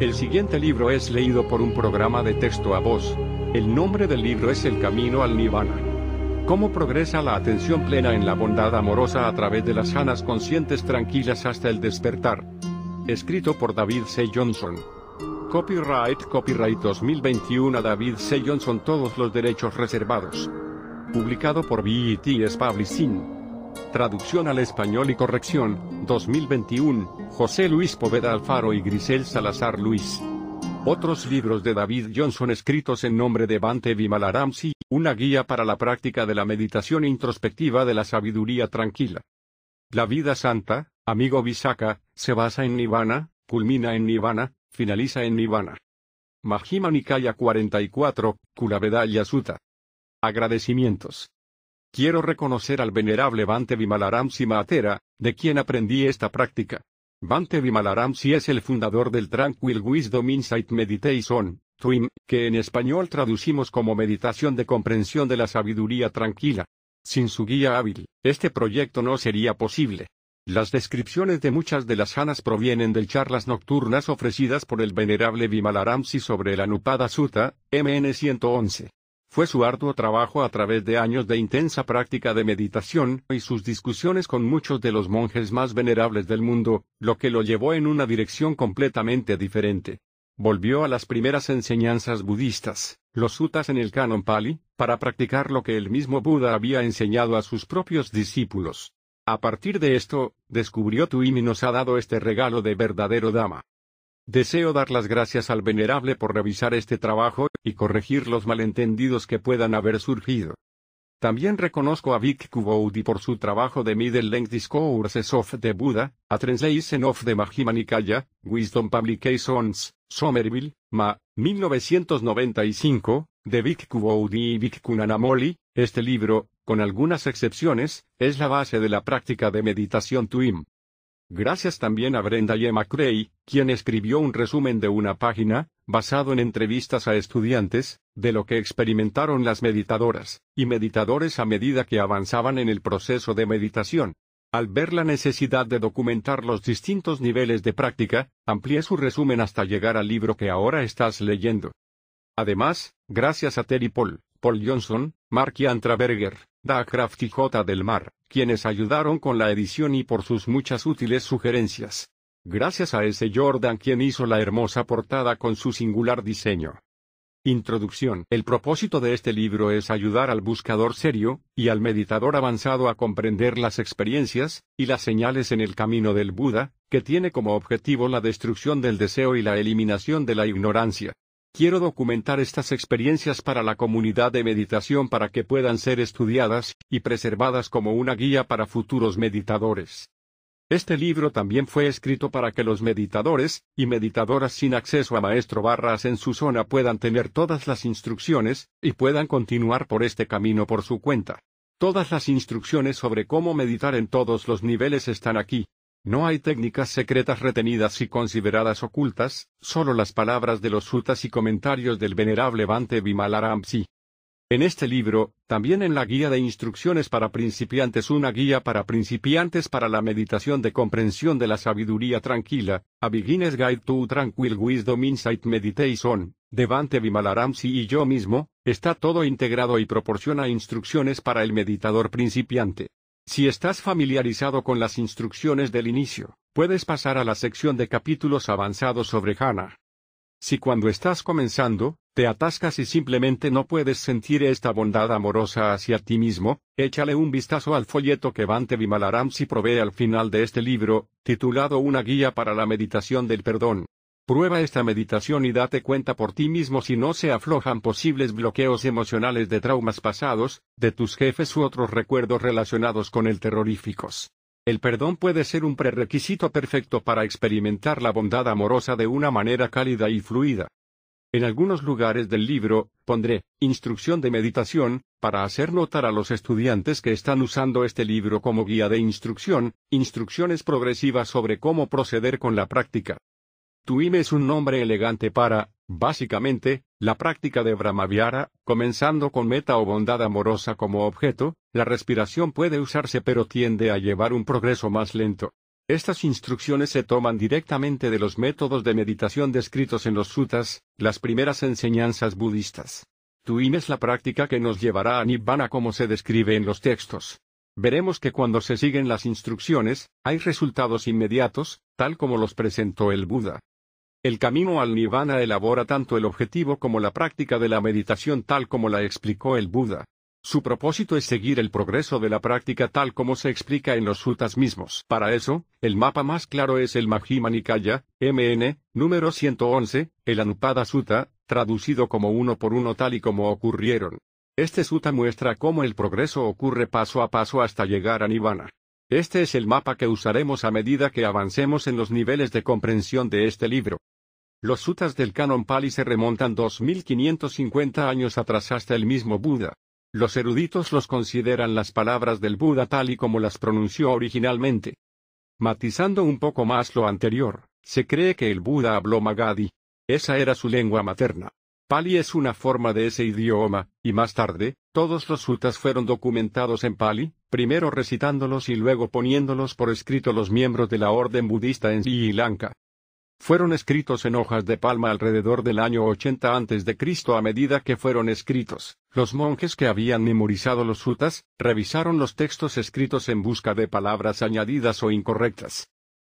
El siguiente libro es leído por un programa de texto a voz. El nombre del libro es El Camino al Nirvana. Cómo progresa la atención plena en la bondad amorosa a través de las sanas conscientes tranquilas hasta el despertar. Escrito por David C. Johnson. Copyright Copyright 2021 a David C. Johnson Todos los derechos reservados. Publicado por BETS Publishing. Traducción al español y corrección, 2021, José Luis Poveda Alfaro y Grisel Salazar Luis. Otros libros de David Johnson escritos en nombre de Bante Vimalaramsi, una guía para la práctica de la meditación introspectiva de la sabiduría tranquila. La vida santa, amigo Visaka, se basa en Nirvana, culmina en Nirvana, finaliza en Nirvana. Majima Nikaya 44, Kulavedaya Sutta. Agradecimientos. Quiero reconocer al venerable Bante Vimalaramsi Mahatera, de quien aprendí esta práctica. Bante Vimalaramsi es el fundador del Tranquil Wisdom Insight Meditation, TWIM, que en español traducimos como Meditación de Comprensión de la Sabiduría Tranquila. Sin su guía hábil, este proyecto no sería posible. Las descripciones de muchas de las sanas provienen de charlas nocturnas ofrecidas por el venerable Vimalaramsi sobre el Anupada Sutta, MN 111. Fue su arduo trabajo a través de años de intensa práctica de meditación y sus discusiones con muchos de los monjes más venerables del mundo, lo que lo llevó en una dirección completamente diferente. Volvió a las primeras enseñanzas budistas, los suttas en el canon Pali, para practicar lo que el mismo Buda había enseñado a sus propios discípulos. A partir de esto, descubrió Tuim y nos ha dado este regalo de verdadero Dama. Deseo dar las gracias al Venerable por revisar este trabajo y corregir los malentendidos que puedan haber surgido. También reconozco a Vic Kuboudi por su trabajo de Middle Length Discourses of the Buddha, a Translation of the Majjhima Nikaya, Wisdom Publications, Somerville, Ma, 1995, de Vic Kuboudi y Vic Kunanamoli, este libro, con algunas excepciones, es la base de la práctica de meditación Tuim. Gracias también a Brenda Y. McCray, quien escribió un resumen de una página, basado en entrevistas a estudiantes, de lo que experimentaron las meditadoras y meditadores a medida que avanzaban en el proceso de meditación. Al ver la necesidad de documentar los distintos niveles de práctica, amplié su resumen hasta llegar al libro que ahora estás leyendo. Además, gracias a Terry Paul, Paul Johnson, Mark Antraberger, Dacraft y J. del Mar, quienes ayudaron con la edición y por sus muchas útiles sugerencias. Gracias a ese Jordan quien hizo la hermosa portada con su singular diseño. Introducción. El propósito de este libro es ayudar al buscador serio, y al meditador avanzado a comprender las experiencias, y las señales en el camino del Buda, que tiene como objetivo la destrucción del deseo y la eliminación de la ignorancia. Quiero documentar estas experiencias para la comunidad de meditación para que puedan ser estudiadas y preservadas como una guía para futuros meditadores. Este libro también fue escrito para que los meditadores y meditadoras sin acceso a maestro barras en su zona puedan tener todas las instrucciones y puedan continuar por este camino por su cuenta. Todas las instrucciones sobre cómo meditar en todos los niveles están aquí. No hay técnicas secretas retenidas y consideradas ocultas, solo las palabras de los sutas y comentarios del venerable Bante Vimalaramsi. En este libro, también en la guía de instrucciones para principiantes, una guía para principiantes para la meditación de comprensión de la sabiduría tranquila, A Beginner's Guide to Tranquil Wisdom Insight Meditation, de Bante Vimalaramsi y yo mismo, está todo integrado y proporciona instrucciones para el meditador principiante. Si estás familiarizado con las instrucciones del inicio, puedes pasar a la sección de capítulos avanzados sobre Hana. Si cuando estás comenzando, te atascas y simplemente no puedes sentir esta bondad amorosa hacia ti mismo, échale un vistazo al folleto que Bante Vimalaramsi provee al final de este libro, titulado Una guía para la meditación del perdón. Prueba esta meditación y date cuenta por ti mismo si no se aflojan posibles bloqueos emocionales de traumas pasados, de tus jefes u otros recuerdos relacionados con el terroríficos. El perdón puede ser un prerequisito perfecto para experimentar la bondad amorosa de una manera cálida y fluida. En algunos lugares del libro, pondré, instrucción de meditación, para hacer notar a los estudiantes que están usando este libro como guía de instrucción, instrucciones progresivas sobre cómo proceder con la práctica. Tuim es un nombre elegante para, básicamente, la práctica de Brahmaviara, comenzando con meta o bondad amorosa como objeto, la respiración puede usarse pero tiende a llevar un progreso más lento. Estas instrucciones se toman directamente de los métodos de meditación descritos en los suttas, las primeras enseñanzas budistas. Tuim es la práctica que nos llevará a Nibbana como se describe en los textos. Veremos que cuando se siguen las instrucciones, hay resultados inmediatos, tal como los presentó el Buda. El camino al Nirvana elabora tanto el objetivo como la práctica de la meditación tal como la explicó el Buda. Su propósito es seguir el progreso de la práctica tal como se explica en los suttas mismos. Para eso, el mapa más claro es el Majjhima Nikaya, MN, número 111, el Anupada Sutta, traducido como uno por uno tal y como ocurrieron. Este sutta muestra cómo el progreso ocurre paso a paso hasta llegar a Nirvana. Este es el mapa que usaremos a medida que avancemos en los niveles de comprensión de este libro. Los suttas del canon Pali se remontan 2550 años atrás hasta el mismo Buda. Los eruditos los consideran las palabras del Buda tal y como las pronunció originalmente. Matizando un poco más lo anterior, se cree que el Buda habló Magadhi. Esa era su lengua materna. Pali es una forma de ese idioma, y más tarde, todos los suttas fueron documentados en Pali, primero recitándolos y luego poniéndolos por escrito los miembros de la orden budista en Sri Lanka. Fueron escritos en hojas de palma alrededor del año 80 a.C. a medida que fueron escritos. Los monjes que habían memorizado los suttas, revisaron los textos escritos en busca de palabras añadidas o incorrectas.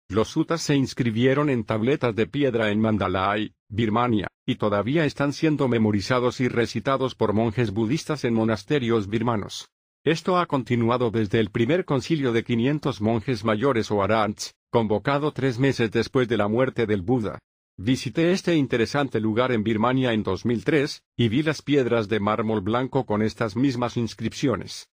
Los suttas se inscribieron en tabletas de piedra en Mandalay, Birmania, y todavía están siendo memorizados y recitados por monjes budistas en monasterios birmanos. Esto ha continuado desde el primer concilio de 500 monjes mayores o arants, convocado tres meses después de la muerte del Buda. Visité este interesante lugar en Birmania en 2003, y vi las piedras de mármol blanco con estas mismas inscripciones.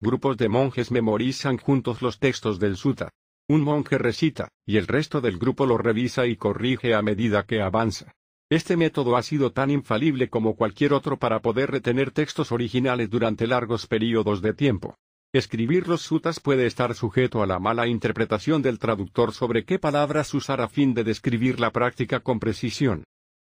Grupos de monjes memorizan juntos los textos del sutta. Un monje recita, y el resto del grupo lo revisa y corrige a medida que avanza. Este método ha sido tan infalible como cualquier otro para poder retener textos originales durante largos periodos de tiempo. Escribir los sutas puede estar sujeto a la mala interpretación del traductor sobre qué palabras usar a fin de describir la práctica con precisión.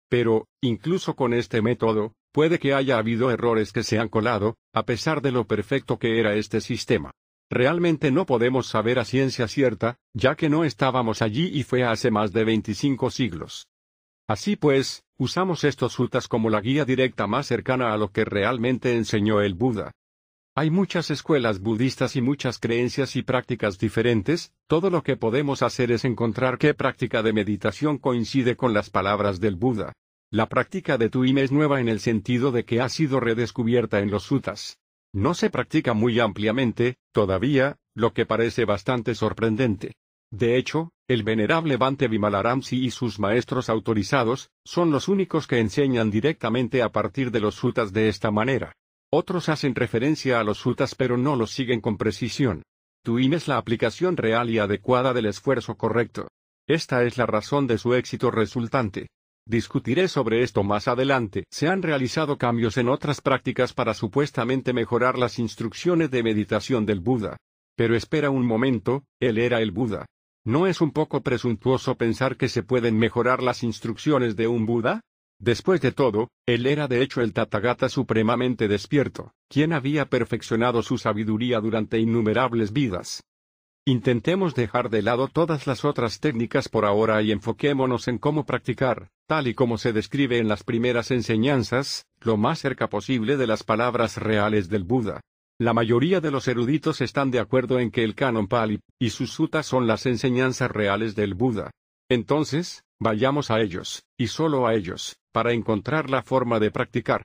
Pero, incluso con este método, puede que haya habido errores que se han colado, a pesar de lo perfecto que era este sistema. Realmente no podemos saber a ciencia cierta, ya que no estábamos allí y fue hace más de 25 siglos. Así pues, usamos estos sutas como la guía directa más cercana a lo que realmente enseñó el Buda. Hay muchas escuelas budistas y muchas creencias y prácticas diferentes, todo lo que podemos hacer es encontrar qué práctica de meditación coincide con las palabras del Buda. La práctica de Tuim es nueva en el sentido de que ha sido redescubierta en los suttas. No se practica muy ampliamente, todavía, lo que parece bastante sorprendente. De hecho, el venerable Bante Vimalaramsi y sus maestros autorizados, son los únicos que enseñan directamente a partir de los suttas de esta manera. Otros hacen referencia a los suttas pero no los siguen con precisión. Tuim es la aplicación real y adecuada del esfuerzo correcto. Esta es la razón de su éxito resultante. Discutiré sobre esto más adelante. Se han realizado cambios en otras prácticas para supuestamente mejorar las instrucciones de meditación del Buda. Pero espera un momento, él era el Buda. ¿No es un poco presuntuoso pensar que se pueden mejorar las instrucciones de un Buda? Después de todo, él era de hecho el Tathagata supremamente despierto, quien había perfeccionado su sabiduría durante innumerables vidas. Intentemos dejar de lado todas las otras técnicas por ahora y enfoquémonos en cómo practicar, tal y como se describe en las primeras enseñanzas, lo más cerca posible de las palabras reales del Buda. La mayoría de los eruditos están de acuerdo en que el canon Pali y sus sutas son las enseñanzas reales del Buda. Entonces, vayamos a ellos, y solo a ellos, para encontrar la forma de practicar.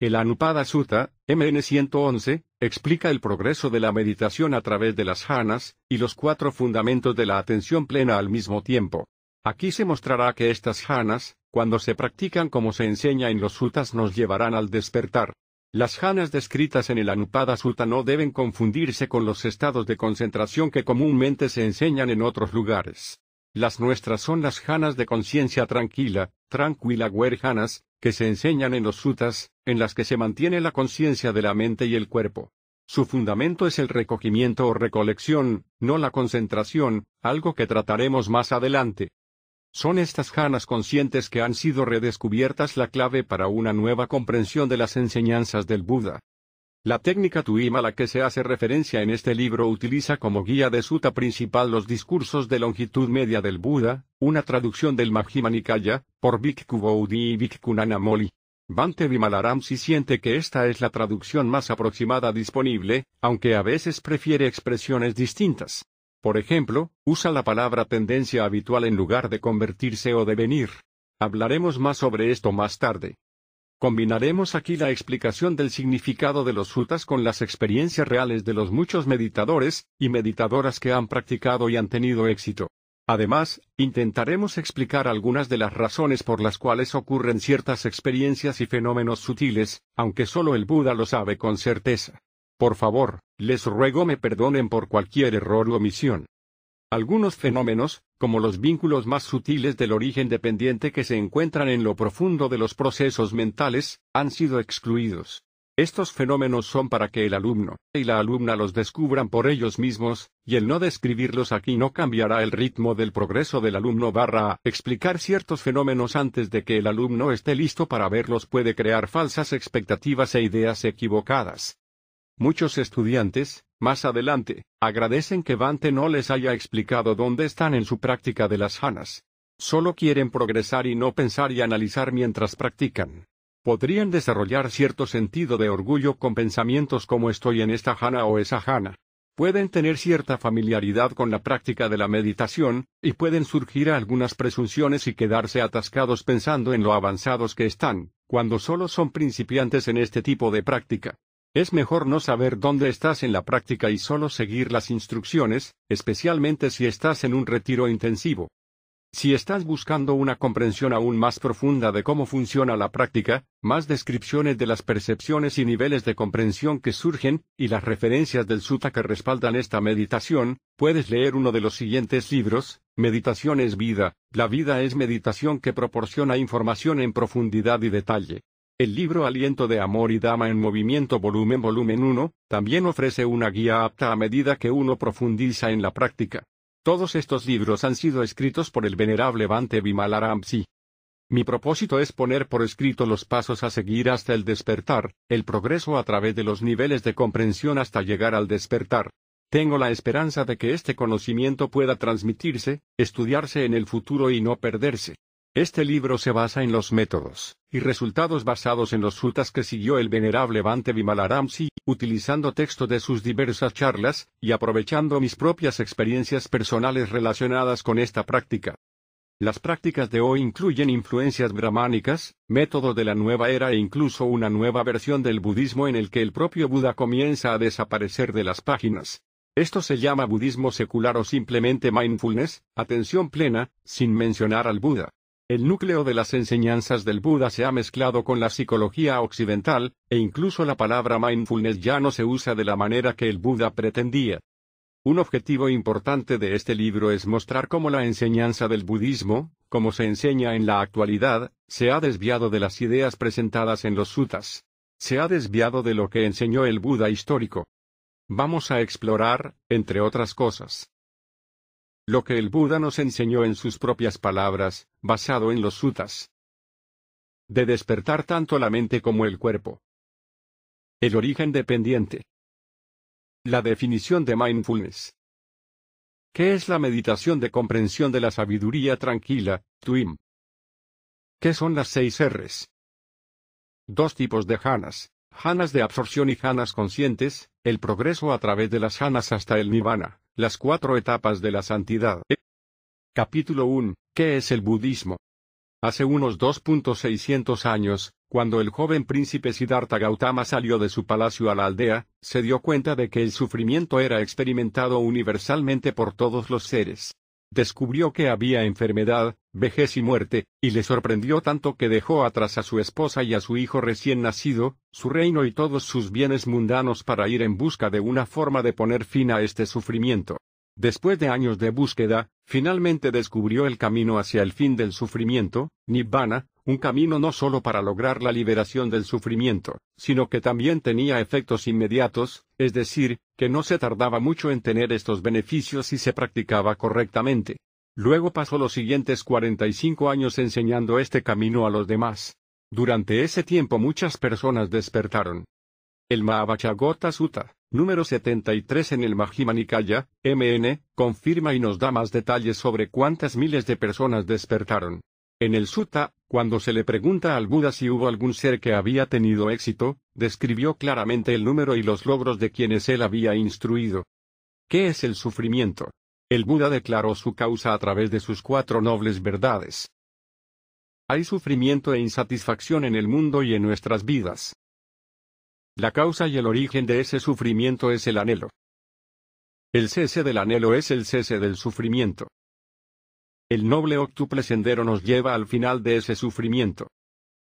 El Anupada Sutta, MN 111, explica el progreso de la meditación a través de las jhanas, y los cuatro fundamentos de la atención plena al mismo tiempo. Aquí se mostrará que estas jhanas, cuando se practican como se enseña en los suttas nos llevarán al despertar. Las jhanas descritas en el Anupada Sutta no deben confundirse con los estados de concentración que comúnmente se enseñan en otros lugares. Las nuestras son las janas de conciencia tranquila, tranquila huerjanas, que se enseñan en los suttas, en las que se mantiene la conciencia de la mente y el cuerpo. Su fundamento es el recogimiento o recolección, no la concentración, algo que trataremos más adelante. Son estas janas conscientes que han sido redescubiertas la clave para una nueva comprensión de las enseñanzas del Buda. La técnica Tuim a la que se hace referencia en este libro utiliza como guía de suta principal los discursos de longitud media del Buda, una traducción del Majjhima Nikaya, por Bhikkhu Bodhi y Bhikkhu Nanamoli. Bante Vimalaramsi siente que esta es la traducción más aproximada disponible, aunque a veces prefiere expresiones distintas. Por ejemplo, usa la palabra tendencia habitual en lugar de convertirse o devenir. Hablaremos más sobre esto más tarde. Combinaremos aquí la explicación del significado de los suttas con las experiencias reales de los muchos meditadores y meditadoras que han practicado y han tenido éxito. Además, intentaremos explicar algunas de las razones por las cuales ocurren ciertas experiencias y fenómenos sutiles, aunque solo el Buda lo sabe con certeza. Por favor, les ruego me perdonen por cualquier error u omisión. Algunos fenómenos, como los vínculos más sutiles del origen dependiente que se encuentran en lo profundo de los procesos mentales, han sido excluidos. Estos fenómenos son para que el alumno y la alumna los descubran por ellos mismos, y el no describirlos aquí no cambiará el ritmo del progreso del alumno barra explicar ciertos fenómenos antes de que el alumno esté listo para verlos puede crear falsas expectativas e ideas equivocadas. Muchos estudiantes, más adelante, agradecen que Bante no les haya explicado dónde están en su práctica de las janas. Solo quieren progresar y no pensar y analizar mientras practican. Podrían desarrollar cierto sentido de orgullo con pensamientos como estoy en esta jana o esa jana. Pueden tener cierta familiaridad con la práctica de la meditación, y pueden surgir algunas presunciones y quedarse atascados pensando en lo avanzados que están, cuando solo son principiantes en este tipo de práctica. Es mejor no saber dónde estás en la práctica y solo seguir las instrucciones, especialmente si estás en un retiro intensivo. Si estás buscando una comprensión aún más profunda de cómo funciona la práctica, más descripciones de las percepciones y niveles de comprensión que surgen, y las referencias del sutta que respaldan esta meditación, puedes leer uno de los siguientes libros, Meditación es vida, la vida es meditación que proporciona información en profundidad y detalle. El libro Aliento de Amor y Dama en Movimiento Volumen Volumen 1, también ofrece una guía apta a medida que uno profundiza en la práctica. Todos estos libros han sido escritos por el venerable Bante Vimalaramsi. Mi propósito es poner por escrito los pasos a seguir hasta el despertar, el progreso a través de los niveles de comprensión hasta llegar al despertar. Tengo la esperanza de que este conocimiento pueda transmitirse, estudiarse en el futuro y no perderse. Este libro se basa en los métodos y resultados basados en los suttas que siguió el venerable Bante Vimalaramsi, utilizando texto de sus diversas charlas, y aprovechando mis propias experiencias personales relacionadas con esta práctica. Las prácticas de hoy incluyen influencias brahmánicas, método de la nueva era e incluso una nueva versión del budismo en el que el propio Buda comienza a desaparecer de las páginas. Esto se llama budismo secular o simplemente mindfulness, atención plena, sin mencionar al Buda. El núcleo de las enseñanzas del Buda se ha mezclado con la psicología occidental, e incluso la palabra mindfulness ya no se usa de la manera que el Buda pretendía. Un objetivo importante de este libro es mostrar cómo la enseñanza del budismo, como se enseña en la actualidad, se ha desviado de las ideas presentadas en los suttas. Se ha desviado de lo que enseñó el Buda histórico. Vamos a explorar, entre otras cosas, lo que el Buda nos enseñó en sus propias palabras, basado en los suttas. De despertar tanto la mente como el cuerpo. El origen dependiente. La definición de mindfulness. ¿Qué es la meditación de comprensión de la sabiduría tranquila, TWIM? ¿Qué son las seis R's? Dos tipos de jhanas, jhanas de absorción y jhanas conscientes, el progreso a través de las jhanas hasta el nirvana. Las cuatro etapas de la santidad. Capítulo 1. ¿Qué es el budismo? Hace unos 2.600 años, cuando el joven príncipe Siddhartha Gautama salió de su palacio a la aldea, se dio cuenta de que el sufrimiento era experimentado universalmente por todos los seres descubrió que había enfermedad, vejez y muerte, y le sorprendió tanto que dejó atrás a su esposa y a su hijo recién nacido, su reino y todos sus bienes mundanos para ir en busca de una forma de poner fin a este sufrimiento. Después de años de búsqueda, finalmente descubrió el camino hacia el fin del sufrimiento, Nibbana, un camino no solo para lograr la liberación del sufrimiento, sino que también tenía efectos inmediatos, es decir, que no se tardaba mucho en tener estos beneficios si se practicaba correctamente. Luego pasó los siguientes 45 años enseñando este camino a los demás. Durante ese tiempo muchas personas despertaron. El Mahabhagavata Sutta, número 73 en el Majjhima Nikaya, MN, confirma y nos da más detalles sobre cuántas miles de personas despertaron. En el Sutta, cuando se le pregunta al Buda si hubo algún ser que había tenido éxito, describió claramente el número y los logros de quienes él había instruido. ¿Qué es el sufrimiento? El Buda declaró su causa a través de sus cuatro nobles verdades. Hay sufrimiento e insatisfacción en el mundo y en nuestras vidas. La causa y el origen de ese sufrimiento es el anhelo. El cese del anhelo es el cese del sufrimiento. El noble octuple sendero nos lleva al final de ese sufrimiento.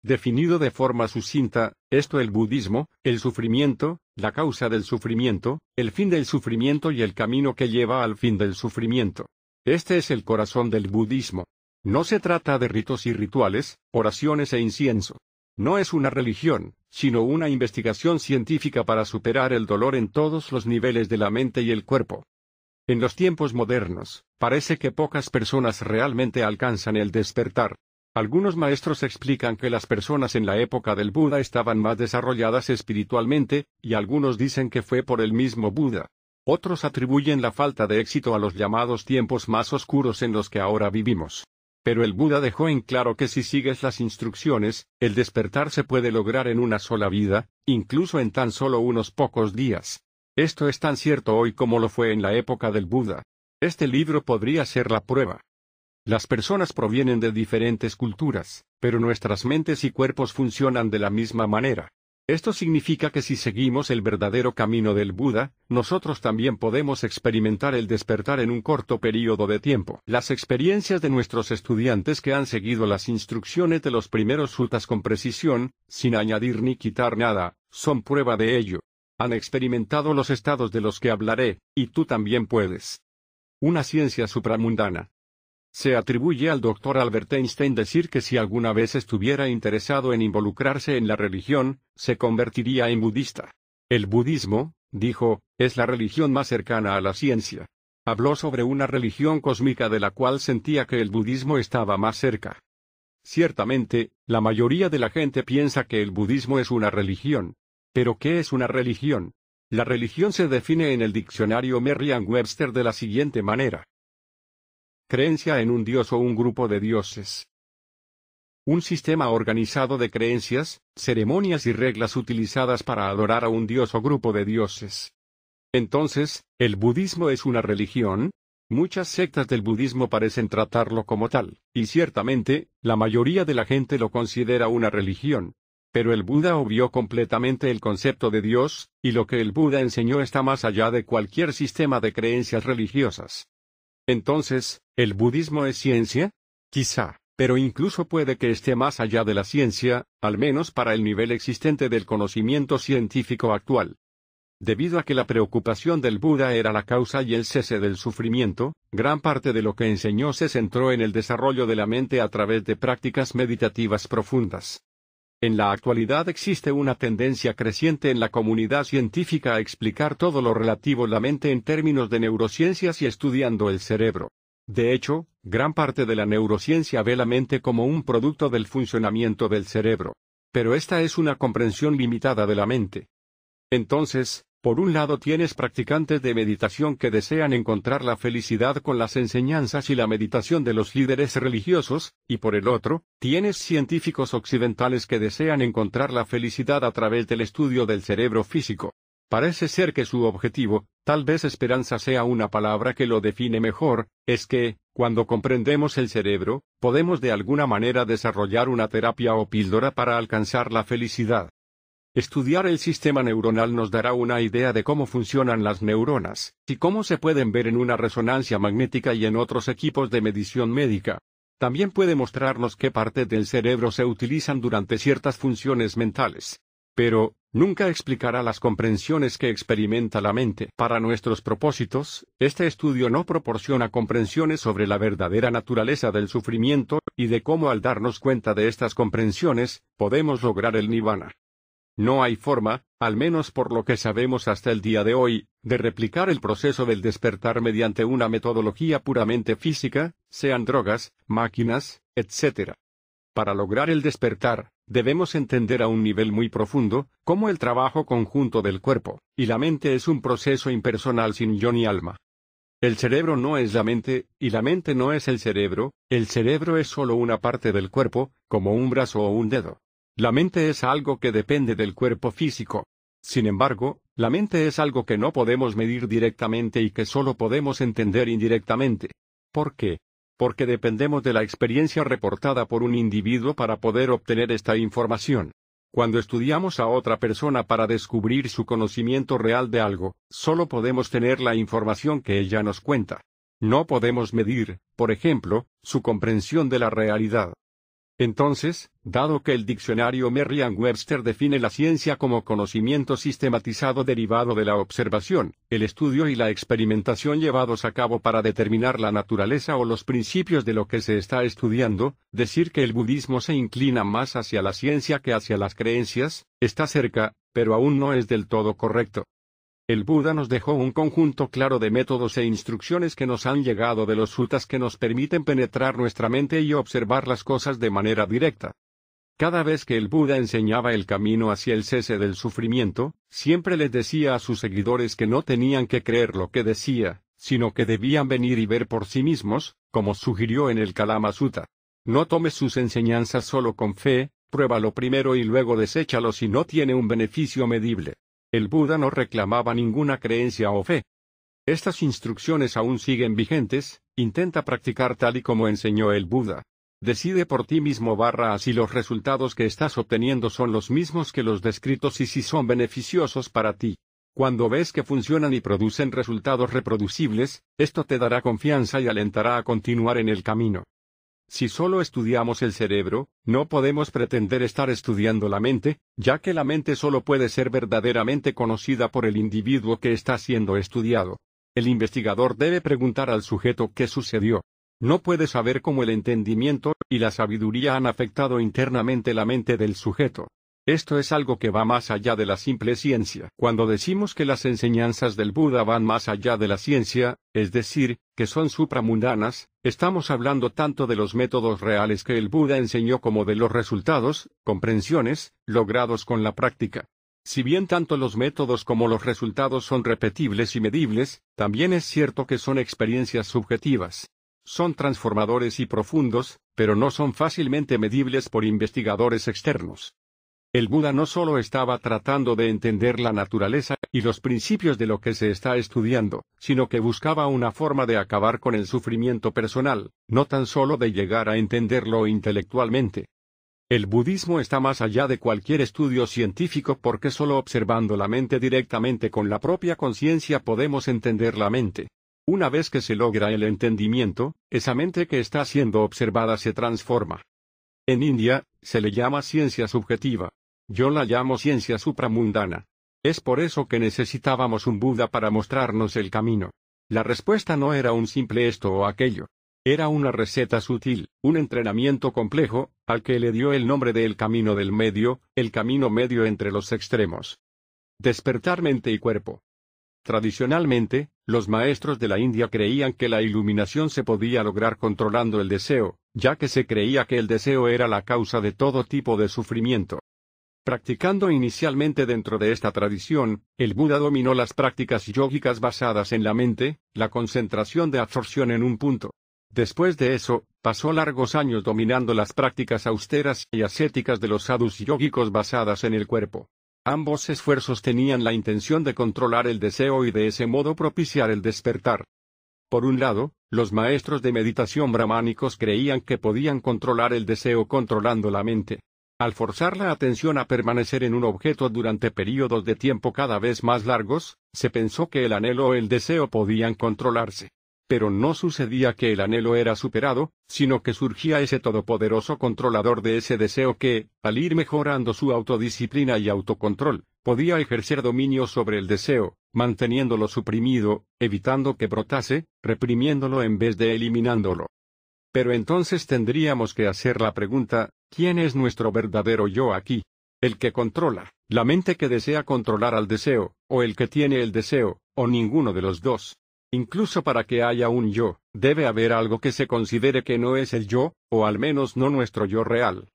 Definido de forma sucinta, esto el budismo, el sufrimiento, la causa del sufrimiento, el fin del sufrimiento y el camino que lleva al fin del sufrimiento. Este es el corazón del budismo. No se trata de ritos y rituales, oraciones e incienso. No es una religión, sino una investigación científica para superar el dolor en todos los niveles de la mente y el cuerpo. En los tiempos modernos, parece que pocas personas realmente alcanzan el despertar. Algunos maestros explican que las personas en la época del Buda estaban más desarrolladas espiritualmente, y algunos dicen que fue por el mismo Buda. Otros atribuyen la falta de éxito a los llamados tiempos más oscuros en los que ahora vivimos. Pero el Buda dejó en claro que si sigues las instrucciones, el despertar se puede lograr en una sola vida, incluso en tan solo unos pocos días. Esto es tan cierto hoy como lo fue en la época del Buda. Este libro podría ser la prueba. Las personas provienen de diferentes culturas, pero nuestras mentes y cuerpos funcionan de la misma manera. Esto significa que si seguimos el verdadero camino del Buda, nosotros también podemos experimentar el despertar en un corto periodo de tiempo. Las experiencias de nuestros estudiantes que han seguido las instrucciones de los primeros suttas con precisión, sin añadir ni quitar nada, son prueba de ello. Han experimentado los estados de los que hablaré, y tú también puedes. Una ciencia supramundana. Se atribuye al doctor Albert Einstein decir que si alguna vez estuviera interesado en involucrarse en la religión, se convertiría en budista. El budismo, dijo, es la religión más cercana a la ciencia. Habló sobre una religión cósmica de la cual sentía que el budismo estaba más cerca. Ciertamente, la mayoría de la gente piensa que el budismo es una religión. Pero ¿qué es una religión? La religión se define en el diccionario Merriam-Webster de la siguiente manera creencia en un dios o un grupo de dioses. Un sistema organizado de creencias, ceremonias y reglas utilizadas para adorar a un dios o grupo de dioses. Entonces, ¿el budismo es una religión? Muchas sectas del budismo parecen tratarlo como tal, y ciertamente, la mayoría de la gente lo considera una religión. Pero el Buda obvió completamente el concepto de Dios, y lo que el Buda enseñó está más allá de cualquier sistema de creencias religiosas. Entonces, ¿el budismo es ciencia? Quizá, pero incluso puede que esté más allá de la ciencia, al menos para el nivel existente del conocimiento científico actual. Debido a que la preocupación del Buda era la causa y el cese del sufrimiento, gran parte de lo que enseñó se centró en el desarrollo de la mente a través de prácticas meditativas profundas. En la actualidad existe una tendencia creciente en la comunidad científica a explicar todo lo relativo a la mente en términos de neurociencias y estudiando el cerebro. De hecho, gran parte de la neurociencia ve la mente como un producto del funcionamiento del cerebro. Pero esta es una comprensión limitada de la mente. Entonces, por un lado tienes practicantes de meditación que desean encontrar la felicidad con las enseñanzas y la meditación de los líderes religiosos, y por el otro, tienes científicos occidentales que desean encontrar la felicidad a través del estudio del cerebro físico. Parece ser que su objetivo, tal vez esperanza sea una palabra que lo define mejor, es que, cuando comprendemos el cerebro, podemos de alguna manera desarrollar una terapia o píldora para alcanzar la felicidad. Estudiar el sistema neuronal nos dará una idea de cómo funcionan las neuronas, y cómo se pueden ver en una resonancia magnética y en otros equipos de medición médica. También puede mostrarnos qué partes del cerebro se utilizan durante ciertas funciones mentales. Pero, nunca explicará las comprensiones que experimenta la mente. Para nuestros propósitos, este estudio no proporciona comprensiones sobre la verdadera naturaleza del sufrimiento, y de cómo al darnos cuenta de estas comprensiones, podemos lograr el nirvana. No hay forma, al menos por lo que sabemos hasta el día de hoy, de replicar el proceso del despertar mediante una metodología puramente física, sean drogas, máquinas, etc. Para lograr el despertar, debemos entender a un nivel muy profundo, cómo el trabajo conjunto del cuerpo y la mente es un proceso impersonal sin yo ni alma. El cerebro no es la mente, y la mente no es el cerebro, el cerebro es solo una parte del cuerpo, como un brazo o un dedo. La mente es algo que depende del cuerpo físico. Sin embargo, la mente es algo que no podemos medir directamente y que solo podemos entender indirectamente. ¿Por qué? porque dependemos de la experiencia reportada por un individuo para poder obtener esta información. Cuando estudiamos a otra persona para descubrir su conocimiento real de algo, solo podemos tener la información que ella nos cuenta. No podemos medir, por ejemplo, su comprensión de la realidad. Entonces, dado que el diccionario Merriam-Webster define la ciencia como conocimiento sistematizado derivado de la observación, el estudio y la experimentación llevados a cabo para determinar la naturaleza o los principios de lo que se está estudiando, decir que el budismo se inclina más hacia la ciencia que hacia las creencias, está cerca, pero aún no es del todo correcto. El Buda nos dejó un conjunto claro de métodos e instrucciones que nos han llegado de los suttas que nos permiten penetrar nuestra mente y observar las cosas de manera directa. Cada vez que el Buda enseñaba el camino hacia el cese del sufrimiento, siempre les decía a sus seguidores que no tenían que creer lo que decía, sino que debían venir y ver por sí mismos, como sugirió en el Kalama Sutta. No tomes sus enseñanzas solo con fe, pruébalo primero y luego deséchalo si no tiene un beneficio medible. El Buda no reclamaba ninguna creencia o fe. Estas instrucciones aún siguen vigentes, intenta practicar tal y como enseñó el Buda. Decide por ti mismo barra si los resultados que estás obteniendo son los mismos que los descritos y si son beneficiosos para ti. Cuando ves que funcionan y producen resultados reproducibles, esto te dará confianza y alentará a continuar en el camino. Si solo estudiamos el cerebro, no podemos pretender estar estudiando la mente, ya que la mente solo puede ser verdaderamente conocida por el individuo que está siendo estudiado. El investigador debe preguntar al sujeto qué sucedió. No puede saber cómo el entendimiento y la sabiduría han afectado internamente la mente del sujeto. Esto es algo que va más allá de la simple ciencia. Cuando decimos que las enseñanzas del Buda van más allá de la ciencia, es decir, que son supramundanas, estamos hablando tanto de los métodos reales que el Buda enseñó como de los resultados, comprensiones, logrados con la práctica. Si bien tanto los métodos como los resultados son repetibles y medibles, también es cierto que son experiencias subjetivas. Son transformadores y profundos, pero no son fácilmente medibles por investigadores externos. El Buda no solo estaba tratando de entender la naturaleza y los principios de lo que se está estudiando, sino que buscaba una forma de acabar con el sufrimiento personal, no tan solo de llegar a entenderlo intelectualmente. El budismo está más allá de cualquier estudio científico porque solo observando la mente directamente con la propia conciencia podemos entender la mente. Una vez que se logra el entendimiento, esa mente que está siendo observada se transforma. En India, se le llama ciencia subjetiva. Yo la llamo ciencia supramundana. Es por eso que necesitábamos un Buda para mostrarnos el camino. La respuesta no era un simple esto o aquello. Era una receta sutil, un entrenamiento complejo, al que le dio el nombre de el camino del medio, el camino medio entre los extremos. Despertar mente y cuerpo. Tradicionalmente, los maestros de la India creían que la iluminación se podía lograr controlando el deseo, ya que se creía que el deseo era la causa de todo tipo de sufrimiento. Practicando inicialmente dentro de esta tradición, el Buda dominó las prácticas yógicas basadas en la mente, la concentración de absorción en un punto. Después de eso, pasó largos años dominando las prácticas austeras y ascéticas de los sadhus yógicos basadas en el cuerpo. Ambos esfuerzos tenían la intención de controlar el deseo y de ese modo propiciar el despertar. Por un lado, los maestros de meditación brahmánicos creían que podían controlar el deseo controlando la mente. Al forzar la atención a permanecer en un objeto durante períodos de tiempo cada vez más largos, se pensó que el anhelo o el deseo podían controlarse. Pero no sucedía que el anhelo era superado, sino que surgía ese todopoderoso controlador de ese deseo que, al ir mejorando su autodisciplina y autocontrol, podía ejercer dominio sobre el deseo, manteniéndolo suprimido, evitando que brotase, reprimiéndolo en vez de eliminándolo. Pero entonces tendríamos que hacer la pregunta, ¿quién es nuestro verdadero yo aquí? ¿El que controla, la mente que desea controlar al deseo, o el que tiene el deseo, o ninguno de los dos? Incluso para que haya un yo, debe haber algo que se considere que no es el yo, o al menos no nuestro yo real.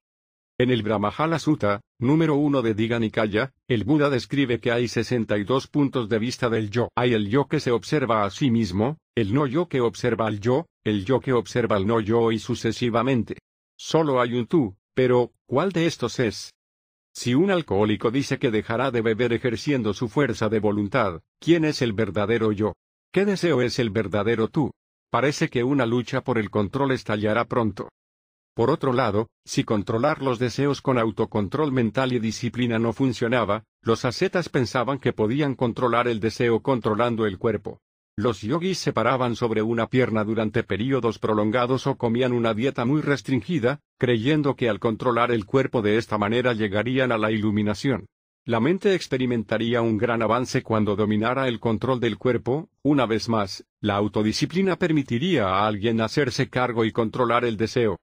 En el Brahmajala Sutta, número 1 de Diga Nikaya, el Buda describe que hay 62 puntos de vista del yo. Hay el yo que se observa a sí mismo, el no yo que observa al yo, el yo que observa al no yo y sucesivamente. Solo hay un tú, pero, ¿cuál de estos es? Si un alcohólico dice que dejará de beber ejerciendo su fuerza de voluntad, ¿quién es el verdadero yo? ¿Qué deseo es el verdadero tú? Parece que una lucha por el control estallará pronto. Por otro lado, si controlar los deseos con autocontrol mental y disciplina no funcionaba, los ascetas pensaban que podían controlar el deseo controlando el cuerpo. Los yogis se paraban sobre una pierna durante períodos prolongados o comían una dieta muy restringida, creyendo que al controlar el cuerpo de esta manera llegarían a la iluminación. La mente experimentaría un gran avance cuando dominara el control del cuerpo, una vez más, la autodisciplina permitiría a alguien hacerse cargo y controlar el deseo.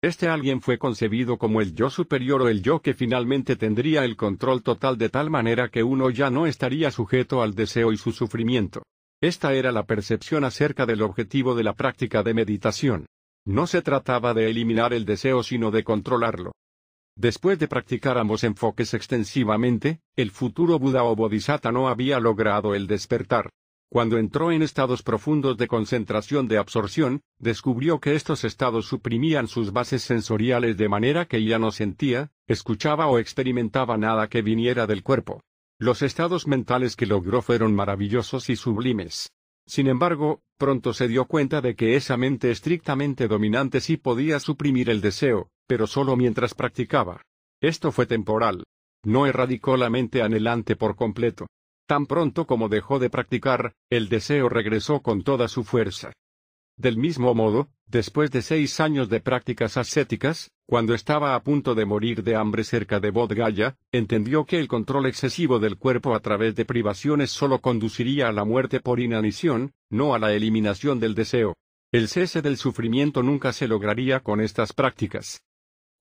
Este alguien fue concebido como el yo superior o el yo que finalmente tendría el control total de tal manera que uno ya no estaría sujeto al deseo y su sufrimiento. Esta era la percepción acerca del objetivo de la práctica de meditación. No se trataba de eliminar el deseo sino de controlarlo. Después de practicar ambos enfoques extensivamente, el futuro Buda o Bodhisattva no había logrado el despertar. Cuando entró en estados profundos de concentración de absorción, descubrió que estos estados suprimían sus bases sensoriales de manera que ya no sentía, escuchaba o experimentaba nada que viniera del cuerpo. Los estados mentales que logró fueron maravillosos y sublimes. Sin embargo, pronto se dio cuenta de que esa mente estrictamente dominante sí podía suprimir el deseo, pero solo mientras practicaba. Esto fue temporal. No erradicó la mente anhelante por completo. Tan pronto como dejó de practicar, el deseo regresó con toda su fuerza. Del mismo modo, después de seis años de prácticas ascéticas, cuando estaba a punto de morir de hambre cerca de Bodh Gaya, entendió que el control excesivo del cuerpo a través de privaciones solo conduciría a la muerte por inanición, no a la eliminación del deseo. El cese del sufrimiento nunca se lograría con estas prácticas.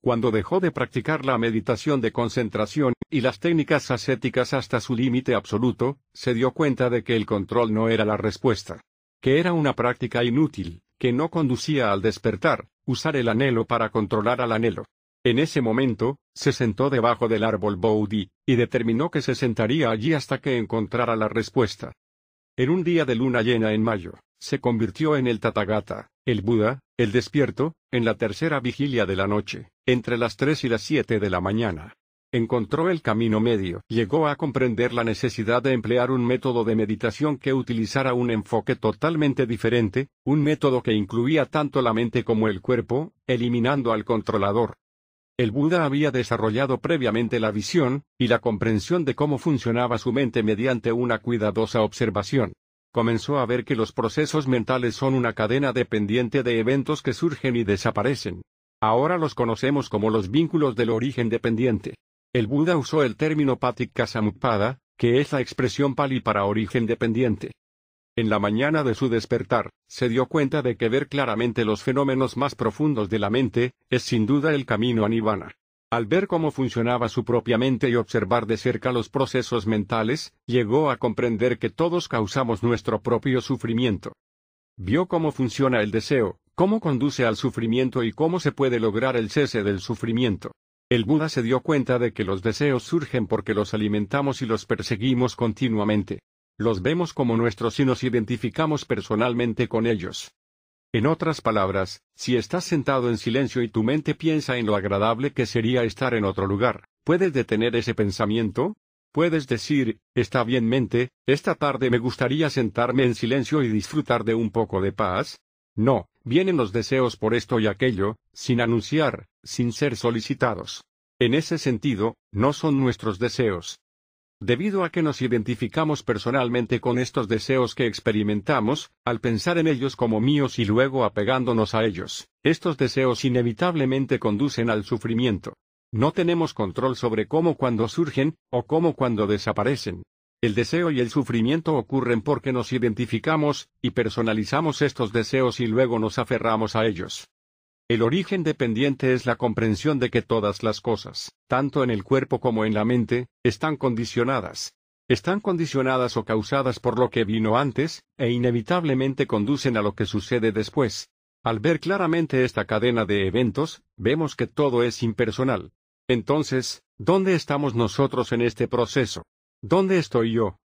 Cuando dejó de practicar la meditación de concentración y las técnicas ascéticas hasta su límite absoluto, se dio cuenta de que el control no era la respuesta. Que era una práctica inútil, que no conducía al despertar, usar el anhelo para controlar al anhelo. En ese momento, se sentó debajo del árbol Bodhi, y determinó que se sentaría allí hasta que encontrara la respuesta. En un día de luna llena en mayo, se convirtió en el Tathagata, el Buda, el despierto, en la tercera vigilia de la noche, entre las tres y las siete de la mañana. Encontró el camino medio, llegó a comprender la necesidad de emplear un método de meditación que utilizara un enfoque totalmente diferente, un método que incluía tanto la mente como el cuerpo, eliminando al controlador. El Buda había desarrollado previamente la visión, y la comprensión de cómo funcionaba su mente mediante una cuidadosa observación comenzó a ver que los procesos mentales son una cadena dependiente de eventos que surgen y desaparecen. Ahora los conocemos como los vínculos del origen dependiente. El Buda usó el término Patikka Samutpada, que es la expresión pali para origen dependiente. En la mañana de su despertar, se dio cuenta de que ver claramente los fenómenos más profundos de la mente, es sin duda el camino a Nirvana. Al ver cómo funcionaba su propia mente y observar de cerca los procesos mentales, llegó a comprender que todos causamos nuestro propio sufrimiento. Vio cómo funciona el deseo, cómo conduce al sufrimiento y cómo se puede lograr el cese del sufrimiento. El Buda se dio cuenta de que los deseos surgen porque los alimentamos y los perseguimos continuamente. Los vemos como nuestros y nos identificamos personalmente con ellos. En otras palabras, si estás sentado en silencio y tu mente piensa en lo agradable que sería estar en otro lugar, ¿puedes detener ese pensamiento? Puedes decir, está bien mente, esta tarde me gustaría sentarme en silencio y disfrutar de un poco de paz. No, vienen los deseos por esto y aquello, sin anunciar, sin ser solicitados. En ese sentido, no son nuestros deseos, Debido a que nos identificamos personalmente con estos deseos que experimentamos, al pensar en ellos como míos y luego apegándonos a ellos, estos deseos inevitablemente conducen al sufrimiento. No tenemos control sobre cómo cuando surgen, o cómo cuando desaparecen. El deseo y el sufrimiento ocurren porque nos identificamos, y personalizamos estos deseos y luego nos aferramos a ellos. El origen dependiente es la comprensión de que todas las cosas, tanto en el cuerpo como en la mente, están condicionadas. están condicionadas o causadas por lo que vino antes, e inevitablemente conducen a lo que sucede después. Al ver claramente esta cadena de eventos, vemos que todo es impersonal. Entonces, ¿dónde estamos nosotros en este proceso? ¿Dónde estoy yo?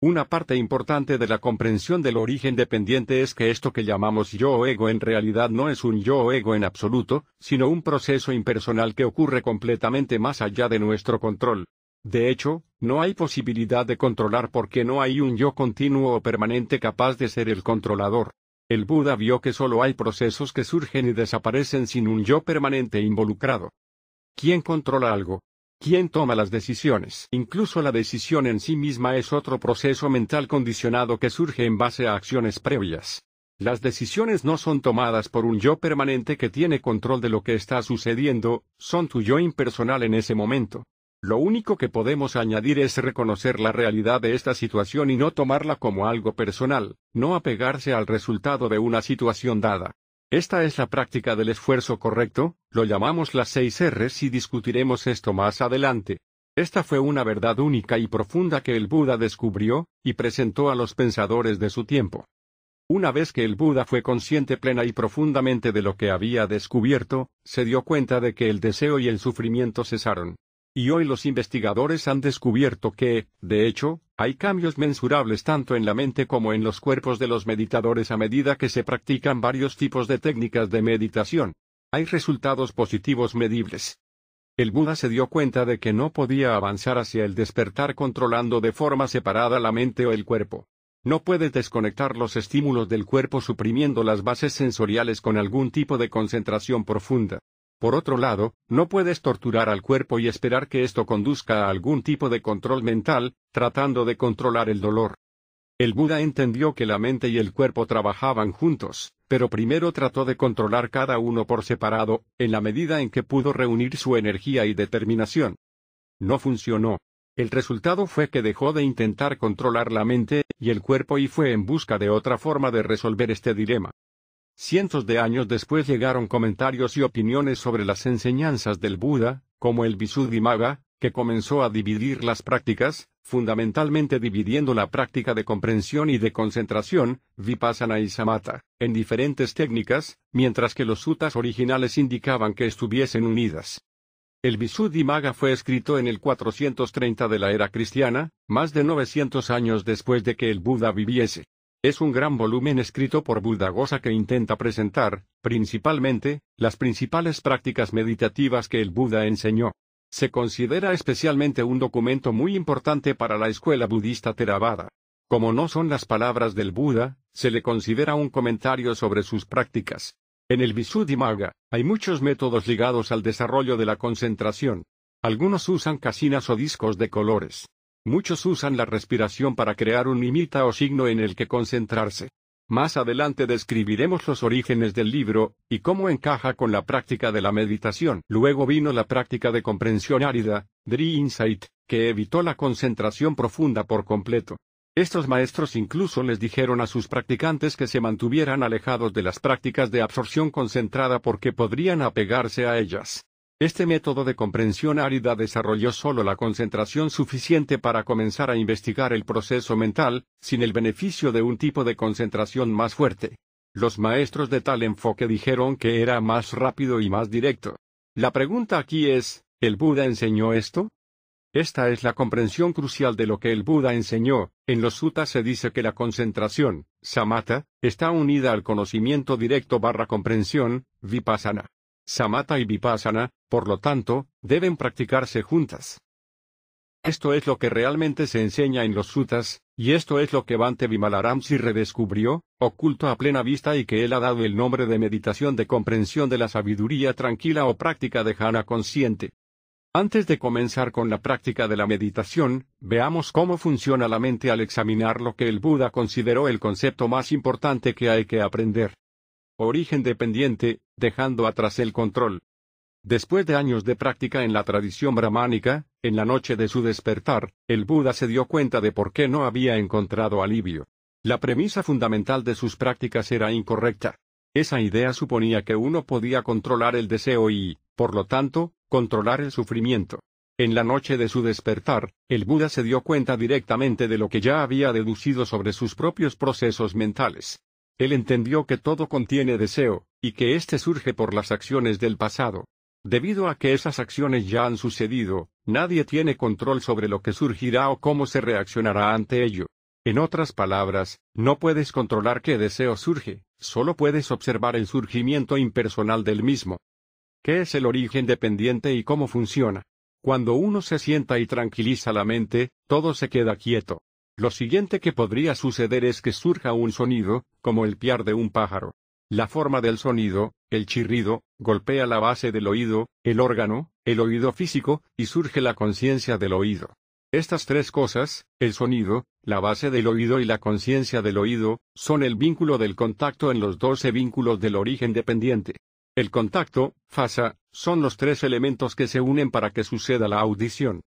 Una parte importante de la comprensión del origen dependiente es que esto que llamamos yo ego en realidad no es un yo ego en absoluto, sino un proceso impersonal que ocurre completamente más allá de nuestro control. De hecho, no hay posibilidad de controlar porque no hay un yo continuo o permanente capaz de ser el controlador. El Buda vio que solo hay procesos que surgen y desaparecen sin un yo permanente involucrado. ¿Quién controla algo? ¿Quién toma las decisiones? Incluso la decisión en sí misma es otro proceso mental condicionado que surge en base a acciones previas. Las decisiones no son tomadas por un yo permanente que tiene control de lo que está sucediendo, son tu yo impersonal en ese momento. Lo único que podemos añadir es reconocer la realidad de esta situación y no tomarla como algo personal, no apegarse al resultado de una situación dada. Esta es la práctica del esfuerzo correcto, lo llamamos las seis R's y discutiremos esto más adelante. Esta fue una verdad única y profunda que el Buda descubrió, y presentó a los pensadores de su tiempo. Una vez que el Buda fue consciente plena y profundamente de lo que había descubierto, se dio cuenta de que el deseo y el sufrimiento cesaron. Y hoy los investigadores han descubierto que, de hecho, hay cambios mensurables tanto en la mente como en los cuerpos de los meditadores a medida que se practican varios tipos de técnicas de meditación. Hay resultados positivos medibles. El Buda se dio cuenta de que no podía avanzar hacia el despertar controlando de forma separada la mente o el cuerpo. No puede desconectar los estímulos del cuerpo suprimiendo las bases sensoriales con algún tipo de concentración profunda. Por otro lado, no puedes torturar al cuerpo y esperar que esto conduzca a algún tipo de control mental, tratando de controlar el dolor. El Buda entendió que la mente y el cuerpo trabajaban juntos, pero primero trató de controlar cada uno por separado, en la medida en que pudo reunir su energía y determinación. No funcionó. El resultado fue que dejó de intentar controlar la mente y el cuerpo y fue en busca de otra forma de resolver este dilema. Cientos de años después llegaron comentarios y opiniones sobre las enseñanzas del Buda, como el Visuddhimagga, que comenzó a dividir las prácticas, fundamentalmente dividiendo la práctica de comprensión y de concentración, vipassana y samatha, en diferentes técnicas, mientras que los suttas originales indicaban que estuviesen unidas. El Visuddhimagga fue escrito en el 430 de la era cristiana, más de 900 años después de que el Buda viviese. Es un gran volumen escrito por Buddhaghosa que intenta presentar, principalmente, las principales prácticas meditativas que el Buda enseñó. Se considera especialmente un documento muy importante para la escuela budista Theravada. Como no son las palabras del Buda, se le considera un comentario sobre sus prácticas. En el Visuddhimagga, hay muchos métodos ligados al desarrollo de la concentración. Algunos usan casinas o discos de colores. Muchos usan la respiración para crear un imita o signo en el que concentrarse. Más adelante describiremos los orígenes del libro, y cómo encaja con la práctica de la meditación. Luego vino la práctica de comprensión árida, Dri Insight, que evitó la concentración profunda por completo. Estos maestros incluso les dijeron a sus practicantes que se mantuvieran alejados de las prácticas de absorción concentrada porque podrían apegarse a ellas. Este método de comprensión árida desarrolló solo la concentración suficiente para comenzar a investigar el proceso mental, sin el beneficio de un tipo de concentración más fuerte. Los maestros de tal enfoque dijeron que era más rápido y más directo. La pregunta aquí es, ¿el Buda enseñó esto? Esta es la comprensión crucial de lo que el Buda enseñó. En los suttas se dice que la concentración, samatha, está unida al conocimiento directo barra comprensión, vipassana. Samatha y Vipassana, por lo tanto, deben practicarse juntas. Esto es lo que realmente se enseña en los suttas, y esto es lo que Bante Vimalaramsi redescubrió, oculto a plena vista y que él ha dado el nombre de meditación de comprensión de la sabiduría tranquila o práctica de jhana consciente. Antes de comenzar con la práctica de la meditación, veamos cómo funciona la mente al examinar lo que el Buda consideró el concepto más importante que hay que aprender origen dependiente, dejando atrás el control. Después de años de práctica en la tradición brahmánica, en la noche de su despertar, el Buda se dio cuenta de por qué no había encontrado alivio. La premisa fundamental de sus prácticas era incorrecta. Esa idea suponía que uno podía controlar el deseo y, por lo tanto, controlar el sufrimiento. En la noche de su despertar, el Buda se dio cuenta directamente de lo que ya había deducido sobre sus propios procesos mentales. Él entendió que todo contiene deseo, y que éste surge por las acciones del pasado. Debido a que esas acciones ya han sucedido, nadie tiene control sobre lo que surgirá o cómo se reaccionará ante ello. En otras palabras, no puedes controlar qué deseo surge, solo puedes observar el surgimiento impersonal del mismo. ¿Qué es el origen dependiente y cómo funciona? Cuando uno se sienta y tranquiliza la mente, todo se queda quieto. Lo siguiente que podría suceder es que surja un sonido, como el piar de un pájaro. La forma del sonido, el chirrido, golpea la base del oído, el órgano, el oído físico, y surge la conciencia del oído. Estas tres cosas, el sonido, la base del oído y la conciencia del oído, son el vínculo del contacto en los doce vínculos del origen dependiente. El contacto, fasa, son los tres elementos que se unen para que suceda la audición.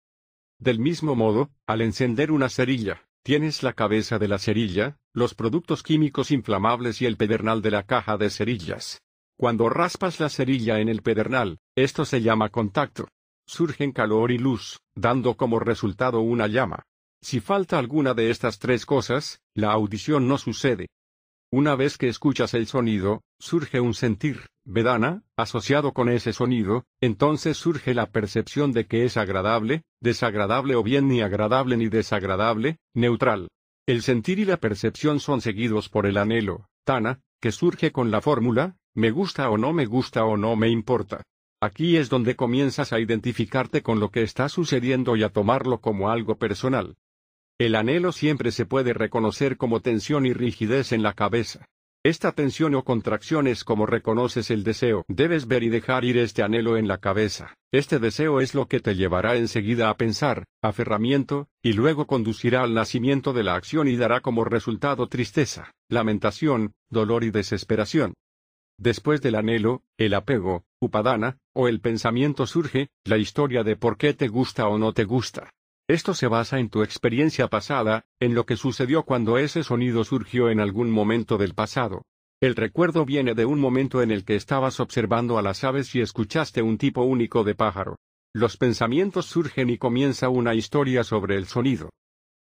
Del mismo modo, al encender una cerilla, tienes la cabeza de la cerilla, los productos químicos inflamables y el pedernal de la caja de cerillas. Cuando raspas la cerilla en el pedernal, esto se llama contacto. Surgen calor y luz, dando como resultado una llama. Si falta alguna de estas tres cosas, la audición no sucede. Una vez que escuchas el sonido, surge un sentir, vedana, asociado con ese sonido, entonces surge la percepción de que es agradable, desagradable o bien ni agradable ni desagradable, neutral. El sentir y la percepción son seguidos por el anhelo, tana, que surge con la fórmula, me gusta o no me gusta o no me importa. Aquí es donde comienzas a identificarte con lo que está sucediendo y a tomarlo como algo personal. El anhelo siempre se puede reconocer como tensión y rigidez en la cabeza. Esta tensión o contracción es como reconoces el deseo. Debes ver y dejar ir este anhelo en la cabeza. Este deseo es lo que te llevará enseguida a pensar, aferramiento, y luego conducirá al nacimiento de la acción y dará como resultado tristeza, lamentación, dolor y desesperación. Después del anhelo, el apego, upadana, o el pensamiento surge, la historia de por qué te gusta o no te gusta. Esto se basa en tu experiencia pasada, en lo que sucedió cuando ese sonido surgió en algún momento del pasado. El recuerdo viene de un momento en el que estabas observando a las aves y escuchaste un tipo único de pájaro. Los pensamientos surgen y comienza una historia sobre el sonido.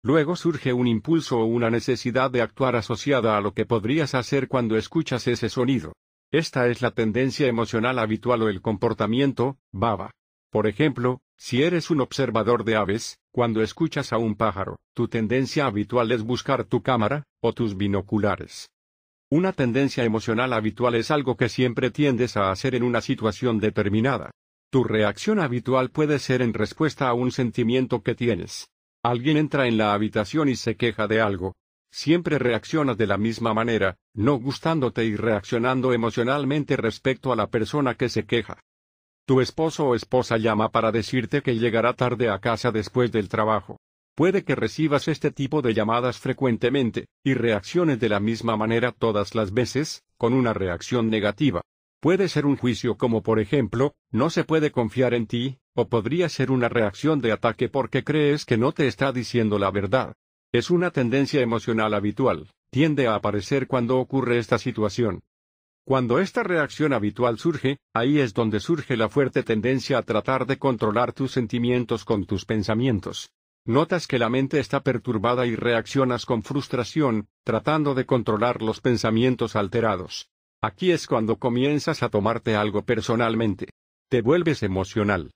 Luego surge un impulso o una necesidad de actuar asociada a lo que podrías hacer cuando escuchas ese sonido. Esta es la tendencia emocional habitual o el comportamiento, baba. Por ejemplo, si eres un observador de aves, cuando escuchas a un pájaro, tu tendencia habitual es buscar tu cámara, o tus binoculares. Una tendencia emocional habitual es algo que siempre tiendes a hacer en una situación determinada. Tu reacción habitual puede ser en respuesta a un sentimiento que tienes. Alguien entra en la habitación y se queja de algo. Siempre reaccionas de la misma manera, no gustándote y reaccionando emocionalmente respecto a la persona que se queja. Tu esposo o esposa llama para decirte que llegará tarde a casa después del trabajo. Puede que recibas este tipo de llamadas frecuentemente, y reacciones de la misma manera todas las veces, con una reacción negativa. Puede ser un juicio como por ejemplo, no se puede confiar en ti, o podría ser una reacción de ataque porque crees que no te está diciendo la verdad. Es una tendencia emocional habitual, tiende a aparecer cuando ocurre esta situación. Cuando esta reacción habitual surge, ahí es donde surge la fuerte tendencia a tratar de controlar tus sentimientos con tus pensamientos. Notas que la mente está perturbada y reaccionas con frustración, tratando de controlar los pensamientos alterados. Aquí es cuando comienzas a tomarte algo personalmente. Te vuelves emocional.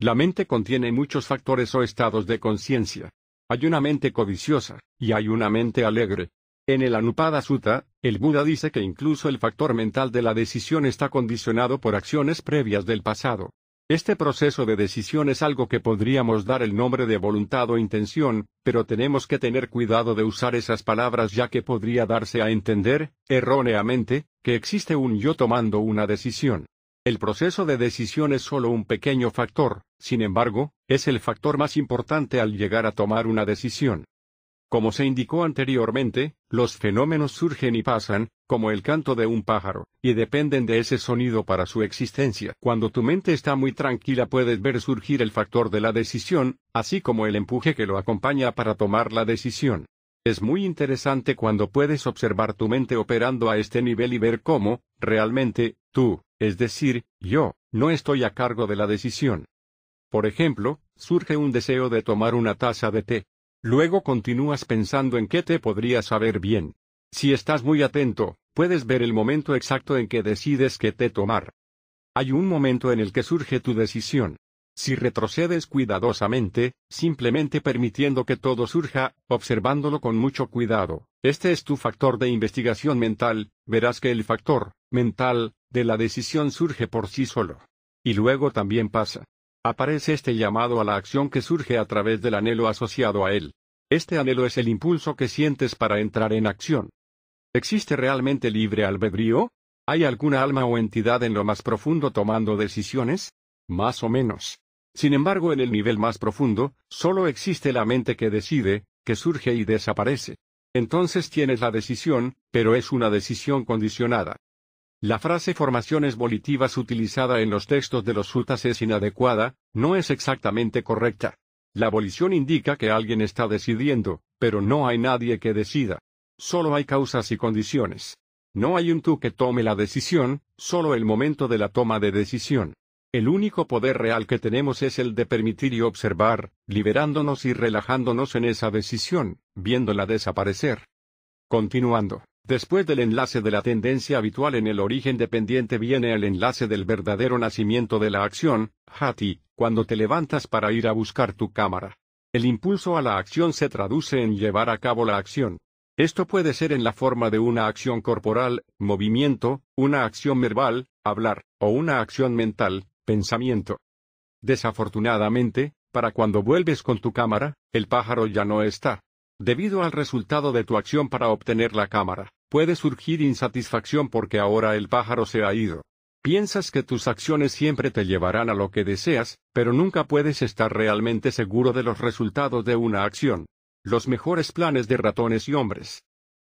La mente contiene muchos factores o estados de conciencia. Hay una mente codiciosa, y hay una mente alegre, en el Anupada Sutta, el Buda dice que incluso el factor mental de la decisión está condicionado por acciones previas del pasado. Este proceso de decisión es algo que podríamos dar el nombre de voluntad o intención, pero tenemos que tener cuidado de usar esas palabras ya que podría darse a entender, erróneamente, que existe un yo tomando una decisión. El proceso de decisión es solo un pequeño factor, sin embargo, es el factor más importante al llegar a tomar una decisión. Como se indicó anteriormente, los fenómenos surgen y pasan, como el canto de un pájaro, y dependen de ese sonido para su existencia. Cuando tu mente está muy tranquila puedes ver surgir el factor de la decisión, así como el empuje que lo acompaña para tomar la decisión. Es muy interesante cuando puedes observar tu mente operando a este nivel y ver cómo, realmente, tú, es decir, yo, no estoy a cargo de la decisión. Por ejemplo, surge un deseo de tomar una taza de té. Luego continúas pensando en qué té podría saber bien. Si estás muy atento, puedes ver el momento exacto en que decides qué té tomar. Hay un momento en el que surge tu decisión. Si retrocedes cuidadosamente, simplemente permitiendo que todo surja, observándolo con mucho cuidado, este es tu factor de investigación mental, verás que el factor mental de la decisión surge por sí solo. Y luego también pasa. Aparece este llamado a la acción que surge a través del anhelo asociado a él. Este anhelo es el impulso que sientes para entrar en acción. ¿Existe realmente libre albedrío? ¿Hay alguna alma o entidad en lo más profundo tomando decisiones? Más o menos. Sin embargo, en el nivel más profundo, solo existe la mente que decide, que surge y desaparece. Entonces tienes la decisión, pero es una decisión condicionada. La frase formaciones volitivas utilizada en los textos de los sultas es inadecuada, no es exactamente correcta. La volición indica que alguien está decidiendo, pero no hay nadie que decida. Solo hay causas y condiciones. No hay un tú que tome la decisión, solo el momento de la toma de decisión. El único poder real que tenemos es el de permitir y observar, liberándonos y relajándonos en esa decisión, viéndola desaparecer. Continuando. Después del enlace de la tendencia habitual en el origen dependiente viene el enlace del verdadero nacimiento de la acción, Hati, cuando te levantas para ir a buscar tu cámara. El impulso a la acción se traduce en llevar a cabo la acción. Esto puede ser en la forma de una acción corporal, movimiento, una acción verbal, hablar, o una acción mental, pensamiento. Desafortunadamente, para cuando vuelves con tu cámara, el pájaro ya no está. Debido al resultado de tu acción para obtener la cámara, puede surgir insatisfacción porque ahora el pájaro se ha ido. Piensas que tus acciones siempre te llevarán a lo que deseas, pero nunca puedes estar realmente seguro de los resultados de una acción. Los mejores planes de ratones y hombres.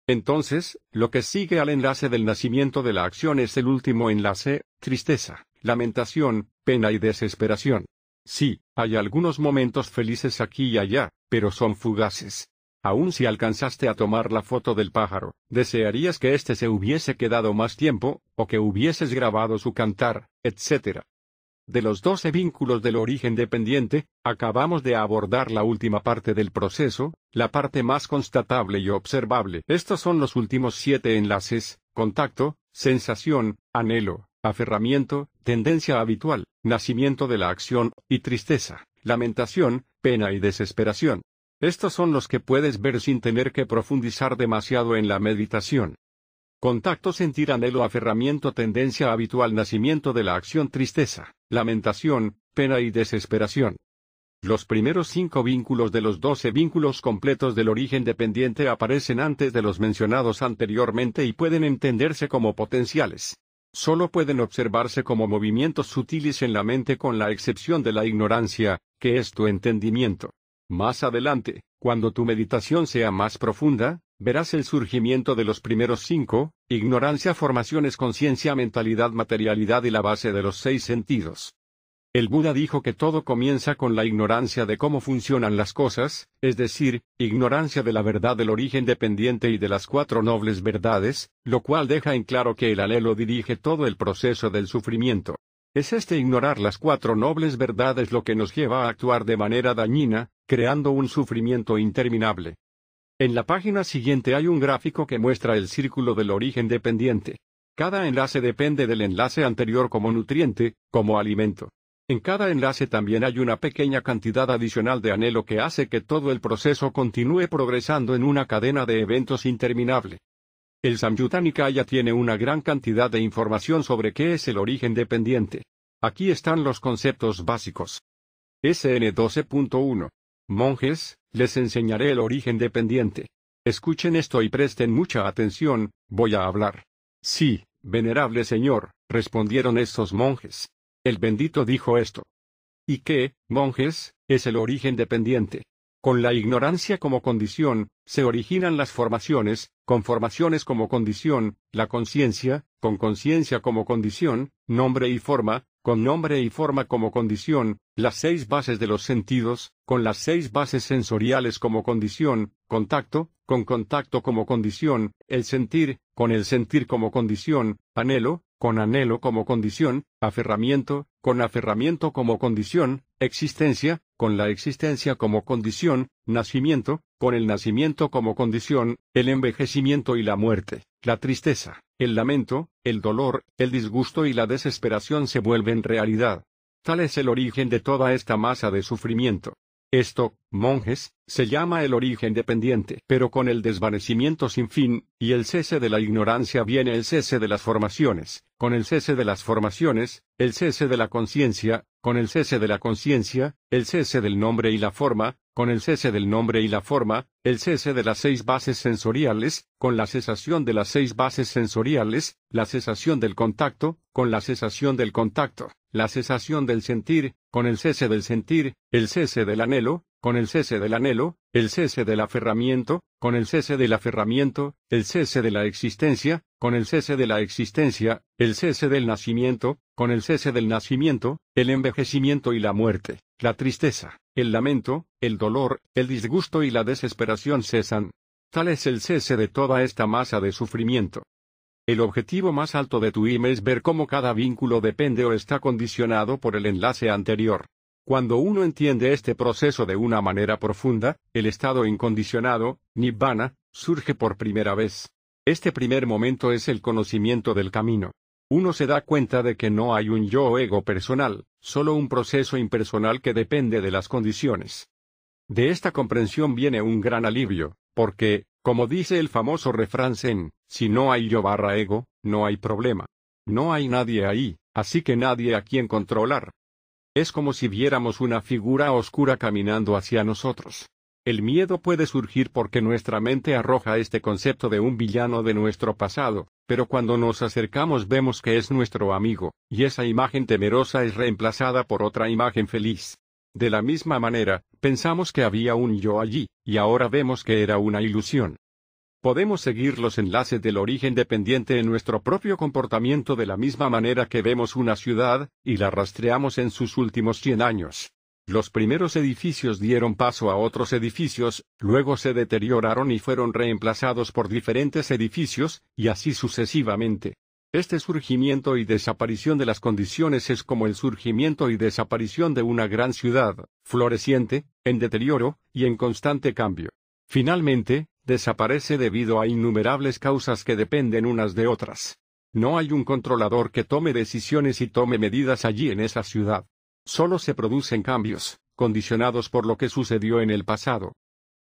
Entonces, lo que sigue al enlace del nacimiento de la acción es el último enlace, tristeza lamentación, pena y desesperación. Sí, hay algunos momentos felices aquí y allá, pero son fugaces. Aun si alcanzaste a tomar la foto del pájaro, desearías que éste se hubiese quedado más tiempo, o que hubieses grabado su cantar, etc. De los doce vínculos del origen dependiente, acabamos de abordar la última parte del proceso, la parte más constatable y observable. Estos son los últimos siete enlaces, contacto, sensación, anhelo, aferramiento, tendencia habitual, nacimiento de la acción, y tristeza, lamentación, pena y desesperación. Estos son los que puedes ver sin tener que profundizar demasiado en la meditación. Contacto sentir anhelo aferramiento tendencia habitual nacimiento de la acción tristeza, lamentación, pena y desesperación. Los primeros cinco vínculos de los doce vínculos completos del origen dependiente aparecen antes de los mencionados anteriormente y pueden entenderse como potenciales solo pueden observarse como movimientos sutiles en la mente con la excepción de la ignorancia, que es tu entendimiento. Más adelante, cuando tu meditación sea más profunda, verás el surgimiento de los primeros cinco, ignorancia, formaciones, conciencia, mentalidad, materialidad y la base de los seis sentidos. El Buda dijo que todo comienza con la ignorancia de cómo funcionan las cosas, es decir, ignorancia de la verdad del origen dependiente y de las cuatro nobles verdades, lo cual deja en claro que el anhelo dirige todo el proceso del sufrimiento. Es este ignorar las cuatro nobles verdades lo que nos lleva a actuar de manera dañina, creando un sufrimiento interminable. En la página siguiente hay un gráfico que muestra el círculo del origen dependiente. Cada enlace depende del enlace anterior como nutriente, como alimento. En cada enlace también hay una pequeña cantidad adicional de anhelo que hace que todo el proceso continúe progresando en una cadena de eventos interminable. El Samyutta Nikaya tiene una gran cantidad de información sobre qué es el origen dependiente. Aquí están los conceptos básicos. SN 12.1. Monjes, les enseñaré el origen dependiente. Escuchen esto y presten mucha atención, voy a hablar. Sí, venerable señor, respondieron estos monjes. El bendito dijo esto. ¿Y qué, monjes, es el origen dependiente? Con la ignorancia como condición, se originan las formaciones, con formaciones como condición, la conciencia, con conciencia como condición, nombre y forma, con nombre y forma como condición, las seis bases de los sentidos, con las seis bases sensoriales como condición, contacto, con contacto como condición, el sentir, con el sentir como condición, anhelo, con anhelo como condición, aferramiento, con aferramiento como condición, existencia, con la existencia como condición, nacimiento, con el nacimiento como condición, el envejecimiento y la muerte, la tristeza, el lamento, el dolor, el disgusto y la desesperación se vuelven realidad. Tal es el origen de toda esta masa de sufrimiento. Esto, monjes, se llama el origen dependiente. Pero con el desvanecimiento sin fin, y el cese de la ignorancia viene el cese de las formaciones, con el cese de las formaciones, el cese de la conciencia, con el cese de la conciencia, el cese del nombre y la forma, con el cese del nombre y la forma, el cese de las seis bases sensoriales, con la cesación de las seis bases sensoriales, la cesación del contacto, con la cesación del contacto, la cesación del sentir, con el cese del sentir, el cese del anhelo, con el cese del anhelo, el cese del aferramiento, con el cese del aferramiento, el cese de la existencia, con el cese de la existencia, el cese del nacimiento, con el cese del nacimiento, el envejecimiento y la muerte, la tristeza, el lamento, el dolor, el disgusto y la desesperación cesan. Tal es el cese de toda esta masa de sufrimiento. El objetivo más alto de tu IME es ver cómo cada vínculo depende o está condicionado por el enlace anterior. Cuando uno entiende este proceso de una manera profunda, el estado incondicionado, nibbana, surge por primera vez. Este primer momento es el conocimiento del camino. Uno se da cuenta de que no hay un yo ego personal, solo un proceso impersonal que depende de las condiciones. De esta comprensión viene un gran alivio, porque, como dice el famoso refrán Zen, si no hay yo barra ego, no hay problema. No hay nadie ahí, así que nadie a quien controlar. Es como si viéramos una figura oscura caminando hacia nosotros. El miedo puede surgir porque nuestra mente arroja este concepto de un villano de nuestro pasado, pero cuando nos acercamos vemos que es nuestro amigo, y esa imagen temerosa es reemplazada por otra imagen feliz. De la misma manera, pensamos que había un yo allí, y ahora vemos que era una ilusión. Podemos seguir los enlaces del origen dependiente en nuestro propio comportamiento de la misma manera que vemos una ciudad, y la rastreamos en sus últimos cien años. Los primeros edificios dieron paso a otros edificios, luego se deterioraron y fueron reemplazados por diferentes edificios, y así sucesivamente. Este surgimiento y desaparición de las condiciones es como el surgimiento y desaparición de una gran ciudad, floreciente, en deterioro, y en constante cambio. Finalmente, desaparece debido a innumerables causas que dependen unas de otras. No hay un controlador que tome decisiones y tome medidas allí en esa ciudad. Solo se producen cambios, condicionados por lo que sucedió en el pasado.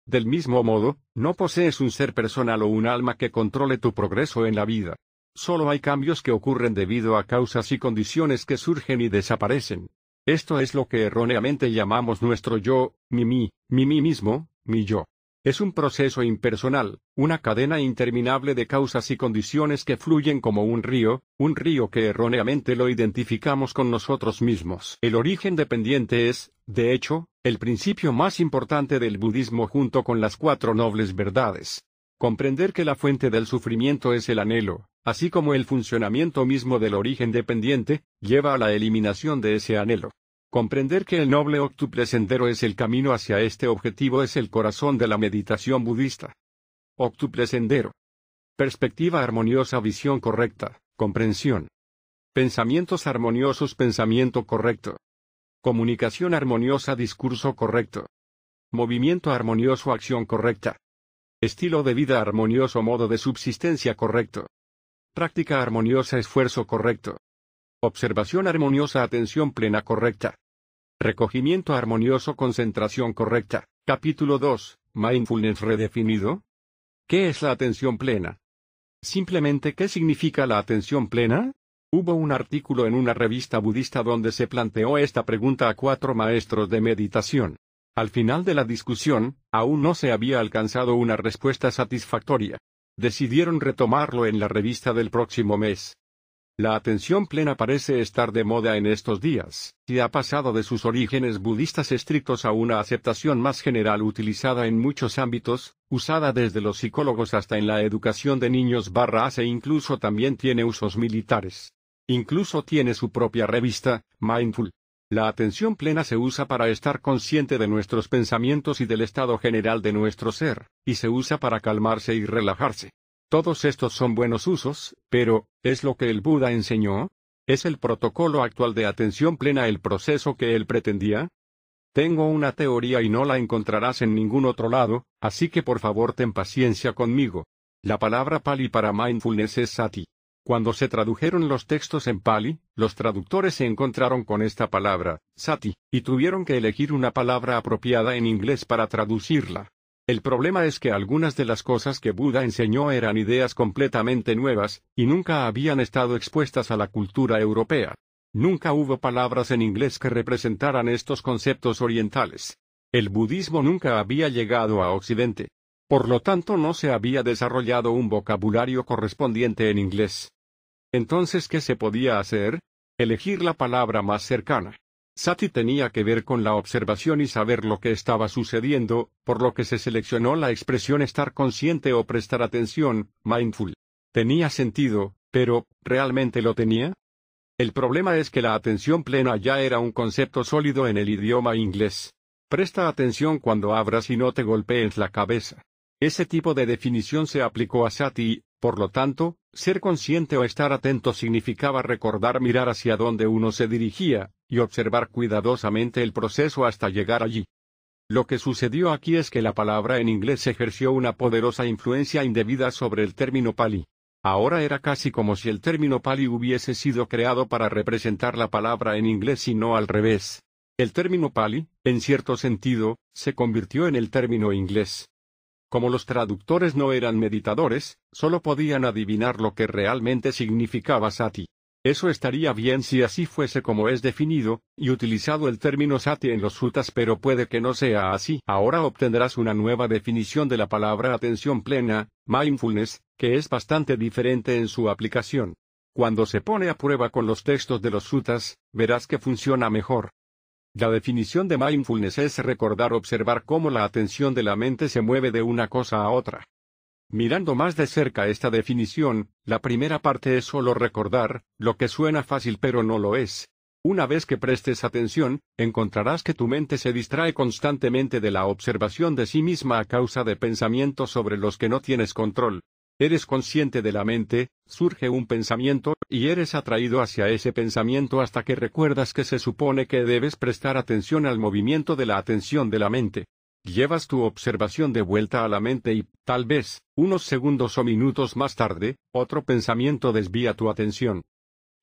Del mismo modo, no posees un ser personal o un alma que controle tu progreso en la vida. Solo hay cambios que ocurren debido a causas y condiciones que surgen y desaparecen. Esto es lo que erróneamente llamamos nuestro yo, mi mí, mi mí mismo, mi yo. Es un proceso impersonal, una cadena interminable de causas y condiciones que fluyen como un río, un río que erróneamente lo identificamos con nosotros mismos. El origen dependiente es, de hecho, el principio más importante del budismo junto con las cuatro nobles verdades. Comprender que la fuente del sufrimiento es el anhelo, así como el funcionamiento mismo del origen dependiente, lleva a la eliminación de ese anhelo. Comprender que el noble octuple sendero es el camino hacia este objetivo es el corazón de la meditación budista. Octuple sendero. Perspectiva armoniosa, visión correcta, comprensión. Pensamientos armoniosos, pensamiento correcto. Comunicación armoniosa, discurso correcto. Movimiento armonioso, acción correcta. Estilo de vida armonioso, modo de subsistencia correcto. Práctica armoniosa, esfuerzo correcto. Observación armoniosa, atención plena correcta. Recogimiento armonioso, concentración correcta. Capítulo 2. Mindfulness redefinido. ¿Qué es la atención plena? Simplemente, ¿qué significa la atención plena? Hubo un artículo en una revista budista donde se planteó esta pregunta a cuatro maestros de meditación. Al final de la discusión, aún no se había alcanzado una respuesta satisfactoria decidieron retomarlo en la revista del próximo mes. La atención plena parece estar de moda en estos días, y ha pasado de sus orígenes budistas estrictos a una aceptación más general utilizada en muchos ámbitos, usada desde los psicólogos hasta en la educación de niños barras e incluso también tiene usos militares. Incluso tiene su propia revista, Mindful. La atención plena se usa para estar consciente de nuestros pensamientos y del estado general de nuestro ser, y se usa para calmarse y relajarse. Todos estos son buenos usos, pero, ¿es lo que el Buda enseñó? ¿Es el protocolo actual de atención plena el proceso que él pretendía? Tengo una teoría y no la encontrarás en ningún otro lado, así que por favor ten paciencia conmigo. La palabra Pali para mindfulness es sati. Cuando se tradujeron los textos en Pali, los traductores se encontraron con esta palabra, sati, y tuvieron que elegir una palabra apropiada en inglés para traducirla. El problema es que algunas de las cosas que Buda enseñó eran ideas completamente nuevas, y nunca habían estado expuestas a la cultura europea. Nunca hubo palabras en inglés que representaran estos conceptos orientales. El budismo nunca había llegado a Occidente. Por lo tanto no se había desarrollado un vocabulario correspondiente en inglés. Entonces, ¿qué se podía hacer? Elegir la palabra más cercana. Sati tenía que ver con la observación y saber lo que estaba sucediendo, por lo que se seleccionó la expresión estar consciente o prestar atención, mindful. Tenía sentido, pero, ¿realmente lo tenía? El problema es que la atención plena ya era un concepto sólido en el idioma inglés. Presta atención cuando abras y no te golpees la cabeza. Ese tipo de definición se aplicó a Sati, por lo tanto, ser consciente o estar atento significaba recordar mirar hacia donde uno se dirigía, y observar cuidadosamente el proceso hasta llegar allí. Lo que sucedió aquí es que la palabra en inglés ejerció una poderosa influencia indebida sobre el término pali. Ahora era casi como si el término pali hubiese sido creado para representar la palabra en inglés y no al revés. El término pali, en cierto sentido, se convirtió en el término inglés. Como los traductores no eran meditadores, solo podían adivinar lo que realmente significaba sati. Eso estaría bien si así fuese como es definido, y utilizado el término sati en los suttas pero puede que no sea así. Ahora obtendrás una nueva definición de la palabra atención plena, mindfulness, que es bastante diferente en su aplicación. Cuando se pone a prueba con los textos de los suttas, verás que funciona mejor. La definición de mindfulness es recordar observar cómo la atención de la mente se mueve de una cosa a otra. Mirando más de cerca esta definición, la primera parte es solo recordar, lo que suena fácil pero no lo es. Una vez que prestes atención, encontrarás que tu mente se distrae constantemente de la observación de sí misma a causa de pensamientos sobre los que no tienes control. Eres consciente de la mente, surge un pensamiento, y eres atraído hacia ese pensamiento hasta que recuerdas que se supone que debes prestar atención al movimiento de la atención de la mente. Llevas tu observación de vuelta a la mente y, tal vez, unos segundos o minutos más tarde, otro pensamiento desvía tu atención.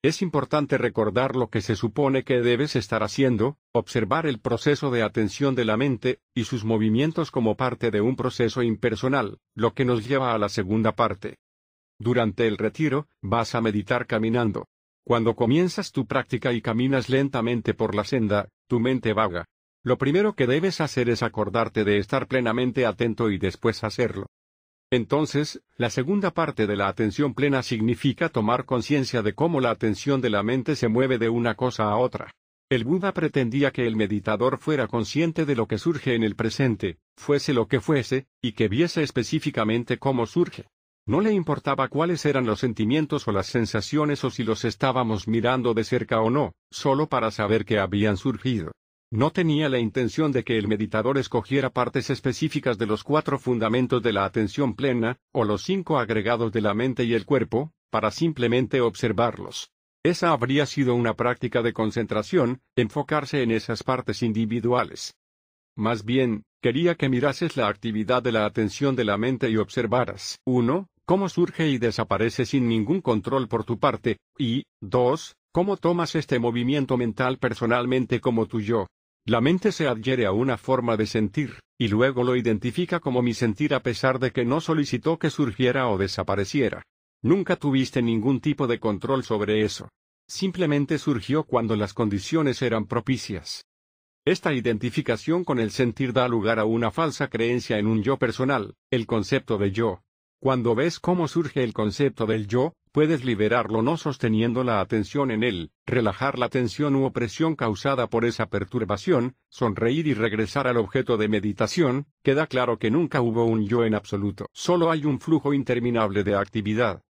Es importante recordar lo que se supone que debes estar haciendo, observar el proceso de atención de la mente, y sus movimientos como parte de un proceso impersonal, lo que nos lleva a la segunda parte. Durante el retiro, vas a meditar caminando. Cuando comienzas tu práctica y caminas lentamente por la senda, tu mente vaga. Lo primero que debes hacer es acordarte de estar plenamente atento y después hacerlo. Entonces, la segunda parte de la atención plena significa tomar conciencia de cómo la atención de la mente se mueve de una cosa a otra. El Buda pretendía que el meditador fuera consciente de lo que surge en el presente, fuese lo que fuese, y que viese específicamente cómo surge. No le importaba cuáles eran los sentimientos o las sensaciones o si los estábamos mirando de cerca o no, solo para saber que habían surgido. No tenía la intención de que el meditador escogiera partes específicas de los cuatro fundamentos de la atención plena, o los cinco agregados de la mente y el cuerpo, para simplemente observarlos. Esa habría sido una práctica de concentración, enfocarse en esas partes individuales. Más bien, quería que mirases la actividad de la atención de la mente y observaras 1. cómo surge y desaparece sin ningún control por tu parte, y 2. cómo tomas este movimiento mental personalmente como tuyo. La mente se adhiere a una forma de sentir, y luego lo identifica como mi sentir a pesar de que no solicitó que surgiera o desapareciera. Nunca tuviste ningún tipo de control sobre eso. Simplemente surgió cuando las condiciones eran propicias. Esta identificación con el sentir da lugar a una falsa creencia en un yo personal, el concepto de yo. Cuando ves cómo surge el concepto del yo, puedes liberarlo no sosteniendo la atención en él, relajar la tensión u opresión causada por esa perturbación, sonreír y regresar al objeto de meditación, queda claro que nunca hubo un yo en absoluto, solo hay un flujo interminable de actividad.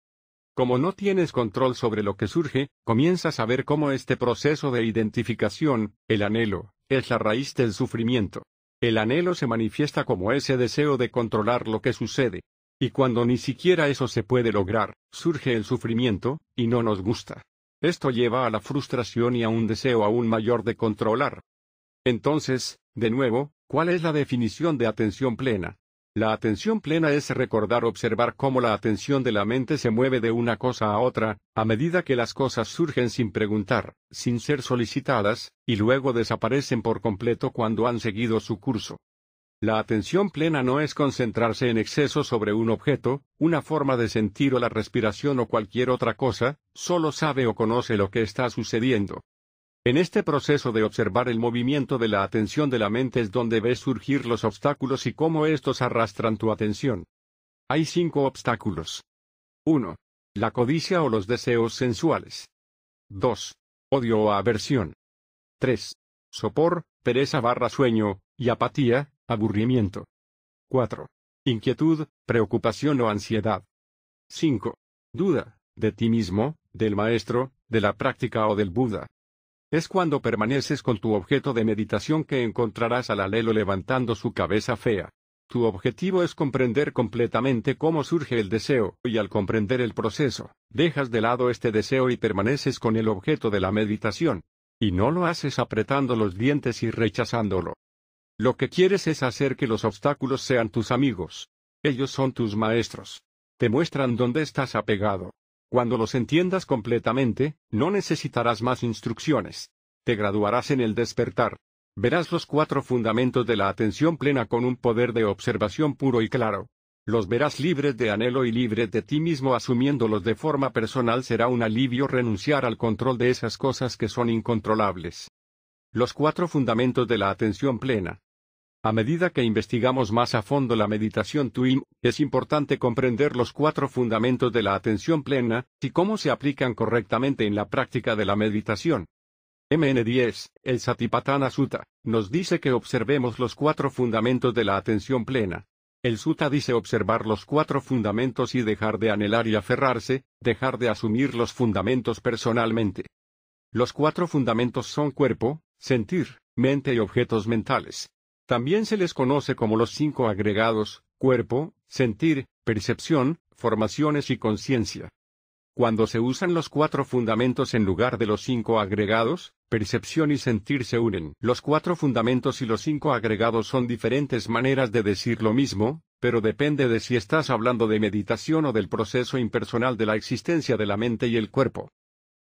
Como no tienes control sobre lo que surge, comienzas a ver cómo este proceso de identificación, el anhelo, es la raíz del sufrimiento. El anhelo se manifiesta como ese deseo de controlar lo que sucede. Y cuando ni siquiera eso se puede lograr, surge el sufrimiento, y no nos gusta. Esto lleva a la frustración y a un deseo aún mayor de controlar. Entonces, de nuevo, ¿cuál es la definición de atención plena? La atención plena es recordar observar cómo la atención de la mente se mueve de una cosa a otra, a medida que las cosas surgen sin preguntar, sin ser solicitadas, y luego desaparecen por completo cuando han seguido su curso. La atención plena no es concentrarse en exceso sobre un objeto, una forma de sentir o la respiración o cualquier otra cosa, solo sabe o conoce lo que está sucediendo. En este proceso de observar el movimiento de la atención de la mente es donde ves surgir los obstáculos y cómo estos arrastran tu atención. Hay cinco obstáculos. 1. La codicia o los deseos sensuales. 2. Odio o aversión. 3. Sopor, pereza barra sueño, y apatía, aburrimiento. 4. Inquietud, preocupación o ansiedad. 5. Duda, de ti mismo, del maestro, de la práctica o del Buda. Es cuando permaneces con tu objeto de meditación que encontrarás al alelo levantando su cabeza fea. Tu objetivo es comprender completamente cómo surge el deseo, y al comprender el proceso, dejas de lado este deseo y permaneces con el objeto de la meditación. Y no lo haces apretando los dientes y rechazándolo. Lo que quieres es hacer que los obstáculos sean tus amigos. Ellos son tus maestros. Te muestran dónde estás apegado. Cuando los entiendas completamente, no necesitarás más instrucciones. Te graduarás en el despertar. Verás los cuatro fundamentos de la atención plena con un poder de observación puro y claro. Los verás libres de anhelo y libres de ti mismo asumiéndolos de forma personal será un alivio renunciar al control de esas cosas que son incontrolables. Los cuatro fundamentos de la atención plena. A medida que investigamos más a fondo la meditación TWIM, es importante comprender los cuatro fundamentos de la atención plena, y cómo se aplican correctamente en la práctica de la meditación. MN10, el Satipatthana Sutta, nos dice que observemos los cuatro fundamentos de la atención plena. El Sutta dice observar los cuatro fundamentos y dejar de anhelar y aferrarse, dejar de asumir los fundamentos personalmente. Los cuatro fundamentos son cuerpo, sentir, mente y objetos mentales. También se les conoce como los cinco agregados, cuerpo, sentir, percepción, formaciones y conciencia. Cuando se usan los cuatro fundamentos en lugar de los cinco agregados, percepción y sentir se unen. Los cuatro fundamentos y los cinco agregados son diferentes maneras de decir lo mismo, pero depende de si estás hablando de meditación o del proceso impersonal de la existencia de la mente y el cuerpo.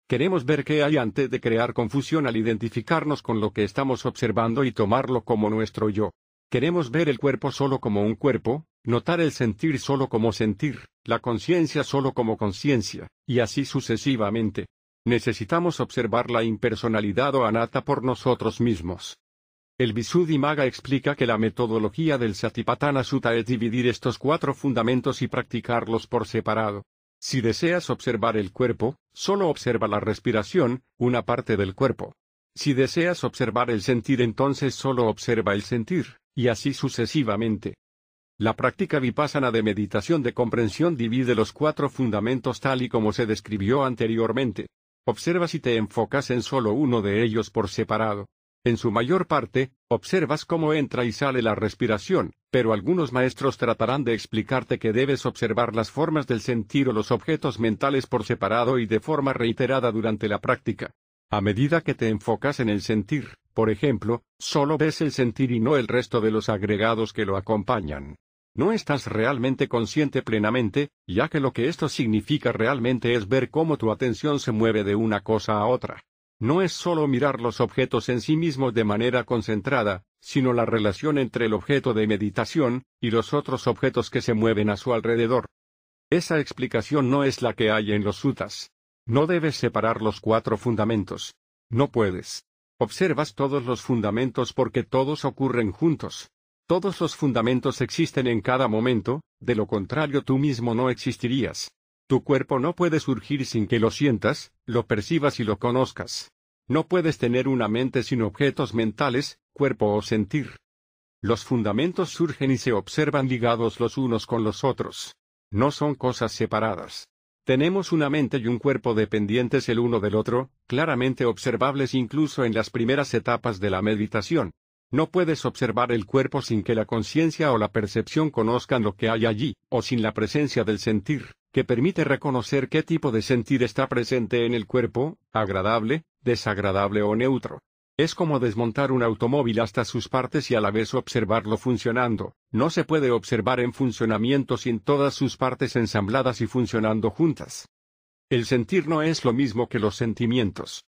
Queremos ver qué hay antes de crear confusión al identificarnos con lo que estamos observando y tomarlo como nuestro yo. Queremos ver el cuerpo solo como un cuerpo, notar el sentir solo como sentir, la conciencia solo como conciencia, y así sucesivamente. Necesitamos observar la impersonalidad o anatta por nosotros mismos. El Visuddhimagga explica que la metodología del Satipatthana Sutta es dividir estos cuatro fundamentos y practicarlos por separado. Si deseas observar el cuerpo, solo observa la respiración, una parte del cuerpo. Si deseas observar el sentir entonces solo observa el sentir, y así sucesivamente. La práctica vipassana de meditación de comprensión divide los cuatro fundamentos tal y como se describió anteriormente. Observa si te enfocas en solo uno de ellos por separado. En su mayor parte, observas cómo entra y sale la respiración, pero algunos maestros tratarán de explicarte que debes observar las formas del sentir o los objetos mentales por separado y de forma reiterada durante la práctica. A medida que te enfocas en el sentir, por ejemplo, solo ves el sentir y no el resto de los agregados que lo acompañan. No estás realmente consciente plenamente, ya que lo que esto significa realmente es ver cómo tu atención se mueve de una cosa a otra. No es solo mirar los objetos en sí mismos de manera concentrada, sino la relación entre el objeto de meditación, y los otros objetos que se mueven a su alrededor. Esa explicación no es la que hay en los sutas. No debes separar los cuatro fundamentos. No puedes. Observas todos los fundamentos porque todos ocurren juntos. Todos los fundamentos existen en cada momento, de lo contrario tú mismo no existirías. Tu cuerpo no puede surgir sin que lo sientas, lo percibas y lo conozcas. No puedes tener una mente sin objetos mentales, cuerpo o sentir. Los fundamentos surgen y se observan ligados los unos con los otros. No son cosas separadas. Tenemos una mente y un cuerpo dependientes el uno del otro, claramente observables incluso en las primeras etapas de la meditación. No puedes observar el cuerpo sin que la conciencia o la percepción conozcan lo que hay allí, o sin la presencia del sentir, que permite reconocer qué tipo de sentir está presente en el cuerpo, agradable, desagradable o neutro. Es como desmontar un automóvil hasta sus partes y a la vez observarlo funcionando. No se puede observar en funcionamiento sin todas sus partes ensambladas y funcionando juntas. El sentir no es lo mismo que los sentimientos.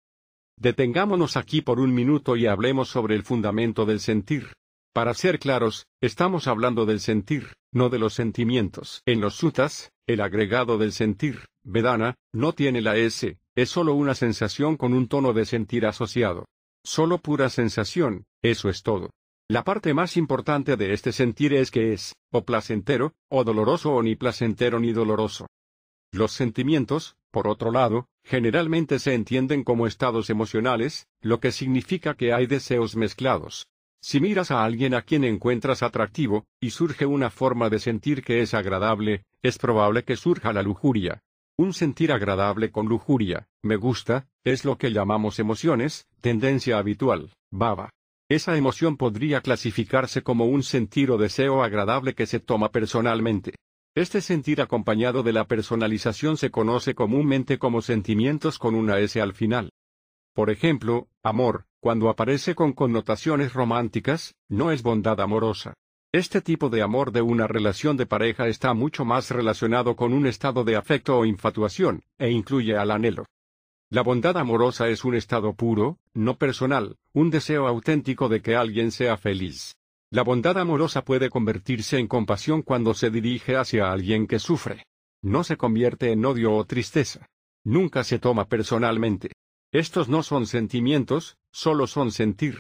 Detengámonos aquí por un minuto y hablemos sobre el fundamento del sentir. Para ser claros, estamos hablando del sentir, no de los sentimientos. En los sutas, el agregado del sentir, Vedana, no tiene la S, es solo una sensación con un tono de sentir asociado. Solo pura sensación, eso es todo. La parte más importante de este sentir es que es, o placentero, o doloroso o ni placentero ni doloroso. Los sentimientos, por otro lado, generalmente se entienden como estados emocionales, lo que significa que hay deseos mezclados. Si miras a alguien a quien encuentras atractivo, y surge una forma de sentir que es agradable, es probable que surja la lujuria. Un sentir agradable con lujuria, me gusta, es lo que llamamos emociones, tendencia habitual, baba. Esa emoción podría clasificarse como un sentir o deseo agradable que se toma personalmente. Este sentir acompañado de la personalización se conoce comúnmente como sentimientos con una S al final. Por ejemplo, amor, cuando aparece con connotaciones románticas, no es bondad amorosa. Este tipo de amor de una relación de pareja está mucho más relacionado con un estado de afecto o infatuación, e incluye al anhelo. La bondad amorosa es un estado puro, no personal, un deseo auténtico de que alguien sea feliz. La bondad amorosa puede convertirse en compasión cuando se dirige hacia alguien que sufre. No se convierte en odio o tristeza. Nunca se toma personalmente. Estos no son sentimientos, solo son sentir.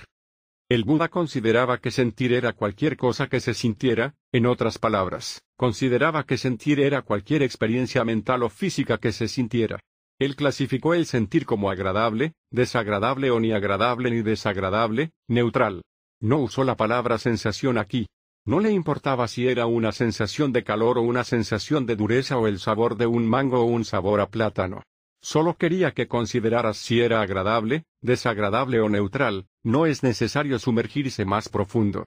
El Buda consideraba que sentir era cualquier cosa que se sintiera, en otras palabras, consideraba que sentir era cualquier experiencia mental o física que se sintiera. Él clasificó el sentir como agradable, desagradable o ni agradable ni desagradable, neutral. No usó la palabra sensación aquí. No le importaba si era una sensación de calor o una sensación de dureza o el sabor de un mango o un sabor a plátano. Solo quería que consideraras si era agradable, desagradable o neutral, no es necesario sumergirse más profundo.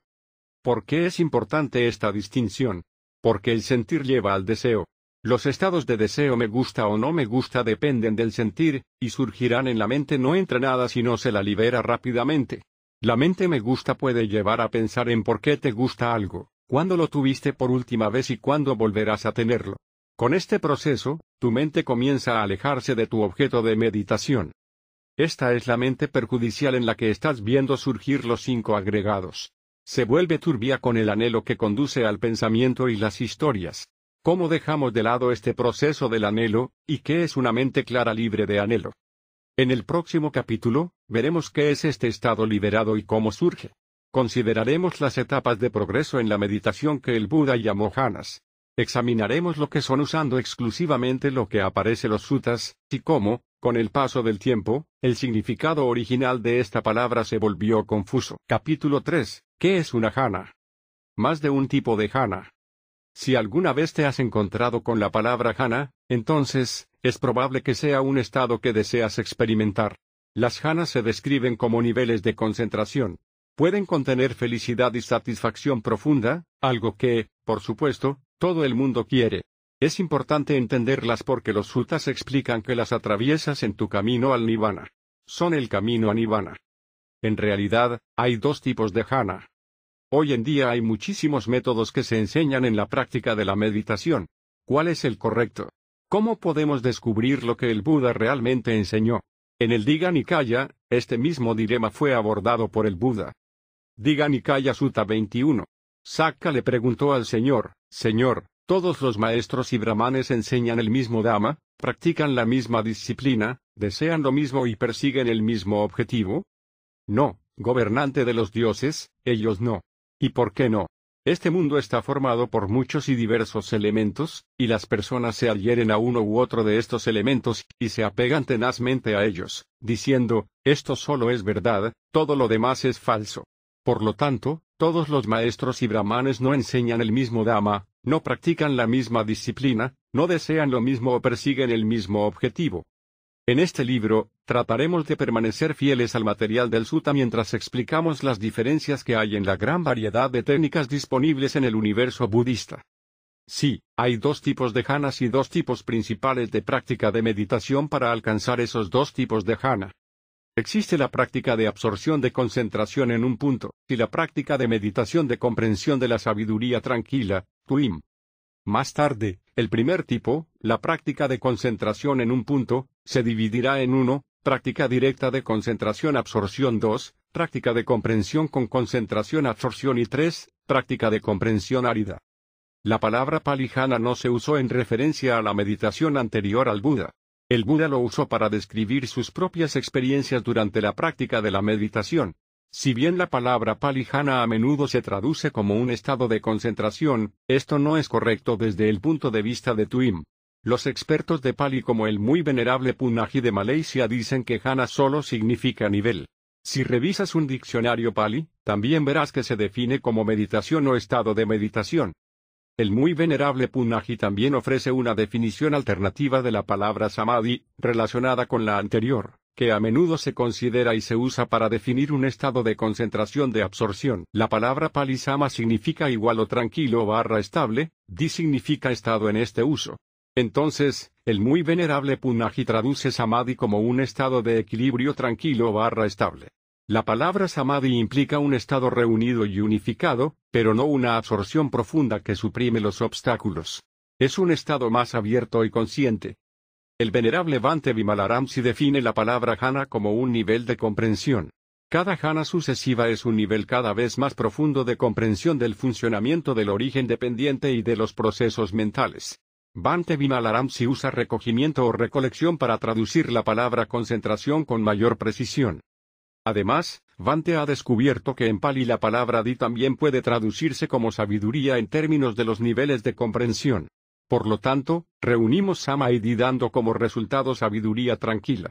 ¿Por qué es importante esta distinción? Porque el sentir lleva al deseo. Los estados de deseo me gusta o no me gusta dependen del sentir, y surgirán en la mente no entrenada si no se la libera rápidamente. La mente me gusta puede llevar a pensar en por qué te gusta algo, cuándo lo tuviste por última vez y cuándo volverás a tenerlo. Con este proceso, tu mente comienza a alejarse de tu objeto de meditación. Esta es la mente perjudicial en la que estás viendo surgir los cinco agregados. Se vuelve turbia con el anhelo que conduce al pensamiento y las historias. ¿Cómo dejamos de lado este proceso del anhelo, y qué es una mente clara libre de anhelo? En el próximo capítulo, veremos qué es este estado liberado y cómo surge. Consideraremos las etapas de progreso en la meditación que el Buda llamó jhanas. Examinaremos lo que son usando exclusivamente lo que aparece los sutas, y cómo, con el paso del tiempo, el significado original de esta palabra se volvió confuso. Capítulo 3. ¿Qué es una jhana? Más de un tipo de jhana. Si alguna vez te has encontrado con la palabra jhana, entonces, es probable que sea un estado que deseas experimentar. Las jhanas se describen como niveles de concentración. Pueden contener felicidad y satisfacción profunda, algo que, por supuesto, todo el mundo quiere. Es importante entenderlas porque los suttas explican que las atraviesas en tu camino al nirvana. Son el camino a nirvana. En realidad, hay dos tipos de jhana. Hoy en día hay muchísimos métodos que se enseñan en la práctica de la meditación. ¿Cuál es el correcto? ¿Cómo podemos descubrir lo que el Buda realmente enseñó? En el Diga Nikaya, este mismo dilema fue abordado por el Buda. Diga Nikaya Sutta 21. Sakka le preguntó al Señor, Señor, ¿todos los maestros y brahmanes enseñan el mismo Dhamma, practican la misma disciplina, desean lo mismo y persiguen el mismo objetivo? No, gobernante de los dioses, ellos no. ¿Y por qué no? Este mundo está formado por muchos y diversos elementos, y las personas se adhieren a uno u otro de estos elementos, y se apegan tenazmente a ellos, diciendo, esto solo es verdad, todo lo demás es falso. Por lo tanto, todos los maestros y brahmanes no enseñan el mismo Dhamma, no practican la misma disciplina, no desean lo mismo o persiguen el mismo objetivo. En este libro, trataremos de permanecer fieles al material del sutta mientras explicamos las diferencias que hay en la gran variedad de técnicas disponibles en el universo budista. Sí, hay dos tipos de jhanas y dos tipos principales de práctica de meditación para alcanzar esos dos tipos de jhana. Existe la práctica de absorción de concentración en un punto, y la práctica de meditación de comprensión de la sabiduría tranquila, tuim. Más tarde, el primer tipo, la práctica de concentración en un punto, se dividirá en uno, práctica directa de concentración-absorción 2, práctica de comprensión con concentración-absorción y 3, práctica de comprensión árida. La palabra palijana no se usó en referencia a la meditación anterior al Buda. El Buda lo usó para describir sus propias experiencias durante la práctica de la meditación. Si bien la palabra palijana a menudo se traduce como un estado de concentración, esto no es correcto desde el punto de vista de Tuim. Los expertos de Pali como el muy venerable Punaji de Malasia dicen que jhana solo significa nivel. Si revisas un diccionario Pali, también verás que se define como meditación o estado de meditación. El muy venerable Punaji también ofrece una definición alternativa de la palabra samadhi, relacionada con la anterior que a menudo se considera y se usa para definir un estado de concentración de absorción. La palabra palisama significa igual o tranquilo barra estable, di significa estado en este uso. Entonces, el muy venerable Punaji traduce samadhi como un estado de equilibrio tranquilo barra estable. La palabra samadhi implica un estado reunido y unificado, pero no una absorción profunda que suprime los obstáculos. Es un estado más abierto y consciente, el venerable Bante Vimalaramsi define la palabra jhana como un nivel de comprensión. Cada jhana sucesiva es un nivel cada vez más profundo de comprensión del funcionamiento del origen dependiente y de los procesos mentales. Bante Vimalaramsi usa recogimiento o recolección para traducir la palabra concentración con mayor precisión. Además, Bante ha descubierto que en Pali la palabra di también puede traducirse como sabiduría en términos de los niveles de comprensión. Por lo tanto, reunimos Samadhi dando como resultado sabiduría tranquila.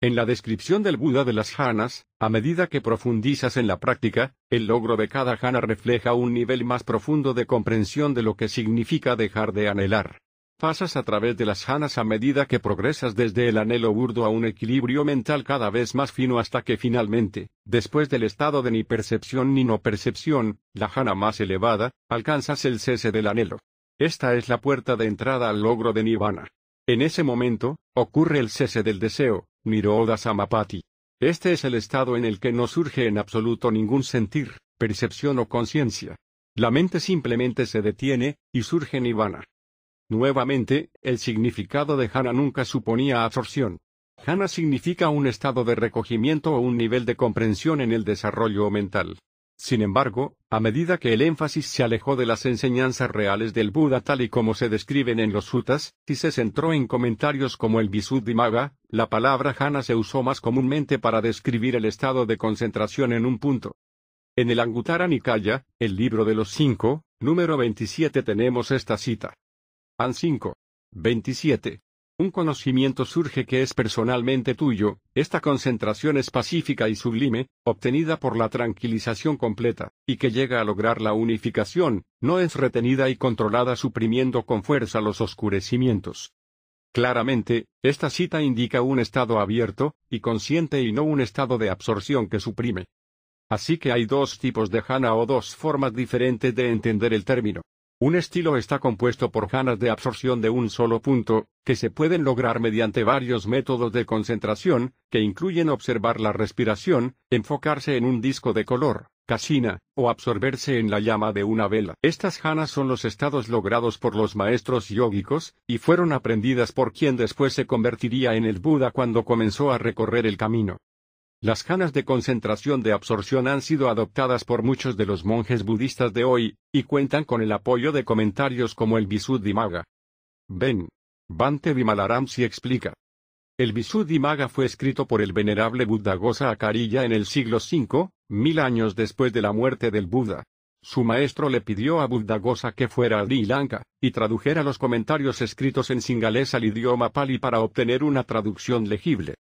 En la descripción del Buda de las jhanas, a medida que profundizas en la práctica, el logro de cada jhana refleja un nivel más profundo de comprensión de lo que significa dejar de anhelar. Pasas a través de las jhanas a medida que progresas desde el anhelo burdo a un equilibrio mental cada vez más fino hasta que finalmente, después del estado de ni percepción ni no percepción, la jhana más elevada, alcanzas el cese del anhelo. Esta es la puerta de entrada al logro de Nirvana. En ese momento, ocurre el cese del deseo, Nirodha Samapati. Este es el estado en el que no surge en absoluto ningún sentir, percepción o conciencia. La mente simplemente se detiene, y surge Nirvana. Nuevamente, el significado de Jhana nunca suponía absorción. Jhana significa un estado de recogimiento o un nivel de comprensión en el desarrollo mental. Sin embargo, a medida que el énfasis se alejó de las enseñanzas reales del Buda tal y como se describen en los suttas, y se centró en comentarios como el Visuddhimagga, la palabra jhana se usó más comúnmente para describir el estado de concentración en un punto. En el Anguttara Nikaya, el libro de los cinco, número 27 tenemos esta cita. An 5. 27. Un conocimiento surge que es personalmente tuyo, esta concentración es pacífica y sublime, obtenida por la tranquilización completa, y que llega a lograr la unificación, no es retenida y controlada suprimiendo con fuerza los oscurecimientos. Claramente, esta cita indica un estado abierto, y consciente y no un estado de absorción que suprime. Así que hay dos tipos de jhana o dos formas diferentes de entender el término. Un estilo está compuesto por janas de absorción de un solo punto, que se pueden lograr mediante varios métodos de concentración, que incluyen observar la respiración, enfocarse en un disco de color, casina, o absorberse en la llama de una vela. Estas janas son los estados logrados por los maestros yógicos, y fueron aprendidas por quien después se convertiría en el Buda cuando comenzó a recorrer el camino. Las janas de concentración de absorción han sido adoptadas por muchos de los monjes budistas de hoy, y cuentan con el apoyo de comentarios como el Visuddhimagga. Ben. Bante Vimalaramsi explica. El Visuddhimagga fue escrito por el venerable Buddhaghosa Acariya en el siglo V, mil años después de la muerte del Buda. Su maestro le pidió a Buddhaghosa que fuera a Sri Lanka, y tradujera los comentarios escritos en singalés al idioma pali para obtener una traducción legible.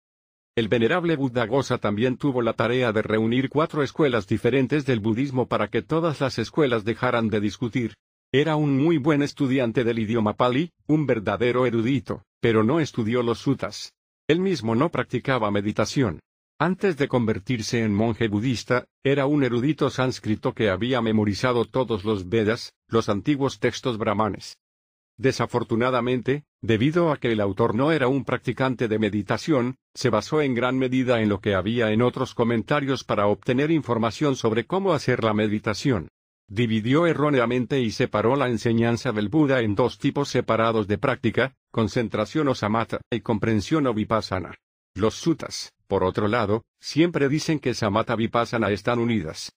El venerable Buddhaghosa también tuvo la tarea de reunir cuatro escuelas diferentes del budismo para que todas las escuelas dejaran de discutir. Era un muy buen estudiante del idioma pali, un verdadero erudito, pero no estudió los suttas. Él mismo no practicaba meditación. Antes de convertirse en monje budista, era un erudito sánscrito que había memorizado todos los Vedas, los antiguos textos brahmanes. Desafortunadamente, debido a que el autor no era un practicante de meditación, se basó en gran medida en lo que había en otros comentarios para obtener información sobre cómo hacer la meditación. Dividió erróneamente y separó la enseñanza del Buda en dos tipos separados de práctica, concentración o samatha y comprensión o vipassana. Los sutas, por otro lado, siempre dicen que samatha vipassana están unidas.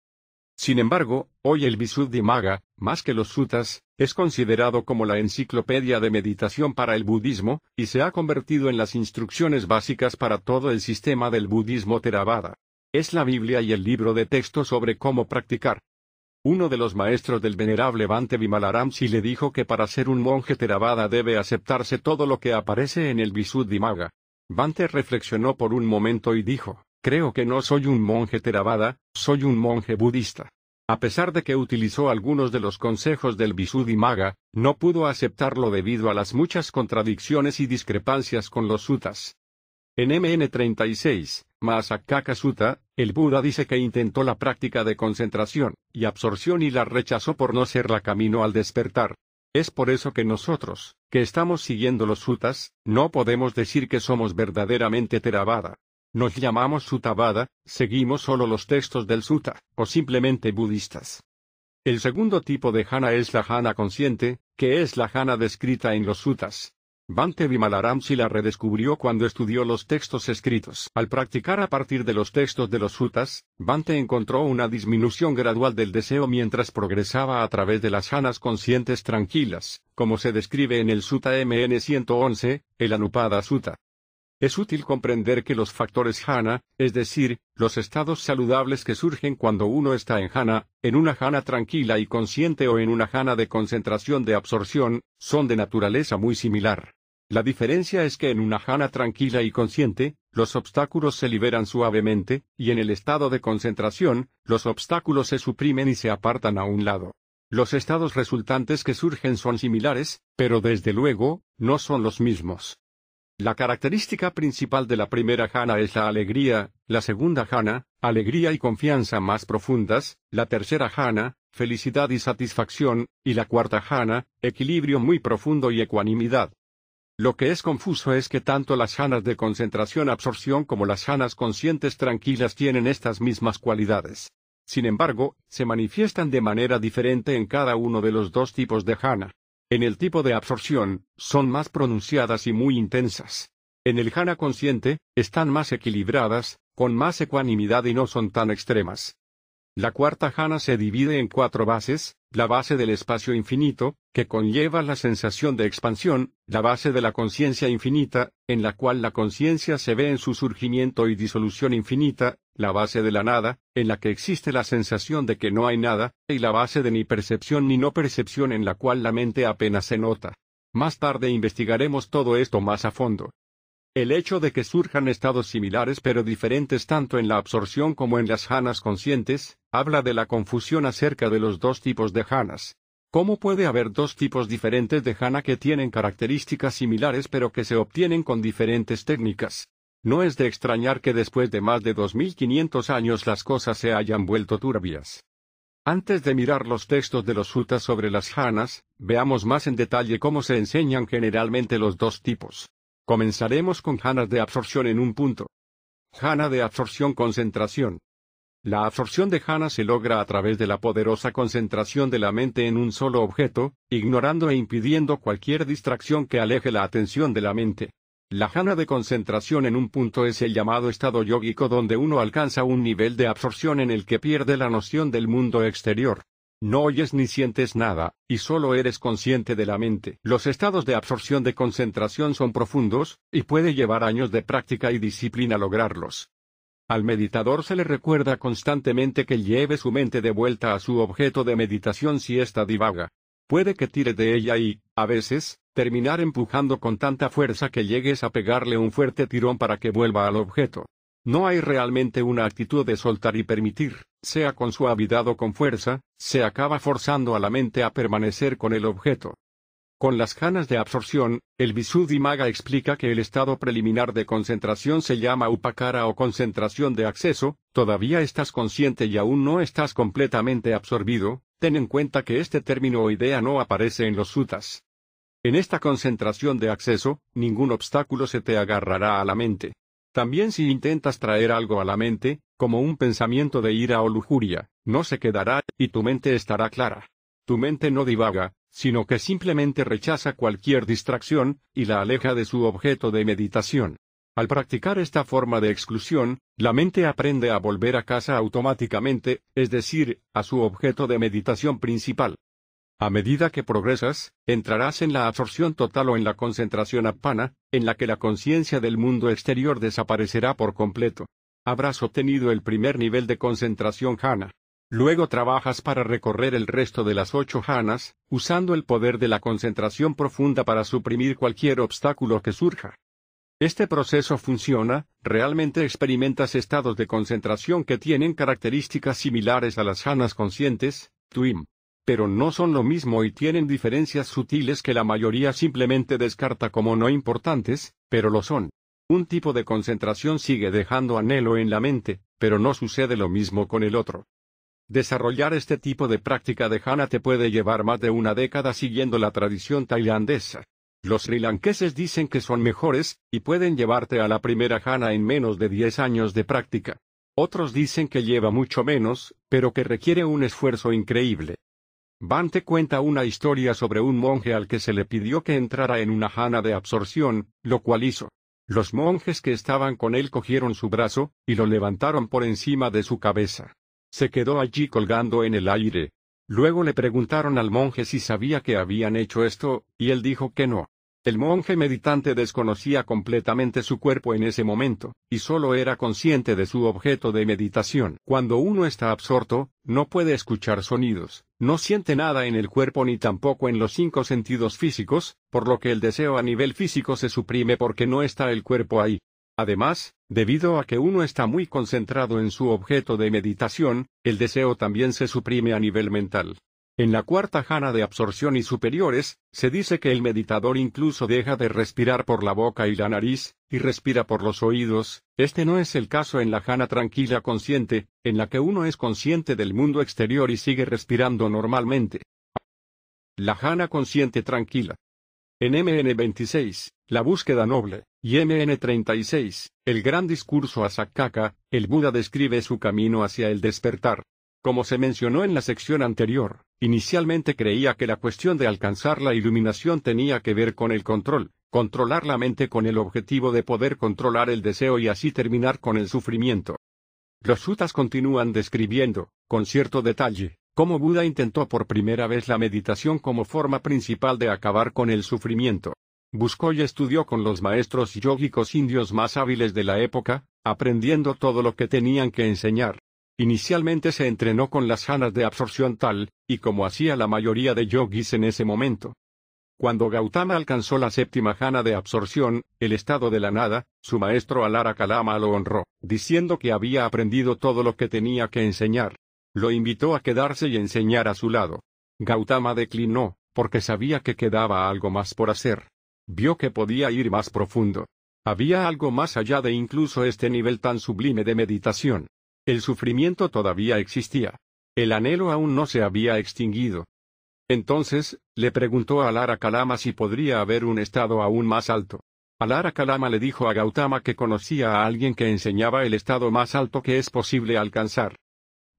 Sin embargo, hoy el Visuddhimagga, más que los sutas, es considerado como la enciclopedia de meditación para el budismo, y se ha convertido en las instrucciones básicas para todo el sistema del budismo Theravada. Es la Biblia y el libro de texto sobre cómo practicar. Uno de los maestros del venerable Bhante Vimalaramsi le dijo que para ser un monje Theravada debe aceptarse todo lo que aparece en el Visuddhimagga. Bhante reflexionó por un momento y dijo, Creo que no soy un monje Theravada, soy un monje budista. A pesar de que utilizó algunos de los consejos del Visuddhimagga, no pudo aceptarlo debido a las muchas contradicciones y discrepancias con los sutas. En MN 36, Masakaka Sutta, el Buda dice que intentó la práctica de concentración y absorción y la rechazó por no ser la camino al despertar. Es por eso que nosotros, que estamos siguiendo los sutas, no podemos decir que somos verdaderamente Theravada. Nos llamamos Sutavada, seguimos solo los textos del Sutta, o simplemente budistas. El segundo tipo de jhana es la jhana consciente, que es la jhana descrita en los Suttas. Bhante Vimalaramsi la redescubrió cuando estudió los textos escritos. Al practicar a partir de los textos de los Suttas, Bhante encontró una disminución gradual del deseo mientras progresaba a través de las jhanas conscientes tranquilas, como se describe en el Sutta MN 111, el Anupada Sutta. Es útil comprender que los factores jhana, es decir, los estados saludables que surgen cuando uno está en jhana, en una jhana tranquila y consciente o en una jhana de concentración de absorción, son de naturaleza muy similar. La diferencia es que en una jhana tranquila y consciente, los obstáculos se liberan suavemente, y en el estado de concentración, los obstáculos se suprimen y se apartan a un lado. Los estados resultantes que surgen son similares, pero desde luego, no son los mismos. La característica principal de la primera jhana es la alegría, la segunda jhana, alegría y confianza más profundas, la tercera jhana, felicidad y satisfacción, y la cuarta jhana, equilibrio muy profundo y ecuanimidad. Lo que es confuso es que tanto las jhanas de concentración-absorción como las jhanas conscientes tranquilas tienen estas mismas cualidades. Sin embargo, se manifiestan de manera diferente en cada uno de los dos tipos de jhana. En el tipo de absorción, son más pronunciadas y muy intensas. En el jhana consciente, están más equilibradas, con más ecuanimidad y no son tan extremas. La cuarta jhana se divide en cuatro bases, la base del espacio infinito, que conlleva la sensación de expansión, la base de la conciencia infinita, en la cual la conciencia se ve en su surgimiento y disolución infinita, la base de la nada, en la que existe la sensación de que no hay nada, y la base de ni percepción ni no percepción en la cual la mente apenas se nota. Más tarde investigaremos todo esto más a fondo. El hecho de que surjan estados similares pero diferentes tanto en la absorción como en las jhanas conscientes, habla de la confusión acerca de los dos tipos de jhanas. ¿Cómo puede haber dos tipos diferentes de jhana que tienen características similares pero que se obtienen con diferentes técnicas? No es de extrañar que después de más de 2500 años las cosas se hayan vuelto turbias. Antes de mirar los textos de los suttas sobre las jhanas, veamos más en detalle cómo se enseñan generalmente los dos tipos. Comenzaremos con jhanas de absorción en un punto. Jhana de absorción-concentración. La absorción de jhana se logra a través de la poderosa concentración de la mente en un solo objeto, ignorando e impidiendo cualquier distracción que aleje la atención de la mente. La jhana de concentración en un punto es el llamado estado yógico donde uno alcanza un nivel de absorción en el que pierde la noción del mundo exterior. No oyes ni sientes nada, y solo eres consciente de la mente. Los estados de absorción de concentración son profundos, y puede llevar años de práctica y disciplina lograrlos. Al meditador se le recuerda constantemente que lleve su mente de vuelta a su objeto de meditación si ésta divaga. Puede que tire de ella y, a veces, terminar empujando con tanta fuerza que llegues a pegarle un fuerte tirón para que vuelva al objeto. No hay realmente una actitud de soltar y permitir, sea con suavidad o con fuerza, se acaba forzando a la mente a permanecer con el objeto. Con las janas de absorción, el Visuddhimagga explica que el estado preliminar de concentración se llama upakara o concentración de acceso, todavía estás consciente y aún no estás completamente absorbido, ten en cuenta que este término o idea no aparece en los sutas. En esta concentración de acceso, ningún obstáculo se te agarrará a la mente. También si intentas traer algo a la mente, como un pensamiento de ira o lujuria, no se quedará, y tu mente estará clara. Tu mente no divaga, sino que simplemente rechaza cualquier distracción, y la aleja de su objeto de meditación. Al practicar esta forma de exclusión, la mente aprende a volver a casa automáticamente, es decir, a su objeto de meditación principal. A medida que progresas, entrarás en la absorción total o en la concentración apana, en la que la conciencia del mundo exterior desaparecerá por completo. Habrás obtenido el primer nivel de concentración jhana. Luego trabajas para recorrer el resto de las ocho janas, usando el poder de la concentración profunda para suprimir cualquier obstáculo que surja. Este proceso funciona, realmente experimentas estados de concentración que tienen características similares a las janas conscientes, tuim. Pero no son lo mismo y tienen diferencias sutiles que la mayoría simplemente descarta como no importantes, pero lo son. Un tipo de concentración sigue dejando anhelo en la mente, pero no sucede lo mismo con el otro. Desarrollar este tipo de práctica de jhana te puede llevar más de una década siguiendo la tradición tailandesa. Los srilankeses dicen que son mejores, y pueden llevarte a la primera jhana en menos de 10 años de práctica. Otros dicen que lleva mucho menos, pero que requiere un esfuerzo increíble. Bante cuenta una historia sobre un monje al que se le pidió que entrara en una jhana de absorción, lo cual hizo. Los monjes que estaban con él cogieron su brazo, y lo levantaron por encima de su cabeza. Se quedó allí colgando en el aire. Luego le preguntaron al monje si sabía que habían hecho esto, y él dijo que no. El monje meditante desconocía completamente su cuerpo en ese momento, y solo era consciente de su objeto de meditación. Cuando uno está absorto, no puede escuchar sonidos, no siente nada en el cuerpo ni tampoco en los cinco sentidos físicos, por lo que el deseo a nivel físico se suprime porque no está el cuerpo ahí. Además, debido a que uno está muy concentrado en su objeto de meditación, el deseo también se suprime a nivel mental. En la cuarta jana de absorción y superiores, se dice que el meditador incluso deja de respirar por la boca y la nariz, y respira por los oídos, este no es el caso en la jana tranquila consciente, en la que uno es consciente del mundo exterior y sigue respirando normalmente. La jana consciente tranquila. En MN 26, la búsqueda noble, y MN36, el gran discurso a Sakaka, el Buda describe su camino hacia el despertar. Como se mencionó en la sección anterior, inicialmente creía que la cuestión de alcanzar la iluminación tenía que ver con el control, controlar la mente con el objetivo de poder controlar el deseo y así terminar con el sufrimiento. Los sutas continúan describiendo, con cierto detalle, cómo Buda intentó por primera vez la meditación como forma principal de acabar con el sufrimiento. Buscó y estudió con los maestros yógicos indios más hábiles de la época, aprendiendo todo lo que tenían que enseñar. Inicialmente se entrenó con las janas de absorción tal, y como hacía la mayoría de yogis en ese momento. Cuando Gautama alcanzó la séptima jana de absorción, el estado de la nada, su maestro Alara Kalama lo honró, diciendo que había aprendido todo lo que tenía que enseñar. Lo invitó a quedarse y enseñar a su lado. Gautama declinó, porque sabía que quedaba algo más por hacer vio que podía ir más profundo. Había algo más allá de incluso este nivel tan sublime de meditación. El sufrimiento todavía existía. El anhelo aún no se había extinguido. Entonces, le preguntó a Lara Kalama si podría haber un estado aún más alto. Alara Kalama le dijo a Gautama que conocía a alguien que enseñaba el estado más alto que es posible alcanzar.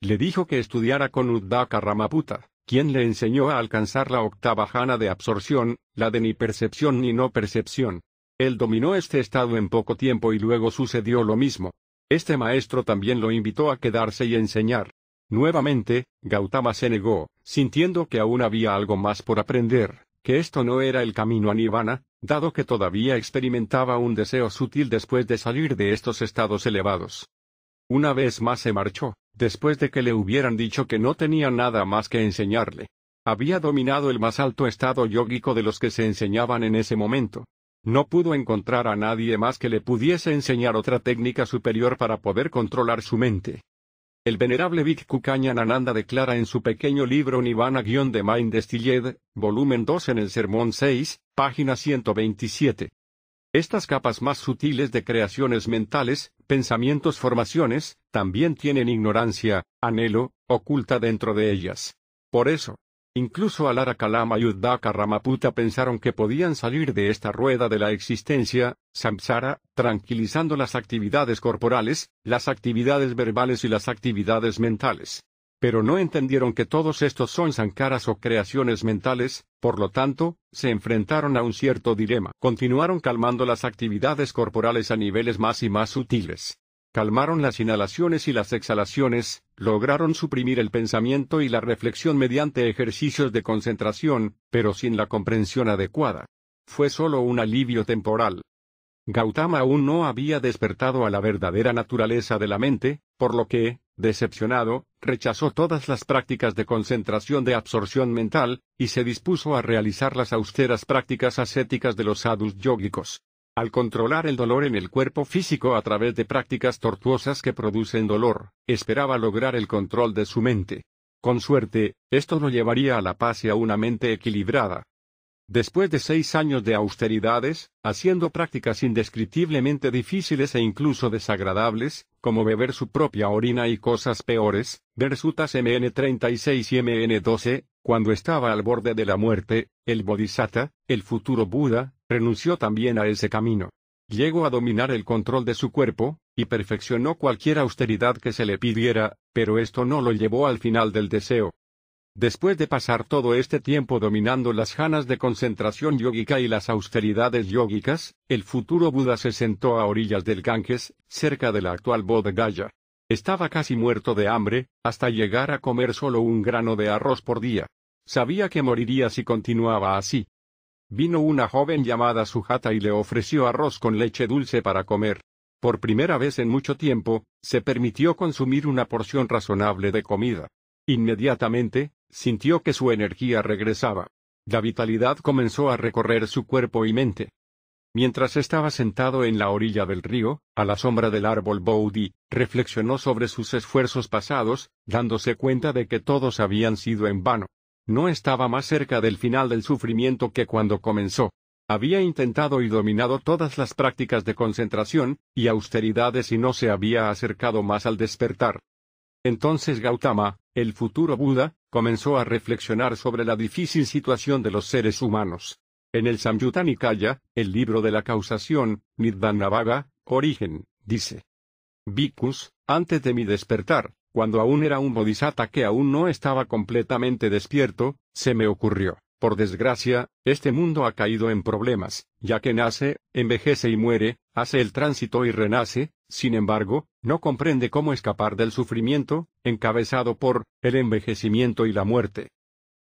Le dijo que estudiara con Uddaka Ramaputa, quien le enseñó a alcanzar la octava jana de absorción, la de ni percepción ni no percepción. Él dominó este estado en poco tiempo y luego sucedió lo mismo. Este maestro también lo invitó a quedarse y enseñar. Nuevamente, Gautama se negó, sintiendo que aún había algo más por aprender, que esto no era el camino a Nirvana, dado que todavía experimentaba un deseo sutil después de salir de estos estados elevados. Una vez más se marchó, después de que le hubieran dicho que no tenía nada más que enseñarle. Había dominado el más alto estado yógico de los que se enseñaban en ese momento. No pudo encontrar a nadie más que le pudiese enseñar otra técnica superior para poder controlar su mente. El venerable Bhikkhu Kanyanananda declara en su pequeño libro Nirvana-de Mind Distilled, volumen 2 en el sermón 6, página 127. Estas capas más sutiles de creaciones mentales, pensamientos formaciones, también tienen ignorancia, anhelo, oculta dentro de ellas. Por eso, incluso Alara Kalama y Uddaka Ramaputa pensaron que podían salir de esta rueda de la existencia, samsara, tranquilizando las actividades corporales, las actividades verbales y las actividades mentales pero no entendieron que todos estos son sankaras o creaciones mentales, por lo tanto, se enfrentaron a un cierto dilema. Continuaron calmando las actividades corporales a niveles más y más sutiles. Calmaron las inhalaciones y las exhalaciones, lograron suprimir el pensamiento y la reflexión mediante ejercicios de concentración, pero sin la comprensión adecuada. Fue solo un alivio temporal. Gautama aún no había despertado a la verdadera naturaleza de la mente, por lo que, decepcionado, rechazó todas las prácticas de concentración de absorción mental, y se dispuso a realizar las austeras prácticas ascéticas de los sadhus yógicos. Al controlar el dolor en el cuerpo físico a través de prácticas tortuosas que producen dolor, esperaba lograr el control de su mente. Con suerte, esto lo llevaría a la paz y a una mente equilibrada. Después de seis años de austeridades, haciendo prácticas indescriptiblemente difíciles e incluso desagradables, como beber su propia orina y cosas peores, Versutas MN36 y MN12, cuando estaba al borde de la muerte, el Bodhisattva, el futuro Buda, renunció también a ese camino. Llegó a dominar el control de su cuerpo, y perfeccionó cualquier austeridad que se le pidiera, pero esto no lo llevó al final del deseo. Después de pasar todo este tiempo dominando las janas de concentración yógica y las austeridades yógicas, el futuro Buda se sentó a orillas del Ganges, cerca de la actual Bodh Gaya. Estaba casi muerto de hambre, hasta llegar a comer solo un grano de arroz por día. Sabía que moriría si continuaba así. Vino una joven llamada Sujata y le ofreció arroz con leche dulce para comer. Por primera vez en mucho tiempo, se permitió consumir una porción razonable de comida. Inmediatamente, sintió que su energía regresaba. La vitalidad comenzó a recorrer su cuerpo y mente. Mientras estaba sentado en la orilla del río, a la sombra del árbol Bodhi, reflexionó sobre sus esfuerzos pasados, dándose cuenta de que todos habían sido en vano. No estaba más cerca del final del sufrimiento que cuando comenzó. Había intentado y dominado todas las prácticas de concentración y austeridades y no se había acercado más al despertar. Entonces Gautama, el futuro Buda, comenzó a reflexionar sobre la difícil situación de los seres humanos. En el Samyutta Nikaya, el libro de la causación, Nirvanavaga, origen, dice. Bhikkhus, antes de mi despertar, cuando aún era un bodhisattva que aún no estaba completamente despierto, se me ocurrió. Por desgracia, este mundo ha caído en problemas, ya que nace, envejece y muere, hace el tránsito y renace, sin embargo, no comprende cómo escapar del sufrimiento, encabezado por el envejecimiento y la muerte.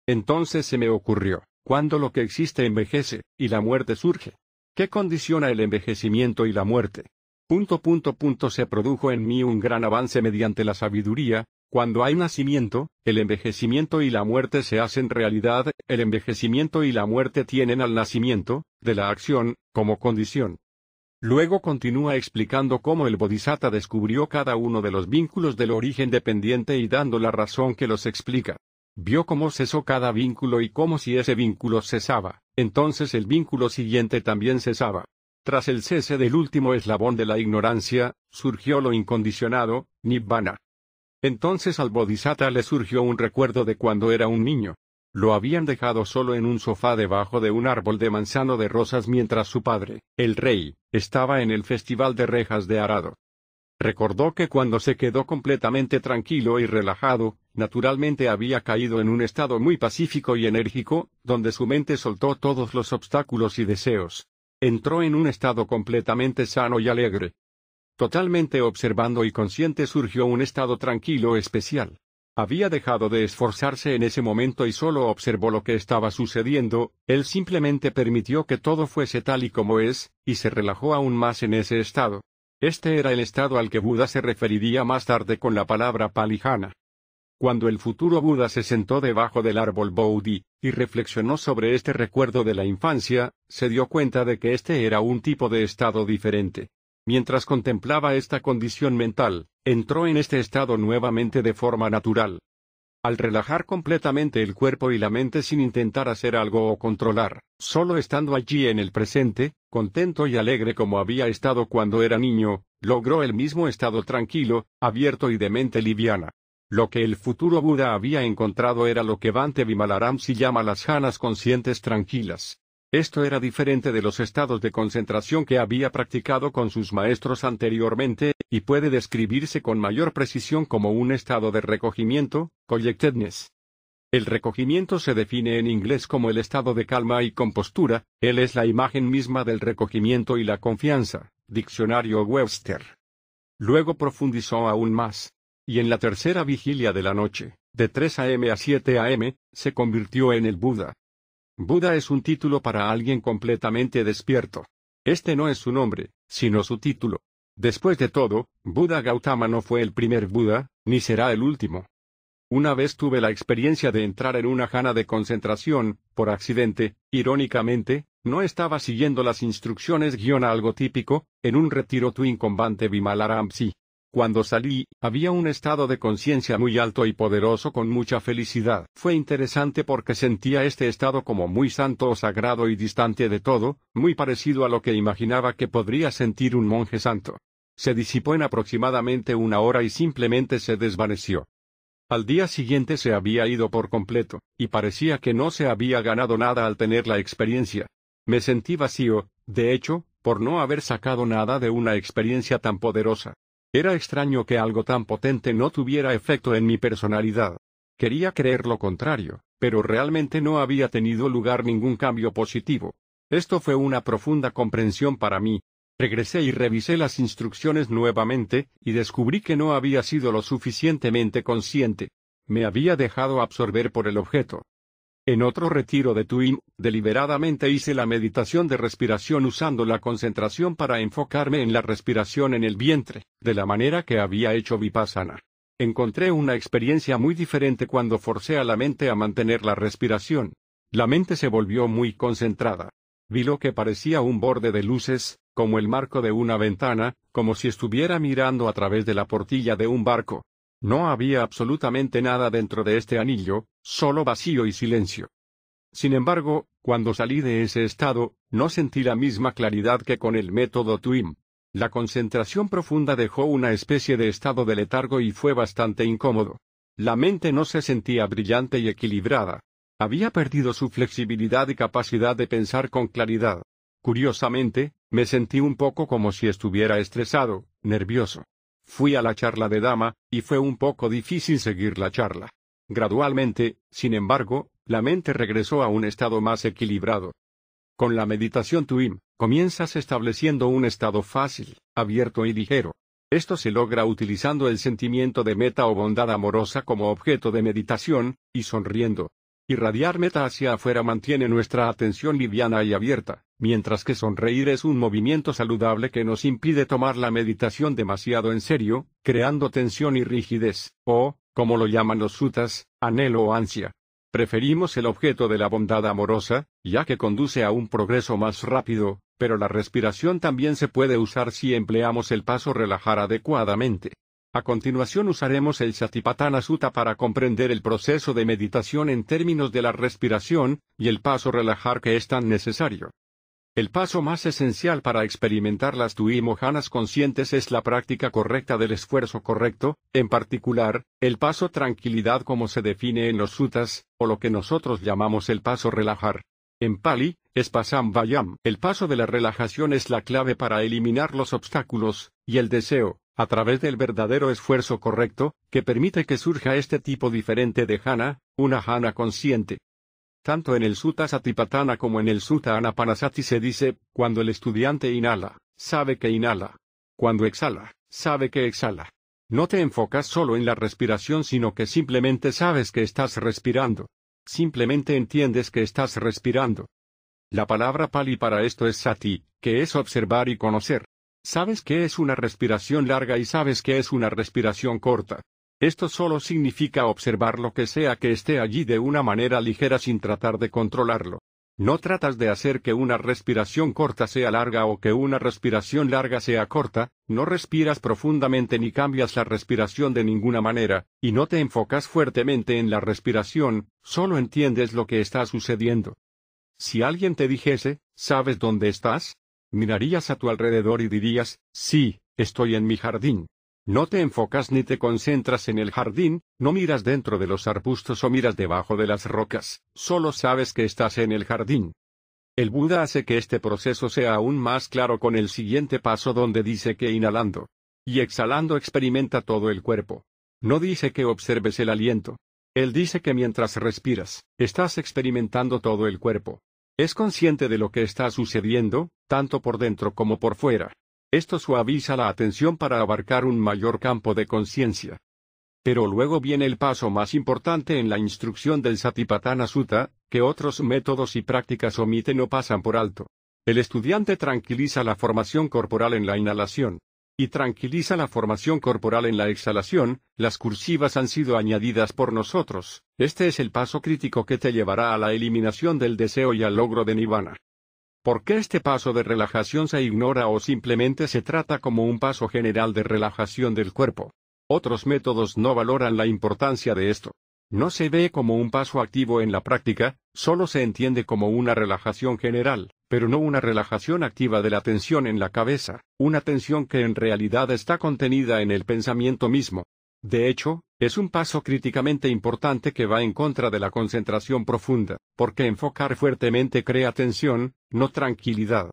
Entonces se me ocurrió, cuando lo que existe envejece, y la muerte surge. ¿Qué condiciona el envejecimiento y la muerte? Punto punto punto se produjo en mí un gran avance mediante la sabiduría, cuando hay nacimiento, el envejecimiento y la muerte se hacen realidad, el envejecimiento y la muerte tienen al nacimiento, de la acción, como condición. Luego continúa explicando cómo el Bodhisattva descubrió cada uno de los vínculos del origen dependiente y dando la razón que los explica. Vio cómo cesó cada vínculo y cómo si ese vínculo cesaba, entonces el vínculo siguiente también cesaba. Tras el cese del último eslabón de la ignorancia, surgió lo incondicionado, Nibbana. Entonces al Bodhisattva le surgió un recuerdo de cuando era un niño. Lo habían dejado solo en un sofá debajo de un árbol de manzano de rosas mientras su padre, el rey, estaba en el festival de rejas de arado. Recordó que cuando se quedó completamente tranquilo y relajado, naturalmente había caído en un estado muy pacífico y enérgico, donde su mente soltó todos los obstáculos y deseos. Entró en un estado completamente sano y alegre. Totalmente observando y consciente surgió un estado tranquilo especial. Había dejado de esforzarse en ese momento y solo observó lo que estaba sucediendo, él simplemente permitió que todo fuese tal y como es, y se relajó aún más en ese estado. Este era el estado al que Buda se referiría más tarde con la palabra palijana. Cuando el futuro Buda se sentó debajo del árbol Bodhi, y reflexionó sobre este recuerdo de la infancia, se dio cuenta de que este era un tipo de estado diferente. Mientras contemplaba esta condición mental, entró en este estado nuevamente de forma natural. Al relajar completamente el cuerpo y la mente sin intentar hacer algo o controlar, solo estando allí en el presente, contento y alegre como había estado cuando era niño, logró el mismo estado tranquilo, abierto y de mente liviana. Lo que el futuro Buda había encontrado era lo que Bante Vimalaramsi llama las janas conscientes tranquilas. Esto era diferente de los estados de concentración que había practicado con sus maestros anteriormente, y puede describirse con mayor precisión como un estado de recogimiento, collectedness. El recogimiento se define en inglés como el estado de calma y compostura, él es la imagen misma del recogimiento y la confianza, diccionario Webster. Luego profundizó aún más. Y en la tercera vigilia de la noche, de 3 a.m. a 7 a.m., se convirtió en el Buda. Buda es un título para alguien completamente despierto. Este no es su nombre, sino su título. Después de todo, Buda Gautama no fue el primer Buda, ni será el último. Una vez tuve la experiencia de entrar en una jana de concentración, por accidente, irónicamente, no estaba siguiendo las instrucciones guion algo típico, en un retiro twin combate Vimalaramsi. Cuando salí, había un estado de conciencia muy alto y poderoso con mucha felicidad. Fue interesante porque sentía este estado como muy santo o sagrado y distante de todo, muy parecido a lo que imaginaba que podría sentir un monje santo. Se disipó en aproximadamente una hora y simplemente se desvaneció. Al día siguiente se había ido por completo, y parecía que no se había ganado nada al tener la experiencia. Me sentí vacío, de hecho, por no haber sacado nada de una experiencia tan poderosa. Era extraño que algo tan potente no tuviera efecto en mi personalidad. Quería creer lo contrario, pero realmente no había tenido lugar ningún cambio positivo. Esto fue una profunda comprensión para mí. Regresé y revisé las instrucciones nuevamente, y descubrí que no había sido lo suficientemente consciente. Me había dejado absorber por el objeto. En otro retiro de Tuim, deliberadamente hice la meditación de respiración usando la concentración para enfocarme en la respiración en el vientre, de la manera que había hecho Vipassana. Encontré una experiencia muy diferente cuando forcé a la mente a mantener la respiración. La mente se volvió muy concentrada. Vi lo que parecía un borde de luces, como el marco de una ventana, como si estuviera mirando a través de la portilla de un barco. No había absolutamente nada dentro de este anillo, solo vacío y silencio. Sin embargo, cuando salí de ese estado, no sentí la misma claridad que con el método TWIM. La concentración profunda dejó una especie de estado de letargo y fue bastante incómodo. La mente no se sentía brillante y equilibrada. Había perdido su flexibilidad y capacidad de pensar con claridad. Curiosamente, me sentí un poco como si estuviera estresado, nervioso. Fui a la charla de dama, y fue un poco difícil seguir la charla. Gradualmente, sin embargo, la mente regresó a un estado más equilibrado. Con la meditación Tuim, comienzas estableciendo un estado fácil, abierto y ligero. Esto se logra utilizando el sentimiento de meta o bondad amorosa como objeto de meditación, y sonriendo. Irradiar meta hacia afuera mantiene nuestra atención liviana y abierta, mientras que sonreír es un movimiento saludable que nos impide tomar la meditación demasiado en serio, creando tensión y rigidez, o, como lo llaman los sutas, anhelo o ansia. Preferimos el objeto de la bondad amorosa, ya que conduce a un progreso más rápido, pero la respiración también se puede usar si empleamos el paso relajar adecuadamente. A continuación usaremos el Satipatthana Sutta para comprender el proceso de meditación en términos de la respiración, y el paso relajar que es tan necesario. El paso más esencial para experimentar las tuimojanas conscientes es la práctica correcta del esfuerzo correcto, en particular, el paso tranquilidad como se define en los suttas, o lo que nosotros llamamos el paso relajar. En Pali, es pasam vayam. El paso de la relajación es la clave para eliminar los obstáculos, y el deseo, a través del verdadero esfuerzo correcto, que permite que surja este tipo diferente de jhana, una jhana consciente. Tanto en el Sutta Satipatthana como en el Sutta Anapanasati se dice, cuando el estudiante inhala, sabe que inhala. Cuando exhala, sabe que exhala. No te enfocas solo en la respiración sino que simplemente sabes que estás respirando. Simplemente entiendes que estás respirando. La palabra pali para esto es sati, que es observar y conocer. Sabes que es una respiración larga y sabes que es una respiración corta. Esto solo significa observar lo que sea que esté allí de una manera ligera sin tratar de controlarlo. No tratas de hacer que una respiración corta sea larga o que una respiración larga sea corta, no respiras profundamente ni cambias la respiración de ninguna manera, y no te enfocas fuertemente en la respiración, solo entiendes lo que está sucediendo. Si alguien te dijese, ¿sabes dónde estás? Mirarías a tu alrededor y dirías, sí, estoy en mi jardín. No te enfocas ni te concentras en el jardín, no miras dentro de los arbustos o miras debajo de las rocas, solo sabes que estás en el jardín. El Buda hace que este proceso sea aún más claro con el siguiente paso donde dice que inhalando y exhalando experimenta todo el cuerpo. No dice que observes el aliento. Él dice que mientras respiras, estás experimentando todo el cuerpo. Es consciente de lo que está sucediendo, tanto por dentro como por fuera. Esto suaviza la atención para abarcar un mayor campo de conciencia. Pero luego viene el paso más importante en la instrucción del Satipatthana Sutta, que otros métodos y prácticas omiten o pasan por alto. El estudiante tranquiliza la formación corporal en la inhalación. Y tranquiliza la formación corporal en la exhalación, las cursivas han sido añadidas por nosotros. Este es el paso crítico que te llevará a la eliminación del deseo y al logro de Nirvana. ¿Por qué este paso de relajación se ignora o simplemente se trata como un paso general de relajación del cuerpo? Otros métodos no valoran la importancia de esto. No se ve como un paso activo en la práctica, solo se entiende como una relajación general, pero no una relajación activa de la tensión en la cabeza, una tensión que en realidad está contenida en el pensamiento mismo. De hecho, es un paso críticamente importante que va en contra de la concentración profunda, porque enfocar fuertemente crea tensión, no tranquilidad.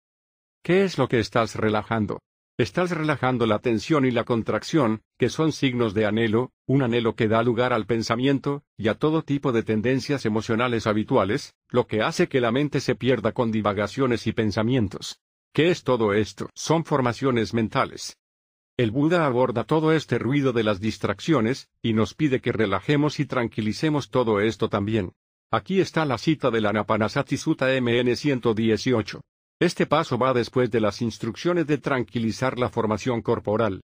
¿Qué es lo que estás relajando? Estás relajando la tensión y la contracción, que son signos de anhelo, un anhelo que da lugar al pensamiento, y a todo tipo de tendencias emocionales habituales, lo que hace que la mente se pierda con divagaciones y pensamientos. ¿Qué es todo esto? Son formaciones mentales, el Buda aborda todo este ruido de las distracciones, y nos pide que relajemos y tranquilicemos todo esto también. Aquí está la cita de la Napanasati Sutta MN 118. Este paso va después de las instrucciones de tranquilizar la formación corporal.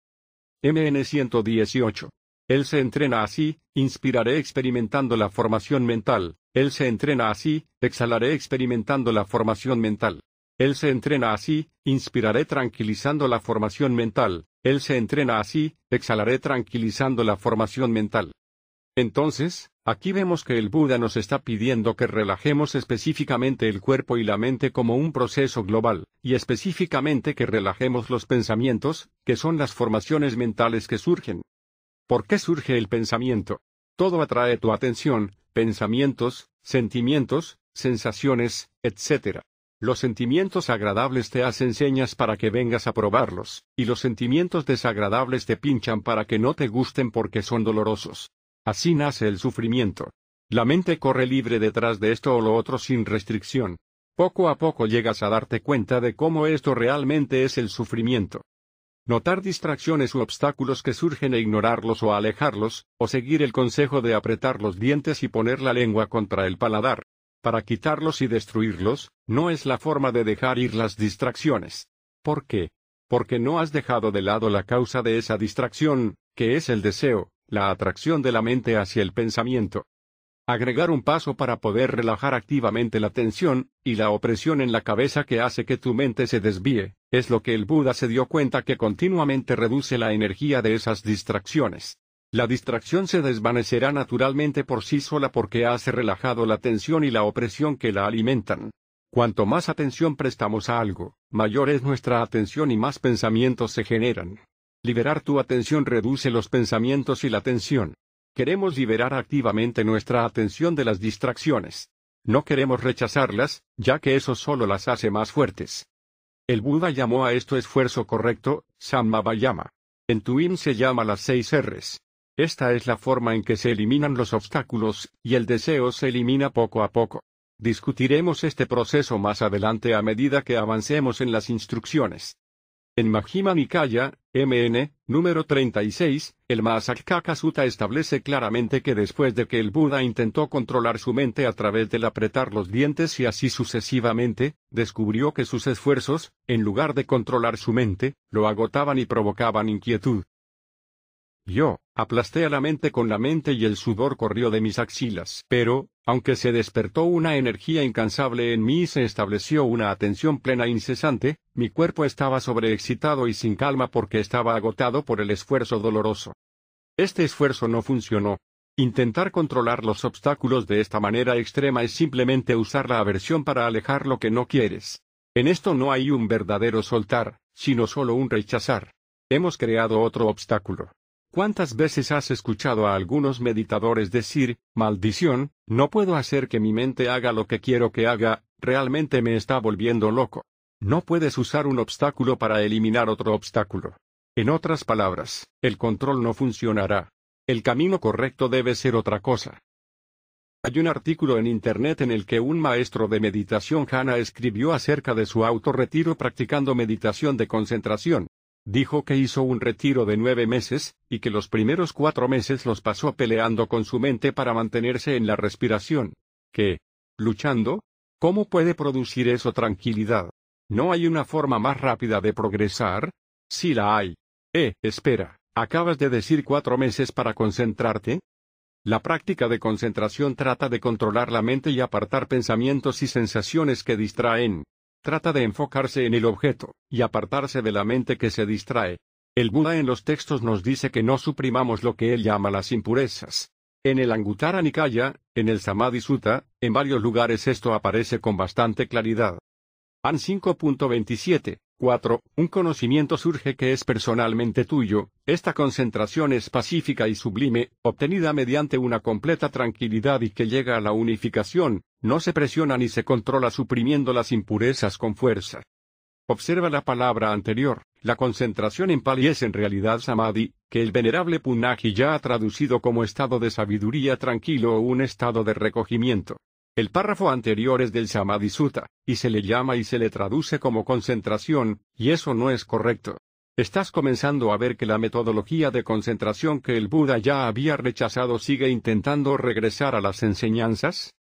MN 118. Él se entrena así, inspiraré experimentando la formación mental, él se entrena así, exhalaré experimentando la formación mental. Él se entrena así, inspiraré tranquilizando la formación mental, él se entrena así, exhalaré tranquilizando la formación mental. Entonces, aquí vemos que el Buda nos está pidiendo que relajemos específicamente el cuerpo y la mente como un proceso global, y específicamente que relajemos los pensamientos, que son las formaciones mentales que surgen. ¿Por qué surge el pensamiento? Todo atrae tu atención, pensamientos, sentimientos, sensaciones, etc. Los sentimientos agradables te hacen señas para que vengas a probarlos, y los sentimientos desagradables te pinchan para que no te gusten porque son dolorosos. Así nace el sufrimiento. La mente corre libre detrás de esto o lo otro sin restricción. Poco a poco llegas a darte cuenta de cómo esto realmente es el sufrimiento. Notar distracciones u obstáculos que surgen e ignorarlos o alejarlos, o seguir el consejo de apretar los dientes y poner la lengua contra el paladar, para quitarlos y destruirlos, no es la forma de dejar ir las distracciones. ¿Por qué? Porque no has dejado de lado la causa de esa distracción, que es el deseo, la atracción de la mente hacia el pensamiento. Agregar un paso para poder relajar activamente la tensión, y la opresión en la cabeza que hace que tu mente se desvíe, es lo que el Buda se dio cuenta que continuamente reduce la energía de esas distracciones. La distracción se desvanecerá naturalmente por sí sola porque has relajado la tensión y la opresión que la alimentan. Cuanto más atención prestamos a algo, mayor es nuestra atención y más pensamientos se generan. Liberar tu atención reduce los pensamientos y la tensión. Queremos liberar activamente nuestra atención de las distracciones. No queremos rechazarlas, ya que eso solo las hace más fuertes. El Buda llamó a esto esfuerzo correcto, Sammavayama. En Tuim se llama las seis R's. Esta es la forma en que se eliminan los obstáculos, y el deseo se elimina poco a poco. Discutiremos este proceso más adelante a medida que avancemos en las instrucciones. En Majjhima Nikaya, MN, número 36, el Mahasakaka Sutta establece claramente que después de que el Buda intentó controlar su mente a través del apretar los dientes y así sucesivamente, descubrió que sus esfuerzos, en lugar de controlar su mente, lo agotaban y provocaban inquietud. Yo, aplasté a la mente con la mente y el sudor corrió de mis axilas. Pero, aunque se despertó una energía incansable en mí y se estableció una atención plena incesante, mi cuerpo estaba sobreexcitado y sin calma porque estaba agotado por el esfuerzo doloroso. Este esfuerzo no funcionó. Intentar controlar los obstáculos de esta manera extrema es simplemente usar la aversión para alejar lo que no quieres. En esto no hay un verdadero soltar, sino solo un rechazar. Hemos creado otro obstáculo. ¿Cuántas veces has escuchado a algunos meditadores decir, maldición, no puedo hacer que mi mente haga lo que quiero que haga, realmente me está volviendo loco? No puedes usar un obstáculo para eliminar otro obstáculo. En otras palabras, el control no funcionará. El camino correcto debe ser otra cosa. Hay un artículo en Internet en el que un maestro de meditación Hana escribió acerca de su autorretiro practicando meditación de concentración. Dijo que hizo un retiro de nueve meses, y que los primeros cuatro meses los pasó peleando con su mente para mantenerse en la respiración. ¿Qué? ¿Luchando? ¿Cómo puede producir eso tranquilidad? ¿No hay una forma más rápida de progresar? Sí la hay. Eh, espera, ¿acabas de decir cuatro meses para concentrarte? La práctica de concentración trata de controlar la mente y apartar pensamientos y sensaciones que distraen. Trata de enfocarse en el objeto, y apartarse de la mente que se distrae. El Buda en los textos nos dice que no suprimamos lo que él llama las impurezas. En el Anguttara Nikaya, en el Samadhi Sutta, en varios lugares esto aparece con bastante claridad. An 5.27 4. Un conocimiento surge que es personalmente tuyo, esta concentración es pacífica y sublime, obtenida mediante una completa tranquilidad y que llega a la unificación, no se presiona ni se controla suprimiendo las impurezas con fuerza. Observa la palabra anterior, la concentración en Pali es en realidad Samadhi, que el venerable Punaki ya ha traducido como estado de sabiduría tranquilo o un estado de recogimiento. El párrafo anterior es del Samadhi Sutta, y se le llama y se le traduce como concentración, y eso no es correcto. ¿Estás comenzando a ver que la metodología de concentración que el Buda ya había rechazado sigue intentando regresar a las enseñanzas?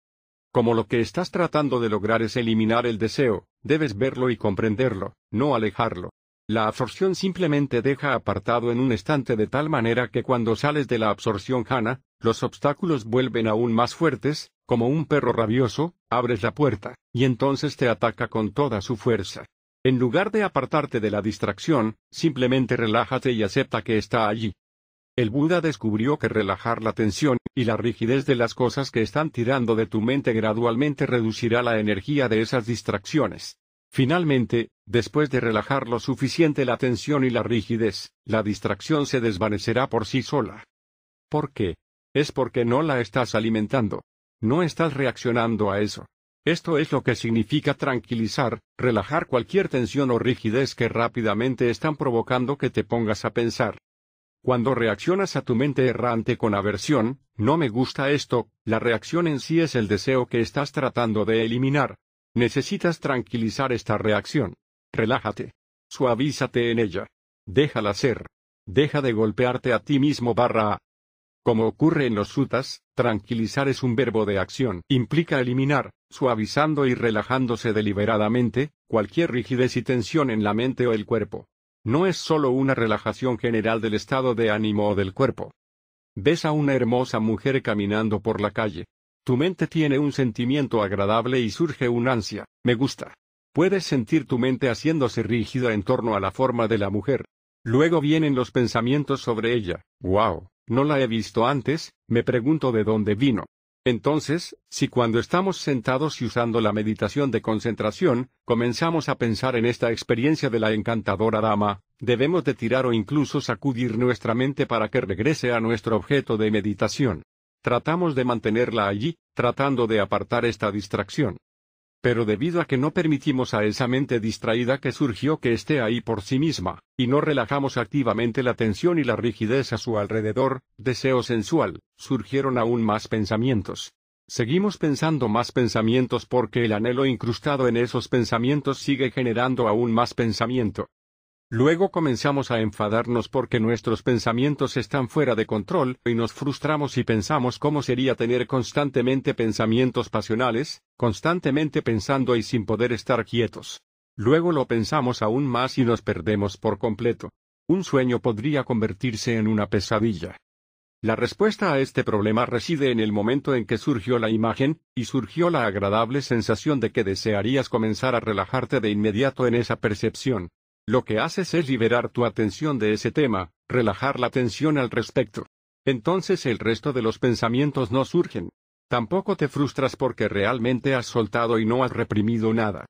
Como lo que estás tratando de lograr es eliminar el deseo, debes verlo y comprenderlo, no alejarlo. La absorción simplemente deja apartado en un estante de tal manera que cuando sales de la absorción jana, los obstáculos vuelven aún más fuertes, como un perro rabioso, abres la puerta, y entonces te ataca con toda su fuerza. En lugar de apartarte de la distracción, simplemente relájate y acepta que está allí. El Buda descubrió que relajar la tensión y la rigidez de las cosas que están tirando de tu mente gradualmente reducirá la energía de esas distracciones. Finalmente, después de relajar lo suficiente la tensión y la rigidez, la distracción se desvanecerá por sí sola. ¿Por qué? Es porque no la estás alimentando. No estás reaccionando a eso. Esto es lo que significa tranquilizar, relajar cualquier tensión o rigidez que rápidamente están provocando que te pongas a pensar. Cuando reaccionas a tu mente errante con aversión, no me gusta esto, la reacción en sí es el deseo que estás tratando de eliminar. Necesitas tranquilizar esta reacción. Relájate. Suavízate en ella. Déjala ser. Deja de golpearte a ti mismo barra como ocurre en los sutas, tranquilizar es un verbo de acción. Implica eliminar, suavizando y relajándose deliberadamente, cualquier rigidez y tensión en la mente o el cuerpo. No es solo una relajación general del estado de ánimo o del cuerpo. Ves a una hermosa mujer caminando por la calle. Tu mente tiene un sentimiento agradable y surge un ansia, me gusta. Puedes sentir tu mente haciéndose rígida en torno a la forma de la mujer. Luego vienen los pensamientos sobre ella. ¡Wow! No la he visto antes, me pregunto de dónde vino. Entonces, si cuando estamos sentados y usando la meditación de concentración, comenzamos a pensar en esta experiencia de la encantadora dama, debemos de tirar o incluso sacudir nuestra mente para que regrese a nuestro objeto de meditación. Tratamos de mantenerla allí, tratando de apartar esta distracción pero debido a que no permitimos a esa mente distraída que surgió que esté ahí por sí misma, y no relajamos activamente la tensión y la rigidez a su alrededor, deseo sensual, surgieron aún más pensamientos. Seguimos pensando más pensamientos porque el anhelo incrustado en esos pensamientos sigue generando aún más pensamiento. Luego comenzamos a enfadarnos porque nuestros pensamientos están fuera de control y nos frustramos y pensamos cómo sería tener constantemente pensamientos pasionales, constantemente pensando y sin poder estar quietos. Luego lo pensamos aún más y nos perdemos por completo. Un sueño podría convertirse en una pesadilla. La respuesta a este problema reside en el momento en que surgió la imagen, y surgió la agradable sensación de que desearías comenzar a relajarte de inmediato en esa percepción. Lo que haces es liberar tu atención de ese tema, relajar la tensión al respecto. Entonces el resto de los pensamientos no surgen. Tampoco te frustras porque realmente has soltado y no has reprimido nada.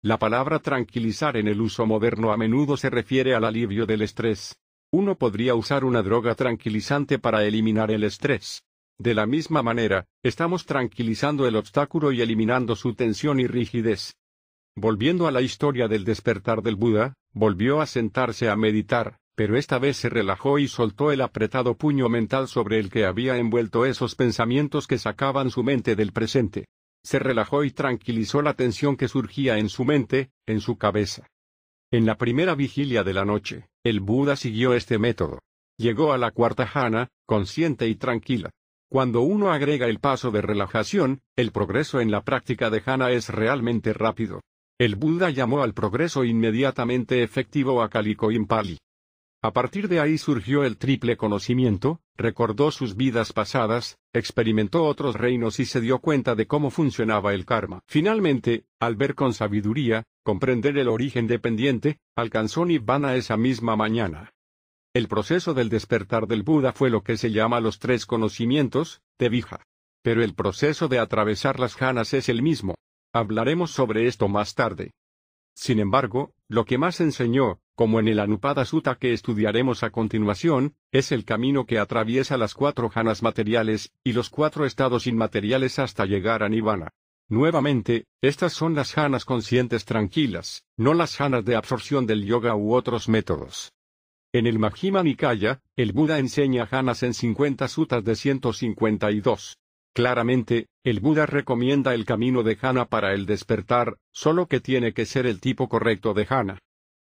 La palabra tranquilizar en el uso moderno a menudo se refiere al alivio del estrés. Uno podría usar una droga tranquilizante para eliminar el estrés. De la misma manera, estamos tranquilizando el obstáculo y eliminando su tensión y rigidez. Volviendo a la historia del despertar del Buda, volvió a sentarse a meditar, pero esta vez se relajó y soltó el apretado puño mental sobre el que había envuelto esos pensamientos que sacaban su mente del presente. Se relajó y tranquilizó la tensión que surgía en su mente, en su cabeza. En la primera vigilia de la noche, el Buda siguió este método. Llegó a la cuarta jana, consciente y tranquila. Cuando uno agrega el paso de relajación, el progreso en la práctica de jana es realmente rápido. El Buda llamó al progreso inmediatamente efectivo a Kaliko Impali. A partir de ahí surgió el triple conocimiento, recordó sus vidas pasadas, experimentó otros reinos y se dio cuenta de cómo funcionaba el karma. Finalmente, al ver con sabiduría, comprender el origen dependiente, alcanzó Nibbana esa misma mañana. El proceso del despertar del Buda fue lo que se llama los tres conocimientos, de Vija. Pero el proceso de atravesar las janas es el mismo. Hablaremos sobre esto más tarde. Sin embargo, lo que más enseñó, como en el Anupada Sutta que estudiaremos a continuación, es el camino que atraviesa las cuatro janas materiales, y los cuatro estados inmateriales hasta llegar a Nirvana. Nuevamente, estas son las janas conscientes tranquilas, no las janas de absorción del yoga u otros métodos. En el Majjhima Nikaya, el Buda enseña janas en 50 sutas de 152. Claramente, el Buda recomienda el camino de jhana para el despertar, solo que tiene que ser el tipo correcto de jhana.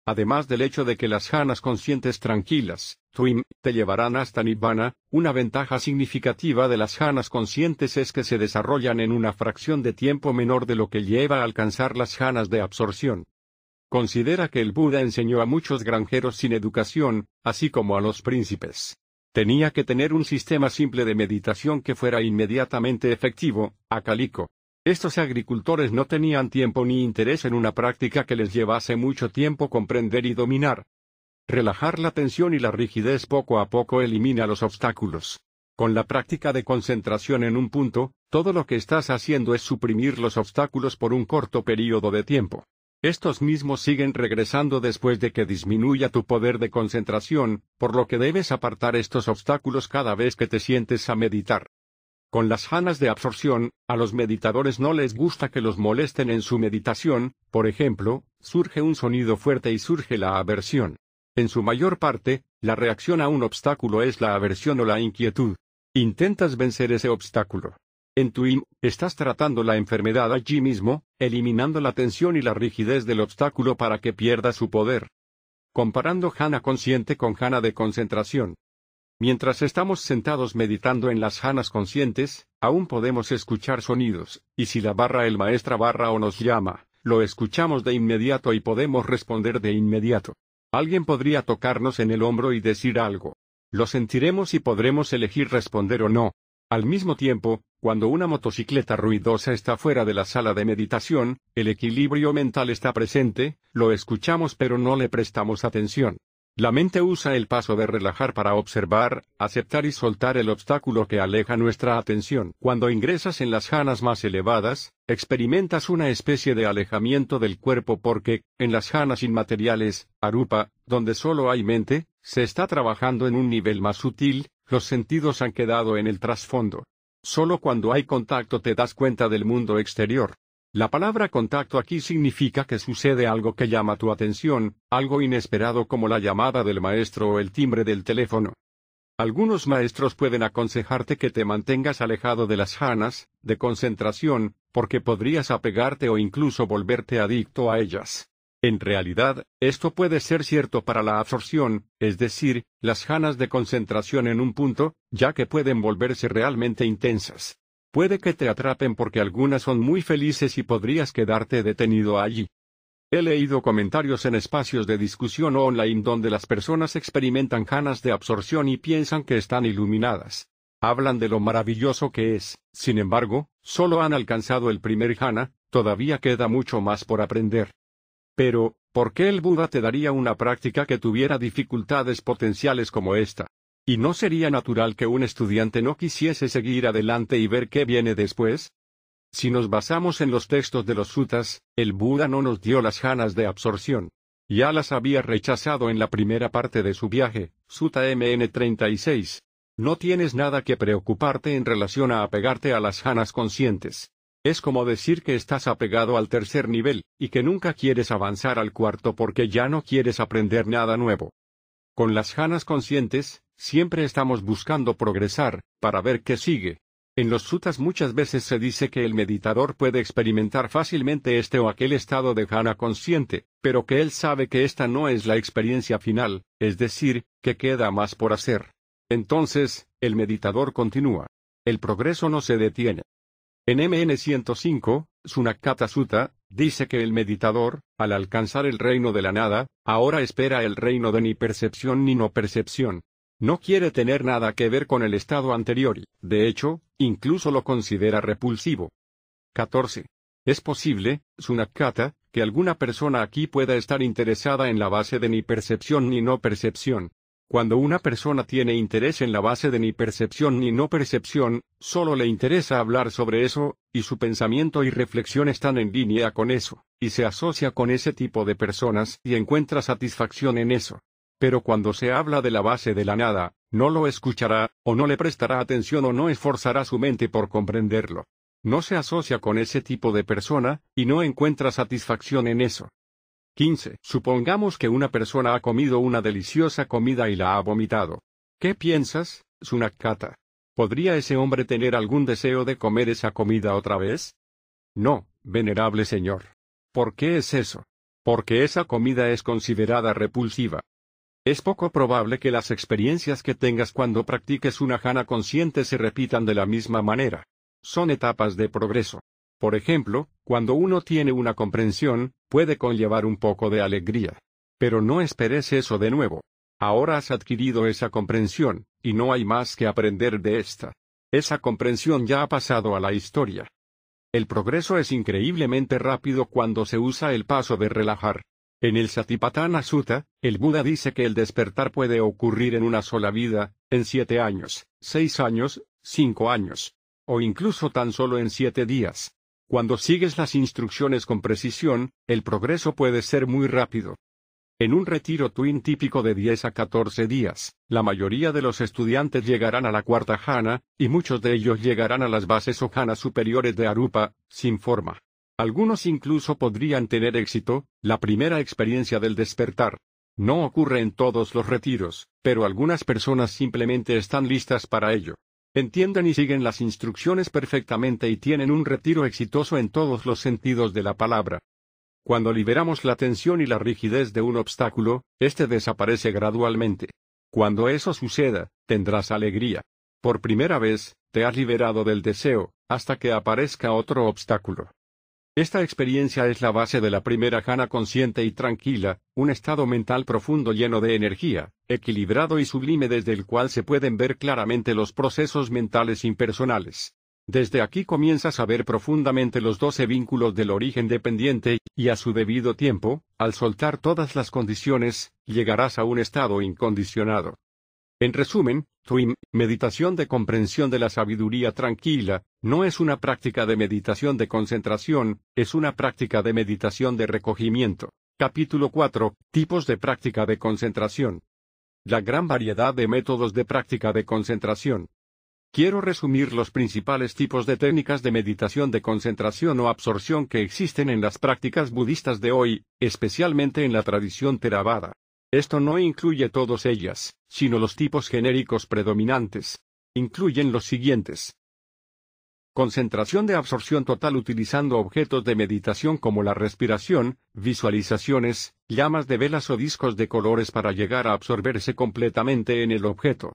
Además del hecho de que las jhanas conscientes tranquilas, Twim, te llevarán hasta Nibbana, una ventaja significativa de las jhanas conscientes es que se desarrollan en una fracción de tiempo menor de lo que lleva a alcanzar las jhanas de absorción. Considera que el Buda enseñó a muchos granjeros sin educación, así como a los príncipes. Tenía que tener un sistema simple de meditación que fuera inmediatamente efectivo, a Calico. Estos agricultores no tenían tiempo ni interés en una práctica que les llevase mucho tiempo comprender y dominar. Relajar la tensión y la rigidez poco a poco elimina los obstáculos. Con la práctica de concentración en un punto, todo lo que estás haciendo es suprimir los obstáculos por un corto periodo de tiempo. Estos mismos siguen regresando después de que disminuya tu poder de concentración, por lo que debes apartar estos obstáculos cada vez que te sientes a meditar. Con las janas de absorción, a los meditadores no les gusta que los molesten en su meditación, por ejemplo, surge un sonido fuerte y surge la aversión. En su mayor parte, la reacción a un obstáculo es la aversión o la inquietud. Intentas vencer ese obstáculo. En tu IM, estás tratando la enfermedad allí mismo, eliminando la tensión y la rigidez del obstáculo para que pierda su poder. Comparando jhana consciente con jhana de concentración. Mientras estamos sentados meditando en las janas conscientes, aún podemos escuchar sonidos, y si la barra el maestra barra o nos llama, lo escuchamos de inmediato y podemos responder de inmediato. Alguien podría tocarnos en el hombro y decir algo. Lo sentiremos y podremos elegir responder o no. Al mismo tiempo, cuando una motocicleta ruidosa está fuera de la sala de meditación, el equilibrio mental está presente, lo escuchamos pero no le prestamos atención. La mente usa el paso de relajar para observar, aceptar y soltar el obstáculo que aleja nuestra atención. Cuando ingresas en las janas más elevadas, experimentas una especie de alejamiento del cuerpo porque, en las janas inmateriales, arupa, donde solo hay mente, se está trabajando en un nivel más sutil, los sentidos han quedado en el trasfondo. Solo cuando hay contacto te das cuenta del mundo exterior. La palabra contacto aquí significa que sucede algo que llama tu atención, algo inesperado como la llamada del maestro o el timbre del teléfono. Algunos maestros pueden aconsejarte que te mantengas alejado de las janas, de concentración, porque podrías apegarte o incluso volverte adicto a ellas. En realidad, esto puede ser cierto para la absorción, es decir, las janas de concentración en un punto, ya que pueden volverse realmente intensas. Puede que te atrapen porque algunas son muy felices y podrías quedarte detenido allí. He leído comentarios en espacios de discusión online donde las personas experimentan ganas de absorción y piensan que están iluminadas. Hablan de lo maravilloso que es, sin embargo, solo han alcanzado el primer jhana, todavía queda mucho más por aprender. Pero, ¿por qué el Buda te daría una práctica que tuviera dificultades potenciales como esta? ¿Y no sería natural que un estudiante no quisiese seguir adelante y ver qué viene después? Si nos basamos en los textos de los sutas, el Buda no nos dio las ganas de absorción. Ya las había rechazado en la primera parte de su viaje, Sutta MN 36. No tienes nada que preocuparte en relación a apegarte a las ganas conscientes. Es como decir que estás apegado al tercer nivel, y que nunca quieres avanzar al cuarto porque ya no quieres aprender nada nuevo. Con las ganas conscientes, siempre estamos buscando progresar, para ver qué sigue, en los sutas muchas veces se dice que el meditador puede experimentar fácilmente este o aquel estado de jhana consciente, pero que él sabe que esta no es la experiencia final, es decir, que queda más por hacer. Entonces, el meditador continúa. El progreso no se detiene. En MN 105, Sunakata Sutta, dice que el meditador, al alcanzar el reino de la nada, ahora espera el reino de ni percepción ni no percepción, no quiere tener nada que ver con el estado anterior y, de hecho, incluso lo considera repulsivo. 14. Es posible, Sunakata, que alguna persona aquí pueda estar interesada en la base de ni percepción ni no percepción. Cuando una persona tiene interés en la base de ni percepción ni no percepción, solo le interesa hablar sobre eso, y su pensamiento y reflexión están en línea con eso, y se asocia con ese tipo de personas y encuentra satisfacción en eso. Pero cuando se habla de la base de la nada, no lo escuchará, o no le prestará atención o no esforzará su mente por comprenderlo. No se asocia con ese tipo de persona, y no encuentra satisfacción en eso. 15. Supongamos que una persona ha comido una deliciosa comida y la ha vomitado. ¿Qué piensas, Sunakata? ¿Podría ese hombre tener algún deseo de comer esa comida otra vez? No, venerable señor. ¿Por qué es eso? Porque esa comida es considerada repulsiva. Es poco probable que las experiencias que tengas cuando practiques una jana consciente se repitan de la misma manera. Son etapas de progreso. Por ejemplo, cuando uno tiene una comprensión, puede conllevar un poco de alegría. Pero no esperes eso de nuevo. Ahora has adquirido esa comprensión, y no hay más que aprender de esta. Esa comprensión ya ha pasado a la historia. El progreso es increíblemente rápido cuando se usa el paso de relajar. En el Satipatthana Sutta, el Buda dice que el despertar puede ocurrir en una sola vida, en siete años, seis años, cinco años, o incluso tan solo en siete días. Cuando sigues las instrucciones con precisión, el progreso puede ser muy rápido. En un retiro twin típico de 10 a 14 días, la mayoría de los estudiantes llegarán a la cuarta jhana, y muchos de ellos llegarán a las bases o jhanas superiores de Arupa, sin forma. Algunos incluso podrían tener éxito, la primera experiencia del despertar. No ocurre en todos los retiros, pero algunas personas simplemente están listas para ello. Entienden y siguen las instrucciones perfectamente y tienen un retiro exitoso en todos los sentidos de la palabra. Cuando liberamos la tensión y la rigidez de un obstáculo, éste desaparece gradualmente. Cuando eso suceda, tendrás alegría. Por primera vez, te has liberado del deseo, hasta que aparezca otro obstáculo. Esta experiencia es la base de la primera jhana consciente y tranquila, un estado mental profundo lleno de energía, equilibrado y sublime desde el cual se pueden ver claramente los procesos mentales impersonales. Desde aquí comienzas a ver profundamente los doce vínculos del origen dependiente, y a su debido tiempo, al soltar todas las condiciones, llegarás a un estado incondicionado. En resumen, Twim, meditación de comprensión de la sabiduría tranquila, no es una práctica de meditación de concentración, es una práctica de meditación de recogimiento. Capítulo 4. Tipos de práctica de concentración. La gran variedad de métodos de práctica de concentración. Quiero resumir los principales tipos de técnicas de meditación de concentración o absorción que existen en las prácticas budistas de hoy, especialmente en la tradición Theravada. Esto no incluye todas ellas, sino los tipos genéricos predominantes. Incluyen los siguientes. Concentración de absorción total utilizando objetos de meditación como la respiración, visualizaciones, llamas de velas o discos de colores para llegar a absorberse completamente en el objeto.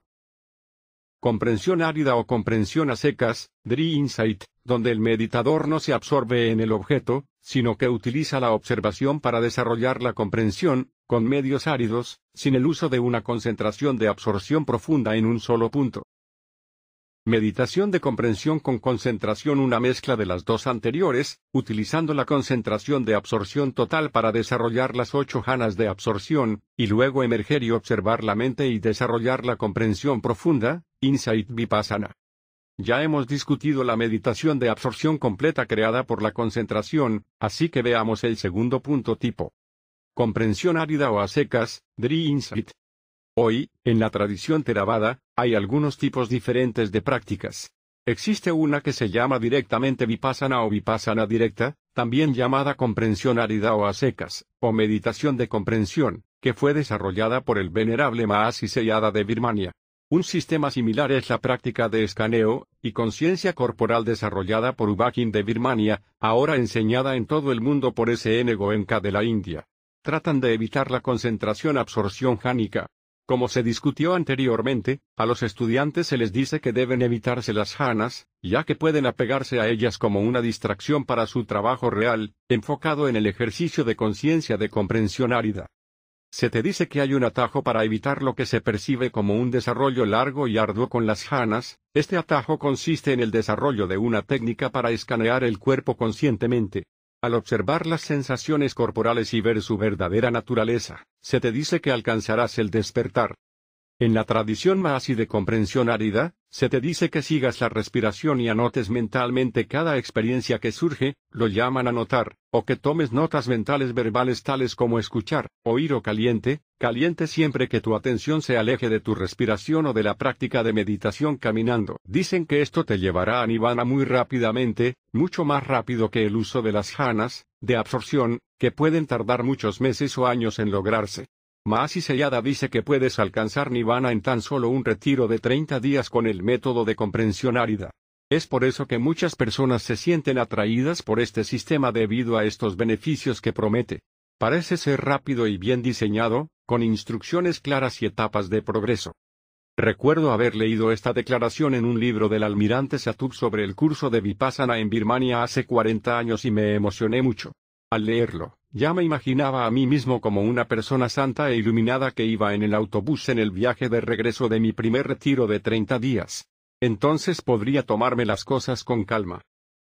Comprensión árida o comprensión a secas, Dri Insight, donde el meditador no se absorbe en el objeto, sino que utiliza la observación para desarrollar la comprensión, con medios áridos, sin el uso de una concentración de absorción profunda en un solo punto. Meditación de comprensión con concentración una mezcla de las dos anteriores, utilizando la concentración de absorción total para desarrollar las ocho janas de absorción, y luego emerger y observar la mente y desarrollar la comprensión profunda, Insight Vipassana. Ya hemos discutido la meditación de absorción completa creada por la concentración, así que veamos el segundo punto tipo. Comprensión árida o a secas, Dri Insight. Hoy, en la tradición Theravada, hay algunos tipos diferentes de prácticas. Existe una que se llama directamente vipassana o vipassana directa, también llamada comprensión árida o a secas, o meditación de comprensión, que fue desarrollada por el venerable Mahasi Seyada de Birmania. Un sistema similar es la práctica de escaneo y conciencia corporal desarrollada por Ubakin de Birmania, ahora enseñada en todo el mundo por SN Goenka de la India. Tratan de evitar la concentración absorción jánica, como se discutió anteriormente, a los estudiantes se les dice que deben evitarse las janas, ya que pueden apegarse a ellas como una distracción para su trabajo real, enfocado en el ejercicio de conciencia de comprensión árida. Se te dice que hay un atajo para evitar lo que se percibe como un desarrollo largo y arduo con las janas, este atajo consiste en el desarrollo de una técnica para escanear el cuerpo conscientemente, al observar las sensaciones corporales y ver su verdadera naturaleza, se te dice que alcanzarás el despertar. En la tradición Mahasi de comprensión árida, se te dice que sigas la respiración y anotes mentalmente cada experiencia que surge, lo llaman anotar, o que tomes notas mentales verbales tales como escuchar, oír o caliente, caliente siempre que tu atención se aleje de tu respiración o de la práctica de meditación caminando. Dicen que esto te llevará a nirvana muy rápidamente, mucho más rápido que el uso de las janas, de absorción, que pueden tardar muchos meses o años en lograrse. Maasi Sellada dice que puedes alcanzar Nirvana en tan solo un retiro de 30 días con el método de comprensión árida. Es por eso que muchas personas se sienten atraídas por este sistema debido a estos beneficios que promete. Parece ser rápido y bien diseñado, con instrucciones claras y etapas de progreso. Recuerdo haber leído esta declaración en un libro del almirante Satub sobre el curso de Vipassana en Birmania hace 40 años y me emocioné mucho. Al leerlo, ya me imaginaba a mí mismo como una persona santa e iluminada que iba en el autobús en el viaje de regreso de mi primer retiro de 30 días. Entonces podría tomarme las cosas con calma.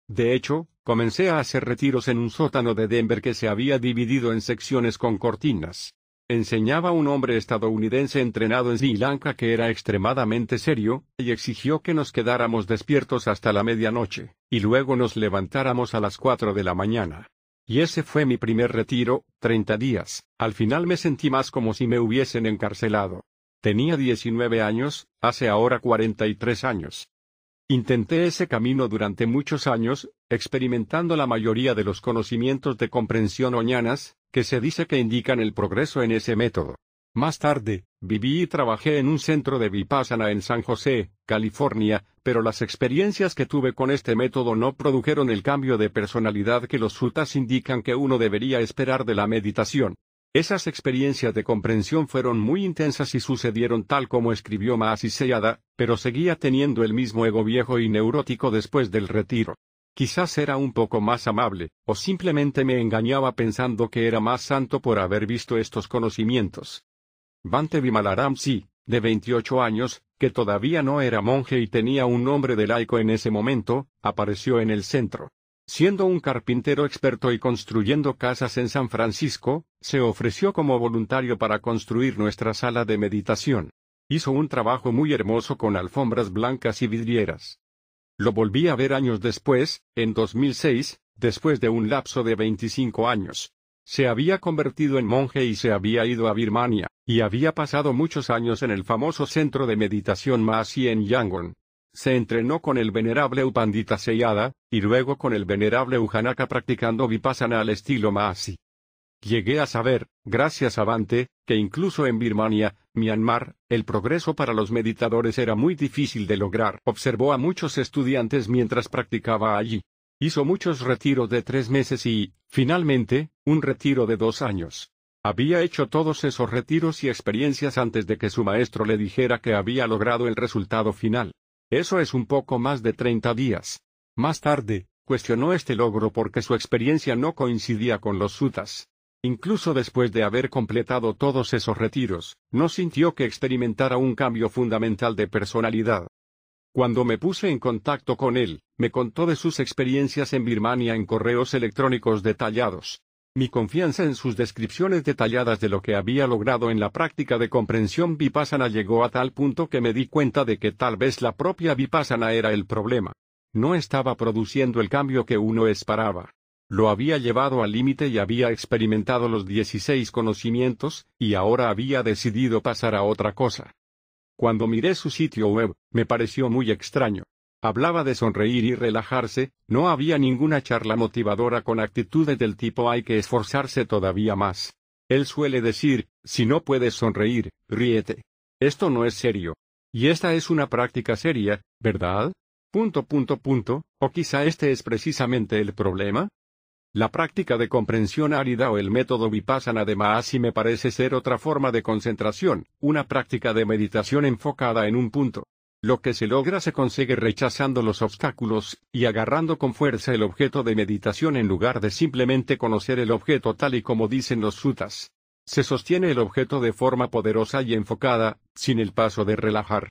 De hecho, comencé a hacer retiros en un sótano de Denver que se había dividido en secciones con cortinas. Enseñaba un hombre estadounidense entrenado en Sri Lanka que era extremadamente serio, y exigió que nos quedáramos despiertos hasta la medianoche, y luego nos levantáramos a las cuatro de la mañana. Y ese fue mi primer retiro, 30 días. Al final me sentí más como si me hubiesen encarcelado. Tenía 19 años, hace ahora 43 años. Intenté ese camino durante muchos años, experimentando la mayoría de los conocimientos de comprensión oñanas, que se dice que indican el progreso en ese método. Más tarde, viví y trabajé en un centro de Vipassana en San José, California, pero las experiencias que tuve con este método no produjeron el cambio de personalidad que los suttas indican que uno debería esperar de la meditación. Esas experiencias de comprensión fueron muy intensas y sucedieron tal como escribió Maasi Seyada, pero seguía teniendo el mismo ego viejo y neurótico después del retiro. Quizás era un poco más amable, o simplemente me engañaba pensando que era más santo por haber visto estos conocimientos. Bante Vimalaramsi, de 28 años, que todavía no era monje y tenía un nombre de laico en ese momento, apareció en el centro. Siendo un carpintero experto y construyendo casas en San Francisco, se ofreció como voluntario para construir nuestra sala de meditación. Hizo un trabajo muy hermoso con alfombras blancas y vidrieras. Lo volví a ver años después, en 2006, después de un lapso de 25 años. Se había convertido en monje y se había ido a Birmania, y había pasado muchos años en el famoso centro de meditación Mahasi en Yangon. Se entrenó con el venerable Upandita Seyada, y luego con el venerable Ujanaka practicando vipassana al estilo Mahasi. Llegué a saber, gracias a Bante, que incluso en Birmania, Myanmar, el progreso para los meditadores era muy difícil de lograr. Observó a muchos estudiantes mientras practicaba allí. Hizo muchos retiros de tres meses y, finalmente, un retiro de dos años. Había hecho todos esos retiros y experiencias antes de que su maestro le dijera que había logrado el resultado final. Eso es un poco más de 30 días. Más tarde, cuestionó este logro porque su experiencia no coincidía con los sutas. Incluso después de haber completado todos esos retiros, no sintió que experimentara un cambio fundamental de personalidad. Cuando me puse en contacto con él, me contó de sus experiencias en Birmania en correos electrónicos detallados. Mi confianza en sus descripciones detalladas de lo que había logrado en la práctica de comprensión vipassana llegó a tal punto que me di cuenta de que tal vez la propia vipassana era el problema. No estaba produciendo el cambio que uno esperaba. Lo había llevado al límite y había experimentado los 16 conocimientos, y ahora había decidido pasar a otra cosa. Cuando miré su sitio web, me pareció muy extraño. Hablaba de sonreír y relajarse, no había ninguna charla motivadora con actitudes del tipo hay que esforzarse todavía más. Él suele decir, si no puedes sonreír, ríete. Esto no es serio. Y esta es una práctica seria, ¿verdad? Punto punto punto, o quizá este es precisamente el problema. La práctica de comprensión árida o el método vipassana de Mahasi me parece ser otra forma de concentración, una práctica de meditación enfocada en un punto. Lo que se logra se consigue rechazando los obstáculos, y agarrando con fuerza el objeto de meditación en lugar de simplemente conocer el objeto tal y como dicen los sutas. Se sostiene el objeto de forma poderosa y enfocada, sin el paso de relajar.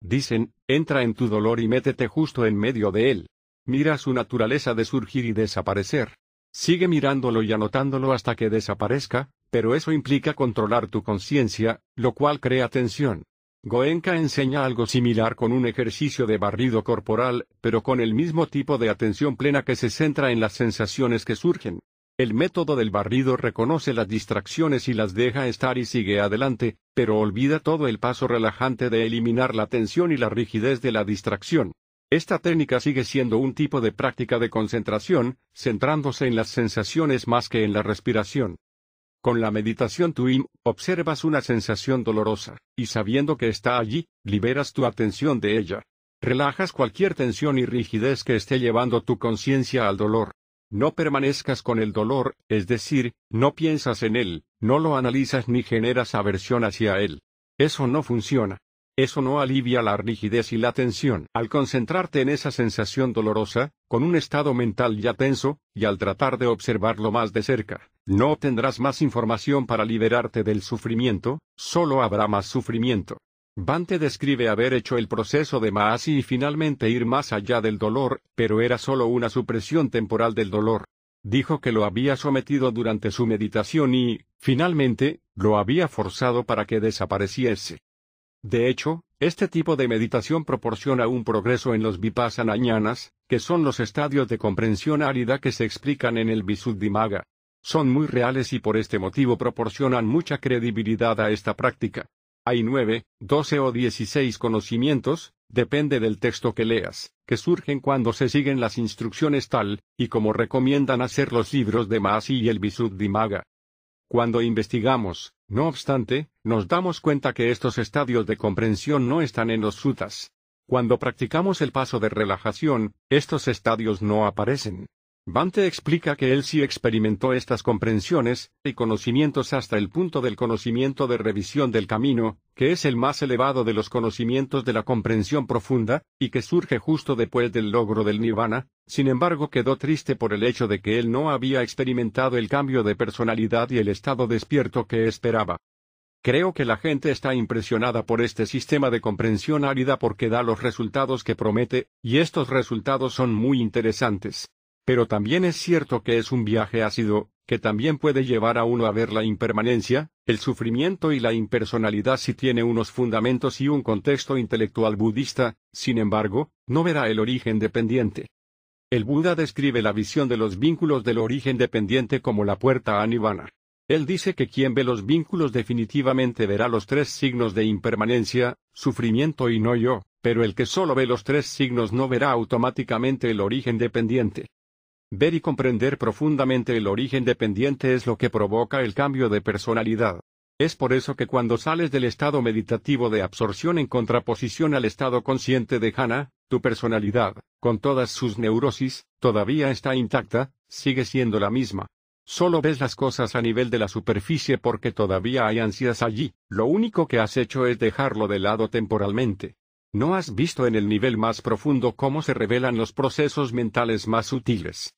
Dicen, entra en tu dolor y métete justo en medio de él. Mira su naturaleza de surgir y desaparecer. Sigue mirándolo y anotándolo hasta que desaparezca, pero eso implica controlar tu conciencia, lo cual crea tensión. Goenka enseña algo similar con un ejercicio de barrido corporal, pero con el mismo tipo de atención plena que se centra en las sensaciones que surgen. El método del barrido reconoce las distracciones y las deja estar y sigue adelante, pero olvida todo el paso relajante de eliminar la tensión y la rigidez de la distracción. Esta técnica sigue siendo un tipo de práctica de concentración, centrándose en las sensaciones más que en la respiración. Con la meditación Tuim, observas una sensación dolorosa, y sabiendo que está allí, liberas tu atención de ella. Relajas cualquier tensión y rigidez que esté llevando tu conciencia al dolor. No permanezcas con el dolor, es decir, no piensas en él, no lo analizas ni generas aversión hacia él. Eso no funciona. Eso no alivia la rigidez y la tensión. Al concentrarte en esa sensación dolorosa, con un estado mental ya tenso, y al tratar de observarlo más de cerca, no obtendrás más información para liberarte del sufrimiento, solo habrá más sufrimiento. Bante describe haber hecho el proceso de Mahasi y finalmente ir más allá del dolor, pero era solo una supresión temporal del dolor. Dijo que lo había sometido durante su meditación y, finalmente, lo había forzado para que desapareciese. De hecho, este tipo de meditación proporciona un progreso en los vipassanañanas, que son los estadios de comprensión árida que se explican en el Visuddhimagga. Son muy reales y por este motivo proporcionan mucha credibilidad a esta práctica. Hay nueve, doce o dieciséis conocimientos, depende del texto que leas, que surgen cuando se siguen las instrucciones tal, y como recomiendan hacer los libros de Mahasi y el Visuddhimagga. Cuando investigamos, no obstante, nos damos cuenta que estos estadios de comprensión no están en los sutas. Cuando practicamos el paso de relajación, estos estadios no aparecen. Bante explica que él sí experimentó estas comprensiones y conocimientos hasta el punto del conocimiento de revisión del camino, que es el más elevado de los conocimientos de la comprensión profunda, y que surge justo después del logro del nirvana, sin embargo quedó triste por el hecho de que él no había experimentado el cambio de personalidad y el estado despierto que esperaba. Creo que la gente está impresionada por este sistema de comprensión árida porque da los resultados que promete, y estos resultados son muy interesantes. Pero también es cierto que es un viaje ácido, que también puede llevar a uno a ver la impermanencia, el sufrimiento y la impersonalidad si tiene unos fundamentos y un contexto intelectual budista, sin embargo, no verá el origen dependiente. El Buda describe la visión de los vínculos del origen dependiente como la puerta a Nirvana. Él dice que quien ve los vínculos definitivamente verá los tres signos de impermanencia, sufrimiento y no yo, pero el que solo ve los tres signos no verá automáticamente el origen dependiente. Ver y comprender profundamente el origen dependiente es lo que provoca el cambio de personalidad. Es por eso que cuando sales del estado meditativo de absorción en contraposición al estado consciente de Jana, tu personalidad, con todas sus neurosis, todavía está intacta, sigue siendo la misma. Solo ves las cosas a nivel de la superficie porque todavía hay ansias allí, lo único que has hecho es dejarlo de lado temporalmente. No has visto en el nivel más profundo cómo se revelan los procesos mentales más sutiles.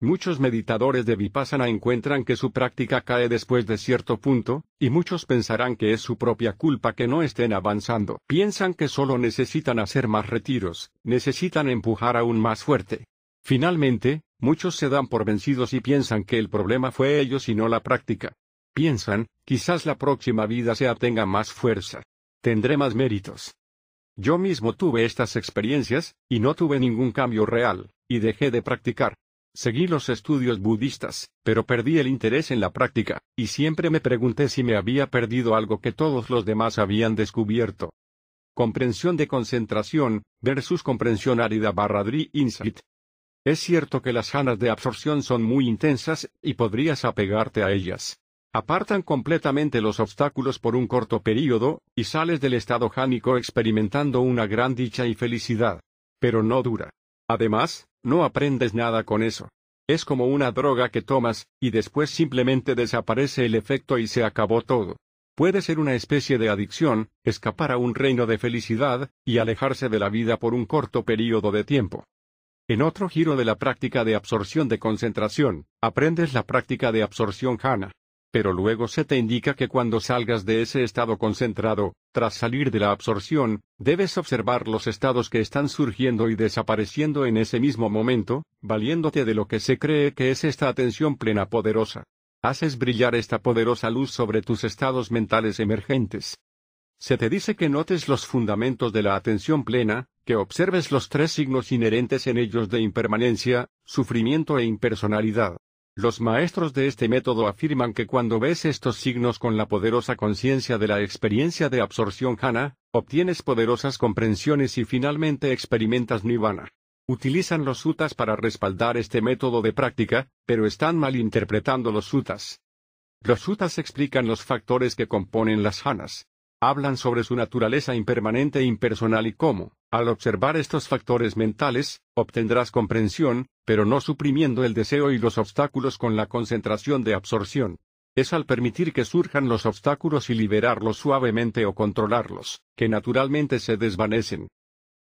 Muchos meditadores de Vipassana encuentran que su práctica cae después de cierto punto, y muchos pensarán que es su propia culpa que no estén avanzando. Piensan que solo necesitan hacer más retiros, necesitan empujar aún más fuerte. Finalmente, muchos se dan por vencidos y piensan que el problema fue ellos y no la práctica. Piensan, quizás la próxima vida sea tenga más fuerza. Tendré más méritos. Yo mismo tuve estas experiencias, y no tuve ningún cambio real, y dejé de practicar. Seguí los estudios budistas, pero perdí el interés en la práctica, y siempre me pregunté si me había perdido algo que todos los demás habían descubierto. Comprensión de concentración, versus comprensión árida barra Dri Insight. Es cierto que las ganas de absorción son muy intensas, y podrías apegarte a ellas. Apartan completamente los obstáculos por un corto período, y sales del estado jánico experimentando una gran dicha y felicidad. Pero no dura. Además, no aprendes nada con eso. Es como una droga que tomas, y después simplemente desaparece el efecto y se acabó todo. Puede ser una especie de adicción, escapar a un reino de felicidad, y alejarse de la vida por un corto período de tiempo. En otro giro de la práctica de absorción de concentración, aprendes la práctica de absorción jhana pero luego se te indica que cuando salgas de ese estado concentrado, tras salir de la absorción, debes observar los estados que están surgiendo y desapareciendo en ese mismo momento, valiéndote de lo que se cree que es esta atención plena poderosa. Haces brillar esta poderosa luz sobre tus estados mentales emergentes. Se te dice que notes los fundamentos de la atención plena, que observes los tres signos inherentes en ellos de impermanencia, sufrimiento e impersonalidad. Los maestros de este método afirman que cuando ves estos signos con la poderosa conciencia de la experiencia de absorción jhana, obtienes poderosas comprensiones y finalmente experimentas nirvana. Utilizan los sutas para respaldar este método de práctica, pero están malinterpretando los sutas. Los sutas explican los factores que componen las jhanas. Hablan sobre su naturaleza impermanente e impersonal y cómo, al observar estos factores mentales, obtendrás comprensión, pero no suprimiendo el deseo y los obstáculos con la concentración de absorción. Es al permitir que surjan los obstáculos y liberarlos suavemente o controlarlos, que naturalmente se desvanecen.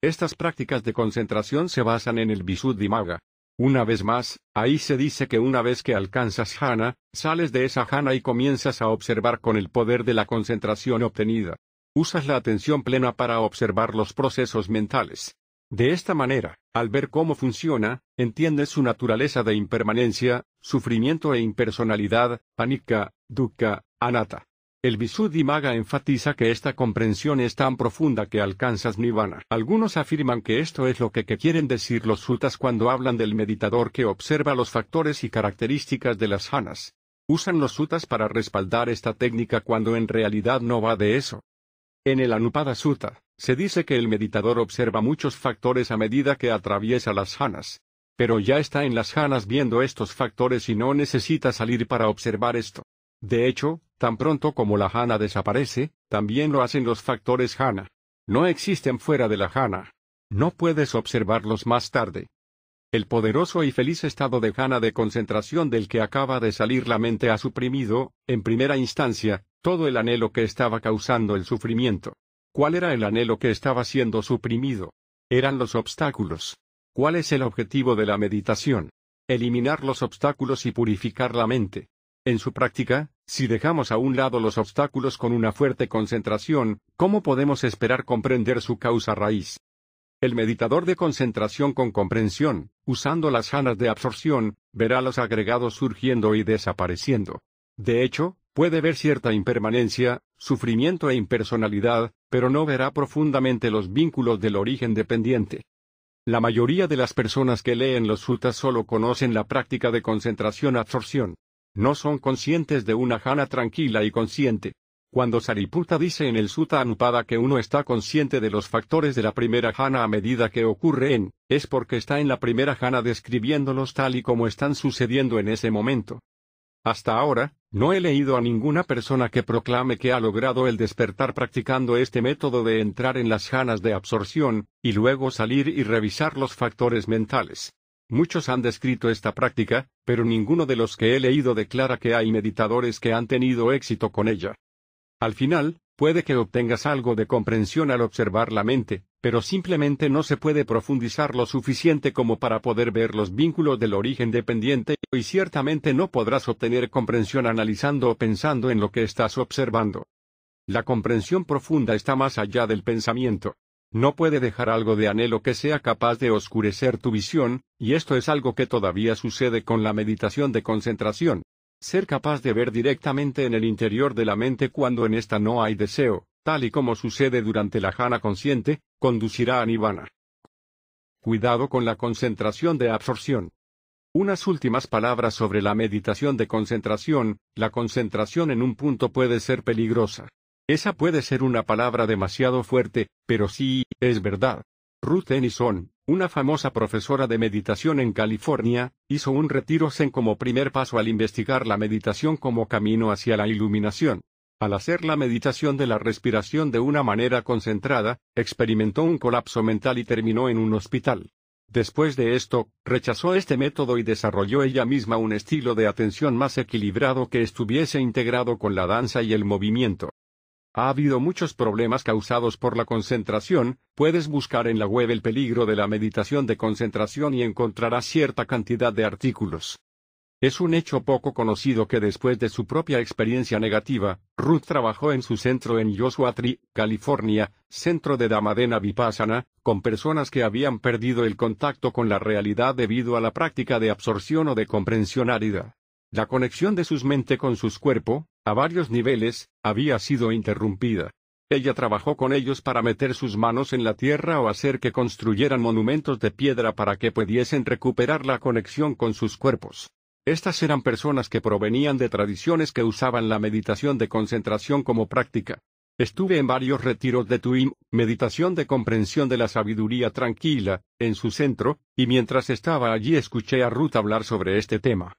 Estas prácticas de concentración se basan en el Visuddhimagga. Una vez más, ahí se dice que una vez que alcanzas jhana, sales de esa jhana y comienzas a observar con el poder de la concentración obtenida. Usas la atención plena para observar los procesos mentales. De esta manera, al ver cómo funciona, entiendes su naturaleza de impermanencia, sufrimiento e impersonalidad, panika, dukkha, anatta. El Visuddhimagga enfatiza que esta comprensión es tan profunda que alcanzas nirvana. Algunos afirman que esto es lo que, quieren decir los suttas cuando hablan del meditador que observa los factores y características de las jhanas. Usan los suttas para respaldar esta técnica cuando en realidad no va de eso. En el Anupada Sutta, se dice que el meditador observa muchos factores a medida que atraviesa las jhanas. Pero ya está en las jhanas viendo estos factores y no necesita salir para observar esto. De hecho, tan pronto como la jhana desaparece, también lo hacen los factores jhana. No existen fuera de la jhana. No puedes observarlos más tarde. El poderoso y feliz estado de jhana de concentración del que acaba de salir la mente ha suprimido, en primera instancia, todo el anhelo que estaba causando el sufrimiento. ¿Cuál era el anhelo que estaba siendo suprimido? Eran los obstáculos. ¿Cuál es el objetivo de la meditación? Eliminar los obstáculos y purificar la mente. En su práctica, si dejamos a un lado los obstáculos con una fuerte concentración, ¿cómo podemos esperar comprender su causa raíz? El meditador de concentración con comprensión, usando las ganas de absorción, verá los agregados surgiendo y desapareciendo. De hecho, Puede ver cierta impermanencia, sufrimiento e impersonalidad, pero no verá profundamente los vínculos del origen dependiente. La mayoría de las personas que leen los suttas solo conocen la práctica de concentración-absorción. No son conscientes de una jhana tranquila y consciente. Cuando Sariputta dice en el Sutta Anupada que uno está consciente de los factores de la primera jhana a medida que ocurre en, es porque está en la primera jhana describiéndolos tal y como están sucediendo en ese momento. Hasta ahora, no he leído a ninguna persona que proclame que ha logrado el despertar practicando este método de entrar en las janas de absorción, y luego salir y revisar los factores mentales. Muchos han descrito esta práctica, pero ninguno de los que he leído declara que hay meditadores que han tenido éxito con ella. Al final, puede que obtengas algo de comprensión al observar la mente, pero simplemente no se puede profundizar lo suficiente como para poder ver los vínculos del origen dependiente, y ciertamente no podrás obtener comprensión analizando o pensando en lo que estás observando. La comprensión profunda está más allá del pensamiento. No puede dejar algo de anhelo que sea capaz de oscurecer tu visión, y esto es algo que todavía sucede con la meditación de concentración. Ser capaz de ver directamente en el interior de la mente cuando en esta no hay deseo, tal y como sucede durante la jana consciente, conducirá a nirvana. Cuidado con la concentración de absorción. Unas últimas palabras sobre la meditación de concentración, la concentración en un punto puede ser peligrosa. Esa puede ser una palabra demasiado fuerte, pero sí, es verdad. Ruth Ennison, una famosa profesora de meditación en California, hizo un retiro zen como primer paso al investigar la meditación como camino hacia la iluminación. Al hacer la meditación de la respiración de una manera concentrada, experimentó un colapso mental y terminó en un hospital. Después de esto, rechazó este método y desarrolló ella misma un estilo de atención más equilibrado que estuviese integrado con la danza y el movimiento. Ha habido muchos problemas causados por la concentración, puedes buscar en la web el peligro de la meditación de concentración y encontrarás cierta cantidad de artículos. Es un hecho poco conocido que después de su propia experiencia negativa, Ruth trabajó en su centro en Joshua Tree, California, centro de Damadena Vipassana, con personas que habían perdido el contacto con la realidad debido a la práctica de absorción o de comprensión árida. La conexión de sus mente con sus cuerpo, a varios niveles, había sido interrumpida. Ella trabajó con ellos para meter sus manos en la tierra o hacer que construyeran monumentos de piedra para que pudiesen recuperar la conexión con sus cuerpos. Estas eran personas que provenían de tradiciones que usaban la meditación de concentración como práctica. Estuve en varios retiros de Tuim, meditación de comprensión de la sabiduría tranquila, en su centro, y mientras estaba allí escuché a Ruth hablar sobre este tema.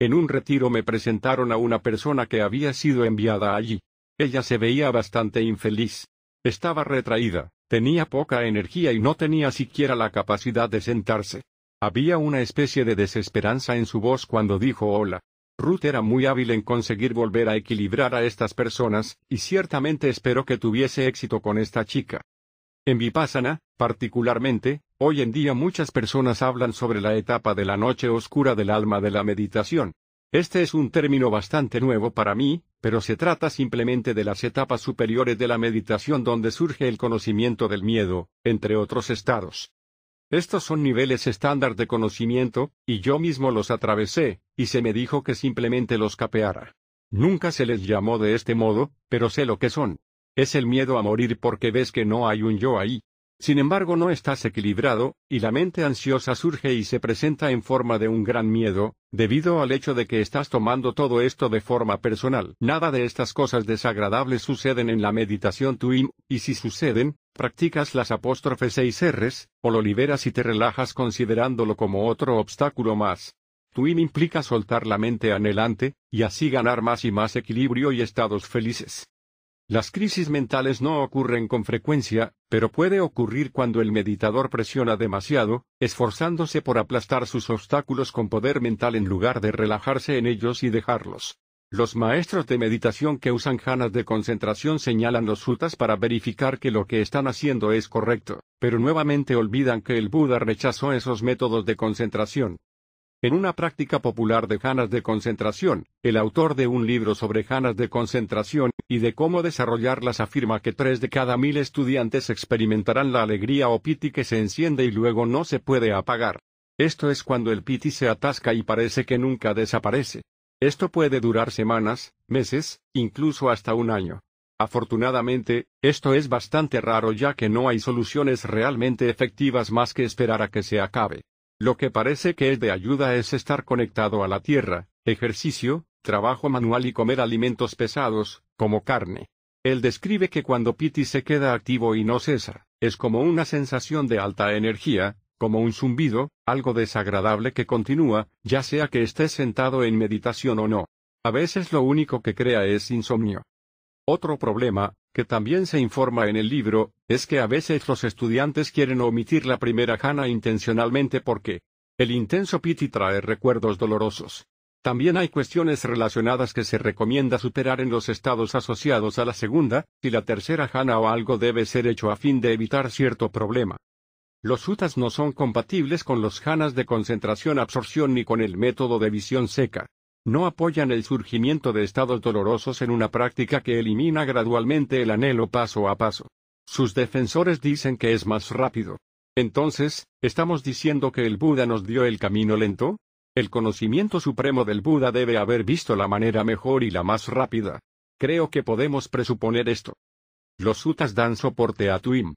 En un retiro me presentaron a una persona que había sido enviada allí. Ella se veía bastante infeliz. Estaba retraída, tenía poca energía y no tenía siquiera la capacidad de sentarse. Había una especie de desesperanza en su voz cuando dijo hola. Ruth era muy hábil en conseguir volver a equilibrar a estas personas, y ciertamente espero que tuviese éxito con esta chica. En Vipassana, particularmente, hoy en día muchas personas hablan sobre la etapa de la noche oscura del alma de la meditación. Este es un término bastante nuevo para mí, pero se trata simplemente de las etapas superiores de la meditación donde surge el conocimiento del miedo, entre otros estados. Estos son niveles estándar de conocimiento, y yo mismo los atravesé, y se me dijo que simplemente los capeara. Nunca se les llamó de este modo, pero sé lo que son. Es el miedo a morir porque ves que no hay un yo ahí. Sin embargo no estás equilibrado, y la mente ansiosa surge y se presenta en forma de un gran miedo, debido al hecho de que estás tomando todo esto de forma personal. Nada de estas cosas desagradables suceden en la meditación Tuim, y si suceden, practicas las apóstrofes seis R's, o lo liberas y te relajas considerándolo como otro obstáculo más. Tuim implica soltar la mente anhelante, y así ganar más y más equilibrio y estados felices. Las crisis mentales no ocurren con frecuencia, pero puede ocurrir cuando el meditador presiona demasiado, esforzándose por aplastar sus obstáculos con poder mental en lugar de relajarse en ellos y dejarlos. Los maestros de meditación que usan janas de concentración señalan los sutas para verificar que lo que están haciendo es correcto, pero nuevamente olvidan que el Buda rechazó esos métodos de concentración. En una práctica popular de janas de concentración, el autor de un libro sobre janas de concentración y de cómo desarrollarlas afirma que tres de cada mil estudiantes experimentarán la alegría o piti que se enciende y luego no se puede apagar. Esto es cuando el piti se atasca y parece que nunca desaparece. Esto puede durar semanas, meses, incluso hasta un año. Afortunadamente, esto es bastante raro ya que no hay soluciones realmente efectivas más que esperar a que se acabe. Lo que parece que es de ayuda es estar conectado a la tierra, ejercicio, trabajo manual y comer alimentos pesados, como carne. Él describe que cuando Piti se queda activo y no cesa, es como una sensación de alta energía, como un zumbido, algo desagradable que continúa, ya sea que estés sentado en meditación o no. A veces lo único que crea es insomnio. Otro problema, que también se informa en el libro, es que a veces los estudiantes quieren omitir la primera jana intencionalmente porque el intenso piti trae recuerdos dolorosos. También hay cuestiones relacionadas que se recomienda superar en los estados asociados a la segunda, y la tercera jhana o algo debe ser hecho a fin de evitar cierto problema. Los sutas no son compatibles con los jhanas de concentración-absorción ni con el método de visión seca. No apoyan el surgimiento de estados dolorosos en una práctica que elimina gradualmente el anhelo paso a paso. Sus defensores dicen que es más rápido. Entonces, ¿estamos diciendo que el Buda nos dio el camino lento? El conocimiento supremo del Buda debe haber visto la manera mejor y la más rápida. Creo que podemos presuponer esto. Los sutas dan soporte a Tuim,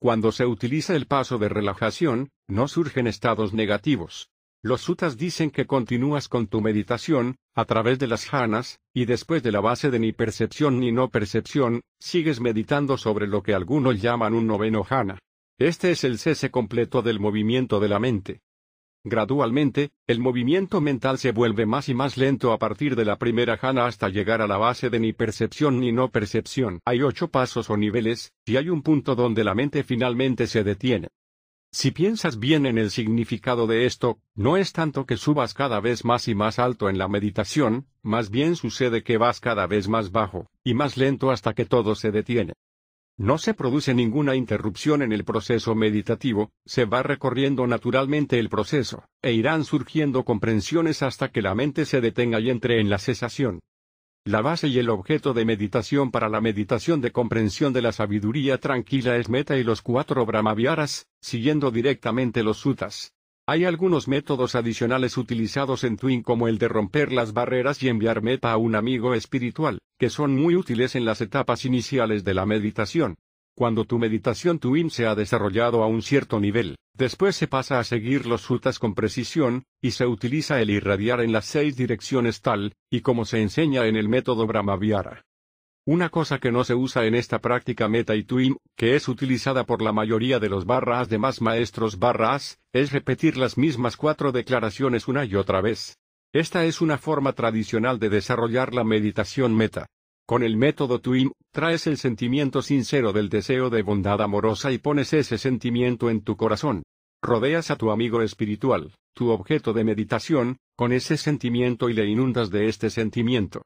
cuando se utiliza el paso de relajación, no surgen estados negativos. Los sutas dicen que continúas con tu meditación, a través de las jhanas, y después de la base de ni percepción ni no percepción, sigues meditando sobre lo que algunos llaman un noveno jhana. Este es el cese completo del movimiento de la mente. Gradualmente, el movimiento mental se vuelve más y más lento a partir de la primera jhana hasta llegar a la base de ni percepción ni no percepción. Hay ocho pasos o niveles, y hay un punto donde la mente finalmente se detiene. Si piensas bien en el significado de esto, no es tanto que subas cada vez más y más alto en la meditación, más bien sucede que vas cada vez más bajo, y más lento hasta que todo se detiene. No se produce ninguna interrupción en el proceso meditativo, se va recorriendo naturalmente el proceso, e irán surgiendo comprensiones hasta que la mente se detenga y entre en la cesación. La base y el objeto de meditación para la meditación de comprensión de la sabiduría tranquila es meta y los cuatro brahmaviaras, siguiendo directamente los sutas. Hay algunos métodos adicionales utilizados en Twin como el de romper las barreras y enviar meta a un amigo espiritual, que son muy útiles en las etapas iniciales de la meditación. Cuando tu meditación Twin se ha desarrollado a un cierto nivel, después se pasa a seguir los sutas con precisión, y se utiliza el irradiar en las seis direcciones tal, y como se enseña en el método Brahmaviara. Una cosa que no se usa en esta práctica meta y twin, que es utilizada por la mayoría de los barras de más maestros barras, es repetir las mismas cuatro declaraciones una y otra vez. Esta es una forma tradicional de desarrollar la meditación meta. Con el método twin, traes el sentimiento sincero del deseo de bondad amorosa y pones ese sentimiento en tu corazón. Rodeas a tu amigo espiritual, tu objeto de meditación, con ese sentimiento y le inundas de este sentimiento.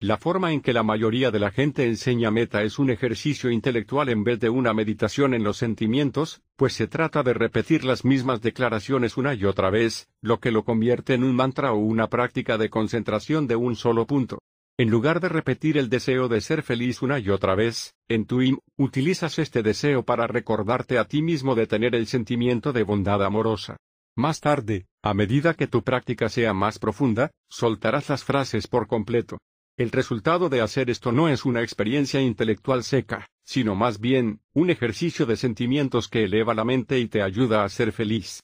La forma en que la mayoría de la gente enseña meta es un ejercicio intelectual en vez de una meditación en los sentimientos, pues se trata de repetir las mismas declaraciones una y otra vez, lo que lo convierte en un mantra o una práctica de concentración de un solo punto. En lugar de repetir el deseo de ser feliz una y otra vez, en tu im, utilizas este deseo para recordarte a ti mismo de tener el sentimiento de bondad amorosa. Más tarde, a medida que tu práctica sea más profunda, soltarás las frases por completo. El resultado de hacer esto no es una experiencia intelectual seca, sino más bien, un ejercicio de sentimientos que eleva la mente y te ayuda a ser feliz.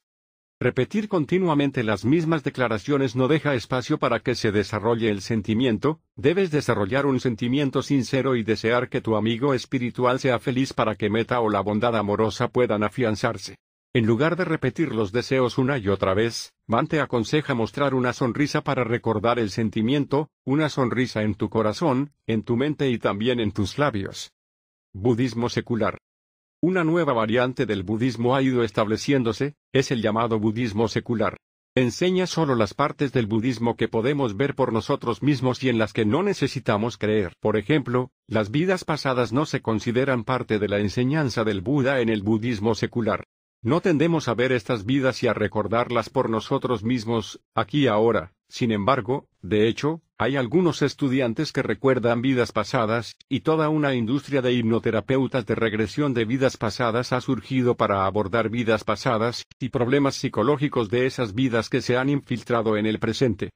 Repetir continuamente las mismas declaraciones no deja espacio para que se desarrolle el sentimiento, debes desarrollar un sentimiento sincero y desear que tu amigo espiritual sea feliz para que meta o la bondad amorosa puedan afianzarse. En lugar de repetir los deseos una y otra vez, Man te aconseja mostrar una sonrisa para recordar el sentimiento, una sonrisa en tu corazón, en tu mente y también en tus labios. Budismo secular. Una nueva variante del budismo ha ido estableciéndose, es el llamado budismo secular. Enseña solo las partes del budismo que podemos ver por nosotros mismos y en las que no necesitamos creer. Por ejemplo, las vidas pasadas no se consideran parte de la enseñanza del Buda en el budismo secular. No tendemos a ver estas vidas y a recordarlas por nosotros mismos, aquí y ahora. Sin embargo, de hecho, hay algunos estudiantes que recuerdan vidas pasadas, y toda una industria de hipnoterapeutas de regresión de vidas pasadas ha surgido para abordar vidas pasadas, y problemas psicológicos de esas vidas que se han infiltrado en el presente.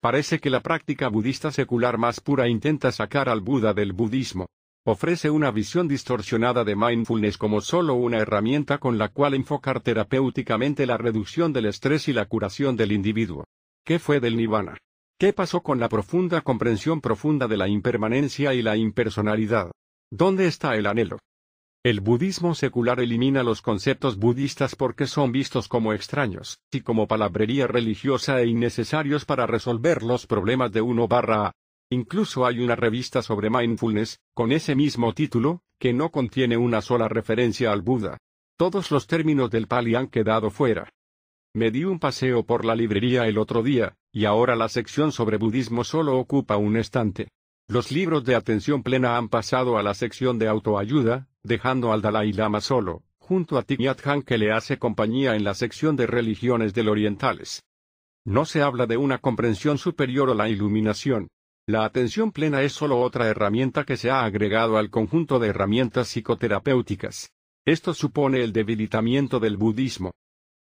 Parece que la práctica budista secular más pura intenta sacar al Buda del budismo ofrece una visión distorsionada de mindfulness como solo una herramienta con la cual enfocar terapéuticamente la reducción del estrés y la curación del individuo. ¿Qué fue del nirvana? ¿Qué pasó con la profunda comprensión profunda de la impermanencia y la impersonalidad? ¿Dónde está el anhelo? El budismo secular elimina los conceptos budistas porque son vistos como extraños, y como palabrería religiosa e innecesarios para resolver los problemas de uno barra Incluso hay una revista sobre mindfulness, con ese mismo título, que no contiene una sola referencia al Buda. Todos los términos del Pali han quedado fuera. Me di un paseo por la librería el otro día, y ahora la sección sobre budismo solo ocupa un estante. Los libros de atención plena han pasado a la sección de autoayuda, dejando al Dalai Lama solo, junto a Thich Han que le hace compañía en la sección de religiones del orientales. No se habla de una comprensión superior o la iluminación. La atención plena es solo otra herramienta que se ha agregado al conjunto de herramientas psicoterapéuticas. Esto supone el debilitamiento del budismo.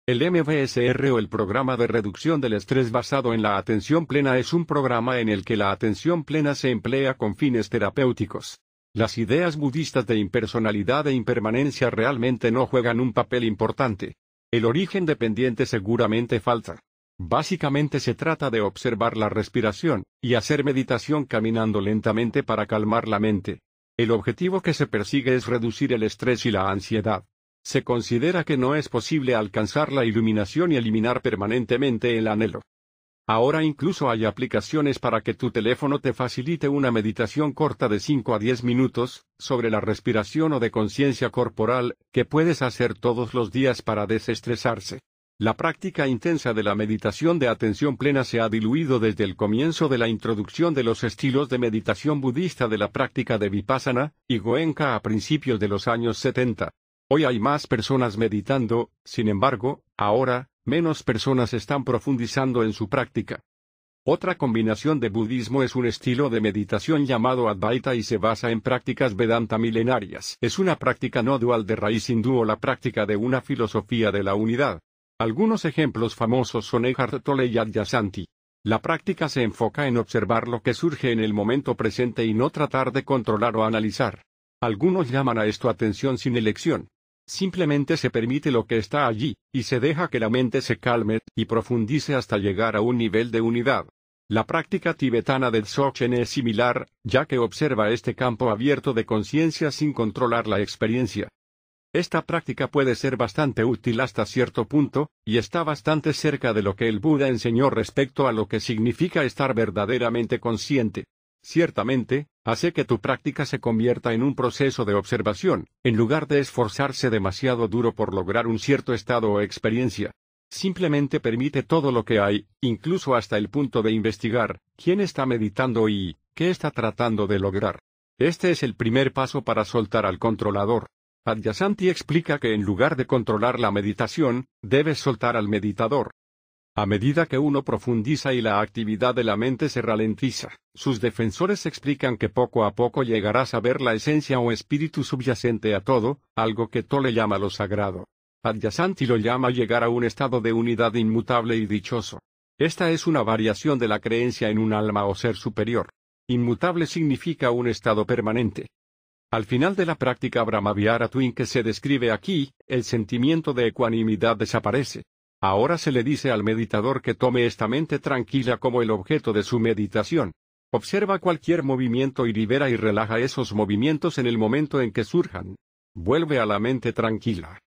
El MBSR o el programa de reducción del estrés basado en la atención plena es un programa en el que la atención plena se emplea con fines terapéuticos. Las ideas budistas de impersonalidad e impermanencia realmente no juegan un papel importante. El origen dependiente seguramente falta. Básicamente se trata de observar la respiración, y hacer meditación caminando lentamente para calmar la mente. El objetivo que se persigue es reducir el estrés y la ansiedad. Se considera que no es posible alcanzar la iluminación y eliminar permanentemente el anhelo. Ahora incluso hay aplicaciones para que tu teléfono te facilite una meditación corta de 5 a 10 minutos, sobre la respiración o de conciencia corporal, que puedes hacer todos los días para desestresarse. La práctica intensa de la meditación de atención plena se ha diluido desde el comienzo de la introducción de los estilos de meditación budista de la práctica de Vipassana, y Goenka a principios de los años 70. Hoy hay más personas meditando, sin embargo, ahora, menos personas están profundizando en su práctica. Otra combinación de budismo es un estilo de meditación llamado Advaita y se basa en prácticas Vedanta milenarias. Es una práctica no dual de raíz hindú o la práctica de una filosofía de la unidad. Algunos ejemplos famosos son Eckhart Tolle y Adyashanti. La práctica se enfoca en observar lo que surge en el momento presente y no tratar de controlar o analizar. Algunos llaman a esto atención sin elección. Simplemente se permite lo que está allí, y se deja que la mente se calme y profundice hasta llegar a un nivel de unidad. La práctica tibetana del Dzogchen es similar, ya que observa este campo abierto de conciencia sin controlar la experiencia. Esta práctica puede ser bastante útil hasta cierto punto, y está bastante cerca de lo que el Buda enseñó respecto a lo que significa estar verdaderamente consciente. Ciertamente, hace que tu práctica se convierta en un proceso de observación, en lugar de esforzarse demasiado duro por lograr un cierto estado o experiencia. Simplemente permite todo lo que hay, incluso hasta el punto de investigar, quién está meditando y, qué está tratando de lograr. Este es el primer paso para soltar al controlador. Adyasanti explica que en lugar de controlar la meditación, debes soltar al meditador. A medida que uno profundiza y la actividad de la mente se ralentiza, sus defensores explican que poco a poco llegarás a ver la esencia o espíritu subyacente a todo, algo que Tole llama lo sagrado. Adyasanti lo llama llegar a un estado de unidad inmutable y dichoso. Esta es una variación de la creencia en un alma o ser superior. Inmutable significa un estado permanente. Al final de la práctica Brahmaviara Twin que se describe aquí, el sentimiento de ecuanimidad desaparece. Ahora se le dice al meditador que tome esta mente tranquila como el objeto de su meditación. Observa cualquier movimiento y libera y relaja esos movimientos en el momento en que surjan. Vuelve a la mente tranquila.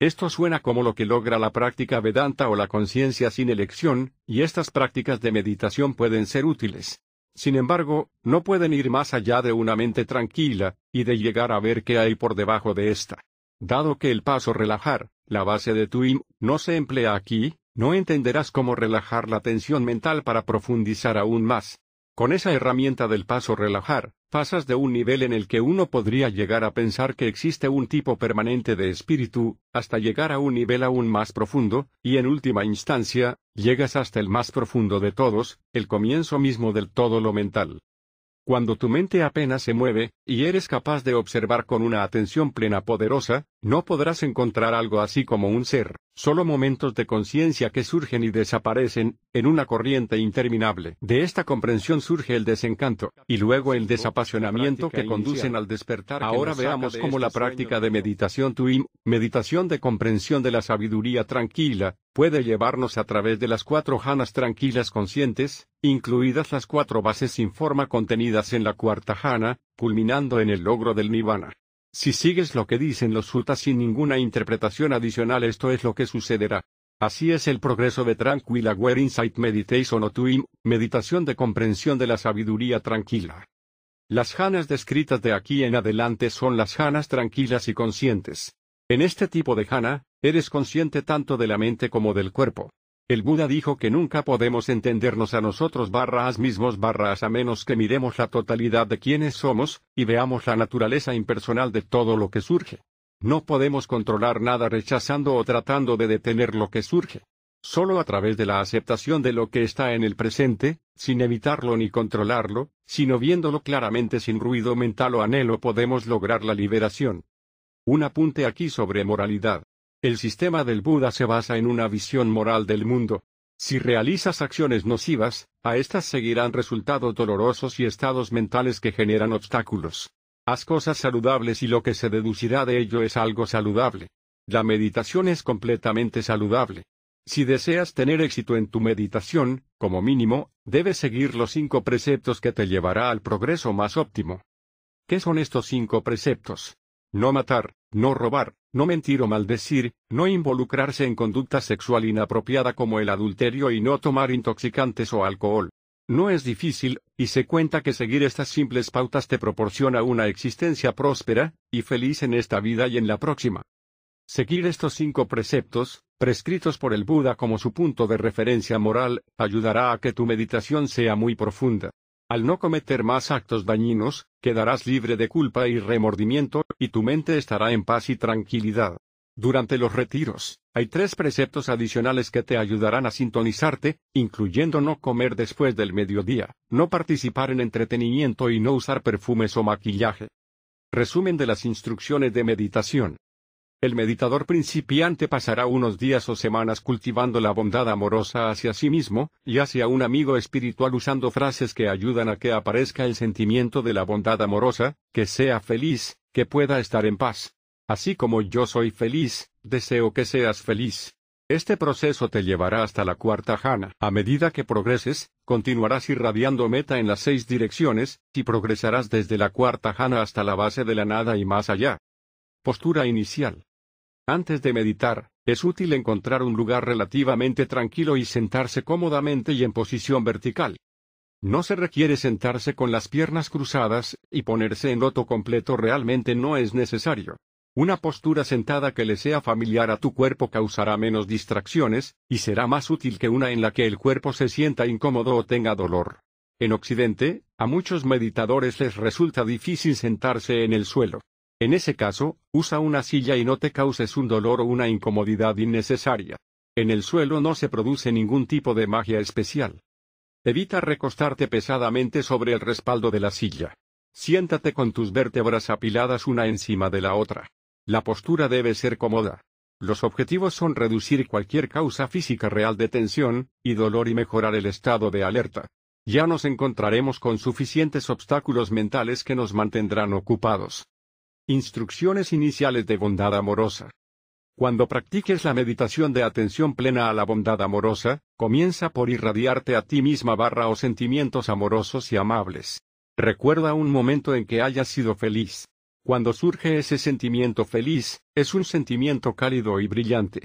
Esto suena como lo que logra la práctica Vedanta o la conciencia sin elección, y estas prácticas de meditación pueden ser útiles. Sin embargo, no pueden ir más allá de una mente tranquila, y de llegar a ver qué hay por debajo de esta. Dado que el paso relajar, la base de tu im, no se emplea aquí, no entenderás cómo relajar la tensión mental para profundizar aún más. Con esa herramienta del paso relajar, pasas de un nivel en el que uno podría llegar a pensar que existe un tipo permanente de espíritu, hasta llegar a un nivel aún más profundo, y en última instancia, llegas hasta el más profundo de todos, el comienzo mismo del todo lo mental. Cuando tu mente apenas se mueve, y eres capaz de observar con una atención plena poderosa, no podrás encontrar algo así como un ser, solo momentos de conciencia que surgen y desaparecen, en una corriente interminable. De esta comprensión surge el desencanto, y luego el desapasionamiento que conducen al despertar. Ahora veamos cómo la práctica de meditación Tuim, meditación de comprensión de la sabiduría tranquila, puede llevarnos a través de las cuatro janas tranquilas conscientes, incluidas las cuatro bases sin forma contenidas en la cuarta jana, culminando en el logro del nirvana. Si sigues lo que dicen los suttas sin ninguna interpretación adicional esto es lo que sucederá. Así es el progreso de Tranquil Aware Insight Meditation o TUIM, meditación de comprensión de la sabiduría tranquila. Las janas descritas de aquí en adelante son las janas tranquilas y conscientes. En este tipo de jhana, eres consciente tanto de la mente como del cuerpo. El Buda dijo que nunca podemos entendernos a nosotros barras mismos barras a menos que miremos la totalidad de quienes somos, y veamos la naturaleza impersonal de todo lo que surge. No podemos controlar nada rechazando o tratando de detener lo que surge. Solo a través de la aceptación de lo que está en el presente, sin evitarlo ni controlarlo, sino viéndolo claramente sin ruido mental o anhelo podemos lograr la liberación. Un apunte aquí sobre moralidad. El sistema del Buda se basa en una visión moral del mundo. Si realizas acciones nocivas, a estas seguirán resultados dolorosos y estados mentales que generan obstáculos. Haz cosas saludables y lo que se deducirá de ello es algo saludable. La meditación es completamente saludable. Si deseas tener éxito en tu meditación, como mínimo, debes seguir los cinco preceptos que te llevará al progreso más óptimo. ¿Qué son estos cinco preceptos? No matar, no robar, no mentir o maldecir, no involucrarse en conducta sexual inapropiada como el adulterio y no tomar intoxicantes o alcohol. No es difícil, y se cuenta que seguir estas simples pautas te proporciona una existencia próspera y feliz en esta vida y en la próxima. Seguir estos cinco preceptos, prescritos por el Buda como su punto de referencia moral, ayudará a que tu meditación sea muy profunda. Al no cometer más actos dañinos, quedarás libre de culpa y remordimiento, y tu mente estará en paz y tranquilidad. Durante los retiros, hay tres preceptos adicionales que te ayudarán a sintonizarte, incluyendo no comer después del mediodía, no participar en entretenimiento y no usar perfumes o maquillaje. Resumen de las instrucciones de meditación. El meditador principiante pasará unos días o semanas cultivando la bondad amorosa hacia sí mismo, y hacia un amigo espiritual usando frases que ayudan a que aparezca el sentimiento de la bondad amorosa, que sea feliz, que pueda estar en paz. Así como yo soy feliz, deseo que seas feliz. Este proceso te llevará hasta la cuarta jana. A medida que progreses, continuarás irradiando meta en las seis direcciones, y progresarás desde la cuarta jana hasta la base de la nada y más allá. Postura inicial. Antes de meditar, es útil encontrar un lugar relativamente tranquilo y sentarse cómodamente y en posición vertical. No se requiere sentarse con las piernas cruzadas, y ponerse en loto completo realmente no es necesario. Una postura sentada que le sea familiar a tu cuerpo causará menos distracciones, y será más útil que una en la que el cuerpo se sienta incómodo o tenga dolor. En Occidente, a muchos meditadores les resulta difícil sentarse en el suelo. En ese caso, usa una silla y no te causes un dolor o una incomodidad innecesaria. En el suelo no se produce ningún tipo de magia especial. Evita recostarte pesadamente sobre el respaldo de la silla. Siéntate con tus vértebras apiladas una encima de la otra. La postura debe ser cómoda. Los objetivos son reducir cualquier causa física real de tensión y dolor y mejorar el estado de alerta. Ya nos encontraremos con suficientes obstáculos mentales que nos mantendrán ocupados. Instrucciones iniciales de bondad amorosa. Cuando practiques la meditación de atención plena a la bondad amorosa, comienza por irradiarte a ti misma barra o sentimientos amorosos y amables. Recuerda un momento en que hayas sido feliz. Cuando surge ese sentimiento feliz, es un sentimiento cálido y brillante.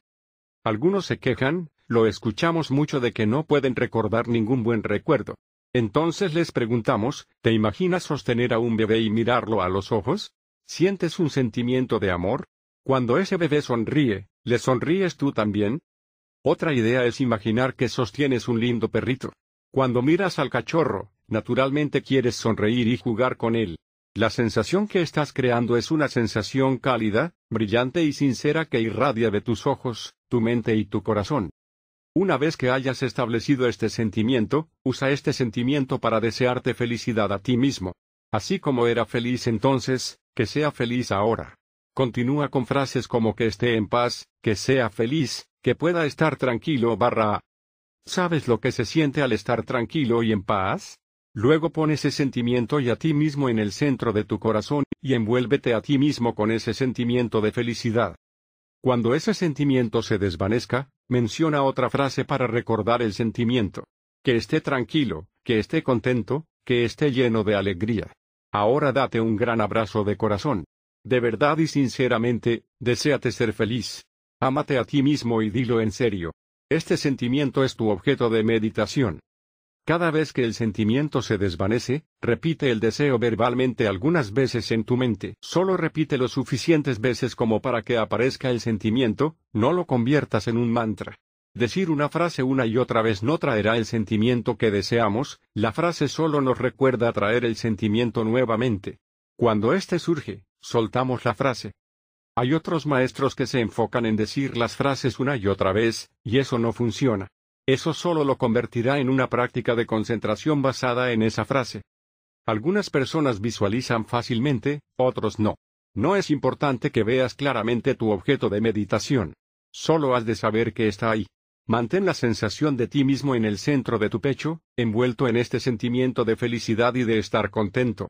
Algunos se quejan, lo escuchamos mucho de que no pueden recordar ningún buen recuerdo. Entonces les preguntamos, ¿te imaginas sostener a un bebé y mirarlo a los ojos? ¿Sientes un sentimiento de amor? Cuando ese bebé sonríe, ¿le sonríes tú también? Otra idea es imaginar que sostienes un lindo perrito. Cuando miras al cachorro, naturalmente quieres sonreír y jugar con él. La sensación que estás creando es una sensación cálida, brillante y sincera que irradia de tus ojos, tu mente y tu corazón. Una vez que hayas establecido este sentimiento, usa este sentimiento para desearte felicidad a ti mismo. Así como era feliz entonces, que sea feliz ahora. Continúa con frases como que esté en paz, que sea feliz, que pueda estar tranquilo barra. ¿Sabes lo que se siente al estar tranquilo y en paz? Luego pon ese sentimiento y a ti mismo en el centro de tu corazón, y envuélvete a ti mismo con ese sentimiento de felicidad. Cuando ese sentimiento se desvanezca, menciona otra frase para recordar el sentimiento. Que esté tranquilo, que esté contento, que esté lleno de alegría. Ahora date un gran abrazo de corazón. De verdad y sinceramente, deséate ser feliz. Ámate a ti mismo y dilo en serio. Este sentimiento es tu objeto de meditación. Cada vez que el sentimiento se desvanece, repite el deseo verbalmente algunas veces en tu mente. Solo repite lo suficientes veces como para que aparezca el sentimiento, no lo conviertas en un mantra. Decir una frase una y otra vez no traerá el sentimiento que deseamos, la frase solo nos recuerda traer el sentimiento nuevamente. Cuando éste surge, soltamos la frase. Hay otros maestros que se enfocan en decir las frases una y otra vez, y eso no funciona. Eso solo lo convertirá en una práctica de concentración basada en esa frase. Algunas personas visualizan fácilmente, otros no. No es importante que veas claramente tu objeto de meditación. Solo has de saber que está ahí. Mantén la sensación de ti mismo en el centro de tu pecho, envuelto en este sentimiento de felicidad y de estar contento.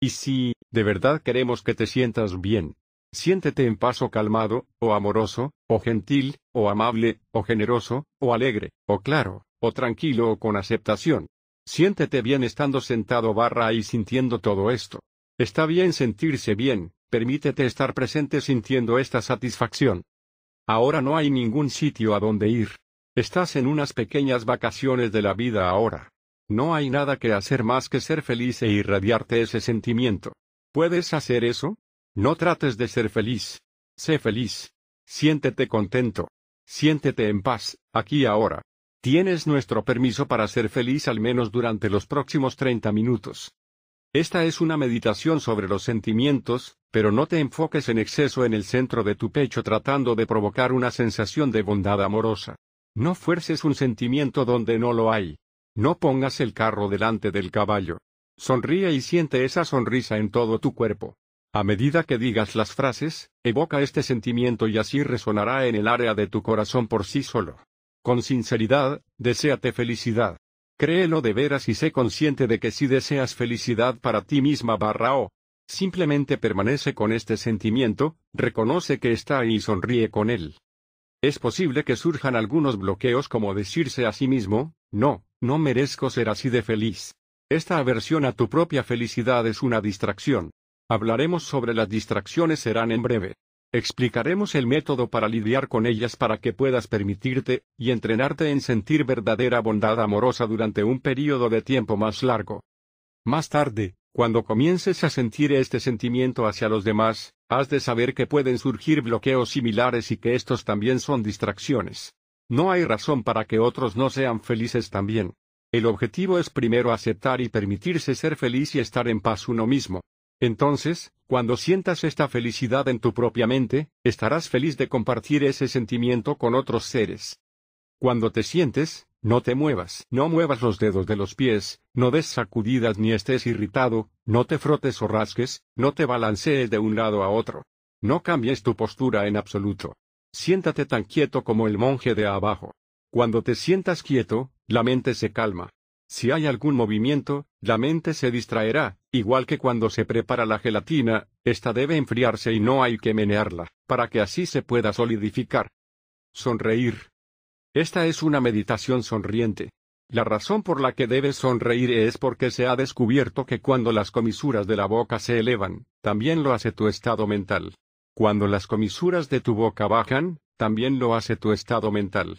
Y si, de verdad queremos que te sientas bien, siéntete en paso calmado, o amoroso, o gentil, o amable, o generoso, o alegre, o claro, o tranquilo o con aceptación. Siéntete bien estando sentado barra y sintiendo todo esto. Está bien sentirse bien, permítete estar presente sintiendo esta satisfacción. Ahora no hay ningún sitio a donde ir. Estás en unas pequeñas vacaciones de la vida ahora. No hay nada que hacer más que ser feliz e irradiarte ese sentimiento. ¿Puedes hacer eso? No trates de ser feliz. Sé feliz. Siéntete contento. Siéntete en paz, aquí ahora. Tienes nuestro permiso para ser feliz al menos durante los próximos 30 minutos. Esta es una meditación sobre los sentimientos, pero no te enfoques en exceso en el centro de tu pecho tratando de provocar una sensación de bondad amorosa. No fuerces un sentimiento donde no lo hay. No pongas el carro delante del caballo. Sonríe y siente esa sonrisa en todo tu cuerpo. A medida que digas las frases, evoca este sentimiento y así resonará en el área de tu corazón por sí solo. Con sinceridad, deséate felicidad. Créelo de veras y sé consciente de que si deseas felicidad para ti misma barra o, simplemente permanece con este sentimiento, reconoce que está ahí y sonríe con él. Es posible que surjan algunos bloqueos como decirse a sí mismo, no, no merezco ser así de feliz. Esta aversión a tu propia felicidad es una distracción. Hablaremos sobre las distracciones serán en breve. Explicaremos el método para lidiar con ellas para que puedas permitirte y entrenarte en sentir verdadera bondad amorosa durante un período de tiempo más largo. Más tarde, cuando comiences a sentir este sentimiento hacia los demás, has de saber que pueden surgir bloqueos similares y que estos también son distracciones. No hay razón para que otros no sean felices también. El objetivo es primero aceptar y permitirse ser feliz y estar en paz uno mismo. Entonces, cuando sientas esta felicidad en tu propia mente, estarás feliz de compartir ese sentimiento con otros seres. Cuando te sientes, no te muevas, no muevas los dedos de los pies, no des sacudidas ni estés irritado, no te frotes o rasques, no te balancees de un lado a otro. No cambies tu postura en absoluto. Siéntate tan quieto como el monje de abajo. Cuando te sientas quieto, la mente se calma. Si hay algún movimiento, la mente se distraerá, igual que cuando se prepara la gelatina, esta debe enfriarse y no hay que menearla, para que así se pueda solidificar. Sonreír. Esta es una meditación sonriente. La razón por la que debes sonreír es porque se ha descubierto que cuando las comisuras de la boca se elevan, también lo hace tu estado mental. Cuando las comisuras de tu boca bajan, también lo hace tu estado mental.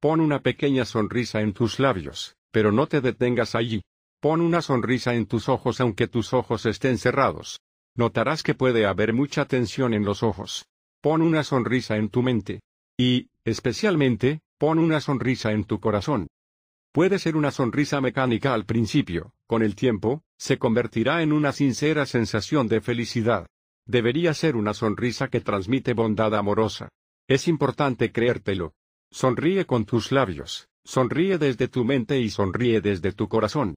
Pon una pequeña sonrisa en tus labios, pero no te detengas allí. Pon una sonrisa en tus ojos aunque tus ojos estén cerrados. Notarás que puede haber mucha tensión en los ojos. Pon una sonrisa en tu mente. Y, especialmente, pon una sonrisa en tu corazón. Puede ser una sonrisa mecánica al principio, con el tiempo, se convertirá en una sincera sensación de felicidad. Debería ser una sonrisa que transmite bondad amorosa. Es importante creértelo. Sonríe con tus labios, Sonríe desde tu mente y sonríe desde tu corazón.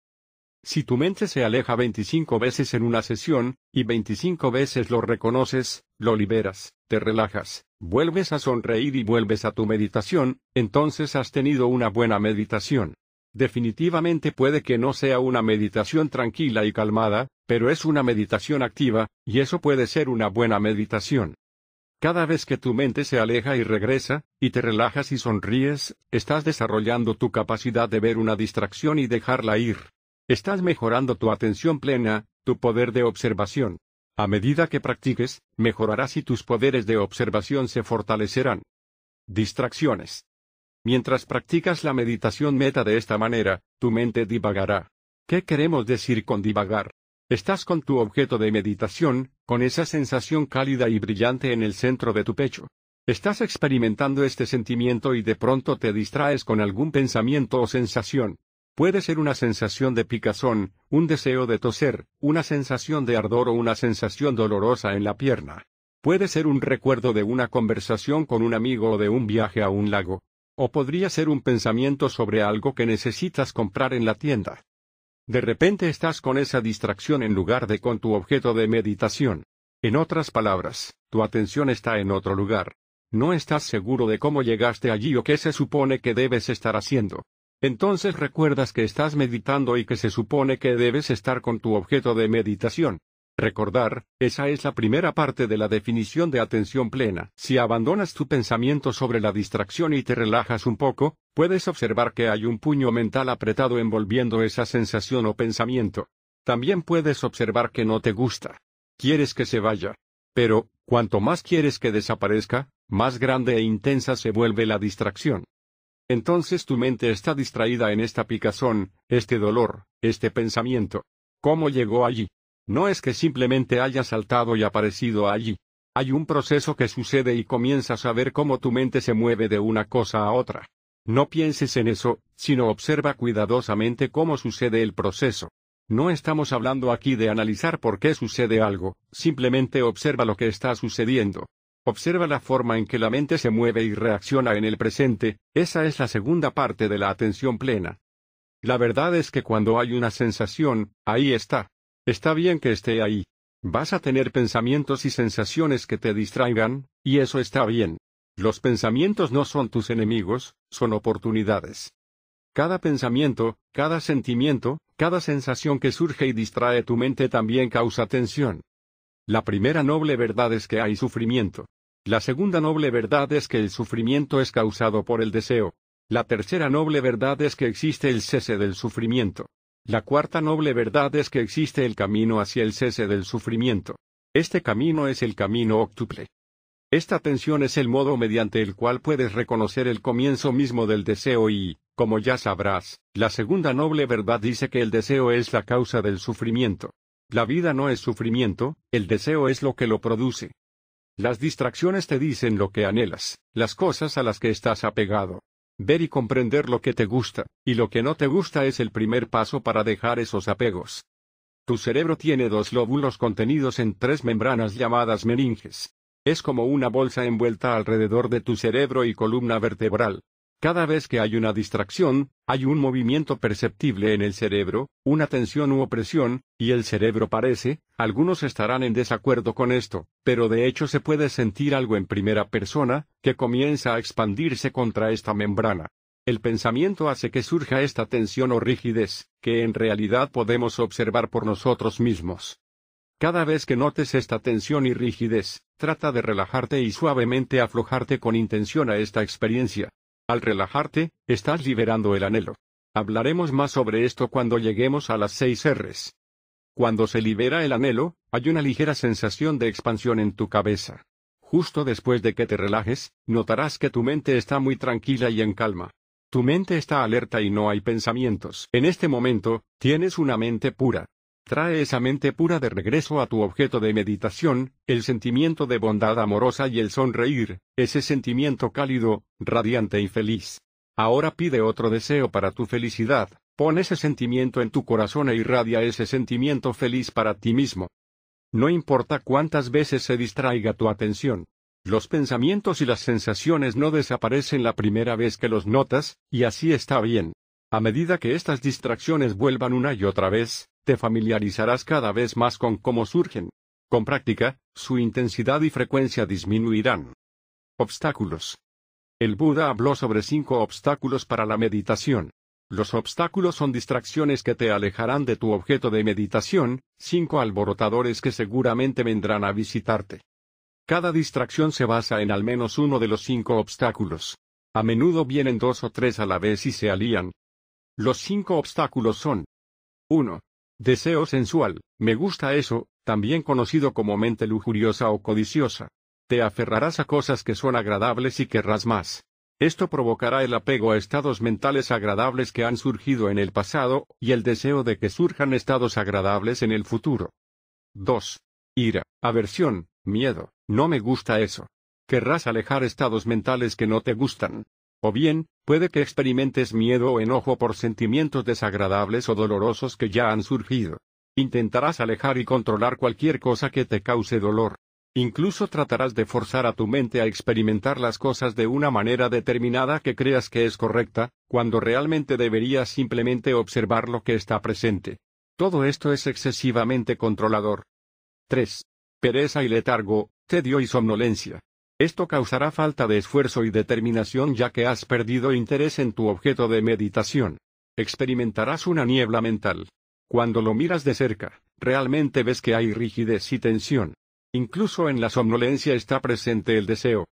Si tu mente se aleja 25 veces en una sesión, y 25 veces lo reconoces, lo liberas, te relajas, vuelves a sonreír y vuelves a tu meditación, entonces has tenido una buena meditación. Definitivamente puede que no sea una meditación tranquila y calmada, pero es una meditación activa, y eso puede ser una buena meditación. Cada vez que tu mente se aleja y regresa, y te relajas y sonríes, estás desarrollando tu capacidad de ver una distracción y dejarla ir. Estás mejorando tu atención plena, tu poder de observación. A medida que practiques, mejorarás y tus poderes de observación se fortalecerán. Distracciones. Mientras practicas la meditación meta de esta manera, tu mente divagará. ¿Qué queremos decir con divagar? Estás con tu objeto de meditación, con esa sensación cálida y brillante en el centro de tu pecho. Estás experimentando este sentimiento y de pronto te distraes con algún pensamiento o sensación. Puede ser una sensación de picazón, un deseo de toser, una sensación de ardor o una sensación dolorosa en la pierna. Puede ser un recuerdo de una conversación con un amigo o de un viaje a un lago. O podría ser un pensamiento sobre algo que necesitas comprar en la tienda. De repente estás con esa distracción en lugar de con tu objeto de meditación. En otras palabras, tu atención está en otro lugar. No estás seguro de cómo llegaste allí o qué se supone que debes estar haciendo. Entonces recuerdas que estás meditando y que se supone que debes estar con tu objeto de meditación. Recordar, esa es la primera parte de la definición de atención plena. Si abandonas tu pensamiento sobre la distracción y te relajas un poco, puedes observar que hay un puño mental apretado envolviendo esa sensación o pensamiento. También puedes observar que no te gusta. Quieres que se vaya. Pero, cuanto más quieres que desaparezca, más grande e intensa se vuelve la distracción. Entonces tu mente está distraída en esta picazón, este dolor, este pensamiento. ¿Cómo llegó allí? No es que simplemente haya saltado y aparecido allí. Hay un proceso que sucede y comienzas a ver cómo tu mente se mueve de una cosa a otra. No pienses en eso, sino observa cuidadosamente cómo sucede el proceso. No estamos hablando aquí de analizar por qué sucede algo, simplemente observa lo que está sucediendo. Observa la forma en que la mente se mueve y reacciona en el presente, esa es la segunda parte de la atención plena. La verdad es que cuando hay una sensación, ahí está. Está bien que esté ahí. Vas a tener pensamientos y sensaciones que te distraigan, y eso está bien. Los pensamientos no son tus enemigos, son oportunidades. Cada pensamiento, cada sentimiento, cada sensación que surge y distrae tu mente también causa tensión. La primera noble verdad es que hay sufrimiento. La segunda noble verdad es que el sufrimiento es causado por el deseo. La tercera noble verdad es que existe el cese del sufrimiento. La cuarta noble verdad es que existe el camino hacia el cese del sufrimiento. Este camino es el camino octuple. Esta tensión es el modo mediante el cual puedes reconocer el comienzo mismo del deseo y, como ya sabrás, la segunda noble verdad dice que el deseo es la causa del sufrimiento. La vida no es sufrimiento, el deseo es lo que lo produce. Las distracciones te dicen lo que anhelas, las cosas a las que estás apegado. Ver y comprender lo que te gusta, y lo que no te gusta es el primer paso para dejar esos apegos. Tu cerebro tiene dos lóbulos contenidos en tres membranas llamadas meninges. Es como una bolsa envuelta alrededor de tu cerebro y columna vertebral. Cada vez que hay una distracción, hay un movimiento perceptible en el cerebro, una tensión u opresión, y el cerebro parece, algunos estarán en desacuerdo con esto, pero de hecho se puede sentir algo en primera persona, que comienza a expandirse contra esta membrana. El pensamiento hace que surja esta tensión o rigidez, que en realidad podemos observar por nosotros mismos. Cada vez que notes esta tensión y rigidez, trata de relajarte y suavemente aflojarte con intención a esta experiencia. Al relajarte, estás liberando el anhelo. Hablaremos más sobre esto cuando lleguemos a las seis R's. Cuando se libera el anhelo, hay una ligera sensación de expansión en tu cabeza. Justo después de que te relajes, notarás que tu mente está muy tranquila y en calma. Tu mente está alerta y no hay pensamientos. En este momento, tienes una mente pura. Trae esa mente pura de regreso a tu objeto de meditación, el sentimiento de bondad amorosa y el sonreír, ese sentimiento cálido, radiante y feliz. Ahora pide otro deseo para tu felicidad, pon ese sentimiento en tu corazón e irradia ese sentimiento feliz para ti mismo. No importa cuántas veces se distraiga tu atención. Los pensamientos y las sensaciones no desaparecen la primera vez que los notas, y así está bien. A medida que estas distracciones vuelvan una y otra vez, te familiarizarás cada vez más con cómo surgen. Con práctica, su intensidad y frecuencia disminuirán. Obstáculos. El Buda habló sobre cinco obstáculos para la meditación. Los obstáculos son distracciones que te alejarán de tu objeto de meditación, cinco alborotadores que seguramente vendrán a visitarte. Cada distracción se basa en al menos uno de los cinco obstáculos. A menudo vienen dos o tres a la vez y se alían. Los cinco obstáculos son 1. Deseo sensual, me gusta eso, también conocido como mente lujuriosa o codiciosa. Te aferrarás a cosas que son agradables y querrás más. Esto provocará el apego a estados mentales agradables que han surgido en el pasado, y el deseo de que surjan estados agradables en el futuro. 2. Ira, aversión, miedo, no me gusta eso. Querrás alejar estados mentales que no te gustan. O bien, puede que experimentes miedo o enojo por sentimientos desagradables o dolorosos que ya han surgido. Intentarás alejar y controlar cualquier cosa que te cause dolor. Incluso tratarás de forzar a tu mente a experimentar las cosas de una manera determinada que creas que es correcta, cuando realmente deberías simplemente observar lo que está presente. Todo esto es excesivamente controlador. 3. Pereza y letargo, tedio y somnolencia. Esto causará falta de esfuerzo y determinación ya que has perdido interés en tu objeto de meditación. Experimentarás una niebla mental. Cuando lo miras de cerca, realmente ves que hay rigidez y tensión. Incluso en la somnolencia está presente el deseo.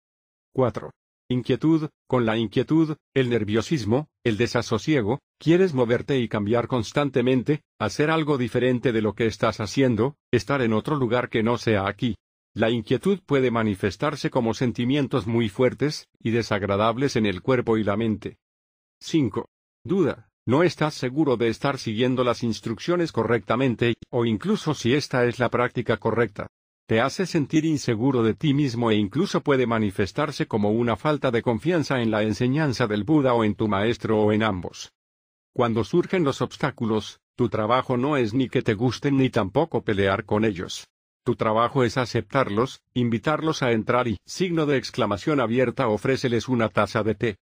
4. Inquietud, con la inquietud, el nerviosismo, el desasosiego, quieres moverte y cambiar constantemente, hacer algo diferente de lo que estás haciendo, estar en otro lugar que no sea aquí. La inquietud puede manifestarse como sentimientos muy fuertes y desagradables en el cuerpo y la mente. 5. Duda. No estás seguro de estar siguiendo las instrucciones correctamente, o incluso si esta es la práctica correcta te hace sentir inseguro de ti mismo e incluso puede manifestarse como una falta de confianza en la enseñanza del Buda o en tu maestro o en ambos. Cuando surgen los obstáculos, tu trabajo no es ni que te gusten ni tampoco pelear con ellos. Tu trabajo es aceptarlos, invitarlos a entrar y, signo de exclamación abierta, ofréceles una taza de té.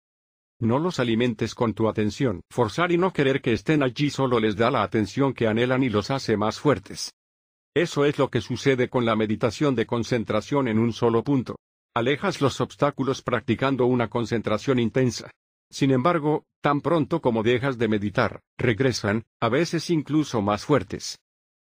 No los alimentes con tu atención. Forzar y no querer que estén allí solo les da la atención que anhelan y los hace más fuertes. Eso es lo que sucede con la meditación de concentración en un solo punto. Alejas los obstáculos practicando una concentración intensa. Sin embargo, tan pronto como dejas de meditar, regresan, a veces incluso más fuertes.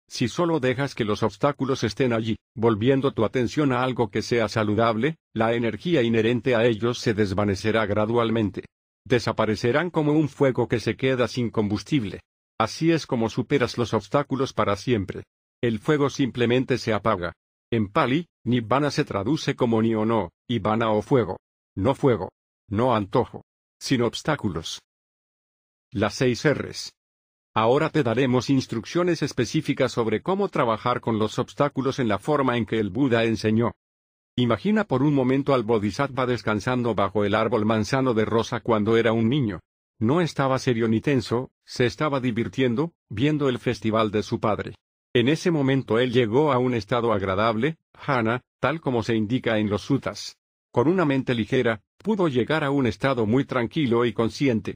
Si solo dejas que los obstáculos estén allí, volviendo tu atención a algo que sea saludable, la energía inherente a ellos se desvanecerá gradualmente. Desaparecerán como un fuego que se queda sin combustible. Así es como superas los obstáculos para siempre el fuego simplemente se apaga. En Pali, Nibbana se traduce como ni o no, y vana o fuego. No fuego. No antojo. Sin obstáculos. Las seis R's. Ahora te daremos instrucciones específicas sobre cómo trabajar con los obstáculos en la forma en que el Buda enseñó. Imagina por un momento al Bodhisattva descansando bajo el árbol manzano de rosa cuando era un niño. No estaba serio ni tenso, se estaba divirtiendo, viendo el festival de su padre. En ese momento él llegó a un estado agradable, jhana, tal como se indica en los sutas. Con una mente ligera, pudo llegar a un estado muy tranquilo y consciente.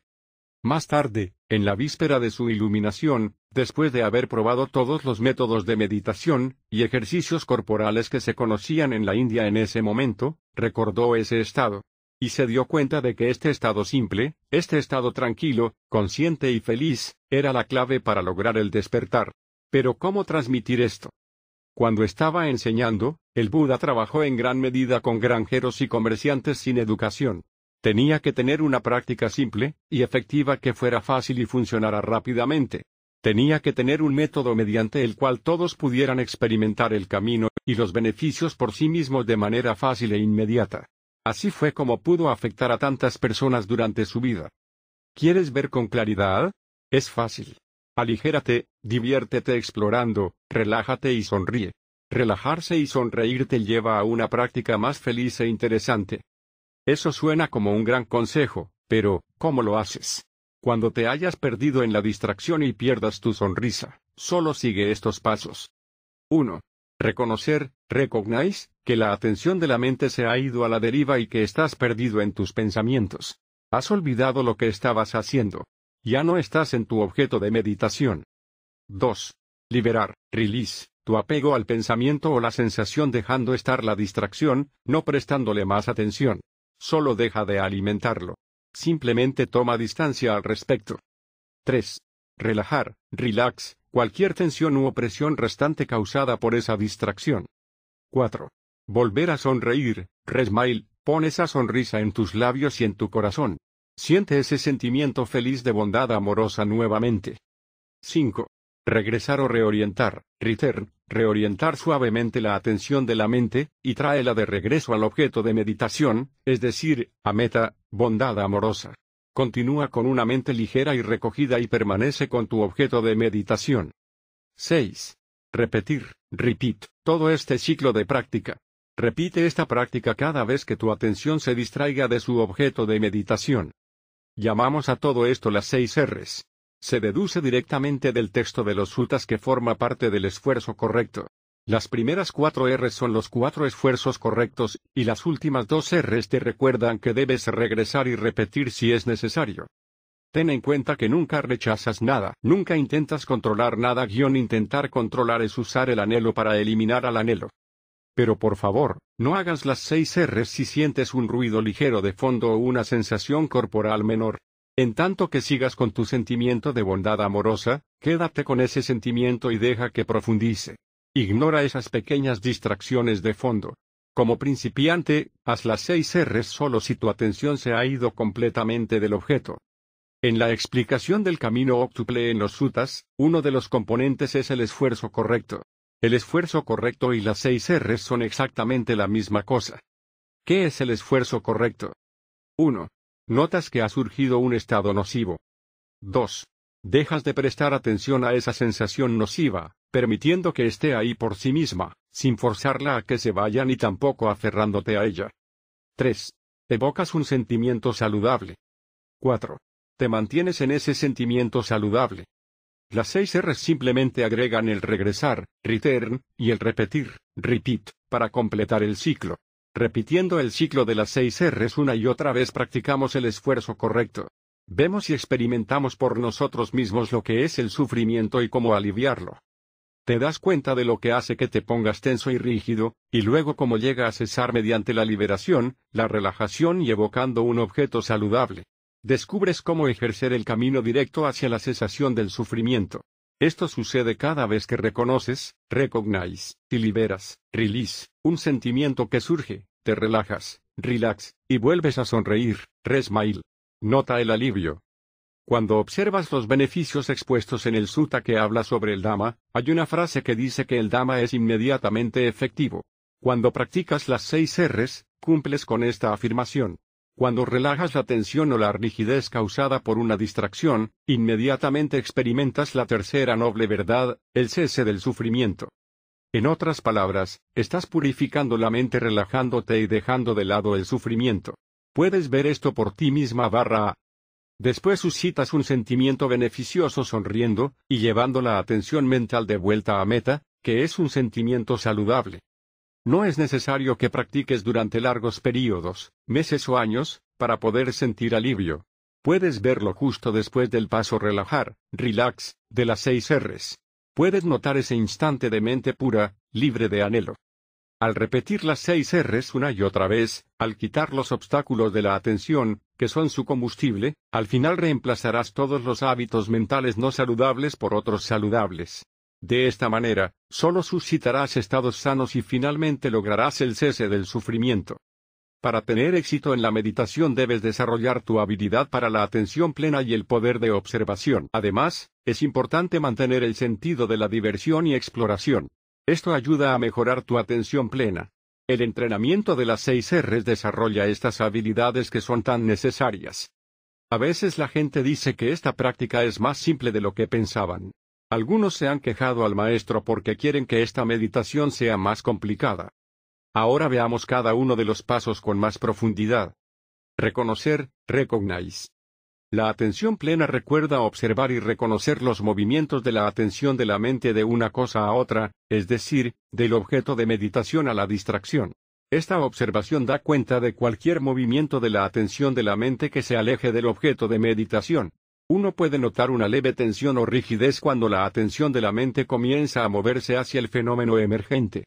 Más tarde, en la víspera de su iluminación, después de haber probado todos los métodos de meditación y ejercicios corporales que se conocían en la India en ese momento, recordó ese estado. Y se dio cuenta de que este estado simple, este estado tranquilo, consciente y feliz, era la clave para lograr el despertar. Pero ¿cómo transmitir esto? Cuando estaba enseñando, el Buda trabajó en gran medida con granjeros y comerciantes sin educación. Tenía que tener una práctica simple y efectiva que fuera fácil y funcionara rápidamente. Tenía que tener un método mediante el cual todos pudieran experimentar el camino y los beneficios por sí mismos de manera fácil e inmediata. Así fue como pudo afectar a tantas personas durante su vida. ¿Quieres ver con claridad? Es fácil. Aligérate, diviértete explorando, relájate y sonríe. Relajarse y sonreír te lleva a una práctica más feliz e interesante. Eso suena como un gran consejo, pero, ¿cómo lo haces? Cuando te hayas perdido en la distracción y pierdas tu sonrisa, solo sigue estos pasos. 1. Reconocer, recognize, que la atención de la mente se ha ido a la deriva y que estás perdido en tus pensamientos. Has olvidado lo que estabas haciendo. Ya no estás en tu objeto de meditación. 2. Liberar, release, tu apego al pensamiento o la sensación dejando estar la distracción, no prestándole más atención. Solo deja de alimentarlo. Simplemente toma distancia al respecto. 3. Relajar, relax, cualquier tensión u opresión restante causada por esa distracción. 4. Volver a sonreír, resmile, pon esa sonrisa en tus labios y en tu corazón. Siente ese sentimiento feliz de bondad amorosa nuevamente. 5. Regresar o reorientar, return, reorientar suavemente la atención de la mente, y tráela de regreso al objeto de meditación, es decir, a meta, bondad amorosa. Continúa con una mente ligera y recogida y permanece con tu objeto de meditación. 6. Repetir, repeat, todo este ciclo de práctica. Repite esta práctica cada vez que tu atención se distraiga de su objeto de meditación. Llamamos a todo esto las seis R's. Se deduce directamente del texto de los suttas que forma parte del esfuerzo correcto. Las primeras cuatro R's son los cuatro esfuerzos correctos, y las últimas dos R's te recuerdan que debes regresar y repetir si es necesario. Ten en cuenta que nunca rechazas nada, nunca intentas controlar nada, guion intentar controlar es usar el anhelo para eliminar al anhelo. Pero por favor, no hagas las seis R's si sientes un ruido ligero de fondo o una sensación corporal menor. En tanto que sigas con tu sentimiento de bondad amorosa, quédate con ese sentimiento y deja que profundice. Ignora esas pequeñas distracciones de fondo. Como principiante, haz las seis R's solo si tu atención se ha ido completamente del objeto. En la explicación del camino octuple en los sutas, uno de los componentes es el esfuerzo correcto. El esfuerzo correcto y las seis R's son exactamente la misma cosa. ¿Qué es el esfuerzo correcto? 1. Notas que ha surgido un estado nocivo. 2. Dejas de prestar atención a esa sensación nociva, permitiendo que esté ahí por sí misma, sin forzarla a que se vaya ni tampoco aferrándote a ella. 3. Evocas un sentimiento saludable. 4. Te mantienes en ese sentimiento saludable. Las seis R simplemente agregan el regresar, return, y el repetir, repeat, para completar el ciclo. Repitiendo el ciclo de las seis R's una y otra vez practicamos el esfuerzo correcto. Vemos y experimentamos por nosotros mismos lo que es el sufrimiento y cómo aliviarlo. Te das cuenta de lo que hace que te pongas tenso y rígido, y luego cómo llega a cesar mediante la liberación, la relajación y evocando un objeto saludable. Descubres cómo ejercer el camino directo hacia la cesación del sufrimiento. Esto sucede cada vez que reconoces, recognize, y liberas, release, un sentimiento que surge, te relajas, relax, y vuelves a sonreír, resmile. Nota el alivio. Cuando observas los beneficios expuestos en el sutta que habla sobre el Dhamma, hay una frase que dice que el Dhamma es inmediatamente efectivo. Cuando practicas las seis R's, cumples con esta afirmación. Cuando relajas la tensión o la rigidez causada por una distracción, inmediatamente experimentas la tercera noble verdad, el cese del sufrimiento. En otras palabras, estás purificando la mente relajándote y dejando de lado el sufrimiento. Puedes ver esto por ti misma barra A. Después suscitas un sentimiento beneficioso sonriendo, y llevando la atención mental de vuelta a meta, que es un sentimiento saludable. No es necesario que practiques durante largos períodos, meses o años, para poder sentir alivio. Puedes verlo justo después del paso relajar, relax, de las seis R's. Puedes notar ese instante de mente pura, libre de anhelo. Al repetir las seis R's una y otra vez, al quitar los obstáculos de la atención, que son su combustible, al final reemplazarás todos los hábitos mentales no saludables por otros saludables. De esta manera, solo suscitarás estados sanos y finalmente lograrás el cese del sufrimiento. Para tener éxito en la meditación debes desarrollar tu habilidad para la atención plena y el poder de observación. Además, es importante mantener el sentido de la diversión y exploración. Esto ayuda a mejorar tu atención plena. El entrenamiento de las seis R's desarrolla estas habilidades que son tan necesarias. A veces la gente dice que esta práctica es más simple de lo que pensaban. Algunos se han quejado al maestro porque quieren que esta meditación sea más complicada. Ahora veamos cada uno de los pasos con más profundidad. Reconocer, recognize. La atención plena recuerda observar y reconocer los movimientos de la atención de la mente de una cosa a otra, es decir, del objeto de meditación a la distracción. Esta observación da cuenta de cualquier movimiento de la atención de la mente que se aleje del objeto de meditación. Uno puede notar una leve tensión o rigidez cuando la atención de la mente comienza a moverse hacia el fenómeno emergente.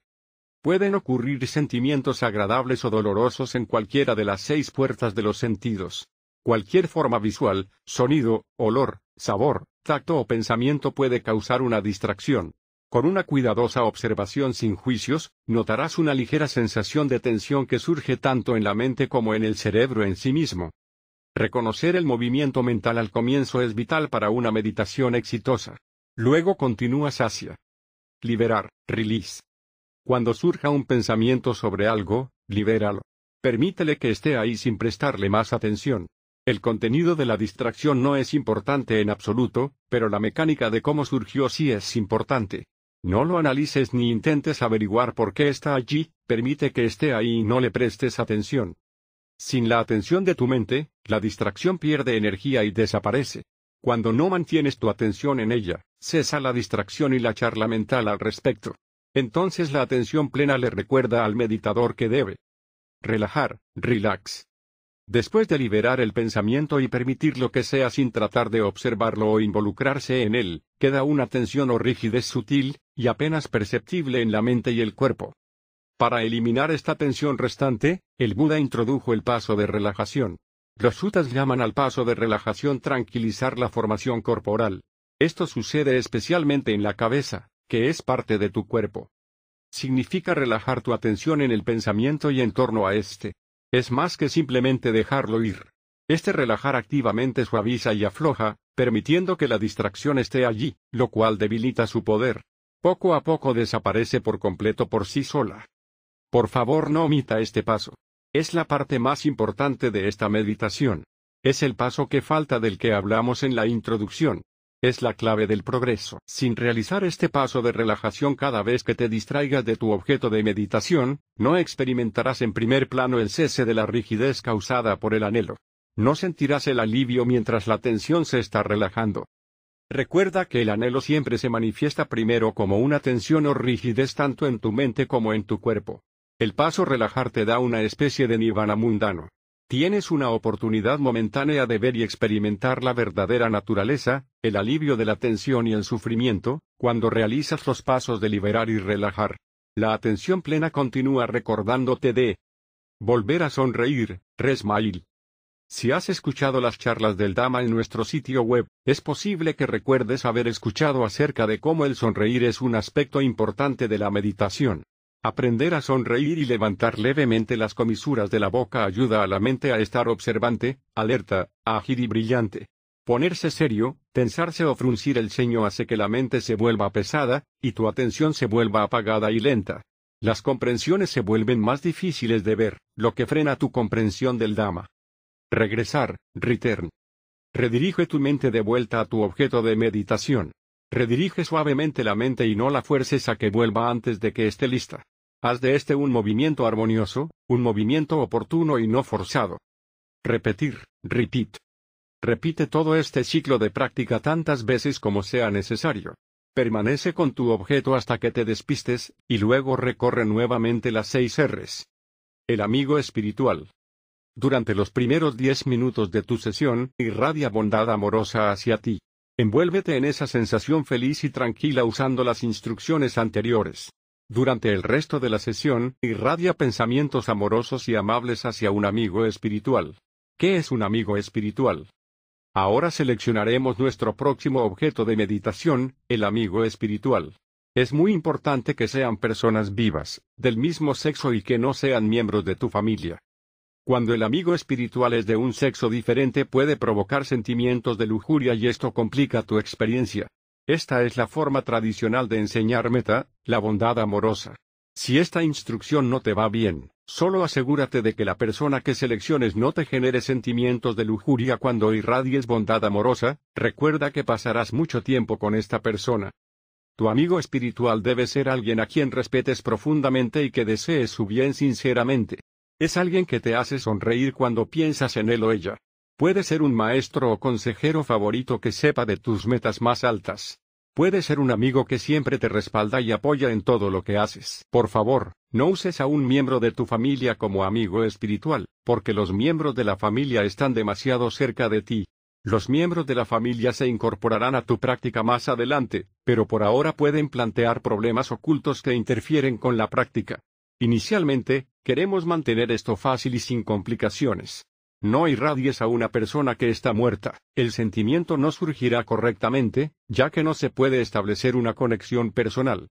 Pueden ocurrir sentimientos agradables o dolorosos en cualquiera de las seis puertas de los sentidos. Cualquier forma visual, sonido, olor, sabor, tacto o pensamiento puede causar una distracción. Con una cuidadosa observación sin juicios, notarás una ligera sensación de tensión que surge tanto en la mente como en el cerebro en sí mismo. Reconocer el movimiento mental al comienzo es vital para una meditación exitosa. Luego continúas hacia liberar, release. Cuando surja un pensamiento sobre algo, libéralo. Permítele que esté ahí sin prestarle más atención. El contenido de la distracción no es importante en absoluto, pero la mecánica de cómo surgió sí es importante. No lo analices ni intentes averiguar por qué está allí, permite que esté ahí y no le prestes atención. Sin la atención de tu mente, la distracción pierde energía y desaparece. Cuando no mantienes tu atención en ella, cesa la distracción y la charla mental al respecto. Entonces la atención plena le recuerda al meditador que debe relajar, relax, Después de liberar el pensamiento y permitirlo que sea sin tratar de observarlo o involucrarse en él, queda una tensión o rigidez sutil, y apenas perceptible en la mente y el cuerpo. Para eliminar esta tensión restante, el Buda introdujo el paso de relajación. Los suttas llaman al paso de relajación tranquilizar la formación corporal. Esto sucede especialmente en la cabeza, que es parte de tu cuerpo. Significa relajar tu atención en el pensamiento y en torno a este. Es más que simplemente dejarlo ir. Este relajar activamente suaviza y afloja, permitiendo que la distracción esté allí, lo cual debilita su poder. Poco a poco desaparece por completo por sí sola. Por favor no omita este paso. Es la parte más importante de esta meditación. Es el paso que falta del que hablamos en la introducción es la clave del progreso. Sin realizar este paso de relajación cada vez que te distraigas de tu objeto de meditación, no experimentarás en primer plano el cese de la rigidez causada por el anhelo. No sentirás el alivio mientras la tensión se está relajando. Recuerda que el anhelo siempre se manifiesta primero como una tensión o rigidez tanto en tu mente como en tu cuerpo. El paso relajar te da una especie de nirvana mundano. Tienes una oportunidad momentánea de ver y experimentar la verdadera naturaleza, el alivio de la tensión y el sufrimiento, cuando realizas los pasos de liberar y relajar. La atención plena continúa recordándote de volver a sonreír, resmail. Si has escuchado las charlas del Dama en nuestro sitio web, es posible que recuerdes haber escuchado acerca de cómo el sonreír es un aspecto importante de la meditación. Aprender a sonreír y levantar levemente las comisuras de la boca ayuda a la mente a estar observante, alerta, ágil y brillante. Ponerse serio, tensarse o fruncir el ceño hace que la mente se vuelva pesada, y tu atención se vuelva apagada y lenta. Las comprensiones se vuelven más difíciles de ver, lo que frena tu comprensión del Dama. Regresar, return. Redirige tu mente de vuelta a tu objeto de meditación. Redirige suavemente la mente y no la fuerces a que vuelva antes de que esté lista. Haz de este un movimiento armonioso, un movimiento oportuno y no forzado. Repetir, repeat. Repite todo este ciclo de práctica tantas veces como sea necesario. Permanece con tu objeto hasta que te despistes, y luego recorre nuevamente las seis R's. El amigo espiritual. Durante los primeros diez minutos de tu sesión, irradia bondad amorosa hacia ti. Envuélvete en esa sensación feliz y tranquila usando las instrucciones anteriores. Durante el resto de la sesión, irradia pensamientos amorosos y amables hacia un amigo espiritual. ¿Qué es un amigo espiritual? Ahora seleccionaremos nuestro próximo objeto de meditación, el amigo espiritual. Es muy importante que sean personas vivas, del mismo sexo y que no sean miembros de tu familia. Cuando el amigo espiritual es de un sexo diferente puede provocar sentimientos de lujuria y esto complica tu experiencia. Esta es la forma tradicional de enseñar meta, la bondad amorosa. Si esta instrucción no te va bien, solo asegúrate de que la persona que selecciones no te genere sentimientos de lujuria cuando irradies bondad amorosa, recuerda que pasarás mucho tiempo con esta persona. Tu amigo espiritual debe ser alguien a quien respetes profundamente y que desees su bien sinceramente. Es alguien que te hace sonreír cuando piensas en él o ella. Puede ser un maestro o consejero favorito que sepa de tus metas más altas. Puede ser un amigo que siempre te respalda y apoya en todo lo que haces. Por favor, no uses a un miembro de tu familia como amigo espiritual, porque los miembros de la familia están demasiado cerca de ti. Los miembros de la familia se incorporarán a tu práctica más adelante, pero por ahora pueden plantear problemas ocultos que interfieren con la práctica. Inicialmente, queremos mantener esto fácil y sin complicaciones. No irradies a una persona que está muerta, el sentimiento no surgirá correctamente, ya que no se puede establecer una conexión personal.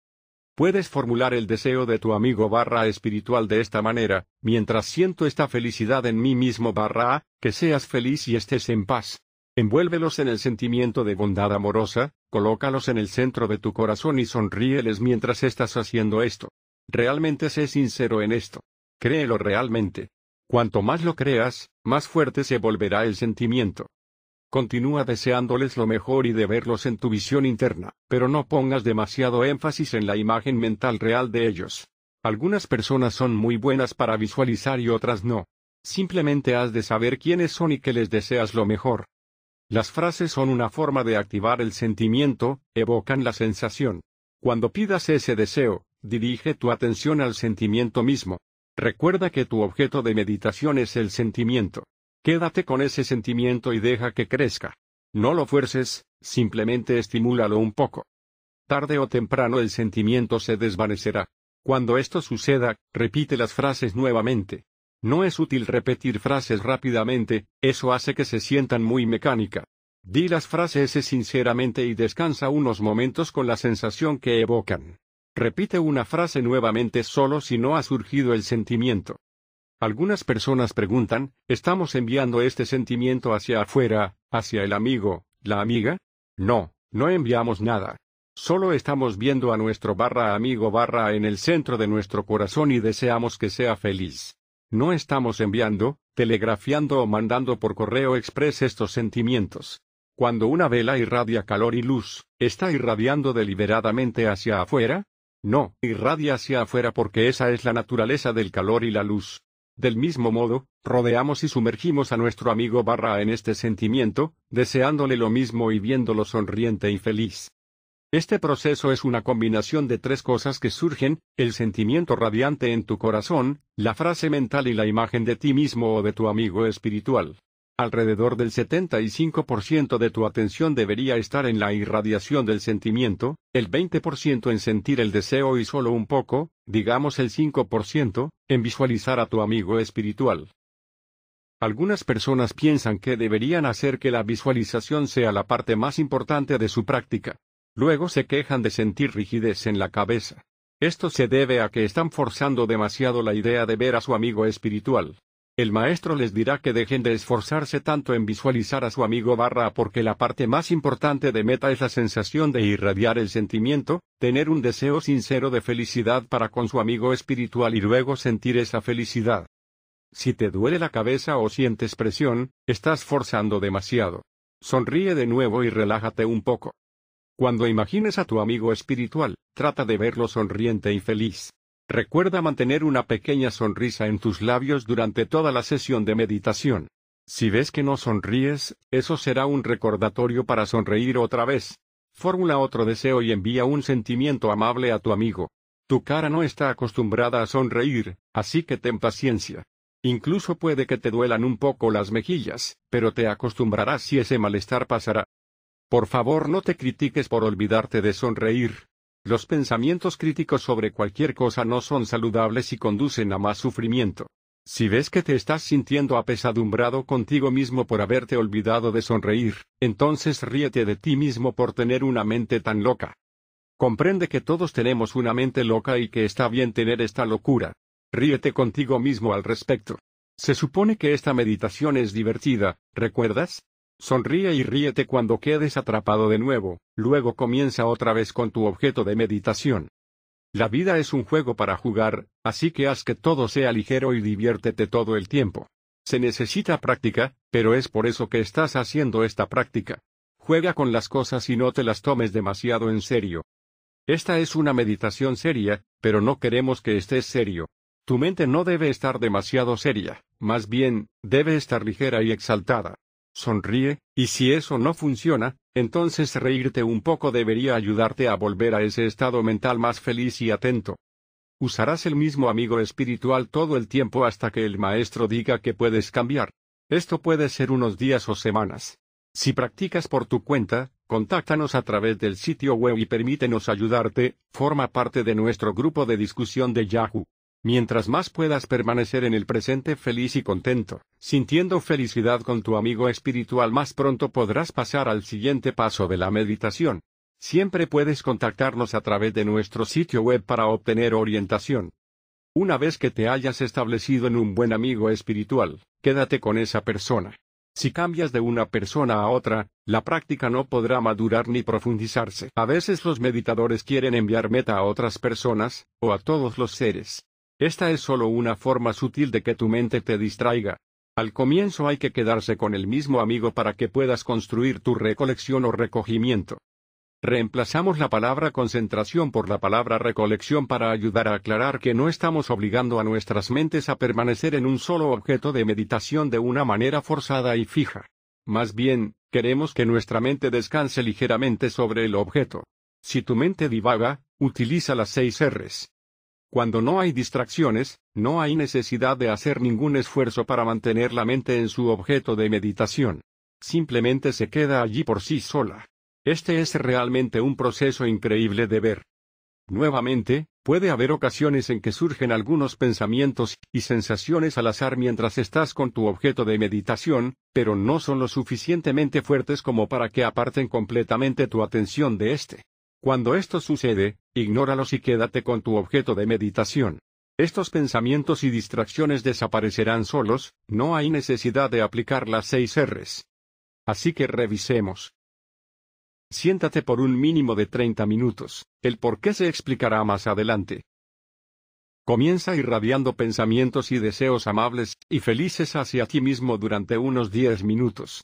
Puedes formular el deseo de tu amigo barra espiritual de esta manera, mientras siento esta felicidad en mí mismo barra, que seas feliz y estés en paz. Envuélvelos en el sentimiento de bondad amorosa, colócalos en el centro de tu corazón y sonríeles mientras estás haciendo esto. Realmente sé sincero en esto. Créelo realmente. Cuanto más lo creas, más fuerte se volverá el sentimiento. Continúa deseándoles lo mejor y de verlos en tu visión interna, pero no pongas demasiado énfasis en la imagen mental real de ellos. Algunas personas son muy buenas para visualizar y otras no. Simplemente has de saber quiénes son y que les deseas lo mejor. Las frases son una forma de activar el sentimiento, evocan la sensación. Cuando pidas ese deseo, dirige tu atención al sentimiento mismo. Recuerda que tu objeto de meditación es el sentimiento. Quédate con ese sentimiento y deja que crezca. No lo fuerces, simplemente estimúlalo un poco. Tarde o temprano el sentimiento se desvanecerá. Cuando esto suceda, repite las frases nuevamente. No es útil repetir frases rápidamente, eso hace que se sientan muy mecánica. Di las frases sinceramente y descansa unos momentos con la sensación que evocan. Repite una frase nuevamente solo si no ha surgido el sentimiento. Algunas personas preguntan, ¿estamos enviando este sentimiento hacia afuera, hacia el amigo, la amiga? No, no enviamos nada. Solo estamos viendo a nuestro barra amigo barra en el centro de nuestro corazón y deseamos que sea feliz. No estamos enviando, telegrafiando o mandando por correo express estos sentimientos. Cuando una vela irradia calor y luz, ¿está irradiando deliberadamente hacia afuera? No, irradia hacia afuera porque esa es la naturaleza del calor y la luz. Del mismo modo, rodeamos y sumergimos a nuestro amigo barra en este sentimiento, deseándole lo mismo y viéndolo sonriente y feliz. Este proceso es una combinación de tres cosas que surgen, el sentimiento radiante en tu corazón, la frase mental y la imagen de ti mismo o de tu amigo espiritual. Alrededor del 75% de tu atención debería estar en la irradiación del sentimiento, el 20% en sentir el deseo y solo un poco, digamos el 5%, en visualizar a tu amigo espiritual. Algunas personas piensan que deberían hacer que la visualización sea la parte más importante de su práctica. Luego se quejan de sentir rigidez en la cabeza. Esto se debe a que están forzando demasiado la idea de ver a su amigo espiritual. El maestro les dirá que dejen de esforzarse tanto en visualizar a su amigo barra porque la parte más importante de meta es la sensación de irradiar el sentimiento, tener un deseo sincero de felicidad para con su amigo espiritual y luego sentir esa felicidad. Si te duele la cabeza o sientes presión, estás forzando demasiado. Sonríe de nuevo y relájate un poco. Cuando imagines a tu amigo espiritual, trata de verlo sonriente y feliz. Recuerda mantener una pequeña sonrisa en tus labios durante toda la sesión de meditación. Si ves que no sonríes, eso será un recordatorio para sonreír otra vez. Fórmula otro deseo y envía un sentimiento amable a tu amigo. Tu cara no está acostumbrada a sonreír, así que ten paciencia. Incluso puede que te duelan un poco las mejillas, pero te acostumbrarás y ese malestar pasará. Por favor no te critiques por olvidarte de sonreír, los pensamientos críticos sobre cualquier cosa no son saludables y conducen a más sufrimiento. Si ves que te estás sintiendo apesadumbrado contigo mismo por haberte olvidado de sonreír, entonces ríete de ti mismo por tener una mente tan loca. Comprende que todos tenemos una mente loca y que está bien tener esta locura. Ríete contigo mismo al respecto. Se supone que esta meditación es divertida, ¿recuerdas? Sonríe y ríete cuando quedes atrapado de nuevo, luego comienza otra vez con tu objeto de meditación. La vida es un juego para jugar, así que haz que todo sea ligero y diviértete todo el tiempo. Se necesita práctica, pero es por eso que estás haciendo esta práctica. Juega con las cosas y no te las tomes demasiado en serio. Esta es una meditación seria, pero no queremos que estés serio. Tu mente no debe estar demasiado seria, más bien, debe estar ligera y exaltada. Sonríe, y si eso no funciona, entonces reírte un poco debería ayudarte a volver a ese estado mental más feliz y atento. Usarás el mismo amigo espiritual todo el tiempo hasta que el maestro diga que puedes cambiar. Esto puede ser unos días o semanas. Si practicas por tu cuenta, contáctanos a través del sitio web y permítenos ayudarte, forma parte de nuestro grupo de discusión de Yahoo. Mientras más puedas permanecer en el presente feliz y contento, sintiendo felicidad con tu amigo espiritual, más pronto podrás pasar al siguiente paso de la meditación. Siempre puedes contactarnos a través de nuestro sitio web para obtener orientación. Una vez que te hayas establecido en un buen amigo espiritual, quédate con esa persona. Si cambias de una persona a otra, la práctica no podrá madurar ni profundizarse. A veces los meditadores quieren enviar meta a otras personas, o a todos los seres. Esta es solo una forma sutil de que tu mente te distraiga. Al comienzo hay que quedarse con el mismo amigo para que puedas construir tu recolección o recogimiento. Reemplazamos la palabra concentración por la palabra recolección para ayudar a aclarar que no estamos obligando a nuestras mentes a permanecer en un solo objeto de meditación de una manera forzada y fija. Más bien, queremos que nuestra mente descanse ligeramente sobre el objeto. Si tu mente divaga, utiliza las seis R's. Cuando no hay distracciones, no hay necesidad de hacer ningún esfuerzo para mantener la mente en su objeto de meditación. Simplemente se queda allí por sí sola. Este es realmente un proceso increíble de ver. Nuevamente, puede haber ocasiones en que surgen algunos pensamientos y sensaciones al azar mientras estás con tu objeto de meditación, pero no son lo suficientemente fuertes como para que aparten completamente tu atención de este. Cuando esto sucede, ignóralos y quédate con tu objeto de meditación. Estos pensamientos y distracciones desaparecerán solos, no hay necesidad de aplicar las seis R's. Así que revisemos. Siéntate por un mínimo de 30 minutos, el por qué se explicará más adelante. Comienza irradiando pensamientos y deseos amables y felices hacia ti mismo durante unos 10 minutos.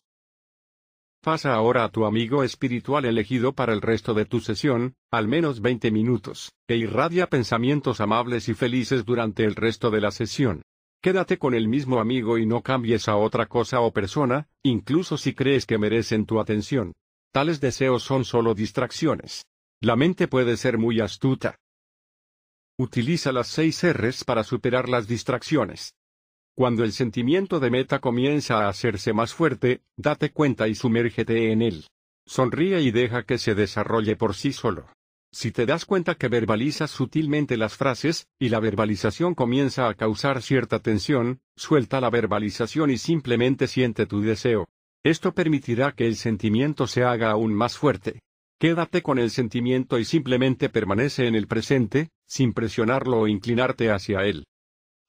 Pasa ahora a tu amigo espiritual elegido para el resto de tu sesión, al menos 20 minutos, e irradia pensamientos amables y felices durante el resto de la sesión. Quédate con el mismo amigo y no cambies a otra cosa o persona, incluso si crees que merecen tu atención. Tales deseos son solo distracciones. La mente puede ser muy astuta. Utiliza las seis R's para superar las distracciones. Cuando el sentimiento de meta comienza a hacerse más fuerte, date cuenta y sumérgete en él. Sonríe y deja que se desarrolle por sí solo. Si te das cuenta que verbalizas sutilmente las frases, y la verbalización comienza a causar cierta tensión, suelta la verbalización y simplemente siente tu deseo. Esto permitirá que el sentimiento se haga aún más fuerte. Quédate con el sentimiento y simplemente permanece en el presente, sin presionarlo o inclinarte hacia él.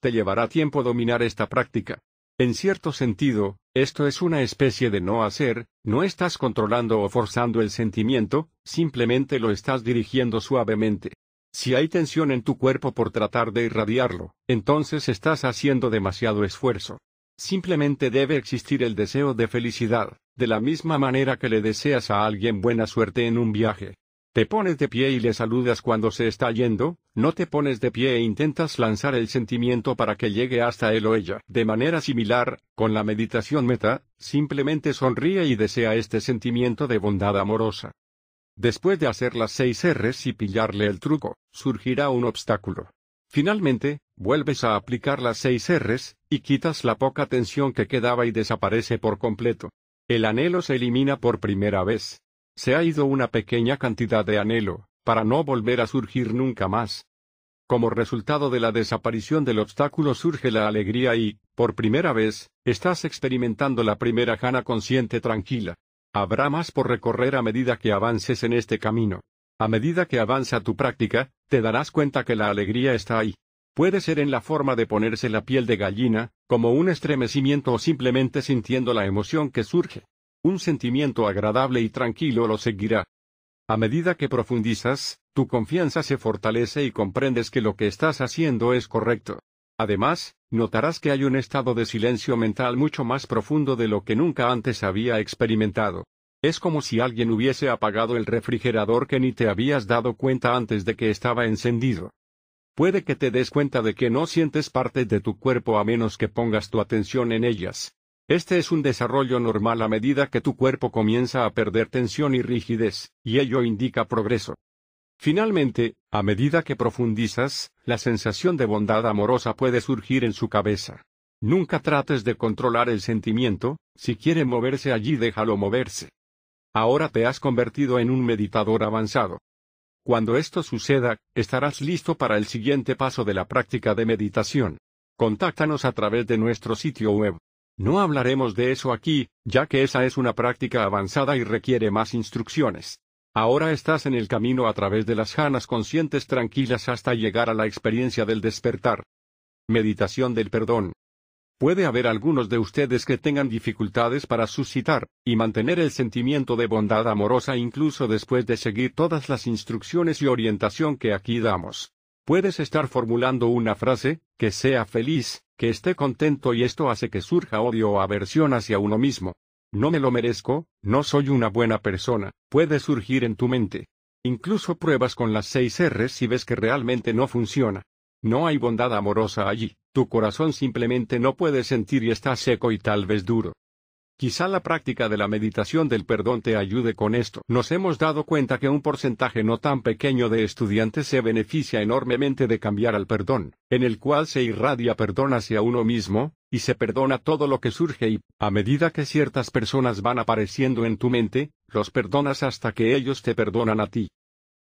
Te llevará tiempo dominar esta práctica. En cierto sentido, esto es una especie de no hacer, no estás controlando o forzando el sentimiento, simplemente lo estás dirigiendo suavemente. Si hay tensión en tu cuerpo por tratar de irradiarlo, entonces estás haciendo demasiado esfuerzo. Simplemente debe existir el deseo de felicidad, de la misma manera que le deseas a alguien buena suerte en un viaje. Te pones de pie y le saludas cuando se está yendo, no te pones de pie e intentas lanzar el sentimiento para que llegue hasta él o ella. De manera similar, con la meditación meta, simplemente sonríe y desea este sentimiento de bondad amorosa. Después de hacer las seis R's y pillarle el truco, surgirá un obstáculo. Finalmente, vuelves a aplicar las seis R's, y quitas la poca tensión que quedaba y desaparece por completo. El anhelo se elimina por primera vez. Se ha ido una pequeña cantidad de anhelo, para no volver a surgir nunca más. Como resultado de la desaparición del obstáculo surge la alegría y, por primera vez, estás experimentando la primera jana consciente tranquila. Habrá más por recorrer a medida que avances en este camino. A medida que avanza tu práctica, te darás cuenta que la alegría está ahí. Puede ser en la forma de ponerse la piel de gallina, como un estremecimiento o simplemente sintiendo la emoción que surge. Un sentimiento agradable y tranquilo lo seguirá. A medida que profundizas, tu confianza se fortalece y comprendes que lo que estás haciendo es correcto. Además, notarás que hay un estado de silencio mental mucho más profundo de lo que nunca antes había experimentado. Es como si alguien hubiese apagado el refrigerador que ni te habías dado cuenta antes de que estaba encendido. Puede que te des cuenta de que no sientes parte de tu cuerpo a menos que pongas tu atención en ellas. Este es un desarrollo normal a medida que tu cuerpo comienza a perder tensión y rigidez, y ello indica progreso. Finalmente, a medida que profundizas, la sensación de bondad amorosa puede surgir en su cabeza. Nunca trates de controlar el sentimiento, si quiere moverse allí déjalo moverse. Ahora te has convertido en un meditador avanzado. Cuando esto suceda, estarás listo para el siguiente paso de la práctica de meditación. Contáctanos a través de nuestro sitio web. No hablaremos de eso aquí, ya que esa es una práctica avanzada y requiere más instrucciones. Ahora estás en el camino a través de las janas conscientes tranquilas hasta llegar a la experiencia del despertar. Meditación del perdón. Puede haber algunos de ustedes que tengan dificultades para suscitar y mantener el sentimiento de bondad amorosa incluso después de seguir todas las instrucciones y orientación que aquí damos. Puedes estar formulando una frase, que sea feliz, que esté contento y esto hace que surja odio o aversión hacia uno mismo. No me lo merezco, no soy una buena persona, puede surgir en tu mente. Incluso pruebas con las seis R's y ves que realmente no funciona. No hay bondad amorosa allí, tu corazón simplemente no puede sentir y está seco y tal vez duro. Quizá la práctica de la meditación del perdón te ayude con esto. Nos hemos dado cuenta que un porcentaje no tan pequeño de estudiantes se beneficia enormemente de cambiar al perdón, en el cual se irradia perdón hacia uno mismo, y se perdona todo lo que surge y, a medida que ciertas personas van apareciendo en tu mente, los perdonas hasta que ellos te perdonan a ti.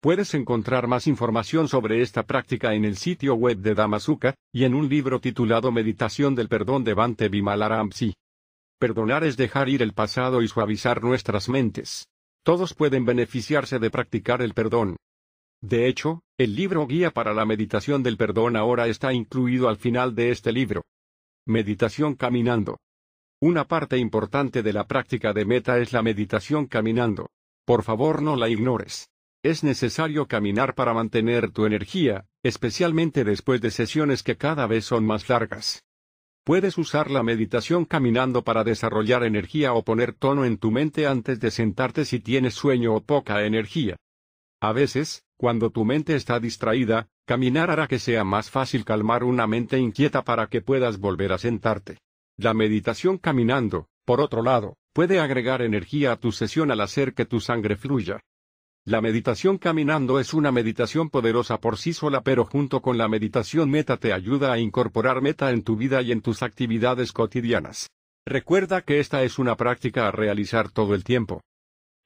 Puedes encontrar más información sobre esta práctica en el sitio web de Damasuka, y en un libro titulado Meditación del Perdón de Bante Vimalaramsi. Perdonar es dejar ir el pasado y suavizar nuestras mentes. Todos pueden beneficiarse de practicar el perdón. De hecho, el libro Guía para la Meditación del Perdón ahora está incluido al final de este libro. Meditación caminando. Una parte importante de la práctica de meta es la meditación caminando. Por favor no la ignores. Es necesario caminar para mantener tu energía, especialmente después de sesiones que cada vez son más largas. Puedes usar la meditación caminando para desarrollar energía o poner tono en tu mente antes de sentarte si tienes sueño o poca energía. A veces, cuando tu mente está distraída, caminar hará que sea más fácil calmar una mente inquieta para que puedas volver a sentarte. La meditación caminando, por otro lado, puede agregar energía a tu sesión al hacer que tu sangre fluya. La meditación caminando es una meditación poderosa por sí sola pero junto con la meditación meta te ayuda a incorporar meta en tu vida y en tus actividades cotidianas. Recuerda que esta es una práctica a realizar todo el tiempo.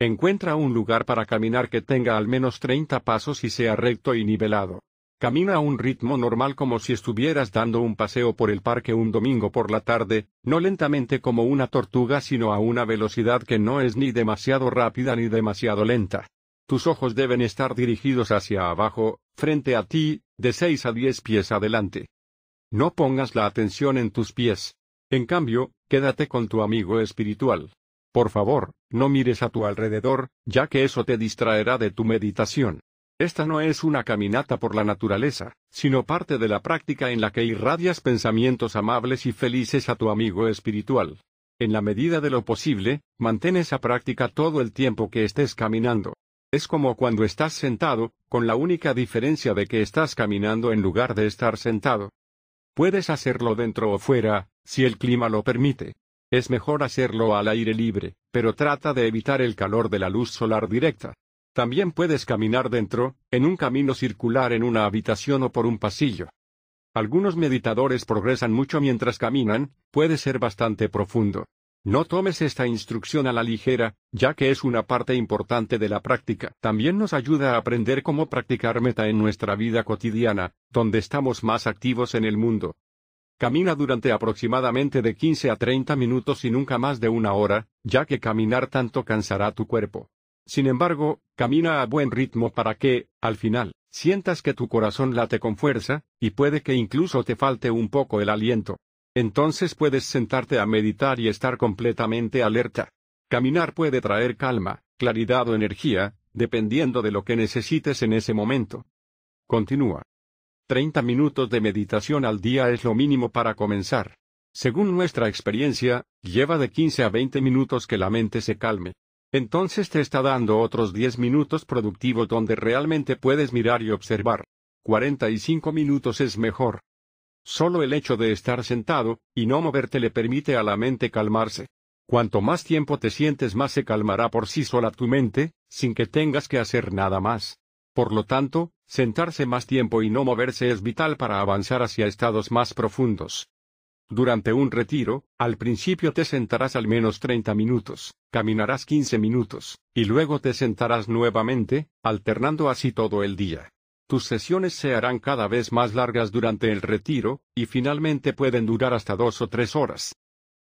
Encuentra un lugar para caminar que tenga al menos 30 pasos y sea recto y nivelado. Camina a un ritmo normal como si estuvieras dando un paseo por el parque un domingo por la tarde, no lentamente como una tortuga sino a una velocidad que no es ni demasiado rápida ni demasiado lenta. Tus ojos deben estar dirigidos hacia abajo, frente a ti, de seis a diez pies adelante. No pongas la atención en tus pies. En cambio, quédate con tu amigo espiritual. Por favor, no mires a tu alrededor, ya que eso te distraerá de tu meditación. Esta no es una caminata por la naturaleza, sino parte de la práctica en la que irradias pensamientos amables y felices a tu amigo espiritual. En la medida de lo posible, mantén esa práctica todo el tiempo que estés caminando. Es como cuando estás sentado, con la única diferencia de que estás caminando en lugar de estar sentado. Puedes hacerlo dentro o fuera, si el clima lo permite. Es mejor hacerlo al aire libre, pero trata de evitar el calor de la luz solar directa. También puedes caminar dentro, en un camino circular en una habitación o por un pasillo. Algunos meditadores progresan mucho mientras caminan, puede ser bastante profundo. No tomes esta instrucción a la ligera, ya que es una parte importante de la práctica. También nos ayuda a aprender cómo practicar meta en nuestra vida cotidiana, donde estamos más activos en el mundo. Camina durante aproximadamente de 15 a 30 minutos y nunca más de una hora, ya que caminar tanto cansará tu cuerpo. Sin embargo, camina a buen ritmo para que, al final, sientas que tu corazón late con fuerza, y puede que incluso te falte un poco el aliento. Entonces puedes sentarte a meditar y estar completamente alerta. Caminar puede traer calma, claridad o energía, dependiendo de lo que necesites en ese momento. Continúa. 30 minutos de meditación al día es lo mínimo para comenzar. Según nuestra experiencia, lleva de 15 a 20 minutos que la mente se calme. Entonces te está dando otros 10 minutos productivos donde realmente puedes mirar y observar. 45 minutos es mejor. Solo el hecho de estar sentado, y no moverte le permite a la mente calmarse. Cuanto más tiempo te sientes más se calmará por sí sola tu mente, sin que tengas que hacer nada más. Por lo tanto, sentarse más tiempo y no moverse es vital para avanzar hacia estados más profundos. Durante un retiro, al principio te sentarás al menos 30 minutos, caminarás 15 minutos, y luego te sentarás nuevamente, alternando así todo el día. Tus sesiones se harán cada vez más largas durante el retiro, y finalmente pueden durar hasta dos o tres horas.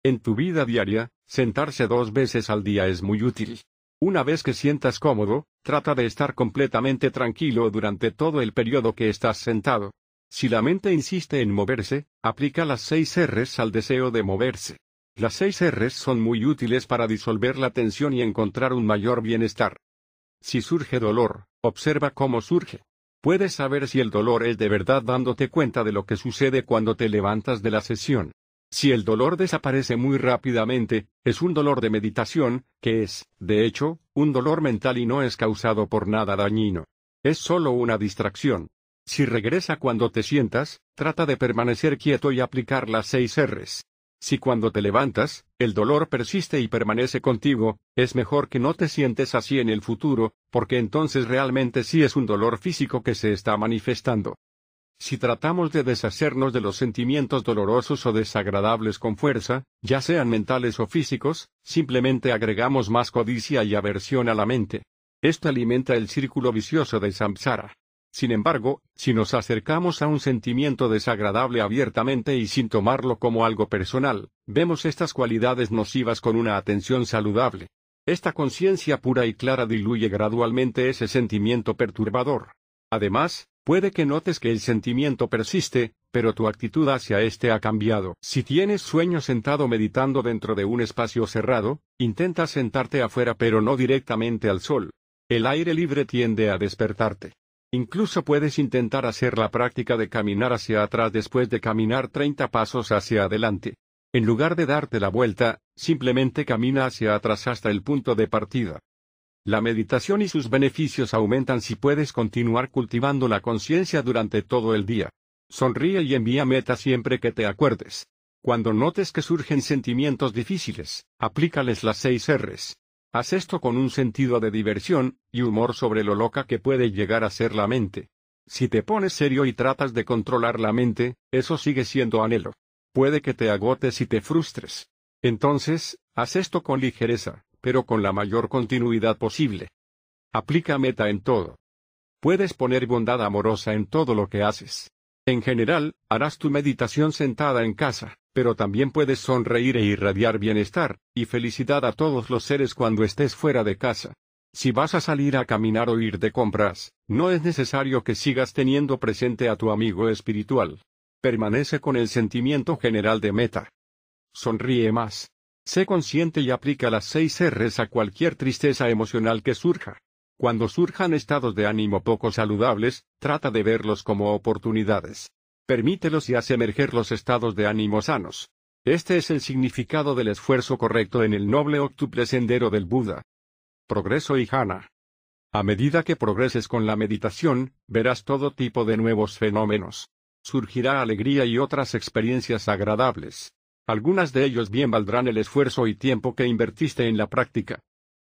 En tu vida diaria, sentarse dos veces al día es muy útil. Una vez que sientas cómodo, trata de estar completamente tranquilo durante todo el periodo que estás sentado. Si la mente insiste en moverse, aplica las seis R's al deseo de moverse. Las seis R's son muy útiles para disolver la tensión y encontrar un mayor bienestar. Si surge dolor, observa cómo surge. Puedes saber si el dolor es de verdad dándote cuenta de lo que sucede cuando te levantas de la sesión. Si el dolor desaparece muy rápidamente, es un dolor de meditación, que es, de hecho, un dolor mental y no es causado por nada dañino. Es solo una distracción. Si regresa cuando te sientas, trata de permanecer quieto y aplicar las seis R's. Si cuando te levantas, el dolor persiste y permanece contigo, es mejor que no te sientes así en el futuro, porque entonces realmente sí es un dolor físico que se está manifestando. Si tratamos de deshacernos de los sentimientos dolorosos o desagradables con fuerza, ya sean mentales o físicos, simplemente agregamos más codicia y aversión a la mente. Esto alimenta el círculo vicioso de samsara. Sin embargo, si nos acercamos a un sentimiento desagradable abiertamente y sin tomarlo como algo personal, vemos estas cualidades nocivas con una atención saludable. Esta conciencia pura y clara diluye gradualmente ese sentimiento perturbador. Además, Puede que notes que el sentimiento persiste, pero tu actitud hacia éste ha cambiado. Si tienes sueño sentado meditando dentro de un espacio cerrado, intenta sentarte afuera pero no directamente al sol. El aire libre tiende a despertarte. Incluso puedes intentar hacer la práctica de caminar hacia atrás después de caminar 30 pasos hacia adelante. En lugar de darte la vuelta, simplemente camina hacia atrás hasta el punto de partida. La meditación y sus beneficios aumentan si puedes continuar cultivando la conciencia durante todo el día. Sonríe y envía meta siempre que te acuerdes. Cuando notes que surgen sentimientos difíciles, aplícales las seis R's. Haz esto con un sentido de diversión y humor sobre lo loca que puede llegar a ser la mente. Si te pones serio y tratas de controlar la mente, eso sigue siendo anhelo. Puede que te agotes y te frustres. Entonces, haz esto con ligereza, pero con la mayor continuidad posible. Aplica meta en todo. Puedes poner bondad amorosa en todo lo que haces. En general, harás tu meditación sentada en casa, pero también puedes sonreír e irradiar bienestar y felicidad a todos los seres cuando estés fuera de casa. Si vas a salir a caminar o ir de compras, no es necesario que sigas teniendo presente a tu amigo espiritual. Permanece con el sentimiento general de meta. Sonríe más. Sé consciente y aplica las seis R's a cualquier tristeza emocional que surja. Cuando surjan estados de ánimo poco saludables, trata de verlos como oportunidades. Permítelos y haz emerger los estados de ánimo sanos. Este es el significado del esfuerzo correcto en el noble octuple sendero del Buda. Progreso y jhana. A medida que progreses con la meditación, verás todo tipo de nuevos fenómenos. Surgirá alegría y otras experiencias agradables. Algunas de ellos bien valdrán el esfuerzo y tiempo que invertiste en la práctica.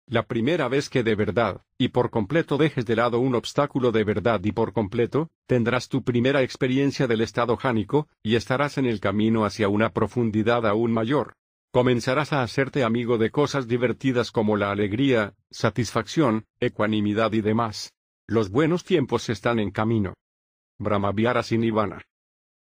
La primera vez que de verdad, y por completo dejes de lado un obstáculo de verdad y por completo, tendrás tu primera experiencia del estado jánico, y estarás en el camino hacia una profundidad aún mayor. Comenzarás a hacerte amigo de cosas divertidas como la alegría, satisfacción, ecuanimidad y demás. Los buenos tiempos están en camino. Brahmaviara Sinivana.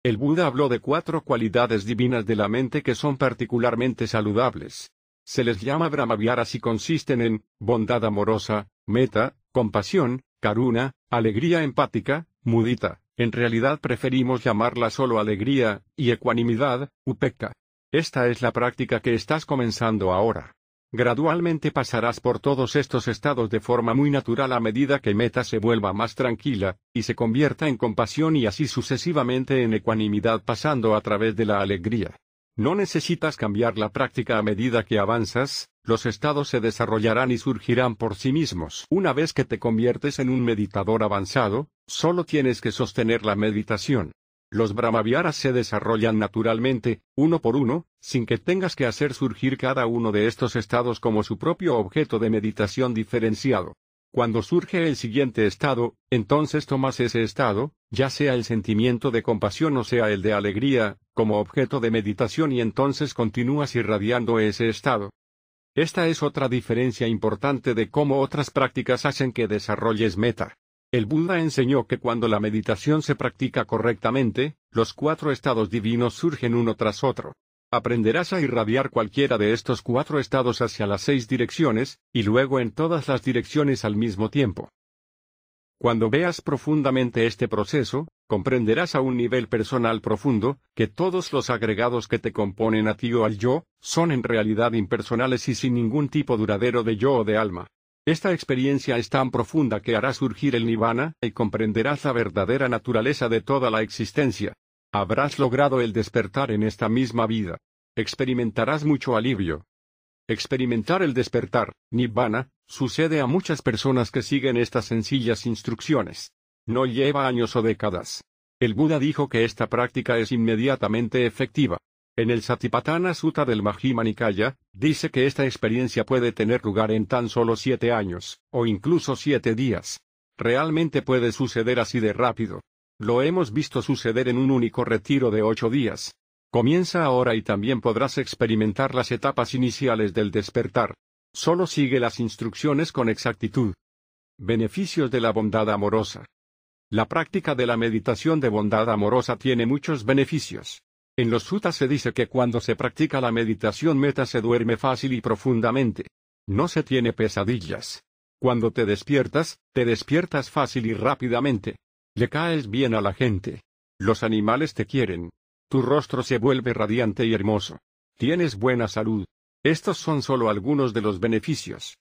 El Buda habló de cuatro cualidades divinas de la mente que son particularmente saludables. Se les llama Brahmaviaras y consisten en bondad amorosa, meta, compasión, karuna, alegría empática, mudita. En realidad preferimos llamarla solo alegría, y ecuanimidad, upekka. Esta es la práctica que estás comenzando ahora. Gradualmente pasarás por todos estos estados de forma muy natural a medida que Meta se vuelva más tranquila, y se convierta en compasión y así sucesivamente en ecuanimidad pasando a través de la alegría. No necesitas cambiar la práctica a medida que avanzas, los estados se desarrollarán y surgirán por sí mismos. Una vez que te conviertes en un meditador avanzado, solo tienes que sostener la meditación. Los brahmaviaras se desarrollan naturalmente, uno por uno, sin que tengas que hacer surgir cada uno de estos estados como su propio objeto de meditación diferenciado. Cuando surge el siguiente estado, entonces tomas ese estado, ya sea el sentimiento de compasión o sea el de alegría, como objeto de meditación y entonces continúas irradiando ese estado. Esta es otra diferencia importante de cómo otras prácticas hacen que desarrolles meta. El Buda enseñó que cuando la meditación se practica correctamente, los cuatro estados divinos surgen uno tras otro. Aprenderás a irradiar cualquiera de estos cuatro estados hacia las seis direcciones, y luego en todas las direcciones al mismo tiempo. Cuando veas profundamente este proceso, comprenderás a un nivel personal profundo, que todos los agregados que te componen a ti o al yo, son en realidad impersonales y sin ningún tipo duradero de yo o de alma. Esta experiencia es tan profunda que hará surgir el nirvana, y comprenderás la verdadera naturaleza de toda la existencia. Habrás logrado el despertar en esta misma vida. Experimentarás mucho alivio. Experimentar el despertar, nirvana, Sucede a muchas personas que siguen estas sencillas instrucciones. No lleva años o décadas. El Buda dijo que esta práctica es inmediatamente efectiva. En el Satipatthana Sutta del Majjhima Nikaya, dice que esta experiencia puede tener lugar en tan solo siete años, o incluso siete días. Realmente puede suceder así de rápido. Lo hemos visto suceder en un único retiro de ocho días. Comienza ahora y también podrás experimentar las etapas iniciales del despertar. Solo sigue las instrucciones con exactitud. Beneficios de la bondad amorosa. La práctica de la meditación de bondad amorosa tiene muchos beneficios. En los suttas se dice que cuando se practica la meditación meta se duerme fácil y profundamente. No se tiene pesadillas. Cuando te despiertas, te despiertas fácil y rápidamente. Le caes bien a la gente. Los animales te quieren. Tu rostro se vuelve radiante y hermoso. Tienes buena salud. Estos son solo algunos de los beneficios.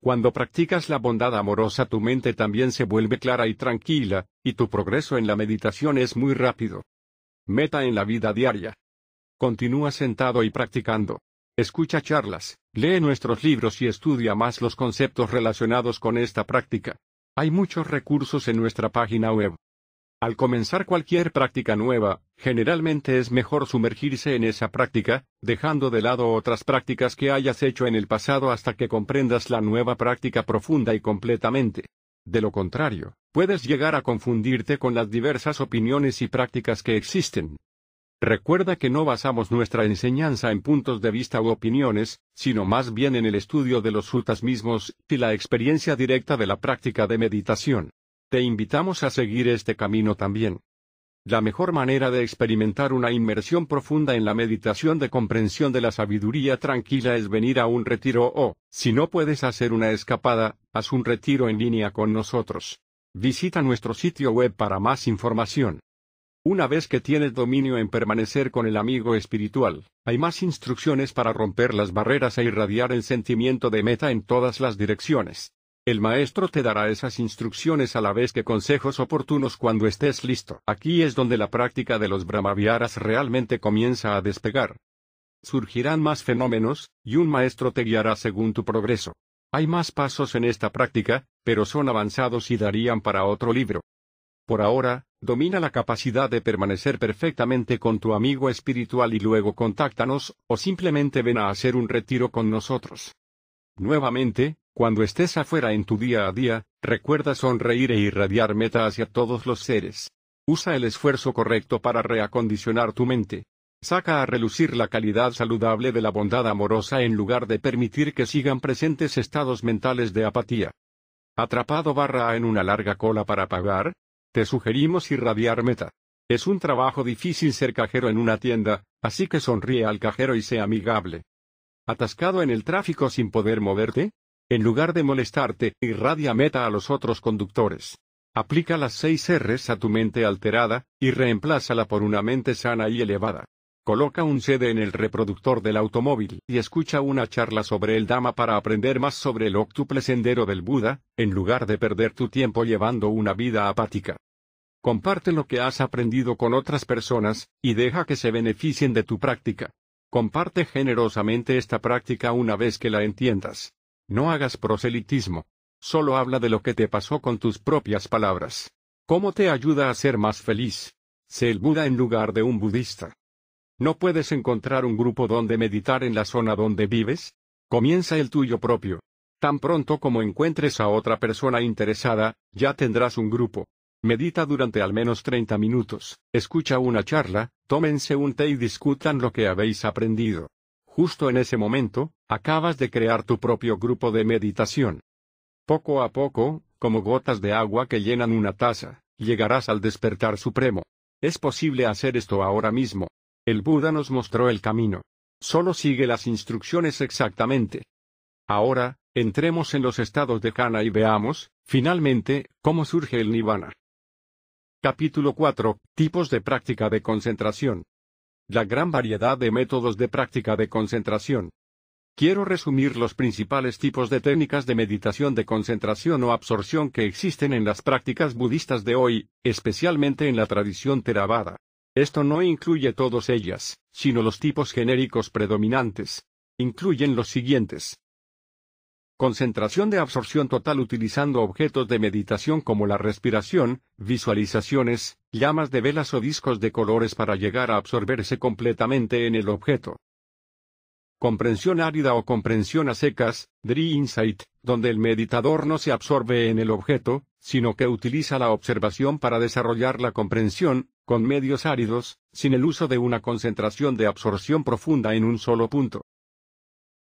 Cuando practicas la bondad amorosa tu mente también se vuelve clara y tranquila, y tu progreso en la meditación es muy rápido. Meta en la vida diaria. Continúa sentado y practicando. Escucha charlas, lee nuestros libros y estudia más los conceptos relacionados con esta práctica. Hay muchos recursos en nuestra página web. Al comenzar cualquier práctica nueva, generalmente es mejor sumergirse en esa práctica, dejando de lado otras prácticas que hayas hecho en el pasado hasta que comprendas la nueva práctica profunda y completamente. De lo contrario, puedes llegar a confundirte con las diversas opiniones y prácticas que existen. Recuerda que no basamos nuestra enseñanza en puntos de vista u opiniones, sino más bien en el estudio de los suttas mismos y la experiencia directa de la práctica de meditación. Te invitamos a seguir este camino también. La mejor manera de experimentar una inmersión profunda en la meditación de comprensión de la sabiduría tranquila es venir a un retiro o, si no puedes hacer una escapada, haz un retiro en línea con nosotros. Visita nuestro sitio web para más información. Una vez que tienes dominio en permanecer con el amigo espiritual, hay más instrucciones para romper las barreras e irradiar el sentimiento de meta en todas las direcciones. El maestro te dará esas instrucciones a la vez que consejos oportunos cuando estés listo. Aquí es donde la práctica de los brahmaviaras realmente comienza a despegar. Surgirán más fenómenos, y un maestro te guiará según tu progreso. Hay más pasos en esta práctica, pero son avanzados y darían para otro libro. Por ahora, domina la capacidad de permanecer perfectamente con tu amigo espiritual y luego contáctanos, o simplemente ven a hacer un retiro con nosotros. Nuevamente, cuando estés afuera en tu día a día, recuerda sonreír e irradiar meta hacia todos los seres. Usa el esfuerzo correcto para reacondicionar tu mente. Saca a relucir la calidad saludable de la bondad amorosa en lugar de permitir que sigan presentes estados mentales de apatía. ¿Atrapado barra en una larga cola para pagar? Te sugerimos irradiar meta. Es un trabajo difícil ser cajero en una tienda, así que sonríe al cajero y sea amigable. ¿Atascado en el tráfico sin poder moverte? En lugar de molestarte, irradia meta a los otros conductores. Aplica las seis R's a tu mente alterada, y reemplázala por una mente sana y elevada. Coloca un CD en el reproductor del automóvil y escucha una charla sobre el Dhamma para aprender más sobre el octuple sendero del Buda, en lugar de perder tu tiempo llevando una vida apática. Comparte lo que has aprendido con otras personas, y deja que se beneficien de tu práctica. Comparte generosamente esta práctica una vez que la entiendas. No hagas proselitismo. Solo habla de lo que te pasó con tus propias palabras. ¿Cómo te ayuda a ser más feliz? Sé el Buda en lugar de un budista. ¿No puedes encontrar un grupo donde meditar en la zona donde vives? Comienza el tuyo propio. Tan pronto como encuentres a otra persona interesada, ya tendrás un grupo. Medita durante al menos 30 minutos, escucha una charla, tómense un té y discutan lo que habéis aprendido. Justo en ese momento, acabas de crear tu propio grupo de meditación. Poco a poco, como gotas de agua que llenan una taza, llegarás al despertar supremo. Es posible hacer esto ahora mismo. El Buda nos mostró el camino. Solo sigue las instrucciones exactamente. Ahora, entremos en los estados de jhana y veamos, finalmente, cómo surge el nirvana. Capítulo 4. Tipos de práctica de concentración. La gran variedad de métodos de práctica de concentración. Quiero resumir los principales tipos de técnicas de meditación de concentración o absorción que existen en las prácticas budistas de hoy, especialmente en la tradición Theravada. Esto no incluye todas ellas, sino los tipos genéricos predominantes. Incluyen los siguientes. Concentración de absorción total utilizando objetos de meditación como la respiración, visualizaciones, llamas de velas o discos de colores para llegar a absorberse completamente en el objeto. Comprensión árida o comprensión a secas, Dri Insight, donde el meditador no se absorbe en el objeto, sino que utiliza la observación para desarrollar la comprensión, con medios áridos, sin el uso de una concentración de absorción profunda en un solo punto.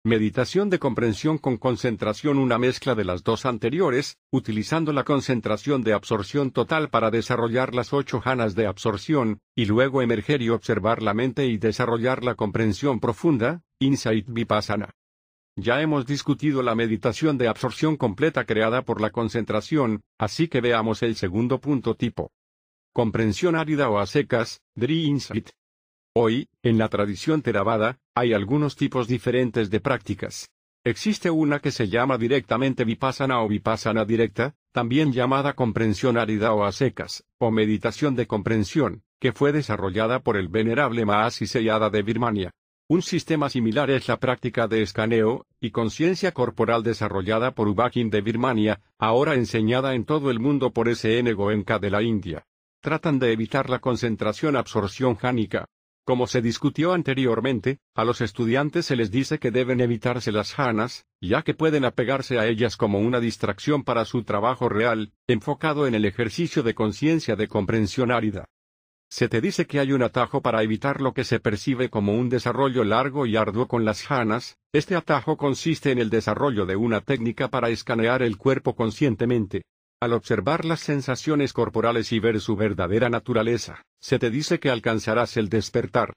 Meditación de comprensión con concentración una mezcla de las dos anteriores, utilizando la concentración de absorción total para desarrollar las ocho janas de absorción, y luego emerger y observar la mente y desarrollar la comprensión profunda, Insight Vipassana. Ya hemos discutido la meditación de absorción completa creada por la concentración, así que veamos el segundo punto tipo. Comprensión árida o a secas, Dri Insight. Hoy, en la tradición Theravada, hay algunos tipos diferentes de prácticas. Existe una que se llama directamente vipassana o vipassana directa, también llamada comprensión árida o a secas, o meditación de comprensión, que fue desarrollada por el venerable Mahasi Seyada de Birmania. Un sistema similar es la práctica de escaneo y conciencia corporal desarrollada por Ubakin de Birmania, ahora enseñada en todo el mundo por SN Goenka de la India. Tratan de evitar la concentración absorción jánica, como se discutió anteriormente, a los estudiantes se les dice que deben evitarse las janas, ya que pueden apegarse a ellas como una distracción para su trabajo real, enfocado en el ejercicio de conciencia de comprensión árida. Se te dice que hay un atajo para evitar lo que se percibe como un desarrollo largo y arduo con las janas, este atajo consiste en el desarrollo de una técnica para escanear el cuerpo conscientemente, al observar las sensaciones corporales y ver su verdadera naturaleza, se te dice que alcanzarás el despertar.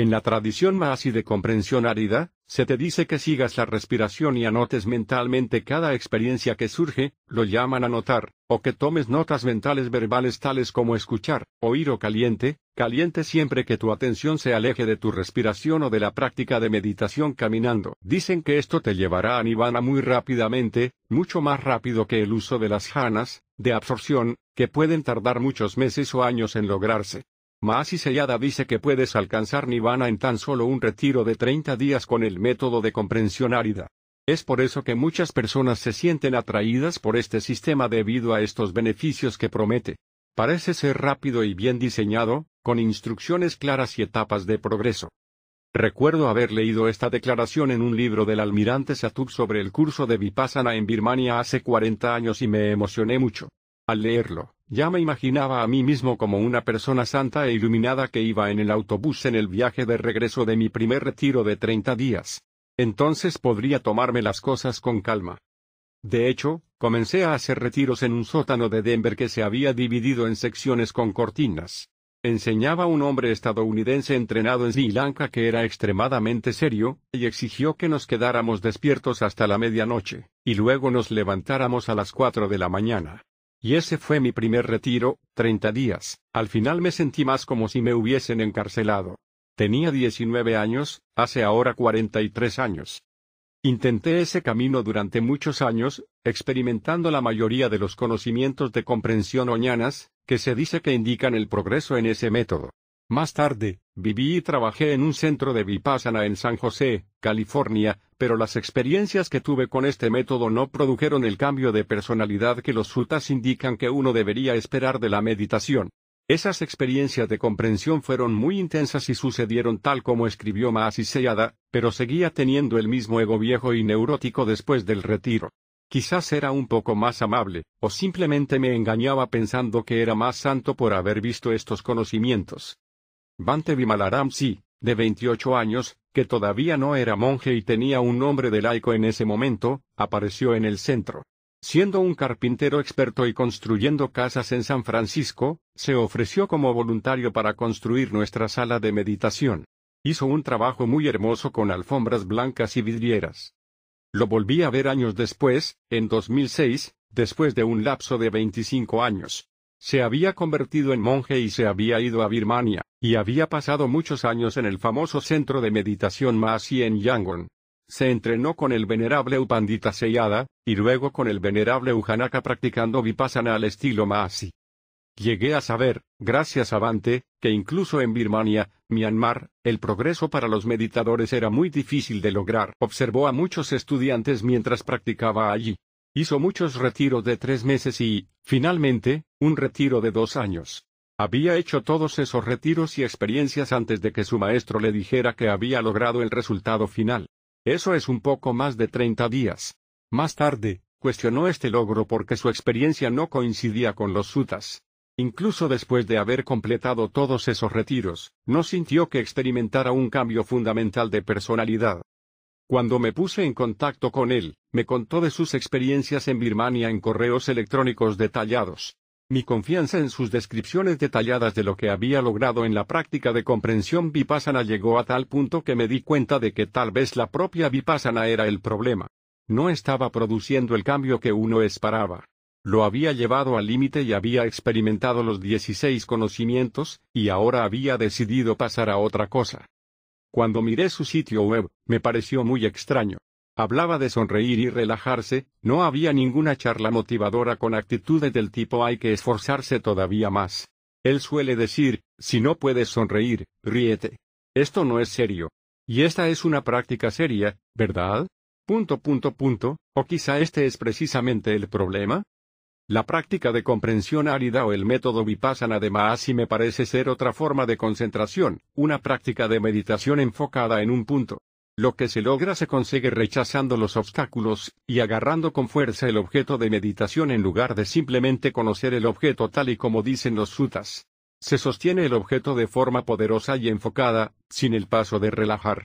En la tradición y de comprensión árida, se te dice que sigas la respiración y anotes mentalmente cada experiencia que surge, lo llaman anotar, o que tomes notas mentales verbales tales como escuchar, oír o caliente, caliente siempre que tu atención se aleje de tu respiración o de la práctica de meditación caminando. Dicen que esto te llevará a nirvana muy rápidamente, mucho más rápido que el uso de las janas, de absorción, que pueden tardar muchos meses o años en lograrse. Maasi Sellada dice que puedes alcanzar Nirvana en tan solo un retiro de 30 días con el método de comprensión árida. Es por eso que muchas personas se sienten atraídas por este sistema debido a estos beneficios que promete. Parece ser rápido y bien diseñado, con instrucciones claras y etapas de progreso. Recuerdo haber leído esta declaración en un libro del almirante Satub sobre el curso de Vipassana en Birmania hace 40 años y me emocioné mucho. Al leerlo, ya me imaginaba a mí mismo como una persona santa e iluminada que iba en el autobús en el viaje de regreso de mi primer retiro de 30 días. Entonces podría tomarme las cosas con calma. De hecho, comencé a hacer retiros en un sótano de Denver que se había dividido en secciones con cortinas. Enseñaba un hombre estadounidense entrenado en Sri Lanka que era extremadamente serio, y exigió que nos quedáramos despiertos hasta la medianoche, y luego nos levantáramos a las cuatro de la mañana. Y ese fue mi primer retiro, 30 días. Al final me sentí más como si me hubiesen encarcelado. Tenía 19 años, hace ahora 43 años. Intenté ese camino durante muchos años, experimentando la mayoría de los conocimientos de comprensión oñanas, que se dice que indican el progreso en ese método. Más tarde, viví y trabajé en un centro de Vipassana en San José, California, pero las experiencias que tuve con este método no produjeron el cambio de personalidad que los suttas indican que uno debería esperar de la meditación. Esas experiencias de comprensión fueron muy intensas y sucedieron tal como escribió Maasi Seyada, pero seguía teniendo el mismo ego viejo y neurótico después del retiro. Quizás era un poco más amable, o simplemente me engañaba pensando que era más santo por haber visto estos conocimientos. Bante Vimalaram Si, de 28 años, que todavía no era monje y tenía un nombre de laico en ese momento, apareció en el centro. Siendo un carpintero experto y construyendo casas en San Francisco, se ofreció como voluntario para construir nuestra sala de meditación. Hizo un trabajo muy hermoso con alfombras blancas y vidrieras. Lo volví a ver años después, en 2006, después de un lapso de 25 años. Se había convertido en monje y se había ido a Birmania, y había pasado muchos años en el famoso centro de meditación Mahasi en Yangon. Se entrenó con el venerable Upandita Seyada, y luego con el venerable Ujanaka practicando vipassana al estilo Mahasi. Llegué a saber, gracias a Bante, que incluso en Birmania, Myanmar, el progreso para los meditadores era muy difícil de lograr. Observó a muchos estudiantes mientras practicaba allí. Hizo muchos retiros de tres meses y, finalmente, un retiro de dos años. Había hecho todos esos retiros y experiencias antes de que su maestro le dijera que había logrado el resultado final. Eso es un poco más de treinta días. Más tarde, cuestionó este logro porque su experiencia no coincidía con los sutas. Incluso después de haber completado todos esos retiros, no sintió que experimentara un cambio fundamental de personalidad. Cuando me puse en contacto con él, me contó de sus experiencias en Birmania en correos electrónicos detallados. Mi confianza en sus descripciones detalladas de lo que había logrado en la práctica de comprensión vipassana llegó a tal punto que me di cuenta de que tal vez la propia vipassana era el problema. No estaba produciendo el cambio que uno esperaba. Lo había llevado al límite y había experimentado los 16 conocimientos, y ahora había decidido pasar a otra cosa. Cuando miré su sitio web, me pareció muy extraño. Hablaba de sonreír y relajarse, no había ninguna charla motivadora con actitudes del tipo hay que esforzarse todavía más. Él suele decir, si no puedes sonreír, ríete. Esto no es serio. Y esta es una práctica seria, ¿verdad? Punto punto punto, o quizá este es precisamente el problema. La práctica de comprensión árida o el método vipassana de Mahasi me parece ser otra forma de concentración, una práctica de meditación enfocada en un punto. Lo que se logra se consigue rechazando los obstáculos, y agarrando con fuerza el objeto de meditación en lugar de simplemente conocer el objeto tal y como dicen los sutas. Se sostiene el objeto de forma poderosa y enfocada, sin el paso de relajar.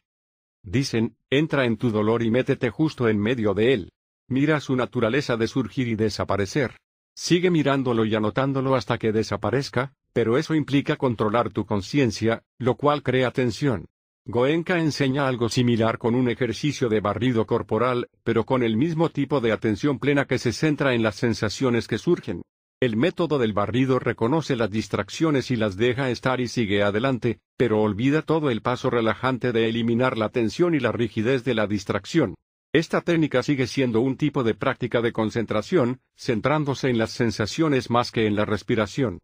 Dicen, entra en tu dolor y métete justo en medio de él. Mira su naturaleza de surgir y desaparecer. Sigue mirándolo y anotándolo hasta que desaparezca, pero eso implica controlar tu conciencia, lo cual crea tensión. Goenka enseña algo similar con un ejercicio de barrido corporal, pero con el mismo tipo de atención plena que se centra en las sensaciones que surgen. El método del barrido reconoce las distracciones y las deja estar y sigue adelante, pero olvida todo el paso relajante de eliminar la tensión y la rigidez de la distracción. Esta técnica sigue siendo un tipo de práctica de concentración, centrándose en las sensaciones más que en la respiración.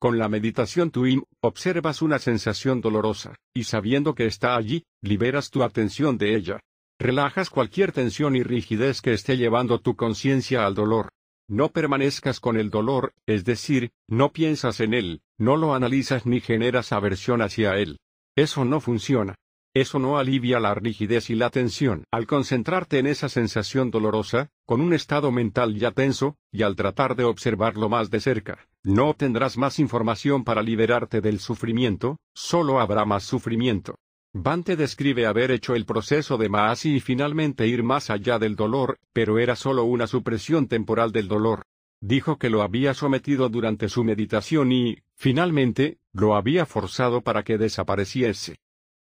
Con la meditación Tuim, observas una sensación dolorosa, y sabiendo que está allí, liberas tu atención de ella. Relajas cualquier tensión y rigidez que esté llevando tu conciencia al dolor. No permanezcas con el dolor, es decir, no piensas en él, no lo analizas ni generas aversión hacia él. Eso no funciona. Eso no alivia la rigidez y la tensión. Al concentrarte en esa sensación dolorosa, con un estado mental ya tenso, y al tratar de observarlo más de cerca, no obtendrás más información para liberarte del sufrimiento, solo habrá más sufrimiento. Bante describe haber hecho el proceso de Mahasi y finalmente ir más allá del dolor, pero era solo una supresión temporal del dolor. Dijo que lo había sometido durante su meditación y, finalmente, lo había forzado para que desapareciese.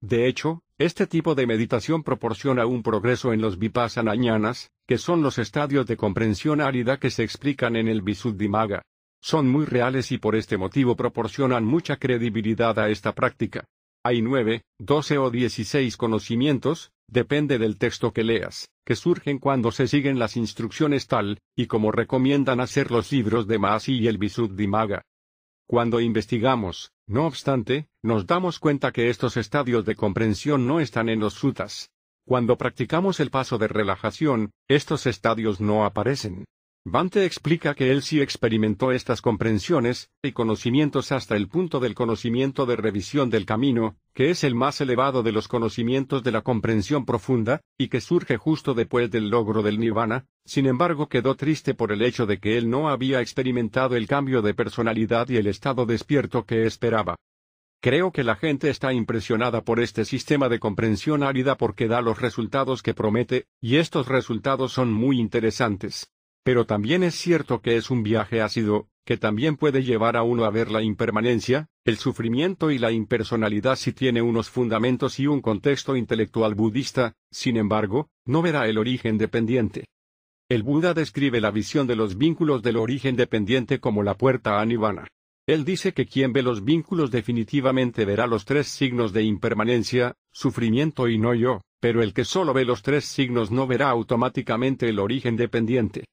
De hecho, este tipo de meditación proporciona un progreso en los vipassanañanas, que son los estadios de comprensión árida que se explican en el Visuddhimagga. Son muy reales y por este motivo proporcionan mucha credibilidad a esta práctica. Hay nueve, doce o dieciséis conocimientos, depende del texto que leas, que surgen cuando se siguen las instrucciones tal, y como recomiendan hacer los libros de Mahasi y el Visuddhimagga. Cuando investigamos, no obstante, nos damos cuenta que estos estadios de comprensión no están en los sutas. Cuando practicamos el paso de relajación, estos estadios no aparecen. Bante explica que él sí experimentó estas comprensiones y conocimientos hasta el punto del conocimiento de revisión del camino, que es el más elevado de los conocimientos de la comprensión profunda, y que surge justo después del logro del nirvana, sin embargo quedó triste por el hecho de que él no había experimentado el cambio de personalidad y el estado despierto que esperaba. Creo que la gente está impresionada por este sistema de comprensión árida porque da los resultados que promete, y estos resultados son muy interesantes. Pero también es cierto que es un viaje ácido, que también puede llevar a uno a ver la impermanencia, el sufrimiento y la impersonalidad si tiene unos fundamentos y un contexto intelectual budista, sin embargo, no verá el origen dependiente. El Buda describe la visión de los vínculos del origen dependiente como la puerta a Nirvana. Él dice que quien ve los vínculos definitivamente verá los tres signos de impermanencia, sufrimiento y no yo, pero el que solo ve los tres signos no verá automáticamente el origen dependiente.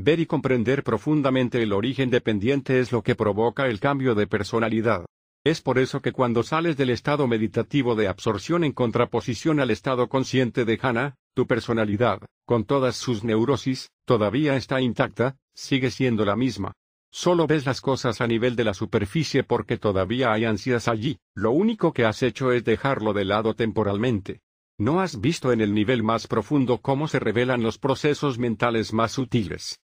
Ver y comprender profundamente el origen dependiente es lo que provoca el cambio de personalidad. Es por eso que cuando sales del estado meditativo de absorción en contraposición al estado consciente de Jana, tu personalidad, con todas sus neurosis, todavía está intacta, sigue siendo la misma. Solo ves las cosas a nivel de la superficie porque todavía hay ansias allí, lo único que has hecho es dejarlo de lado temporalmente. No has visto en el nivel más profundo cómo se revelan los procesos mentales más sutiles.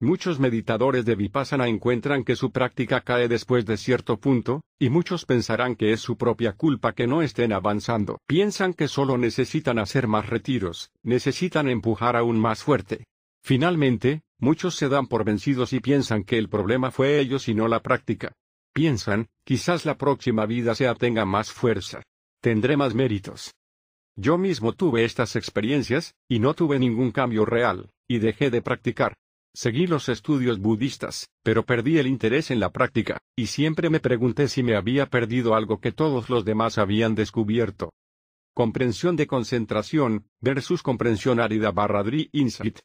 Muchos meditadores de Vipassana encuentran que su práctica cae después de cierto punto, y muchos pensarán que es su propia culpa que no estén avanzando. Piensan que solo necesitan hacer más retiros, necesitan empujar aún más fuerte. Finalmente, muchos se dan por vencidos y piensan que el problema fue ellos y no la práctica. Piensan, quizás la próxima vida sea tenga más fuerza. Tendré más méritos. Yo mismo tuve estas experiencias, y no tuve ningún cambio real, y dejé de practicar. Seguí los estudios budistas, pero perdí el interés en la práctica, y siempre me pregunté si me había perdido algo que todos los demás habían descubierto. Comprensión de concentración, versus comprensión árida barra Dri Insight.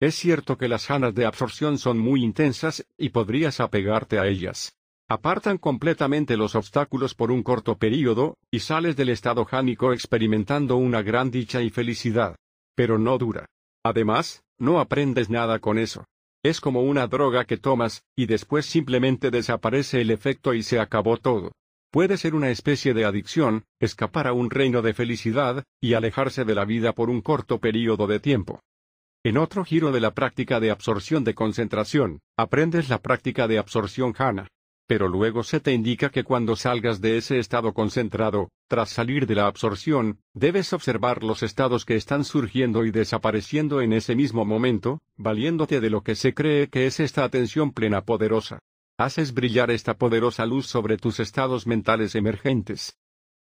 Es cierto que las ganas de absorción son muy intensas, y podrías apegarte a ellas. Apartan completamente los obstáculos por un corto período, y sales del estado jánico experimentando una gran dicha y felicidad. Pero no dura. Además, no aprendes nada con eso. Es como una droga que tomas, y después simplemente desaparece el efecto y se acabó todo. Puede ser una especie de adicción, escapar a un reino de felicidad, y alejarse de la vida por un corto período de tiempo. En otro giro de la práctica de absorción de concentración, aprendes la práctica de absorción jhana pero luego se te indica que cuando salgas de ese estado concentrado, tras salir de la absorción, debes observar los estados que están surgiendo y desapareciendo en ese mismo momento, valiéndote de lo que se cree que es esta atención plena poderosa. Haces brillar esta poderosa luz sobre tus estados mentales emergentes.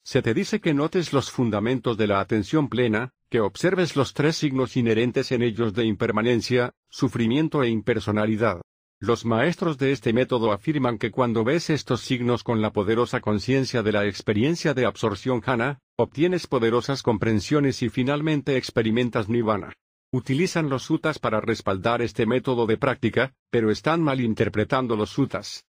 Se te dice que notes los fundamentos de la atención plena, que observes los tres signos inherentes en ellos de impermanencia, sufrimiento e impersonalidad. Los maestros de este método afirman que cuando ves estos signos con la poderosa conciencia de la experiencia de absorción jhana, obtienes poderosas comprensiones y finalmente experimentas nirvana. Utilizan los sutas para respaldar este método de práctica, pero están malinterpretando los sutas.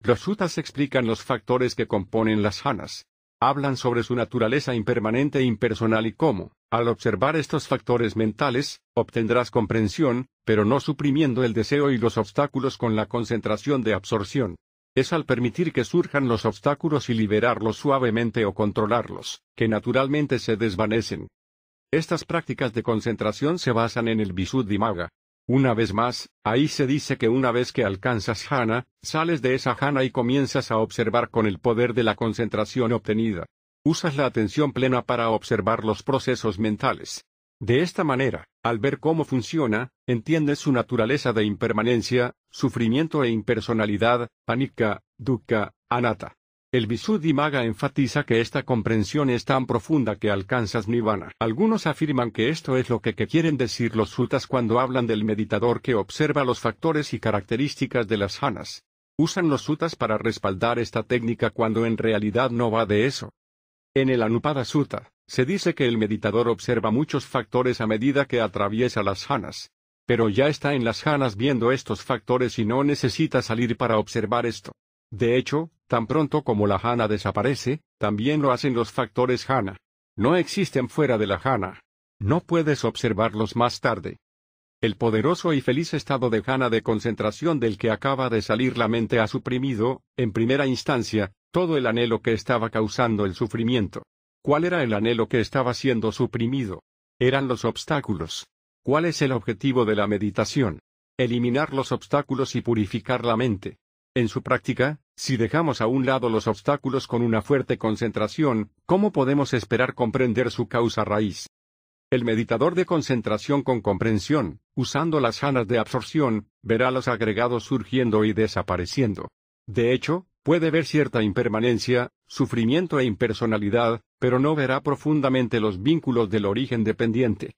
Los sutas explican los factores que componen las jhanas. Hablan sobre su naturaleza impermanente e impersonal y cómo, al observar estos factores mentales, obtendrás comprensión, pero no suprimiendo el deseo y los obstáculos con la concentración de absorción. Es al permitir que surjan los obstáculos y liberarlos suavemente o controlarlos, que naturalmente se desvanecen. Estas prácticas de concentración se basan en el Visuddhimagga, una vez más, ahí se dice que una vez que alcanzas jhana, sales de esa jhana y comienzas a observar con el poder de la concentración obtenida. Usas la atención plena para observar los procesos mentales. De esta manera, al ver cómo funciona, entiendes su naturaleza de impermanencia, sufrimiento e impersonalidad, panika, dukkha, anatta. El Visuddhimagga enfatiza que esta comprensión es tan profunda que alcanzas nirvana. Algunos afirman que esto es lo que, quieren decir los suttas cuando hablan del meditador que observa los factores y características de las jhanas. Usan los suttas para respaldar esta técnica cuando en realidad no va de eso. En el Anupada Sutta, se dice que el meditador observa muchos factores a medida que atraviesa las jhanas. Pero ya está en las jhanas viendo estos factores y no necesita salir para observar esto. De hecho, tan pronto como la jana desaparece, también lo hacen los factores jana. No existen fuera de la jana. No puedes observarlos más tarde. El poderoso y feliz estado de jana de concentración del que acaba de salir la mente ha suprimido, en primera instancia, todo el anhelo que estaba causando el sufrimiento. ¿Cuál era el anhelo que estaba siendo suprimido? Eran los obstáculos. ¿Cuál es el objetivo de la meditación? Eliminar los obstáculos y purificar la mente. En su práctica, si dejamos a un lado los obstáculos con una fuerte concentración, ¿cómo podemos esperar comprender su causa raíz? El meditador de concentración con comprensión, usando las janas de absorción, verá los agregados surgiendo y desapareciendo. De hecho, puede ver cierta impermanencia, sufrimiento e impersonalidad, pero no verá profundamente los vínculos del origen dependiente.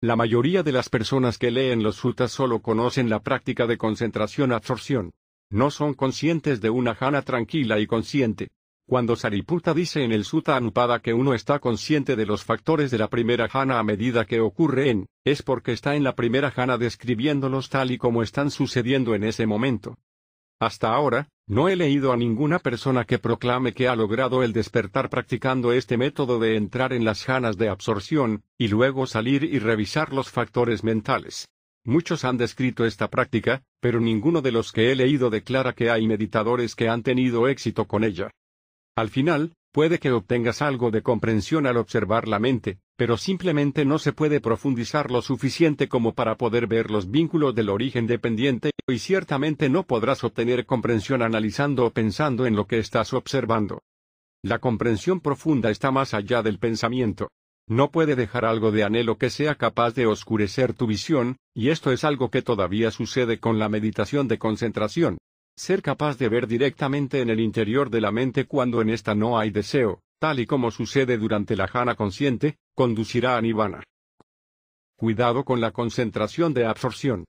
La mayoría de las personas que leen los suttas solo conocen la práctica de concentración-absorción. No son conscientes de una jana tranquila y consciente. Cuando Sariputta dice en el Sutta Anupada que uno está consciente de los factores de la primera jana a medida que ocurre en, es porque está en la primera jana describiéndolos tal y como están sucediendo en ese momento. Hasta ahora, no he leído a ninguna persona que proclame que ha logrado el despertar practicando este método de entrar en las janas de absorción, y luego salir y revisar los factores mentales. Muchos han descrito esta práctica, pero ninguno de los que he leído declara que hay meditadores que han tenido éxito con ella. Al final, Puede que obtengas algo de comprensión al observar la mente, pero simplemente no se puede profundizar lo suficiente como para poder ver los vínculos del origen dependiente, y ciertamente no podrás obtener comprensión analizando o pensando en lo que estás observando. La comprensión profunda está más allá del pensamiento. No puede dejar algo de anhelo que sea capaz de oscurecer tu visión, y esto es algo que todavía sucede con la meditación de concentración. Ser capaz de ver directamente en el interior de la mente cuando en esta no hay deseo, tal y como sucede durante la jana consciente, conducirá a nirvana. Cuidado con la concentración de absorción.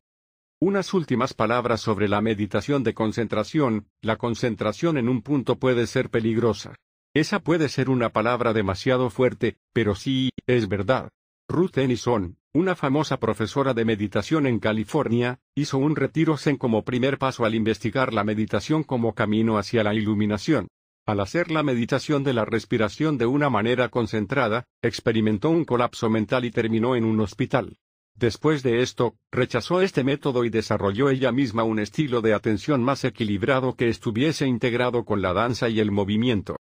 Unas últimas palabras sobre la meditación de concentración, la concentración en un punto puede ser peligrosa. Esa puede ser una palabra demasiado fuerte, pero sí, es verdad. Ruth Tennyson, una famosa profesora de meditación en California, hizo un retiro zen como primer paso al investigar la meditación como camino hacia la iluminación. Al hacer la meditación de la respiración de una manera concentrada, experimentó un colapso mental y terminó en un hospital. Después de esto, rechazó este método y desarrolló ella misma un estilo de atención más equilibrado que estuviese integrado con la danza y el movimiento.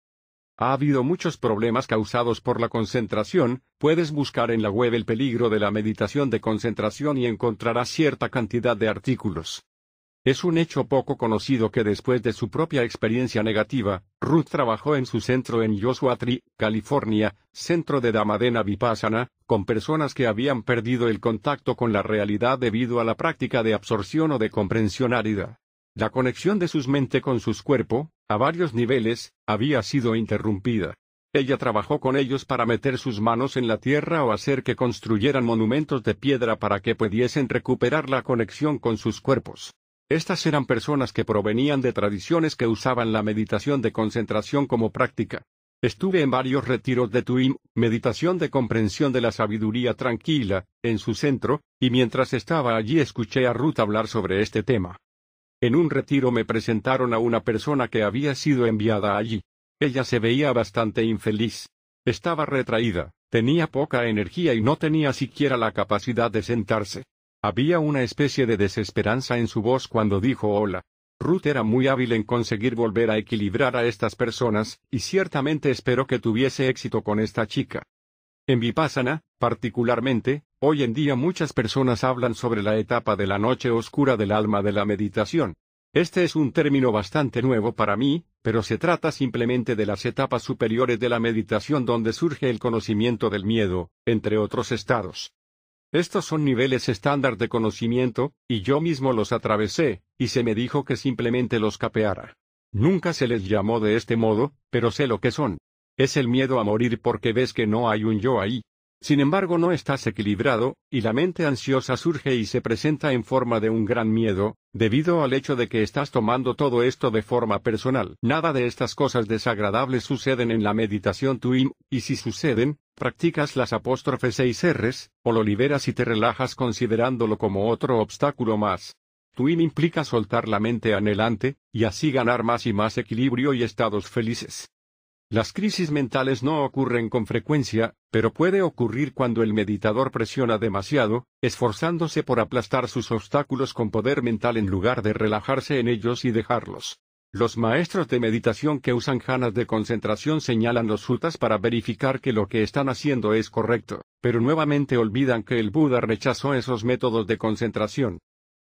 Ha habido muchos problemas causados por la concentración, puedes buscar en la web el peligro de la meditación de concentración y encontrarás cierta cantidad de artículos. Es un hecho poco conocido que después de su propia experiencia negativa, Ruth trabajó en su centro en Joshua Tree, California, centro de Damadena Vipassana, con personas que habían perdido el contacto con la realidad debido a la práctica de absorción o de comprensión árida. La conexión de sus mente con sus cuerpo, a varios niveles, había sido interrumpida. Ella trabajó con ellos para meter sus manos en la tierra o hacer que construyeran monumentos de piedra para que pudiesen recuperar la conexión con sus cuerpos. Estas eran personas que provenían de tradiciones que usaban la meditación de concentración como práctica. Estuve en varios retiros de Tuim, meditación de comprensión de la sabiduría tranquila, en su centro, y mientras estaba allí escuché a Ruth hablar sobre este tema. En un retiro me presentaron a una persona que había sido enviada allí. Ella se veía bastante infeliz. Estaba retraída, tenía poca energía y no tenía siquiera la capacidad de sentarse. Había una especie de desesperanza en su voz cuando dijo hola. Ruth era muy hábil en conseguir volver a equilibrar a estas personas, y ciertamente espero que tuviese éxito con esta chica. En Vipassana, particularmente, hoy en día muchas personas hablan sobre la etapa de la noche oscura del alma de la meditación. Este es un término bastante nuevo para mí, pero se trata simplemente de las etapas superiores de la meditación donde surge el conocimiento del miedo, entre otros estados. Estos son niveles estándar de conocimiento, y yo mismo los atravesé, y se me dijo que simplemente los capeara. Nunca se les llamó de este modo, pero sé lo que son. Es el miedo a morir porque ves que no hay un yo ahí. Sin embargo, no estás equilibrado, y la mente ansiosa surge y se presenta en forma de un gran miedo, debido al hecho de que estás tomando todo esto de forma personal. Nada de estas cosas desagradables suceden en la meditación Tuim, y si suceden, practicas las apóstrofes seis R's, o lo liberas y te relajas considerándolo como otro obstáculo más. Tuim implica soltar la mente anhelante, y así ganar más y más equilibrio y estados felices. Las crisis mentales no ocurren con frecuencia, pero puede ocurrir cuando el meditador presiona demasiado, esforzándose por aplastar sus obstáculos con poder mental en lugar de relajarse en ellos y dejarlos. Los maestros de meditación que usan janas de concentración señalan los suttas para verificar que lo que están haciendo es correcto, pero nuevamente olvidan que el Buda rechazó esos métodos de concentración.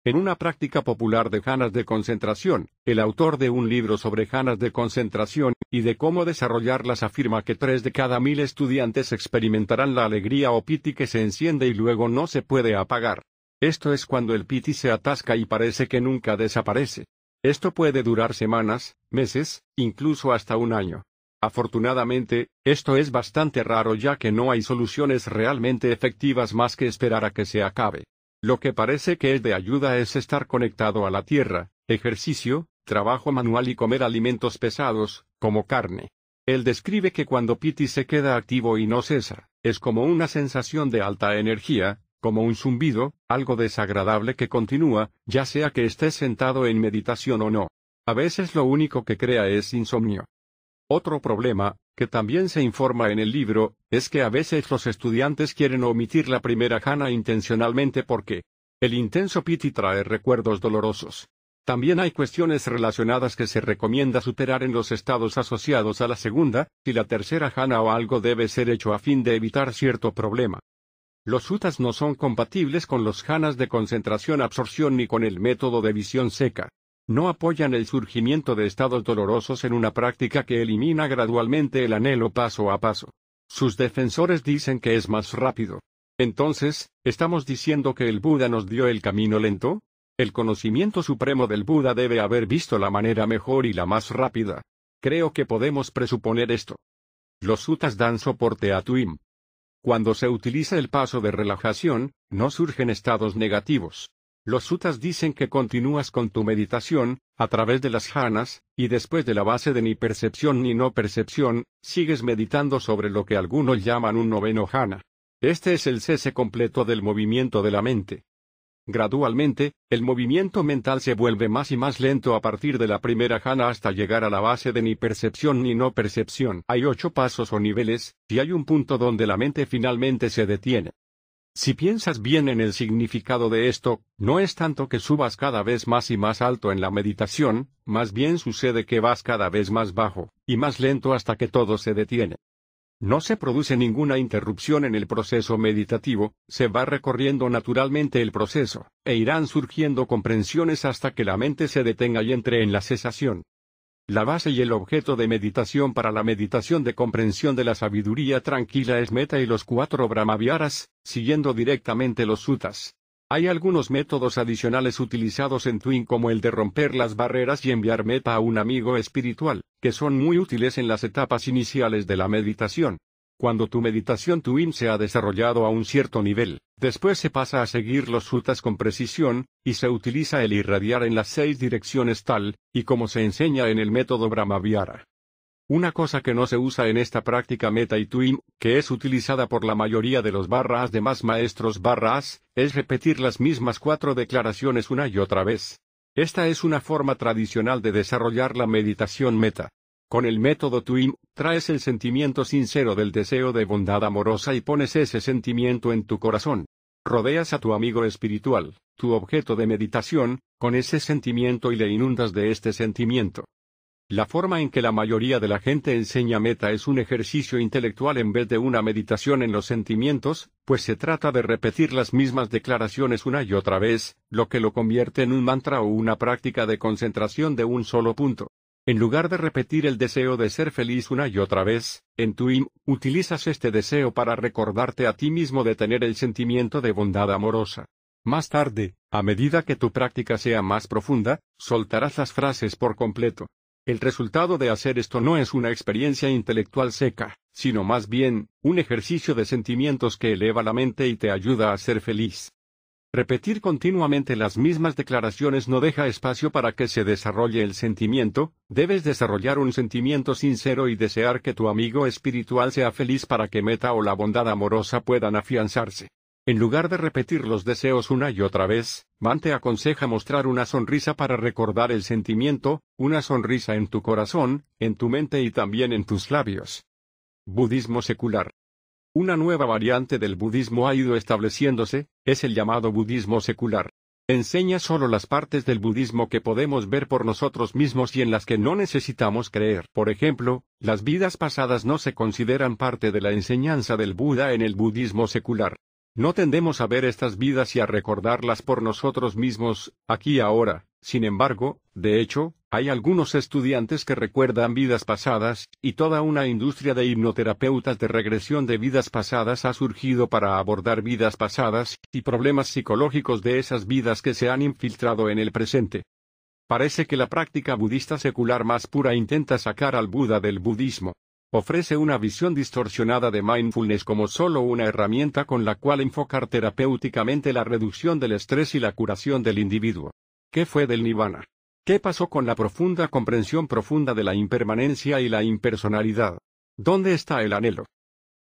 En una práctica popular de janas de concentración, el autor de un libro sobre janas de concentración y de cómo desarrollarlas afirma que tres de cada mil estudiantes experimentarán la alegría o piti que se enciende y luego no se puede apagar. Esto es cuando el piti se atasca y parece que nunca desaparece. Esto puede durar semanas, meses, incluso hasta un año. Afortunadamente, esto es bastante raro ya que no hay soluciones realmente efectivas más que esperar a que se acabe. Lo que parece que es de ayuda es estar conectado a la tierra, ejercicio, trabajo manual y comer alimentos pesados, como carne. Él describe que cuando Piti se queda activo y no cesa, es como una sensación de alta energía, como un zumbido, algo desagradable que continúa, ya sea que estés sentado en meditación o no. A veces lo único que crea es insomnio. Otro problema, que también se informa en el libro, es que a veces los estudiantes quieren omitir la primera jana intencionalmente porque el intenso piti trae recuerdos dolorosos. También hay cuestiones relacionadas que se recomienda superar en los estados asociados a la segunda, y la tercera jana o algo debe ser hecho a fin de evitar cierto problema. Los sutas no son compatibles con los janas de concentración-absorción ni con el método de visión seca no apoyan el surgimiento de estados dolorosos en una práctica que elimina gradualmente el anhelo paso a paso. Sus defensores dicen que es más rápido. Entonces, ¿estamos diciendo que el Buda nos dio el camino lento? El conocimiento supremo del Buda debe haber visto la manera mejor y la más rápida. Creo que podemos presuponer esto. Los sutas dan soporte a Tuim. Cuando se utiliza el paso de relajación, no surgen estados negativos. Los sutas dicen que continúas con tu meditación, a través de las jhanas, y después de la base de ni percepción ni no percepción, sigues meditando sobre lo que algunos llaman un noveno jhana. Este es el cese completo del movimiento de la mente. Gradualmente, el movimiento mental se vuelve más y más lento a partir de la primera jhana hasta llegar a la base de ni percepción ni no percepción. Hay ocho pasos o niveles, y hay un punto donde la mente finalmente se detiene. Si piensas bien en el significado de esto, no es tanto que subas cada vez más y más alto en la meditación, más bien sucede que vas cada vez más bajo, y más lento hasta que todo se detiene. No se produce ninguna interrupción en el proceso meditativo, se va recorriendo naturalmente el proceso, e irán surgiendo comprensiones hasta que la mente se detenga y entre en la cesación. La base y el objeto de meditación para la meditación de comprensión de la sabiduría tranquila es meta y los cuatro brahmaviaras, siguiendo directamente los sutas. Hay algunos métodos adicionales utilizados en Twin como el de romper las barreras y enviar meta a un amigo espiritual, que son muy útiles en las etapas iniciales de la meditación. Cuando tu meditación Tuim se ha desarrollado a un cierto nivel, después se pasa a seguir los sutas con precisión, y se utiliza el irradiar en las seis direcciones tal, y como se enseña en el método Brahmaviara. Una cosa que no se usa en esta práctica meta y tuim, que es utilizada por la mayoría de los barras de más maestros barras, es repetir las mismas cuatro declaraciones una y otra vez. Esta es una forma tradicional de desarrollar la meditación meta. Con el método TWIM, traes el sentimiento sincero del deseo de bondad amorosa y pones ese sentimiento en tu corazón. Rodeas a tu amigo espiritual, tu objeto de meditación, con ese sentimiento y le inundas de este sentimiento. La forma en que la mayoría de la gente enseña meta es un ejercicio intelectual en vez de una meditación en los sentimientos, pues se trata de repetir las mismas declaraciones una y otra vez, lo que lo convierte en un mantra o una práctica de concentración de un solo punto. En lugar de repetir el deseo de ser feliz una y otra vez, en tu im, utilizas este deseo para recordarte a ti mismo de tener el sentimiento de bondad amorosa. Más tarde, a medida que tu práctica sea más profunda, soltarás las frases por completo. El resultado de hacer esto no es una experiencia intelectual seca, sino más bien, un ejercicio de sentimientos que eleva la mente y te ayuda a ser feliz. Repetir continuamente las mismas declaraciones no deja espacio para que se desarrolle el sentimiento, debes desarrollar un sentimiento sincero y desear que tu amigo espiritual sea feliz para que meta o la bondad amorosa puedan afianzarse. En lugar de repetir los deseos una y otra vez, Man te aconseja mostrar una sonrisa para recordar el sentimiento, una sonrisa en tu corazón, en tu mente y también en tus labios. Budismo secular. Una nueva variante del budismo ha ido estableciéndose, es el llamado budismo secular. Enseña solo las partes del budismo que podemos ver por nosotros mismos y en las que no necesitamos creer. Por ejemplo, las vidas pasadas no se consideran parte de la enseñanza del Buda en el budismo secular. No tendemos a ver estas vidas y a recordarlas por nosotros mismos, aquí y ahora, sin embargo, De hecho, hay algunos estudiantes que recuerdan vidas pasadas, y toda una industria de hipnoterapeutas de regresión de vidas pasadas ha surgido para abordar vidas pasadas, y problemas psicológicos de esas vidas que se han infiltrado en el presente. Parece que la práctica budista secular más pura intenta sacar al Buda del budismo. Ofrece una visión distorsionada de mindfulness como solo una herramienta con la cual enfocar terapéuticamente la reducción del estrés y la curación del individuo. ¿Qué fue del nirvana? ¿Qué pasó con la profunda comprensión profunda de la impermanencia y la impersonalidad? ¿Dónde está el anhelo?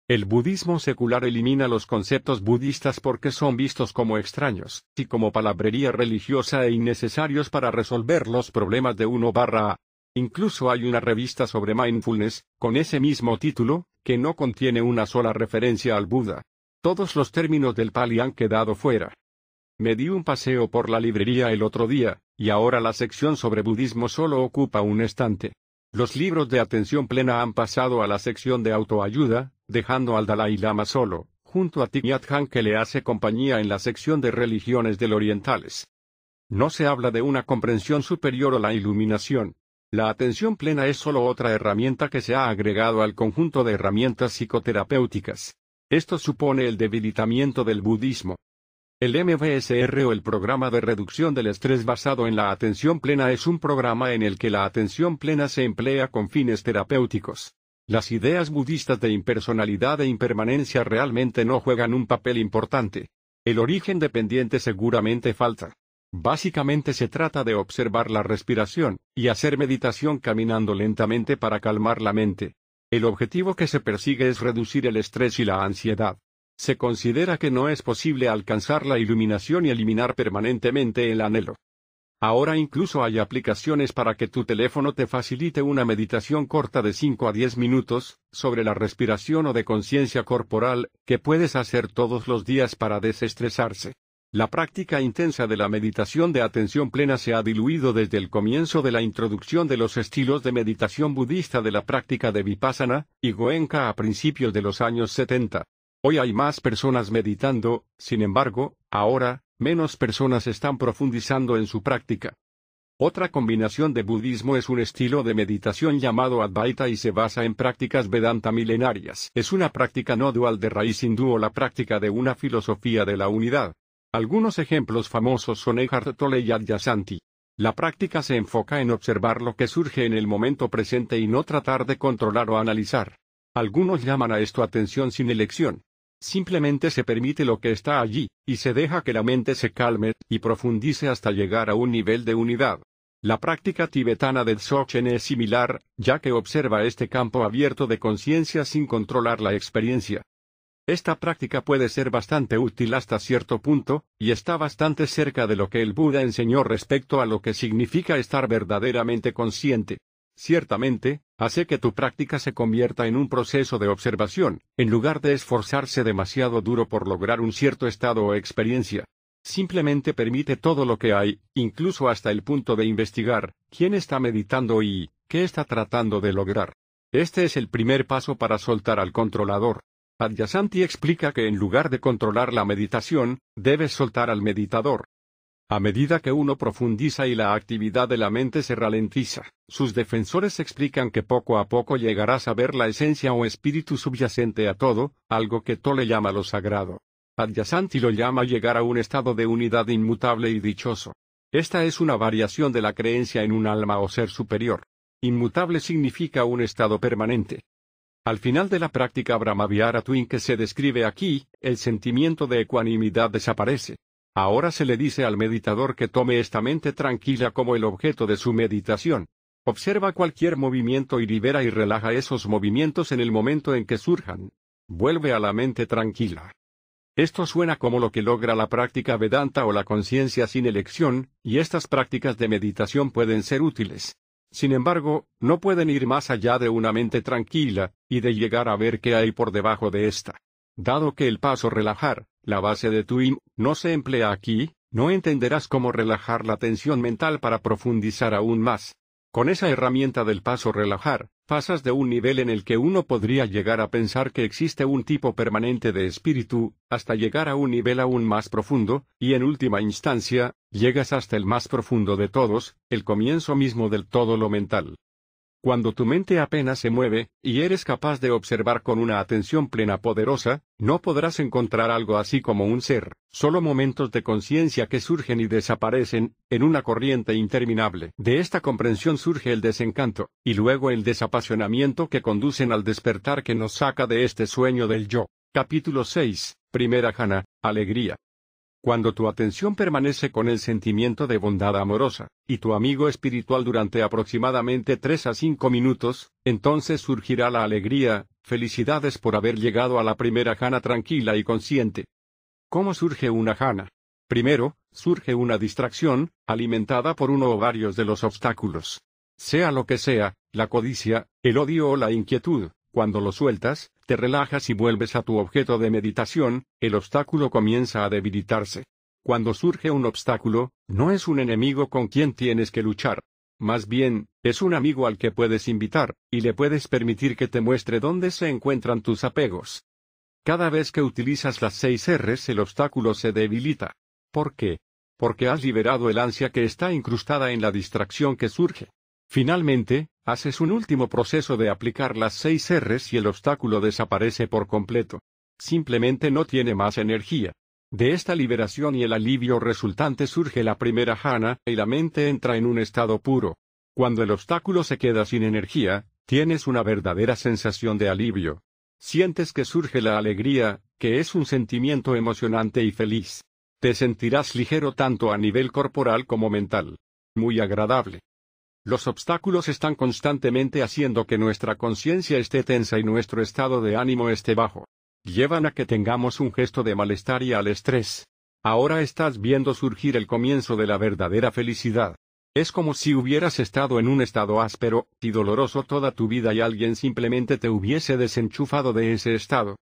El budismo secular elimina los conceptos budistas porque son vistos como extraños, y como palabrería religiosa e innecesarios para resolver los problemas de uno barra A. Incluso hay una revista sobre mindfulness, con ese mismo título, que no contiene una sola referencia al Buda. Todos los términos del Pali han quedado fuera. Me di un paseo por la librería el otro día, y ahora la sección sobre budismo solo ocupa un estante. Los libros de atención plena han pasado a la sección de autoayuda, dejando al Dalai Lama solo, junto a Thich Nhat que le hace compañía en la sección de religiones del orientales. No se habla de una comprensión superior o la iluminación. La atención plena es solo otra herramienta que se ha agregado al conjunto de herramientas psicoterapéuticas. Esto supone el debilitamiento del budismo. El MBSR o el programa de reducción del estrés basado en la atención plena es un programa en el que la atención plena se emplea con fines terapéuticos. Las ideas budistas de impersonalidad e impermanencia realmente no juegan un papel importante. El origen dependiente seguramente falta. Básicamente se trata de observar la respiración, y hacer meditación caminando lentamente para calmar la mente. El objetivo que se persigue es reducir el estrés y la ansiedad. Se considera que no es posible alcanzar la iluminación y eliminar permanentemente el anhelo. Ahora incluso hay aplicaciones para que tu teléfono te facilite una meditación corta de 5 a 10 minutos, sobre la respiración o de conciencia corporal, que puedes hacer todos los días para desestresarse. La práctica intensa de la meditación de atención plena se ha diluido desde el comienzo de la introducción de los estilos de meditación budista de la práctica de Vipassana, y Goenka a principios de los años 70. Hoy hay más personas meditando, sin embargo, ahora, menos personas están profundizando en su práctica. Otra combinación de budismo es un estilo de meditación llamado Advaita y se basa en prácticas Vedanta milenarias. Es una práctica no dual de raíz hindú o la práctica de una filosofía de la unidad. Algunos ejemplos famosos son Eckhart Tolle y Adyashanti. La práctica se enfoca en observar lo que surge en el momento presente y no tratar de controlar o analizar. Algunos llaman a esto atención sin elección. Simplemente se permite lo que está allí, y se deja que la mente se calme y profundice hasta llegar a un nivel de unidad. La práctica tibetana del Dzogchen es similar, ya que observa este campo abierto de conciencia sin controlar la experiencia. Esta práctica puede ser bastante útil hasta cierto punto, y está bastante cerca de lo que el Buda enseñó respecto a lo que significa estar verdaderamente consciente. Ciertamente, hace que tu práctica se convierta en un proceso de observación, en lugar de esforzarse demasiado duro por lograr un cierto estado o experiencia. Simplemente permite todo lo que hay, incluso hasta el punto de investigar, quién está meditando y, qué está tratando de lograr. Este es el primer paso para soltar al controlador. Adyasanti explica que en lugar de controlar la meditación, debes soltar al meditador. A medida que uno profundiza y la actividad de la mente se ralentiza, sus defensores explican que poco a poco llegarás a ver la esencia o espíritu subyacente a todo, algo que Tole llama lo sagrado. Adyasanti lo llama llegar a un estado de unidad inmutable y dichoso. Esta es una variación de la creencia en un alma o ser superior. Inmutable significa un estado permanente. Al final de la práctica Brahmaviara Twin que se describe aquí, el sentimiento de ecuanimidad desaparece. Ahora se le dice al meditador que tome esta mente tranquila como el objeto de su meditación. Observa cualquier movimiento y libera y relaja esos movimientos en el momento en que surjan. Vuelve a la mente tranquila. Esto suena como lo que logra la práctica Vedanta o la conciencia sin elección, y estas prácticas de meditación pueden ser útiles. Sin embargo, no pueden ir más allá de una mente tranquila, y de llegar a ver qué hay por debajo de esta. Dado que el paso relajar, la base de tu im, no se emplea aquí, no entenderás cómo relajar la tensión mental para profundizar aún más. Con esa herramienta del paso relajar, pasas de un nivel en el que uno podría llegar a pensar que existe un tipo permanente de espíritu, hasta llegar a un nivel aún más profundo, y en última instancia, llegas hasta el más profundo de todos, el comienzo mismo del todo lo mental. Cuando tu mente apenas se mueve, y eres capaz de observar con una atención plena poderosa, no podrás encontrar algo así como un ser, solo momentos de conciencia que surgen y desaparecen, en una corriente interminable. De esta comprensión surge el desencanto, y luego el desapasionamiento que conducen al despertar que nos saca de este sueño del yo. Capítulo 6, Primera Jana, Alegría. Cuando tu atención permanece con el sentimiento de bondad amorosa, y tu amigo espiritual durante aproximadamente 3 a 5 minutos, entonces surgirá la alegría, felicidades por haber llegado a la primera jana tranquila y consciente. ¿Cómo surge una jana? Primero, surge una distracción, alimentada por uno o varios de los obstáculos. Sea lo que sea, la codicia, el odio o la inquietud, cuando lo sueltas, te relajas y vuelves a tu objeto de meditación, el obstáculo comienza a debilitarse. Cuando surge un obstáculo, no es un enemigo con quien tienes que luchar. Más bien, es un amigo al que puedes invitar, y le puedes permitir que te muestre dónde se encuentran tus apegos. Cada vez que utilizas las seis R's el obstáculo se debilita. ¿Por qué? Porque has liberado el ansia que está incrustada en la distracción que surge. Finalmente, haces un último proceso de aplicar las seis R's y el obstáculo desaparece por completo. Simplemente no tiene más energía. De esta liberación y el alivio resultante surge la primera jhana, y la mente entra en un estado puro. Cuando el obstáculo se queda sin energía, tienes una verdadera sensación de alivio. Sientes que surge la alegría, que es un sentimiento emocionante y feliz. Te sentirás ligero tanto a nivel corporal como mental. Muy agradable. Los obstáculos están constantemente haciendo que nuestra conciencia esté tensa y nuestro estado de ánimo esté bajo. Llevan a que tengamos un gesto de malestar y al estrés. Ahora estás viendo surgir el comienzo de la verdadera felicidad. Es como si hubieras estado en un estado áspero y doloroso toda tu vida y alguien simplemente te hubiese desenchufado de ese estado.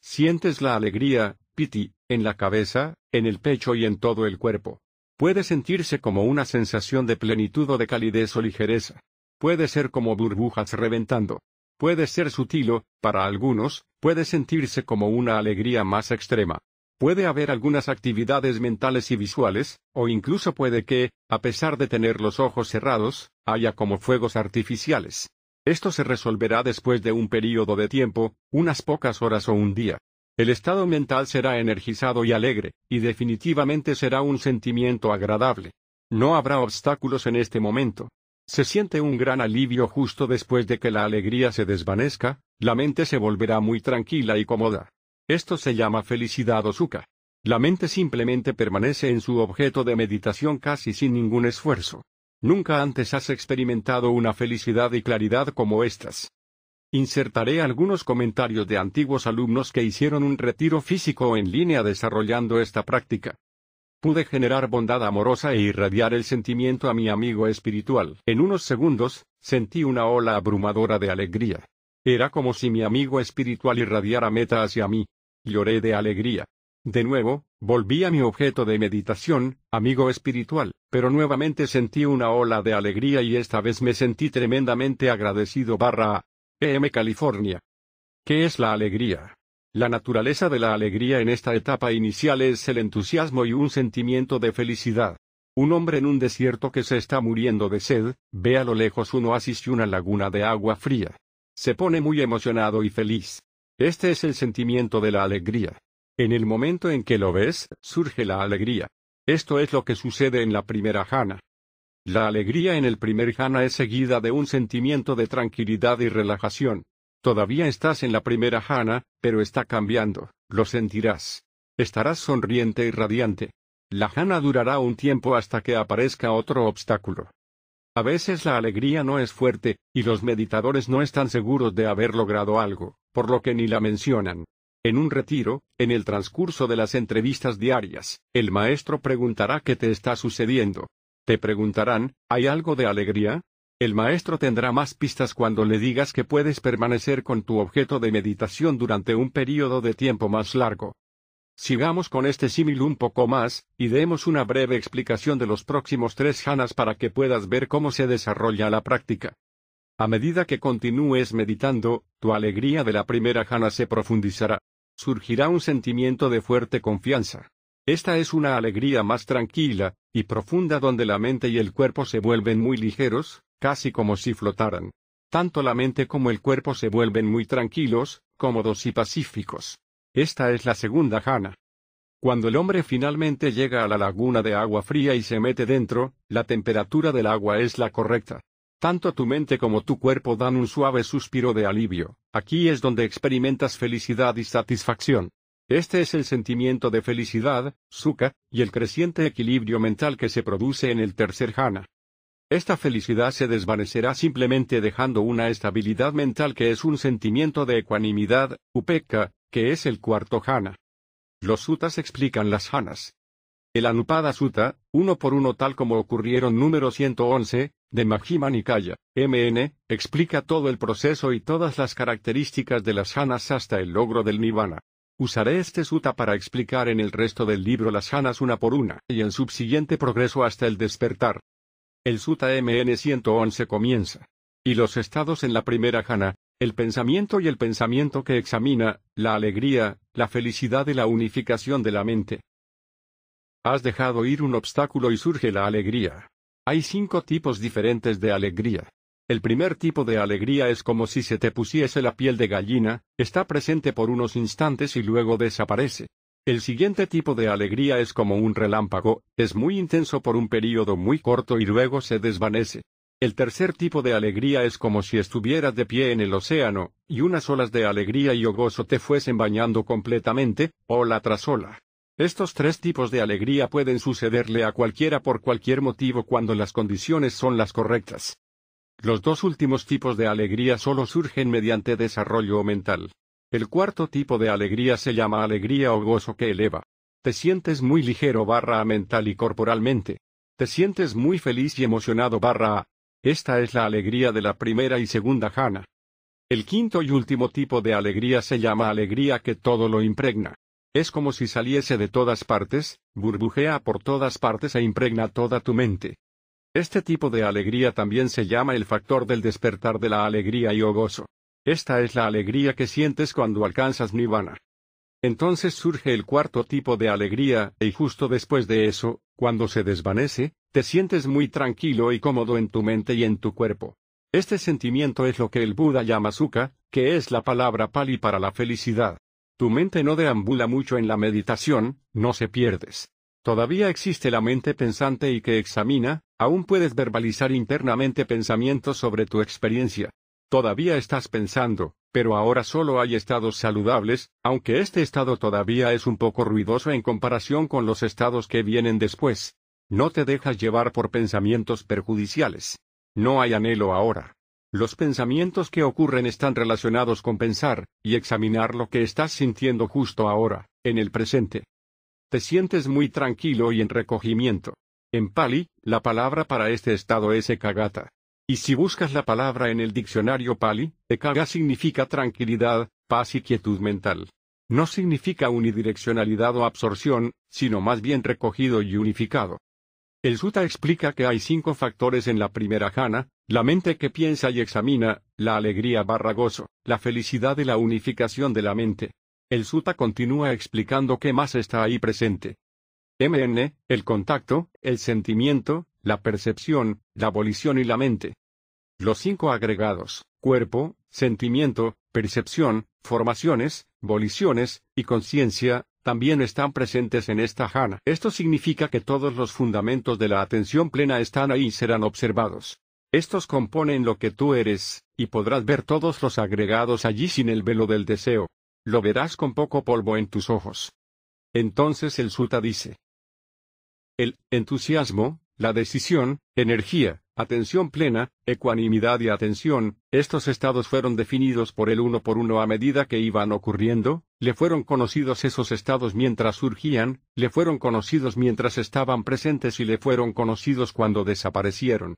Sientes la alegría, piti, en la cabeza, en el pecho y en todo el cuerpo. Puede sentirse como una sensación de plenitud o de calidez o ligereza. Puede ser como burbujas reventando. Puede ser sutil o, para algunos, puede sentirse como una alegría más extrema. Puede haber algunas actividades mentales y visuales, o incluso puede que, a pesar de tener los ojos cerrados, haya como fuegos artificiales. Esto se resolverá después de un período de tiempo, unas pocas horas o un día. El estado mental será energizado y alegre, y definitivamente será un sentimiento agradable. No habrá obstáculos en este momento. Se siente un gran alivio justo después de que la alegría se desvanezca, la mente se volverá muy tranquila y cómoda. Esto se llama felicidad o sukha. La mente simplemente permanece en su objeto de meditación casi sin ningún esfuerzo. Nunca antes has experimentado una felicidad y claridad como estas. Insertaré algunos comentarios de antiguos alumnos que hicieron un retiro físico en línea desarrollando esta práctica. Pude generar bondad amorosa e irradiar el sentimiento a mi amigo espiritual. En unos segundos, sentí una ola abrumadora de alegría. Era como si mi amigo espiritual irradiara meta hacia mí. Lloré de alegría. De nuevo, volví a mi objeto de meditación, amigo espiritual, pero nuevamente sentí una ola de alegría y esta vez me sentí tremendamente agradecido barra EM California. ¿Qué es la alegría? La naturaleza de la alegría en esta etapa inicial es el entusiasmo y un sentimiento de felicidad. Un hombre en un desierto que se está muriendo de sed, ve a lo lejos un oasis y una laguna de agua fría. Se pone muy emocionado y feliz. Este es el sentimiento de la alegría. En el momento en que lo ves, surge la alegría. Esto es lo que sucede en la primera jana. La alegría en el primer jhana es seguida de un sentimiento de tranquilidad y relajación. Todavía estás en la primera jhana, pero está cambiando, lo sentirás. Estarás sonriente y radiante. La jhana durará un tiempo hasta que aparezca otro obstáculo. A veces la alegría no es fuerte, y los meditadores no están seguros de haber logrado algo, por lo que ni la mencionan. En un retiro, en el transcurso de las entrevistas diarias, el maestro preguntará qué te está sucediendo. Te preguntarán, ¿hay algo de alegría? El maestro tendrá más pistas cuando le digas que puedes permanecer con tu objeto de meditación durante un período de tiempo más largo. Sigamos con este símil un poco más, y demos una breve explicación de los próximos tres jhanas para que puedas ver cómo se desarrolla la práctica. A medida que continúes meditando, tu alegría de la primera jhana se profundizará. Surgirá un sentimiento de fuerte confianza. Esta es una alegría más tranquila y profunda donde la mente y el cuerpo se vuelven muy ligeros, casi como si flotaran. Tanto la mente como el cuerpo se vuelven muy tranquilos, cómodos y pacíficos. Esta es la segunda jana. Cuando el hombre finalmente llega a la laguna de agua fría y se mete dentro, la temperatura del agua es la correcta. Tanto tu mente como tu cuerpo dan un suave suspiro de alivio. Aquí es donde experimentas felicidad y satisfacción. Este es el sentimiento de felicidad, sukha, y el creciente equilibrio mental que se produce en el tercer jhana. Esta felicidad se desvanecerá simplemente dejando una estabilidad mental que es un sentimiento de ecuanimidad, upekka, que es el cuarto jhana. Los sutas explican las jhanas. El Anupada Sutta, uno por uno tal como ocurrieron número 111, de Majjhima Nikaya, MN, explica todo el proceso y todas las características de las jhanas hasta el logro del nirvana. Usaré este sutta para explicar en el resto del libro las janas una por una, y el subsiguiente progreso hasta el despertar. El sutta MN 111 comienza. Y los estados en la primera jana, el pensamiento y el pensamiento que examina, la alegría, la felicidad y la unificación de la mente. Has dejado ir un obstáculo y surge la alegría. Hay cinco tipos diferentes de alegría. El primer tipo de alegría es como si se te pusiese la piel de gallina, está presente por unos instantes y luego desaparece. El siguiente tipo de alegría es como un relámpago, es muy intenso por un período muy corto y luego se desvanece. El tercer tipo de alegría es como si estuvieras de pie en el océano, y unas olas de alegría y gozo te fuesen bañando completamente, ola tras ola. Estos tres tipos de alegría pueden sucederle a cualquiera por cualquier motivo cuando las condiciones son las correctas. Los dos últimos tipos de alegría solo surgen mediante desarrollo mental. El cuarto tipo de alegría se llama alegría o gozo que eleva. Te sientes muy ligero barra mental y corporalmente. Te sientes muy feliz y emocionado barra a. Esta es la alegría de la primera y segunda jana. El quinto y último tipo de alegría se llama alegría que todo lo impregna. Es como si saliese de todas partes, burbujea por todas partes e impregna toda tu mente. Este tipo de alegría también se llama el factor del despertar de la alegría y o gozo. Esta es la alegría que sientes cuando alcanzas nirvana. Entonces surge el cuarto tipo de alegría, y justo después de eso, cuando se desvanece, te sientes muy tranquilo y cómodo en tu mente y en tu cuerpo. Este sentimiento es lo que el Buda llama sukha, que es la palabra pali para la felicidad. Tu mente no deambula mucho en la meditación, no se pierdes. Todavía existe la mente pensante y que examina, aún puedes verbalizar internamente pensamientos sobre tu experiencia. Todavía estás pensando, pero ahora solo hay estados saludables, aunque este estado todavía es un poco ruidoso en comparación con los estados que vienen después. No te dejas llevar por pensamientos perjudiciales. No hay anhelo ahora. Los pensamientos que ocurren están relacionados con pensar, y examinar lo que estás sintiendo justo ahora, en el presente te sientes muy tranquilo y en recogimiento. En Pali, la palabra para este estado es ekagata. Y si buscas la palabra en el diccionario Pali, ekaga significa tranquilidad, paz y quietud mental. No significa unidireccionalidad o absorción, sino más bien recogido y unificado. El Sutta explica que hay cinco factores en la primera jana, la mente que piensa y examina, la alegría barra gozo, la felicidad y la unificación de la mente. El Sutta continúa explicando qué más está ahí presente. MN, el contacto, el sentimiento, la percepción, la volición y la mente. Los cinco agregados, cuerpo, sentimiento, percepción, formaciones, voliciones, y conciencia, también están presentes en esta jana. Esto significa que todos los fundamentos de la atención plena están ahí y serán observados. Estos componen lo que tú eres, y podrás ver todos los agregados allí sin el velo del deseo lo verás con poco polvo en tus ojos. Entonces el Sutta dice. El entusiasmo, la decisión, energía, atención plena, ecuanimidad y atención, estos estados fueron definidos por él uno por uno a medida que iban ocurriendo, le fueron conocidos esos estados mientras surgían, le fueron conocidos mientras estaban presentes y le fueron conocidos cuando desaparecieron.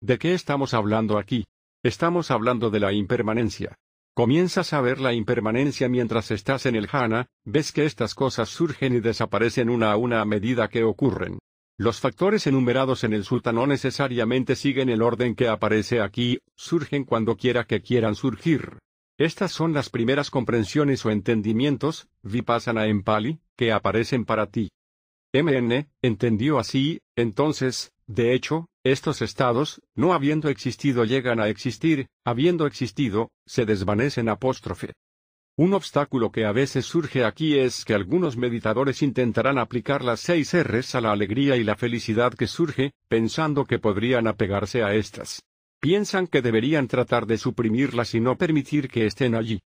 ¿De qué estamos hablando aquí? Estamos hablando de la impermanencia. Comienzas a ver la impermanencia mientras estás en el jhana, ves que estas cosas surgen y desaparecen una a una a medida que ocurren. Los factores enumerados en el sultán no necesariamente siguen el orden que aparece aquí, surgen cuando quiera que quieran surgir. Estas son las primeras comprensiones o entendimientos, vipassana en Pali, que aparecen para ti. MN, entendió así, entonces, de hecho, estos estados, no habiendo existido llegan a existir, habiendo existido, se desvanecen apóstrofe. Un obstáculo que a veces surge aquí es que algunos meditadores intentarán aplicar las seis R's a la alegría y la felicidad que surge, pensando que podrían apegarse a estas. Piensan que deberían tratar de suprimirlas y no permitir que estén allí.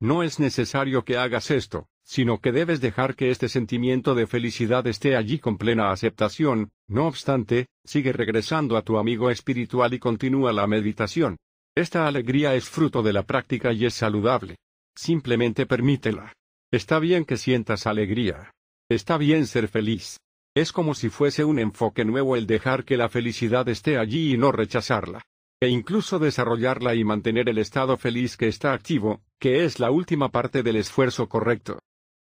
No es necesario que hagas esto, sino que debes dejar que este sentimiento de felicidad esté allí con plena aceptación, no obstante, sigue regresando a tu amigo espiritual y continúa la meditación. Esta alegría es fruto de la práctica y es saludable. Simplemente permítela. Está bien que sientas alegría. Está bien ser feliz. Es como si fuese un enfoque nuevo el dejar que la felicidad esté allí y no rechazarla. E incluso desarrollarla y mantener el estado feliz que está activo, que es la última parte del esfuerzo correcto.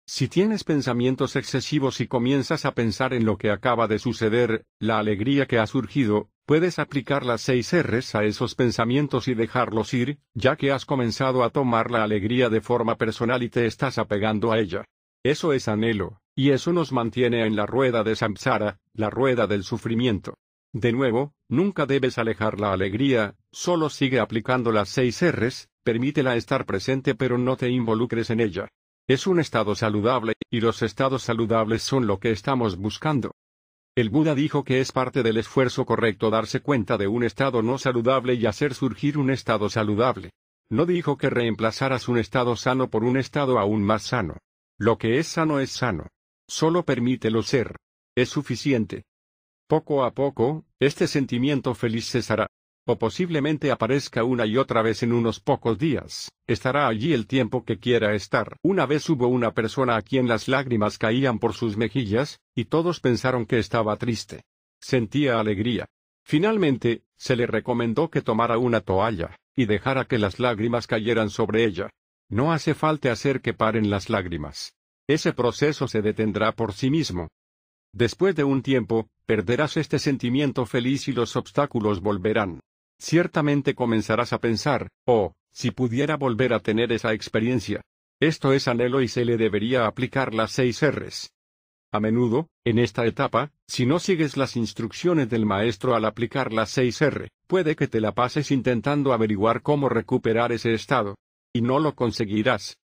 Si tienes pensamientos excesivos y comienzas a pensar en lo que acaba de suceder, la alegría que ha surgido, puedes aplicar las seis R's a esos pensamientos y dejarlos ir, ya que has comenzado a tomar la alegría de forma personal y te estás apegando a ella. Eso es anhelo, y eso nos mantiene en la rueda de samsara, la rueda del sufrimiento. De nuevo, nunca debes alejar la alegría, solo sigue aplicando las seis R's, permítela estar presente pero no te involucres en ella. Es un estado saludable, y los estados saludables son lo que estamos buscando. El Buda dijo que es parte del esfuerzo correcto darse cuenta de un estado no saludable y hacer surgir un estado saludable. No dijo que reemplazaras un estado sano por un estado aún más sano. Lo que es sano es sano. Solo permítelo ser. Es suficiente. Poco a poco, este sentimiento feliz cesará o posiblemente aparezca una y otra vez en unos pocos días, estará allí el tiempo que quiera estar. Una vez hubo una persona a quien las lágrimas caían por sus mejillas, y todos pensaron que estaba triste. Sentía alegría. Finalmente, se le recomendó que tomara una toalla, y dejara que las lágrimas cayeran sobre ella. No hace falta hacer que paren las lágrimas. Ese proceso se detendrá por sí mismo. Después de un tiempo, perderás este sentimiento feliz y los obstáculos volverán ciertamente comenzarás a pensar, oh, si pudiera volver a tener esa experiencia. Esto es anhelo y se le debería aplicar las seis R's. A menudo, en esta etapa, si no sigues las instrucciones del maestro al aplicar las seis R, puede que te la pases intentando averiguar cómo recuperar ese estado. Y no lo conseguirás.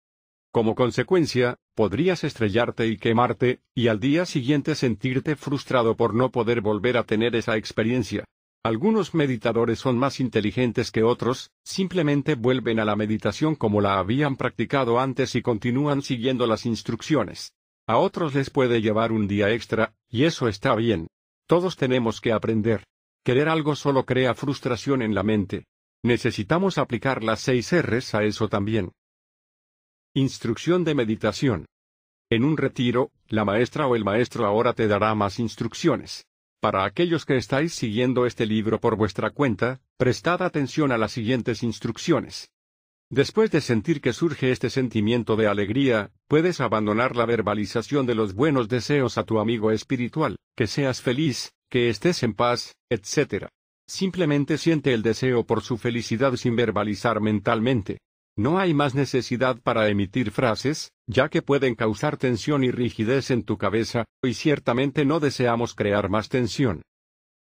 Como consecuencia, podrías estrellarte y quemarte, y al día siguiente sentirte frustrado por no poder volver a tener esa experiencia. Algunos meditadores son más inteligentes que otros, simplemente vuelven a la meditación como la habían practicado antes y continúan siguiendo las instrucciones. A otros les puede llevar un día extra, y eso está bien. Todos tenemos que aprender. Querer algo solo crea frustración en la mente. Necesitamos aplicar las seis R's a eso también. Instrucción de meditación. En un retiro, la maestra o el maestro ahora te dará más instrucciones. Para aquellos que estáis siguiendo este libro por vuestra cuenta, prestad atención a las siguientes instrucciones. Después de sentir que surge este sentimiento de alegría, puedes abandonar la verbalización de los buenos deseos a tu amigo espiritual, que seas feliz, que estés en paz, etc. Simplemente siente el deseo por su felicidad sin verbalizar mentalmente. No hay más necesidad para emitir frases, ya que pueden causar tensión y rigidez en tu cabeza, y ciertamente no deseamos crear más tensión.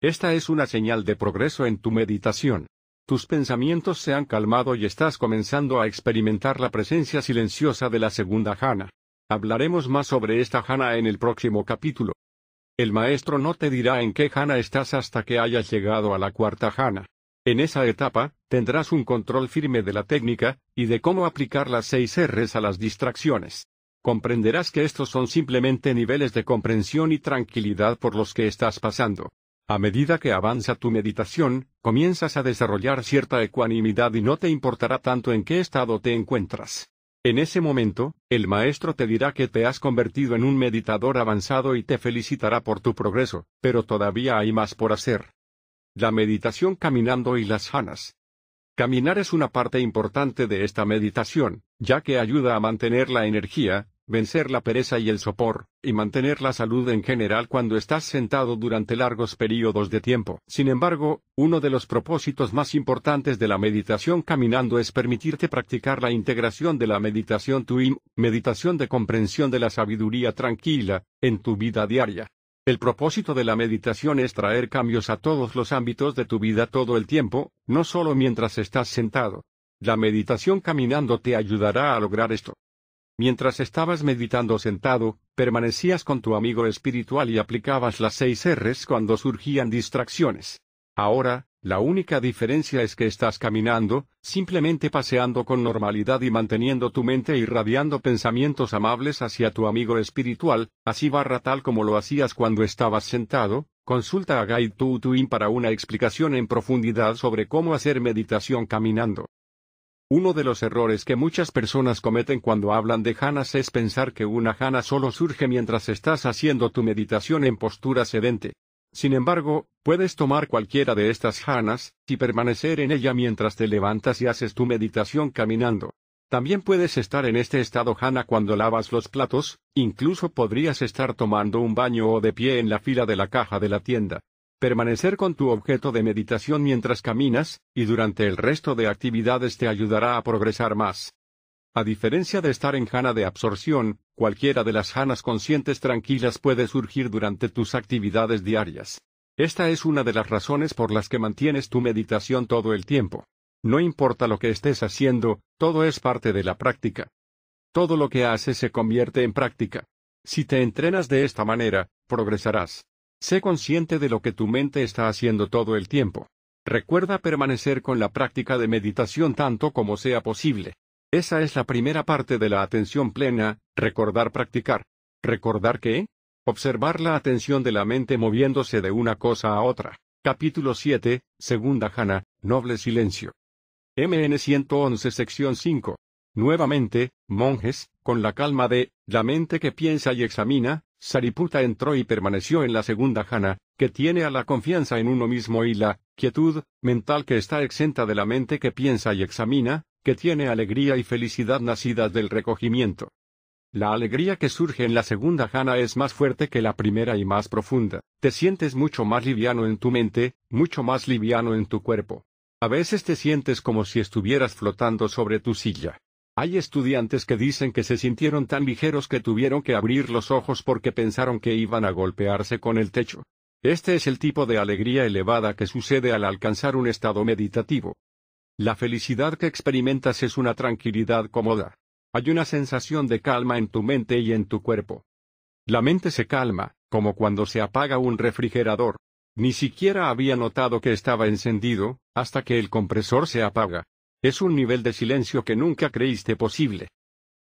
Esta es una señal de progreso en tu meditación. Tus pensamientos se han calmado y estás comenzando a experimentar la presencia silenciosa de la segunda jana. Hablaremos más sobre esta jana en el próximo capítulo. El maestro no te dirá en qué jana estás hasta que hayas llegado a la cuarta jana. En esa etapa, tendrás un control firme de la técnica, y de cómo aplicar las seis R's a las distracciones. Comprenderás que estos son simplemente niveles de comprensión y tranquilidad por los que estás pasando. A medida que avanza tu meditación, comienzas a desarrollar cierta ecuanimidad y no te importará tanto en qué estado te encuentras. En ese momento, el maestro te dirá que te has convertido en un meditador avanzado y te felicitará por tu progreso, pero todavía hay más por hacer. La meditación caminando y las janas. Caminar es una parte importante de esta meditación, ya que ayuda a mantener la energía, vencer la pereza y el sopor, y mantener la salud en general cuando estás sentado durante largos periodos de tiempo. Sin embargo, uno de los propósitos más importantes de la meditación caminando es permitirte practicar la integración de la meditación tuim, meditación de comprensión de la sabiduría tranquila, en tu vida diaria. El propósito de la meditación es traer cambios a todos los ámbitos de tu vida todo el tiempo, no solo mientras estás sentado. La meditación caminando te ayudará a lograr esto. Mientras estabas meditando sentado, permanecías con tu amigo espiritual y aplicabas las seis R's cuando surgían distracciones. Ahora, la única diferencia es que estás caminando, simplemente paseando con normalidad y manteniendo tu mente irradiando pensamientos amables hacia tu amigo espiritual, así barra tal como lo hacías cuando estabas sentado, consulta a Guide to Tuin para una explicación en profundidad sobre cómo hacer meditación caminando. Uno de los errores que muchas personas cometen cuando hablan de janas es pensar que una jana solo surge mientras estás haciendo tu meditación en postura sedente. Sin embargo, puedes tomar cualquiera de estas jhanas, y permanecer en ella mientras te levantas y haces tu meditación caminando. También puedes estar en este estado jhana cuando lavas los platos, incluso podrías estar tomando un baño o de pie en la fila de la caja de la tienda. Permanecer con tu objeto de meditación mientras caminas, y durante el resto de actividades te ayudará a progresar más. A diferencia de estar en jana de absorción, cualquiera de las janas conscientes tranquilas puede surgir durante tus actividades diarias. Esta es una de las razones por las que mantienes tu meditación todo el tiempo. No importa lo que estés haciendo, todo es parte de la práctica. Todo lo que haces se convierte en práctica. Si te entrenas de esta manera, progresarás. Sé consciente de lo que tu mente está haciendo todo el tiempo. Recuerda permanecer con la práctica de meditación tanto como sea posible. Esa es la primera parte de la atención plena, recordar practicar. ¿Recordar qué? Observar la atención de la mente moviéndose de una cosa a otra. Capítulo 7, Segunda Jana, Noble Silencio. MN 111 sección 5. Nuevamente, monjes, con la calma de, la mente que piensa y examina, Sariputa entró y permaneció en la segunda jana, que tiene a la confianza en uno mismo y la, quietud, mental que está exenta de la mente que piensa y examina, que tiene alegría y felicidad nacidas del recogimiento. La alegría que surge en la segunda jana es más fuerte que la primera y más profunda. Te sientes mucho más liviano en tu mente, mucho más liviano en tu cuerpo. A veces te sientes como si estuvieras flotando sobre tu silla. Hay estudiantes que dicen que se sintieron tan ligeros que tuvieron que abrir los ojos porque pensaron que iban a golpearse con el techo. Este es el tipo de alegría elevada que sucede al alcanzar un estado meditativo. La felicidad que experimentas es una tranquilidad cómoda. Hay una sensación de calma en tu mente y en tu cuerpo. La mente se calma, como cuando se apaga un refrigerador. Ni siquiera había notado que estaba encendido, hasta que el compresor se apaga. Es un nivel de silencio que nunca creíste posible.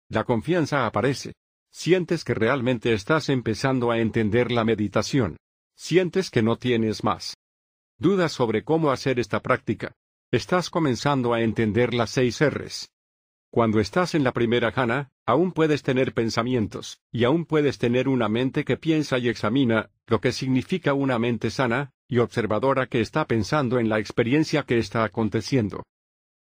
La confianza aparece. Sientes que realmente estás empezando a entender la meditación. Sientes que no tienes más. Dudas sobre cómo hacer esta práctica. Estás comenzando a entender las seis R's. Cuando estás en la primera jana, aún puedes tener pensamientos, y aún puedes tener una mente que piensa y examina, lo que significa una mente sana, y observadora que está pensando en la experiencia que está aconteciendo.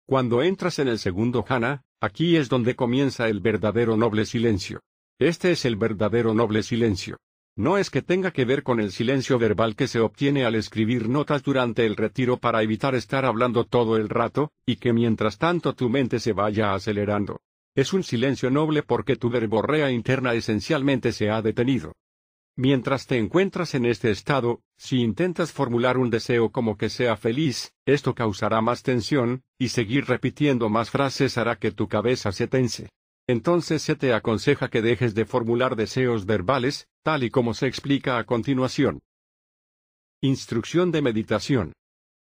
Cuando entras en el segundo jana, aquí es donde comienza el verdadero noble silencio. Este es el verdadero noble silencio. No es que tenga que ver con el silencio verbal que se obtiene al escribir notas durante el retiro para evitar estar hablando todo el rato, y que mientras tanto tu mente se vaya acelerando. Es un silencio noble porque tu verborrea interna esencialmente se ha detenido. Mientras te encuentras en este estado, si intentas formular un deseo como que sea feliz, esto causará más tensión, y seguir repitiendo más frases hará que tu cabeza se tense. Entonces se te aconseja que dejes de formular deseos verbales, tal y como se explica a continuación. Instrucción de meditación.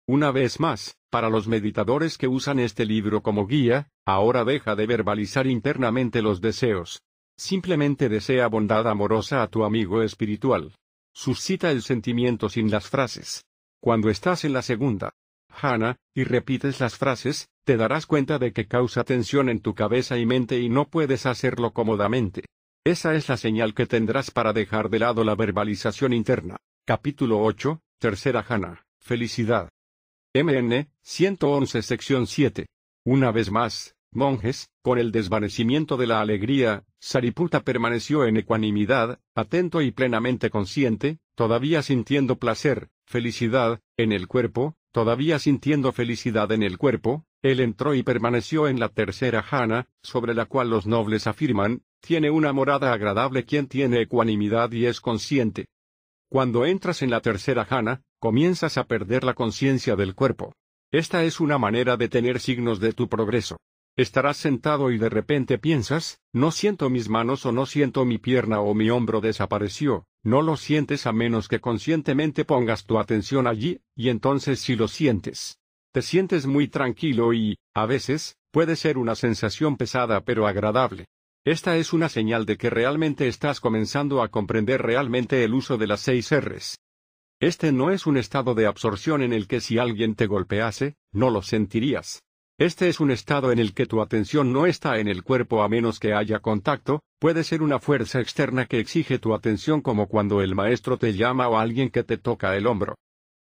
Una vez más, para los meditadores que usan este libro como guía, ahora deja de verbalizar internamente los deseos. Simplemente desea bondad amorosa a tu amigo espiritual. Suscita el sentimiento sin las frases. Cuando estás en la segunda, Hana, y repites las frases, te darás cuenta de que causa tensión en tu cabeza y mente y no puedes hacerlo cómodamente. Esa es la señal que tendrás para dejar de lado la verbalización interna. Capítulo 8, Tercera Hana. Felicidad. MN, 111 sección 7. Una vez más, Monjes, con el desvanecimiento de la alegría, Sariputta permaneció en ecuanimidad, atento y plenamente consciente, todavía sintiendo placer, felicidad, en el cuerpo, todavía sintiendo felicidad en el cuerpo, él entró y permaneció en la tercera jana, sobre la cual los nobles afirman, tiene una morada agradable quien tiene ecuanimidad y es consciente. Cuando entras en la tercera jana, comienzas a perder la conciencia del cuerpo. Esta es una manera de tener signos de tu progreso. Estarás sentado y de repente piensas, no siento mis manos o no siento mi pierna o mi hombro desapareció, no lo sientes a menos que conscientemente pongas tu atención allí, y entonces si lo sientes. Te sientes muy tranquilo y, a veces, puede ser una sensación pesada pero agradable. Esta es una señal de que realmente estás comenzando a comprender realmente el uso de las seis R's. Este no es un estado de absorción en el que si alguien te golpease, no lo sentirías. Este es un estado en el que tu atención no está en el cuerpo a menos que haya contacto, puede ser una fuerza externa que exige tu atención como cuando el maestro te llama o alguien que te toca el hombro.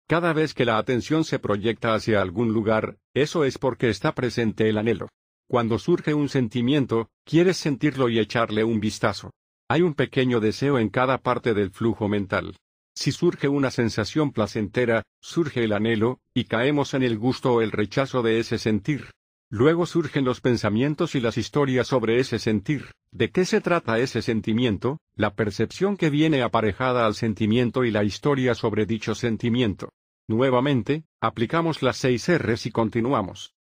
Cada vez que la atención se proyecta hacia algún lugar, eso es porque está presente el anhelo. Cuando surge un sentimiento, quieres sentirlo y echarle un vistazo. Hay un pequeño deseo en cada parte del flujo mental. Si surge una sensación placentera, surge el anhelo, y caemos en el gusto o el rechazo de ese sentir. Luego surgen los pensamientos y las historias sobre ese sentir. ¿De qué se trata ese sentimiento? La percepción que viene aparejada al sentimiento y la historia sobre dicho sentimiento. Nuevamente, aplicamos las seis R's y continuamos.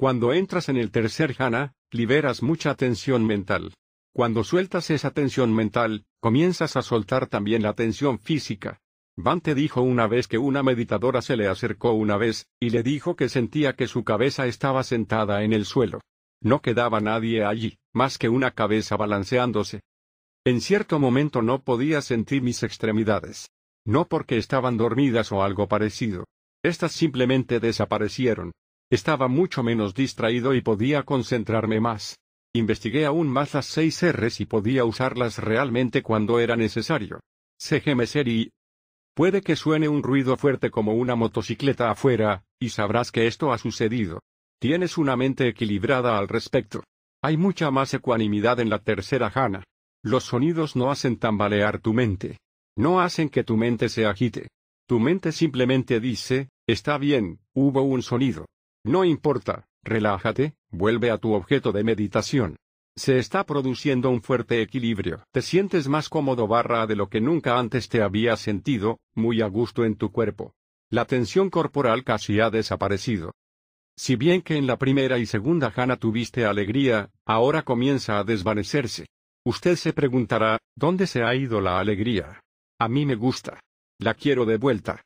Cuando entras en el tercer jhana, liberas mucha tensión mental. Cuando sueltas esa tensión mental, comienzas a soltar también la tensión física. Bante dijo una vez que una meditadora se le acercó una vez, y le dijo que sentía que su cabeza estaba sentada en el suelo. No quedaba nadie allí, más que una cabeza balanceándose. En cierto momento no podía sentir mis extremidades. No porque estaban dormidas o algo parecido. Estas simplemente desaparecieron. Estaba mucho menos distraído y podía concentrarme más. Investigué aún más las seis R's y podía usarlas realmente cuando era necesario. CGM y... Puede que suene un ruido fuerte como una motocicleta afuera, y sabrás que esto ha sucedido. Tienes una mente equilibrada al respecto. Hay mucha más ecuanimidad en la tercera jana. Los sonidos no hacen tambalear tu mente. No hacen que tu mente se agite. Tu mente simplemente dice, está bien, hubo un sonido. No importa, relájate, vuelve a tu objeto de meditación. Se está produciendo un fuerte equilibrio. Te sientes más cómodo barra de lo que nunca antes te había sentido, muy a gusto en tu cuerpo. La tensión corporal casi ha desaparecido. Si bien que en la primera y segunda jana tuviste alegría, ahora comienza a desvanecerse. Usted se preguntará, ¿dónde se ha ido la alegría? A mí me gusta. La quiero de vuelta.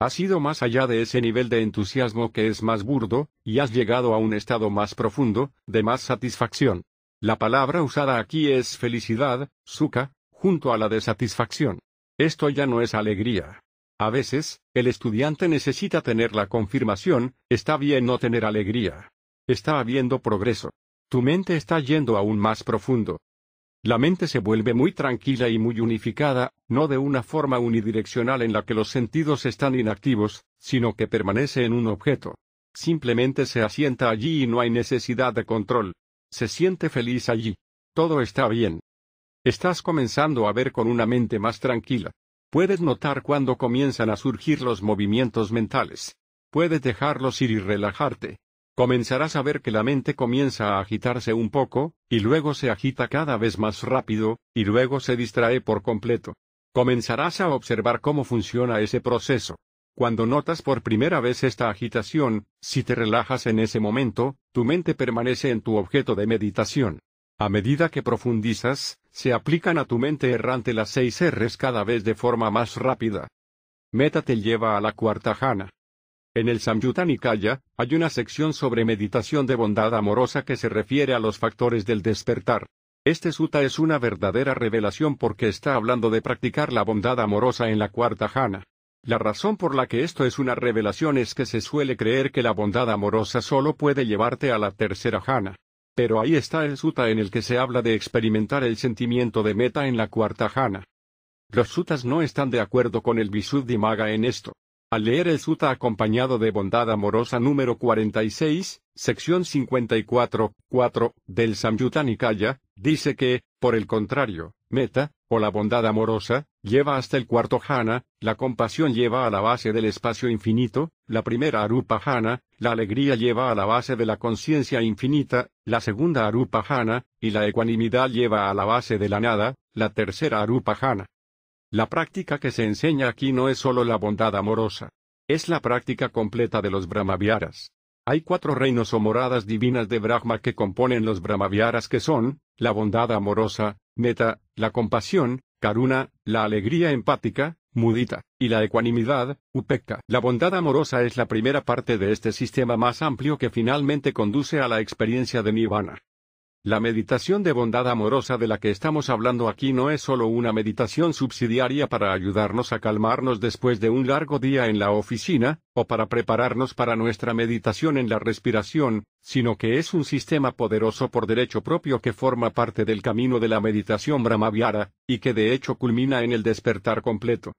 Has ido más allá de ese nivel de entusiasmo que es más burdo, y has llegado a un estado más profundo, de más satisfacción. La palabra usada aquí es felicidad, suka, junto a la de satisfacción. Esto ya no es alegría. A veces, el estudiante necesita tener la confirmación, está bien no tener alegría. Está habiendo progreso. Tu mente está yendo aún más profundo. La mente se vuelve muy tranquila y muy unificada, no de una forma unidireccional en la que los sentidos están inactivos, sino que permanece en un objeto. Simplemente se asienta allí y no hay necesidad de control. Se siente feliz allí. Todo está bien. Estás comenzando a ver con una mente más tranquila. Puedes notar cuando comienzan a surgir los movimientos mentales. Puedes dejarlos ir y relajarte comenzarás a ver que la mente comienza a agitarse un poco, y luego se agita cada vez más rápido, y luego se distrae por completo. Comenzarás a observar cómo funciona ese proceso. Cuando notas por primera vez esta agitación, si te relajas en ese momento, tu mente permanece en tu objeto de meditación. A medida que profundizas, se aplican a tu mente errante las seis R's cada vez de forma más rápida. Meta te lleva a la cuarta jana. En el Samyutta Nikaya, hay una sección sobre meditación de bondad amorosa que se refiere a los factores del despertar. Este sutta es una verdadera revelación porque está hablando de practicar la bondad amorosa en la cuarta jhana. La razón por la que esto es una revelación es que se suele creer que la bondad amorosa solo puede llevarte a la tercera jhana. Pero ahí está el sutta en el que se habla de experimentar el sentimiento de meta en la cuarta jhana. Los suttas no están de acuerdo con el Visuddhimagga en esto. Al leer el Sutta acompañado de Bondad Amorosa número 46, sección 54, 4, del Samyutta Nikaya, dice que, por el contrario, Meta, o la bondad amorosa, lleva hasta el cuarto jhana, la compasión lleva a la base del espacio infinito, la primera arupa jhana, la alegría lleva a la base de la conciencia infinita, la segunda arupa jhana, y la ecuanimidad lleva a la base de la nada, la tercera arupa jhana. La práctica que se enseña aquí no es solo la bondad amorosa. Es la práctica completa de los Brahmaviaras. Hay cuatro reinos o moradas divinas de Brahma que componen los Brahmaviaras que son, la bondad amorosa, Meta, la compasión, Karuna, la alegría empática, Mudita, y la ecuanimidad, Upekka. La bondad amorosa es la primera parte de este sistema más amplio que finalmente conduce a la experiencia de Nirvana. La meditación de bondad amorosa de la que estamos hablando aquí no es solo una meditación subsidiaria para ayudarnos a calmarnos después de un largo día en la oficina, o para prepararnos para nuestra meditación en la respiración, sino que es un sistema poderoso por derecho propio que forma parte del camino de la meditación brahmaviara, y que de hecho culmina en el despertar completo.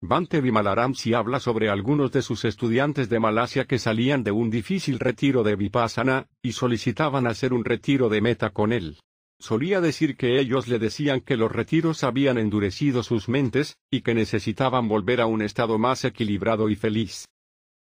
Bante Vimalaramsi habla sobre algunos de sus estudiantes de Malasia que salían de un difícil retiro de Vipassana, y solicitaban hacer un retiro de meta con él. Solía decir que ellos le decían que los retiros habían endurecido sus mentes, y que necesitaban volver a un estado más equilibrado y feliz.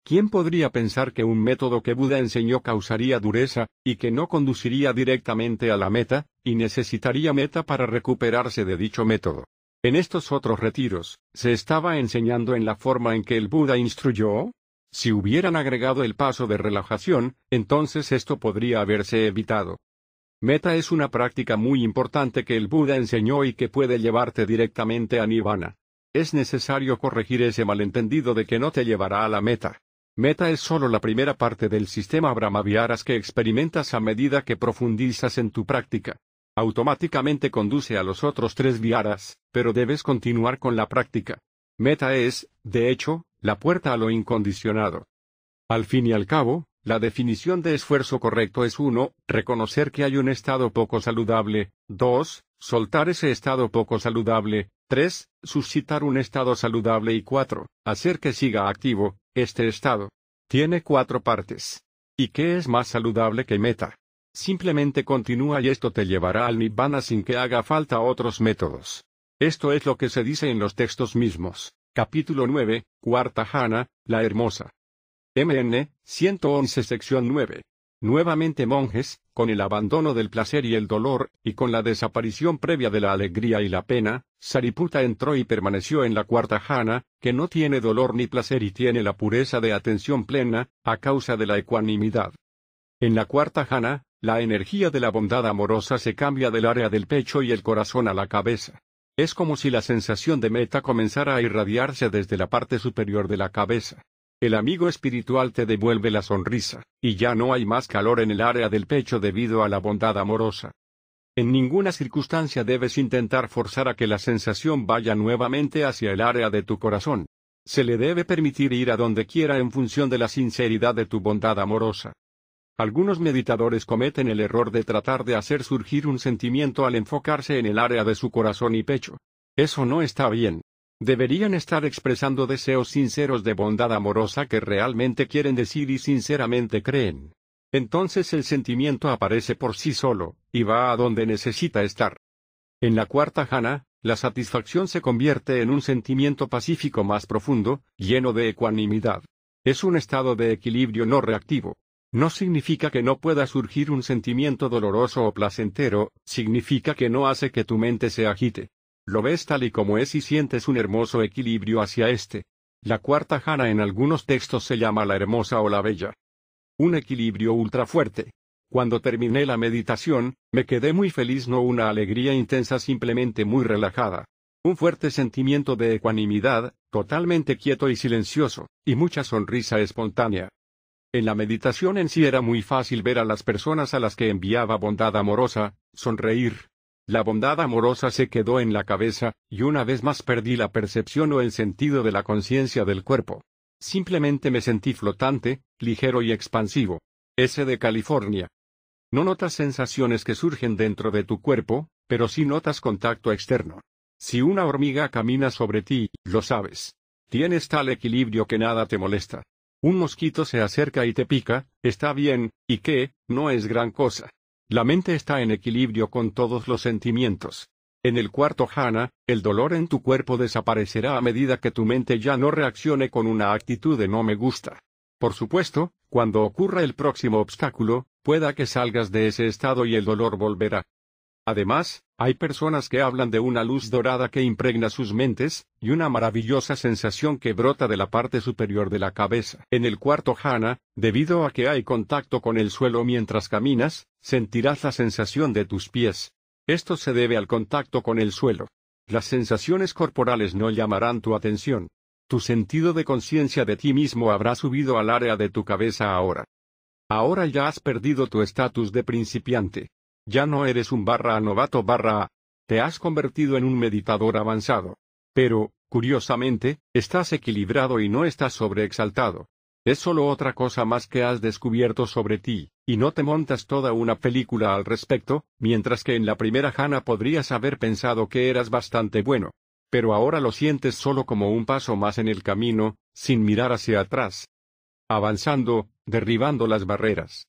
¿Quién podría pensar que un método que Buda enseñó causaría dureza, y que no conduciría directamente a la meta, y necesitaría meta para recuperarse de dicho método? En estos otros retiros, ¿se estaba enseñando en la forma en que el Buda instruyó? Si hubieran agregado el paso de relajación, entonces esto podría haberse evitado. Meta es una práctica muy importante que el Buda enseñó y que puede llevarte directamente a Nirvana. Es necesario corregir ese malentendido de que no te llevará a la meta. Meta es solo la primera parte del sistema Brahmaviaras que experimentas a medida que profundizas en tu práctica automáticamente conduce a los otros tres viaras, pero debes continuar con la práctica. Meta es, de hecho, la puerta a lo incondicionado. Al fin y al cabo, la definición de esfuerzo correcto es 1. Reconocer que hay un estado poco saludable. 2. Soltar ese estado poco saludable. 3. Suscitar un estado saludable. Y 4. Hacer que siga activo, este estado. Tiene cuatro partes. ¿Y qué es más saludable que meta? Simplemente continúa y esto te llevará al Nibbana sin que haga falta otros métodos. Esto es lo que se dice en los textos mismos. Capítulo 9, Cuarta Jana, la Hermosa. MN, 111 sección 9. Nuevamente monjes, con el abandono del placer y el dolor, y con la desaparición previa de la alegría y la pena, Sariputa entró y permaneció en la cuarta jana, que no tiene dolor ni placer y tiene la pureza de atención plena, a causa de la ecuanimidad. En la cuarta jana, la energía de la bondad amorosa se cambia del área del pecho y el corazón a la cabeza. Es como si la sensación de meta comenzara a irradiarse desde la parte superior de la cabeza. El amigo espiritual te devuelve la sonrisa, y ya no hay más calor en el área del pecho debido a la bondad amorosa. En ninguna circunstancia debes intentar forzar a que la sensación vaya nuevamente hacia el área de tu corazón. Se le debe permitir ir a donde quiera en función de la sinceridad de tu bondad amorosa. Algunos meditadores cometen el error de tratar de hacer surgir un sentimiento al enfocarse en el área de su corazón y pecho. Eso no está bien. Deberían estar expresando deseos sinceros de bondad amorosa que realmente quieren decir y sinceramente creen. Entonces el sentimiento aparece por sí solo, y va a donde necesita estar. En la cuarta jana, la satisfacción se convierte en un sentimiento pacífico más profundo, lleno de ecuanimidad. Es un estado de equilibrio no reactivo. No significa que no pueda surgir un sentimiento doloroso o placentero, significa que no hace que tu mente se agite. Lo ves tal y como es y sientes un hermoso equilibrio hacia este. La cuarta jana en algunos textos se llama la hermosa o la bella. Un equilibrio ultra fuerte. Cuando terminé la meditación, me quedé muy feliz, no una alegría intensa, simplemente muy relajada. Un fuerte sentimiento de ecuanimidad, totalmente quieto y silencioso, y mucha sonrisa espontánea. En la meditación en sí era muy fácil ver a las personas a las que enviaba bondad amorosa, sonreír. La bondad amorosa se quedó en la cabeza, y una vez más perdí la percepción o el sentido de la conciencia del cuerpo. Simplemente me sentí flotante, ligero y expansivo. Ese de California. No notas sensaciones que surgen dentro de tu cuerpo, pero sí notas contacto externo. Si una hormiga camina sobre ti, lo sabes. Tienes tal equilibrio que nada te molesta. Un mosquito se acerca y te pica, está bien, ¿y qué? No es gran cosa. La mente está en equilibrio con todos los sentimientos. En el cuarto jhana, el dolor en tu cuerpo desaparecerá a medida que tu mente ya no reaccione con una actitud de no me gusta. Por supuesto, cuando ocurra el próximo obstáculo, pueda que salgas de ese estado y el dolor volverá. Además, hay personas que hablan de una luz dorada que impregna sus mentes, y una maravillosa sensación que brota de la parte superior de la cabeza. En el cuarto jhana, debido a que hay contacto con el suelo mientras caminas, sentirás la sensación de tus pies. Esto se debe al contacto con el suelo. Las sensaciones corporales no llamarán tu atención. Tu sentido de conciencia de ti mismo habrá subido al área de tu cabeza ahora. Ahora ya has perdido tu estatus de principiante. Ya no eres un barra novato barra. Te has convertido en un meditador avanzado. Pero, curiosamente, estás equilibrado y no estás sobreexaltado. Es solo otra cosa más que has descubierto sobre ti, y no te montas toda una película al respecto, mientras que en la primera jana podrías haber pensado que eras bastante bueno. Pero ahora lo sientes solo como un paso más en el camino, sin mirar hacia atrás. Avanzando, derribando las barreras.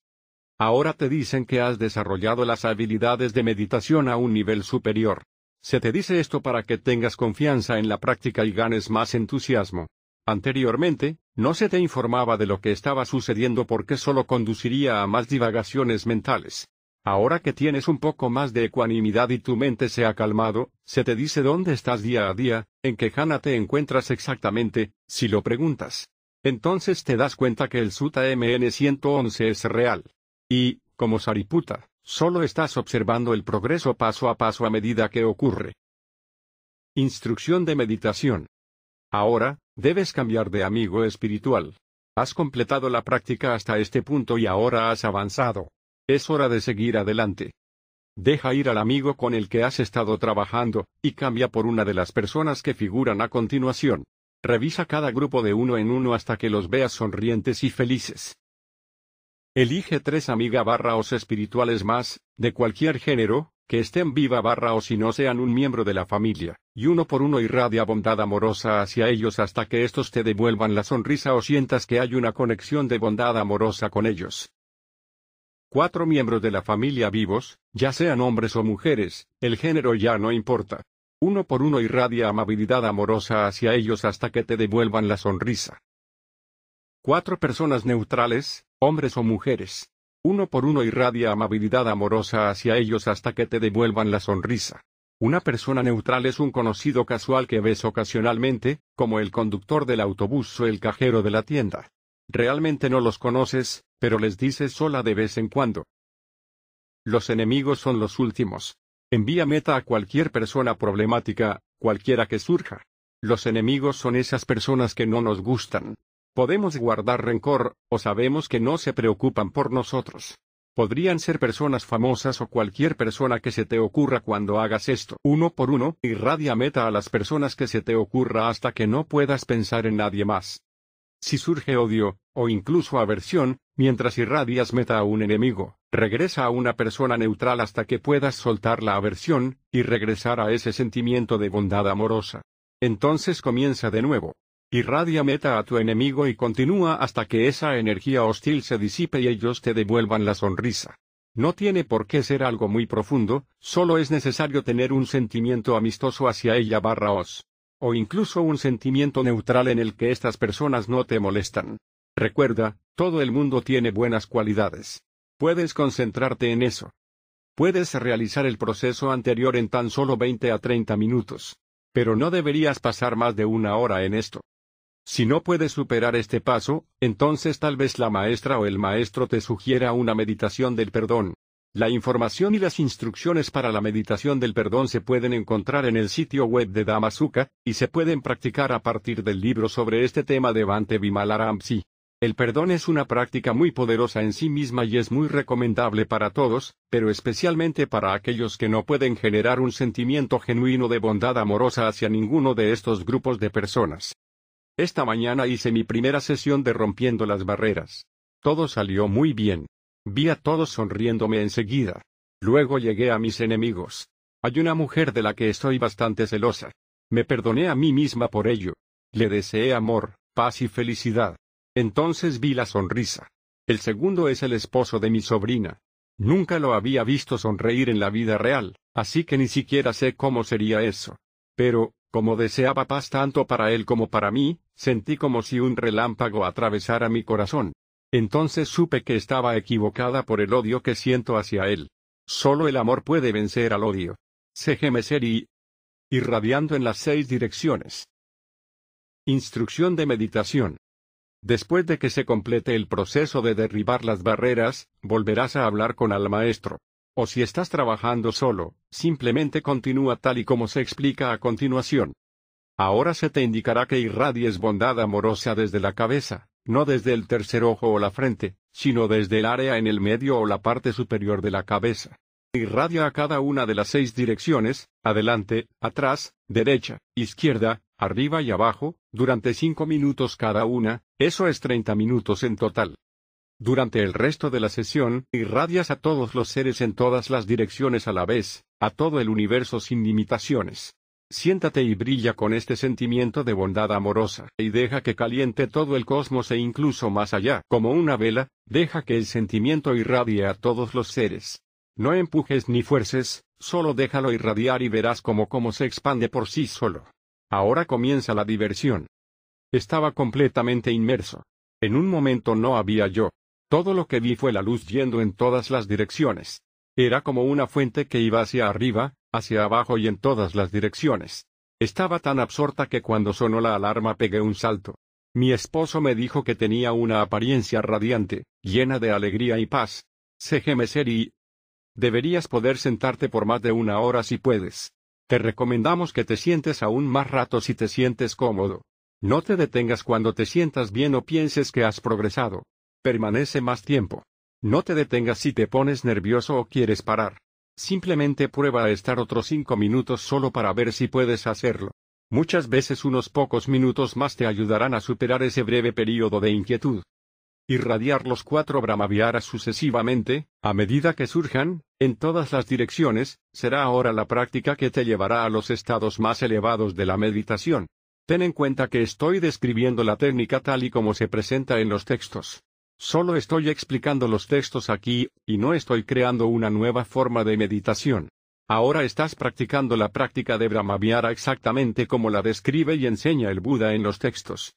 Ahora te dicen que has desarrollado las habilidades de meditación a un nivel superior. Se te dice esto para que tengas confianza en la práctica y ganes más entusiasmo. Anteriormente, no se te informaba de lo que estaba sucediendo porque solo conduciría a más divagaciones mentales. Ahora que tienes un poco más de ecuanimidad y tu mente se ha calmado, se te dice dónde estás día a día, en qué jana te encuentras exactamente, si lo preguntas. Entonces te das cuenta que el Sutta MN 111 es real. Y, como Sariputa, solo estás observando el progreso paso a paso a medida que ocurre. Instrucción de meditación. Ahora, debes cambiar de amigo espiritual. Has completado la práctica hasta este punto y ahora has avanzado. Es hora de seguir adelante. Deja ir al amigo con el que has estado trabajando, y cambia por una de las personas que figuran a continuación. Revisa cada grupo de uno en uno hasta que los veas sonrientes y felices. Elige tres amiga barra os espirituales más, de cualquier género, que estén viva barra o si no sean un miembro de la familia, y uno por uno irradia bondad amorosa hacia ellos hasta que estos te devuelvan la sonrisa o sientas que hay una conexión de bondad amorosa con ellos. Cuatro miembros de la familia vivos, ya sean hombres o mujeres, el género ya no importa. Uno por uno irradia amabilidad amorosa hacia ellos hasta que te devuelvan la sonrisa. Cuatro personas neutrales, hombres o mujeres. Uno por uno irradia amabilidad amorosa hacia ellos hasta que te devuelvan la sonrisa. Una persona neutral es un conocido casual que ves ocasionalmente, como el conductor del autobús o el cajero de la tienda. Realmente no los conoces, pero les dices sola de vez en cuando. Los enemigos son los últimos. Envía meta a cualquier persona problemática, cualquiera que surja. Los enemigos son esas personas que no nos gustan, Podemos guardar rencor, o sabemos que no se preocupan por nosotros. Podrían ser personas famosas o cualquier persona que se te ocurra cuando hagas esto. Uno por uno, irradia meta a las personas que se te ocurra hasta que no puedas pensar en nadie más. Si surge odio, o incluso aversión, mientras irradias meta a un enemigo, regresa a una persona neutral hasta que puedas soltar la aversión, y regresar a ese sentimiento de bondad amorosa. Entonces comienza de nuevo. Irradia meta a tu enemigo y continúa hasta que esa energía hostil se disipe y ellos te devuelvan la sonrisa. No tiene por qué ser algo muy profundo, solo es necesario tener un sentimiento amistoso hacia ella barra os. O incluso un sentimiento neutral en el que estas personas no te molestan. Recuerda, todo el mundo tiene buenas cualidades. Puedes concentrarte en eso. Puedes realizar el proceso anterior en tan solo 20 a 30 minutos. Pero no deberías pasar más de una hora en esto. Si no puedes superar este paso, entonces tal vez la maestra o el maestro te sugiera una meditación del perdón. La información y las instrucciones para la meditación del perdón se pueden encontrar en el sitio web de Damasuka, y se pueden practicar a partir del libro sobre este tema de Bante Vimalaramsi. El perdón es una práctica muy poderosa en sí misma y es muy recomendable para todos, pero especialmente para aquellos que no pueden generar un sentimiento genuino de bondad amorosa hacia ninguno de estos grupos de personas. Esta mañana hice mi primera sesión de rompiendo las barreras. Todo salió muy bien. Vi a todos sonriéndome enseguida. Luego llegué a mis enemigos. Hay una mujer de la que estoy bastante celosa. Me perdoné a mí misma por ello. Le deseé amor, paz y felicidad. Entonces vi la sonrisa. El segundo es el esposo de mi sobrina. Nunca lo había visto sonreír en la vida real, así que ni siquiera sé cómo sería eso. Pero, como deseaba paz tanto para él como para mí, sentí como si un relámpago atravesara mi corazón. Entonces supe que estaba equivocada por el odio que siento hacia él. Solo el amor puede vencer al odio. Segemeser y irradiando en las seis direcciones. Instrucción de meditación. Después de que se complete el proceso de derribar las barreras, volverás a hablar con al maestro. O si estás trabajando solo, simplemente continúa tal y como se explica a continuación. Ahora se te indicará que irradies bondad amorosa desde la cabeza, no desde el tercer ojo o la frente, sino desde el área en el medio o la parte superior de la cabeza. Irradia a cada una de las seis direcciones, adelante, atrás, derecha, izquierda, arriba y abajo, durante cinco minutos cada una, eso es treinta minutos en total. Durante el resto de la sesión, irradias a todos los seres en todas las direcciones a la vez, a todo el universo sin limitaciones. Siéntate y brilla con este sentimiento de bondad amorosa, y deja que caliente todo el cosmos e incluso más allá. Como una vela, deja que el sentimiento irradie a todos los seres. No empujes ni fuerces, solo déjalo irradiar y verás cómo cómo se expande por sí solo. Ahora comienza la diversión. Estaba completamente inmerso. En un momento no había yo. Todo lo que vi fue la luz yendo en todas las direcciones. Era como una fuente que iba hacia arriba, hacia abajo y en todas las direcciones. Estaba tan absorta que cuando sonó la alarma pegué un salto. Mi esposo me dijo que tenía una apariencia radiante, llena de alegría y paz. Segemeser y... Deberías poder sentarte por más de una hora si puedes. Te recomendamos que te sientes aún más rato si te sientes cómodo. No te detengas cuando te sientas bien o pienses que has progresado. Permanece más tiempo. No te detengas si te pones nervioso o quieres parar. Simplemente prueba a estar otros cinco minutos solo para ver si puedes hacerlo. Muchas veces unos pocos minutos más te ayudarán a superar ese breve período de inquietud. Irradiar los cuatro Brahmaviaras sucesivamente, a medida que surjan, en todas las direcciones, será ahora la práctica que te llevará a los estados más elevados de la meditación. Ten en cuenta que estoy describiendo la técnica tal y como se presenta en los textos. Solo estoy explicando los textos aquí, y no estoy creando una nueva forma de meditación. Ahora estás practicando la práctica de Brahmaviara exactamente como la describe y enseña el Buda en los textos.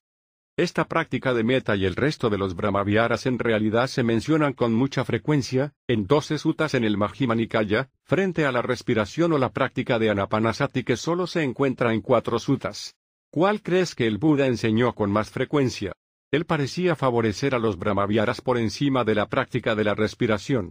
Esta práctica de meta y el resto de los Brahmaviaras en realidad se mencionan con mucha frecuencia, en doce sutas en el Majjhima Nikaya, frente a la respiración o la práctica de Anapanasati que solo se encuentra en cuatro sutas. ¿Cuál crees que el Buda enseñó con más frecuencia? Él parecía favorecer a los brahmaviaras por encima de la práctica de la respiración.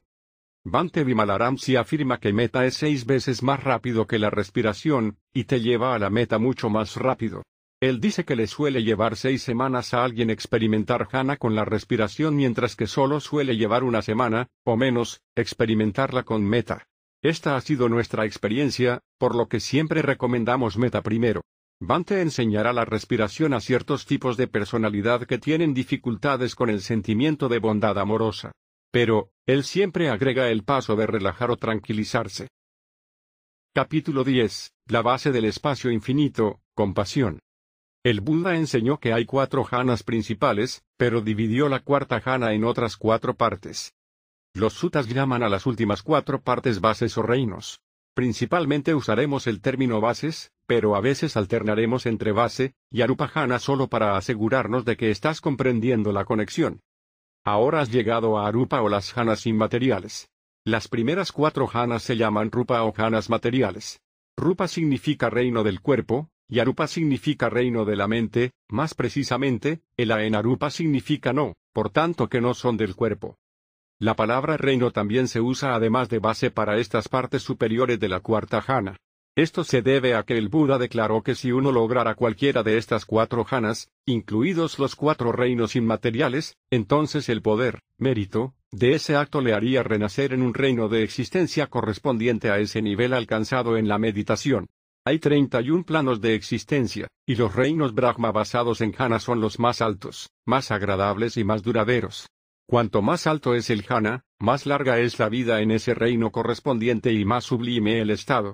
Bante Vimalaramsi afirma que meta es seis veces más rápido que la respiración, y te lleva a la meta mucho más rápido. Él dice que le suele llevar seis semanas a alguien experimentar jhana con la respiración mientras que solo suele llevar una semana, o menos, experimentarla con meta. Esta ha sido nuestra experiencia, por lo que siempre recomendamos meta primero. Bante enseñará la respiración a ciertos tipos de personalidad que tienen dificultades con el sentimiento de bondad amorosa. Pero, él siempre agrega el paso de relajar o tranquilizarse. Capítulo 10. La base del espacio infinito, compasión. El Buda enseñó que hay cuatro janas principales, pero dividió la cuarta jana en otras cuatro partes. Los sutas llaman a las últimas cuatro partes bases o reinos. Principalmente usaremos el término bases, pero a veces alternaremos entre base y arupajana solo para asegurarnos de que estás comprendiendo la conexión. Ahora has llegado a arupa o las janas inmateriales. Las primeras cuatro janas se llaman rupa o janas materiales. Rupa significa reino del cuerpo, y arupa significa reino de la mente, más precisamente, el en arupa significa no, por tanto que no son del cuerpo. La palabra reino también se usa además de base para estas partes superiores de la cuarta jana. Esto se debe a que el Buda declaró que si uno lograra cualquiera de estas cuatro janas, incluidos los cuatro reinos inmateriales, entonces el poder, mérito, de ese acto le haría renacer en un reino de existencia correspondiente a ese nivel alcanzado en la meditación. Hay 31 planos de existencia, y los reinos Brahma basados en jana son los más altos, más agradables y más duraderos. Cuanto más alto es el jhana, más larga es la vida en ese reino correspondiente y más sublime el estado.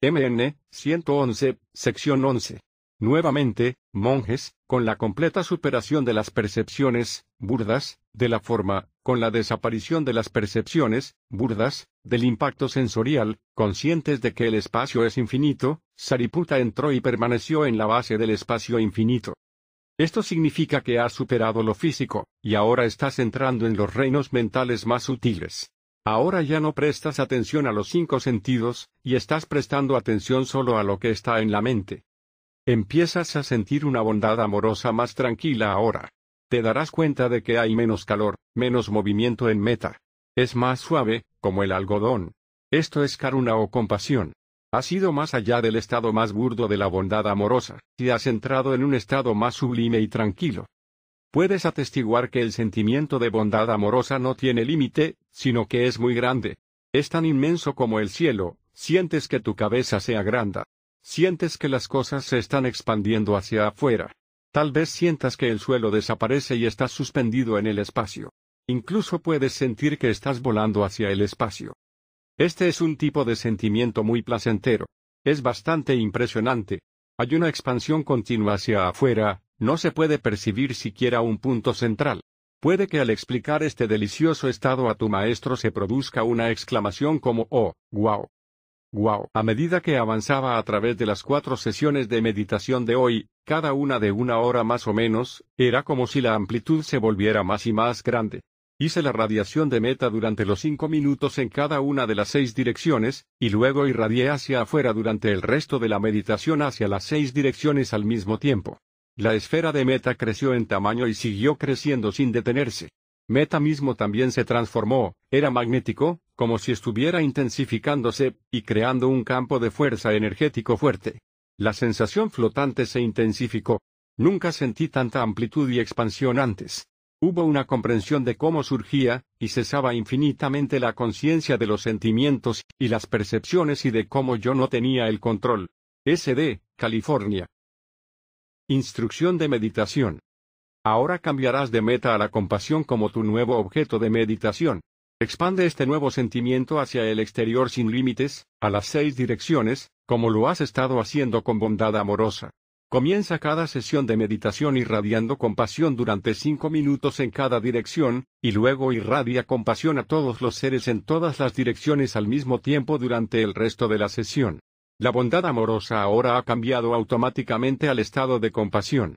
MN, 111, sección 11. Nuevamente, monjes, con la completa superación de las percepciones, burdas, de la forma, con la desaparición de las percepciones, burdas, del impacto sensorial, conscientes de que el espacio es infinito, Sariputta entró y permaneció en la base del espacio infinito. Esto significa que has superado lo físico, y ahora estás entrando en los reinos mentales más sutiles. Ahora ya no prestas atención a los cinco sentidos, y estás prestando atención solo a lo que está en la mente. Empiezas a sentir una bondad amorosa más tranquila ahora. Te darás cuenta de que hay menos calor, menos movimiento en meta. Es más suave, como el algodón. Esto es karuna o compasión. Has ido más allá del estado más burdo de la bondad amorosa, y has entrado en un estado más sublime y tranquilo. Puedes atestiguar que el sentimiento de bondad amorosa no tiene límite, sino que es muy grande. Es tan inmenso como el cielo, sientes que tu cabeza se agranda. Sientes que las cosas se están expandiendo hacia afuera. Tal vez sientas que el suelo desaparece y estás suspendido en el espacio. Incluso puedes sentir que estás volando hacia el espacio. Este es un tipo de sentimiento muy placentero. Es bastante impresionante. Hay una expansión continua hacia afuera, no se puede percibir siquiera un punto central. Puede que al explicar este delicioso estado a tu maestro se produzca una exclamación como oh, wow. Wow. A medida que avanzaba a través de las cuatro sesiones de meditación de hoy, cada una de una hora más o menos, era como si la amplitud se volviera más y más grande. Hice la radiación de meta durante los cinco minutos en cada una de las seis direcciones, y luego irradié hacia afuera durante el resto de la meditación hacia las seis direcciones al mismo tiempo. La esfera de meta creció en tamaño y siguió creciendo sin detenerse. Meta mismo también se transformó, era magnético, como si estuviera intensificándose, y creando un campo de fuerza energético fuerte. La sensación flotante se intensificó. Nunca sentí tanta amplitud y expansión antes. Hubo una comprensión de cómo surgía, y cesaba infinitamente la conciencia de los sentimientos y las percepciones y de cómo yo no tenía el control. SD, California. Instrucción de meditación. Ahora cambiarás de meta a la compasión como tu nuevo objeto de meditación. Expande este nuevo sentimiento hacia el exterior sin límites, a las seis direcciones, como lo has estado haciendo con bondad amorosa. Comienza cada sesión de meditación irradiando compasión durante cinco minutos en cada dirección, y luego irradia compasión a todos los seres en todas las direcciones al mismo tiempo durante el resto de la sesión. La bondad amorosa ahora ha cambiado automáticamente al estado de compasión.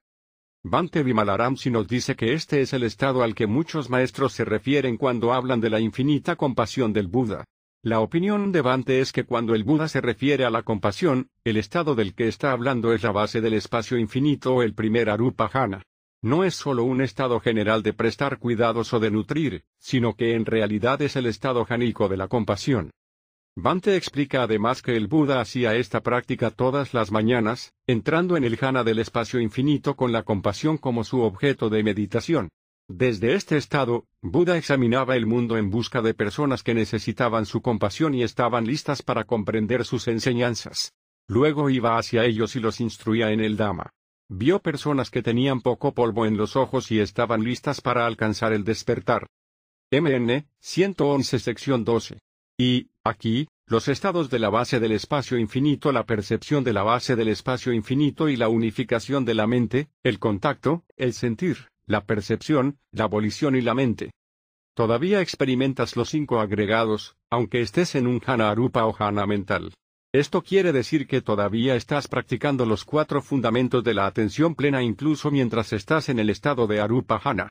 Bante Vimalaramsi nos dice que este es el estado al que muchos maestros se refieren cuando hablan de la infinita compasión del Buda. La opinión de Bante es que cuando el Buda se refiere a la compasión, el estado del que está hablando es la base del espacio infinito o el primer Arupajana. No es solo un estado general de prestar cuidados o de nutrir, sino que en realidad es el estado jánico de la compasión. Bante explica además que el Buda hacía esta práctica todas las mañanas, entrando en el jhana del espacio infinito con la compasión como su objeto de meditación. Desde este estado, Buda examinaba el mundo en busca de personas que necesitaban su compasión y estaban listas para comprender sus enseñanzas. Luego iba hacia ellos y los instruía en el Dhamma. Vio personas que tenían poco polvo en los ojos y estaban listas para alcanzar el despertar. MN, 111 sección 12. Y, aquí, los estados de la base del espacio infinito, la percepción de la base del espacio infinito y la unificación de la mente, el contacto, el sentir la percepción, la abolición y la mente. Todavía experimentas los cinco agregados, aunque estés en un jhana arupa o jhana mental. Esto quiere decir que todavía estás practicando los cuatro fundamentos de la atención plena incluso mientras estás en el estado de arupa jhana.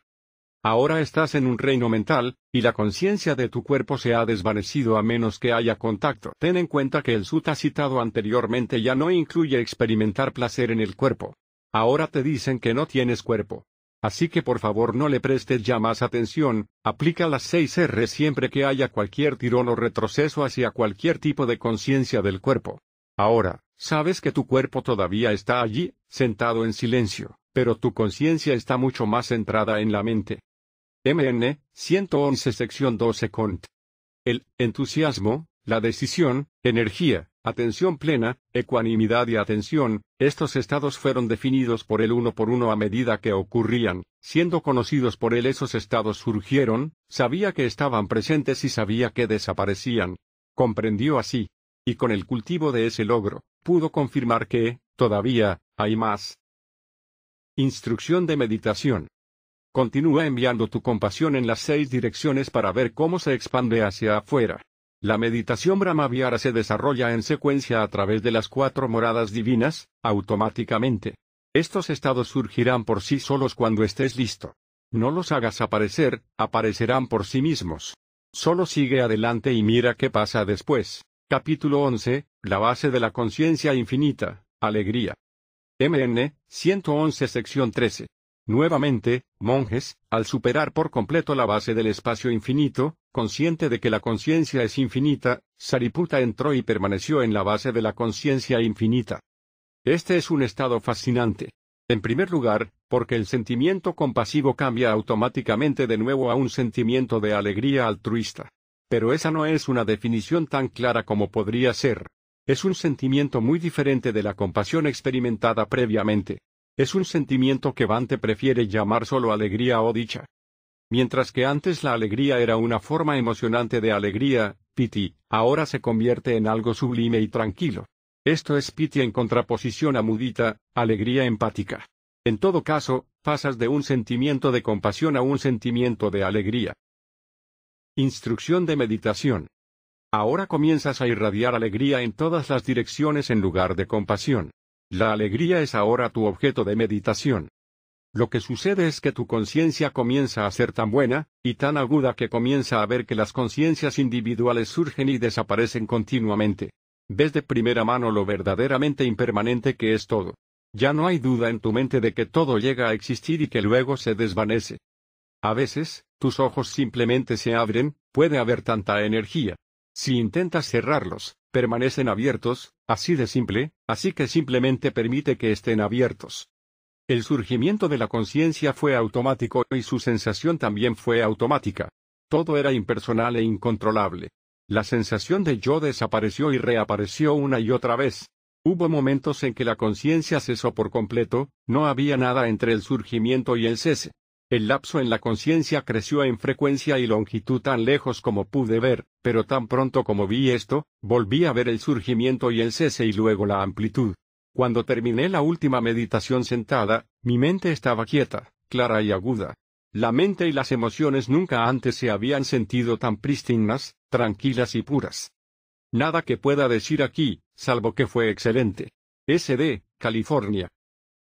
Ahora estás en un reino mental, y la conciencia de tu cuerpo se ha desvanecido a menos que haya contacto. Ten en cuenta que el sutta citado anteriormente ya no incluye experimentar placer en el cuerpo. Ahora te dicen que no tienes cuerpo. Así que por favor no le prestes ya más atención, aplica las 6 R siempre que haya cualquier tirón o retroceso hacia cualquier tipo de conciencia del cuerpo. Ahora, sabes que tu cuerpo todavía está allí, sentado en silencio, pero tu conciencia está mucho más centrada en la mente. MN, 111 sección 12 cont. El entusiasmo, la decisión, energía, atención plena, ecuanimidad y atención, estos estados fueron definidos por él uno por uno a medida que ocurrían, siendo conocidos por él esos estados surgieron, sabía que estaban presentes y sabía que desaparecían. Comprendió así. Y con el cultivo de ese logro, pudo confirmar que, todavía, hay más. Instrucción de meditación. Continúa enviando tu compasión en las seis direcciones para ver cómo se expande hacia afuera. La meditación Brahmaviara se desarrolla en secuencia a través de las cuatro moradas divinas, automáticamente. Estos estados surgirán por sí solos cuando estés listo. No los hagas aparecer, aparecerán por sí mismos. Solo sigue adelante y mira qué pasa después. Capítulo 11, La base de la conciencia infinita, alegría. MN, 111 sección 13. Nuevamente, monjes, al superar por completo la base del espacio infinito, consciente de que la conciencia es infinita, Sariputta entró y permaneció en la base de la conciencia infinita. Este es un estado fascinante. En primer lugar, porque el sentimiento compasivo cambia automáticamente de nuevo a un sentimiento de alegría altruista. Pero esa no es una definición tan clara como podría ser. Es un sentimiento muy diferente de la compasión experimentada previamente. Es un sentimiento que Bante prefiere llamar solo alegría o dicha. Mientras que antes la alegría era una forma emocionante de alegría, piti, ahora se convierte en algo sublime y tranquilo. Esto es piti en contraposición a mudita, alegría empática. En todo caso, pasas de un sentimiento de compasión a un sentimiento de alegría. Instrucción de meditación. Ahora comienzas a irradiar alegría en todas las direcciones en lugar de compasión. La alegría es ahora tu objeto de meditación. Lo que sucede es que tu conciencia comienza a ser tan buena, y tan aguda que comienza a ver que las conciencias individuales surgen y desaparecen continuamente. Ves de primera mano lo verdaderamente impermanente que es todo. Ya no hay duda en tu mente de que todo llega a existir y que luego se desvanece. A veces, tus ojos simplemente se abren, puede haber tanta energía. Si intentas cerrarlos, permanecen abiertos, así de simple, así que simplemente permite que estén abiertos. El surgimiento de la conciencia fue automático y su sensación también fue automática. Todo era impersonal e incontrolable. La sensación de yo desapareció y reapareció una y otra vez. Hubo momentos en que la conciencia cesó por completo, no había nada entre el surgimiento y el cese. El lapso en la conciencia creció en frecuencia y longitud tan lejos como pude ver, pero tan pronto como vi esto, volví a ver el surgimiento y el cese y luego la amplitud. Cuando terminé la última meditación sentada, mi mente estaba quieta, clara y aguda. La mente y las emociones nunca antes se habían sentido tan prístinas, tranquilas y puras. Nada que pueda decir aquí, salvo que fue excelente. SD, California.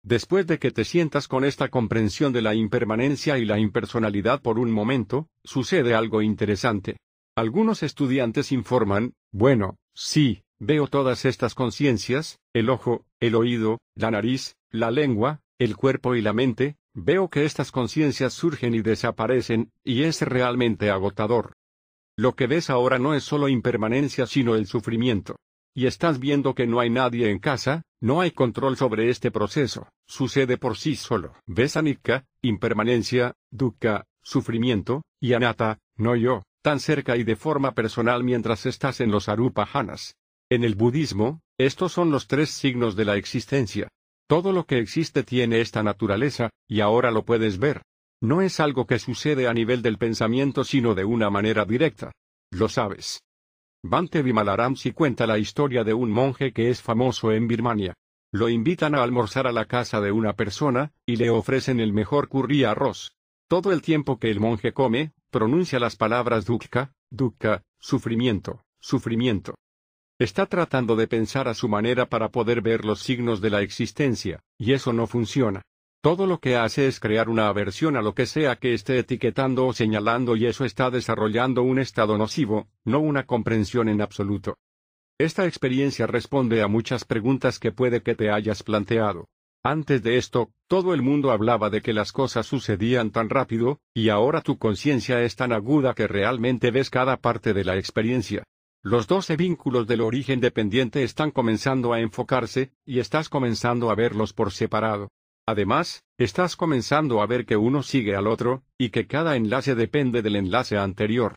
Después de que te sientas con esta comprensión de la impermanencia y la impersonalidad por un momento, sucede algo interesante. Algunos estudiantes informan, bueno, sí, veo todas estas conciencias, el ojo, el oído, la nariz, la lengua, el cuerpo y la mente, Veo que estas conciencias surgen y desaparecen, y es realmente agotador. Lo que ves ahora no es solo impermanencia sino el sufrimiento. Y estás viendo que no hay nadie en casa, no hay control sobre este proceso, sucede por sí solo. Ves anicca, impermanencia, dukkha, sufrimiento, y anatta, no yo, tan cerca y de forma personal mientras estás en los arupahanas. En el budismo, estos son los tres signos de la existencia. Todo lo que existe tiene esta naturaleza, y ahora lo puedes ver. No es algo que sucede a nivel del pensamiento sino de una manera directa. Lo sabes. Bante Vimalaramsi cuenta la historia de un monje que es famoso en Birmania. Lo invitan a almorzar a la casa de una persona, y le ofrecen el mejor curry arroz. Todo el tiempo que el monje come, pronuncia las palabras dukkha, dukkha, sufrimiento, sufrimiento. Está tratando de pensar a su manera para poder ver los signos de la existencia, y eso no funciona. Todo lo que hace es crear una aversión a lo que sea que esté etiquetando o señalando y eso está desarrollando un estado nocivo, no una comprensión en absoluto. Esta experiencia responde a muchas preguntas que puede que te hayas planteado. Antes de esto, todo el mundo hablaba de que las cosas sucedían tan rápido, y ahora tu conciencia es tan aguda que realmente ves cada parte de la experiencia. Los doce vínculos del origen dependiente están comenzando a enfocarse, y estás comenzando a verlos por separado. Además, estás comenzando a ver que uno sigue al otro, y que cada enlace depende del enlace anterior.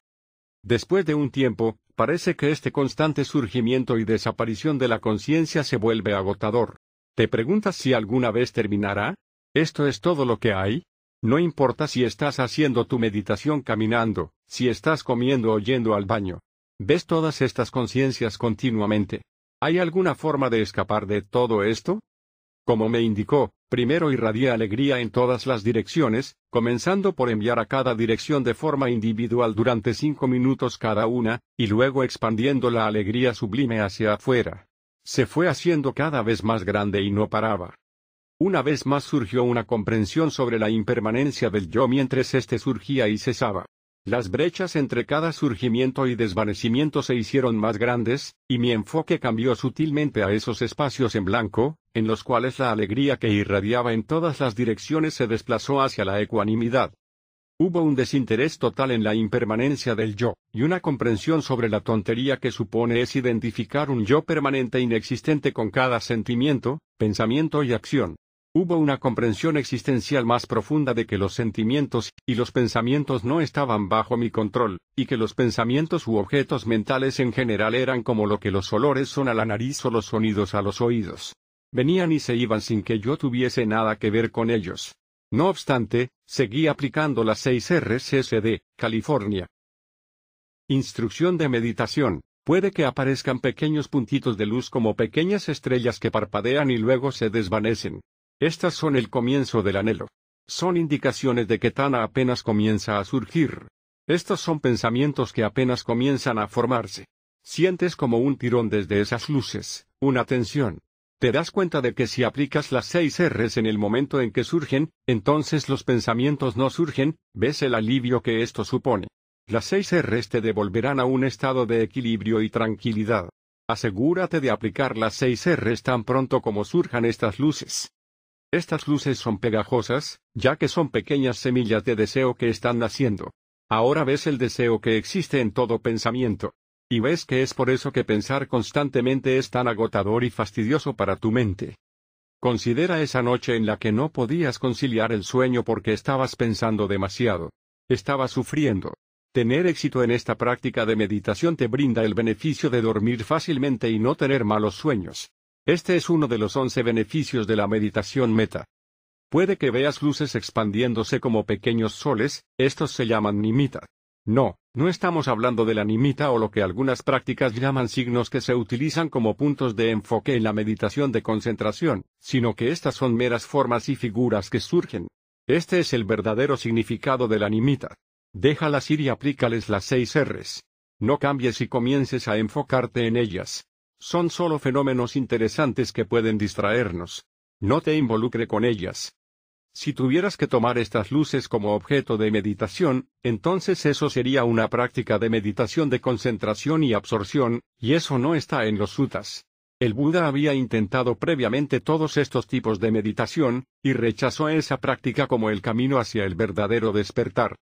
Después de un tiempo, parece que este constante surgimiento y desaparición de la conciencia se vuelve agotador. ¿Te preguntas si alguna vez terminará? ¿Esto es todo lo que hay? No importa si estás haciendo tu meditación caminando, si estás comiendo o yendo al baño. ¿Ves todas estas conciencias continuamente? ¿Hay alguna forma de escapar de todo esto? Como me indicó, Primero irradia alegría en todas las direcciones, comenzando por enviar a cada dirección de forma individual durante cinco minutos cada una, y luego expandiendo la alegría sublime hacia afuera. Se fue haciendo cada vez más grande y no paraba. Una vez más surgió una comprensión sobre la impermanencia del yo mientras éste surgía y cesaba. Las brechas entre cada surgimiento y desvanecimiento se hicieron más grandes, y mi enfoque cambió sutilmente a esos espacios en blanco, en los cuales la alegría que irradiaba en todas las direcciones se desplazó hacia la ecuanimidad. Hubo un desinterés total en la impermanencia del yo, y una comprensión sobre la tontería que supone es identificar un yo permanente inexistente con cada sentimiento, pensamiento y acción. Hubo una comprensión existencial más profunda de que los sentimientos y los pensamientos no estaban bajo mi control, y que los pensamientos u objetos mentales en general eran como lo que los olores son a la nariz o los sonidos a los oídos. Venían y se iban sin que yo tuviese nada que ver con ellos. No obstante, seguí aplicando las 6 R's de California. Instrucción de meditación. Puede que aparezcan pequeños puntitos de luz como pequeñas estrellas que parpadean y luego se desvanecen. Estas son el comienzo del anhelo. Son indicaciones de que Tana apenas comienza a surgir. Estos son pensamientos que apenas comienzan a formarse. Sientes como un tirón desde esas luces, una tensión. Te das cuenta de que si aplicas las seis R's en el momento en que surgen, entonces los pensamientos no surgen, ves el alivio que esto supone. Las seis R's te devolverán a un estado de equilibrio y tranquilidad. Asegúrate de aplicar las seis R's tan pronto como surjan estas luces. Estas luces son pegajosas, ya que son pequeñas semillas de deseo que están naciendo. Ahora ves el deseo que existe en todo pensamiento. Y ves que es por eso que pensar constantemente es tan agotador y fastidioso para tu mente. Considera esa noche en la que no podías conciliar el sueño porque estabas pensando demasiado. Estabas sufriendo. Tener éxito en esta práctica de meditación te brinda el beneficio de dormir fácilmente y no tener malos sueños. Este es uno de los once beneficios de la meditación meta. Puede que veas luces expandiéndose como pequeños soles, estos se llaman nimita. No, no estamos hablando de la nimita o lo que algunas prácticas llaman signos que se utilizan como puntos de enfoque en la meditación de concentración, sino que estas son meras formas y figuras que surgen. Este es el verdadero significado de la nimita. Déjalas ir y aplícales las seis R's. No cambies y comiences a enfocarte en ellas. Son solo fenómenos interesantes que pueden distraernos. No te involucre con ellas. Si tuvieras que tomar estas luces como objeto de meditación, entonces eso sería una práctica de meditación de concentración y absorción, y eso no está en los sutas. El Buda había intentado previamente todos estos tipos de meditación, y rechazó esa práctica como el camino hacia el verdadero despertar.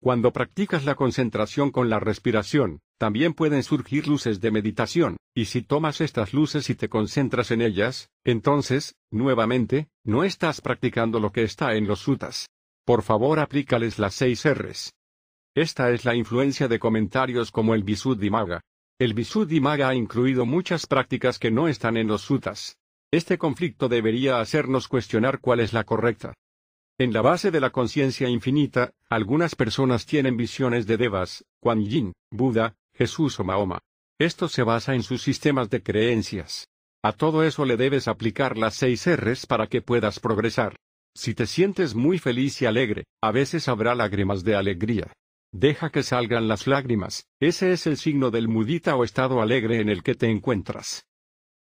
Cuando practicas la concentración con la respiración, también pueden surgir luces de meditación, y si tomas estas luces y te concentras en ellas, entonces, nuevamente, no estás practicando lo que está en los sutas. Por favor aplícales las seis R's. Esta es la influencia de comentarios como el Visuddhimagga. El Visuddhimagga ha incluido muchas prácticas que no están en los sutas. Este conflicto debería hacernos cuestionar cuál es la correcta. En la base de la conciencia infinita, algunas personas tienen visiones de Devas, Kuan Yin, Buda, Jesús o Mahoma. Esto se basa en sus sistemas de creencias. A todo eso le debes aplicar las seis R's para que puedas progresar. Si te sientes muy feliz y alegre, a veces habrá lágrimas de alegría. Deja que salgan las lágrimas, ese es el signo del mudita o estado alegre en el que te encuentras.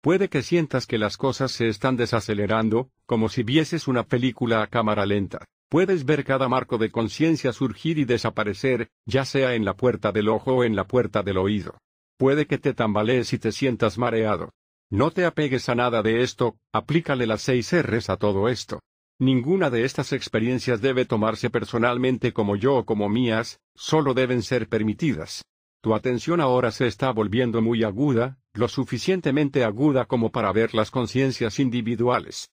Puede que sientas que las cosas se están desacelerando, como si vieses una película a cámara lenta. Puedes ver cada marco de conciencia surgir y desaparecer, ya sea en la puerta del ojo o en la puerta del oído. Puede que te tambalees y te sientas mareado. No te apegues a nada de esto, aplícale las seis R's a todo esto. Ninguna de estas experiencias debe tomarse personalmente como yo o como mías, solo deben ser permitidas. Tu atención ahora se está volviendo muy aguda, lo suficientemente aguda como para ver las conciencias individuales.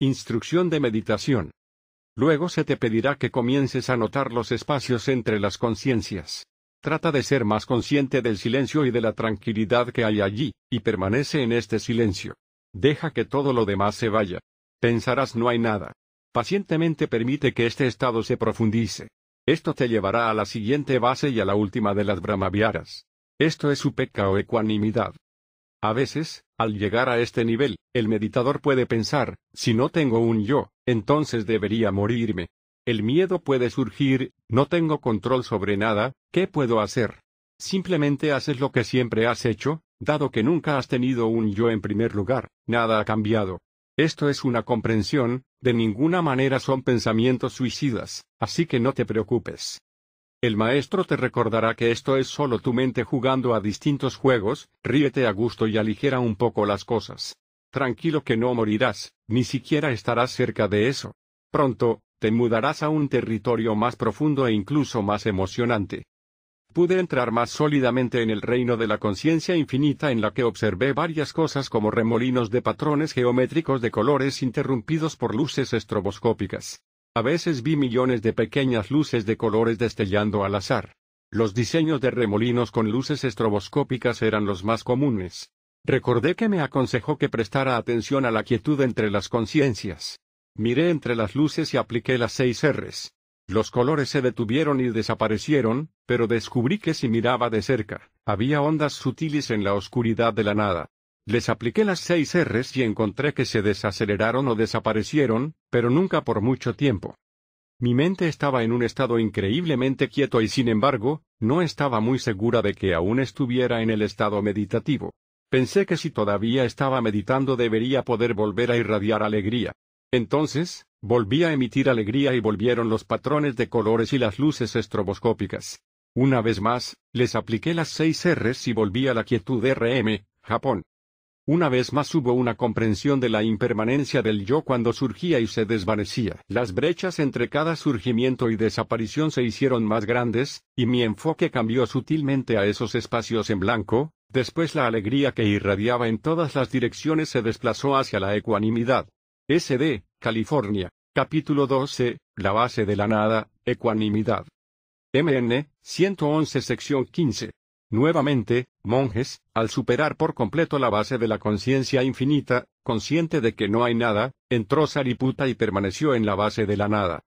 Instrucción de meditación. Luego se te pedirá que comiences a notar los espacios entre las conciencias. Trata de ser más consciente del silencio y de la tranquilidad que hay allí, y permanece en este silencio. Deja que todo lo demás se vaya. Pensarás no hay nada. Pacientemente permite que este estado se profundice. Esto te llevará a la siguiente base y a la última de las Brahmaviaras. Esto es su peca o ecuanimidad. A veces, al llegar a este nivel, el meditador puede pensar, si no tengo un yo, entonces debería morirme. El miedo puede surgir, no tengo control sobre nada, ¿qué puedo hacer? Simplemente haces lo que siempre has hecho, dado que nunca has tenido un yo en primer lugar, nada ha cambiado. Esto es una comprensión, de ninguna manera son pensamientos suicidas, así que no te preocupes. El maestro te recordará que esto es solo tu mente jugando a distintos juegos, ríete a gusto y aligera un poco las cosas. Tranquilo que no morirás, ni siquiera estarás cerca de eso. Pronto, te mudarás a un territorio más profundo e incluso más emocionante. Pude entrar más sólidamente en el reino de la conciencia infinita en la que observé varias cosas como remolinos de patrones geométricos de colores interrumpidos por luces estroboscópicas. A veces vi millones de pequeñas luces de colores destellando al azar. Los diseños de remolinos con luces estroboscópicas eran los más comunes. Recordé que me aconsejó que prestara atención a la quietud entre las conciencias. Miré entre las luces y apliqué las seis R's. Los colores se detuvieron y desaparecieron, pero descubrí que si miraba de cerca, había ondas sutiles en la oscuridad de la nada. Les apliqué las seis R's y encontré que se desaceleraron o desaparecieron, pero nunca por mucho tiempo. Mi mente estaba en un estado increíblemente quieto y sin embargo, no estaba muy segura de que aún estuviera en el estado meditativo. Pensé que si todavía estaba meditando debería poder volver a irradiar alegría. Entonces, volví a emitir alegría y volvieron los patrones de colores y las luces estroboscópicas. Una vez más, les apliqué las seis R's y volví a la quietud RM, Japón. Una vez más hubo una comprensión de la impermanencia del yo cuando surgía y se desvanecía. Las brechas entre cada surgimiento y desaparición se hicieron más grandes, y mi enfoque cambió sutilmente a esos espacios en blanco, después la alegría que irradiaba en todas las direcciones se desplazó hacia la ecuanimidad. SD, California. Capítulo 12, La base de la nada, ecuanimidad. MN, 111 sección 15. Nuevamente, monjes, al superar por completo la base de la conciencia infinita, consciente de que no hay nada, entró Sariputta y permaneció en la base de la nada.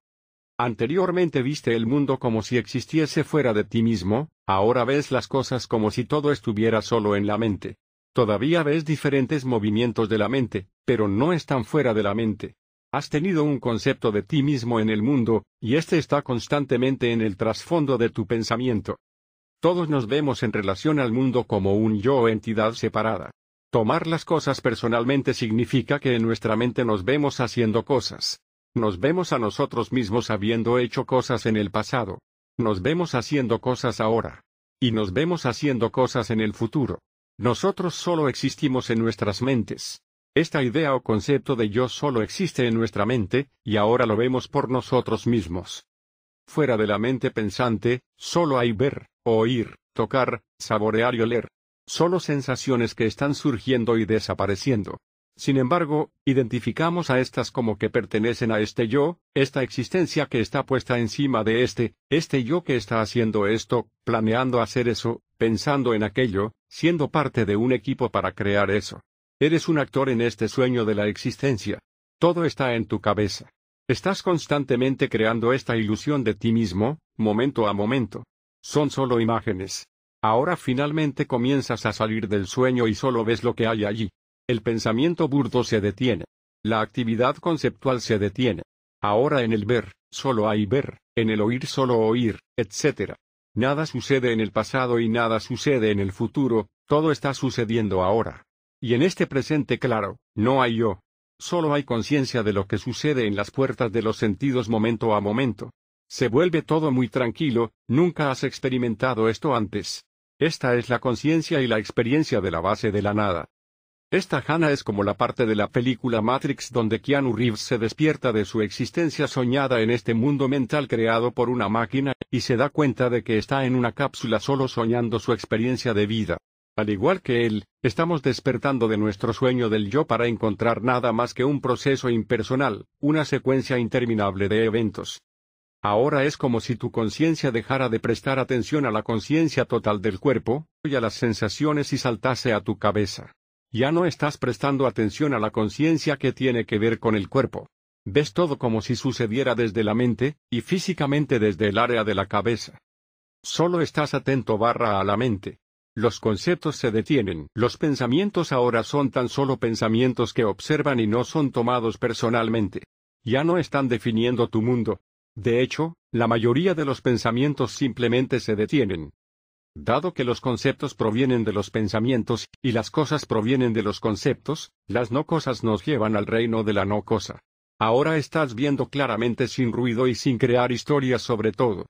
Anteriormente viste el mundo como si existiese fuera de ti mismo, ahora ves las cosas como si todo estuviera solo en la mente. Todavía ves diferentes movimientos de la mente, pero no están fuera de la mente. Has tenido un concepto de ti mismo en el mundo, y este está constantemente en el trasfondo de tu pensamiento. Todos nos vemos en relación al mundo como un yo o entidad separada. Tomar las cosas personalmente significa que en nuestra mente nos vemos haciendo cosas. Nos vemos a nosotros mismos habiendo hecho cosas en el pasado. Nos vemos haciendo cosas ahora. Y nos vemos haciendo cosas en el futuro. Nosotros solo existimos en nuestras mentes. Esta idea o concepto de yo solo existe en nuestra mente, y ahora lo vemos por nosotros mismos. Fuera de la mente pensante, solo hay ver, oír, tocar, saborear y oler. Solo sensaciones que están surgiendo y desapareciendo. Sin embargo, identificamos a estas como que pertenecen a este yo, esta existencia que está puesta encima de este, este yo que está haciendo esto, planeando hacer eso, pensando en aquello, siendo parte de un equipo para crear eso. Eres un actor en este sueño de la existencia. Todo está en tu cabeza. Estás constantemente creando esta ilusión de ti mismo, momento a momento. Son solo imágenes. Ahora finalmente comienzas a salir del sueño y solo ves lo que hay allí. El pensamiento burdo se detiene. La actividad conceptual se detiene. Ahora en el ver, solo hay ver, en el oír solo oír, etc. Nada sucede en el pasado y nada sucede en el futuro, todo está sucediendo ahora. Y en este presente claro, no hay yo. Solo hay conciencia de lo que sucede en las puertas de los sentidos momento a momento. Se vuelve todo muy tranquilo, nunca has experimentado esto antes. Esta es la conciencia y la experiencia de la base de la nada. Esta Hana es como la parte de la película Matrix donde Keanu Reeves se despierta de su existencia soñada en este mundo mental creado por una máquina, y se da cuenta de que está en una cápsula solo soñando su experiencia de vida. Al igual que él, estamos despertando de nuestro sueño del yo para encontrar nada más que un proceso impersonal, una secuencia interminable de eventos. Ahora es como si tu conciencia dejara de prestar atención a la conciencia total del cuerpo, y a las sensaciones y saltase a tu cabeza. Ya no estás prestando atención a la conciencia que tiene que ver con el cuerpo. Ves todo como si sucediera desde la mente, y físicamente desde el área de la cabeza. Solo estás atento barra a la mente. Los conceptos se detienen. Los pensamientos ahora son tan solo pensamientos que observan y no son tomados personalmente. Ya no están definiendo tu mundo. De hecho, la mayoría de los pensamientos simplemente se detienen. Dado que los conceptos provienen de los pensamientos, y las cosas provienen de los conceptos, las no cosas nos llevan al reino de la no cosa. Ahora estás viendo claramente sin ruido y sin crear historias sobre todo.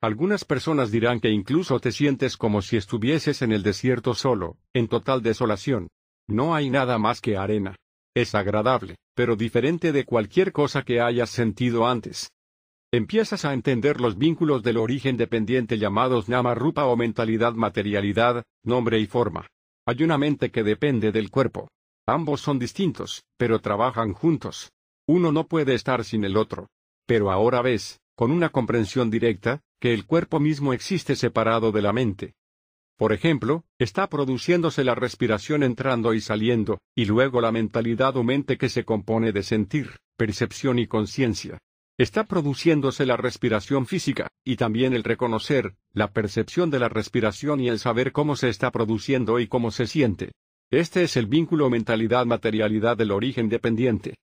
Algunas personas dirán que incluso te sientes como si estuvieses en el desierto solo, en total desolación. No hay nada más que arena. Es agradable, pero diferente de cualquier cosa que hayas sentido antes. Empiezas a entender los vínculos del origen dependiente llamados Nama Rupa o mentalidad materialidad, nombre y forma. Hay una mente que depende del cuerpo. Ambos son distintos, pero trabajan juntos. Uno no puede estar sin el otro. Pero ahora ves, con una comprensión directa, que el cuerpo mismo existe separado de la mente. Por ejemplo, está produciéndose la respiración entrando y saliendo, y luego la mentalidad o mente que se compone de sentir, percepción y conciencia. Está produciéndose la respiración física, y también el reconocer, la percepción de la respiración y el saber cómo se está produciendo y cómo se siente. Este es el vínculo mentalidad-materialidad del origen dependiente.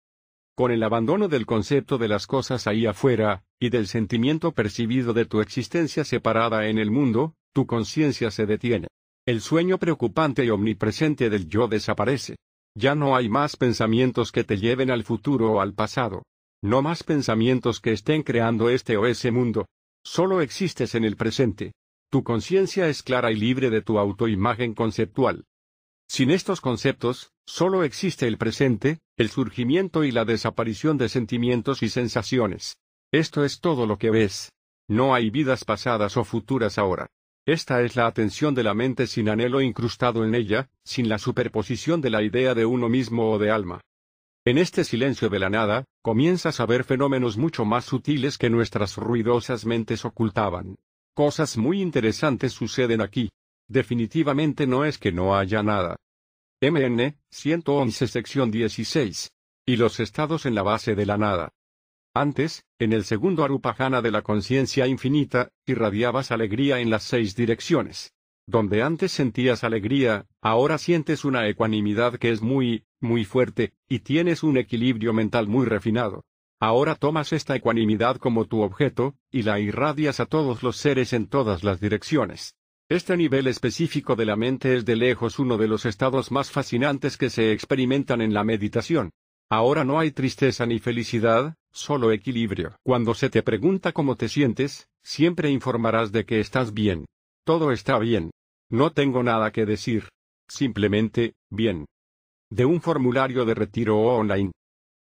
Con el abandono del concepto de las cosas ahí afuera, y del sentimiento percibido de tu existencia separada en el mundo, tu conciencia se detiene. El sueño preocupante y omnipresente del yo desaparece. Ya no hay más pensamientos que te lleven al futuro o al pasado. No más pensamientos que estén creando este o ese mundo. Solo existes en el presente. Tu conciencia es clara y libre de tu autoimagen conceptual. Sin estos conceptos, solo existe el presente, el surgimiento y la desaparición de sentimientos y sensaciones. Esto es todo lo que ves. No hay vidas pasadas o futuras ahora. Esta es la atención de la mente sin anhelo incrustado en ella, sin la superposición de la idea de uno mismo o de alma. En este silencio de la nada, comienzas a ver fenómenos mucho más sutiles que nuestras ruidosas mentes ocultaban. Cosas muy interesantes suceden aquí. Definitivamente no es que no haya nada. MN, 111 sección 16. Y los estados en la base de la nada. Antes, en el segundo arupajana de la conciencia infinita, irradiabas alegría en las seis direcciones. Donde antes sentías alegría, ahora sientes una ecuanimidad que es muy, muy fuerte, y tienes un equilibrio mental muy refinado. Ahora tomas esta ecuanimidad como tu objeto, y la irradias a todos los seres en todas las direcciones. Este nivel específico de la mente es de lejos uno de los estados más fascinantes que se experimentan en la meditación. Ahora no hay tristeza ni felicidad, solo equilibrio. Cuando se te pregunta cómo te sientes, siempre informarás de que estás bien. Todo está bien. No tengo nada que decir. Simplemente, bien. De un formulario de retiro online.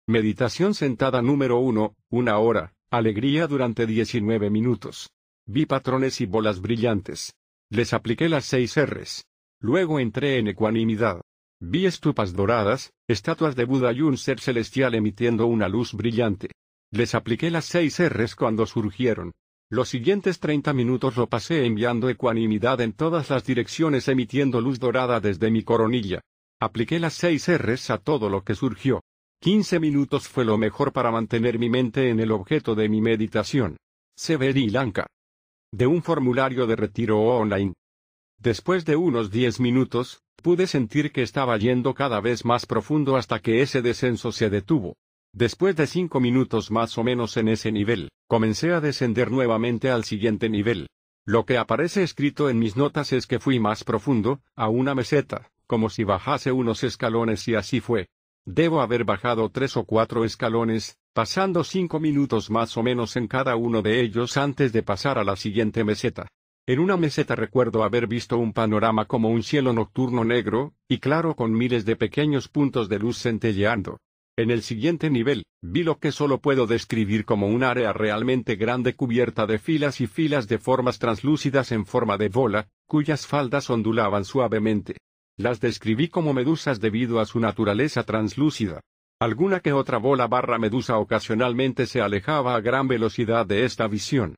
Meditación sentada número 1, una hora, alegría durante 19 minutos. Vi patrones y bolas brillantes. Les apliqué las seis R's. Luego entré en ecuanimidad. Vi estupas doradas, estatuas de Buda y un ser celestial emitiendo una luz brillante. Les apliqué las seis R's cuando surgieron. Los siguientes 30 minutos lo pasé enviando ecuanimidad en todas las direcciones emitiendo luz dorada desde mi coronilla. Apliqué las seis R's a todo lo que surgió. 15 minutos fue lo mejor para mantener mi mente en el objeto de mi meditación. Severi Lanka. De un formulario de retiro online. Después de unos 10 minutos, pude sentir que estaba yendo cada vez más profundo hasta que ese descenso se detuvo. Después de cinco minutos más o menos en ese nivel, comencé a descender nuevamente al siguiente nivel. Lo que aparece escrito en mis notas es que fui más profundo, a una meseta, como si bajase unos escalones y así fue. Debo haber bajado tres o cuatro escalones, pasando cinco minutos más o menos en cada uno de ellos antes de pasar a la siguiente meseta. En una meseta recuerdo haber visto un panorama como un cielo nocturno negro, y claro con miles de pequeños puntos de luz centelleando. En el siguiente nivel, vi lo que solo puedo describir como un área realmente grande cubierta de filas y filas de formas translúcidas en forma de bola, cuyas faldas ondulaban suavemente. Las describí como medusas debido a su naturaleza translúcida. Alguna que otra bola barra medusa ocasionalmente se alejaba a gran velocidad de esta visión.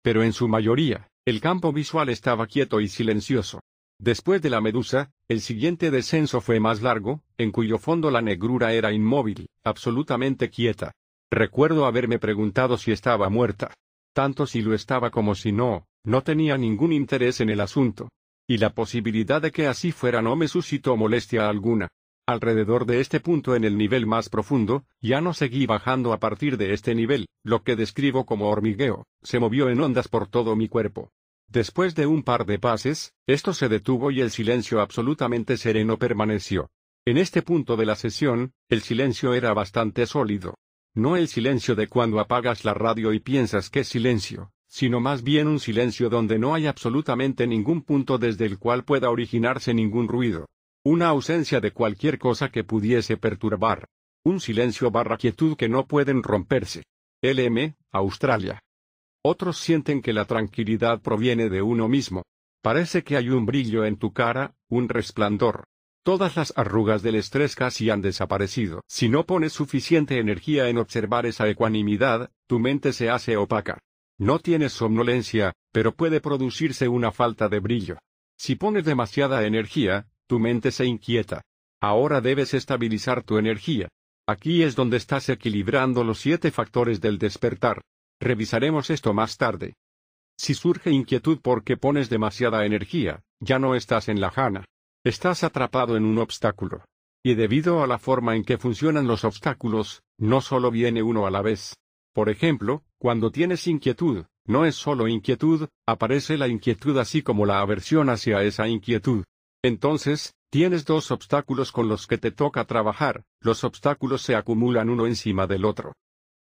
Pero en su mayoría, el campo visual estaba quieto y silencioso. Después de la medusa, el siguiente descenso fue más largo, en cuyo fondo la negrura era inmóvil, absolutamente quieta. Recuerdo haberme preguntado si estaba muerta. Tanto si lo estaba como si no, no tenía ningún interés en el asunto. y la posibilidad de que así fuera no me suscitó molestia alguna. Alrededor de este punto en el nivel más profundo, ya no seguí bajando a partir de este nivel, lo que describo como hormigueo, se movió en ondas por todo mi cuerpo. Después de un par de pases, esto se detuvo y el silencio absolutamente sereno permaneció. En este punto de la sesión, el silencio era bastante sólido. No el silencio de cuando apagas la radio y piensas que es silencio, sino más bien un silencio donde no hay absolutamente ningún punto desde el cual pueda originarse ningún ruido. Una ausencia de cualquier cosa que pudiese perturbar. Un silencio barra quietud que no pueden romperse. LM, Australia. Otros sienten que la tranquilidad proviene de uno mismo. Parece que hay un brillo en tu cara, un resplandor. Todas las arrugas del estrés casi han desaparecido. Si no pones suficiente energía en observar esa ecuanimidad, tu mente se hace opaca. No tienes somnolencia, pero puede producirse una falta de brillo. Si pones demasiada energía, tu mente se inquieta. Ahora debes estabilizar tu energía. Aquí es donde estás equilibrando los siete factores del despertar. Revisaremos esto más tarde. Si surge inquietud porque pones demasiada energía, ya no estás en la jana. Estás atrapado en un obstáculo. Y debido a la forma en que funcionan los obstáculos, no solo viene uno a la vez. Por ejemplo, cuando tienes inquietud, no es solo inquietud, aparece la inquietud así como la aversión hacia esa inquietud. Entonces, tienes dos obstáculos con los que te toca trabajar, los obstáculos se acumulan uno encima del otro.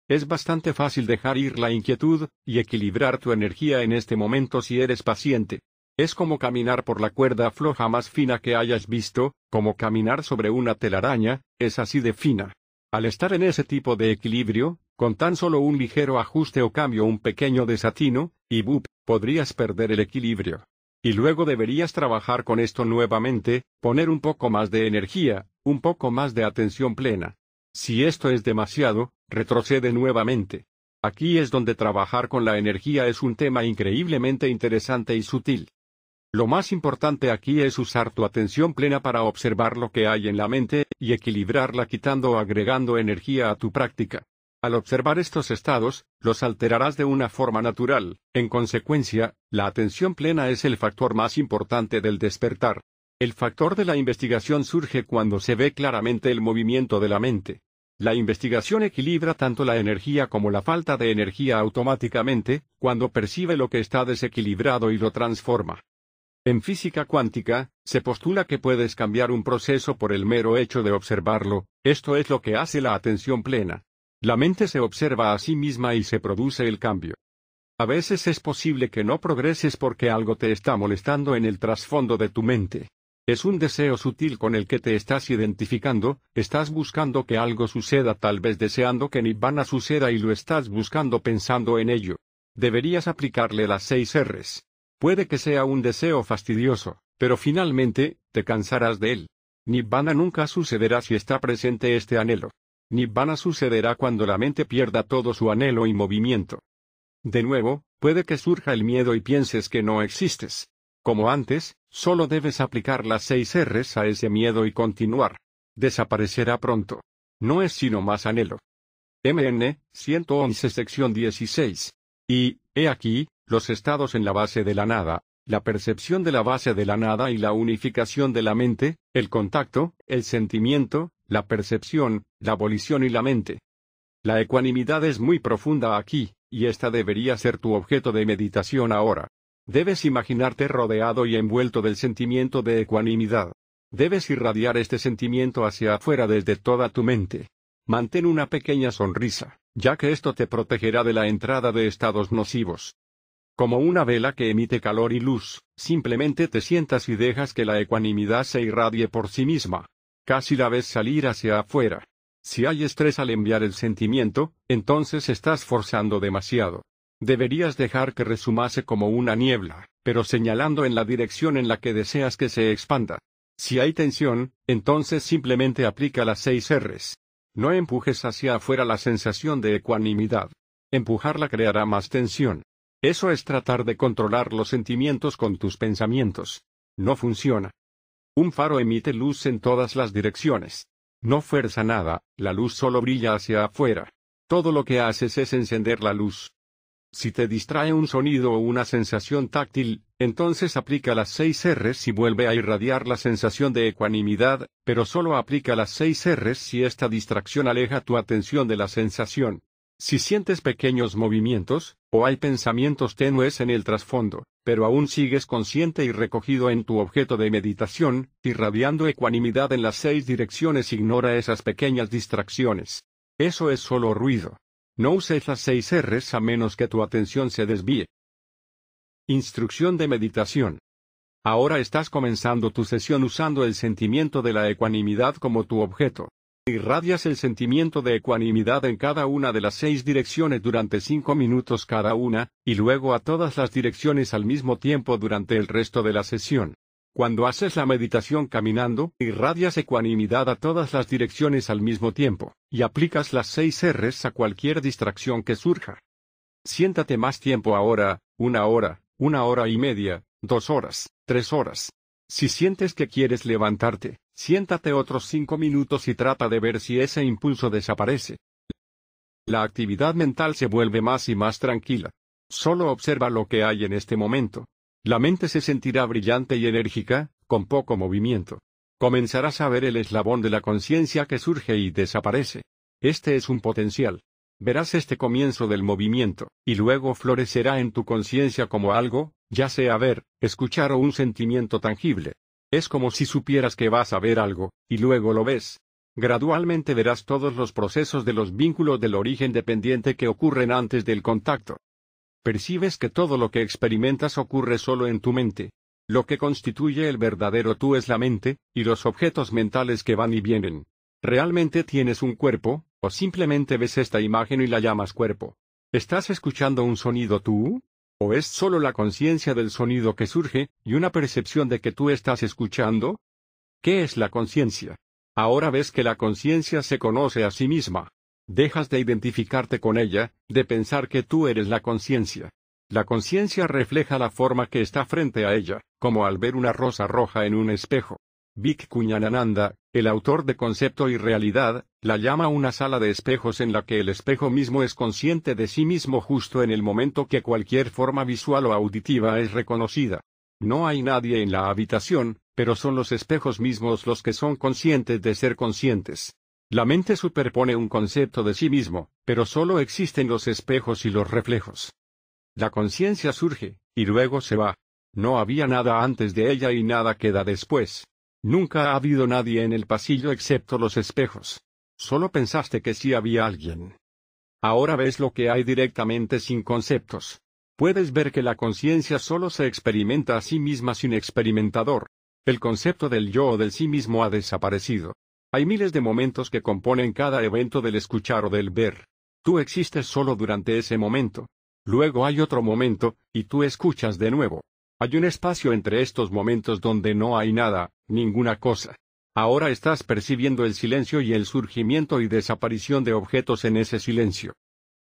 Es bastante fácil dejar ir la inquietud, y equilibrar tu energía en este momento si eres paciente. Es como caminar por la cuerda floja más fina que hayas visto, como caminar sobre una telaraña, es así de fina. Al estar en ese tipo de equilibrio, con tan solo un ligero ajuste o cambio un pequeño desatino, y bup, podrías perder el equilibrio. Y luego deberías trabajar con esto nuevamente, poner un poco más de energía, un poco más de atención plena. Si esto es demasiado, retrocede nuevamente. Aquí es donde trabajar con la energía es un tema increíblemente interesante y sutil. Lo más importante aquí es usar tu atención plena para observar lo que hay en la mente, y equilibrarla quitando o agregando energía a tu práctica. Al observar estos estados, los alterarás de una forma natural. En consecuencia, la atención plena es el factor más importante del despertar. El factor de la investigación surge cuando se ve claramente el movimiento de la mente. La investigación equilibra tanto la energía como la falta de energía automáticamente, cuando percibe lo que está desequilibrado y lo transforma. En física cuántica, se postula que puedes cambiar un proceso por el mero hecho de observarlo, esto es lo que hace la atención plena. La mente se observa a sí misma y se produce el cambio. A veces es posible que no progreses porque algo te está molestando en el trasfondo de tu mente. Es un deseo sutil con el que te estás identificando, estás buscando que algo suceda tal vez deseando que Nibbana suceda y lo estás buscando pensando en ello. Deberías aplicarle las seis R's. Puede que sea un deseo fastidioso, pero finalmente, te cansarás de él. Nibbana nunca sucederá si está presente este anhelo. Nibbana sucederá cuando la mente pierda todo su anhelo y movimiento. De nuevo, puede que surja el miedo y pienses que no existes. Como antes, solo debes aplicar las seis R's a ese miedo y continuar. Desaparecerá pronto. No es sino más anhelo. MN, 111 sección 16. Y, he aquí, los estados en la base de la nada, la percepción de la base de la nada y la unificación de la mente, el contacto, el sentimiento, la percepción, la abolición y la mente. La ecuanimidad es muy profunda aquí, y esta debería ser tu objeto de meditación ahora. Debes imaginarte rodeado y envuelto del sentimiento de ecuanimidad. Debes irradiar este sentimiento hacia afuera desde toda tu mente. Mantén una pequeña sonrisa, ya que esto te protegerá de la entrada de estados nocivos. Como una vela que emite calor y luz, simplemente te sientas y dejas que la ecuanimidad se irradie por sí misma. Casi la ves salir hacia afuera. Si hay estrés al enviar el sentimiento, entonces estás forzando demasiado. Deberías dejar que resumase como una niebla, pero señalando en la dirección en la que deseas que se expanda. Si hay tensión, entonces simplemente aplica las seis R's. No empujes hacia afuera la sensación de ecuanimidad. Empujarla creará más tensión. Eso es tratar de controlar los sentimientos con tus pensamientos. No funciona. Un faro emite luz en todas las direcciones. No fuerza nada, la luz solo brilla hacia afuera. Todo lo que haces es encender la luz. Si te distrae un sonido o una sensación táctil, entonces aplica las 6 R's y vuelve a irradiar la sensación de ecuanimidad, pero solo aplica las 6 R's si esta distracción aleja tu atención de la sensación. Si sientes pequeños movimientos, o hay pensamientos tenues en el trasfondo, pero aún sigues consciente y recogido en tu objeto de meditación, irradiando ecuanimidad en las seis direcciones, ignora esas pequeñas distracciones. Eso es solo ruido. No uses las seis R's a menos que tu atención se desvíe. Instrucción de meditación. Ahora estás comenzando tu sesión usando el sentimiento de la ecuanimidad como tu objeto. Irradias el sentimiento de ecuanimidad en cada una de las seis direcciones durante cinco minutos cada una, y luego a todas las direcciones al mismo tiempo durante el resto de la sesión. Cuando haces la meditación caminando, irradias ecuanimidad a todas las direcciones al mismo tiempo, y aplicas las seis R's a cualquier distracción que surja. Siéntate más tiempo ahora, una hora, una hora y media, dos horas, tres horas. Si sientes que quieres levantarte, siéntate otros cinco minutos y trata de ver si ese impulso desaparece. La actividad mental se vuelve más y más tranquila. Solo observa lo que hay en este momento, la mente se sentirá brillante y enérgica, con poco movimiento. Comenzarás a ver el eslabón de la conciencia que surge y desaparece. Este es un potencial. Verás este comienzo del movimiento, y luego florecerá en tu conciencia como algo, ya sea ver, escuchar o un sentimiento tangible. Es como si supieras que vas a ver algo, y luego lo ves. Gradualmente verás todos los procesos de los vínculos del origen dependiente que ocurren antes del contacto percibes que todo lo que experimentas ocurre solo en tu mente. Lo que constituye el verdadero tú es la mente, y los objetos mentales que van y vienen. ¿Realmente tienes un cuerpo, o simplemente ves esta imagen y la llamas cuerpo? ¿Estás escuchando un sonido tú? ¿O es solo la conciencia del sonido que surge, y una percepción de que tú estás escuchando? ¿Qué es la conciencia? Ahora ves que la conciencia se conoce a sí misma. Dejas de identificarte con ella, de pensar que tú eres la conciencia. La conciencia refleja la forma que está frente a ella, como al ver una rosa roja en un espejo. Vic Kuñanananda, el autor de Concepto y Realidad, la llama una sala de espejos en la que el espejo mismo es consciente de sí mismo justo en el momento que cualquier forma visual o auditiva es reconocida. No hay nadie en la habitación, pero son los espejos mismos los que son conscientes de ser conscientes. La mente superpone un concepto de sí mismo, pero solo existen los espejos y los reflejos. La conciencia surge, y luego se va. No había nada antes de ella y nada queda después. Nunca ha habido nadie en el pasillo excepto los espejos. Solo pensaste que sí había alguien. Ahora ves lo que hay directamente sin conceptos. Puedes ver que la conciencia solo se experimenta a sí misma sin experimentador. El concepto del yo o del sí mismo ha desaparecido. Hay miles de momentos que componen cada evento del escuchar o del ver. Tú existes solo durante ese momento. Luego hay otro momento, y tú escuchas de nuevo. Hay un espacio entre estos momentos donde no hay nada, ninguna cosa. Ahora estás percibiendo el silencio y el surgimiento y desaparición de objetos en ese silencio.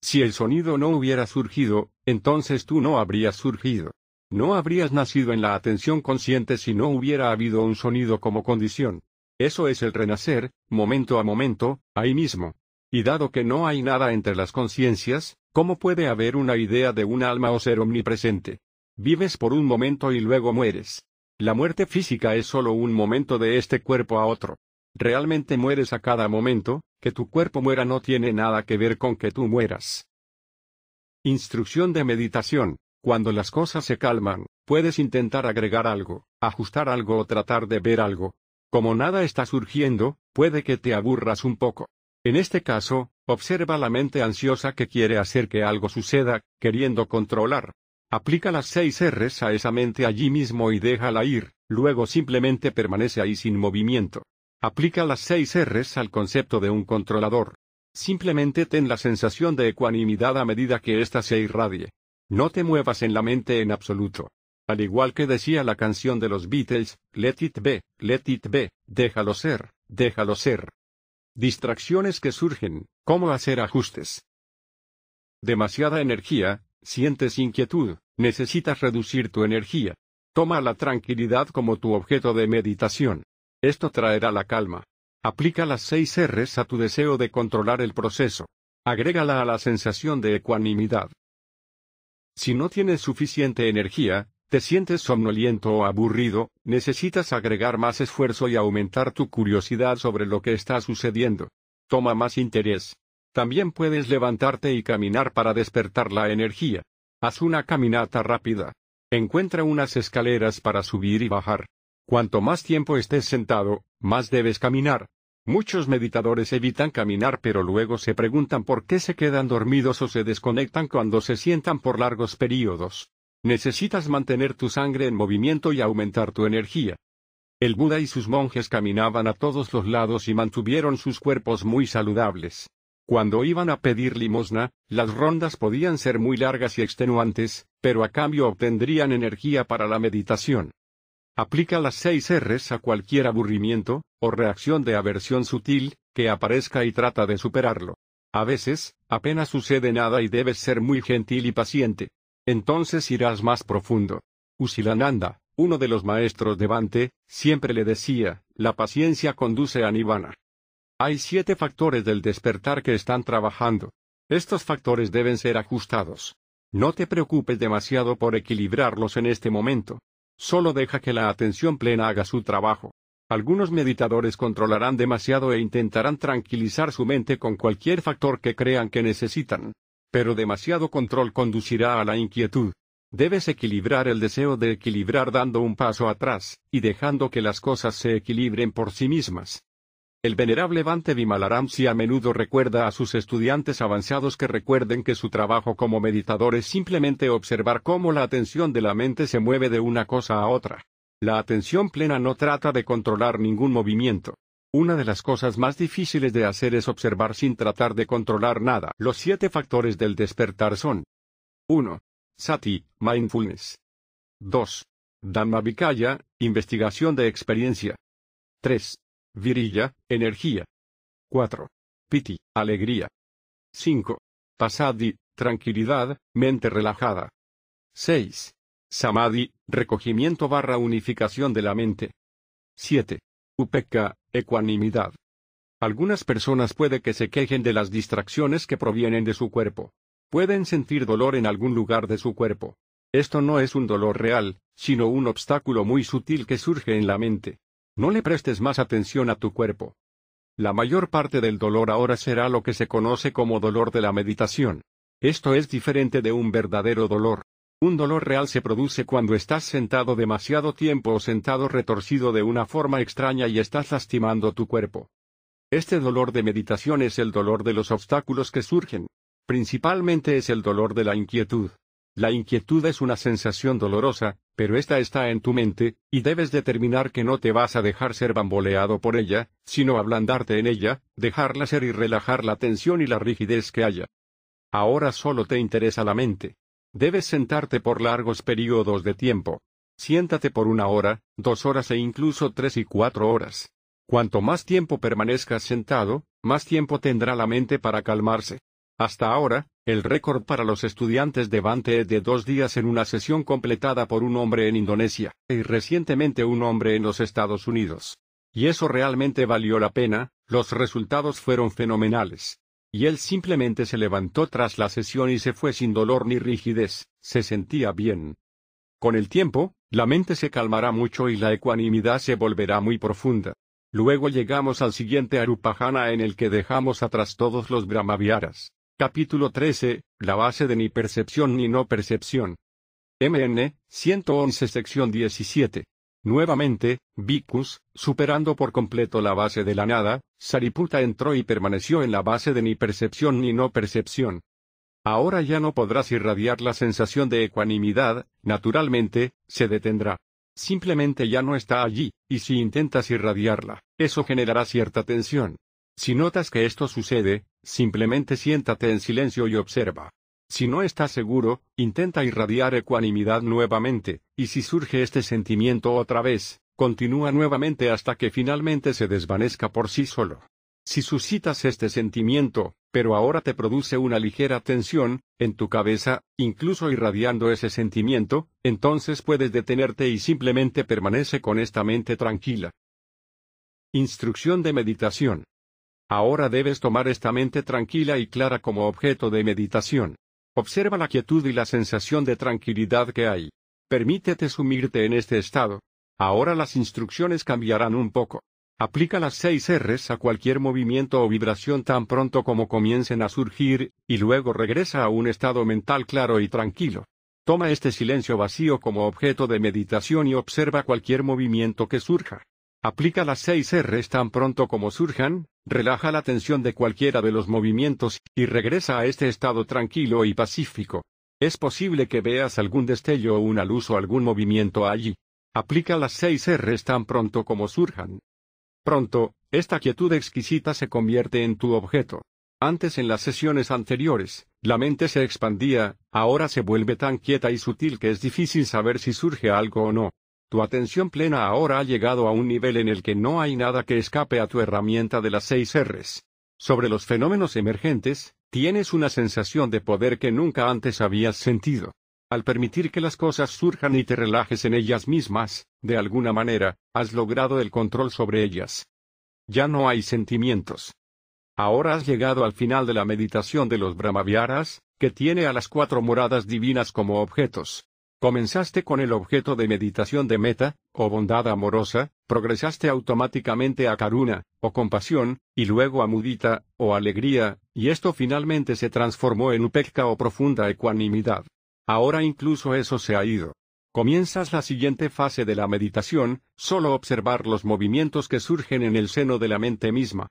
Si el sonido no hubiera surgido, entonces tú no habrías surgido. No habrías nacido en la atención consciente si no hubiera habido un sonido como condición. Eso es el renacer, momento a momento, ahí mismo. Y dado que no hay nada entre las conciencias, ¿cómo puede haber una idea de un alma o ser omnipresente? Vives por un momento y luego mueres. La muerte física es solo un momento de este cuerpo a otro. Realmente mueres a cada momento, que tu cuerpo muera no tiene nada que ver con que tú mueras. Instrucción de meditación. Cuando las cosas se calman, puedes intentar agregar algo, ajustar algo o tratar de ver algo, como nada está surgiendo, puede que te aburras un poco. En este caso, observa la mente ansiosa que quiere hacer que algo suceda, queriendo controlar. Aplica las seis R's a esa mente allí mismo y déjala ir, luego simplemente permanece ahí sin movimiento. Aplica las seis R's al concepto de un controlador. Simplemente ten la sensación de ecuanimidad a medida que ésta se irradie. No te muevas en la mente en absoluto. Al igual que decía la canción de los Beatles, Let it be, let it be, déjalo ser, déjalo ser. Distracciones que surgen, cómo hacer ajustes. Demasiada energía, sientes inquietud, necesitas reducir tu energía. Toma la tranquilidad como tu objeto de meditación. Esto traerá la calma. Aplica las seis R's a tu deseo de controlar el proceso. Agrégala a la sensación de ecuanimidad. Si no tienes suficiente energía, te sientes somnoliento o aburrido, necesitas agregar más esfuerzo y aumentar tu curiosidad sobre lo que está sucediendo. Toma más interés. También puedes levantarte y caminar para despertar la energía. Haz una caminata rápida. Encuentra unas escaleras para subir y bajar. Cuanto más tiempo estés sentado, más debes caminar. Muchos meditadores evitan caminar pero luego se preguntan por qué se quedan dormidos o se desconectan cuando se sientan por largos periodos. Necesitas mantener tu sangre en movimiento y aumentar tu energía. El Buda y sus monjes caminaban a todos los lados y mantuvieron sus cuerpos muy saludables. Cuando iban a pedir limosna, las rondas podían ser muy largas y extenuantes, pero a cambio obtendrían energía para la meditación. Aplica las seis R's a cualquier aburrimiento, o reacción de aversión sutil, que aparezca y trata de superarlo. A veces, apenas sucede nada y debes ser muy gentil y paciente. Entonces irás más profundo. Usilananda, uno de los maestros de Bante, siempre le decía, la paciencia conduce a Nirvana. Hay siete factores del despertar que están trabajando. Estos factores deben ser ajustados. No te preocupes demasiado por equilibrarlos en este momento. Solo deja que la atención plena haga su trabajo. Algunos meditadores controlarán demasiado e intentarán tranquilizar su mente con cualquier factor que crean que necesitan. Pero demasiado control conducirá a la inquietud. Debes equilibrar el deseo de equilibrar dando un paso atrás, y dejando que las cosas se equilibren por sí mismas. El venerable Bante Vimalaramsi a menudo recuerda a sus estudiantes avanzados que recuerden que su trabajo como meditador es simplemente observar cómo la atención de la mente se mueve de una cosa a otra. La atención plena no trata de controlar ningún movimiento. Una de las cosas más difíciles de hacer es observar sin tratar de controlar nada. Los siete factores del despertar son 1. Sati, mindfulness. 2. Dhammavicaya, investigación de experiencia. 3. Virilla, energía. 4. Piti, alegría. 5. Pasadi, tranquilidad, mente relajada. 6. Samadhi, recogimiento barra unificación de la mente. 7. Upekka, ecuanimidad. Algunas personas puede que se quejen de las distracciones que provienen de su cuerpo. Pueden sentir dolor en algún lugar de su cuerpo. Esto no es un dolor real, sino un obstáculo muy sutil que surge en la mente. No le prestes más atención a tu cuerpo. La mayor parte del dolor ahora será lo que se conoce como dolor de la meditación. Esto es diferente de un verdadero dolor. Un dolor real se produce cuando estás sentado demasiado tiempo o sentado retorcido de una forma extraña y estás lastimando tu cuerpo. Este dolor de meditación es el dolor de los obstáculos que surgen. Principalmente es el dolor de la inquietud. La inquietud es una sensación dolorosa, pero esta está en tu mente, y debes determinar que no te vas a dejar ser bamboleado por ella, sino ablandarte en ella, dejarla ser y relajar la tensión y la rigidez que haya. Ahora solo te interesa la mente. Debes sentarte por largos periodos de tiempo. Siéntate por una hora, dos horas e incluso tres y cuatro horas. Cuanto más tiempo permanezcas sentado, más tiempo tendrá la mente para calmarse. Hasta ahora, el récord para los estudiantes de Bante es de dos días en una sesión completada por un hombre en Indonesia, y recientemente un hombre en los Estados Unidos. Y eso realmente valió la pena, los resultados fueron fenomenales. Y él simplemente se levantó tras la sesión y se fue sin dolor ni rigidez, se sentía bien. Con el tiempo, la mente se calmará mucho y la ecuanimidad se volverá muy profunda. Luego llegamos al siguiente Arupajana en el que dejamos atrás todos los Brahmaviaras. Capítulo 13. La base de ni percepción ni no percepción. MN, 111 sección 17. Nuevamente, Vicus, superando por completo la base de la nada, Sariputta entró y permaneció en la base de ni percepción ni no percepción. Ahora ya no podrás irradiar la sensación de ecuanimidad, naturalmente, se detendrá. Simplemente ya no está allí, y si intentas irradiarla, eso generará cierta tensión. Si notas que esto sucede, simplemente siéntate en silencio y observa. Si no estás seguro, intenta irradiar ecuanimidad nuevamente, y si surge este sentimiento otra vez, continúa nuevamente hasta que finalmente se desvanezca por sí solo. Si suscitas este sentimiento, pero ahora te produce una ligera tensión, en tu cabeza, incluso irradiando ese sentimiento, entonces puedes detenerte y simplemente permanece con esta mente tranquila. Instrucción de meditación. Ahora debes tomar esta mente tranquila y clara como objeto de meditación. Observa la quietud y la sensación de tranquilidad que hay. Permítete sumirte en este estado. Ahora las instrucciones cambiarán un poco. Aplica las seis R's a cualquier movimiento o vibración tan pronto como comiencen a surgir, y luego regresa a un estado mental claro y tranquilo. Toma este silencio vacío como objeto de meditación y observa cualquier movimiento que surja. Aplica las seis R's tan pronto como surjan, relaja la tensión de cualquiera de los movimientos, y regresa a este estado tranquilo y pacífico. Es posible que veas algún destello o una luz o algún movimiento allí. Aplica las seis R's tan pronto como surjan. Pronto, esta quietud exquisita se convierte en tu objeto. Antes en las sesiones anteriores, la mente se expandía, ahora se vuelve tan quieta y sutil que es difícil saber si surge algo o no. Tu atención plena ahora ha llegado a un nivel en el que no hay nada que escape a tu herramienta de las seis R's. Sobre los fenómenos emergentes, tienes una sensación de poder que nunca antes habías sentido. Al permitir que las cosas surjan y te relajes en ellas mismas, de alguna manera, has logrado el control sobre ellas. Ya no hay sentimientos. Ahora has llegado al final de la meditación de los Brahmaviaras, que tiene a las cuatro moradas divinas como objetos. Comenzaste con el objeto de meditación de meta, o bondad amorosa, progresaste automáticamente a karuna, o compasión, y luego a mudita, o alegría, y esto finalmente se transformó en upekka o profunda ecuanimidad. Ahora incluso eso se ha ido. Comienzas la siguiente fase de la meditación, solo observar los movimientos que surgen en el seno de la mente misma.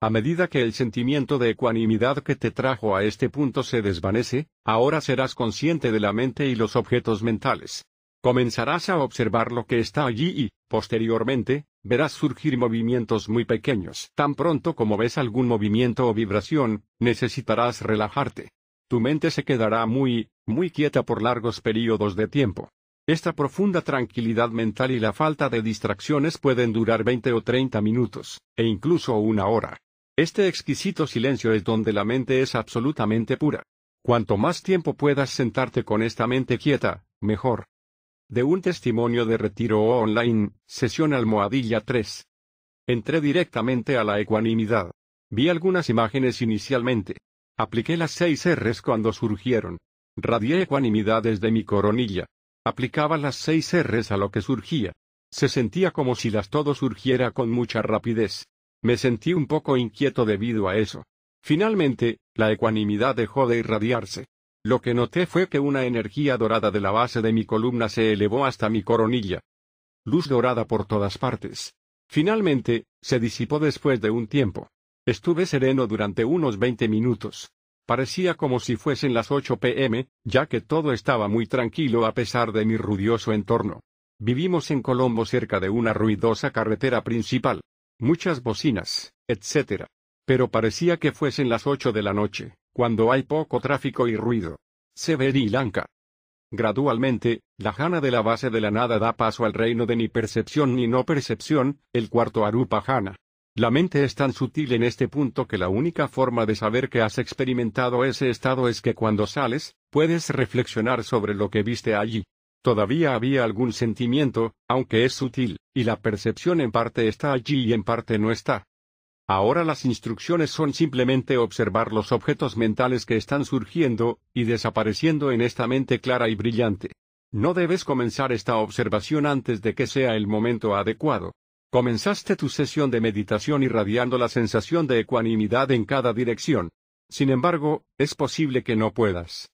A medida que el sentimiento de ecuanimidad que te trajo a este punto se desvanece, ahora serás consciente de la mente y los objetos mentales. Comenzarás a observar lo que está allí y, posteriormente, verás surgir movimientos muy pequeños. Tan pronto como ves algún movimiento o vibración, necesitarás relajarte. Tu mente se quedará muy, muy quieta por largos periodos de tiempo. Esta profunda tranquilidad mental y la falta de distracciones pueden durar 20 o 30 minutos, e incluso una hora. Este exquisito silencio es donde la mente es absolutamente pura. Cuanto más tiempo puedas sentarte con esta mente quieta, mejor. De un testimonio de retiro online, sesión almohadilla 3. Entré directamente a la ecuanimidad. Vi algunas imágenes inicialmente. Apliqué las seis R's cuando surgieron. Radié ecuanimidad desde mi coronilla. Aplicaba las seis R's a lo que surgía. Se sentía como si las todo surgiera con mucha rapidez. Me sentí un poco inquieto debido a eso. Finalmente, la ecuanimidad dejó de irradiarse. Lo que noté fue que una energía dorada de la base de mi columna se elevó hasta mi coronilla. Luz dorada por todas partes. Finalmente, se disipó después de un tiempo. Estuve sereno durante unos veinte minutos. Parecía como si fuesen las 8 pm, ya que todo estaba muy tranquilo a pesar de mi ruidoso entorno. Vivimos en Colombo cerca de una ruidosa carretera principal muchas bocinas, etc. Pero parecía que fuesen las ocho de la noche, cuando hay poco tráfico y ruido. Severi Lanka. Gradualmente, la jana de la base de la nada da paso al reino de ni percepción ni no percepción, el cuarto Arupa Jana. La mente es tan sutil en este punto que la única forma de saber que has experimentado ese estado es que cuando sales, puedes reflexionar sobre lo que viste allí. Todavía había algún sentimiento, aunque es sutil, y la percepción en parte está allí y en parte no está. Ahora las instrucciones son simplemente observar los objetos mentales que están surgiendo y desapareciendo en esta mente clara y brillante. No debes comenzar esta observación antes de que sea el momento adecuado. Comenzaste tu sesión de meditación irradiando la sensación de ecuanimidad en cada dirección. Sin embargo, es posible que no puedas.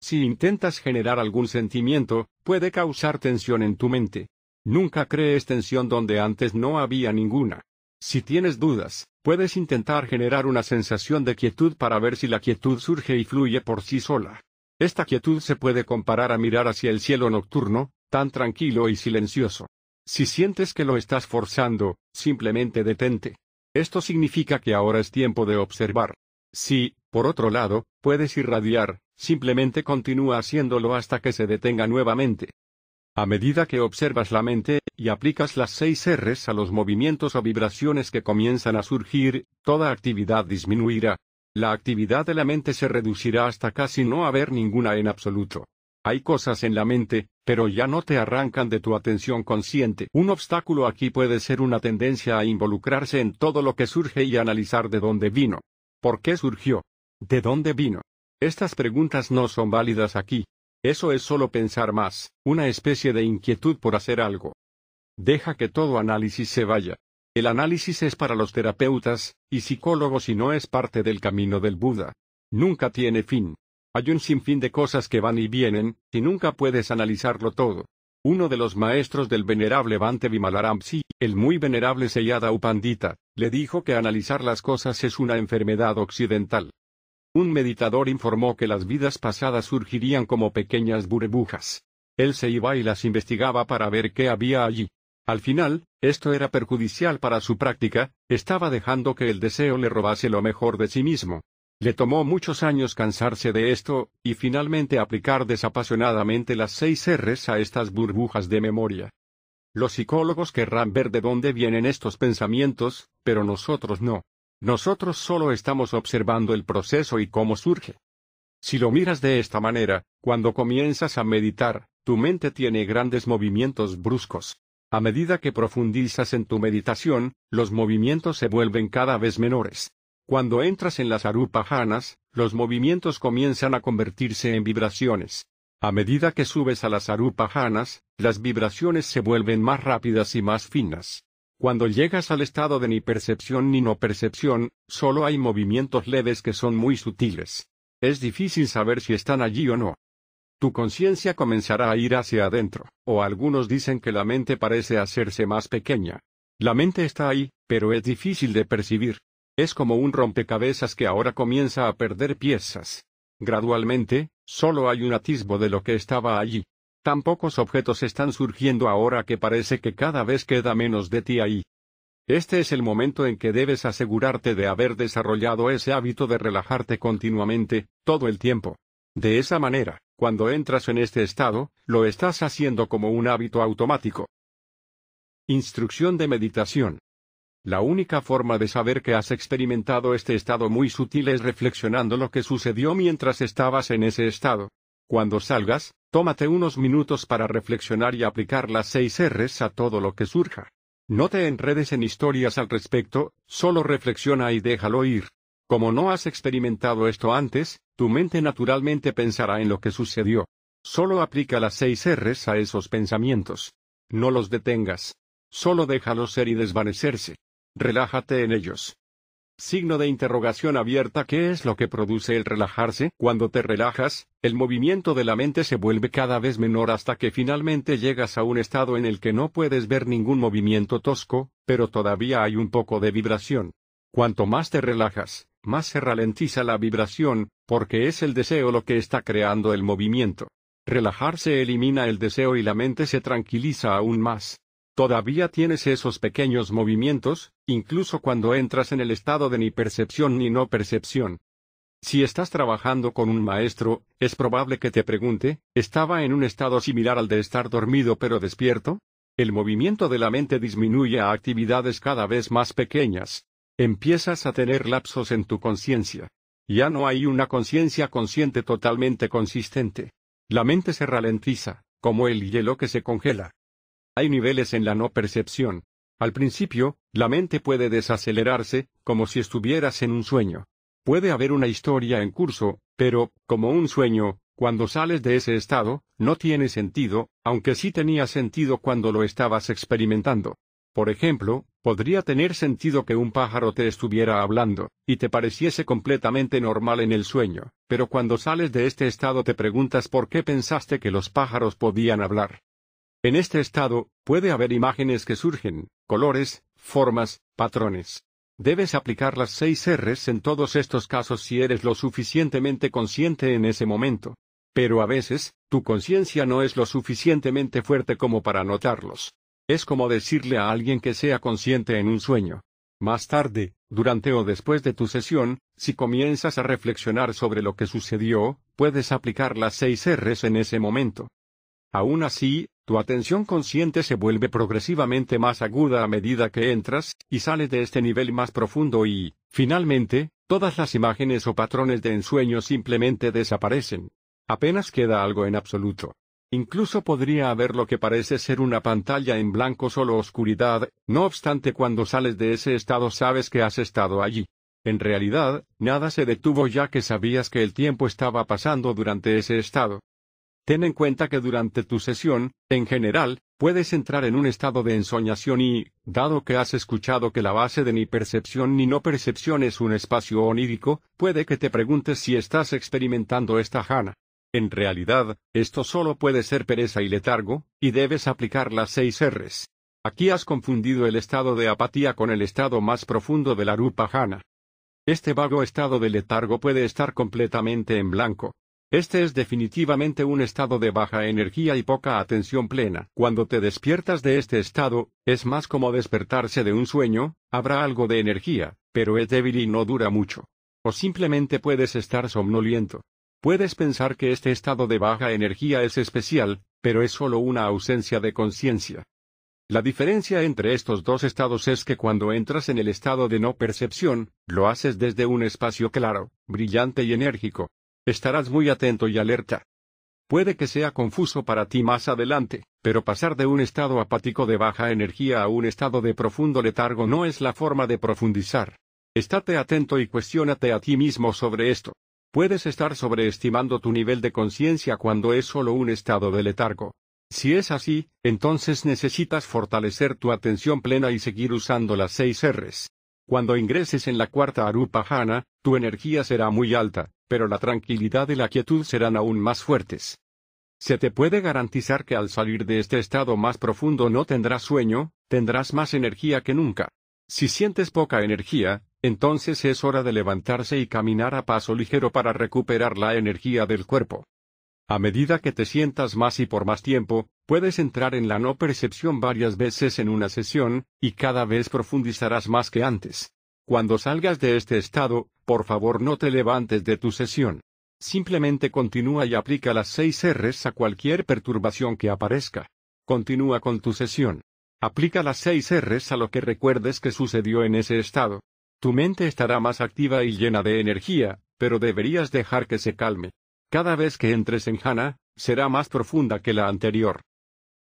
Si intentas generar algún sentimiento, puede causar tensión en tu mente. Nunca crees tensión donde antes no había ninguna. Si tienes dudas, puedes intentar generar una sensación de quietud para ver si la quietud surge y fluye por sí sola. Esta quietud se puede comparar a mirar hacia el cielo nocturno, tan tranquilo y silencioso. Si sientes que lo estás forzando, simplemente detente. Esto significa que ahora es tiempo de observar. Si, por otro lado, puedes irradiar, simplemente continúa haciéndolo hasta que se detenga nuevamente. A medida que observas la mente, y aplicas las seis R's a los movimientos o vibraciones que comienzan a surgir, toda actividad disminuirá. La actividad de la mente se reducirá hasta casi no haber ninguna en absoluto. Hay cosas en la mente, pero ya no te arrancan de tu atención consciente. Un obstáculo aquí puede ser una tendencia a involucrarse en todo lo que surge y analizar de dónde vino. ¿Por qué surgió? ¿De dónde vino? Estas preguntas no son válidas aquí. Eso es solo pensar más, una especie de inquietud por hacer algo. Deja que todo análisis se vaya. El análisis es para los terapeutas y psicólogos y no es parte del camino del Buda. Nunca tiene fin. Hay un sinfín de cosas que van y vienen, y nunca puedes analizarlo todo. Uno de los maestros del venerable Bante Vimalaramsi, el muy venerable Seyada Upandita, le dijo que analizar las cosas es una enfermedad occidental. Un meditador informó que las vidas pasadas surgirían como pequeñas burbujas. Él se iba y las investigaba para ver qué había allí. Al final, esto era perjudicial para su práctica, estaba dejando que el deseo le robase lo mejor de sí mismo. Le tomó muchos años cansarse de esto, y finalmente aplicar desapasionadamente las seis R's a estas burbujas de memoria. Los psicólogos querrán ver de dónde vienen estos pensamientos, pero nosotros no. Nosotros solo estamos observando el proceso y cómo surge. Si lo miras de esta manera, cuando comienzas a meditar, tu mente tiene grandes movimientos bruscos. A medida que profundizas en tu meditación, los movimientos se vuelven cada vez menores. Cuando entras en las arupajanas, los movimientos comienzan a convertirse en vibraciones. A medida que subes a las arupajanas, las vibraciones se vuelven más rápidas y más finas. Cuando llegas al estado de ni percepción ni no percepción, solo hay movimientos leves que son muy sutiles. Es difícil saber si están allí o no. Tu conciencia comenzará a ir hacia adentro, o algunos dicen que la mente parece hacerse más pequeña. La mente está ahí, pero es difícil de percibir. Es como un rompecabezas que ahora comienza a perder piezas. Gradualmente, solo hay un atisbo de lo que estaba allí. Tan pocos objetos están surgiendo ahora que parece que cada vez queda menos de ti ahí. Este es el momento en que debes asegurarte de haber desarrollado ese hábito de relajarte continuamente, todo el tiempo. De esa manera, cuando entras en este estado, lo estás haciendo como un hábito automático. Instrucción de meditación. La única forma de saber que has experimentado este estado muy sutil es reflexionando lo que sucedió mientras estabas en ese estado. Cuando salgas, tómate unos minutos para reflexionar y aplicar las seis R's a todo lo que surja. No te enredes en historias al respecto, solo reflexiona y déjalo ir. Como no has experimentado esto antes, tu mente naturalmente pensará en lo que sucedió. Solo aplica las seis R's a esos pensamientos. No los detengas. Solo déjalos ser y desvanecerse. Relájate en ellos. Signo de interrogación abierta ¿Qué es lo que produce el relajarse? Cuando te relajas, el movimiento de la mente se vuelve cada vez menor hasta que finalmente llegas a un estado en el que no puedes ver ningún movimiento tosco, pero todavía hay un poco de vibración. Cuanto más te relajas, más se ralentiza la vibración, porque es el deseo lo que está creando el movimiento. Relajarse elimina el deseo y la mente se tranquiliza aún más. Todavía tienes esos pequeños movimientos, incluso cuando entras en el estado de ni percepción ni no percepción. Si estás trabajando con un maestro, es probable que te pregunte, ¿estaba en un estado similar al de estar dormido pero despierto? El movimiento de la mente disminuye a actividades cada vez más pequeñas. Empiezas a tener lapsos en tu conciencia. Ya no hay una conciencia consciente totalmente consistente. La mente se ralentiza, como el hielo que se congela. Hay niveles en la no percepción. Al principio, la mente puede desacelerarse, como si estuvieras en un sueño. Puede haber una historia en curso, pero, como un sueño, cuando sales de ese estado, no tiene sentido, aunque sí tenía sentido cuando lo estabas experimentando. Por ejemplo, podría tener sentido que un pájaro te estuviera hablando, y te pareciese completamente normal en el sueño, pero cuando sales de este estado te preguntas por qué pensaste que los pájaros podían hablar. En este estado, puede haber imágenes que surgen, colores, formas, patrones. Debes aplicar las seis R's en todos estos casos si eres lo suficientemente consciente en ese momento. Pero a veces, tu conciencia no es lo suficientemente fuerte como para notarlos. Es como decirle a alguien que sea consciente en un sueño. Más tarde, durante o después de tu sesión, si comienzas a reflexionar sobre lo que sucedió, puedes aplicar las seis R's en ese momento. Aún así, tu atención consciente se vuelve progresivamente más aguda a medida que entras y sales de este nivel más profundo y, finalmente, todas las imágenes o patrones de ensueño simplemente desaparecen. Apenas queda algo en absoluto. Incluso podría haber lo que parece ser una pantalla en blanco solo oscuridad, no obstante cuando sales de ese estado sabes que has estado allí. En realidad, nada se detuvo ya que sabías que el tiempo estaba pasando durante ese estado. Ten en cuenta que durante tu sesión, en general, puedes entrar en un estado de ensoñación y, dado que has escuchado que la base de ni percepción ni no percepción es un espacio onírico, puede que te preguntes si estás experimentando esta jana. En realidad, esto solo puede ser pereza y letargo, y debes aplicar las seis R's. Aquí has confundido el estado de apatía con el estado más profundo de la rupa jana. Este vago estado de letargo puede estar completamente en blanco, este es definitivamente un estado de baja energía y poca atención plena. Cuando te despiertas de este estado, es más como despertarse de un sueño, habrá algo de energía, pero es débil y no dura mucho. O simplemente puedes estar somnoliento. Puedes pensar que este estado de baja energía es especial, pero es solo una ausencia de conciencia. La diferencia entre estos dos estados es que cuando entras en el estado de no percepción, lo haces desde un espacio claro, brillante y enérgico, estarás muy atento y alerta. Puede que sea confuso para ti más adelante, pero pasar de un estado apático de baja energía a un estado de profundo letargo no es la forma de profundizar. Estate atento y cuestiónate a ti mismo sobre esto. Puedes estar sobreestimando tu nivel de conciencia cuando es solo un estado de letargo. Si es así, entonces necesitas fortalecer tu atención plena y seguir usando las seis R's. Cuando ingreses en la cuarta Arupa Hana, tu energía será muy alta, pero la tranquilidad y la quietud serán aún más fuertes. Se te puede garantizar que al salir de este estado más profundo no tendrás sueño, tendrás más energía que nunca. Si sientes poca energía, entonces es hora de levantarse y caminar a paso ligero para recuperar la energía del cuerpo. A medida que te sientas más y por más tiempo, puedes entrar en la no percepción varias veces en una sesión, y cada vez profundizarás más que antes. Cuando salgas de este estado, por favor no te levantes de tu sesión. Simplemente continúa y aplica las seis R's a cualquier perturbación que aparezca. Continúa con tu sesión. Aplica las seis R's a lo que recuerdes que sucedió en ese estado. Tu mente estará más activa y llena de energía, pero deberías dejar que se calme. Cada vez que entres en Hana, será más profunda que la anterior.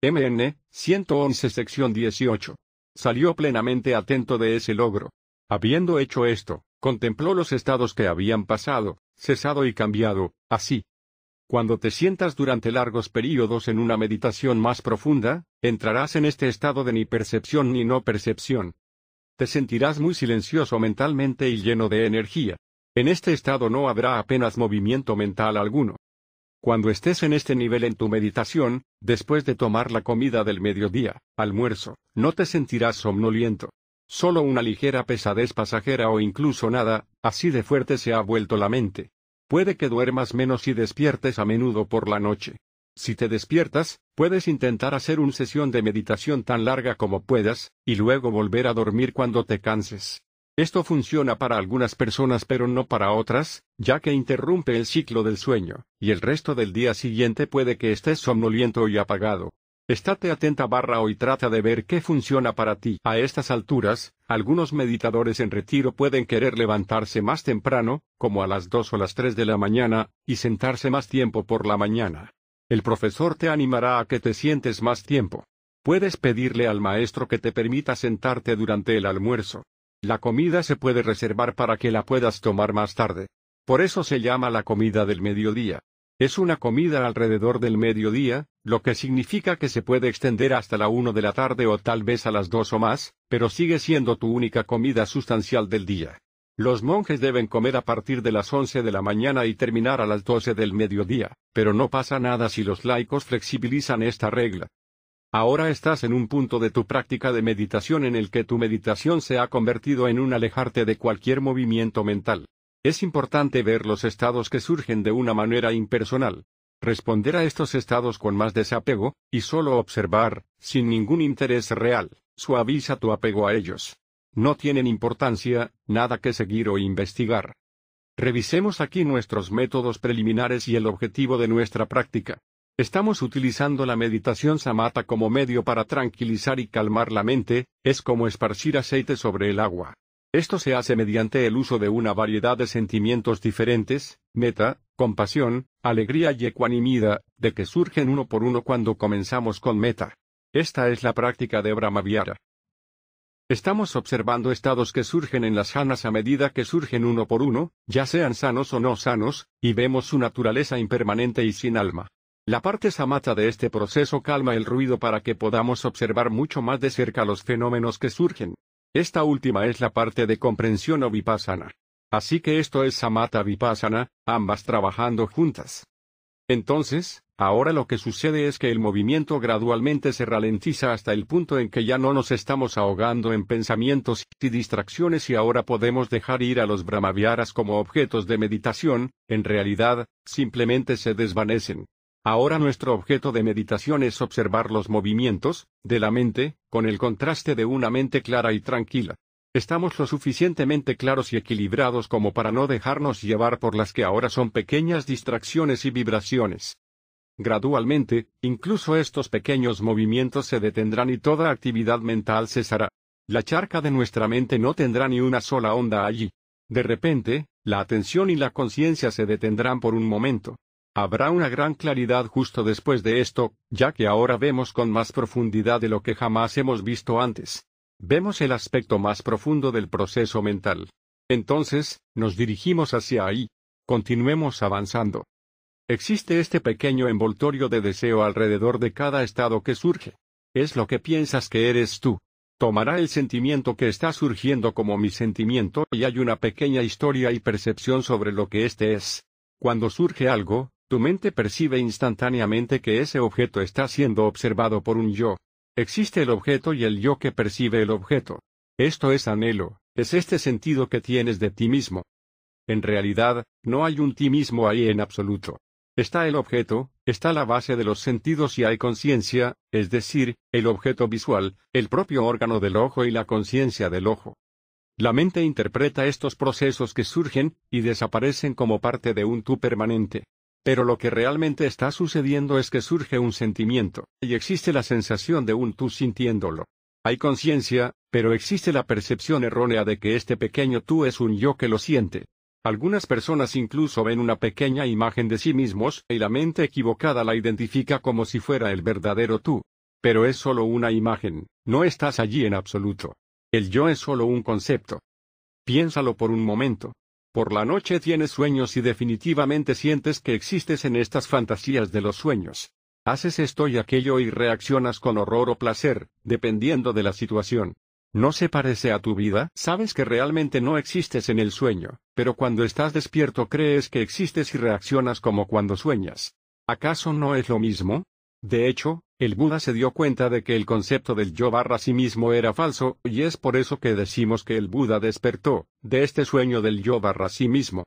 MN, 111 sección 18. Salió plenamente atento de ese logro. Habiendo hecho esto, contempló los estados que habían pasado, cesado y cambiado, así. Cuando te sientas durante largos períodos en una meditación más profunda, entrarás en este estado de ni percepción ni no percepción. Te sentirás muy silencioso mentalmente y lleno de energía. En este estado no habrá apenas movimiento mental alguno. Cuando estés en este nivel en tu meditación, después de tomar la comida del mediodía, almuerzo, no te sentirás somnoliento. Solo una ligera pesadez pasajera o incluso nada, así de fuerte se ha vuelto la mente. Puede que duermas menos y despiertes a menudo por la noche. Si te despiertas, puedes intentar hacer una sesión de meditación tan larga como puedas, y luego volver a dormir cuando te canses. Esto funciona para algunas personas pero no para otras, ya que interrumpe el ciclo del sueño, y el resto del día siguiente puede que estés somnoliento y apagado. Estate atenta barra hoy trata de ver qué funciona para ti. A estas alturas, algunos meditadores en retiro pueden querer levantarse más temprano, como a las 2 o las 3 de la mañana, y sentarse más tiempo por la mañana. El profesor te animará a que te sientes más tiempo. Puedes pedirle al maestro que te permita sentarte durante el almuerzo. La comida se puede reservar para que la puedas tomar más tarde. Por eso se llama la comida del mediodía. Es una comida alrededor del mediodía, lo que significa que se puede extender hasta la 1 de la tarde o tal vez a las 2 o más, pero sigue siendo tu única comida sustancial del día. Los monjes deben comer a partir de las 11 de la mañana y terminar a las 12 del mediodía, pero no pasa nada si los laicos flexibilizan esta regla. Ahora estás en un punto de tu práctica de meditación en el que tu meditación se ha convertido en un alejarte de cualquier movimiento mental. Es importante ver los estados que surgen de una manera impersonal. Responder a estos estados con más desapego, y solo observar, sin ningún interés real, suaviza tu apego a ellos. No tienen importancia, nada que seguir o investigar. Revisemos aquí nuestros métodos preliminares y el objetivo de nuestra práctica. Estamos utilizando la meditación samatha como medio para tranquilizar y calmar la mente, es como esparcir aceite sobre el agua. Esto se hace mediante el uso de una variedad de sentimientos diferentes, meta, compasión, alegría y ecuanimidad, de que surgen uno por uno cuando comenzamos con meta. Esta es la práctica de Brahmaviara. Estamos observando estados que surgen en las sanas a medida que surgen uno por uno, ya sean sanos o no sanos, y vemos su naturaleza impermanente y sin alma. La parte samata de este proceso calma el ruido para que podamos observar mucho más de cerca los fenómenos que surgen. Esta última es la parte de comprensión o vipassana. Así que esto es samata vipassana, ambas trabajando juntas. Entonces, ahora lo que sucede es que el movimiento gradualmente se ralentiza hasta el punto en que ya no nos estamos ahogando en pensamientos y distracciones y ahora podemos dejar ir a los brahmaviaras como objetos de meditación, en realidad, simplemente se desvanecen. Ahora nuestro objeto de meditación es observar los movimientos, de la mente, con el contraste de una mente clara y tranquila. Estamos lo suficientemente claros y equilibrados como para no dejarnos llevar por las que ahora son pequeñas distracciones y vibraciones. Gradualmente, incluso estos pequeños movimientos se detendrán y toda actividad mental cesará. La charca de nuestra mente no tendrá ni una sola onda allí. De repente, la atención y la conciencia se detendrán por un momento. Habrá una gran claridad justo después de esto, ya que ahora vemos con más profundidad de lo que jamás hemos visto antes. Vemos el aspecto más profundo del proceso mental. Entonces, nos dirigimos hacia ahí. Continuemos avanzando. Existe este pequeño envoltorio de deseo alrededor de cada estado que surge. Es lo que piensas que eres tú. Tomará el sentimiento que está surgiendo como mi sentimiento y hay una pequeña historia y percepción sobre lo que éste es. Cuando surge algo, tu mente percibe instantáneamente que ese objeto está siendo observado por un yo. Existe el objeto y el yo que percibe el objeto. Esto es anhelo, es este sentido que tienes de ti mismo. En realidad, no hay un ti mismo ahí en absoluto. Está el objeto, está la base de los sentidos y hay conciencia, es decir, el objeto visual, el propio órgano del ojo y la conciencia del ojo. La mente interpreta estos procesos que surgen y desaparecen como parte de un tú permanente. Pero lo que realmente está sucediendo es que surge un sentimiento, y existe la sensación de un tú sintiéndolo. Hay conciencia, pero existe la percepción errónea de que este pequeño tú es un yo que lo siente. Algunas personas incluso ven una pequeña imagen de sí mismos, y la mente equivocada la identifica como si fuera el verdadero tú. Pero es solo una imagen, no estás allí en absoluto. El yo es solo un concepto. Piénsalo por un momento. Por la noche tienes sueños y definitivamente sientes que existes en estas fantasías de los sueños. Haces esto y aquello y reaccionas con horror o placer, dependiendo de la situación. ¿No se parece a tu vida? Sabes que realmente no existes en el sueño, pero cuando estás despierto crees que existes y reaccionas como cuando sueñas. ¿Acaso no es lo mismo? De hecho, el Buda se dio cuenta de que el concepto del yo barra sí mismo era falso, y es por eso que decimos que el Buda despertó, de este sueño del yo barra sí mismo.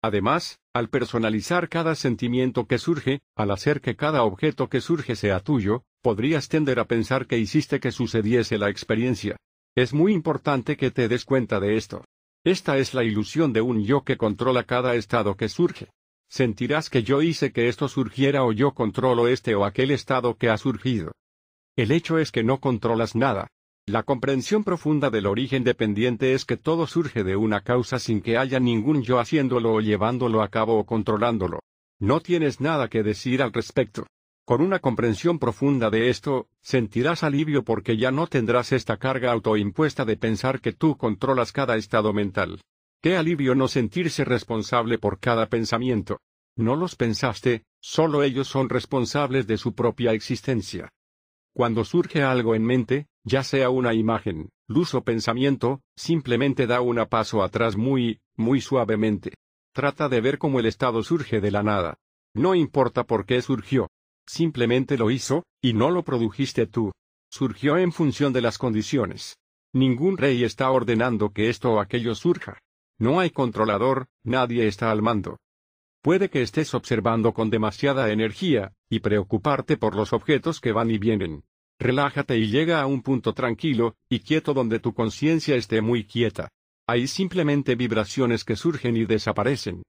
Además, al personalizar cada sentimiento que surge, al hacer que cada objeto que surge sea tuyo, podrías tender a pensar que hiciste que sucediese la experiencia. Es muy importante que te des cuenta de esto. Esta es la ilusión de un yo que controla cada estado que surge. Sentirás que yo hice que esto surgiera o yo controlo este o aquel estado que ha surgido. El hecho es que no controlas nada. La comprensión profunda del origen dependiente es que todo surge de una causa sin que haya ningún yo haciéndolo o llevándolo a cabo o controlándolo. No tienes nada que decir al respecto. Con una comprensión profunda de esto, sentirás alivio porque ya no tendrás esta carga autoimpuesta de pensar que tú controlas cada estado mental. Qué alivio no sentirse responsable por cada pensamiento. No los pensaste, solo ellos son responsables de su propia existencia. Cuando surge algo en mente, ya sea una imagen, luz o pensamiento, simplemente da un paso atrás muy, muy suavemente. Trata de ver cómo el estado surge de la nada. No importa por qué surgió. Simplemente lo hizo, y no lo produjiste tú. Surgió en función de las condiciones. Ningún rey está ordenando que esto o aquello surja. No hay controlador, nadie está al mando. Puede que estés observando con demasiada energía, y preocuparte por los objetos que van y vienen. Relájate y llega a un punto tranquilo, y quieto donde tu conciencia esté muy quieta. Hay simplemente vibraciones que surgen y desaparecen.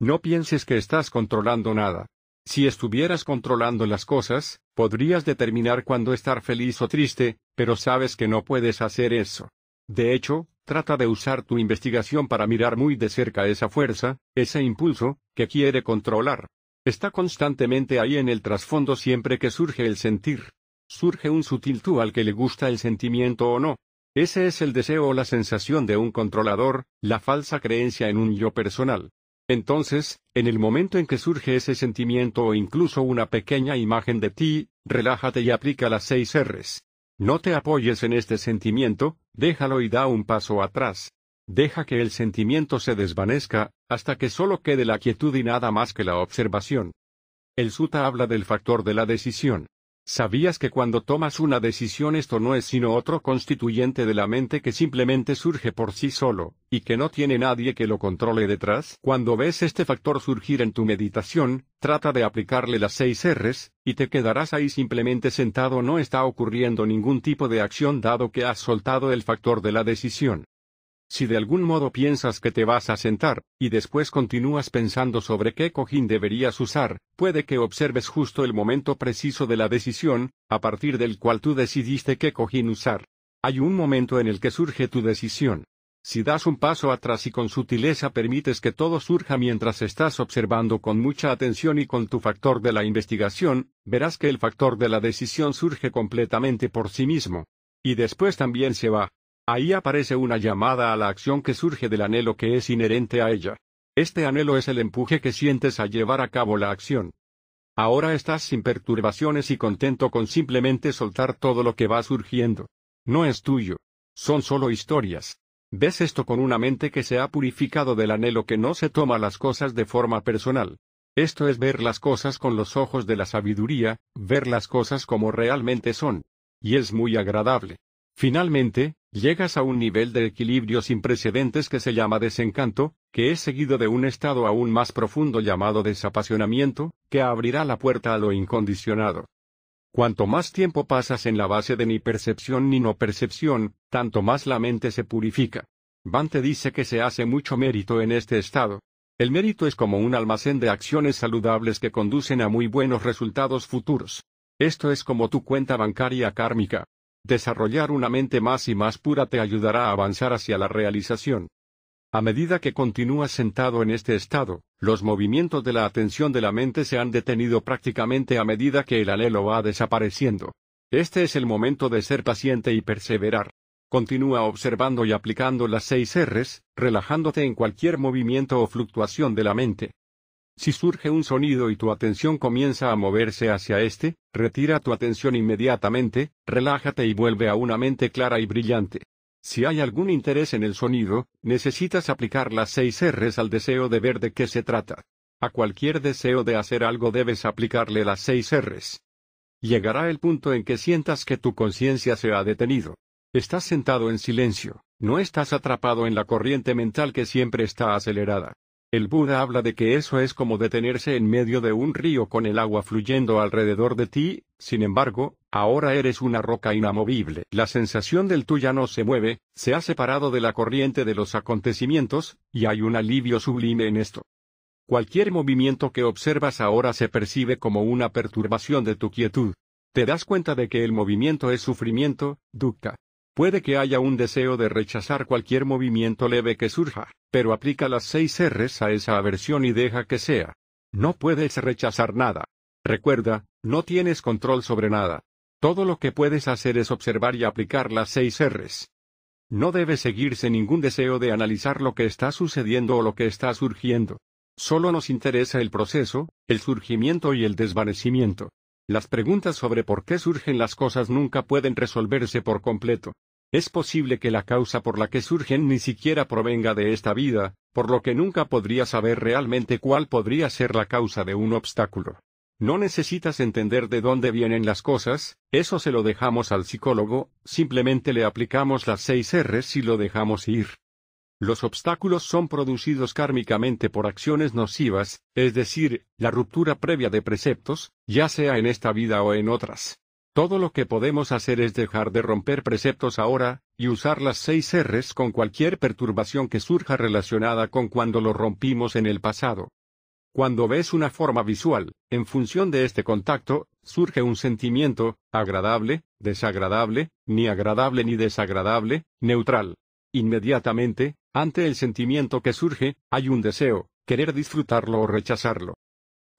No pienses que estás controlando nada. Si estuvieras controlando las cosas, podrías determinar cuándo estar feliz o triste, pero sabes que no puedes hacer eso. De hecho, Trata de usar tu investigación para mirar muy de cerca esa fuerza, ese impulso, que quiere controlar. Está constantemente ahí en el trasfondo siempre que surge el sentir. Surge un sutil tú al que le gusta el sentimiento o no. Ese es el deseo o la sensación de un controlador, la falsa creencia en un yo personal. Entonces, en el momento en que surge ese sentimiento o incluso una pequeña imagen de ti, relájate y aplica las seis R's. No te apoyes en este sentimiento, déjalo y da un paso atrás. Deja que el sentimiento se desvanezca, hasta que solo quede la quietud y nada más que la observación. El Sutta habla del factor de la decisión. ¿Sabías que cuando tomas una decisión esto no es sino otro constituyente de la mente que simplemente surge por sí solo, y que no tiene nadie que lo controle detrás? Cuando ves este factor surgir en tu meditación, trata de aplicarle las seis R's, y te quedarás ahí simplemente sentado no está ocurriendo ningún tipo de acción dado que has soltado el factor de la decisión. Si de algún modo piensas que te vas a sentar, y después continúas pensando sobre qué cojín deberías usar, puede que observes justo el momento preciso de la decisión, a partir del cual tú decidiste qué cojín usar. Hay un momento en el que surge tu decisión. Si das un paso atrás y con sutileza permites que todo surja mientras estás observando con mucha atención y con tu factor de la investigación, verás que el factor de la decisión surge completamente por sí mismo. Y después también se va. Ahí aparece una llamada a la acción que surge del anhelo que es inherente a ella. Este anhelo es el empuje que sientes a llevar a cabo la acción. Ahora estás sin perturbaciones y contento con simplemente soltar todo lo que va surgiendo. No es tuyo. Son solo historias. Ves esto con una mente que se ha purificado del anhelo que no se toma las cosas de forma personal. Esto es ver las cosas con los ojos de la sabiduría, ver las cosas como realmente son. Y es muy agradable. Finalmente, llegas a un nivel de equilibrio sin precedentes que se llama desencanto, que es seguido de un estado aún más profundo llamado desapasionamiento, que abrirá la puerta a lo incondicionado. Cuanto más tiempo pasas en la base de ni percepción ni no percepción, tanto más la mente se purifica. Bante dice que se hace mucho mérito en este estado. El mérito es como un almacén de acciones saludables que conducen a muy buenos resultados futuros. Esto es como tu cuenta bancaria kármica. Desarrollar una mente más y más pura te ayudará a avanzar hacia la realización. A medida que continúas sentado en este estado, los movimientos de la atención de la mente se han detenido prácticamente a medida que el anhelo va desapareciendo. Este es el momento de ser paciente y perseverar. Continúa observando y aplicando las seis R's, relajándote en cualquier movimiento o fluctuación de la mente. Si surge un sonido y tu atención comienza a moverse hacia este, retira tu atención inmediatamente, relájate y vuelve a una mente clara y brillante. Si hay algún interés en el sonido, necesitas aplicar las seis R's al deseo de ver de qué se trata. A cualquier deseo de hacer algo debes aplicarle las seis R's. Llegará el punto en que sientas que tu conciencia se ha detenido. Estás sentado en silencio, no estás atrapado en la corriente mental que siempre está acelerada. El Buda habla de que eso es como detenerse en medio de un río con el agua fluyendo alrededor de ti, sin embargo, ahora eres una roca inamovible. La sensación del tú ya no se mueve, se ha separado de la corriente de los acontecimientos, y hay un alivio sublime en esto. Cualquier movimiento que observas ahora se percibe como una perturbación de tu quietud. Te das cuenta de que el movimiento es sufrimiento, dukkha. Puede que haya un deseo de rechazar cualquier movimiento leve que surja, pero aplica las seis R's a esa aversión y deja que sea. No puedes rechazar nada. Recuerda, no tienes control sobre nada. Todo lo que puedes hacer es observar y aplicar las seis R's. No debe seguirse ningún deseo de analizar lo que está sucediendo o lo que está surgiendo. Solo nos interesa el proceso, el surgimiento y el desvanecimiento. Las preguntas sobre por qué surgen las cosas nunca pueden resolverse por completo. Es posible que la causa por la que surgen ni siquiera provenga de esta vida, por lo que nunca podría saber realmente cuál podría ser la causa de un obstáculo. No necesitas entender de dónde vienen las cosas, eso se lo dejamos al psicólogo, simplemente le aplicamos las seis R's y lo dejamos ir. Los obstáculos son producidos kármicamente por acciones nocivas, es decir, la ruptura previa de preceptos, ya sea en esta vida o en otras. Todo lo que podemos hacer es dejar de romper preceptos ahora, y usar las seis R's con cualquier perturbación que surja relacionada con cuando lo rompimos en el pasado. Cuando ves una forma visual, en función de este contacto, surge un sentimiento, agradable, desagradable, ni agradable ni desagradable, neutral. Inmediatamente, ante el sentimiento que surge, hay un deseo, querer disfrutarlo o rechazarlo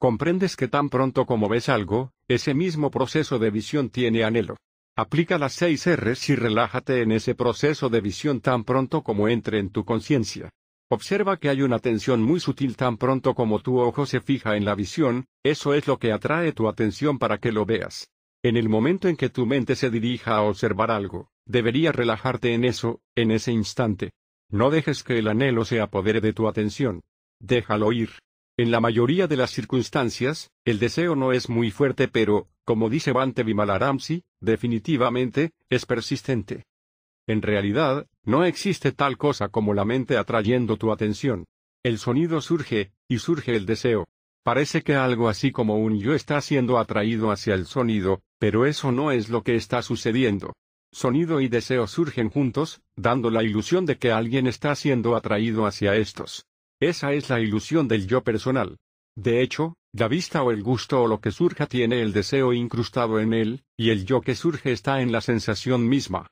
comprendes que tan pronto como ves algo, ese mismo proceso de visión tiene anhelo. Aplica las seis R's y relájate en ese proceso de visión tan pronto como entre en tu conciencia. Observa que hay una tensión muy sutil tan pronto como tu ojo se fija en la visión, eso es lo que atrae tu atención para que lo veas. En el momento en que tu mente se dirija a observar algo, deberías relajarte en eso, en ese instante. No dejes que el anhelo se apodere de tu atención. Déjalo ir. En la mayoría de las circunstancias, el deseo no es muy fuerte pero, como dice Bante Vimalaramsi, definitivamente, es persistente. En realidad, no existe tal cosa como la mente atrayendo tu atención. El sonido surge, y surge el deseo. Parece que algo así como un yo está siendo atraído hacia el sonido, pero eso no es lo que está sucediendo. Sonido y deseo surgen juntos, dando la ilusión de que alguien está siendo atraído hacia estos. Esa es la ilusión del yo personal. De hecho, la vista o el gusto o lo que surja tiene el deseo incrustado en él, y el yo que surge está en la sensación misma.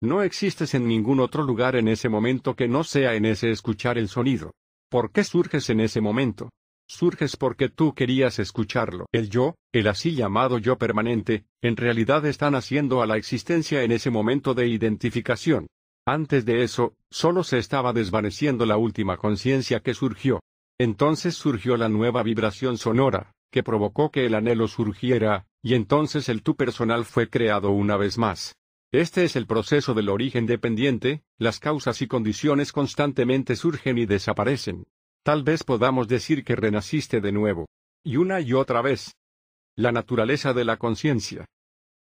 No existes en ningún otro lugar en ese momento que no sea en ese escuchar el sonido. ¿Por qué surges en ese momento? Surges porque tú querías escucharlo. El yo, el así llamado yo permanente, en realidad está naciendo a la existencia en ese momento de identificación. Antes de eso, solo se estaba desvaneciendo la última conciencia que surgió. Entonces surgió la nueva vibración sonora, que provocó que el anhelo surgiera, y entonces el tú personal fue creado una vez más. Este es el proceso del origen dependiente, las causas y condiciones constantemente surgen y desaparecen. Tal vez podamos decir que renaciste de nuevo. Y una y otra vez. La naturaleza de la conciencia.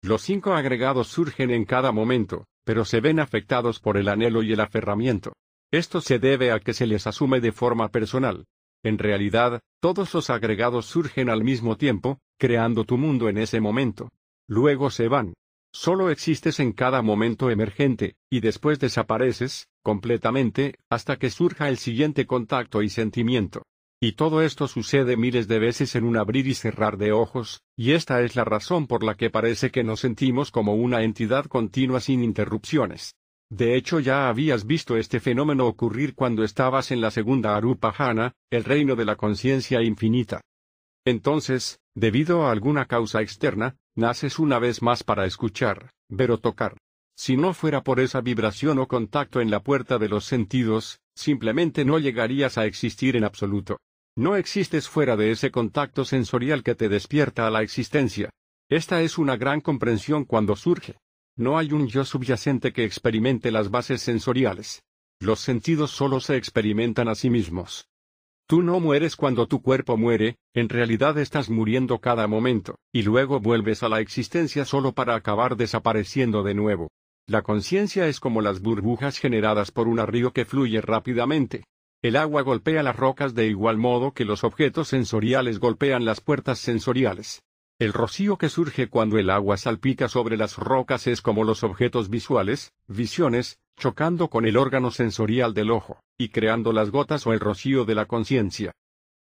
Los cinco agregados surgen en cada momento, pero se ven afectados por el anhelo y el aferramiento. Esto se debe a que se les asume de forma personal. En realidad, todos los agregados surgen al mismo tiempo, creando tu mundo en ese momento. Luego se van. Solo existes en cada momento emergente, y después desapareces, completamente, hasta que surja el siguiente contacto y sentimiento. Y todo esto sucede miles de veces en un abrir y cerrar de ojos, y esta es la razón por la que parece que nos sentimos como una entidad continua sin interrupciones. De hecho ya habías visto este fenómeno ocurrir cuando estabas en la segunda Arupajana, el reino de la conciencia infinita. Entonces, debido a alguna causa externa, naces una vez más para escuchar, ver o tocar. Si no fuera por esa vibración o contacto en la puerta de los sentidos, simplemente no llegarías a existir en absoluto. No existes fuera de ese contacto sensorial que te despierta a la existencia. Esta es una gran comprensión cuando surge. No hay un yo subyacente que experimente las bases sensoriales. Los sentidos solo se experimentan a sí mismos. Tú no mueres cuando tu cuerpo muere, en realidad estás muriendo cada momento, y luego vuelves a la existencia solo para acabar desapareciendo de nuevo. La conciencia es como las burbujas generadas por un río que fluye rápidamente. El agua golpea las rocas de igual modo que los objetos sensoriales golpean las puertas sensoriales. El rocío que surge cuando el agua salpica sobre las rocas es como los objetos visuales, visiones, chocando con el órgano sensorial del ojo, y creando las gotas o el rocío de la conciencia.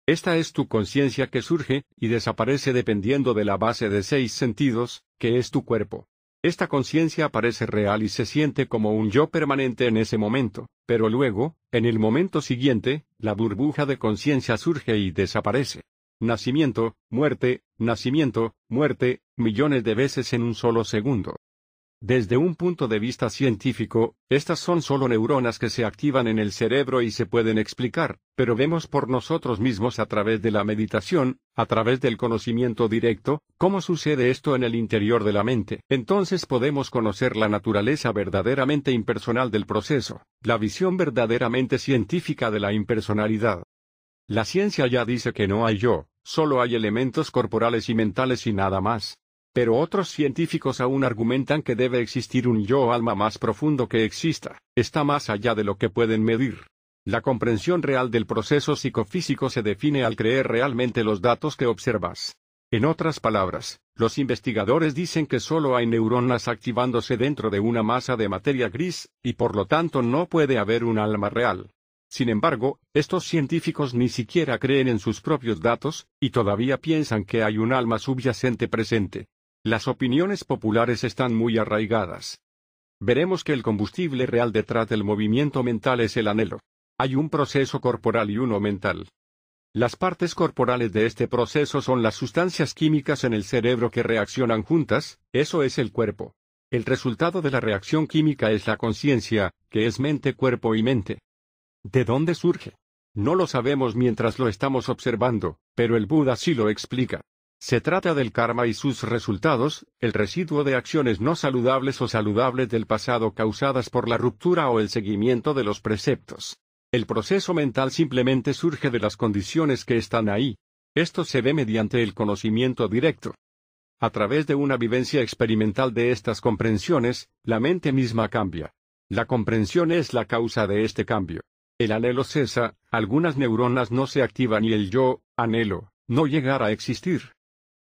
Esta es tu conciencia que surge, y desaparece dependiendo de la base de seis sentidos, que es tu cuerpo. Esta conciencia aparece real y se siente como un yo permanente en ese momento, pero luego, en el momento siguiente, la burbuja de conciencia surge y desaparece. Nacimiento, muerte, nacimiento, muerte, millones de veces en un solo segundo. Desde un punto de vista científico, estas son solo neuronas que se activan en el cerebro y se pueden explicar, pero vemos por nosotros mismos a través de la meditación, a través del conocimiento directo, cómo sucede esto en el interior de la mente. Entonces podemos conocer la naturaleza verdaderamente impersonal del proceso, la visión verdaderamente científica de la impersonalidad. La ciencia ya dice que no hay yo, solo hay elementos corporales y mentales y nada más. Pero otros científicos aún argumentan que debe existir un yo alma más profundo que exista, está más allá de lo que pueden medir. La comprensión real del proceso psicofísico se define al creer realmente los datos que observas. En otras palabras, los investigadores dicen que solo hay neuronas activándose dentro de una masa de materia gris, y por lo tanto no puede haber un alma real. Sin embargo, estos científicos ni siquiera creen en sus propios datos, y todavía piensan que hay un alma subyacente presente. Las opiniones populares están muy arraigadas. Veremos que el combustible real detrás del movimiento mental es el anhelo. Hay un proceso corporal y uno mental. Las partes corporales de este proceso son las sustancias químicas en el cerebro que reaccionan juntas, eso es el cuerpo. El resultado de la reacción química es la conciencia, que es mente, cuerpo y mente. ¿De dónde surge? No lo sabemos mientras lo estamos observando, pero el Buda sí lo explica. Se trata del karma y sus resultados, el residuo de acciones no saludables o saludables del pasado causadas por la ruptura o el seguimiento de los preceptos. El proceso mental simplemente surge de las condiciones que están ahí. Esto se ve mediante el conocimiento directo. A través de una vivencia experimental de estas comprensiones, la mente misma cambia. La comprensión es la causa de este cambio. El anhelo cesa, algunas neuronas no se activan y el yo, anhelo, no llegará a existir.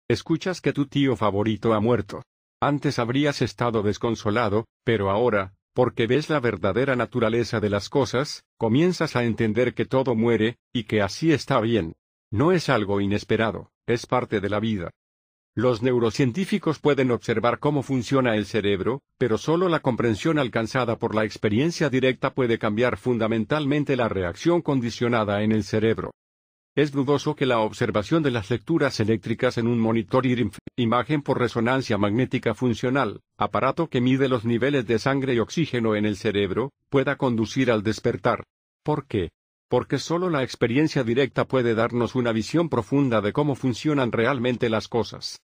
Escuchas que tu tío favorito ha muerto. Antes habrías estado desconsolado, pero ahora, porque ves la verdadera naturaleza de las cosas, comienzas a entender que todo muere, y que así está bien. No es algo inesperado, es parte de la vida. Los neurocientíficos pueden observar cómo funciona el cerebro, pero solo la comprensión alcanzada por la experiencia directa puede cambiar fundamentalmente la reacción condicionada en el cerebro. Es dudoso que la observación de las lecturas eléctricas en un monitor IRIMF, imagen por resonancia magnética funcional, aparato que mide los niveles de sangre y oxígeno en el cerebro, pueda conducir al despertar. ¿Por qué? Porque solo la experiencia directa puede darnos una visión profunda de cómo funcionan realmente las cosas.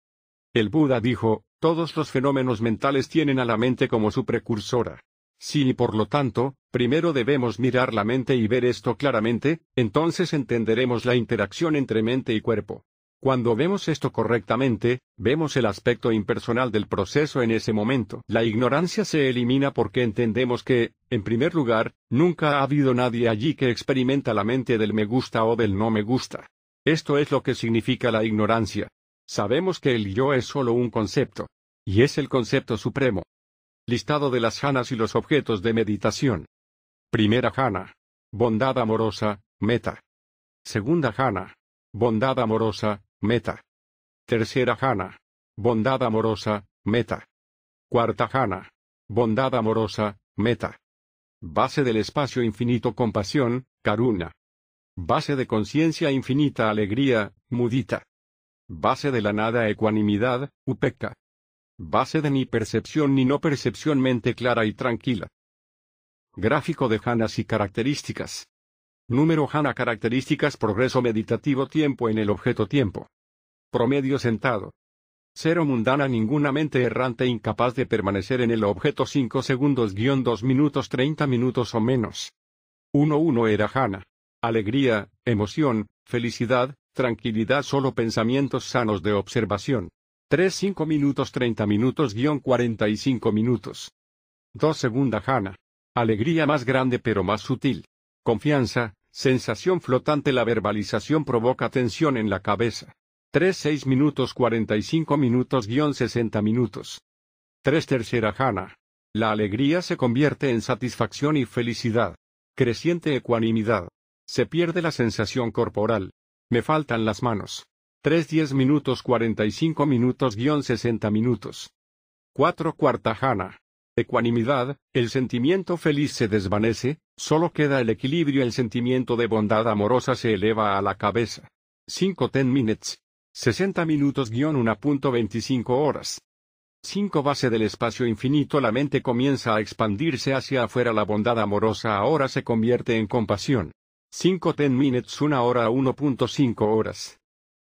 El Buda dijo, todos los fenómenos mentales tienen a la mente como su precursora. Si y por lo tanto, primero debemos mirar la mente y ver esto claramente, entonces entenderemos la interacción entre mente y cuerpo. Cuando vemos esto correctamente, vemos el aspecto impersonal del proceso en ese momento. La ignorancia se elimina porque entendemos que, en primer lugar, nunca ha habido nadie allí que experimenta la mente del me gusta o del no me gusta. Esto es lo que significa la ignorancia. Sabemos que el yo es solo un concepto. Y es el concepto supremo. Listado de las janas y los objetos de meditación. Primera jana. Bondad amorosa, meta. Segunda jana. Bondad amorosa, meta. Tercera jana. Bondad amorosa, meta. Cuarta jana. Bondad amorosa, meta. Base del espacio infinito compasión, karuna. Base de conciencia infinita alegría, mudita. Base de la nada ecuanimidad, upeka. Base de ni percepción ni no percepción mente clara y tranquila. Gráfico de Hanas y características. Número Hana características progreso meditativo tiempo en el objeto tiempo. Promedio sentado. Cero mundana ninguna mente errante incapaz de permanecer en el objeto 5 segundos guion 2 minutos 30 minutos o menos. 1-1 era Hana. Alegría, emoción, felicidad, tranquilidad solo pensamientos sanos de observación. 3 5 minutos 30 minutos guion 45 minutos. 2 segunda jana. Alegría más grande pero más sutil. Confianza, sensación flotante la verbalización provoca tensión en la cabeza. 3 6 minutos 45 minutos guion 60 minutos. 3 tercera jana. La alegría se convierte en satisfacción y felicidad. Creciente ecuanimidad. Se pierde la sensación corporal. Me faltan las manos. 3 10 minutos 45 minutos guion 60 minutos. 4 cuarta jana. Ecuanimidad, el sentimiento feliz se desvanece, solo queda el equilibrio el sentimiento de bondad amorosa se eleva a la cabeza. 5 10 minutes. 60 minutos guion 1.25 horas. 5 base del espacio infinito la mente comienza a expandirse hacia afuera la bondad amorosa ahora se convierte en compasión. 5 10 minutes 1 hora 1.5 horas.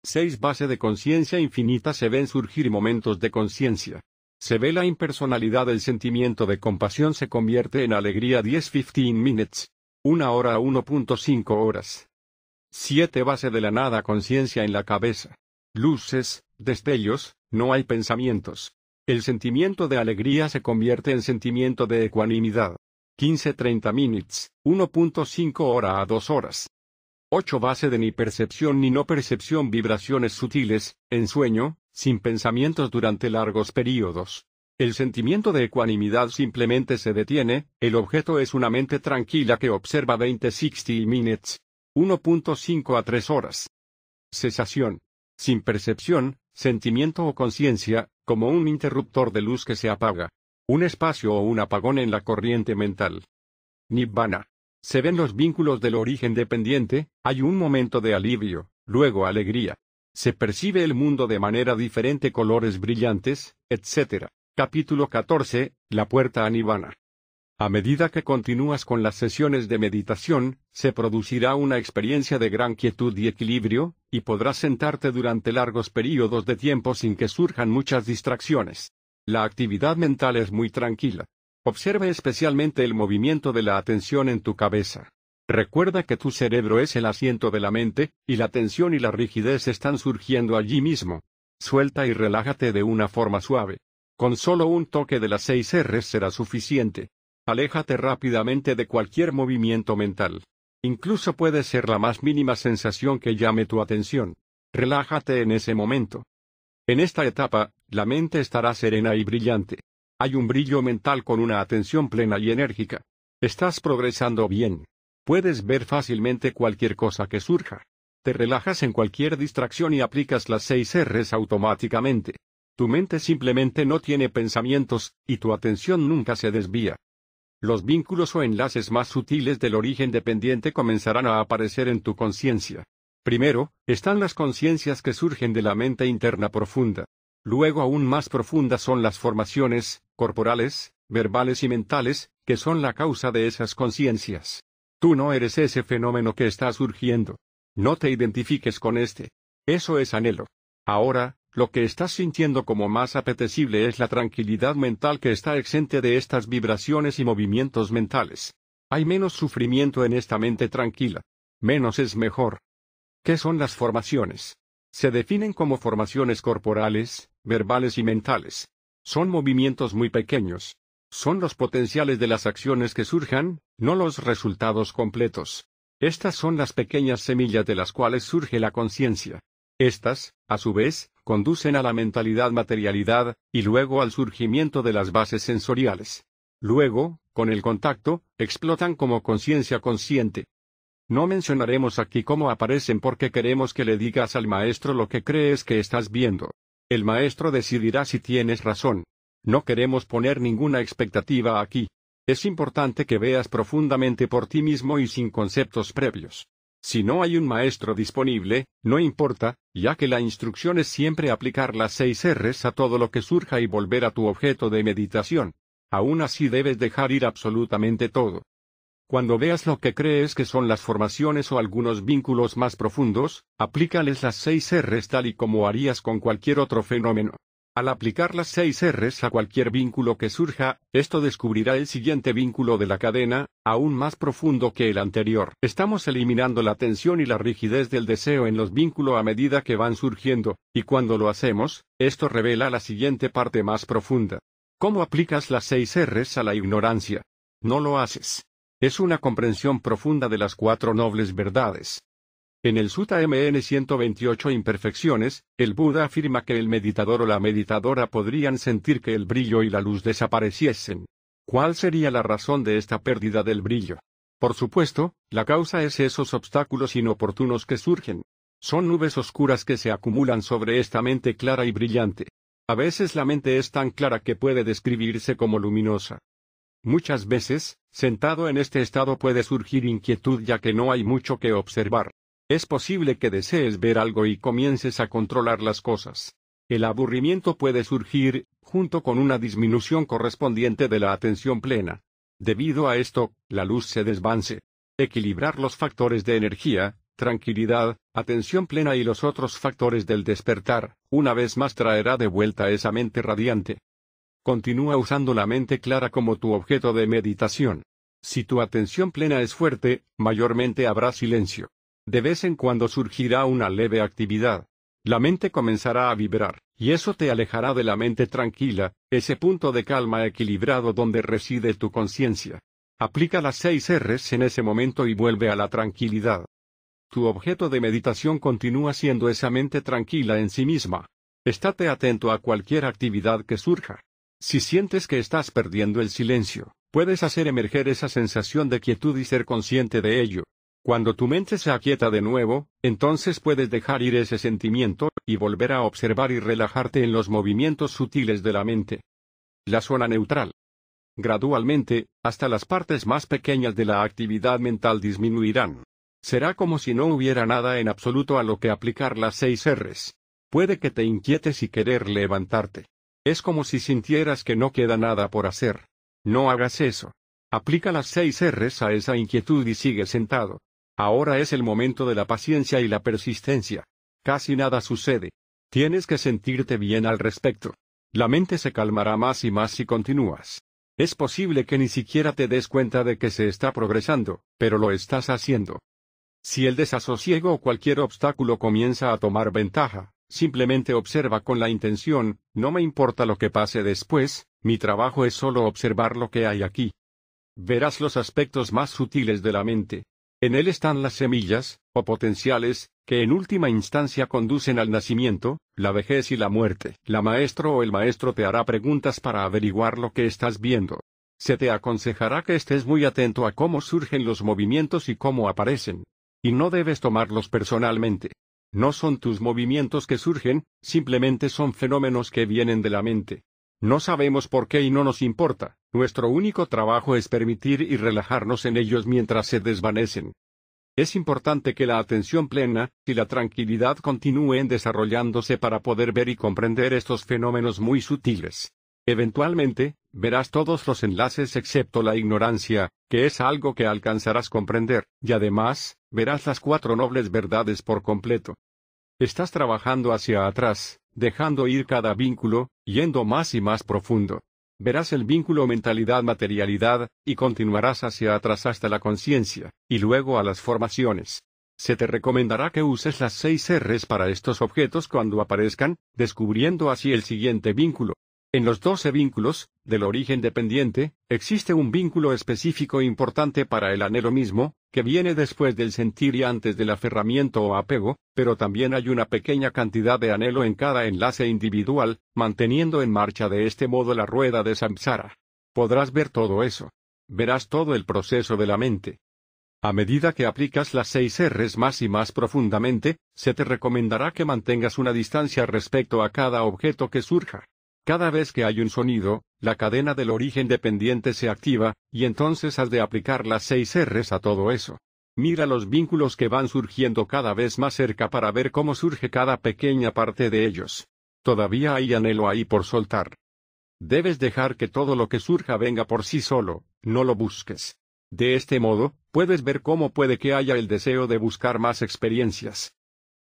6 base de conciencia infinita se ven surgir momentos de conciencia. Se ve la impersonalidad del sentimiento de compasión se convierte en alegría 10-15 minutes. 1 hora 1.5 horas. 7 base de la nada conciencia en la cabeza. Luces, destellos, no hay pensamientos. El sentimiento de alegría se convierte en sentimiento de ecuanimidad. 15-30 minutes, 1.5 hora a 2 horas. 8 base de ni percepción ni no percepción vibraciones sutiles, en sueño, sin pensamientos durante largos periodos. El sentimiento de ecuanimidad simplemente se detiene, el objeto es una mente tranquila que observa 20-60 minutes. 1.5 a 3 horas. Cesación. Sin percepción, sentimiento o conciencia, como un interruptor de luz que se apaga un espacio o un apagón en la corriente mental. Nibbana. Se ven los vínculos del origen dependiente, hay un momento de alivio, luego alegría. Se percibe el mundo de manera diferente, colores brillantes, etc. Capítulo 14. La puerta a Nirvana. A medida que continúas con las sesiones de meditación, se producirá una experiencia de gran quietud y equilibrio, y podrás sentarte durante largos períodos de tiempo sin que surjan muchas distracciones. La actividad mental es muy tranquila. Observa especialmente el movimiento de la atención en tu cabeza. Recuerda que tu cerebro es el asiento de la mente, y la tensión y la rigidez están surgiendo allí mismo. Suelta y relájate de una forma suave. Con solo un toque de las seis R's será suficiente. Aléjate rápidamente de cualquier movimiento mental. Incluso puede ser la más mínima sensación que llame tu atención. Relájate en ese momento. En esta etapa, la mente estará serena y brillante. Hay un brillo mental con una atención plena y enérgica. Estás progresando bien. Puedes ver fácilmente cualquier cosa que surja. Te relajas en cualquier distracción y aplicas las seis R's automáticamente. Tu mente simplemente no tiene pensamientos, y tu atención nunca se desvía. Los vínculos o enlaces más sutiles del origen dependiente comenzarán a aparecer en tu conciencia. Primero, están las conciencias que surgen de la mente interna profunda. Luego aún más profundas son las formaciones, corporales, verbales y mentales, que son la causa de esas conciencias. Tú no eres ese fenómeno que está surgiendo. No te identifiques con este. Eso es anhelo. Ahora, lo que estás sintiendo como más apetecible es la tranquilidad mental que está exente de estas vibraciones y movimientos mentales. Hay menos sufrimiento en esta mente tranquila. Menos es mejor. ¿Qué son las formaciones? Se definen como formaciones corporales, verbales y mentales. Son movimientos muy pequeños, son los potenciales de las acciones que surjan, no los resultados completos. Estas son las pequeñas semillas de las cuales surge la conciencia. Estas, a su vez, conducen a la mentalidad materialidad, y luego al surgimiento de las bases sensoriales. Luego, con el contacto, explotan como conciencia consciente. No mencionaremos aquí cómo aparecen porque queremos que le digas al maestro lo que crees que estás viendo. El maestro decidirá si tienes razón. No queremos poner ninguna expectativa aquí. Es importante que veas profundamente por ti mismo y sin conceptos previos. Si no hay un maestro disponible, no importa, ya que la instrucción es siempre aplicar las seis R's a todo lo que surja y volver a tu objeto de meditación. Aún así debes dejar ir absolutamente todo. Cuando veas lo que crees que son las formaciones o algunos vínculos más profundos, aplícales las seis R's tal y como harías con cualquier otro fenómeno. Al aplicar las seis R's a cualquier vínculo que surja, esto descubrirá el siguiente vínculo de la cadena, aún más profundo que el anterior. Estamos eliminando la tensión y la rigidez del deseo en los vínculos a medida que van surgiendo, y cuando lo hacemos, esto revela la siguiente parte más profunda. ¿Cómo aplicas las seis R's a la ignorancia? No lo haces. Es una comprensión profunda de las cuatro nobles verdades. En el Sutta MN 128 Imperfecciones, el Buda afirma que el meditador o la meditadora podrían sentir que el brillo y la luz desapareciesen. ¿Cuál sería la razón de esta pérdida del brillo? Por supuesto, la causa es esos obstáculos inoportunos que surgen. Son nubes oscuras que se acumulan sobre esta mente clara y brillante. A veces la mente es tan clara que puede describirse como luminosa. Muchas veces, sentado en este estado puede surgir inquietud ya que no hay mucho que observar. Es posible que desees ver algo y comiences a controlar las cosas. El aburrimiento puede surgir, junto con una disminución correspondiente de la atención plena. Debido a esto, la luz se desvance. Equilibrar los factores de energía, tranquilidad, atención plena y los otros factores del despertar, una vez más traerá de vuelta esa mente radiante. Continúa usando la mente clara como tu objeto de meditación. Si tu atención plena es fuerte, mayormente habrá silencio. De vez en cuando surgirá una leve actividad. La mente comenzará a vibrar, y eso te alejará de la mente tranquila, ese punto de calma equilibrado donde reside tu conciencia. Aplica las seis R's en ese momento y vuelve a la tranquilidad. Tu objeto de meditación continúa siendo esa mente tranquila en sí misma. Estate atento a cualquier actividad que surja. Si sientes que estás perdiendo el silencio, puedes hacer emerger esa sensación de quietud y ser consciente de ello. Cuando tu mente se aquieta de nuevo, entonces puedes dejar ir ese sentimiento, y volver a observar y relajarte en los movimientos sutiles de la mente. La zona neutral. Gradualmente, hasta las partes más pequeñas de la actividad mental disminuirán. Será como si no hubiera nada en absoluto a lo que aplicar las seis R's. Puede que te inquietes y querer levantarte. Es como si sintieras que no queda nada por hacer. No hagas eso. Aplica las seis R's a esa inquietud y sigue sentado. Ahora es el momento de la paciencia y la persistencia. Casi nada sucede. Tienes que sentirte bien al respecto. La mente se calmará más y más si continúas. Es posible que ni siquiera te des cuenta de que se está progresando, pero lo estás haciendo. Si el desasosiego o cualquier obstáculo comienza a tomar ventaja, simplemente observa con la intención, no me importa lo que pase después, mi trabajo es solo observar lo que hay aquí. Verás los aspectos más sutiles de la mente. En él están las semillas, o potenciales, que en última instancia conducen al nacimiento, la vejez y la muerte. La maestro o el maestro te hará preguntas para averiguar lo que estás viendo. Se te aconsejará que estés muy atento a cómo surgen los movimientos y cómo aparecen. Y no debes tomarlos personalmente. No son tus movimientos que surgen, simplemente son fenómenos que vienen de la mente. No sabemos por qué y no nos importa, nuestro único trabajo es permitir y relajarnos en ellos mientras se desvanecen. Es importante que la atención plena y la tranquilidad continúen desarrollándose para poder ver y comprender estos fenómenos muy sutiles. Eventualmente, verás todos los enlaces excepto la ignorancia, que es algo que alcanzarás comprender, y además, verás las cuatro nobles verdades por completo. Estás trabajando hacia atrás, dejando ir cada vínculo, yendo más y más profundo. Verás el vínculo mentalidad-materialidad, y continuarás hacia atrás hasta la conciencia, y luego a las formaciones. Se te recomendará que uses las seis R's para estos objetos cuando aparezcan, descubriendo así el siguiente vínculo, en los doce vínculos, del origen dependiente, existe un vínculo específico importante para el anhelo mismo, que viene después del sentir y antes del aferramiento o apego, pero también hay una pequeña cantidad de anhelo en cada enlace individual, manteniendo en marcha de este modo la rueda de samsara. Podrás ver todo eso. Verás todo el proceso de la mente. A medida que aplicas las seis R's más y más profundamente, se te recomendará que mantengas una distancia respecto a cada objeto que surja. Cada vez que hay un sonido, la cadena del origen dependiente se activa, y entonces has de aplicar las seis R's a todo eso. Mira los vínculos que van surgiendo cada vez más cerca para ver cómo surge cada pequeña parte de ellos. Todavía hay anhelo ahí por soltar. Debes dejar que todo lo que surja venga por sí solo, no lo busques. De este modo, puedes ver cómo puede que haya el deseo de buscar más experiencias.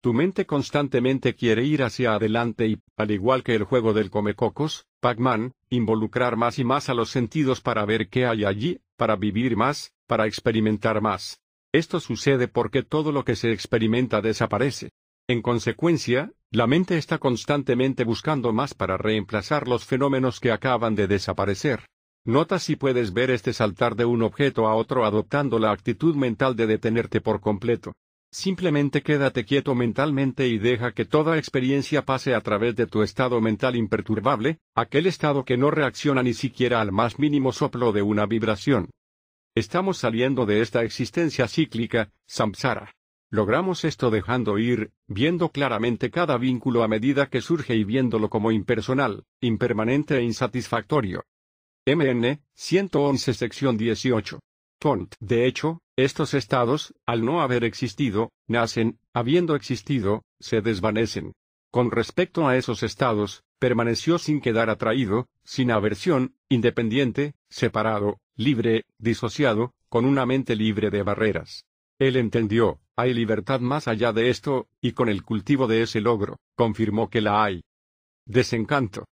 Tu mente constantemente quiere ir hacia adelante y, al igual que el juego del comecocos, Pac-Man, involucrar más y más a los sentidos para ver qué hay allí, para vivir más, para experimentar más. Esto sucede porque todo lo que se experimenta desaparece. En consecuencia, la mente está constantemente buscando más para reemplazar los fenómenos que acaban de desaparecer. Nota si puedes ver este saltar de un objeto a otro adoptando la actitud mental de detenerte por completo. Simplemente quédate quieto mentalmente y deja que toda experiencia pase a través de tu estado mental imperturbable, aquel estado que no reacciona ni siquiera al más mínimo soplo de una vibración. Estamos saliendo de esta existencia cíclica, samsara. Logramos esto dejando ir, viendo claramente cada vínculo a medida que surge y viéndolo como impersonal, impermanente e insatisfactorio. MN, 111 sección 18. De hecho, estos estados, al no haber existido, nacen, habiendo existido, se desvanecen. Con respecto a esos estados, permaneció sin quedar atraído, sin aversión, independiente, separado, libre, disociado, con una mente libre de barreras. Él entendió, hay libertad más allá de esto, y con el cultivo de ese logro, confirmó que la hay. Desencanto.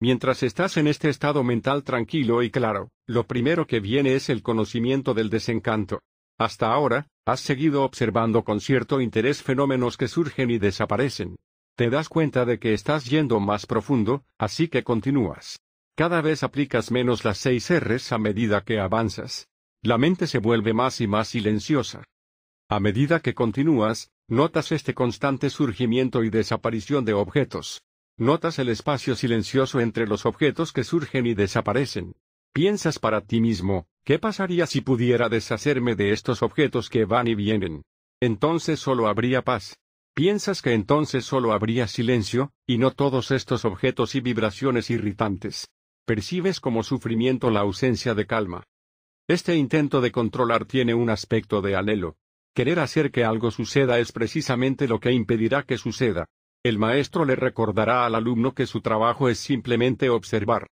Mientras estás en este estado mental tranquilo y claro, lo primero que viene es el conocimiento del desencanto. Hasta ahora, has seguido observando con cierto interés fenómenos que surgen y desaparecen. Te das cuenta de que estás yendo más profundo, así que continúas. Cada vez aplicas menos las seis R's a medida que avanzas. La mente se vuelve más y más silenciosa. A medida que continúas, notas este constante surgimiento y desaparición de objetos. Notas el espacio silencioso entre los objetos que surgen y desaparecen. Piensas para ti mismo, ¿qué pasaría si pudiera deshacerme de estos objetos que van y vienen? Entonces solo habría paz. Piensas que entonces solo habría silencio, y no todos estos objetos y vibraciones irritantes. Percibes como sufrimiento la ausencia de calma. Este intento de controlar tiene un aspecto de anhelo. Querer hacer que algo suceda es precisamente lo que impedirá que suceda. El maestro le recordará al alumno que su trabajo es simplemente observar.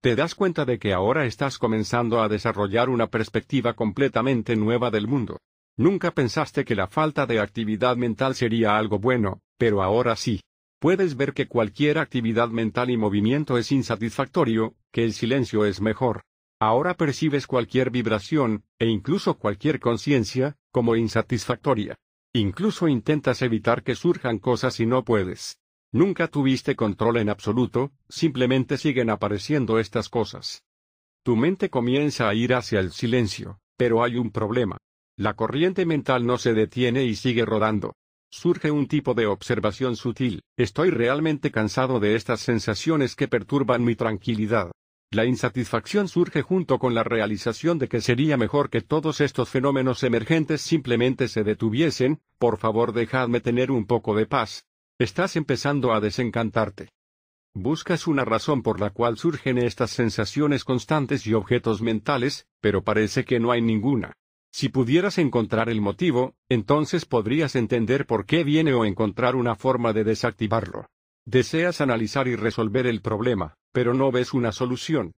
Te das cuenta de que ahora estás comenzando a desarrollar una perspectiva completamente nueva del mundo. Nunca pensaste que la falta de actividad mental sería algo bueno, pero ahora sí. Puedes ver que cualquier actividad mental y movimiento es insatisfactorio, que el silencio es mejor. Ahora percibes cualquier vibración, e incluso cualquier conciencia, como insatisfactoria. Incluso intentas evitar que surjan cosas y no puedes. Nunca tuviste control en absoluto, simplemente siguen apareciendo estas cosas. Tu mente comienza a ir hacia el silencio, pero hay un problema. La corriente mental no se detiene y sigue rodando. Surge un tipo de observación sutil. Estoy realmente cansado de estas sensaciones que perturban mi tranquilidad. La insatisfacción surge junto con la realización de que sería mejor que todos estos fenómenos emergentes simplemente se detuviesen, por favor dejadme tener un poco de paz. Estás empezando a desencantarte. Buscas una razón por la cual surgen estas sensaciones constantes y objetos mentales, pero parece que no hay ninguna. Si pudieras encontrar el motivo, entonces podrías entender por qué viene o encontrar una forma de desactivarlo. Deseas analizar y resolver el problema, pero no ves una solución.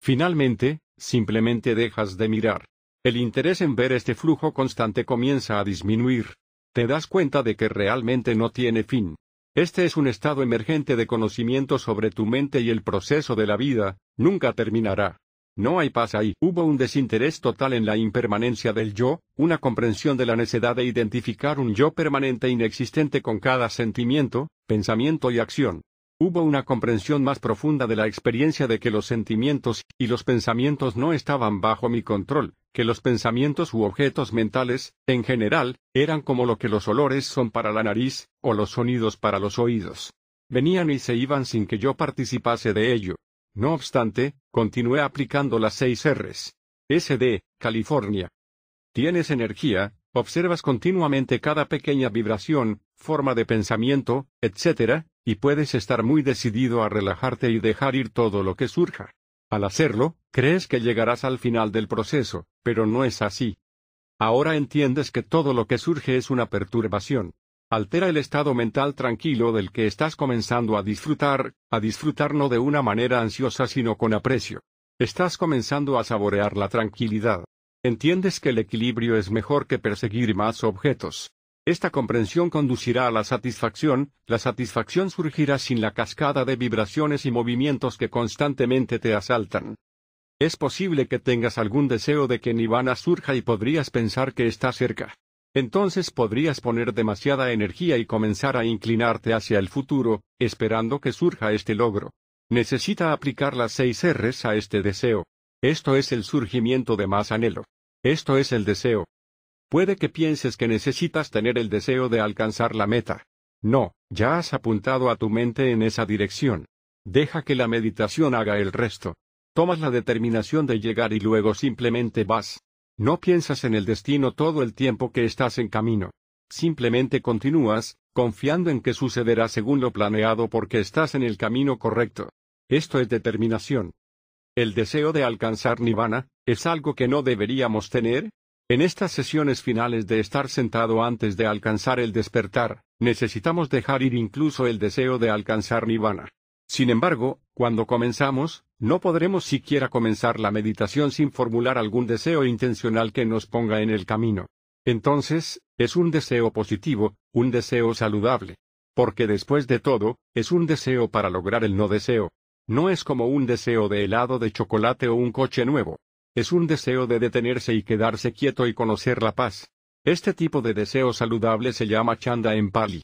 Finalmente, simplemente dejas de mirar. El interés en ver este flujo constante comienza a disminuir. Te das cuenta de que realmente no tiene fin. Este es un estado emergente de conocimiento sobre tu mente y el proceso de la vida, nunca terminará. No hay paz ahí. Hubo un desinterés total en la impermanencia del yo, una comprensión de la necesidad de identificar un yo permanente inexistente con cada sentimiento, pensamiento y acción. Hubo una comprensión más profunda de la experiencia de que los sentimientos y los pensamientos no estaban bajo mi control, que los pensamientos u objetos mentales, en general, eran como lo que los olores son para la nariz, o los sonidos para los oídos. Venían y se iban sin que yo participase de ello. No obstante, continué aplicando las seis R's. SD, California. Tienes energía, observas continuamente cada pequeña vibración, forma de pensamiento, etc., y puedes estar muy decidido a relajarte y dejar ir todo lo que surja. Al hacerlo, crees que llegarás al final del proceso, pero no es así. Ahora entiendes que todo lo que surge es una perturbación altera el estado mental tranquilo del que estás comenzando a disfrutar, a disfrutar no de una manera ansiosa sino con aprecio. Estás comenzando a saborear la tranquilidad. Entiendes que el equilibrio es mejor que perseguir más objetos. Esta comprensión conducirá a la satisfacción, la satisfacción surgirá sin la cascada de vibraciones y movimientos que constantemente te asaltan. Es posible que tengas algún deseo de que Nirvana surja y podrías pensar que está cerca. Entonces podrías poner demasiada energía y comenzar a inclinarte hacia el futuro, esperando que surja este logro. Necesita aplicar las seis R's a este deseo. Esto es el surgimiento de más anhelo. Esto es el deseo. Puede que pienses que necesitas tener el deseo de alcanzar la meta. No, ya has apuntado a tu mente en esa dirección. Deja que la meditación haga el resto. Tomas la determinación de llegar y luego simplemente vas. No piensas en el destino todo el tiempo que estás en camino. Simplemente continúas, confiando en que sucederá según lo planeado porque estás en el camino correcto. Esto es determinación. El deseo de alcanzar nirvana, ¿es algo que no deberíamos tener? En estas sesiones finales de estar sentado antes de alcanzar el despertar, necesitamos dejar ir incluso el deseo de alcanzar nirvana. Sin embargo, cuando comenzamos, no podremos siquiera comenzar la meditación sin formular algún deseo intencional que nos ponga en el camino. Entonces, es un deseo positivo, un deseo saludable. Porque después de todo, es un deseo para lograr el no deseo. No es como un deseo de helado de chocolate o un coche nuevo. Es un deseo de detenerse y quedarse quieto y conocer la paz. Este tipo de deseo saludable se llama chanda en pali.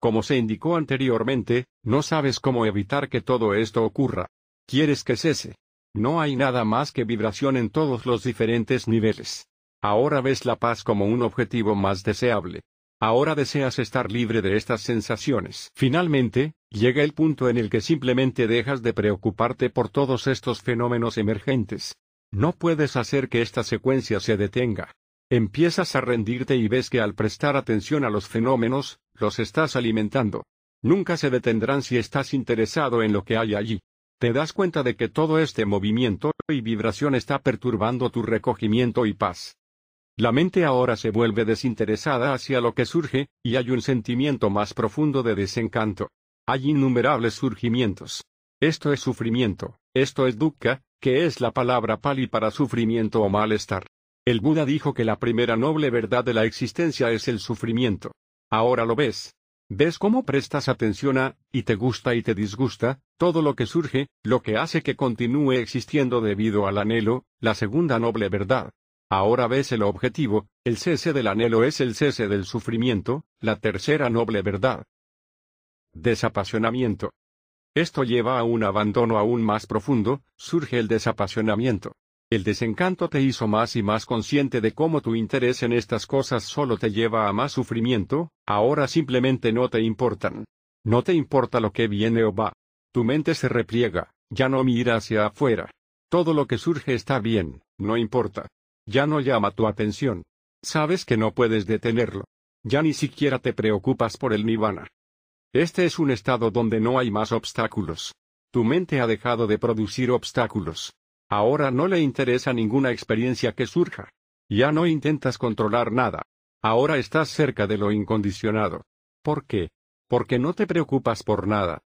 Como se indicó anteriormente, no sabes cómo evitar que todo esto ocurra. Quieres que cese. No hay nada más que vibración en todos los diferentes niveles. Ahora ves la paz como un objetivo más deseable. Ahora deseas estar libre de estas sensaciones. Finalmente, llega el punto en el que simplemente dejas de preocuparte por todos estos fenómenos emergentes. No puedes hacer que esta secuencia se detenga. Empiezas a rendirte y ves que al prestar atención a los fenómenos, los estás alimentando. Nunca se detendrán si estás interesado en lo que hay allí. Te das cuenta de que todo este movimiento y vibración está perturbando tu recogimiento y paz. La mente ahora se vuelve desinteresada hacia lo que surge, y hay un sentimiento más profundo de desencanto. Hay innumerables surgimientos. Esto es sufrimiento, esto es dukkha, que es la palabra pali para sufrimiento o malestar. El Buda dijo que la primera noble verdad de la existencia es el sufrimiento. Ahora lo ves. ¿Ves cómo prestas atención a, y te gusta y te disgusta, todo lo que surge, lo que hace que continúe existiendo debido al anhelo, la segunda noble verdad? Ahora ves el objetivo, el cese del anhelo es el cese del sufrimiento, la tercera noble verdad. Desapasionamiento. Esto lleva a un abandono aún más profundo, surge el desapasionamiento. El desencanto te hizo más y más consciente de cómo tu interés en estas cosas solo te lleva a más sufrimiento, ahora simplemente no te importan. No te importa lo que viene o va. Tu mente se repliega, ya no mira hacia afuera. Todo lo que surge está bien, no importa. Ya no llama tu atención. Sabes que no puedes detenerlo. Ya ni siquiera te preocupas por el nirvana. Este es un estado donde no hay más obstáculos. Tu mente ha dejado de producir obstáculos. Ahora no le interesa ninguna experiencia que surja. Ya no intentas controlar nada. Ahora estás cerca de lo incondicionado. ¿Por qué? Porque no te preocupas por nada.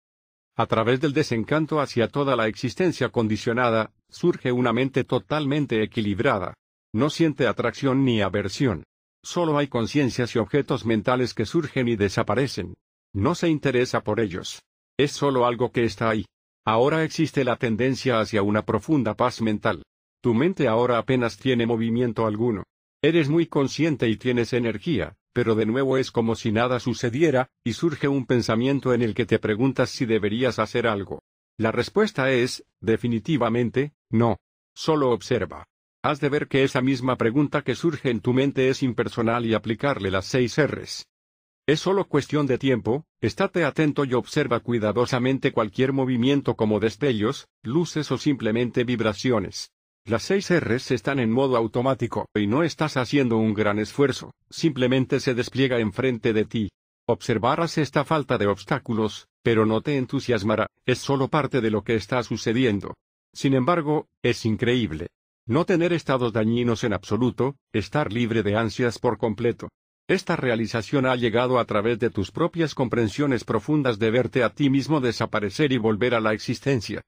A través del desencanto hacia toda la existencia condicionada, surge una mente totalmente equilibrada. No siente atracción ni aversión. Solo hay conciencias y objetos mentales que surgen y desaparecen. No se interesa por ellos. Es solo algo que está ahí. Ahora existe la tendencia hacia una profunda paz mental. Tu mente ahora apenas tiene movimiento alguno. Eres muy consciente y tienes energía, pero de nuevo es como si nada sucediera, y surge un pensamiento en el que te preguntas si deberías hacer algo. La respuesta es, definitivamente, no. Solo observa. Has de ver que esa misma pregunta que surge en tu mente es impersonal y aplicarle las seis R's. Es solo cuestión de tiempo, estate atento y observa cuidadosamente cualquier movimiento como destellos, luces o simplemente vibraciones. Las seis R's están en modo automático y no estás haciendo un gran esfuerzo, simplemente se despliega enfrente de ti. Observarás esta falta de obstáculos, pero no te entusiasmará, es solo parte de lo que está sucediendo. Sin embargo, es increíble. No tener estados dañinos en absoluto, estar libre de ansias por completo. Esta realización ha llegado a través de tus propias comprensiones profundas de verte a ti mismo desaparecer y volver a la existencia.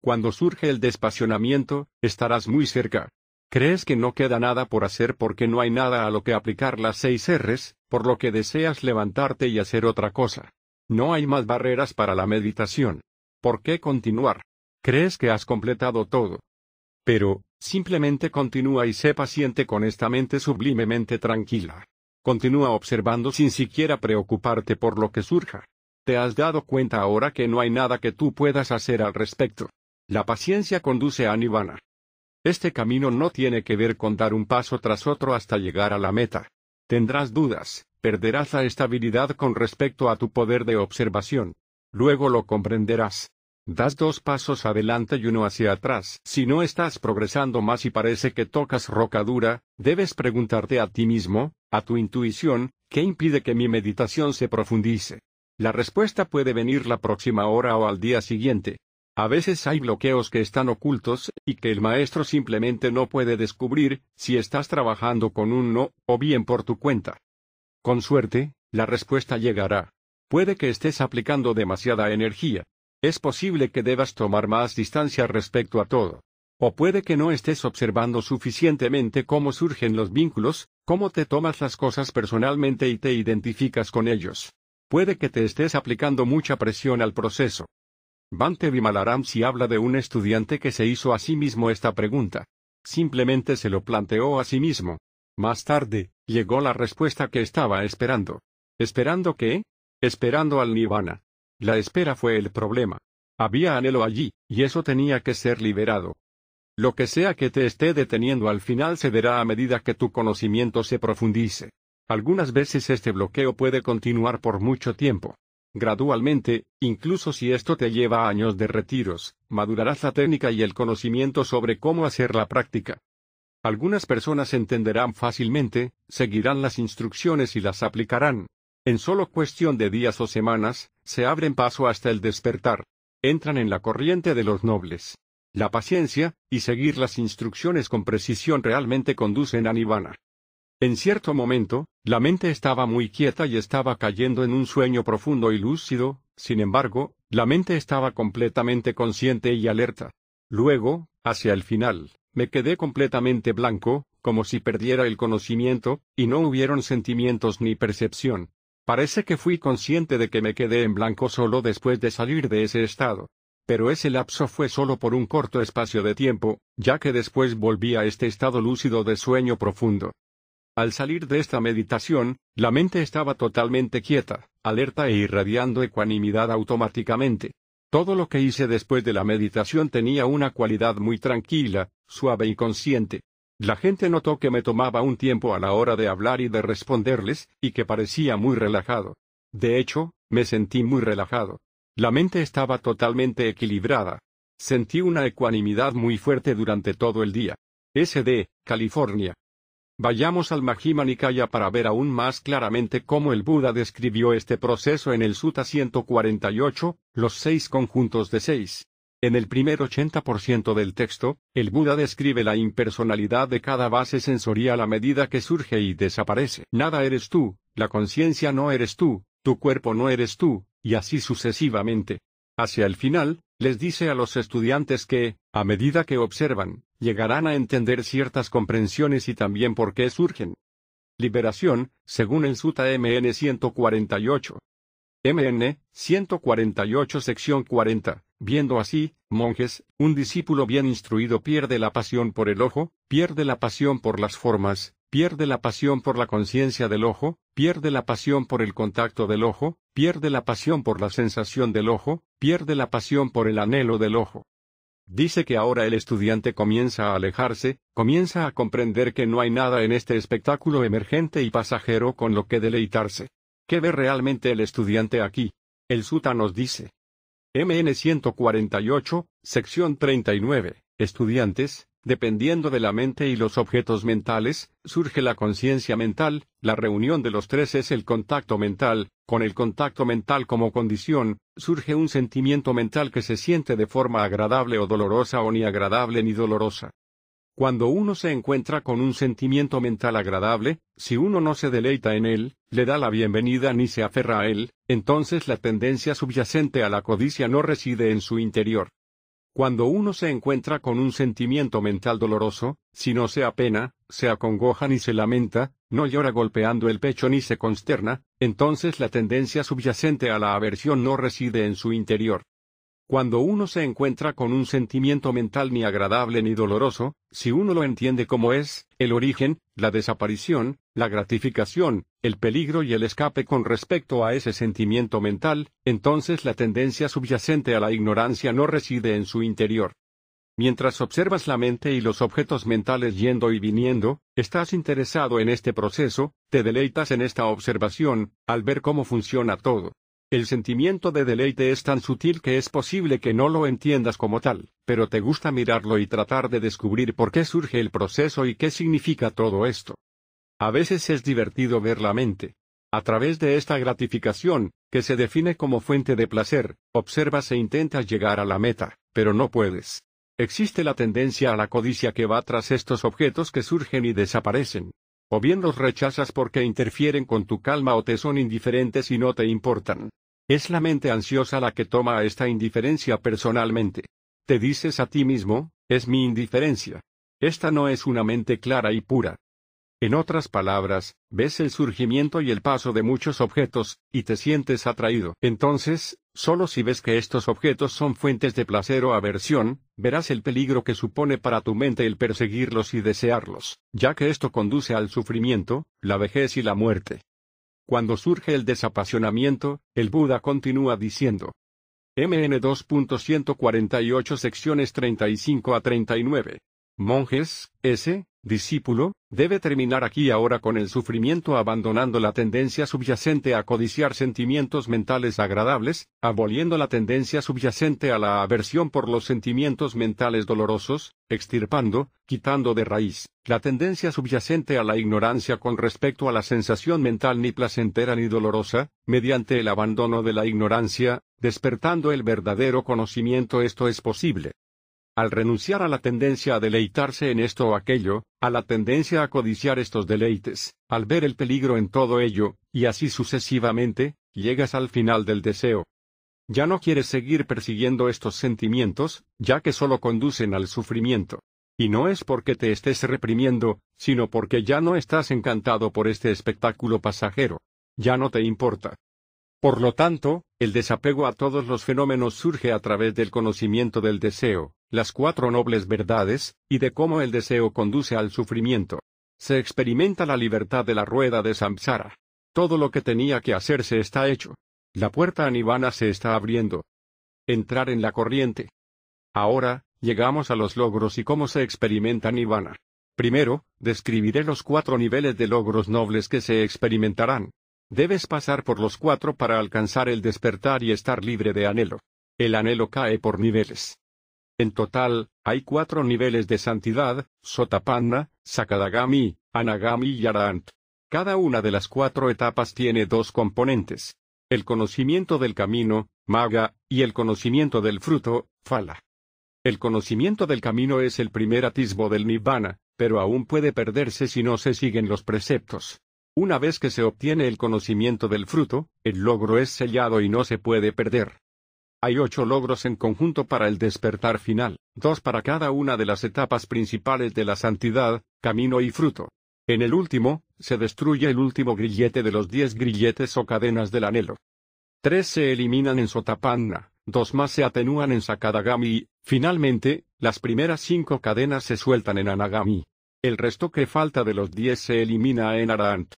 Cuando surge el despasionamiento, estarás muy cerca. Crees que no queda nada por hacer porque no hay nada a lo que aplicar las seis R's, por lo que deseas levantarte y hacer otra cosa. No hay más barreras para la meditación. ¿Por qué continuar? Crees que has completado todo. Pero, simplemente continúa y sé paciente con esta mente sublimemente tranquila. Continúa observando sin siquiera preocuparte por lo que surja. Te has dado cuenta ahora que no hay nada que tú puedas hacer al respecto. La paciencia conduce a Nirvana. Este camino no tiene que ver con dar un paso tras otro hasta llegar a la meta. Tendrás dudas, perderás la estabilidad con respecto a tu poder de observación. Luego lo comprenderás. Das dos pasos adelante y uno hacia atrás. Si no estás progresando más y parece que tocas roca dura, debes preguntarte a ti mismo, a tu intuición, ¿qué impide que mi meditación se profundice? La respuesta puede venir la próxima hora o al día siguiente. A veces hay bloqueos que están ocultos, y que el maestro simplemente no puede descubrir, si estás trabajando con un no, o bien por tu cuenta. Con suerte, la respuesta llegará. Puede que estés aplicando demasiada energía, es posible que debas tomar más distancia respecto a todo. O puede que no estés observando suficientemente cómo surgen los vínculos, cómo te tomas las cosas personalmente y te identificas con ellos. Puede que te estés aplicando mucha presión al proceso. Bante Vimalaramsi habla de un estudiante que se hizo a sí mismo esta pregunta. Simplemente se lo planteó a sí mismo. Más tarde, llegó la respuesta que estaba esperando. ¿Esperando qué? Esperando al nirvana. La espera fue el problema. Había anhelo allí, y eso tenía que ser liberado. Lo que sea que te esté deteniendo al final cederá a medida que tu conocimiento se profundice. Algunas veces este bloqueo puede continuar por mucho tiempo. Gradualmente, incluso si esto te lleva a años de retiros, madurarás la técnica y el conocimiento sobre cómo hacer la práctica. Algunas personas entenderán fácilmente, seguirán las instrucciones y las aplicarán. En solo cuestión de días o semanas, se abren paso hasta el despertar. Entran en la corriente de los nobles. La paciencia, y seguir las instrucciones con precisión realmente conducen a Nirvana. En cierto momento, la mente estaba muy quieta y estaba cayendo en un sueño profundo y lúcido, sin embargo, la mente estaba completamente consciente y alerta. Luego, hacia el final, me quedé completamente blanco, como si perdiera el conocimiento, y no hubieron sentimientos ni percepción. Parece que fui consciente de que me quedé en blanco solo después de salir de ese estado. Pero ese lapso fue solo por un corto espacio de tiempo, ya que después volví a este estado lúcido de sueño profundo. Al salir de esta meditación, la mente estaba totalmente quieta, alerta e irradiando ecuanimidad automáticamente. Todo lo que hice después de la meditación tenía una cualidad muy tranquila, suave y consciente. La gente notó que me tomaba un tiempo a la hora de hablar y de responderles, y que parecía muy relajado. De hecho, me sentí muy relajado. La mente estaba totalmente equilibrada. Sentí una ecuanimidad muy fuerte durante todo el día. SD, California. Vayamos al Majima Nikaya para ver aún más claramente cómo el Buda describió este proceso en el Sutta 148, los seis conjuntos de seis. En el primer 80% del texto, el Buda describe la impersonalidad de cada base sensorial a medida que surge y desaparece. Nada eres tú, la conciencia no eres tú, tu cuerpo no eres tú, y así sucesivamente. Hacia el final, les dice a los estudiantes que, a medida que observan, llegarán a entender ciertas comprensiones y también por qué surgen. Liberación, según el Sutta MN 148. MN 148 sección 40. Viendo así, monjes, un discípulo bien instruido pierde la pasión por el ojo, pierde la pasión por las formas, pierde la pasión por la conciencia del ojo, pierde la pasión por el contacto del ojo, pierde la pasión por la sensación del ojo, pierde la pasión por el anhelo del ojo. Dice que ahora el estudiante comienza a alejarse, comienza a comprender que no hay nada en este espectáculo emergente y pasajero con lo que deleitarse. ¿Qué ve realmente el estudiante aquí? El Sutta nos dice. MN 148, sección 39. Estudiantes, Dependiendo de la mente y los objetos mentales, surge la conciencia mental, la reunión de los tres es el contacto mental, con el contacto mental como condición, surge un sentimiento mental que se siente de forma agradable o dolorosa o ni agradable ni dolorosa. Cuando uno se encuentra con un sentimiento mental agradable, si uno no se deleita en él, le da la bienvenida ni se aferra a él, entonces la tendencia subyacente a la codicia no reside en su interior. Cuando uno se encuentra con un sentimiento mental doloroso, si no se apena, se acongoja ni se lamenta, no llora golpeando el pecho ni se consterna, entonces la tendencia subyacente a la aversión no reside en su interior. Cuando uno se encuentra con un sentimiento mental ni agradable ni doloroso, si uno lo entiende como es, el origen, la desaparición, la gratificación, el peligro y el escape con respecto a ese sentimiento mental, entonces la tendencia subyacente a la ignorancia no reside en su interior. Mientras observas la mente y los objetos mentales yendo y viniendo, estás interesado en este proceso, te deleitas en esta observación, al ver cómo funciona todo. El sentimiento de deleite es tan sutil que es posible que no lo entiendas como tal, pero te gusta mirarlo y tratar de descubrir por qué surge el proceso y qué significa todo esto. A veces es divertido ver la mente. A través de esta gratificación, que se define como fuente de placer, observas e intentas llegar a la meta, pero no puedes. Existe la tendencia a la codicia que va tras estos objetos que surgen y desaparecen. O bien los rechazas porque interfieren con tu calma o te son indiferentes y no te importan. Es la mente ansiosa la que toma esta indiferencia personalmente. Te dices a ti mismo, es mi indiferencia. Esta no es una mente clara y pura. En otras palabras, ves el surgimiento y el paso de muchos objetos, y te sientes atraído. Entonces, solo si ves que estos objetos son fuentes de placer o aversión, verás el peligro que supone para tu mente el perseguirlos y desearlos, ya que esto conduce al sufrimiento, la vejez y la muerte. Cuando surge el desapasionamiento, el Buda continúa diciendo. MN 2.148 secciones 35 a 39. Monjes, S discípulo, debe terminar aquí ahora con el sufrimiento abandonando la tendencia subyacente a codiciar sentimientos mentales agradables, aboliendo la tendencia subyacente a la aversión por los sentimientos mentales dolorosos, extirpando, quitando de raíz, la tendencia subyacente a la ignorancia con respecto a la sensación mental ni placentera ni dolorosa, mediante el abandono de la ignorancia, despertando el verdadero conocimiento esto es posible. Al renunciar a la tendencia a deleitarse en esto o aquello, a la tendencia a codiciar estos deleites, al ver el peligro en todo ello, y así sucesivamente, llegas al final del deseo. Ya no quieres seguir persiguiendo estos sentimientos, ya que solo conducen al sufrimiento. Y no es porque te estés reprimiendo, sino porque ya no estás encantado por este espectáculo pasajero. Ya no te importa. Por lo tanto, el desapego a todos los fenómenos surge a través del conocimiento del deseo, las cuatro nobles verdades, y de cómo el deseo conduce al sufrimiento. Se experimenta la libertad de la rueda de samsara. Todo lo que tenía que hacerse está hecho. La puerta a Nirvana se está abriendo. Entrar en la corriente. Ahora, llegamos a los logros y cómo se experimenta Nirvana. Primero, describiré los cuatro niveles de logros nobles que se experimentarán. Debes pasar por los cuatro para alcanzar el despertar y estar libre de anhelo. El anhelo cae por niveles. En total, hay cuatro niveles de santidad, Sotapanna, Sakadagami, Anagami y Arahant. Cada una de las cuatro etapas tiene dos componentes. El conocimiento del camino, Maga, y el conocimiento del fruto, Fala. El conocimiento del camino es el primer atisbo del Nibbana, pero aún puede perderse si no se siguen los preceptos. Una vez que se obtiene el conocimiento del fruto, el logro es sellado y no se puede perder. Hay ocho logros en conjunto para el despertar final, dos para cada una de las etapas principales de la santidad, camino y fruto. En el último, se destruye el último grillete de los diez grilletes o cadenas del anhelo. Tres se eliminan en Sotapanna, dos más se atenúan en Sakadagami y, finalmente, las primeras cinco cadenas se sueltan en Anagami. El resto que falta de los diez se elimina en Arahant.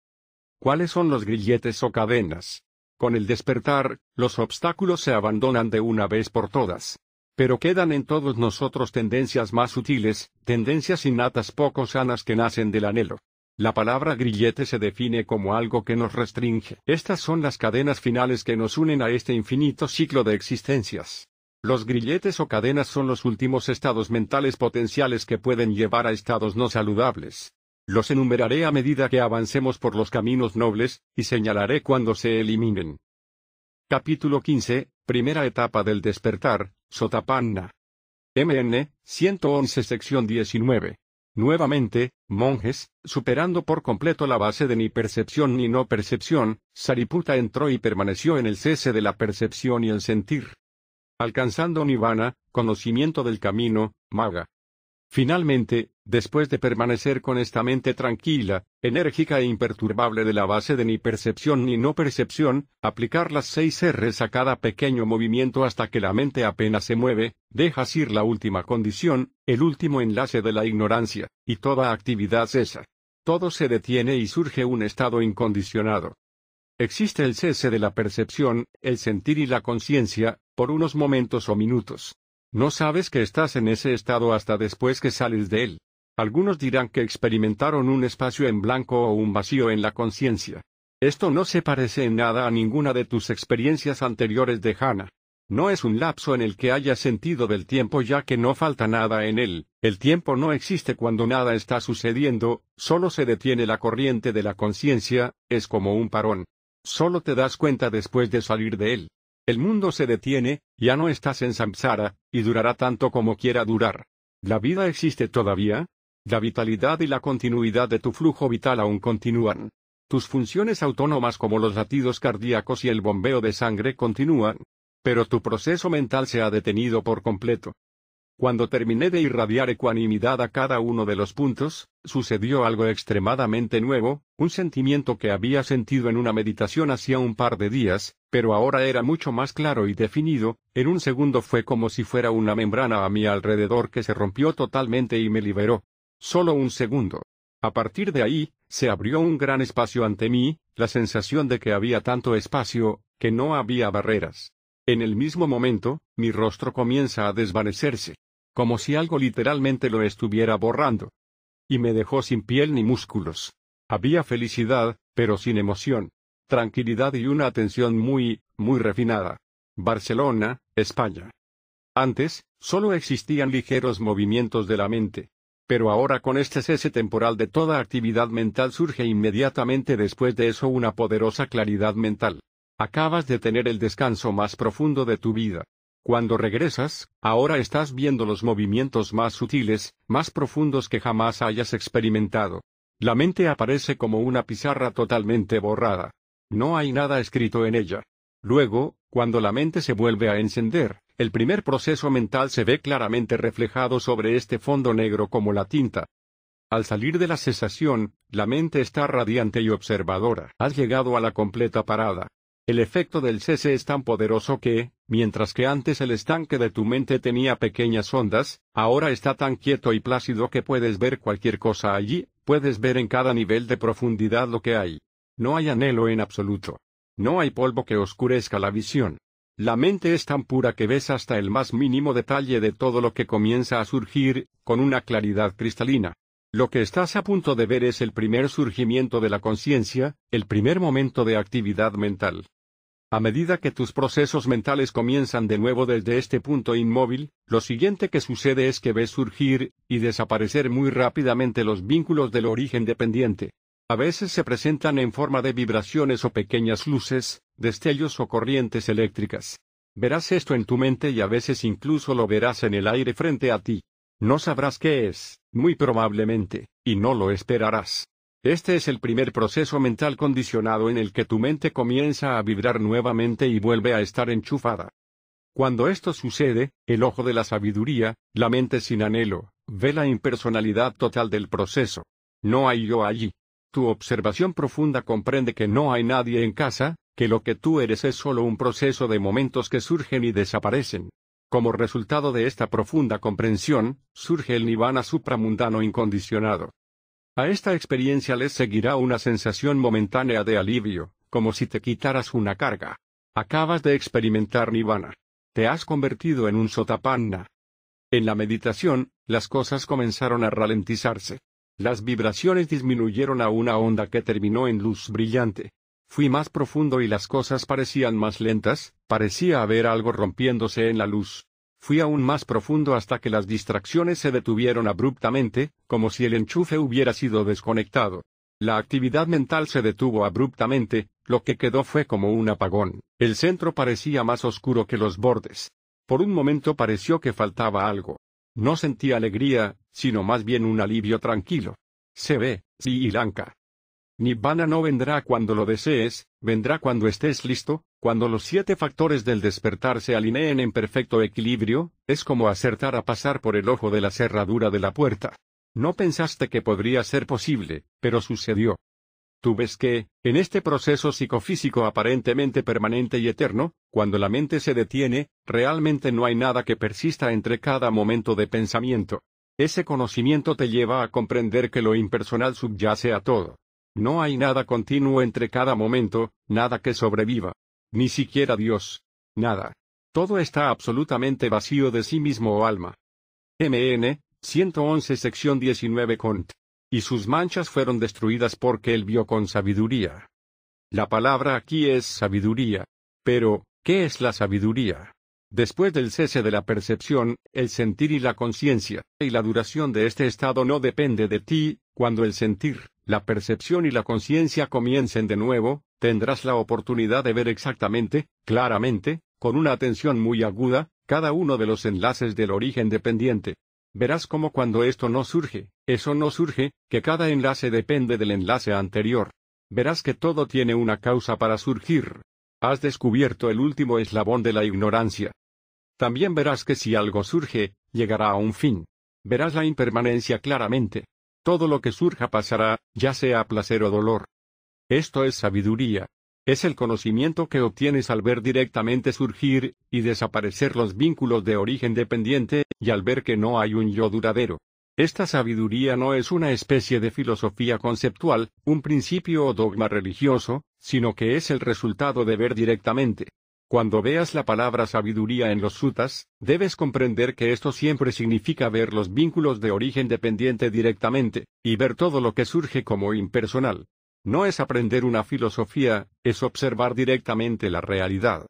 ¿Cuáles son los grilletes o cadenas? Con el despertar, los obstáculos se abandonan de una vez por todas. Pero quedan en todos nosotros tendencias más sutiles, tendencias innatas poco sanas que nacen del anhelo. La palabra grillete se define como algo que nos restringe. Estas son las cadenas finales que nos unen a este infinito ciclo de existencias. Los grilletes o cadenas son los últimos estados mentales potenciales que pueden llevar a estados no saludables. Los enumeraré a medida que avancemos por los caminos nobles, y señalaré cuando se eliminen. Capítulo 15, Primera etapa del despertar, Sotapanna. MN, 111 sección 19. Nuevamente, monjes, superando por completo la base de ni percepción ni no percepción, Sariputa entró y permaneció en el cese de la percepción y el sentir. Alcanzando Nirvana, conocimiento del camino, maga. Finalmente, después de permanecer con esta mente tranquila, enérgica e imperturbable de la base de ni percepción ni no percepción, aplicar las seis R's a cada pequeño movimiento hasta que la mente apenas se mueve, dejas ir la última condición, el último enlace de la ignorancia, y toda actividad cesa. Todo se detiene y surge un estado incondicionado. Existe el cese de la percepción, el sentir y la conciencia, por unos momentos o minutos. No sabes que estás en ese estado hasta después que sales de él. Algunos dirán que experimentaron un espacio en blanco o un vacío en la conciencia. Esto no se parece en nada a ninguna de tus experiencias anteriores de Hannah. No es un lapso en el que haya sentido del tiempo ya que no falta nada en él, el tiempo no existe cuando nada está sucediendo, solo se detiene la corriente de la conciencia, es como un parón. Solo te das cuenta después de salir de él. El mundo se detiene, ya no estás en samsara, y durará tanto como quiera durar. ¿La vida existe todavía? La vitalidad y la continuidad de tu flujo vital aún continúan. Tus funciones autónomas como los latidos cardíacos y el bombeo de sangre continúan. Pero tu proceso mental se ha detenido por completo. Cuando terminé de irradiar ecuanimidad a cada uno de los puntos, sucedió algo extremadamente nuevo, un sentimiento que había sentido en una meditación hacía un par de días, pero ahora era mucho más claro y definido, en un segundo fue como si fuera una membrana a mi alrededor que se rompió totalmente y me liberó. Solo un segundo. A partir de ahí, se abrió un gran espacio ante mí, la sensación de que había tanto espacio, que no había barreras. En el mismo momento, mi rostro comienza a desvanecerse como si algo literalmente lo estuviera borrando. Y me dejó sin piel ni músculos. Había felicidad, pero sin emoción. Tranquilidad y una atención muy, muy refinada. Barcelona, España. Antes, solo existían ligeros movimientos de la mente. Pero ahora con este cese temporal de toda actividad mental surge inmediatamente después de eso una poderosa claridad mental. Acabas de tener el descanso más profundo de tu vida. Cuando regresas, ahora estás viendo los movimientos más sutiles, más profundos que jamás hayas experimentado. La mente aparece como una pizarra totalmente borrada. No hay nada escrito en ella. Luego, cuando la mente se vuelve a encender, el primer proceso mental se ve claramente reflejado sobre este fondo negro como la tinta. Al salir de la cesación, la mente está radiante y observadora. Has llegado a la completa parada. El efecto del cese es tan poderoso que, mientras que antes el estanque de tu mente tenía pequeñas ondas, ahora está tan quieto y plácido que puedes ver cualquier cosa allí, puedes ver en cada nivel de profundidad lo que hay. No hay anhelo en absoluto. No hay polvo que oscurezca la visión. La mente es tan pura que ves hasta el más mínimo detalle de todo lo que comienza a surgir, con una claridad cristalina. Lo que estás a punto de ver es el primer surgimiento de la conciencia, el primer momento de actividad mental. A medida que tus procesos mentales comienzan de nuevo desde este punto inmóvil, lo siguiente que sucede es que ves surgir y desaparecer muy rápidamente los vínculos del origen dependiente. A veces se presentan en forma de vibraciones o pequeñas luces, destellos o corrientes eléctricas. Verás esto en tu mente y a veces incluso lo verás en el aire frente a ti. No sabrás qué es, muy probablemente, y no lo esperarás. Este es el primer proceso mental condicionado en el que tu mente comienza a vibrar nuevamente y vuelve a estar enchufada. Cuando esto sucede, el ojo de la sabiduría, la mente sin anhelo, ve la impersonalidad total del proceso. No hay yo allí. Tu observación profunda comprende que no hay nadie en casa, que lo que tú eres es solo un proceso de momentos que surgen y desaparecen. Como resultado de esta profunda comprensión, surge el nirvana supramundano incondicionado. A esta experiencia les seguirá una sensación momentánea de alivio, como si te quitaras una carga. Acabas de experimentar nirvana. Te has convertido en un sotapanna. En la meditación, las cosas comenzaron a ralentizarse. Las vibraciones disminuyeron a una onda que terminó en luz brillante. Fui más profundo y las cosas parecían más lentas, parecía haber algo rompiéndose en la luz. Fui aún más profundo hasta que las distracciones se detuvieron abruptamente, como si el enchufe hubiera sido desconectado. La actividad mental se detuvo abruptamente, lo que quedó fue como un apagón. El centro parecía más oscuro que los bordes. Por un momento pareció que faltaba algo. No sentí alegría, sino más bien un alivio tranquilo. Se ve, Sri Lanka. Nibbana no vendrá cuando lo desees, vendrá cuando estés listo, cuando los siete factores del despertar se alineen en perfecto equilibrio, es como acertar a pasar por el ojo de la cerradura de la puerta. No pensaste que podría ser posible, pero sucedió. Tú ves que, en este proceso psicofísico aparentemente permanente y eterno, cuando la mente se detiene, realmente no hay nada que persista entre cada momento de pensamiento. Ese conocimiento te lleva a comprender que lo impersonal subyace a todo. No hay nada continuo entre cada momento, nada que sobreviva. Ni siquiera Dios. Nada. Todo está absolutamente vacío de sí mismo o alma. MN, 111 sección 19 cont. Y sus manchas fueron destruidas porque él vio con sabiduría. La palabra aquí es sabiduría. Pero, ¿qué es la sabiduría? Después del cese de la percepción, el sentir y la conciencia, y la duración de este estado no depende de ti, cuando el sentir, la percepción y la conciencia comiencen de nuevo, tendrás la oportunidad de ver exactamente, claramente, con una atención muy aguda, cada uno de los enlaces del origen dependiente. Verás cómo cuando esto no surge, eso no surge, que cada enlace depende del enlace anterior. Verás que todo tiene una causa para surgir. Has descubierto el último eslabón de la ignorancia. También verás que si algo surge, llegará a un fin. Verás la impermanencia claramente. Todo lo que surja pasará, ya sea placer o dolor. Esto es sabiduría. Es el conocimiento que obtienes al ver directamente surgir y desaparecer los vínculos de origen dependiente, y al ver que no hay un yo duradero. Esta sabiduría no es una especie de filosofía conceptual, un principio o dogma religioso, sino que es el resultado de ver directamente. Cuando veas la palabra sabiduría en los sutas, debes comprender que esto siempre significa ver los vínculos de origen dependiente directamente, y ver todo lo que surge como impersonal. No es aprender una filosofía, es observar directamente la realidad.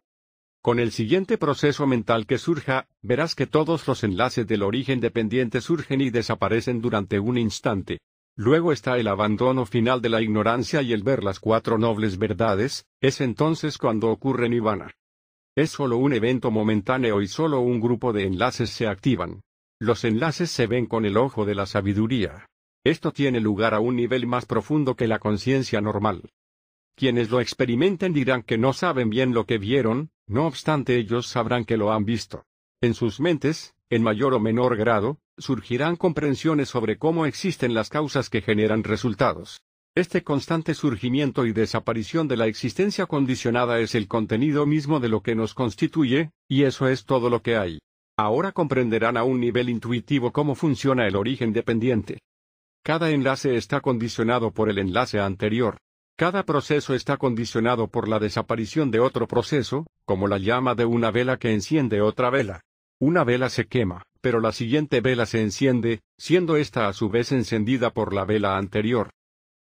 Con el siguiente proceso mental que surja, verás que todos los enlaces del origen dependiente surgen y desaparecen durante un instante. Luego está el abandono final de la ignorancia y el ver las cuatro nobles verdades, es entonces cuando ocurre nirvana. Es solo un evento momentáneo y solo un grupo de enlaces se activan. Los enlaces se ven con el ojo de la sabiduría. Esto tiene lugar a un nivel más profundo que la conciencia normal. Quienes lo experimenten dirán que no saben bien lo que vieron, no obstante ellos sabrán que lo han visto. En sus mentes, en mayor o menor grado, surgirán comprensiones sobre cómo existen las causas que generan resultados. Este constante surgimiento y desaparición de la existencia condicionada es el contenido mismo de lo que nos constituye, y eso es todo lo que hay. Ahora comprenderán a un nivel intuitivo cómo funciona el origen dependiente. Cada enlace está condicionado por el enlace anterior. Cada proceso está condicionado por la desaparición de otro proceso, como la llama de una vela que enciende otra vela. Una vela se quema, pero la siguiente vela se enciende, siendo esta a su vez encendida por la vela anterior.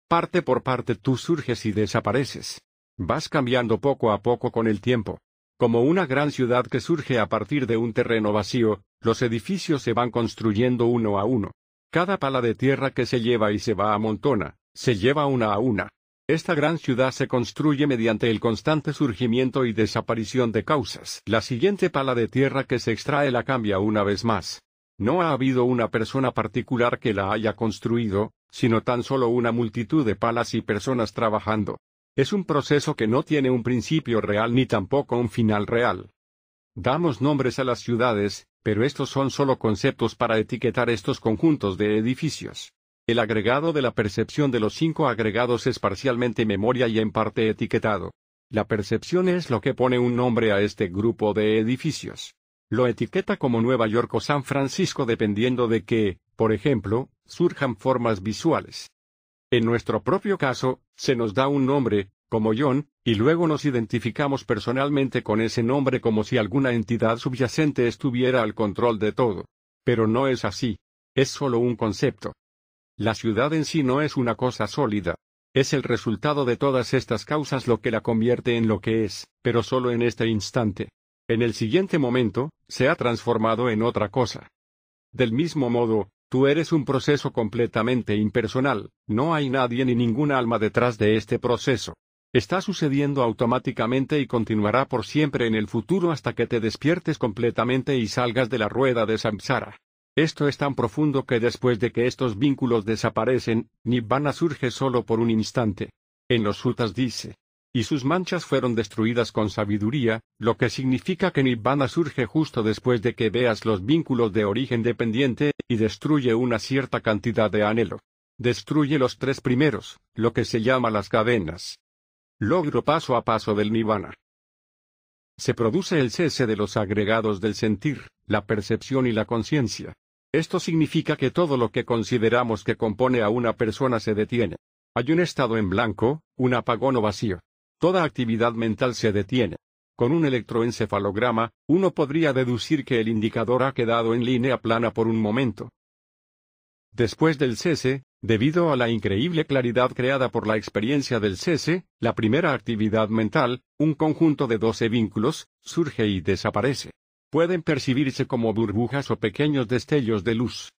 Parte por parte tú surges y desapareces. Vas cambiando poco a poco con el tiempo. Como una gran ciudad que surge a partir de un terreno vacío, los edificios se van construyendo uno a uno. Cada pala de tierra que se lleva y se va amontona, se lleva una a una. Esta gran ciudad se construye mediante el constante surgimiento y desaparición de causas. La siguiente pala de tierra que se extrae la cambia una vez más. No ha habido una persona particular que la haya construido, sino tan solo una multitud de palas y personas trabajando. Es un proceso que no tiene un principio real ni tampoco un final real. Damos nombres a las ciudades, pero estos son solo conceptos para etiquetar estos conjuntos de edificios. El agregado de la percepción de los cinco agregados es parcialmente memoria y en parte etiquetado. La percepción es lo que pone un nombre a este grupo de edificios. Lo etiqueta como Nueva York o San Francisco dependiendo de que, por ejemplo, surjan formas visuales. En nuestro propio caso, se nos da un nombre, como John, y luego nos identificamos personalmente con ese nombre como si alguna entidad subyacente estuviera al control de todo. Pero no es así. Es solo un concepto. La ciudad en sí no es una cosa sólida. Es el resultado de todas estas causas lo que la convierte en lo que es, pero solo en este instante. En el siguiente momento, se ha transformado en otra cosa. Del mismo modo, tú eres un proceso completamente impersonal, no hay nadie ni ningún alma detrás de este proceso. Está sucediendo automáticamente y continuará por siempre en el futuro hasta que te despiertes completamente y salgas de la rueda de samsara. Esto es tan profundo que después de que estos vínculos desaparecen, Nibbana surge solo por un instante. En los sutas dice, y sus manchas fueron destruidas con sabiduría, lo que significa que Nibbana surge justo después de que veas los vínculos de origen dependiente, y destruye una cierta cantidad de anhelo. Destruye los tres primeros, lo que se llama las cadenas. Logro paso a paso del Nibbana. Se produce el cese de los agregados del sentir, la percepción y la conciencia. Esto significa que todo lo que consideramos que compone a una persona se detiene. Hay un estado en blanco, un apagón o vacío. Toda actividad mental se detiene. Con un electroencefalograma, uno podría deducir que el indicador ha quedado en línea plana por un momento. Después del cese, debido a la increíble claridad creada por la experiencia del cese, la primera actividad mental, un conjunto de doce vínculos, surge y desaparece pueden percibirse como burbujas o pequeños destellos de luz.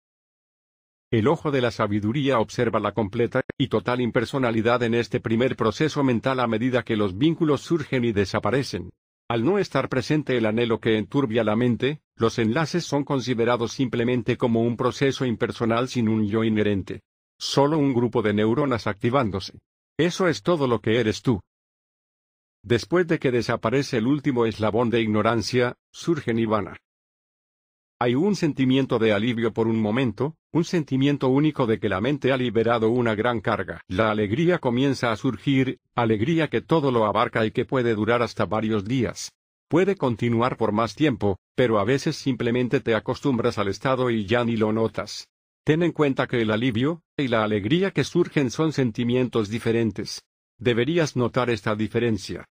El ojo de la sabiduría observa la completa y total impersonalidad en este primer proceso mental a medida que los vínculos surgen y desaparecen. Al no estar presente el anhelo que enturbia la mente, los enlaces son considerados simplemente como un proceso impersonal sin un yo inherente. Solo un grupo de neuronas activándose. Eso es todo lo que eres tú. Después de que desaparece el último eslabón de ignorancia, surge Nirvana. Hay un sentimiento de alivio por un momento, un sentimiento único de que la mente ha liberado una gran carga. La alegría comienza a surgir, alegría que todo lo abarca y que puede durar hasta varios días. Puede continuar por más tiempo, pero a veces simplemente te acostumbras al estado y ya ni lo notas. Ten en cuenta que el alivio y la alegría que surgen son sentimientos diferentes. Deberías notar esta diferencia.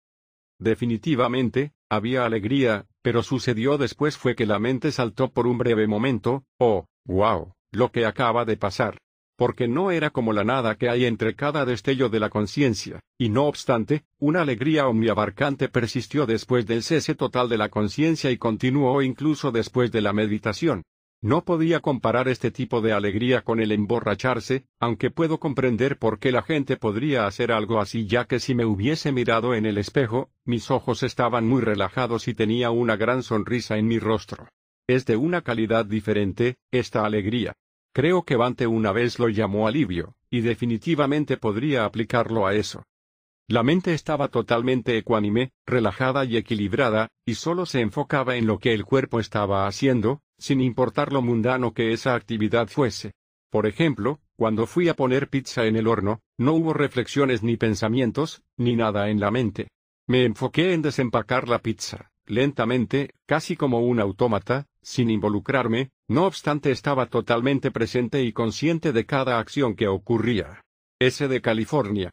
Definitivamente, había alegría, pero sucedió después fue que la mente saltó por un breve momento, oh, wow, lo que acaba de pasar. Porque no era como la nada que hay entre cada destello de la conciencia, y no obstante, una alegría omniabarcante persistió después del cese total de la conciencia y continuó incluso después de la meditación. No podía comparar este tipo de alegría con el emborracharse, aunque puedo comprender por qué la gente podría hacer algo así ya que si me hubiese mirado en el espejo, mis ojos estaban muy relajados y tenía una gran sonrisa en mi rostro. Es de una calidad diferente, esta alegría. Creo que Vante una vez lo llamó alivio, y definitivamente podría aplicarlo a eso. La mente estaba totalmente ecuánime, relajada y equilibrada, y solo se enfocaba en lo que el cuerpo estaba haciendo, sin importar lo mundano que esa actividad fuese. Por ejemplo, cuando fui a poner pizza en el horno, no hubo reflexiones ni pensamientos, ni nada en la mente. Me enfoqué en desempacar la pizza, lentamente, casi como un autómata, sin involucrarme, no obstante estaba totalmente presente y consciente de cada acción que ocurría. S de California.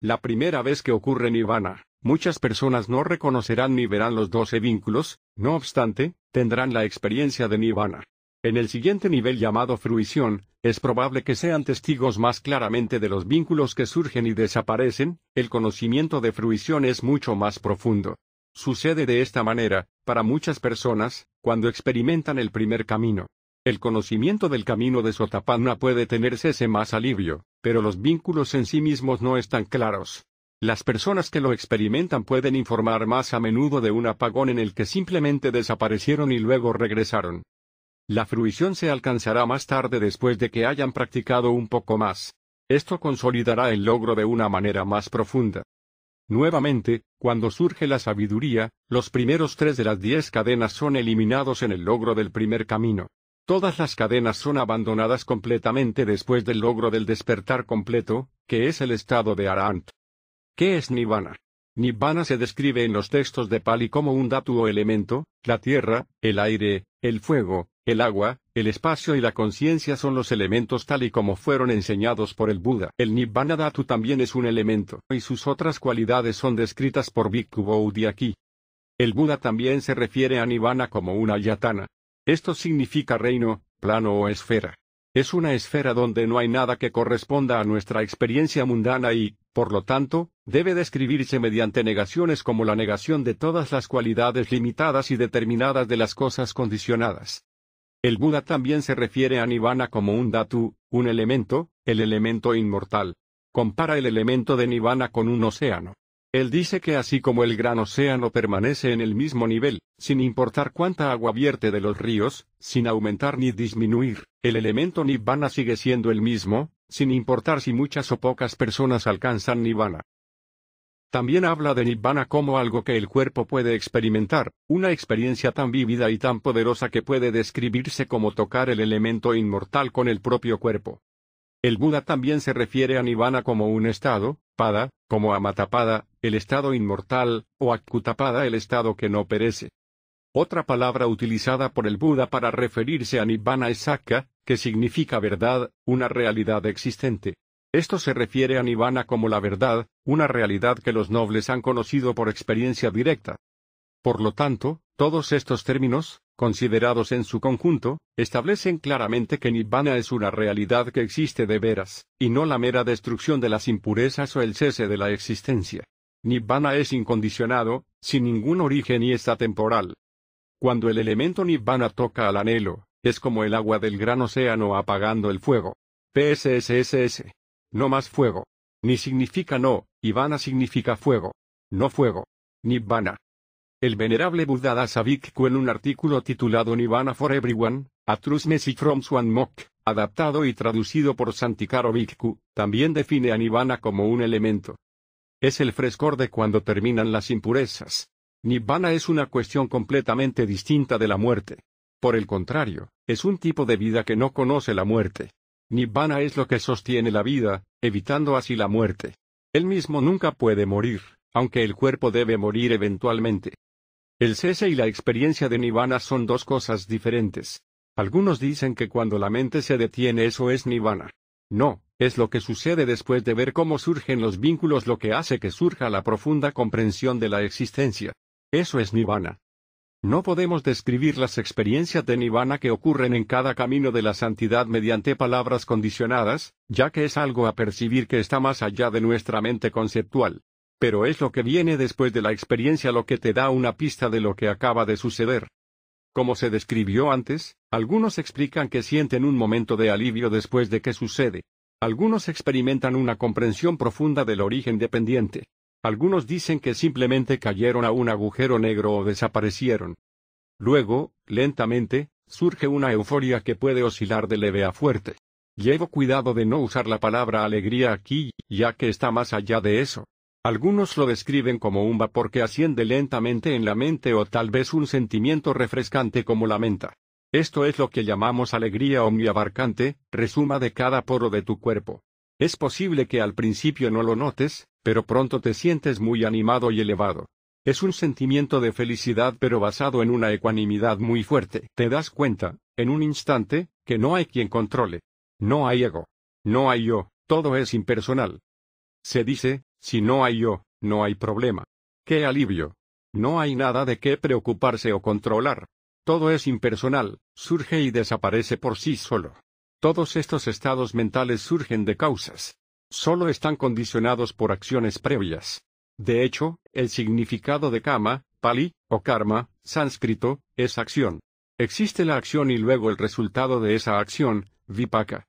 La primera vez que ocurre Nirvana, muchas personas no reconocerán ni verán los doce vínculos, no obstante, tendrán la experiencia de Nirvana. En el siguiente nivel llamado fruición, es probable que sean testigos más claramente de los vínculos que surgen y desaparecen, el conocimiento de fruición es mucho más profundo. Sucede de esta manera, para muchas personas, cuando experimentan el primer camino. El conocimiento del camino de Sotapanna puede tenerse ese más alivio, pero los vínculos en sí mismos no están claros. Las personas que lo experimentan pueden informar más a menudo de un apagón en el que simplemente desaparecieron y luego regresaron. La fruición se alcanzará más tarde después de que hayan practicado un poco más. Esto consolidará el logro de una manera más profunda. Nuevamente, cuando surge la sabiduría, los primeros tres de las diez cadenas son eliminados en el logro del primer camino. Todas las cadenas son abandonadas completamente después del logro del despertar completo, que es el estado de Arahant. ¿Qué es Nibbana? Nibbana se describe en los textos de Pali como un datu o elemento, la tierra, el aire, el fuego, el agua, el espacio y la conciencia son los elementos tal y como fueron enseñados por el Buda. El Nibbana Dhatu también es un elemento, y sus otras cualidades son descritas por Bhikkhu Bodhi aquí. El Buda también se refiere a Nibbana como una yatana. Esto significa reino, plano o esfera. Es una esfera donde no hay nada que corresponda a nuestra experiencia mundana y, por lo tanto, debe describirse mediante negaciones como la negación de todas las cualidades limitadas y determinadas de las cosas condicionadas. El Buda también se refiere a Nirvana como un datu, un elemento, el elemento inmortal. Compara el elemento de Nirvana con un océano. Él dice que así como el gran océano permanece en el mismo nivel, sin importar cuánta agua vierte de los ríos, sin aumentar ni disminuir, el elemento nibbana sigue siendo el mismo, sin importar si muchas o pocas personas alcanzan nibbana. También habla de nibbana como algo que el cuerpo puede experimentar, una experiencia tan vívida y tan poderosa que puede describirse como tocar el elemento inmortal con el propio cuerpo. El Buda también se refiere a Nibbana como un estado, pada, como Amatapada, el estado inmortal, o Akutapada el estado que no perece. Otra palabra utilizada por el Buda para referirse a Nibbana es Sakka, que significa verdad, una realidad existente. Esto se refiere a Nibbana como la verdad, una realidad que los nobles han conocido por experiencia directa. Por lo tanto, todos estos términos, considerados en su conjunto, establecen claramente que Nibbana es una realidad que existe de veras, y no la mera destrucción de las impurezas o el cese de la existencia. Nibbana es incondicionado, sin ningún origen y está temporal. Cuando el elemento Nibbana toca al anhelo, es como el agua del gran océano apagando el fuego. PSSSS. No más fuego. Ni significa no, y significa fuego. No fuego. Nibbana. El venerable Buddha Das en un artículo titulado Nirvana for Everyone, A Truth Message from Swan Mok, adaptado y traducido por Santikaro Bhikkhu, también define a Nibbana como un elemento. Es el frescor de cuando terminan las impurezas. Nibbana es una cuestión completamente distinta de la muerte. Por el contrario, es un tipo de vida que no conoce la muerte. Nibbana es lo que sostiene la vida, evitando así la muerte. Él mismo nunca puede morir, aunque el cuerpo debe morir eventualmente. El cese y la experiencia de Nirvana son dos cosas diferentes. Algunos dicen que cuando la mente se detiene eso es Nirvana. No, es lo que sucede después de ver cómo surgen los vínculos lo que hace que surja la profunda comprensión de la existencia. Eso es Nirvana. No podemos describir las experiencias de Nirvana que ocurren en cada camino de la santidad mediante palabras condicionadas, ya que es algo a percibir que está más allá de nuestra mente conceptual. Pero es lo que viene después de la experiencia lo que te da una pista de lo que acaba de suceder. como se describió antes, algunos explican que sienten un momento de alivio después de que sucede. Algunos experimentan una comprensión profunda del origen dependiente. Algunos dicen que simplemente cayeron a un agujero negro o desaparecieron. Luego, lentamente, surge una euforia que puede oscilar de leve a fuerte. Llevo cuidado de no usar la palabra alegría aquí, ya que está más allá de eso. Algunos lo describen como un vapor que asciende lentamente en la mente o tal vez un sentimiento refrescante como la menta. Esto es lo que llamamos alegría omniabarcante, resuma de cada poro de tu cuerpo. Es posible que al principio no lo notes, pero pronto te sientes muy animado y elevado. Es un sentimiento de felicidad pero basado en una ecuanimidad muy fuerte. Te das cuenta, en un instante, que no hay quien controle. No hay ego. No hay yo, todo es impersonal. Se dice, si no hay yo, no hay problema. ¡Qué alivio! No hay nada de qué preocuparse o controlar. Todo es impersonal, surge y desaparece por sí solo. Todos estos estados mentales surgen de causas. Solo están condicionados por acciones previas. De hecho, el significado de kama, pali, o karma, sánscrito, es acción. Existe la acción y luego el resultado de esa acción, vipaka.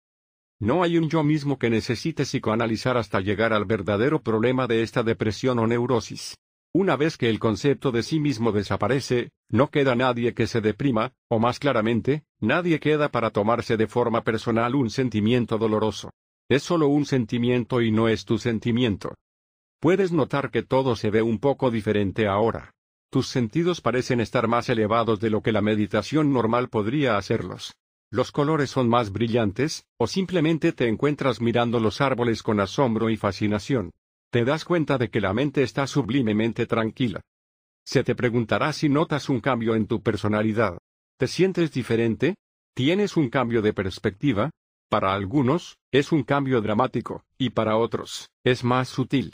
No hay un yo mismo que necesite psicoanalizar hasta llegar al verdadero problema de esta depresión o neurosis. Una vez que el concepto de sí mismo desaparece, no queda nadie que se deprima, o más claramente, nadie queda para tomarse de forma personal un sentimiento doloroso. Es solo un sentimiento y no es tu sentimiento. Puedes notar que todo se ve un poco diferente ahora. Tus sentidos parecen estar más elevados de lo que la meditación normal podría hacerlos. Los colores son más brillantes, o simplemente te encuentras mirando los árboles con asombro y fascinación te das cuenta de que la mente está sublimemente tranquila. Se te preguntará si notas un cambio en tu personalidad. ¿Te sientes diferente? ¿Tienes un cambio de perspectiva? Para algunos, es un cambio dramático, y para otros, es más sutil.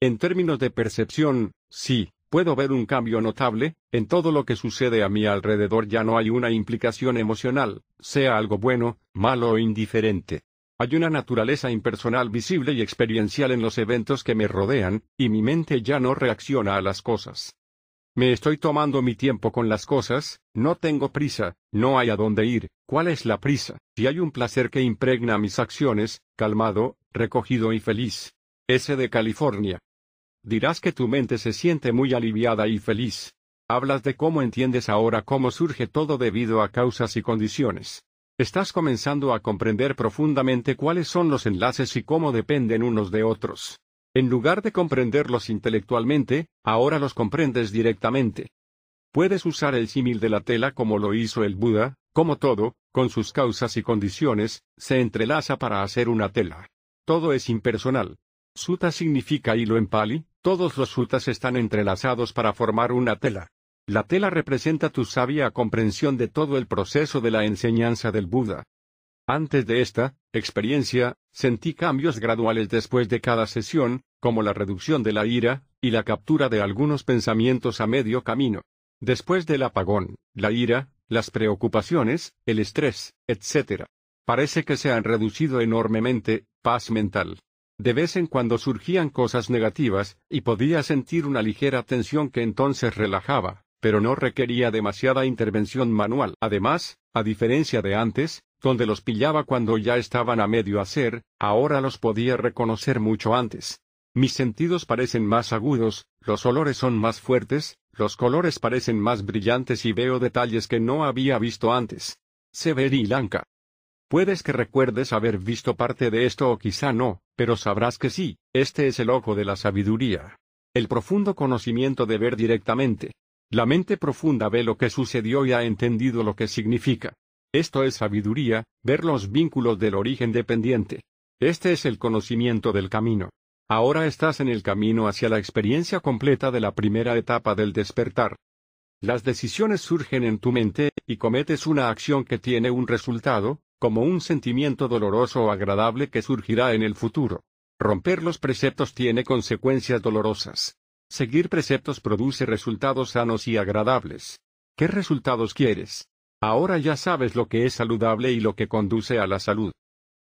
En términos de percepción, sí, puedo ver un cambio notable, en todo lo que sucede a mi alrededor ya no hay una implicación emocional, sea algo bueno, malo o indiferente. Hay una naturaleza impersonal visible y experiencial en los eventos que me rodean, y mi mente ya no reacciona a las cosas. Me estoy tomando mi tiempo con las cosas, no tengo prisa, no hay a dónde ir, ¿cuál es la prisa? Si hay un placer que impregna mis acciones, calmado, recogido y feliz. Ese de California. Dirás que tu mente se siente muy aliviada y feliz. Hablas de cómo entiendes ahora cómo surge todo debido a causas y condiciones. Estás comenzando a comprender profundamente cuáles son los enlaces y cómo dependen unos de otros. En lugar de comprenderlos intelectualmente, ahora los comprendes directamente. Puedes usar el símil de la tela como lo hizo el Buda, como todo, con sus causas y condiciones, se entrelaza para hacer una tela. Todo es impersonal. Suta significa hilo en pali, todos los sutas están entrelazados para formar una tela. La tela representa tu sabia comprensión de todo el proceso de la enseñanza del Buda. Antes de esta experiencia, sentí cambios graduales después de cada sesión, como la reducción de la ira, y la captura de algunos pensamientos a medio camino. Después del apagón, la ira, las preocupaciones, el estrés, etc. Parece que se han reducido enormemente, paz mental. De vez en cuando surgían cosas negativas, y podía sentir una ligera tensión que entonces relajaba pero no requería demasiada intervención manual. Además, a diferencia de antes, donde los pillaba cuando ya estaban a medio hacer, ahora los podía reconocer mucho antes. Mis sentidos parecen más agudos, los olores son más fuertes, los colores parecen más brillantes y veo detalles que no había visto antes. Severi Lanka. Puedes que recuerdes haber visto parte de esto o quizá no, pero sabrás que sí, este es el ojo de la sabiduría. El profundo conocimiento de ver directamente. La mente profunda ve lo que sucedió y ha entendido lo que significa. Esto es sabiduría, ver los vínculos del origen dependiente. Este es el conocimiento del camino. Ahora estás en el camino hacia la experiencia completa de la primera etapa del despertar. Las decisiones surgen en tu mente, y cometes una acción que tiene un resultado, como un sentimiento doloroso o agradable que surgirá en el futuro. Romper los preceptos tiene consecuencias dolorosas. Seguir preceptos produce resultados sanos y agradables. ¿Qué resultados quieres? Ahora ya sabes lo que es saludable y lo que conduce a la salud.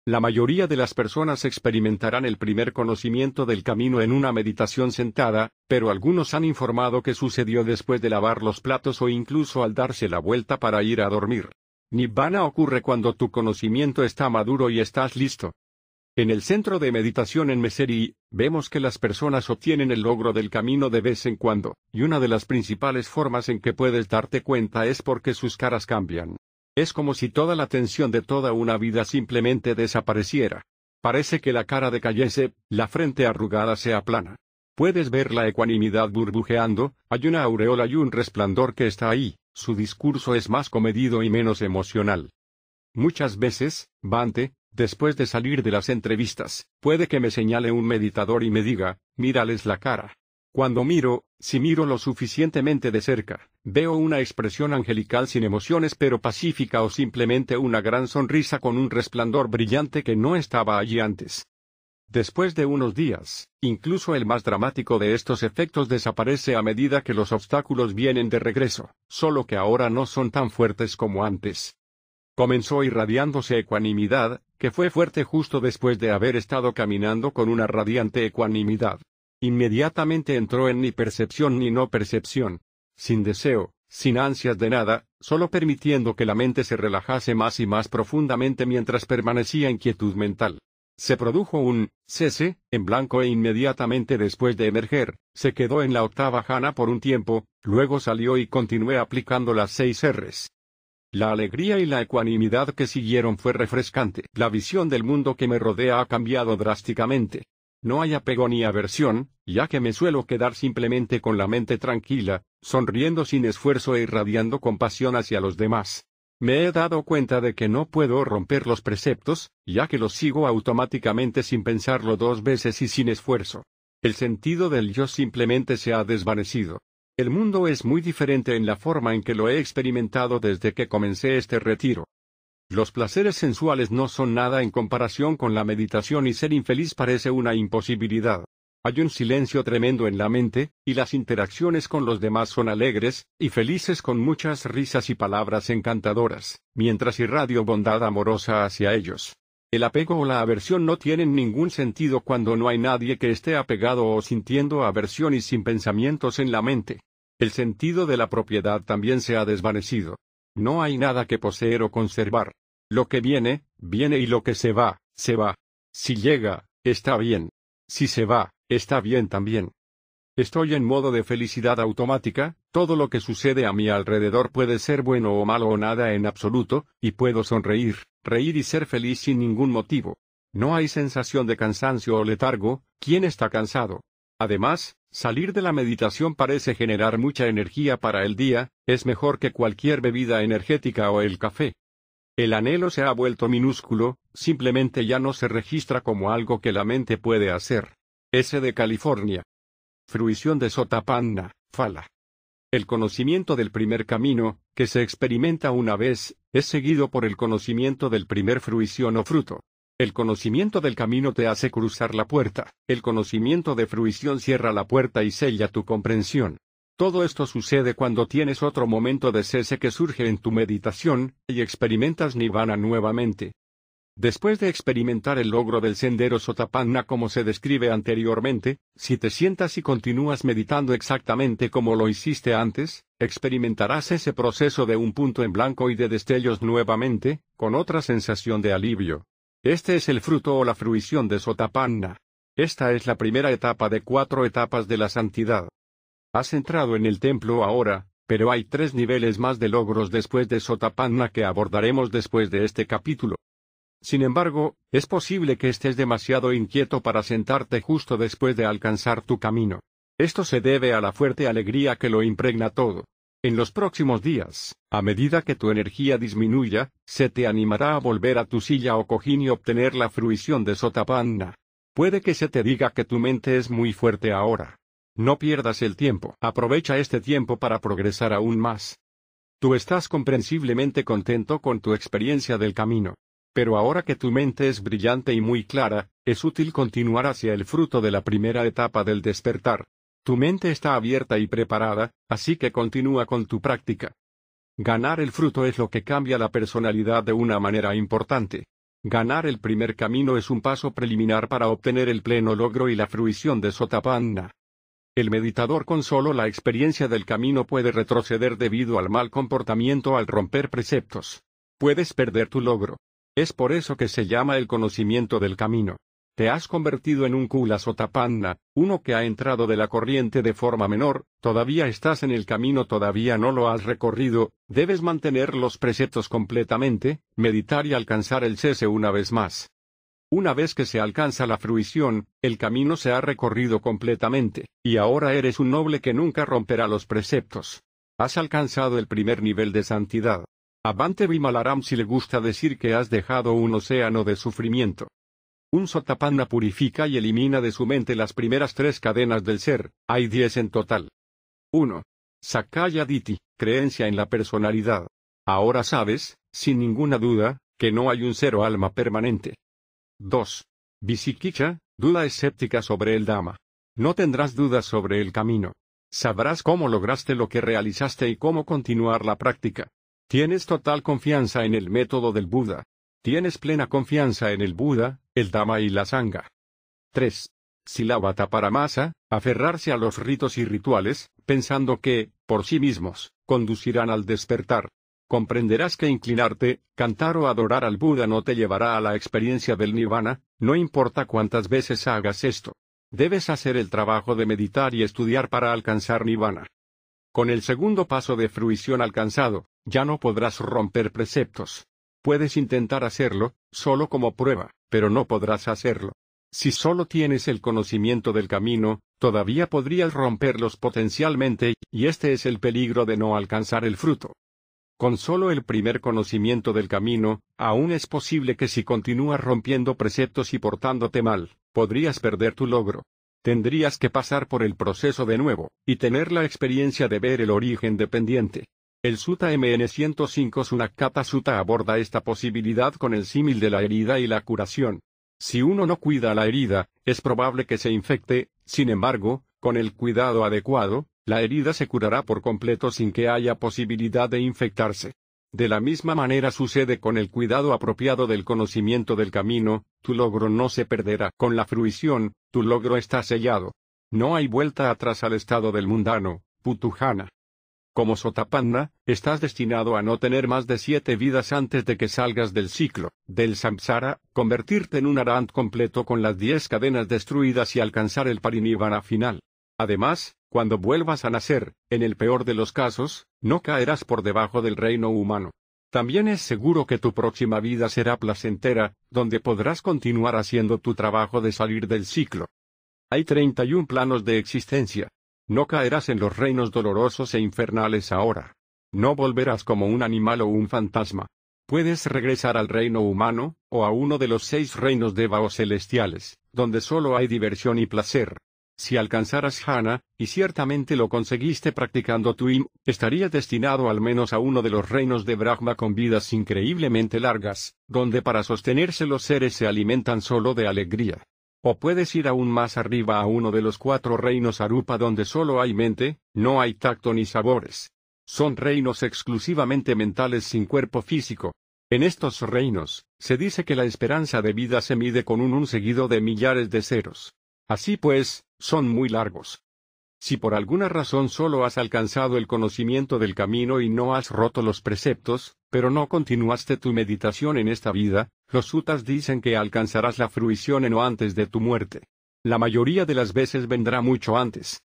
La mayoría de las personas experimentarán el primer conocimiento del camino en una meditación sentada, pero algunos han informado que sucedió después de lavar los platos o incluso al darse la vuelta para ir a dormir. Nibbana ocurre cuando tu conocimiento está maduro y estás listo. En el centro de meditación en Meseri, vemos que las personas obtienen el logro del camino de vez en cuando, y una de las principales formas en que puedes darte cuenta es porque sus caras cambian. Es como si toda la tensión de toda una vida simplemente desapareciera. Parece que la cara decayese, la frente arrugada se aplana. Puedes ver la ecuanimidad burbujeando, hay una aureola y un resplandor que está ahí, su discurso es más comedido y menos emocional. Muchas veces, Bante, después de salir de las entrevistas, puede que me señale un meditador y me diga, mírales la cara. Cuando miro, si miro lo suficientemente de cerca, veo una expresión angelical sin emociones pero pacífica o simplemente una gran sonrisa con un resplandor brillante que no estaba allí antes. Después de unos días, incluso el más dramático de estos efectos desaparece a medida que los obstáculos vienen de regreso, solo que ahora no son tan fuertes como antes. Comenzó irradiándose ecuanimidad, que fue fuerte justo después de haber estado caminando con una radiante ecuanimidad. Inmediatamente entró en ni percepción ni no percepción. Sin deseo, sin ansias de nada, solo permitiendo que la mente se relajase más y más profundamente mientras permanecía inquietud mental. Se produjo un cese, en blanco e inmediatamente después de emerger, se quedó en la octava jana por un tiempo, luego salió y continué aplicando las seis R's. La alegría y la ecuanimidad que siguieron fue refrescante. La visión del mundo que me rodea ha cambiado drásticamente. No hay apego ni aversión, ya que me suelo quedar simplemente con la mente tranquila, sonriendo sin esfuerzo e irradiando compasión hacia los demás. Me he dado cuenta de que no puedo romper los preceptos, ya que los sigo automáticamente sin pensarlo dos veces y sin esfuerzo. El sentido del yo simplemente se ha desvanecido. El mundo es muy diferente en la forma en que lo he experimentado desde que comencé este retiro. Los placeres sensuales no son nada en comparación con la meditación y ser infeliz parece una imposibilidad. Hay un silencio tremendo en la mente, y las interacciones con los demás son alegres, y felices con muchas risas y palabras encantadoras, mientras irradio bondad amorosa hacia ellos. El apego o la aversión no tienen ningún sentido cuando no hay nadie que esté apegado o sintiendo aversión y sin pensamientos en la mente. El sentido de la propiedad también se ha desvanecido. No hay nada que poseer o conservar. Lo que viene, viene y lo que se va, se va. Si llega, está bien. Si se va, está bien también. Estoy en modo de felicidad automática, todo lo que sucede a mi alrededor puede ser bueno o malo o nada en absoluto, y puedo sonreír, reír y ser feliz sin ningún motivo. No hay sensación de cansancio o letargo, ¿quién está cansado? Además, salir de la meditación parece generar mucha energía para el día, es mejor que cualquier bebida energética o el café. El anhelo se ha vuelto minúsculo, simplemente ya no se registra como algo que la mente puede hacer. S. de California. Fruición de Sotapanna, Fala. El conocimiento del primer camino, que se experimenta una vez, es seguido por el conocimiento del primer fruición o fruto. El conocimiento del camino te hace cruzar la puerta, el conocimiento de fruición cierra la puerta y sella tu comprensión. Todo esto sucede cuando tienes otro momento de cese que surge en tu meditación, y experimentas nirvana nuevamente. Después de experimentar el logro del sendero Sotapanna como se describe anteriormente, si te sientas y continúas meditando exactamente como lo hiciste antes, experimentarás ese proceso de un punto en blanco y de destellos nuevamente, con otra sensación de alivio. Este es el fruto o la fruición de Sotapanna. Esta es la primera etapa de cuatro etapas de la santidad. Has entrado en el templo ahora, pero hay tres niveles más de logros después de Sotapanna que abordaremos después de este capítulo. Sin embargo, es posible que estés demasiado inquieto para sentarte justo después de alcanzar tu camino. Esto se debe a la fuerte alegría que lo impregna todo. En los próximos días, a medida que tu energía disminuya, se te animará a volver a tu silla o cojín y obtener la fruición de Sotapanna. Puede que se te diga que tu mente es muy fuerte ahora, no pierdas el tiempo. Aprovecha este tiempo para progresar aún más. Tú estás comprensiblemente contento con tu experiencia del camino. Pero ahora que tu mente es brillante y muy clara, es útil continuar hacia el fruto de la primera etapa del despertar. Tu mente está abierta y preparada, así que continúa con tu práctica. Ganar el fruto es lo que cambia la personalidad de una manera importante. Ganar el primer camino es un paso preliminar para obtener el pleno logro y la fruición de Sotapanna. El meditador con solo la experiencia del camino puede retroceder debido al mal comportamiento al romper preceptos. Puedes perder tu logro. Es por eso que se llama el conocimiento del camino. Te has convertido en un kula sotapanna, uno que ha entrado de la corriente de forma menor, todavía estás en el camino, todavía no lo has recorrido, debes mantener los preceptos completamente, meditar y alcanzar el cese una vez más. Una vez que se alcanza la fruición, el camino se ha recorrido completamente, y ahora eres un noble que nunca romperá los preceptos. Has alcanzado el primer nivel de santidad. Avante Vimalaram si le gusta decir que has dejado un océano de sufrimiento. Un sotapanna purifica y elimina de su mente las primeras tres cadenas del ser, hay diez en total. 1. Sakaya Diti, creencia en la personalidad. Ahora sabes, sin ninguna duda, que no hay un cero alma permanente. 2. Visikicha, duda escéptica sobre el Dhamma. No tendrás dudas sobre el camino. Sabrás cómo lograste lo que realizaste y cómo continuar la práctica. Tienes total confianza en el método del Buda. Tienes plena confianza en el Buda, el Dhamma y la Sangha. 3. Silabata Paramasa, aferrarse a los ritos y rituales, pensando que, por sí mismos, conducirán al despertar. Comprenderás que inclinarte, cantar o adorar al Buda no te llevará a la experiencia del Nirvana, no importa cuántas veces hagas esto. Debes hacer el trabajo de meditar y estudiar para alcanzar Nirvana. Con el segundo paso de fruición alcanzado, ya no podrás romper preceptos. Puedes intentar hacerlo, solo como prueba, pero no podrás hacerlo. Si solo tienes el conocimiento del camino, todavía podrías romperlos potencialmente, y este es el peligro de no alcanzar el fruto. Con solo el primer conocimiento del camino, aún es posible que si continúas rompiendo preceptos y portándote mal, podrías perder tu logro. Tendrías que pasar por el proceso de nuevo, y tener la experiencia de ver el origen dependiente. El Sutta MN 105 Sunakata Sutta aborda esta posibilidad con el símil de la herida y la curación. Si uno no cuida la herida, es probable que se infecte, sin embargo, con el cuidado adecuado, la herida se curará por completo sin que haya posibilidad de infectarse. De la misma manera sucede con el cuidado apropiado del conocimiento del camino, tu logro no se perderá. Con la fruición, tu logro está sellado. No hay vuelta atrás al estado del mundano, putujana. Como Sotapanna, estás destinado a no tener más de siete vidas antes de que salgas del ciclo, del samsara, convertirte en un arant completo con las diez cadenas destruidas y alcanzar el parinirvana final. Además, cuando vuelvas a nacer, en el peor de los casos, no caerás por debajo del reino humano. También es seguro que tu próxima vida será placentera, donde podrás continuar haciendo tu trabajo de salir del ciclo. Hay 31 planos de existencia, no caerás en los reinos dolorosos e infernales ahora. No volverás como un animal o un fantasma. Puedes regresar al reino humano, o a uno de los seis reinos de Vaos celestiales, donde solo hay diversión y placer. Si alcanzaras Hana, y ciertamente lo conseguiste practicando Tuim, estarías destinado al menos a uno de los reinos de Brahma con vidas increíblemente largas, donde para sostenerse los seres se alimentan solo de alegría. O puedes ir aún más arriba a uno de los cuatro reinos Arupa donde solo hay mente, no hay tacto ni sabores. Son reinos exclusivamente mentales sin cuerpo físico. En estos reinos, se dice que la esperanza de vida se mide con un un seguido de millares de ceros. Así pues, son muy largos. Si por alguna razón solo has alcanzado el conocimiento del camino y no has roto los preceptos, pero no continuaste tu meditación en esta vida, los sutas dicen que alcanzarás la fruición en o antes de tu muerte. La mayoría de las veces vendrá mucho antes.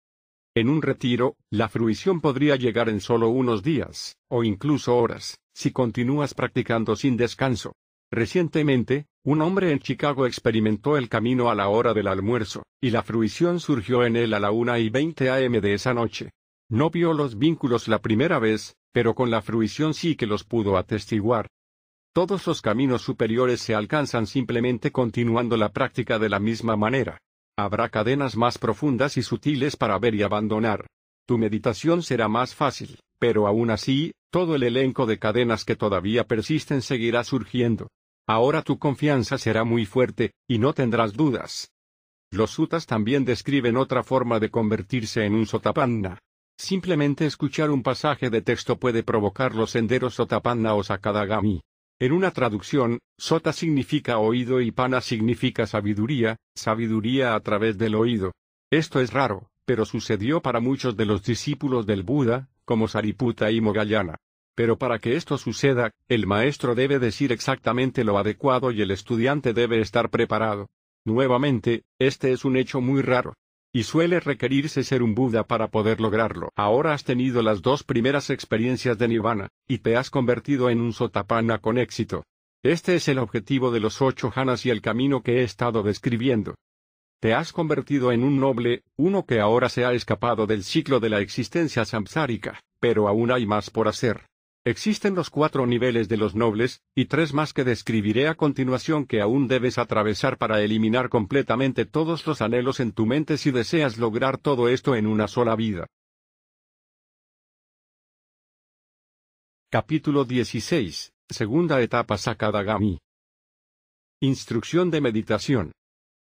En un retiro, la fruición podría llegar en solo unos días, o incluso horas, si continúas practicando sin descanso. Recientemente, un hombre en Chicago experimentó el camino a la hora del almuerzo, y la fruición surgió en él a la una y veinte am de esa noche. No vio los vínculos la primera vez, pero con la fruición sí que los pudo atestiguar. Todos los caminos superiores se alcanzan simplemente continuando la práctica de la misma manera. Habrá cadenas más profundas y sutiles para ver y abandonar. Tu meditación será más fácil, pero aún así, todo el elenco de cadenas que todavía persisten seguirá surgiendo. Ahora tu confianza será muy fuerte, y no tendrás dudas. Los sutas también describen otra forma de convertirse en un sotapanna. Simplemente escuchar un pasaje de texto puede provocar los senderos sotapanna o sakadagami. En una traducción, sota significa oído y pana significa sabiduría, sabiduría a través del oído. Esto es raro, pero sucedió para muchos de los discípulos del Buda, como Sariputta y Mogallana. Pero para que esto suceda, el maestro debe decir exactamente lo adecuado y el estudiante debe estar preparado. Nuevamente, este es un hecho muy raro. Y suele requerirse ser un Buda para poder lograrlo. Ahora has tenido las dos primeras experiencias de Nirvana, y te has convertido en un Sotapanna con éxito. Este es el objetivo de los ocho Hanas y el camino que he estado describiendo. Te has convertido en un noble, uno que ahora se ha escapado del ciclo de la existencia samsárica, pero aún hay más por hacer. Existen los cuatro niveles de los nobles, y tres más que describiré a continuación que aún debes atravesar para eliminar completamente todos los anhelos en tu mente si deseas lograr todo esto en una sola vida. Capítulo 16. Segunda etapa Sakadagami. Instrucción de meditación.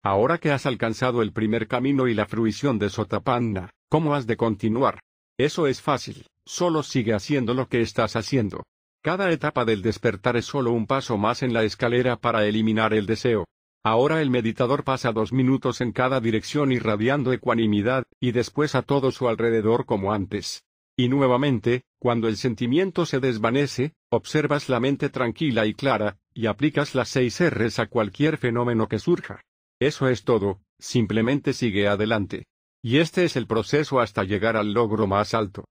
Ahora que has alcanzado el primer camino y la fruición de Sotapanna, ¿cómo has de continuar? Eso es fácil. Solo sigue haciendo lo que estás haciendo. Cada etapa del despertar es solo un paso más en la escalera para eliminar el deseo. Ahora el meditador pasa dos minutos en cada dirección irradiando ecuanimidad, y después a todo su alrededor como antes. Y nuevamente, cuando el sentimiento se desvanece, observas la mente tranquila y clara, y aplicas las seis R's a cualquier fenómeno que surja. Eso es todo, simplemente sigue adelante. Y este es el proceso hasta llegar al logro más alto.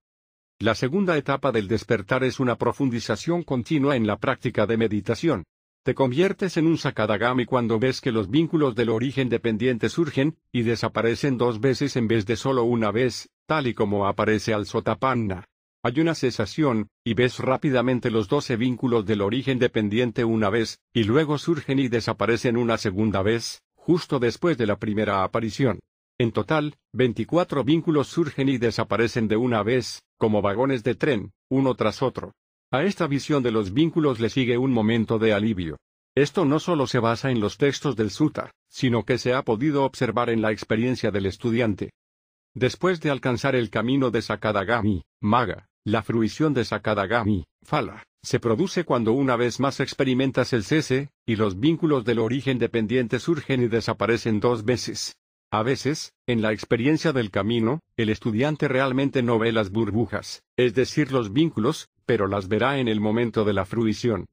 La segunda etapa del despertar es una profundización continua en la práctica de meditación. Te conviertes en un Sakadagami cuando ves que los vínculos del origen dependiente surgen, y desaparecen dos veces en vez de solo una vez, tal y como aparece al Sotapanna. Hay una cesación, y ves rápidamente los doce vínculos del origen dependiente una vez, y luego surgen y desaparecen una segunda vez, justo después de la primera aparición. En total, 24 vínculos surgen y desaparecen de una vez, como vagones de tren, uno tras otro. A esta visión de los vínculos le sigue un momento de alivio. Esto no solo se basa en los textos del Sutta, sino que se ha podido observar en la experiencia del estudiante. Después de alcanzar el camino de Sakadagami, Maga, la fruición de Sakadagami, Fala, se produce cuando una vez más experimentas el cese, y los vínculos del origen dependiente surgen y desaparecen dos veces. A veces, en la experiencia del camino, el estudiante realmente no ve las burbujas, es decir, los vínculos, pero las verá en el momento de la fruición.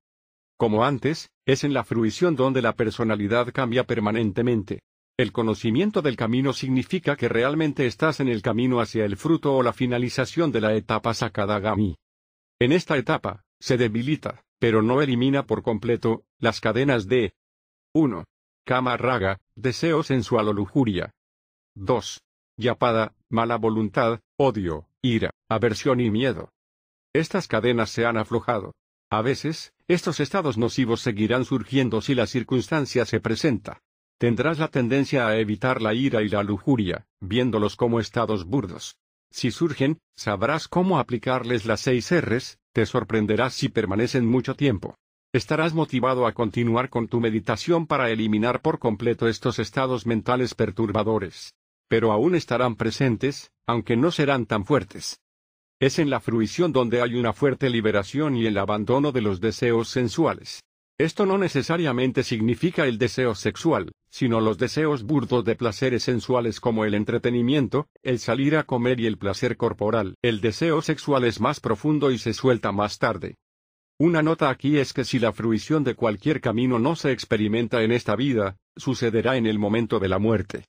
Como antes, es en la fruición donde la personalidad cambia permanentemente. El conocimiento del camino significa que realmente estás en el camino hacia el fruto o la finalización de la etapa Sakadagami. En esta etapa, se debilita, pero no elimina por completo, las cadenas de 1. Kama raga, deseo sensual o lujuria. 2. Yapada, mala voluntad, odio, ira, aversión y miedo. Estas cadenas se han aflojado. A veces, estos estados nocivos seguirán surgiendo si la circunstancia se presenta. Tendrás la tendencia a evitar la ira y la lujuria, viéndolos como estados burdos. Si surgen, sabrás cómo aplicarles las seis R's, te sorprenderás si permanecen mucho tiempo. Estarás motivado a continuar con tu meditación para eliminar por completo estos estados mentales perturbadores. Pero aún estarán presentes, aunque no serán tan fuertes. Es en la fruición donde hay una fuerte liberación y el abandono de los deseos sensuales. Esto no necesariamente significa el deseo sexual, sino los deseos burdos de placeres sensuales como el entretenimiento, el salir a comer y el placer corporal. El deseo sexual es más profundo y se suelta más tarde. Una nota aquí es que si la fruición de cualquier camino no se experimenta en esta vida, sucederá en el momento de la muerte.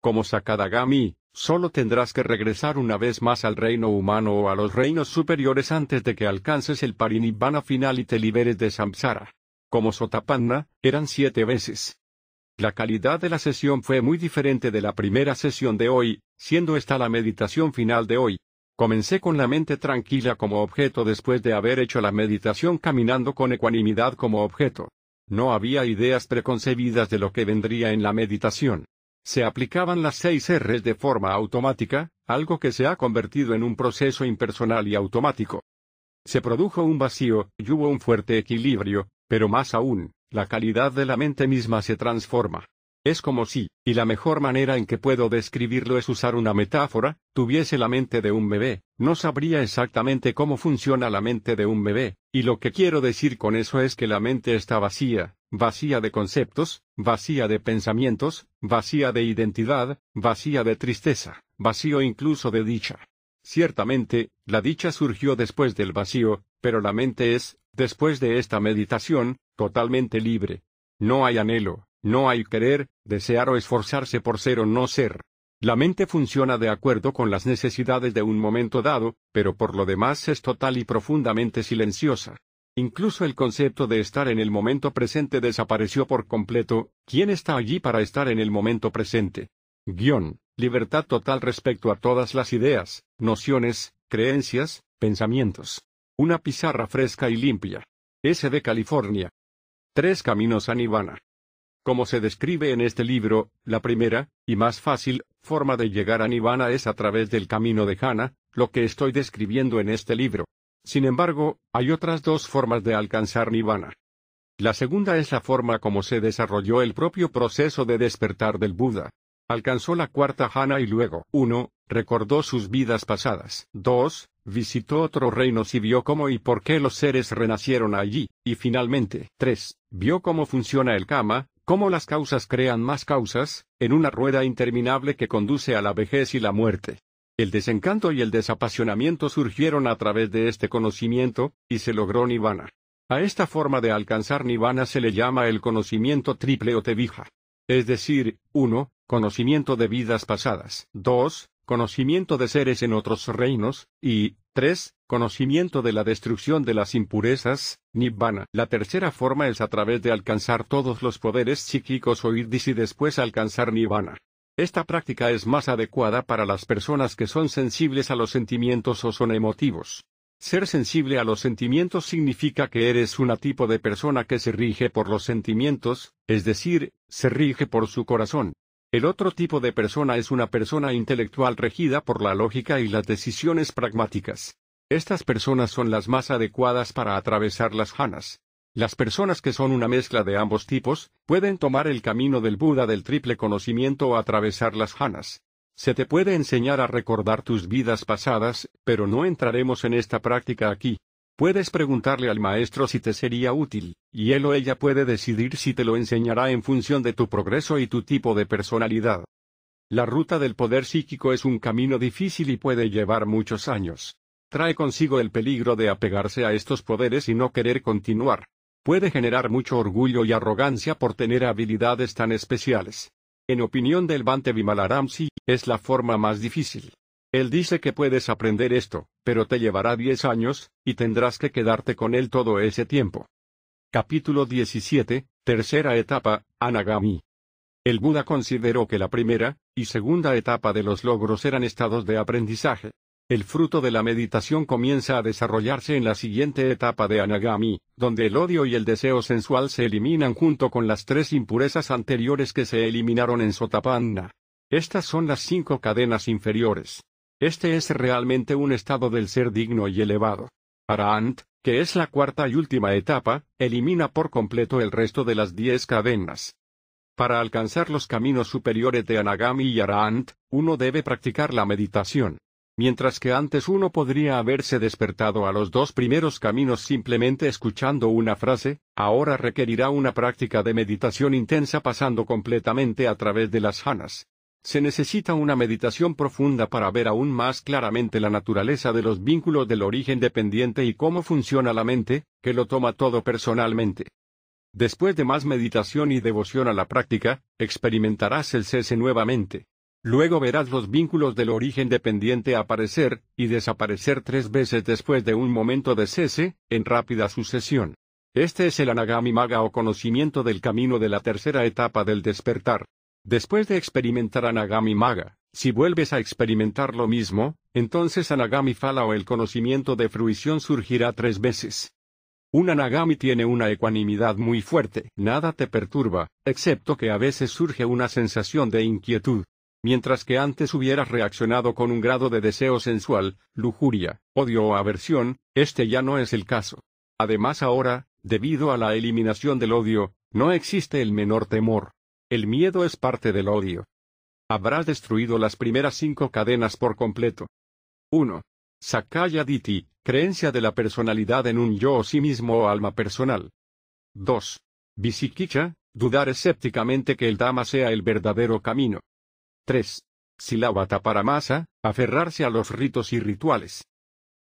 Como Sakadagami, solo tendrás que regresar una vez más al reino humano o a los reinos superiores antes de que alcances el parinibbana final y te liberes de samsara. Como Sotapanna, eran siete veces. La calidad de la sesión fue muy diferente de la primera sesión de hoy, siendo esta la meditación final de hoy, Comencé con la mente tranquila como objeto después de haber hecho la meditación caminando con ecuanimidad como objeto. No había ideas preconcebidas de lo que vendría en la meditación. Se aplicaban las seis R's de forma automática, algo que se ha convertido en un proceso impersonal y automático. Se produjo un vacío, y hubo un fuerte equilibrio, pero más aún, la calidad de la mente misma se transforma. Es como si, y la mejor manera en que puedo describirlo es usar una metáfora, tuviese la mente de un bebé, no sabría exactamente cómo funciona la mente de un bebé, y lo que quiero decir con eso es que la mente está vacía, vacía de conceptos, vacía de pensamientos, vacía de identidad, vacía de tristeza, vacío incluso de dicha. Ciertamente, la dicha surgió después del vacío, pero la mente es, después de esta meditación, totalmente libre. No hay anhelo, no hay querer, desear o esforzarse por ser o no ser. La mente funciona de acuerdo con las necesidades de un momento dado, pero por lo demás es total y profundamente silenciosa. Incluso el concepto de estar en el momento presente desapareció por completo. ¿Quién está allí para estar en el momento presente? Guión. Libertad total respecto a todas las ideas, nociones, creencias, pensamientos. Una pizarra fresca y limpia. S. de California. Tres caminos a Nirvana. Como se describe en este libro, la primera, y más fácil, forma de llegar a Nirvana es a través del camino de Hana, lo que estoy describiendo en este libro. Sin embargo, hay otras dos formas de alcanzar Nirvana. La segunda es la forma como se desarrolló el propio proceso de despertar del Buda. Alcanzó la cuarta Hana y luego, 1. Recordó sus vidas pasadas. 2. Visitó otros reinos y vio cómo y por qué los seres renacieron allí. Y finalmente, 3. Vio cómo funciona el Kama, cómo las causas crean más causas, en una rueda interminable que conduce a la vejez y la muerte. El desencanto y el desapasionamiento surgieron a través de este conocimiento, y se logró nirvana. A esta forma de alcanzar nirvana se le llama el conocimiento triple o tevija. Es decir, 1. Conocimiento de vidas pasadas. 2 conocimiento de seres en otros reinos, y 3. Conocimiento de la destrucción de las impurezas, Nibbana. La tercera forma es a través de alcanzar todos los poderes psíquicos o irdis y después alcanzar Nibbana. Esta práctica es más adecuada para las personas que son sensibles a los sentimientos o son emotivos. Ser sensible a los sentimientos significa que eres una tipo de persona que se rige por los sentimientos, es decir, se rige por su corazón. El otro tipo de persona es una persona intelectual regida por la lógica y las decisiones pragmáticas. Estas personas son las más adecuadas para atravesar las janas. Las personas que son una mezcla de ambos tipos, pueden tomar el camino del Buda del triple conocimiento o atravesar las janas. Se te puede enseñar a recordar tus vidas pasadas, pero no entraremos en esta práctica aquí. Puedes preguntarle al maestro si te sería útil, y él o ella puede decidir si te lo enseñará en función de tu progreso y tu tipo de personalidad. La ruta del poder psíquico es un camino difícil y puede llevar muchos años. Trae consigo el peligro de apegarse a estos poderes y no querer continuar. Puede generar mucho orgullo y arrogancia por tener habilidades tan especiales. En opinión del Bante Vimalaramsi, es la forma más difícil. Él dice que puedes aprender esto, pero te llevará diez años, y tendrás que quedarte con él todo ese tiempo. Capítulo 17, tercera etapa, Anagami. El Buda consideró que la primera y segunda etapa de los logros eran estados de aprendizaje. El fruto de la meditación comienza a desarrollarse en la siguiente etapa de Anagami, donde el odio y el deseo sensual se eliminan junto con las tres impurezas anteriores que se eliminaron en Sotapanna. Estas son las cinco cadenas inferiores. Este es realmente un estado del ser digno y elevado. Arahant, que es la cuarta y última etapa, elimina por completo el resto de las diez cadenas. Para alcanzar los caminos superiores de Anagami y Arahant, uno debe practicar la meditación. Mientras que antes uno podría haberse despertado a los dos primeros caminos simplemente escuchando una frase, ahora requerirá una práctica de meditación intensa pasando completamente a través de las janas. Se necesita una meditación profunda para ver aún más claramente la naturaleza de los vínculos del origen dependiente y cómo funciona la mente, que lo toma todo personalmente. Después de más meditación y devoción a la práctica, experimentarás el cese nuevamente. Luego verás los vínculos del origen dependiente aparecer y desaparecer tres veces después de un momento de cese, en rápida sucesión. Este es el Anagami Maga o conocimiento del camino de la tercera etapa del despertar. Después de experimentar Anagami Maga, si vuelves a experimentar lo mismo, entonces Anagami Fala o el conocimiento de fruición surgirá tres veces. Un Anagami tiene una ecuanimidad muy fuerte, nada te perturba, excepto que a veces surge una sensación de inquietud. Mientras que antes hubieras reaccionado con un grado de deseo sensual, lujuria, odio o aversión, este ya no es el caso. Además ahora, debido a la eliminación del odio, no existe el menor temor. El miedo es parte del odio. Habrás destruido las primeras cinco cadenas por completo. 1. Sakaya Diti, creencia de la personalidad en un yo o sí mismo o alma personal. 2. Visikicha, dudar escépticamente que el Dhamma sea el verdadero camino. 3. Silabata Paramasa, aferrarse a los ritos y rituales.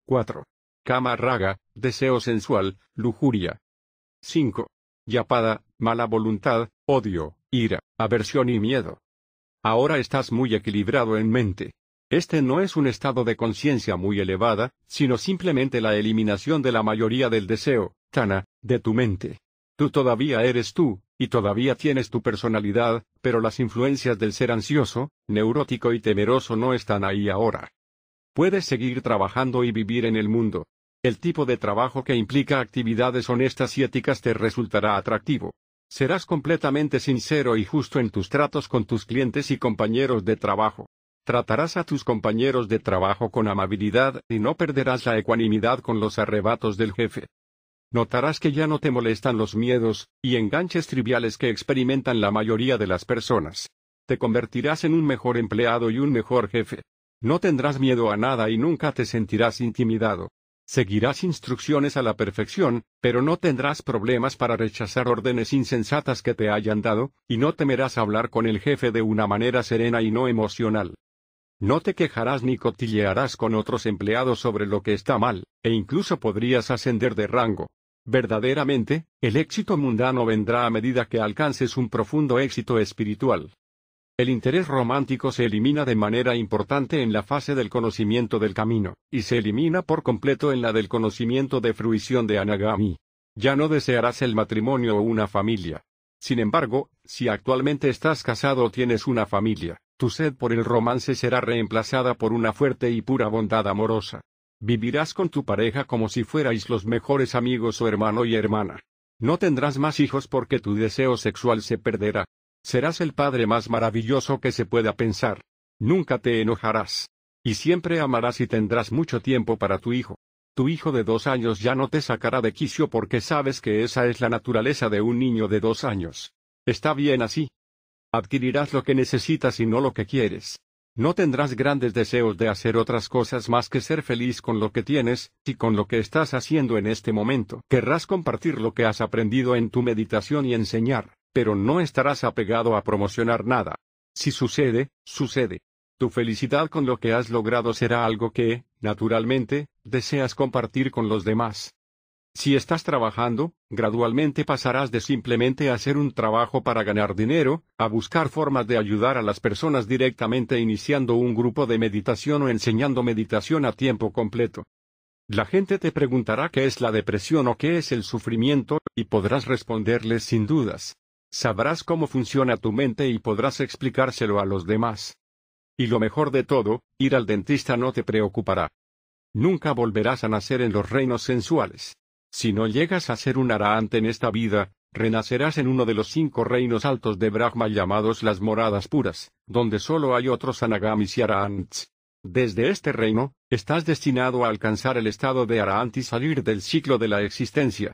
4. Kama Raga, deseo sensual, lujuria. 5. Yapada, mala voluntad, odio, ira, aversión y miedo. Ahora estás muy equilibrado en mente. Este no es un estado de conciencia muy elevada, sino simplemente la eliminación de la mayoría del deseo, Tana, de tu mente. Tú todavía eres tú, y todavía tienes tu personalidad, pero las influencias del ser ansioso, neurótico y temeroso no están ahí ahora. Puedes seguir trabajando y vivir en el mundo. El tipo de trabajo que implica actividades honestas y éticas te resultará atractivo. Serás completamente sincero y justo en tus tratos con tus clientes y compañeros de trabajo. Tratarás a tus compañeros de trabajo con amabilidad y no perderás la ecuanimidad con los arrebatos del jefe. Notarás que ya no te molestan los miedos y enganches triviales que experimentan la mayoría de las personas. Te convertirás en un mejor empleado y un mejor jefe. No tendrás miedo a nada y nunca te sentirás intimidado. Seguirás instrucciones a la perfección, pero no tendrás problemas para rechazar órdenes insensatas que te hayan dado, y no temerás hablar con el jefe de una manera serena y no emocional. No te quejarás ni cotillearás con otros empleados sobre lo que está mal, e incluso podrías ascender de rango. Verdaderamente, el éxito mundano vendrá a medida que alcances un profundo éxito espiritual. El interés romántico se elimina de manera importante en la fase del conocimiento del camino, y se elimina por completo en la del conocimiento de fruición de Anagami. Ya no desearás el matrimonio o una familia. Sin embargo, si actualmente estás casado o tienes una familia, tu sed por el romance será reemplazada por una fuerte y pura bondad amorosa. Vivirás con tu pareja como si fuerais los mejores amigos o hermano y hermana. No tendrás más hijos porque tu deseo sexual se perderá. Serás el padre más maravilloso que se pueda pensar. Nunca te enojarás. Y siempre amarás y tendrás mucho tiempo para tu hijo. Tu hijo de dos años ya no te sacará de quicio porque sabes que esa es la naturaleza de un niño de dos años. Está bien así. Adquirirás lo que necesitas y no lo que quieres. No tendrás grandes deseos de hacer otras cosas más que ser feliz con lo que tienes, y con lo que estás haciendo en este momento. Querrás compartir lo que has aprendido en tu meditación y enseñar pero no estarás apegado a promocionar nada. Si sucede, sucede. Tu felicidad con lo que has logrado será algo que, naturalmente, deseas compartir con los demás. Si estás trabajando, gradualmente pasarás de simplemente hacer un trabajo para ganar dinero, a buscar formas de ayudar a las personas directamente iniciando un grupo de meditación o enseñando meditación a tiempo completo. La gente te preguntará qué es la depresión o qué es el sufrimiento, y podrás responderles sin dudas. Sabrás cómo funciona tu mente y podrás explicárselo a los demás. Y lo mejor de todo, ir al dentista no te preocupará. Nunca volverás a nacer en los reinos sensuales. Si no llegas a ser un araante en esta vida, renacerás en uno de los cinco reinos altos de Brahma llamados las moradas puras, donde solo hay otros anagamis y araants. Desde este reino, estás destinado a alcanzar el estado de araant y salir del ciclo de la existencia.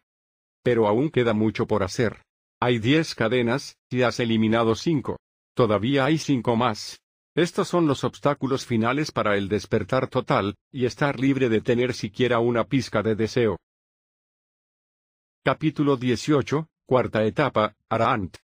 Pero aún queda mucho por hacer. Hay diez cadenas, y has eliminado cinco. Todavía hay cinco más. Estos son los obstáculos finales para el despertar total, y estar libre de tener siquiera una pizca de deseo. Capítulo 18, Cuarta etapa, Arahant.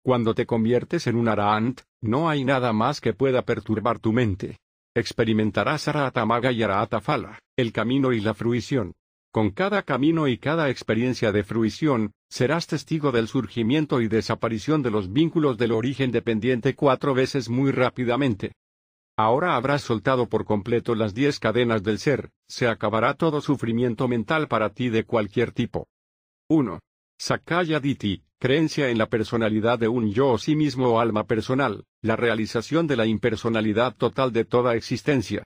Cuando te conviertes en un Arahant, no hay nada más que pueda perturbar tu mente. Experimentarás Arahatamaga y Arahatafala, el camino y la fruición. Con cada camino y cada experiencia de fruición, serás testigo del surgimiento y desaparición de los vínculos del origen dependiente cuatro veces muy rápidamente. Ahora habrás soltado por completo las diez cadenas del ser, se acabará todo sufrimiento mental para ti de cualquier tipo. 1. Sakaya Diti, creencia en la personalidad de un yo o sí mismo o alma personal, la realización de la impersonalidad total de toda existencia.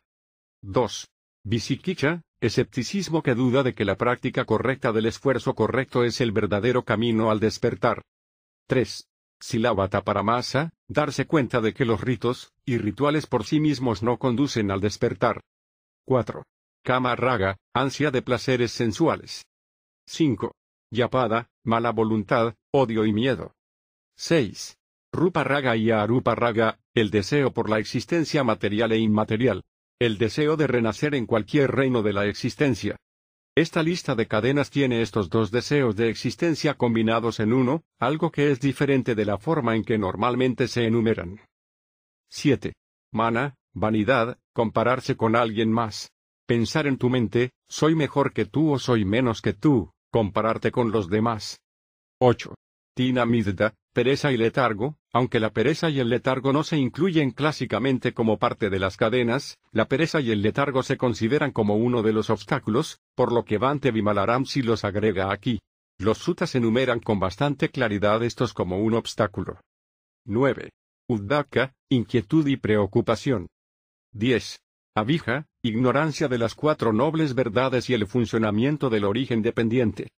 2. Visikicha, escepticismo que duda de que la práctica correcta del esfuerzo correcto es el verdadero camino al despertar. 3. Silabata Paramasa, darse cuenta de que los ritos y rituales por sí mismos no conducen al despertar. 4. Kama Raga, ansia de placeres sensuales. 5. Yapada, mala voluntad, odio y miedo. 6. Rupa Raga y Arupa Raga, el deseo por la existencia material e inmaterial. El deseo de renacer en cualquier reino de la existencia. Esta lista de cadenas tiene estos dos deseos de existencia combinados en uno, algo que es diferente de la forma en que normalmente se enumeran. 7. Mana, vanidad, compararse con alguien más. Pensar en tu mente, soy mejor que tú o soy menos que tú, compararte con los demás. 8. Tina Midda, pereza y letargo, aunque la pereza y el letargo no se incluyen clásicamente como parte de las cadenas, la pereza y el letargo se consideran como uno de los obstáculos, por lo que Bante Vimalaram sí los agrega aquí. Los sutas enumeran con bastante claridad estos como un obstáculo. 9. Uddaka, inquietud y preocupación. 10. Abija, ignorancia de las cuatro nobles verdades y el funcionamiento del origen dependiente.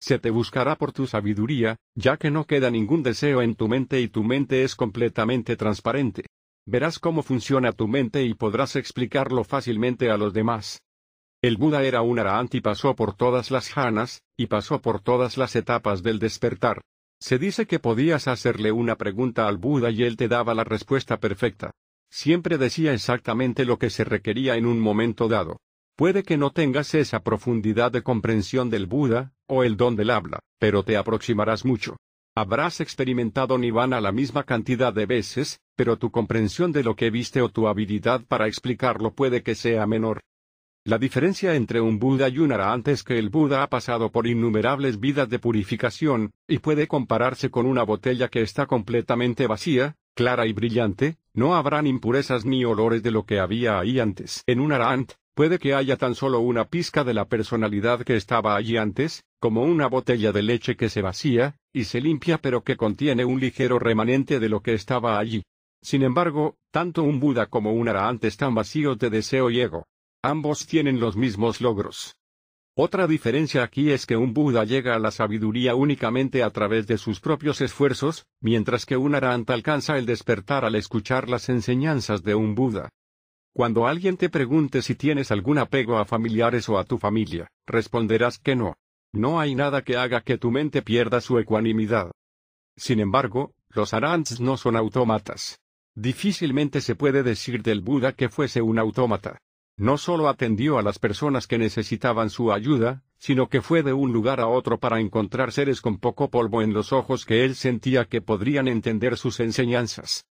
Se te buscará por tu sabiduría, ya que no queda ningún deseo en tu mente y tu mente es completamente transparente. Verás cómo funciona tu mente y podrás explicarlo fácilmente a los demás. El Buda era un Arahant y pasó por todas las jhanas, y pasó por todas las etapas del despertar. Se dice que podías hacerle una pregunta al Buda y él te daba la respuesta perfecta. Siempre decía exactamente lo que se requería en un momento dado. Puede que no tengas esa profundidad de comprensión del Buda, o el don del habla, pero te aproximarás mucho. Habrás experimentado nirvana la misma cantidad de veces, pero tu comprensión de lo que viste o tu habilidad para explicarlo puede que sea menor. La diferencia entre un Buda y un Arahant es que el Buda ha pasado por innumerables vidas de purificación, y puede compararse con una botella que está completamente vacía, clara y brillante, no habrán impurezas ni olores de lo que había ahí antes. En un Arahant, Puede que haya tan solo una pizca de la personalidad que estaba allí antes, como una botella de leche que se vacía, y se limpia pero que contiene un ligero remanente de lo que estaba allí. Sin embargo, tanto un Buda como un Arahant están vacíos de deseo y ego. Ambos tienen los mismos logros. Otra diferencia aquí es que un Buda llega a la sabiduría únicamente a través de sus propios esfuerzos, mientras que un Arahant alcanza el despertar al escuchar las enseñanzas de un Buda. Cuando alguien te pregunte si tienes algún apego a familiares o a tu familia, responderás que no. No hay nada que haga que tu mente pierda su ecuanimidad. Sin embargo, los arants no son autómatas. Difícilmente se puede decir del Buda que fuese un autómata. No solo atendió a las personas que necesitaban su ayuda, sino que fue de un lugar a otro para encontrar seres con poco polvo en los ojos que él sentía que podrían entender sus enseñanzas.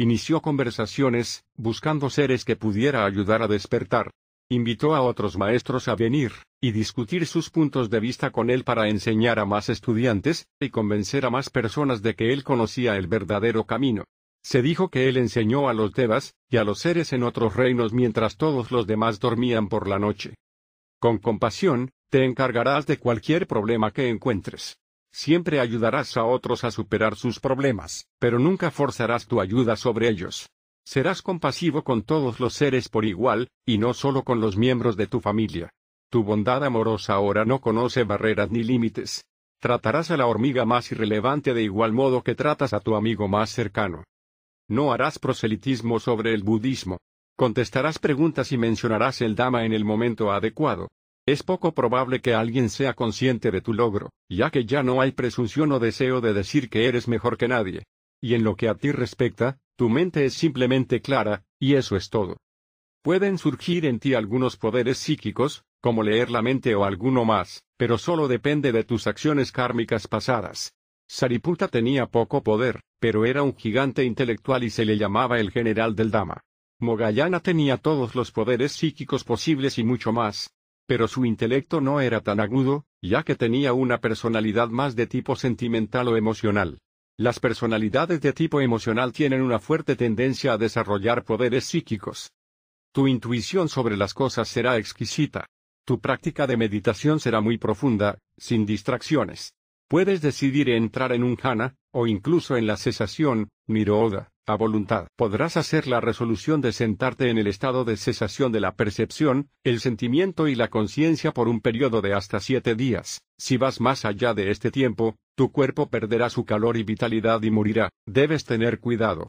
Inició conversaciones, buscando seres que pudiera ayudar a despertar. Invitó a otros maestros a venir, y discutir sus puntos de vista con él para enseñar a más estudiantes, y convencer a más personas de que él conocía el verdadero camino. Se dijo que él enseñó a los devas, y a los seres en otros reinos mientras todos los demás dormían por la noche. Con compasión, te encargarás de cualquier problema que encuentres. Siempre ayudarás a otros a superar sus problemas, pero nunca forzarás tu ayuda sobre ellos. Serás compasivo con todos los seres por igual, y no solo con los miembros de tu familia. Tu bondad amorosa ahora no conoce barreras ni límites. Tratarás a la hormiga más irrelevante de igual modo que tratas a tu amigo más cercano. No harás proselitismo sobre el budismo. Contestarás preguntas y mencionarás el Dama en el momento adecuado. Es poco probable que alguien sea consciente de tu logro, ya que ya no hay presunción o deseo de decir que eres mejor que nadie. Y en lo que a ti respecta, tu mente es simplemente clara, y eso es todo. Pueden surgir en ti algunos poderes psíquicos, como leer la mente o alguno más, pero solo depende de tus acciones kármicas pasadas. Sariputta tenía poco poder, pero era un gigante intelectual y se le llamaba el general del Dama. Mogayana tenía todos los poderes psíquicos posibles y mucho más, pero su intelecto no era tan agudo, ya que tenía una personalidad más de tipo sentimental o emocional. Las personalidades de tipo emocional tienen una fuerte tendencia a desarrollar poderes psíquicos. Tu intuición sobre las cosas será exquisita. Tu práctica de meditación será muy profunda, sin distracciones. Puedes decidir entrar en un jhana, o incluso en la cesación, niroda, voluntad. Podrás hacer la resolución de sentarte en el estado de cesación de la percepción, el sentimiento y la conciencia por un periodo de hasta siete días. Si vas más allá de este tiempo, tu cuerpo perderá su calor y vitalidad y morirá. Debes tener cuidado.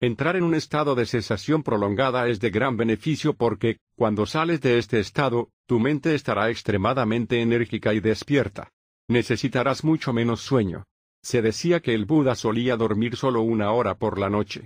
Entrar en un estado de cesación prolongada es de gran beneficio porque, cuando sales de este estado, tu mente estará extremadamente enérgica y despierta. Necesitarás mucho menos sueño. Se decía que el Buda solía dormir solo una hora por la noche.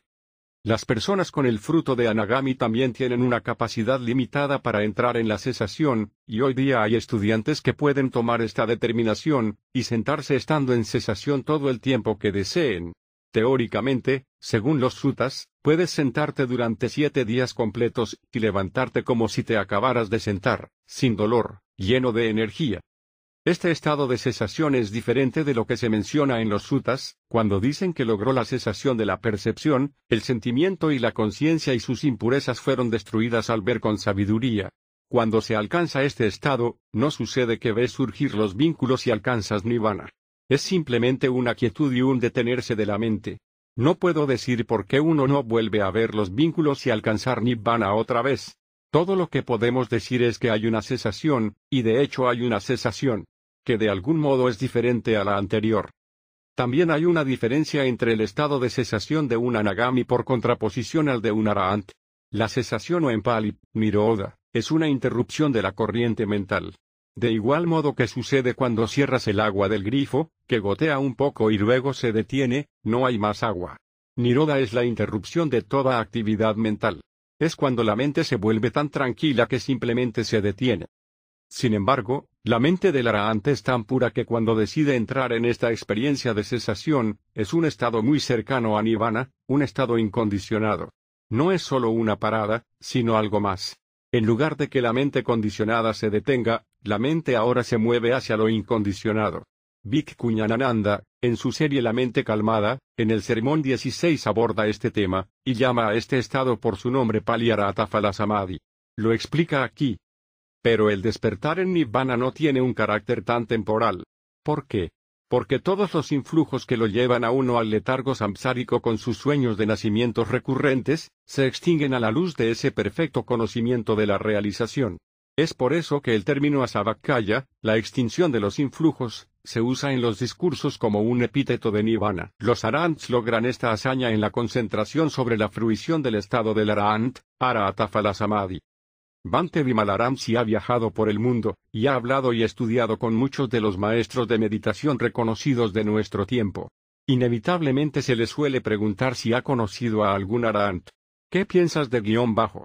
Las personas con el fruto de Anagami también tienen una capacidad limitada para entrar en la cesación, y hoy día hay estudiantes que pueden tomar esta determinación, y sentarse estando en cesación todo el tiempo que deseen. Teóricamente, según los sutas, puedes sentarte durante siete días completos y levantarte como si te acabaras de sentar, sin dolor, lleno de energía. Este estado de cesación es diferente de lo que se menciona en los sutas, cuando dicen que logró la cesación de la percepción, el sentimiento y la conciencia y sus impurezas fueron destruidas al ver con sabiduría. Cuando se alcanza este estado, no sucede que ves surgir los vínculos y alcanzas nirvana. Es simplemente una quietud y un detenerse de la mente. No puedo decir por qué uno no vuelve a ver los vínculos y alcanzar nirvana otra vez. Todo lo que podemos decir es que hay una cesación, y de hecho hay una cesación que de algún modo es diferente a la anterior. También hay una diferencia entre el estado de cesación de un anagami por contraposición al de un arahant. La cesación o en pali, niroda, es una interrupción de la corriente mental. De igual modo que sucede cuando cierras el agua del grifo, que gotea un poco y luego se detiene, no hay más agua. Niroda es la interrupción de toda actividad mental. Es cuando la mente se vuelve tan tranquila que simplemente se detiene. Sin embargo, la mente del arahante es tan pura que cuando decide entrar en esta experiencia de cesación, es un estado muy cercano a nirvana, un estado incondicionado. No es solo una parada, sino algo más. En lugar de que la mente condicionada se detenga, la mente ahora se mueve hacia lo incondicionado. Vic Kuñanananda, en su serie La mente calmada, en el sermón 16 aborda este tema, y llama a este estado por su nombre Paliarata Samadhi. Lo explica aquí, pero el despertar en Nibbana no tiene un carácter tan temporal. ¿Por qué? Porque todos los influjos que lo llevan a uno al letargo samsárico con sus sueños de nacimientos recurrentes, se extinguen a la luz de ese perfecto conocimiento de la realización. Es por eso que el término asabakaya, la extinción de los influjos, se usa en los discursos como un epíteto de nirvana. Los arahants logran esta hazaña en la concentración sobre la fruición del estado del arahant, ara samadhi. Bante Vimalaramsi ha viajado por el mundo, y ha hablado y estudiado con muchos de los maestros de meditación reconocidos de nuestro tiempo. Inevitablemente se le suele preguntar si ha conocido a algún Arahant. ¿Qué piensas de guion bajo?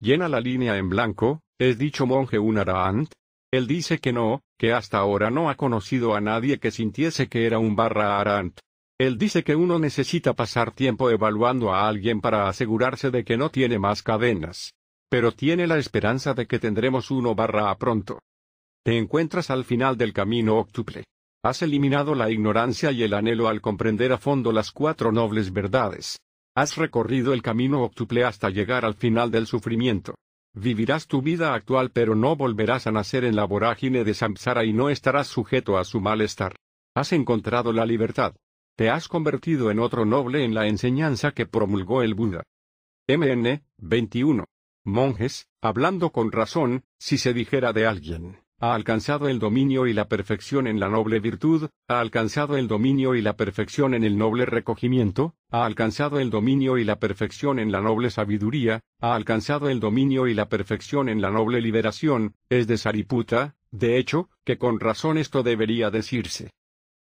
Llena la línea en blanco, ¿es dicho monje un Arahant? Él dice que no, que hasta ahora no ha conocido a nadie que sintiese que era un barra Arahant. Él dice que uno necesita pasar tiempo evaluando a alguien para asegurarse de que no tiene más cadenas pero tiene la esperanza de que tendremos uno barra a pronto. Te encuentras al final del camino octuple. Has eliminado la ignorancia y el anhelo al comprender a fondo las cuatro nobles verdades. Has recorrido el camino octuple hasta llegar al final del sufrimiento. Vivirás tu vida actual pero no volverás a nacer en la vorágine de samsara y no estarás sujeto a su malestar. Has encontrado la libertad. Te has convertido en otro noble en la enseñanza que promulgó el Buda. MN 21 monjes, hablando con razón, si se dijera de alguien, ha alcanzado el dominio y la perfección en la noble virtud, ha alcanzado el dominio y la perfección en el noble recogimiento, ha alcanzado el dominio y la perfección en la noble sabiduría, ha alcanzado el dominio y la perfección en la noble liberación, es de Sariputa, de hecho, que con razón esto debería decirse.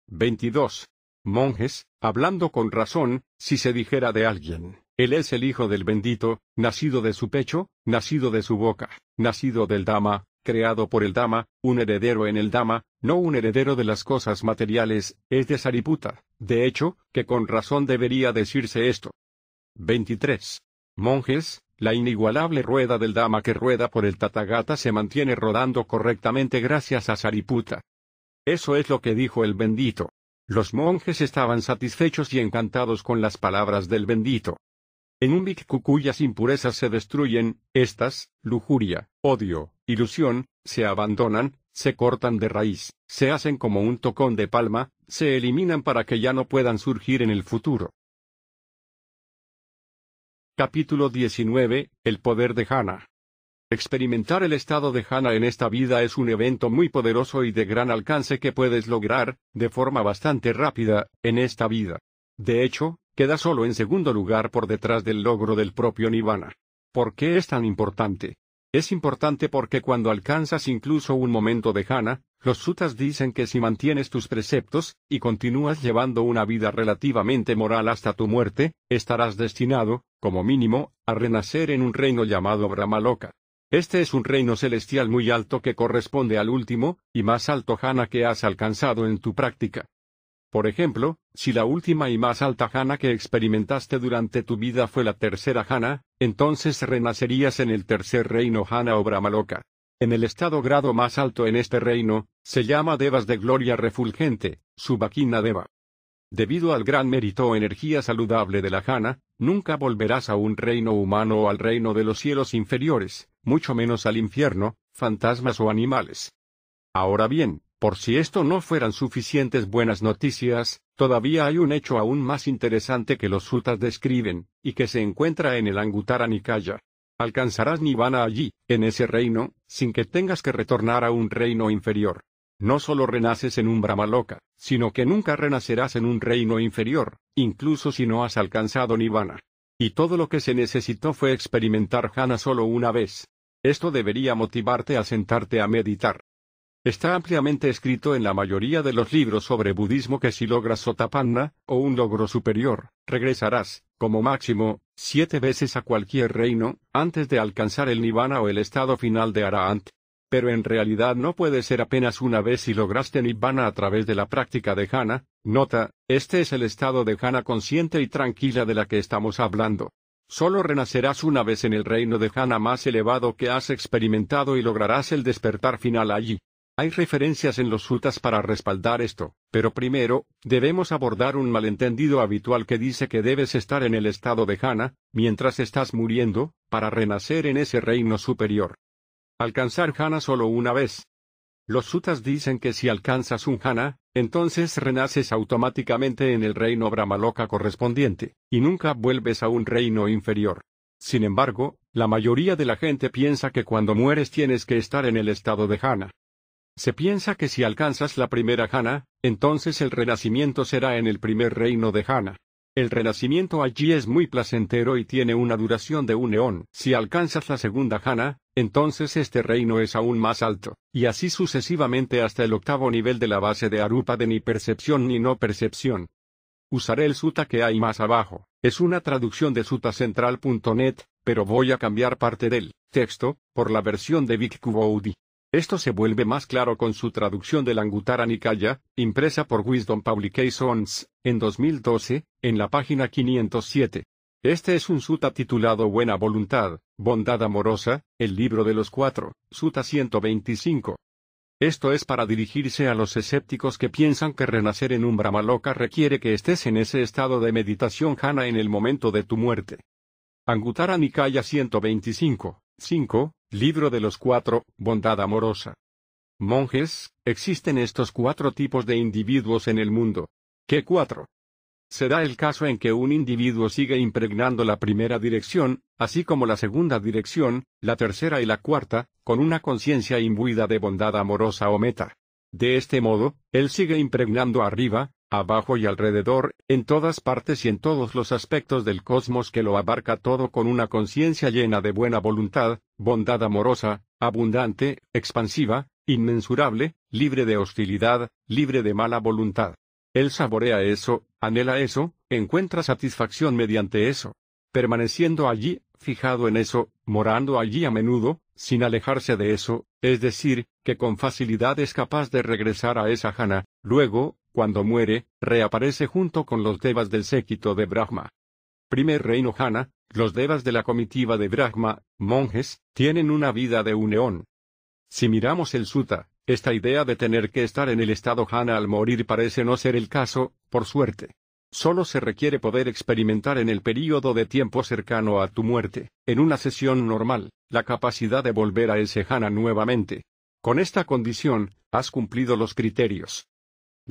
22. Monjes, hablando con razón, si se dijera de alguien, él es el Hijo del bendito, nacido de su pecho, nacido de su boca, nacido del Dama, creado por el Dama, un heredero en el Dama, no un heredero de las cosas materiales, es de Sariputa, de hecho, que con razón debería decirse esto. 23. Monjes, la inigualable rueda del Dama que rueda por el Tathagata se mantiene rodando correctamente gracias a Sariputa. Eso es lo que dijo el bendito. Los monjes estaban satisfechos y encantados con las palabras del bendito. En un bhikkhu cuyas impurezas se destruyen, estas, lujuria, odio, ilusión, se abandonan, se cortan de raíz, se hacen como un tocón de palma, se eliminan para que ya no puedan surgir en el futuro. Capítulo 19. El poder de Hana. Experimentar el estado de Hana en esta vida es un evento muy poderoso y de gran alcance que puedes lograr, de forma bastante rápida, en esta vida. De hecho, queda solo en segundo lugar por detrás del logro del propio Nirvana. ¿Por qué es tan importante? Es importante porque cuando alcanzas incluso un momento de jhana, Los sutas dicen que si mantienes tus preceptos, y continúas llevando una vida relativamente moral hasta tu muerte, estarás destinado, como mínimo, a renacer en un reino llamado Brahmaloka. Este es un reino celestial muy alto que corresponde al último, y más alto jhana que has alcanzado en tu práctica. Por ejemplo, si la última y más alta jhana que experimentaste durante tu vida fue la tercera jhana, entonces renacerías en el tercer reino jhana o Brahmaloka. En el estado grado más alto en este reino, se llama Devas de gloria refulgente, Subakina Deva. Debido al gran mérito o energía saludable de la jana, nunca volverás a un reino humano o al reino de los cielos inferiores, mucho menos al infierno, fantasmas o animales. Ahora bien, por si esto no fueran suficientes buenas noticias, todavía hay un hecho aún más interesante que los sutas describen, y que se encuentra en el Anguttara Nikaya. Alcanzarás nirvana allí, en ese reino, sin que tengas que retornar a un reino inferior. No solo renaces en un Brahmaloka, sino que nunca renacerás en un reino inferior, incluso si no has alcanzado nirvana. Y todo lo que se necesitó fue experimentar jhana solo una vez. Esto debería motivarte a sentarte a meditar. Está ampliamente escrito en la mayoría de los libros sobre budismo que si logras sotapanna, o un logro superior, regresarás, como máximo, siete veces a cualquier reino, antes de alcanzar el nirvana o el estado final de Arahant. Pero en realidad no puede ser apenas una vez si lograste nirvana a través de la práctica de jhana. Nota, este es el estado de jhana consciente y tranquila de la que estamos hablando. Solo renacerás una vez en el reino de jhana más elevado que has experimentado y lograrás el despertar final allí. Hay referencias en los sutas para respaldar esto, pero primero, debemos abordar un malentendido habitual que dice que debes estar en el estado de jhana, mientras estás muriendo, para renacer en ese reino superior. Alcanzar jhana solo una vez. Los sutas dicen que si alcanzas un jhana, entonces renaces automáticamente en el reino Brahmaloka correspondiente, y nunca vuelves a un reino inferior. Sin embargo, la mayoría de la gente piensa que cuando mueres tienes que estar en el estado de jhana. Se piensa que si alcanzas la primera jana, entonces el renacimiento será en el primer reino de jana. El renacimiento allí es muy placentero y tiene una duración de un eón. Si alcanzas la segunda jana, entonces este reino es aún más alto, y así sucesivamente hasta el octavo nivel de la base de Arupa de ni percepción ni no percepción. Usaré el suta que hay más abajo. Es una traducción de sutacentral.net, pero voy a cambiar parte del texto por la versión de Bhikkhu esto se vuelve más claro con su traducción del Anguttara Nikaya, impresa por Wisdom Publications, en 2012, en la página 507. Este es un sutta titulado Buena Voluntad, Bondad Amorosa, el libro de los cuatro, Sutta 125. Esto es para dirigirse a los escépticos que piensan que renacer en un Brahmaloka requiere que estés en ese estado de meditación jhana en el momento de tu muerte. Anguttara Nikaya 125, 5, Libro de los cuatro, bondad amorosa. Monjes, existen estos cuatro tipos de individuos en el mundo. ¿Qué cuatro? Se da el caso en que un individuo sigue impregnando la primera dirección, así como la segunda dirección, la tercera y la cuarta, con una conciencia imbuida de bondad amorosa o meta. De este modo, él sigue impregnando arriba, abajo y alrededor, en todas partes y en todos los aspectos del cosmos que lo abarca todo con una conciencia llena de buena voluntad, bondad amorosa, abundante, expansiva, inmensurable, libre de hostilidad, libre de mala voluntad. Él saborea eso, anhela eso, encuentra satisfacción mediante eso. Permaneciendo allí, fijado en eso, morando allí a menudo, sin alejarse de eso, es decir, que con facilidad es capaz de regresar a esa jana, luego, cuando muere, reaparece junto con los devas del séquito de Brahma. Primer reino Jana, los devas de la comitiva de Brahma, monjes, tienen una vida de un eón. Si miramos el sutta, esta idea de tener que estar en el estado Jana al morir parece no ser el caso, por suerte. Solo se requiere poder experimentar en el período de tiempo cercano a tu muerte, en una sesión normal, la capacidad de volver a ese Jana nuevamente. Con esta condición, has cumplido los criterios.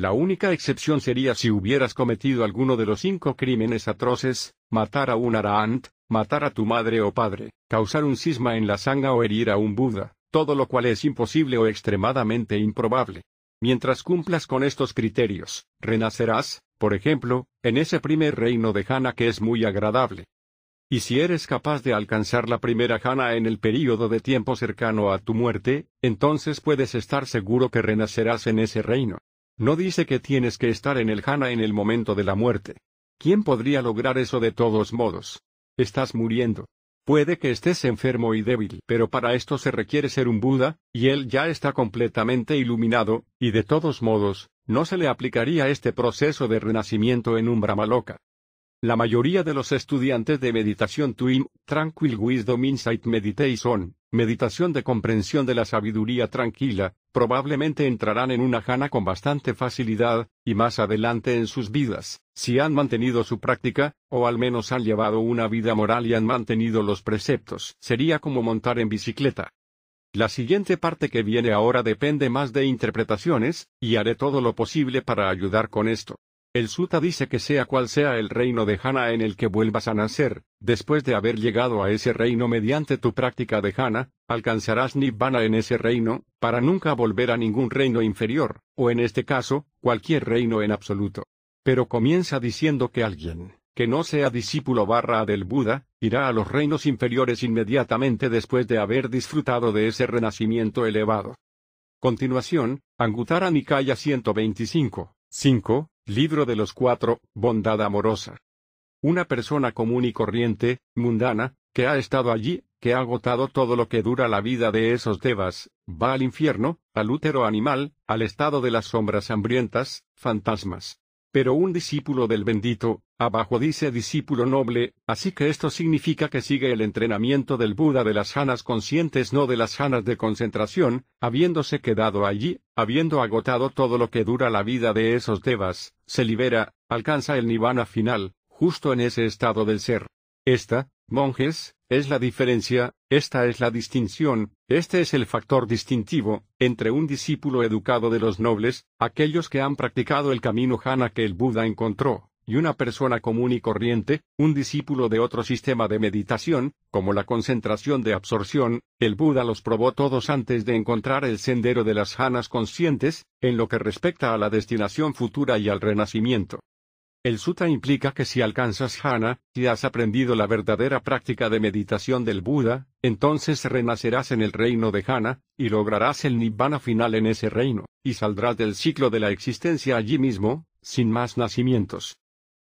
La única excepción sería si hubieras cometido alguno de los cinco crímenes atroces, matar a un Arahant, matar a tu madre o padre, causar un cisma en la sanga o herir a un Buda, todo lo cual es imposible o extremadamente improbable. Mientras cumplas con estos criterios, renacerás, por ejemplo, en ese primer reino de Jana que es muy agradable. Y si eres capaz de alcanzar la primera jana en el período de tiempo cercano a tu muerte, entonces puedes estar seguro que renacerás en ese reino. No dice que tienes que estar en el jana en el momento de la muerte. ¿Quién podría lograr eso de todos modos? Estás muriendo. Puede que estés enfermo y débil, pero para esto se requiere ser un Buda, y él ya está completamente iluminado, y de todos modos, no se le aplicaría este proceso de renacimiento en un Brahmaloka. La mayoría de los estudiantes de meditación Twin, Tranquil Wisdom Insight Meditation, meditación de comprensión de la sabiduría tranquila, probablemente entrarán en una jana con bastante facilidad, y más adelante en sus vidas, si han mantenido su práctica, o al menos han llevado una vida moral y han mantenido los preceptos. Sería como montar en bicicleta. La siguiente parte que viene ahora depende más de interpretaciones, y haré todo lo posible para ayudar con esto. El Sutta dice que sea cual sea el reino de Hana en el que vuelvas a nacer, después de haber llegado a ese reino mediante tu práctica de Hana, alcanzarás Nibbana en ese reino, para nunca volver a ningún reino inferior, o en este caso, cualquier reino en absoluto. Pero comienza diciendo que alguien, que no sea discípulo barra del Buda, irá a los reinos inferiores inmediatamente después de haber disfrutado de ese renacimiento elevado. Continuación, Anguttara Nikaya 125. 5. Libro de los cuatro, bondad amorosa. Una persona común y corriente, mundana, que ha estado allí, que ha agotado todo lo que dura la vida de esos devas, va al infierno, al útero animal, al estado de las sombras hambrientas, fantasmas. Pero un discípulo del bendito, abajo dice discípulo noble, así que esto significa que sigue el entrenamiento del Buda de las janas conscientes no de las janas de concentración, habiéndose quedado allí, habiendo agotado todo lo que dura la vida de esos devas, se libera, alcanza el nirvana final, justo en ese estado del ser. Esta, monjes, es la diferencia, esta es la distinción, este es el factor distintivo, entre un discípulo educado de los nobles, aquellos que han practicado el camino jana que el Buda encontró, y una persona común y corriente, un discípulo de otro sistema de meditación, como la concentración de absorción, el Buda los probó todos antes de encontrar el sendero de las janas conscientes, en lo que respecta a la destinación futura y al renacimiento. El sutta implica que si alcanzas jhana, y has aprendido la verdadera práctica de meditación del Buda, entonces renacerás en el reino de jhana, y lograrás el nibbana final en ese reino, y saldrás del ciclo de la existencia allí mismo, sin más nacimientos.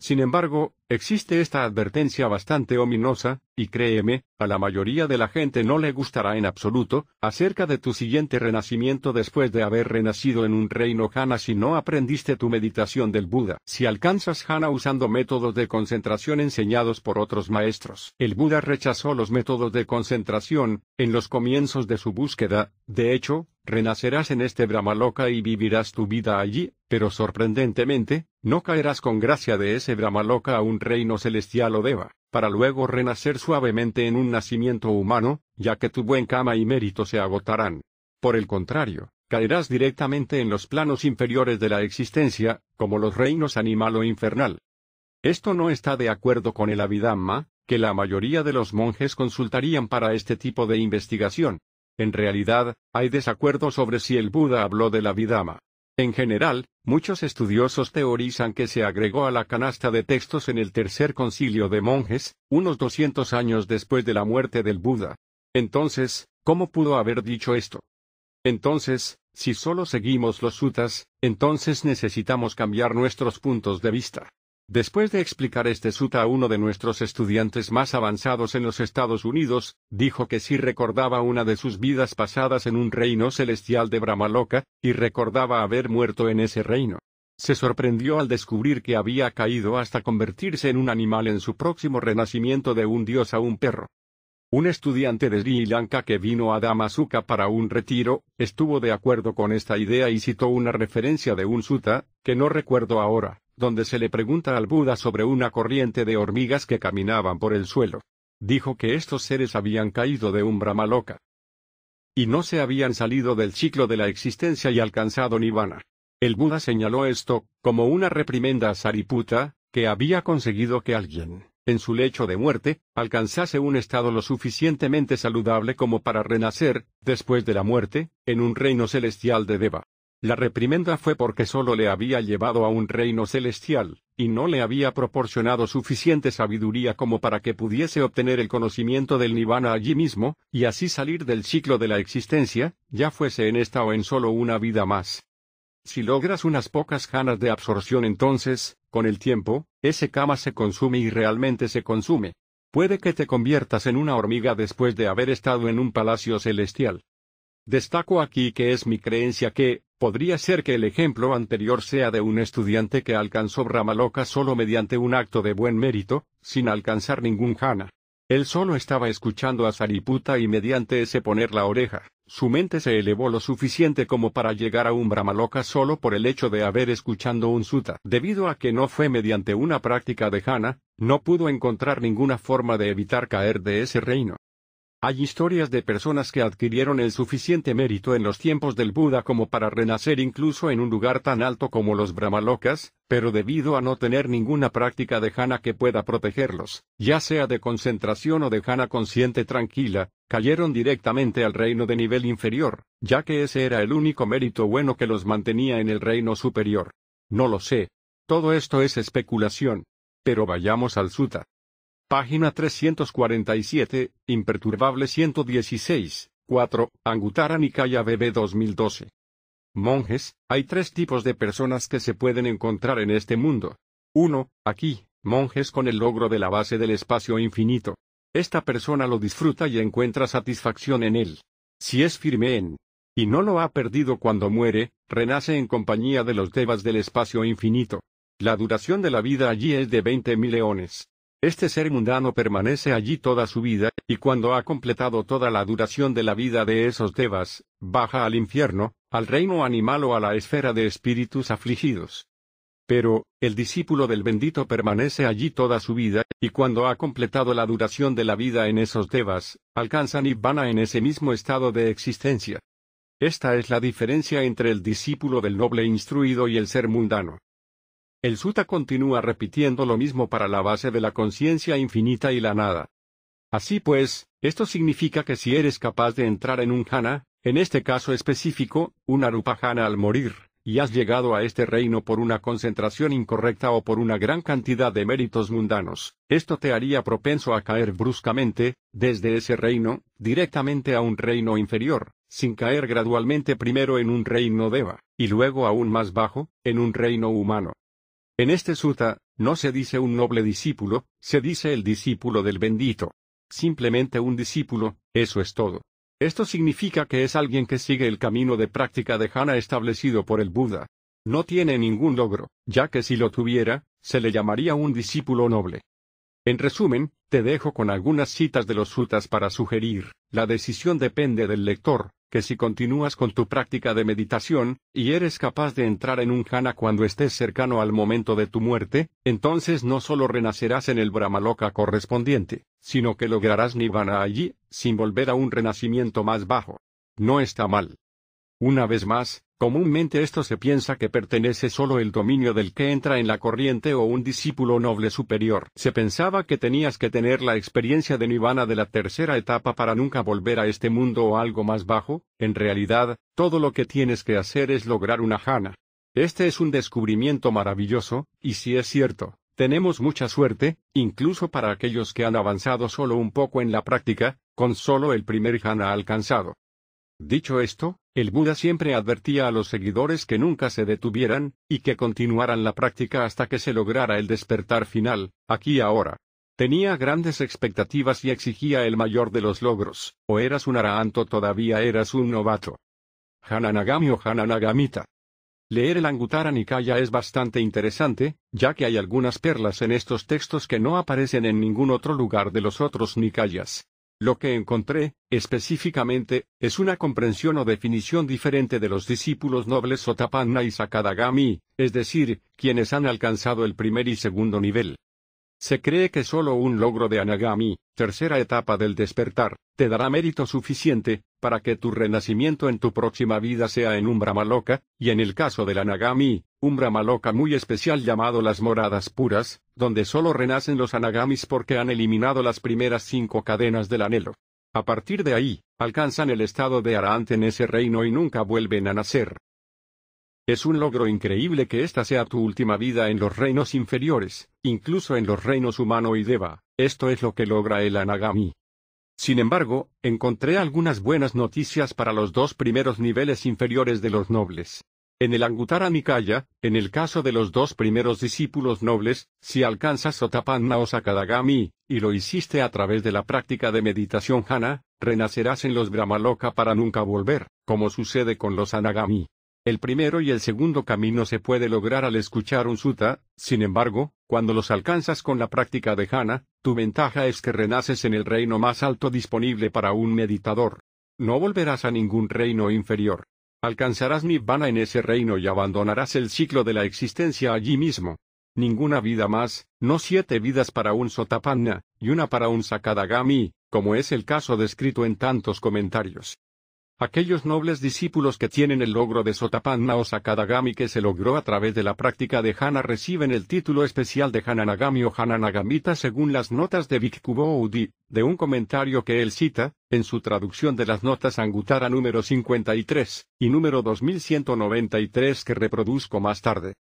Sin embargo, existe esta advertencia bastante ominosa, y créeme, a la mayoría de la gente no le gustará en absoluto, acerca de tu siguiente renacimiento después de haber renacido en un reino Hana si no aprendiste tu meditación del Buda. Si alcanzas Hana usando métodos de concentración enseñados por otros maestros. El Buda rechazó los métodos de concentración, en los comienzos de su búsqueda, de hecho, renacerás en este Brahmaloka y vivirás tu vida allí, pero sorprendentemente, no caerás con gracia de ese Brahmaloka a un reino celestial o deva, para luego renacer suavemente en un nacimiento humano, ya que tu buen cama y mérito se agotarán. Por el contrario, caerás directamente en los planos inferiores de la existencia, como los reinos animal o infernal. Esto no está de acuerdo con el Abhidhamma, que la mayoría de los monjes consultarían para este tipo de investigación. En realidad, hay desacuerdo sobre si el Buda habló de la Abhidhamma. En general, muchos estudiosos teorizan que se agregó a la canasta de textos en el tercer concilio de monjes, unos 200 años después de la muerte del Buda. Entonces, ¿cómo pudo haber dicho esto? Entonces, si solo seguimos los sutas, entonces necesitamos cambiar nuestros puntos de vista. Después de explicar este sutta a uno de nuestros estudiantes más avanzados en los Estados Unidos, dijo que sí recordaba una de sus vidas pasadas en un reino celestial de Brahmaloka, y recordaba haber muerto en ese reino. Se sorprendió al descubrir que había caído hasta convertirse en un animal en su próximo renacimiento de un dios a un perro. Un estudiante de Sri Lanka que vino a Damasuka para un retiro, estuvo de acuerdo con esta idea y citó una referencia de un sutta, que no recuerdo ahora donde se le pregunta al Buda sobre una corriente de hormigas que caminaban por el suelo. Dijo que estos seres habían caído de un Brahmaloka. Y no se habían salido del ciclo de la existencia y alcanzado Nirvana. El Buda señaló esto, como una reprimenda a Sariputta, que había conseguido que alguien, en su lecho de muerte, alcanzase un estado lo suficientemente saludable como para renacer, después de la muerte, en un reino celestial de Deva. La reprimenda fue porque solo le había llevado a un reino celestial, y no le había proporcionado suficiente sabiduría como para que pudiese obtener el conocimiento del nirvana allí mismo, y así salir del ciclo de la existencia, ya fuese en esta o en solo una vida más. Si logras unas pocas ganas de absorción entonces, con el tiempo, ese kama se consume y realmente se consume. Puede que te conviertas en una hormiga después de haber estado en un palacio celestial. Destaco aquí que es mi creencia que, podría ser que el ejemplo anterior sea de un estudiante que alcanzó Brahmaloka solo mediante un acto de buen mérito, sin alcanzar ningún jhana. Él solo estaba escuchando a Sariputa y mediante ese poner la oreja, su mente se elevó lo suficiente como para llegar a un Brahmaloka solo por el hecho de haber escuchado un sutta. Debido a que no fue mediante una práctica de jhana, no pudo encontrar ninguna forma de evitar caer de ese reino. Hay historias de personas que adquirieron el suficiente mérito en los tiempos del Buda como para renacer incluso en un lugar tan alto como los Brahmalokas, pero debido a no tener ninguna práctica de jhana que pueda protegerlos, ya sea de concentración o de jhana consciente tranquila, cayeron directamente al reino de nivel inferior, ya que ese era el único mérito bueno que los mantenía en el reino superior. No lo sé. Todo esto es especulación. Pero vayamos al sutta. Página 347, Imperturbable 116, 4, Angutara Nikaya BB 2012. Monjes, hay tres tipos de personas que se pueden encontrar en este mundo. 1. Aquí, monjes con el logro de la base del espacio infinito. Esta persona lo disfruta y encuentra satisfacción en él. Si es firme en y no lo ha perdido cuando muere, renace en compañía de los devas del espacio infinito. La duración de la vida allí es de 20.000 leones. Este ser mundano permanece allí toda su vida, y cuando ha completado toda la duración de la vida de esos devas, baja al infierno, al reino animal o a la esfera de espíritus afligidos. Pero, el discípulo del bendito permanece allí toda su vida, y cuando ha completado la duración de la vida en esos devas, alcanza nirvana en ese mismo estado de existencia. Esta es la diferencia entre el discípulo del noble instruido y el ser mundano. El sutta continúa repitiendo lo mismo para la base de la conciencia infinita y la nada. Así pues, esto significa que si eres capaz de entrar en un jhana, en este caso específico, un arupajana al morir, y has llegado a este reino por una concentración incorrecta o por una gran cantidad de méritos mundanos, esto te haría propenso a caer bruscamente, desde ese reino, directamente a un reino inferior, sin caer gradualmente primero en un reino deva, y luego aún más bajo, en un reino humano. En este sutta, no se dice un noble discípulo, se dice el discípulo del bendito. Simplemente un discípulo, eso es todo. Esto significa que es alguien que sigue el camino de práctica de jhana establecido por el Buda. No tiene ningún logro, ya que si lo tuviera, se le llamaría un discípulo noble. En resumen, te dejo con algunas citas de los suttas para sugerir, la decisión depende del lector, que si continúas con tu práctica de meditación, y eres capaz de entrar en un jhana cuando estés cercano al momento de tu muerte, entonces no solo renacerás en el Brahmaloka correspondiente, sino que lograrás nirvana allí, sin volver a un renacimiento más bajo. No está mal. Una vez más, comúnmente esto se piensa que pertenece solo el dominio del que entra en la corriente o un discípulo noble superior. Se pensaba que tenías que tener la experiencia de nirvana de la tercera etapa para nunca volver a este mundo o algo más bajo, en realidad, todo lo que tienes que hacer es lograr una jhana. Este es un descubrimiento maravilloso, y si es cierto, tenemos mucha suerte, incluso para aquellos que han avanzado solo un poco en la práctica, con solo el primer jhana alcanzado. Dicho esto, el Buda siempre advertía a los seguidores que nunca se detuvieran, y que continuaran la práctica hasta que se lograra el despertar final, aquí ahora. Tenía grandes expectativas y exigía el mayor de los logros, o eras un arahanto todavía eras un novato. Hananagami o Hananagamita. Leer el Anguttara Nikaya es bastante interesante, ya que hay algunas perlas en estos textos que no aparecen en ningún otro lugar de los otros Nikayas. Lo que encontré, específicamente, es una comprensión o definición diferente de los discípulos nobles Sotapanna y Sakadagami, es decir, quienes han alcanzado el primer y segundo nivel. Se cree que solo un logro de Anagami, tercera etapa del despertar, te dará mérito suficiente, para que tu renacimiento en tu próxima vida sea en un Brahmaloka, y en el caso del Anagami, un Brahmaloka muy especial llamado las moradas puras, donde solo renacen los Anagamis porque han eliminado las primeras cinco cadenas del anhelo. A partir de ahí, alcanzan el estado de Arahant en ese reino y nunca vuelven a nacer. Es un logro increíble que esta sea tu última vida en los reinos inferiores, incluso en los reinos humano y deva. Esto es lo que logra el Anagami. Sin embargo, encontré algunas buenas noticias para los dos primeros niveles inferiores de los nobles. En el Anguttara Nikaya, en el caso de los dos primeros discípulos nobles, si alcanzas Sotapanna o Sakadagami, y lo hiciste a través de la práctica de meditación Hana, renacerás en los Brahmaloka para nunca volver, como sucede con los Anagami. El primero y el segundo camino se puede lograr al escuchar un sutta, sin embargo, cuando los alcanzas con la práctica de Hana, tu ventaja es que renaces en el reino más alto disponible para un meditador. No volverás a ningún reino inferior. Alcanzarás Nibbana en ese reino y abandonarás el ciclo de la existencia allí mismo. Ninguna vida más, no siete vidas para un Sotapanna, y una para un Sakadagami, como es el caso descrito en tantos comentarios. Aquellos nobles discípulos que tienen el logro de Sotapanna o Sakadagami que se logró a través de la práctica de Hana reciben el título especial de Hananagami o Hananagamita según las notas de Udi, de un comentario que él cita, en su traducción de las notas Angutara número 53, y número 2193 que reproduzco más tarde.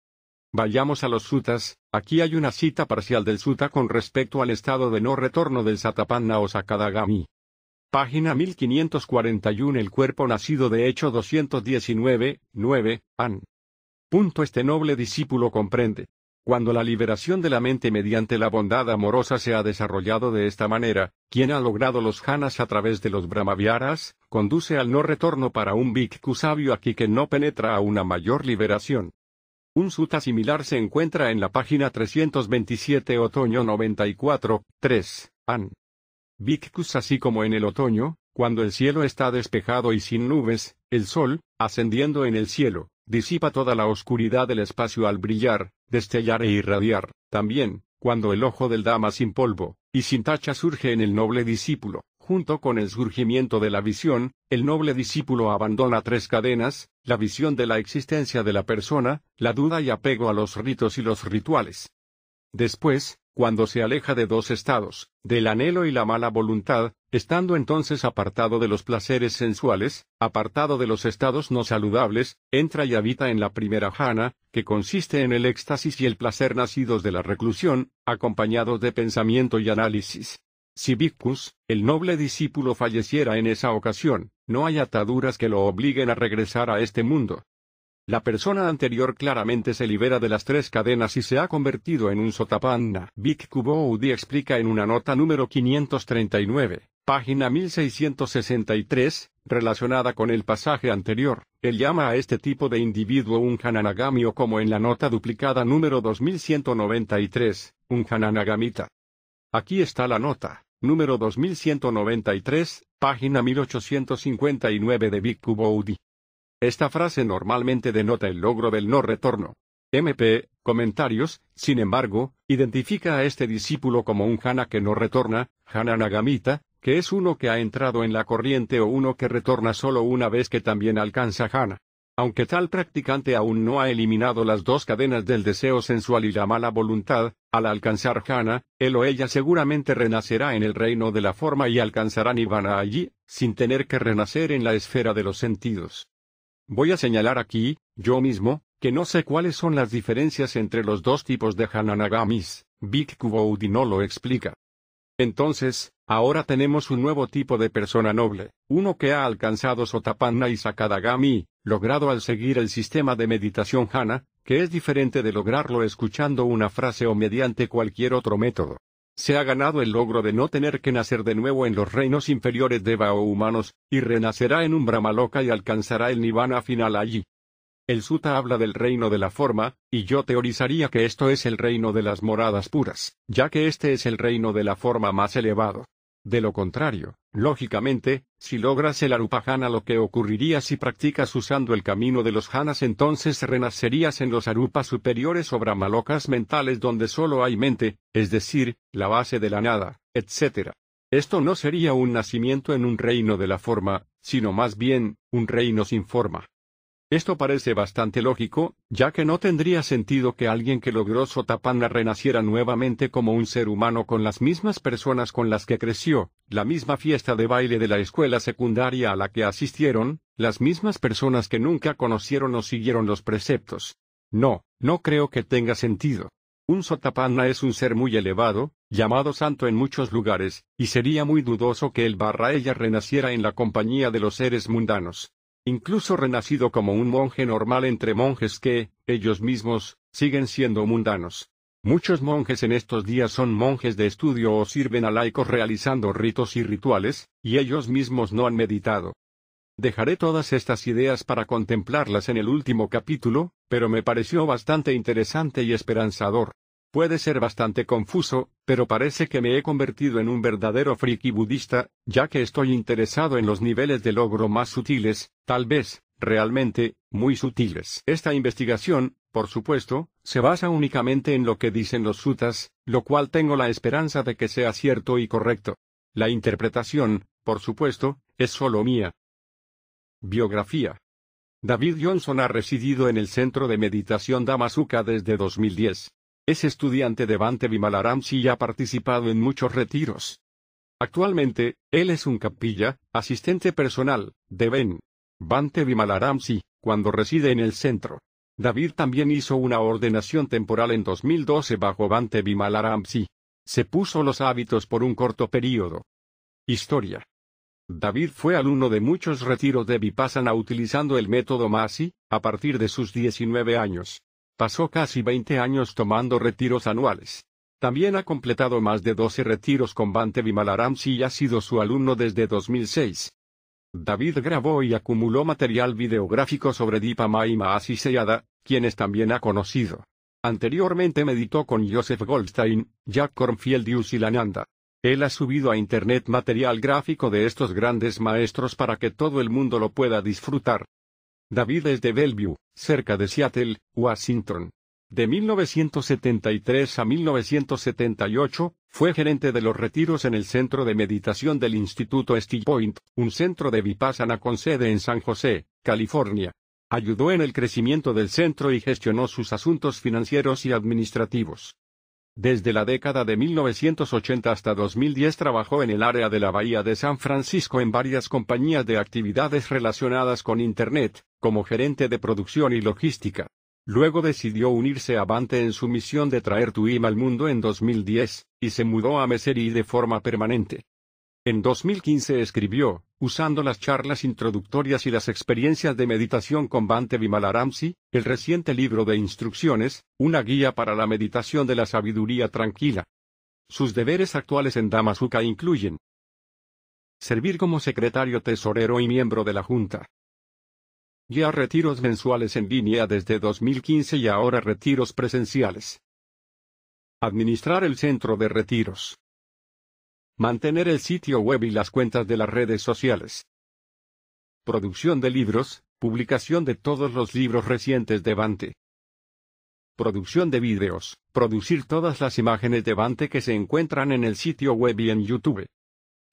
Vayamos a los sutas, aquí hay una cita parcial del sutta con respecto al estado de no retorno del Satapanna o Sakadagami. Página 1541 El cuerpo nacido de hecho 219, 9, an. Punto Este noble discípulo comprende. Cuando la liberación de la mente mediante la bondad amorosa se ha desarrollado de esta manera, quien ha logrado los jhanas a través de los brahmaviaras, conduce al no retorno para un bhikkhu sabio aquí que no penetra a una mayor liberación. Un sutta similar se encuentra en la página 327 otoño 94, 3, an. Bhikkhus así como en el otoño, cuando el cielo está despejado y sin nubes, el sol, ascendiendo en el cielo, disipa toda la oscuridad del espacio al brillar, destellar e irradiar. También, cuando el ojo del dama sin polvo, y sin tacha surge en el noble discípulo, junto con el surgimiento de la visión, el noble discípulo abandona tres cadenas, la visión de la existencia de la persona, la duda y apego a los ritos y los rituales. Después, cuando se aleja de dos estados, del anhelo y la mala voluntad, estando entonces apartado de los placeres sensuales, apartado de los estados no saludables, entra y habita en la primera jhana, que consiste en el éxtasis y el placer nacidos de la reclusión, acompañados de pensamiento y análisis. Si Bhikkhus, el noble discípulo falleciera en esa ocasión, no hay ataduras que lo obliguen a regresar a este mundo, la persona anterior claramente se libera de las tres cadenas y se ha convertido en un sotapanna. Vic Kuboudi explica en una nota número 539, página 1663, relacionada con el pasaje anterior. Él llama a este tipo de individuo un hananagami o como en la nota duplicada número 2193, un hananagamita. Aquí está la nota, número 2193, página 1859 de Vic Kuboudi. Esta frase normalmente denota el logro del no retorno. MP, comentarios, sin embargo, identifica a este discípulo como un Hana que no retorna, Hana Nagamita, que es uno que ha entrado en la corriente o uno que retorna solo una vez que también alcanza Hana. Aunque tal practicante aún no ha eliminado las dos cadenas del deseo sensual y la mala voluntad, al alcanzar Hana, él o ella seguramente renacerá en el reino de la forma y alcanzará Nirvana allí, sin tener que renacer en la esfera de los sentidos. Voy a señalar aquí, yo mismo, que no sé cuáles son las diferencias entre los dos tipos de Hananagamis, Big Kuboudi no lo explica. Entonces, ahora tenemos un nuevo tipo de persona noble, uno que ha alcanzado Sotapanna y Sakadagami, logrado al seguir el sistema de meditación Hana, que es diferente de lograrlo escuchando una frase o mediante cualquier otro método se ha ganado el logro de no tener que nacer de nuevo en los reinos inferiores de o humanos, y renacerá en un Brahmaloka y alcanzará el Nirvana final allí. El Sutta habla del reino de la forma, y yo teorizaría que esto es el reino de las moradas puras, ya que este es el reino de la forma más elevado. De lo contrario, lógicamente, si logras el arupajana lo que ocurriría si practicas usando el camino de los janas entonces renacerías en los arupas superiores o brahmalocas mentales donde solo hay mente, es decir, la base de la nada, etc. Esto no sería un nacimiento en un reino de la forma, sino más bien, un reino sin forma. Esto parece bastante lógico, ya que no tendría sentido que alguien que logró Sotapanna renaciera nuevamente como un ser humano con las mismas personas con las que creció, la misma fiesta de baile de la escuela secundaria a la que asistieron, las mismas personas que nunca conocieron o siguieron los preceptos. No, no creo que tenga sentido. Un Sotapanna es un ser muy elevado, llamado santo en muchos lugares, y sería muy dudoso que él barra ella renaciera en la compañía de los seres mundanos incluso renacido como un monje normal entre monjes que, ellos mismos, siguen siendo mundanos. Muchos monjes en estos días son monjes de estudio o sirven a laicos realizando ritos y rituales, y ellos mismos no han meditado. Dejaré todas estas ideas para contemplarlas en el último capítulo, pero me pareció bastante interesante y esperanzador. Puede ser bastante confuso, pero parece que me he convertido en un verdadero friki budista, ya que estoy interesado en los niveles de logro más sutiles, tal vez, realmente, muy sutiles. Esta investigación, por supuesto, se basa únicamente en lo que dicen los sutas, lo cual tengo la esperanza de que sea cierto y correcto. La interpretación, por supuesto, es solo mía. Biografía. David Johnson ha residido en el centro de meditación Damazuka desde 2010. Es estudiante de Bante Vimalaramsi y ha participado en muchos retiros. Actualmente, él es un capilla, asistente personal, de Ben. Bante Vimalaramsi, cuando reside en el centro. David también hizo una ordenación temporal en 2012 bajo Bante Vimalaramsi. Se puso los hábitos por un corto período. Historia. David fue alumno de muchos retiros de Vipassana utilizando el método Masi, a partir de sus 19 años. Pasó casi 20 años tomando retiros anuales. También ha completado más de 12 retiros con Bante Vimalaramsi y ha sido su alumno desde 2006. David grabó y acumuló material videográfico sobre Deepa Mai Mahasi Seyada, quienes también ha conocido. Anteriormente meditó con Joseph Goldstein, Jack Cornfield y Usilananda. Él ha subido a Internet material gráfico de estos grandes maestros para que todo el mundo lo pueda disfrutar. David es de Bellevue, cerca de Seattle, Washington. De 1973 a 1978, fue gerente de los retiros en el centro de meditación del Instituto Steel Point, un centro de Vipassana con sede en San José, California. Ayudó en el crecimiento del centro y gestionó sus asuntos financieros y administrativos. Desde la década de 1980 hasta 2010 trabajó en el área de la Bahía de San Francisco en varias compañías de actividades relacionadas con Internet, como gerente de producción y logística. Luego decidió unirse a Bante en su misión de traer Tuim al mundo en 2010, y se mudó a Meseri de forma permanente. En 2015 escribió, usando las charlas introductorias y las experiencias de meditación con Bante Vimalaramsi, el reciente libro de instrucciones, una guía para la meditación de la sabiduría tranquila. Sus deberes actuales en Damazuka incluyen servir como secretario tesorero y miembro de la Junta. Ya retiros mensuales en línea desde 2015 y ahora retiros presenciales. Administrar el centro de retiros. Mantener el sitio web y las cuentas de las redes sociales. Producción de libros, publicación de todos los libros recientes de Bante. Producción de vídeos, producir todas las imágenes de Bante que se encuentran en el sitio web y en YouTube.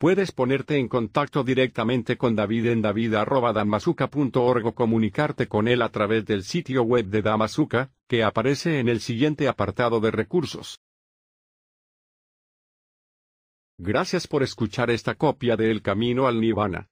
Puedes ponerte en contacto directamente con David en david.damazuka.org o comunicarte con él a través del sitio web de Damazuka, que aparece en el siguiente apartado de recursos. Gracias por escuchar esta copia de El Camino al Nirvana.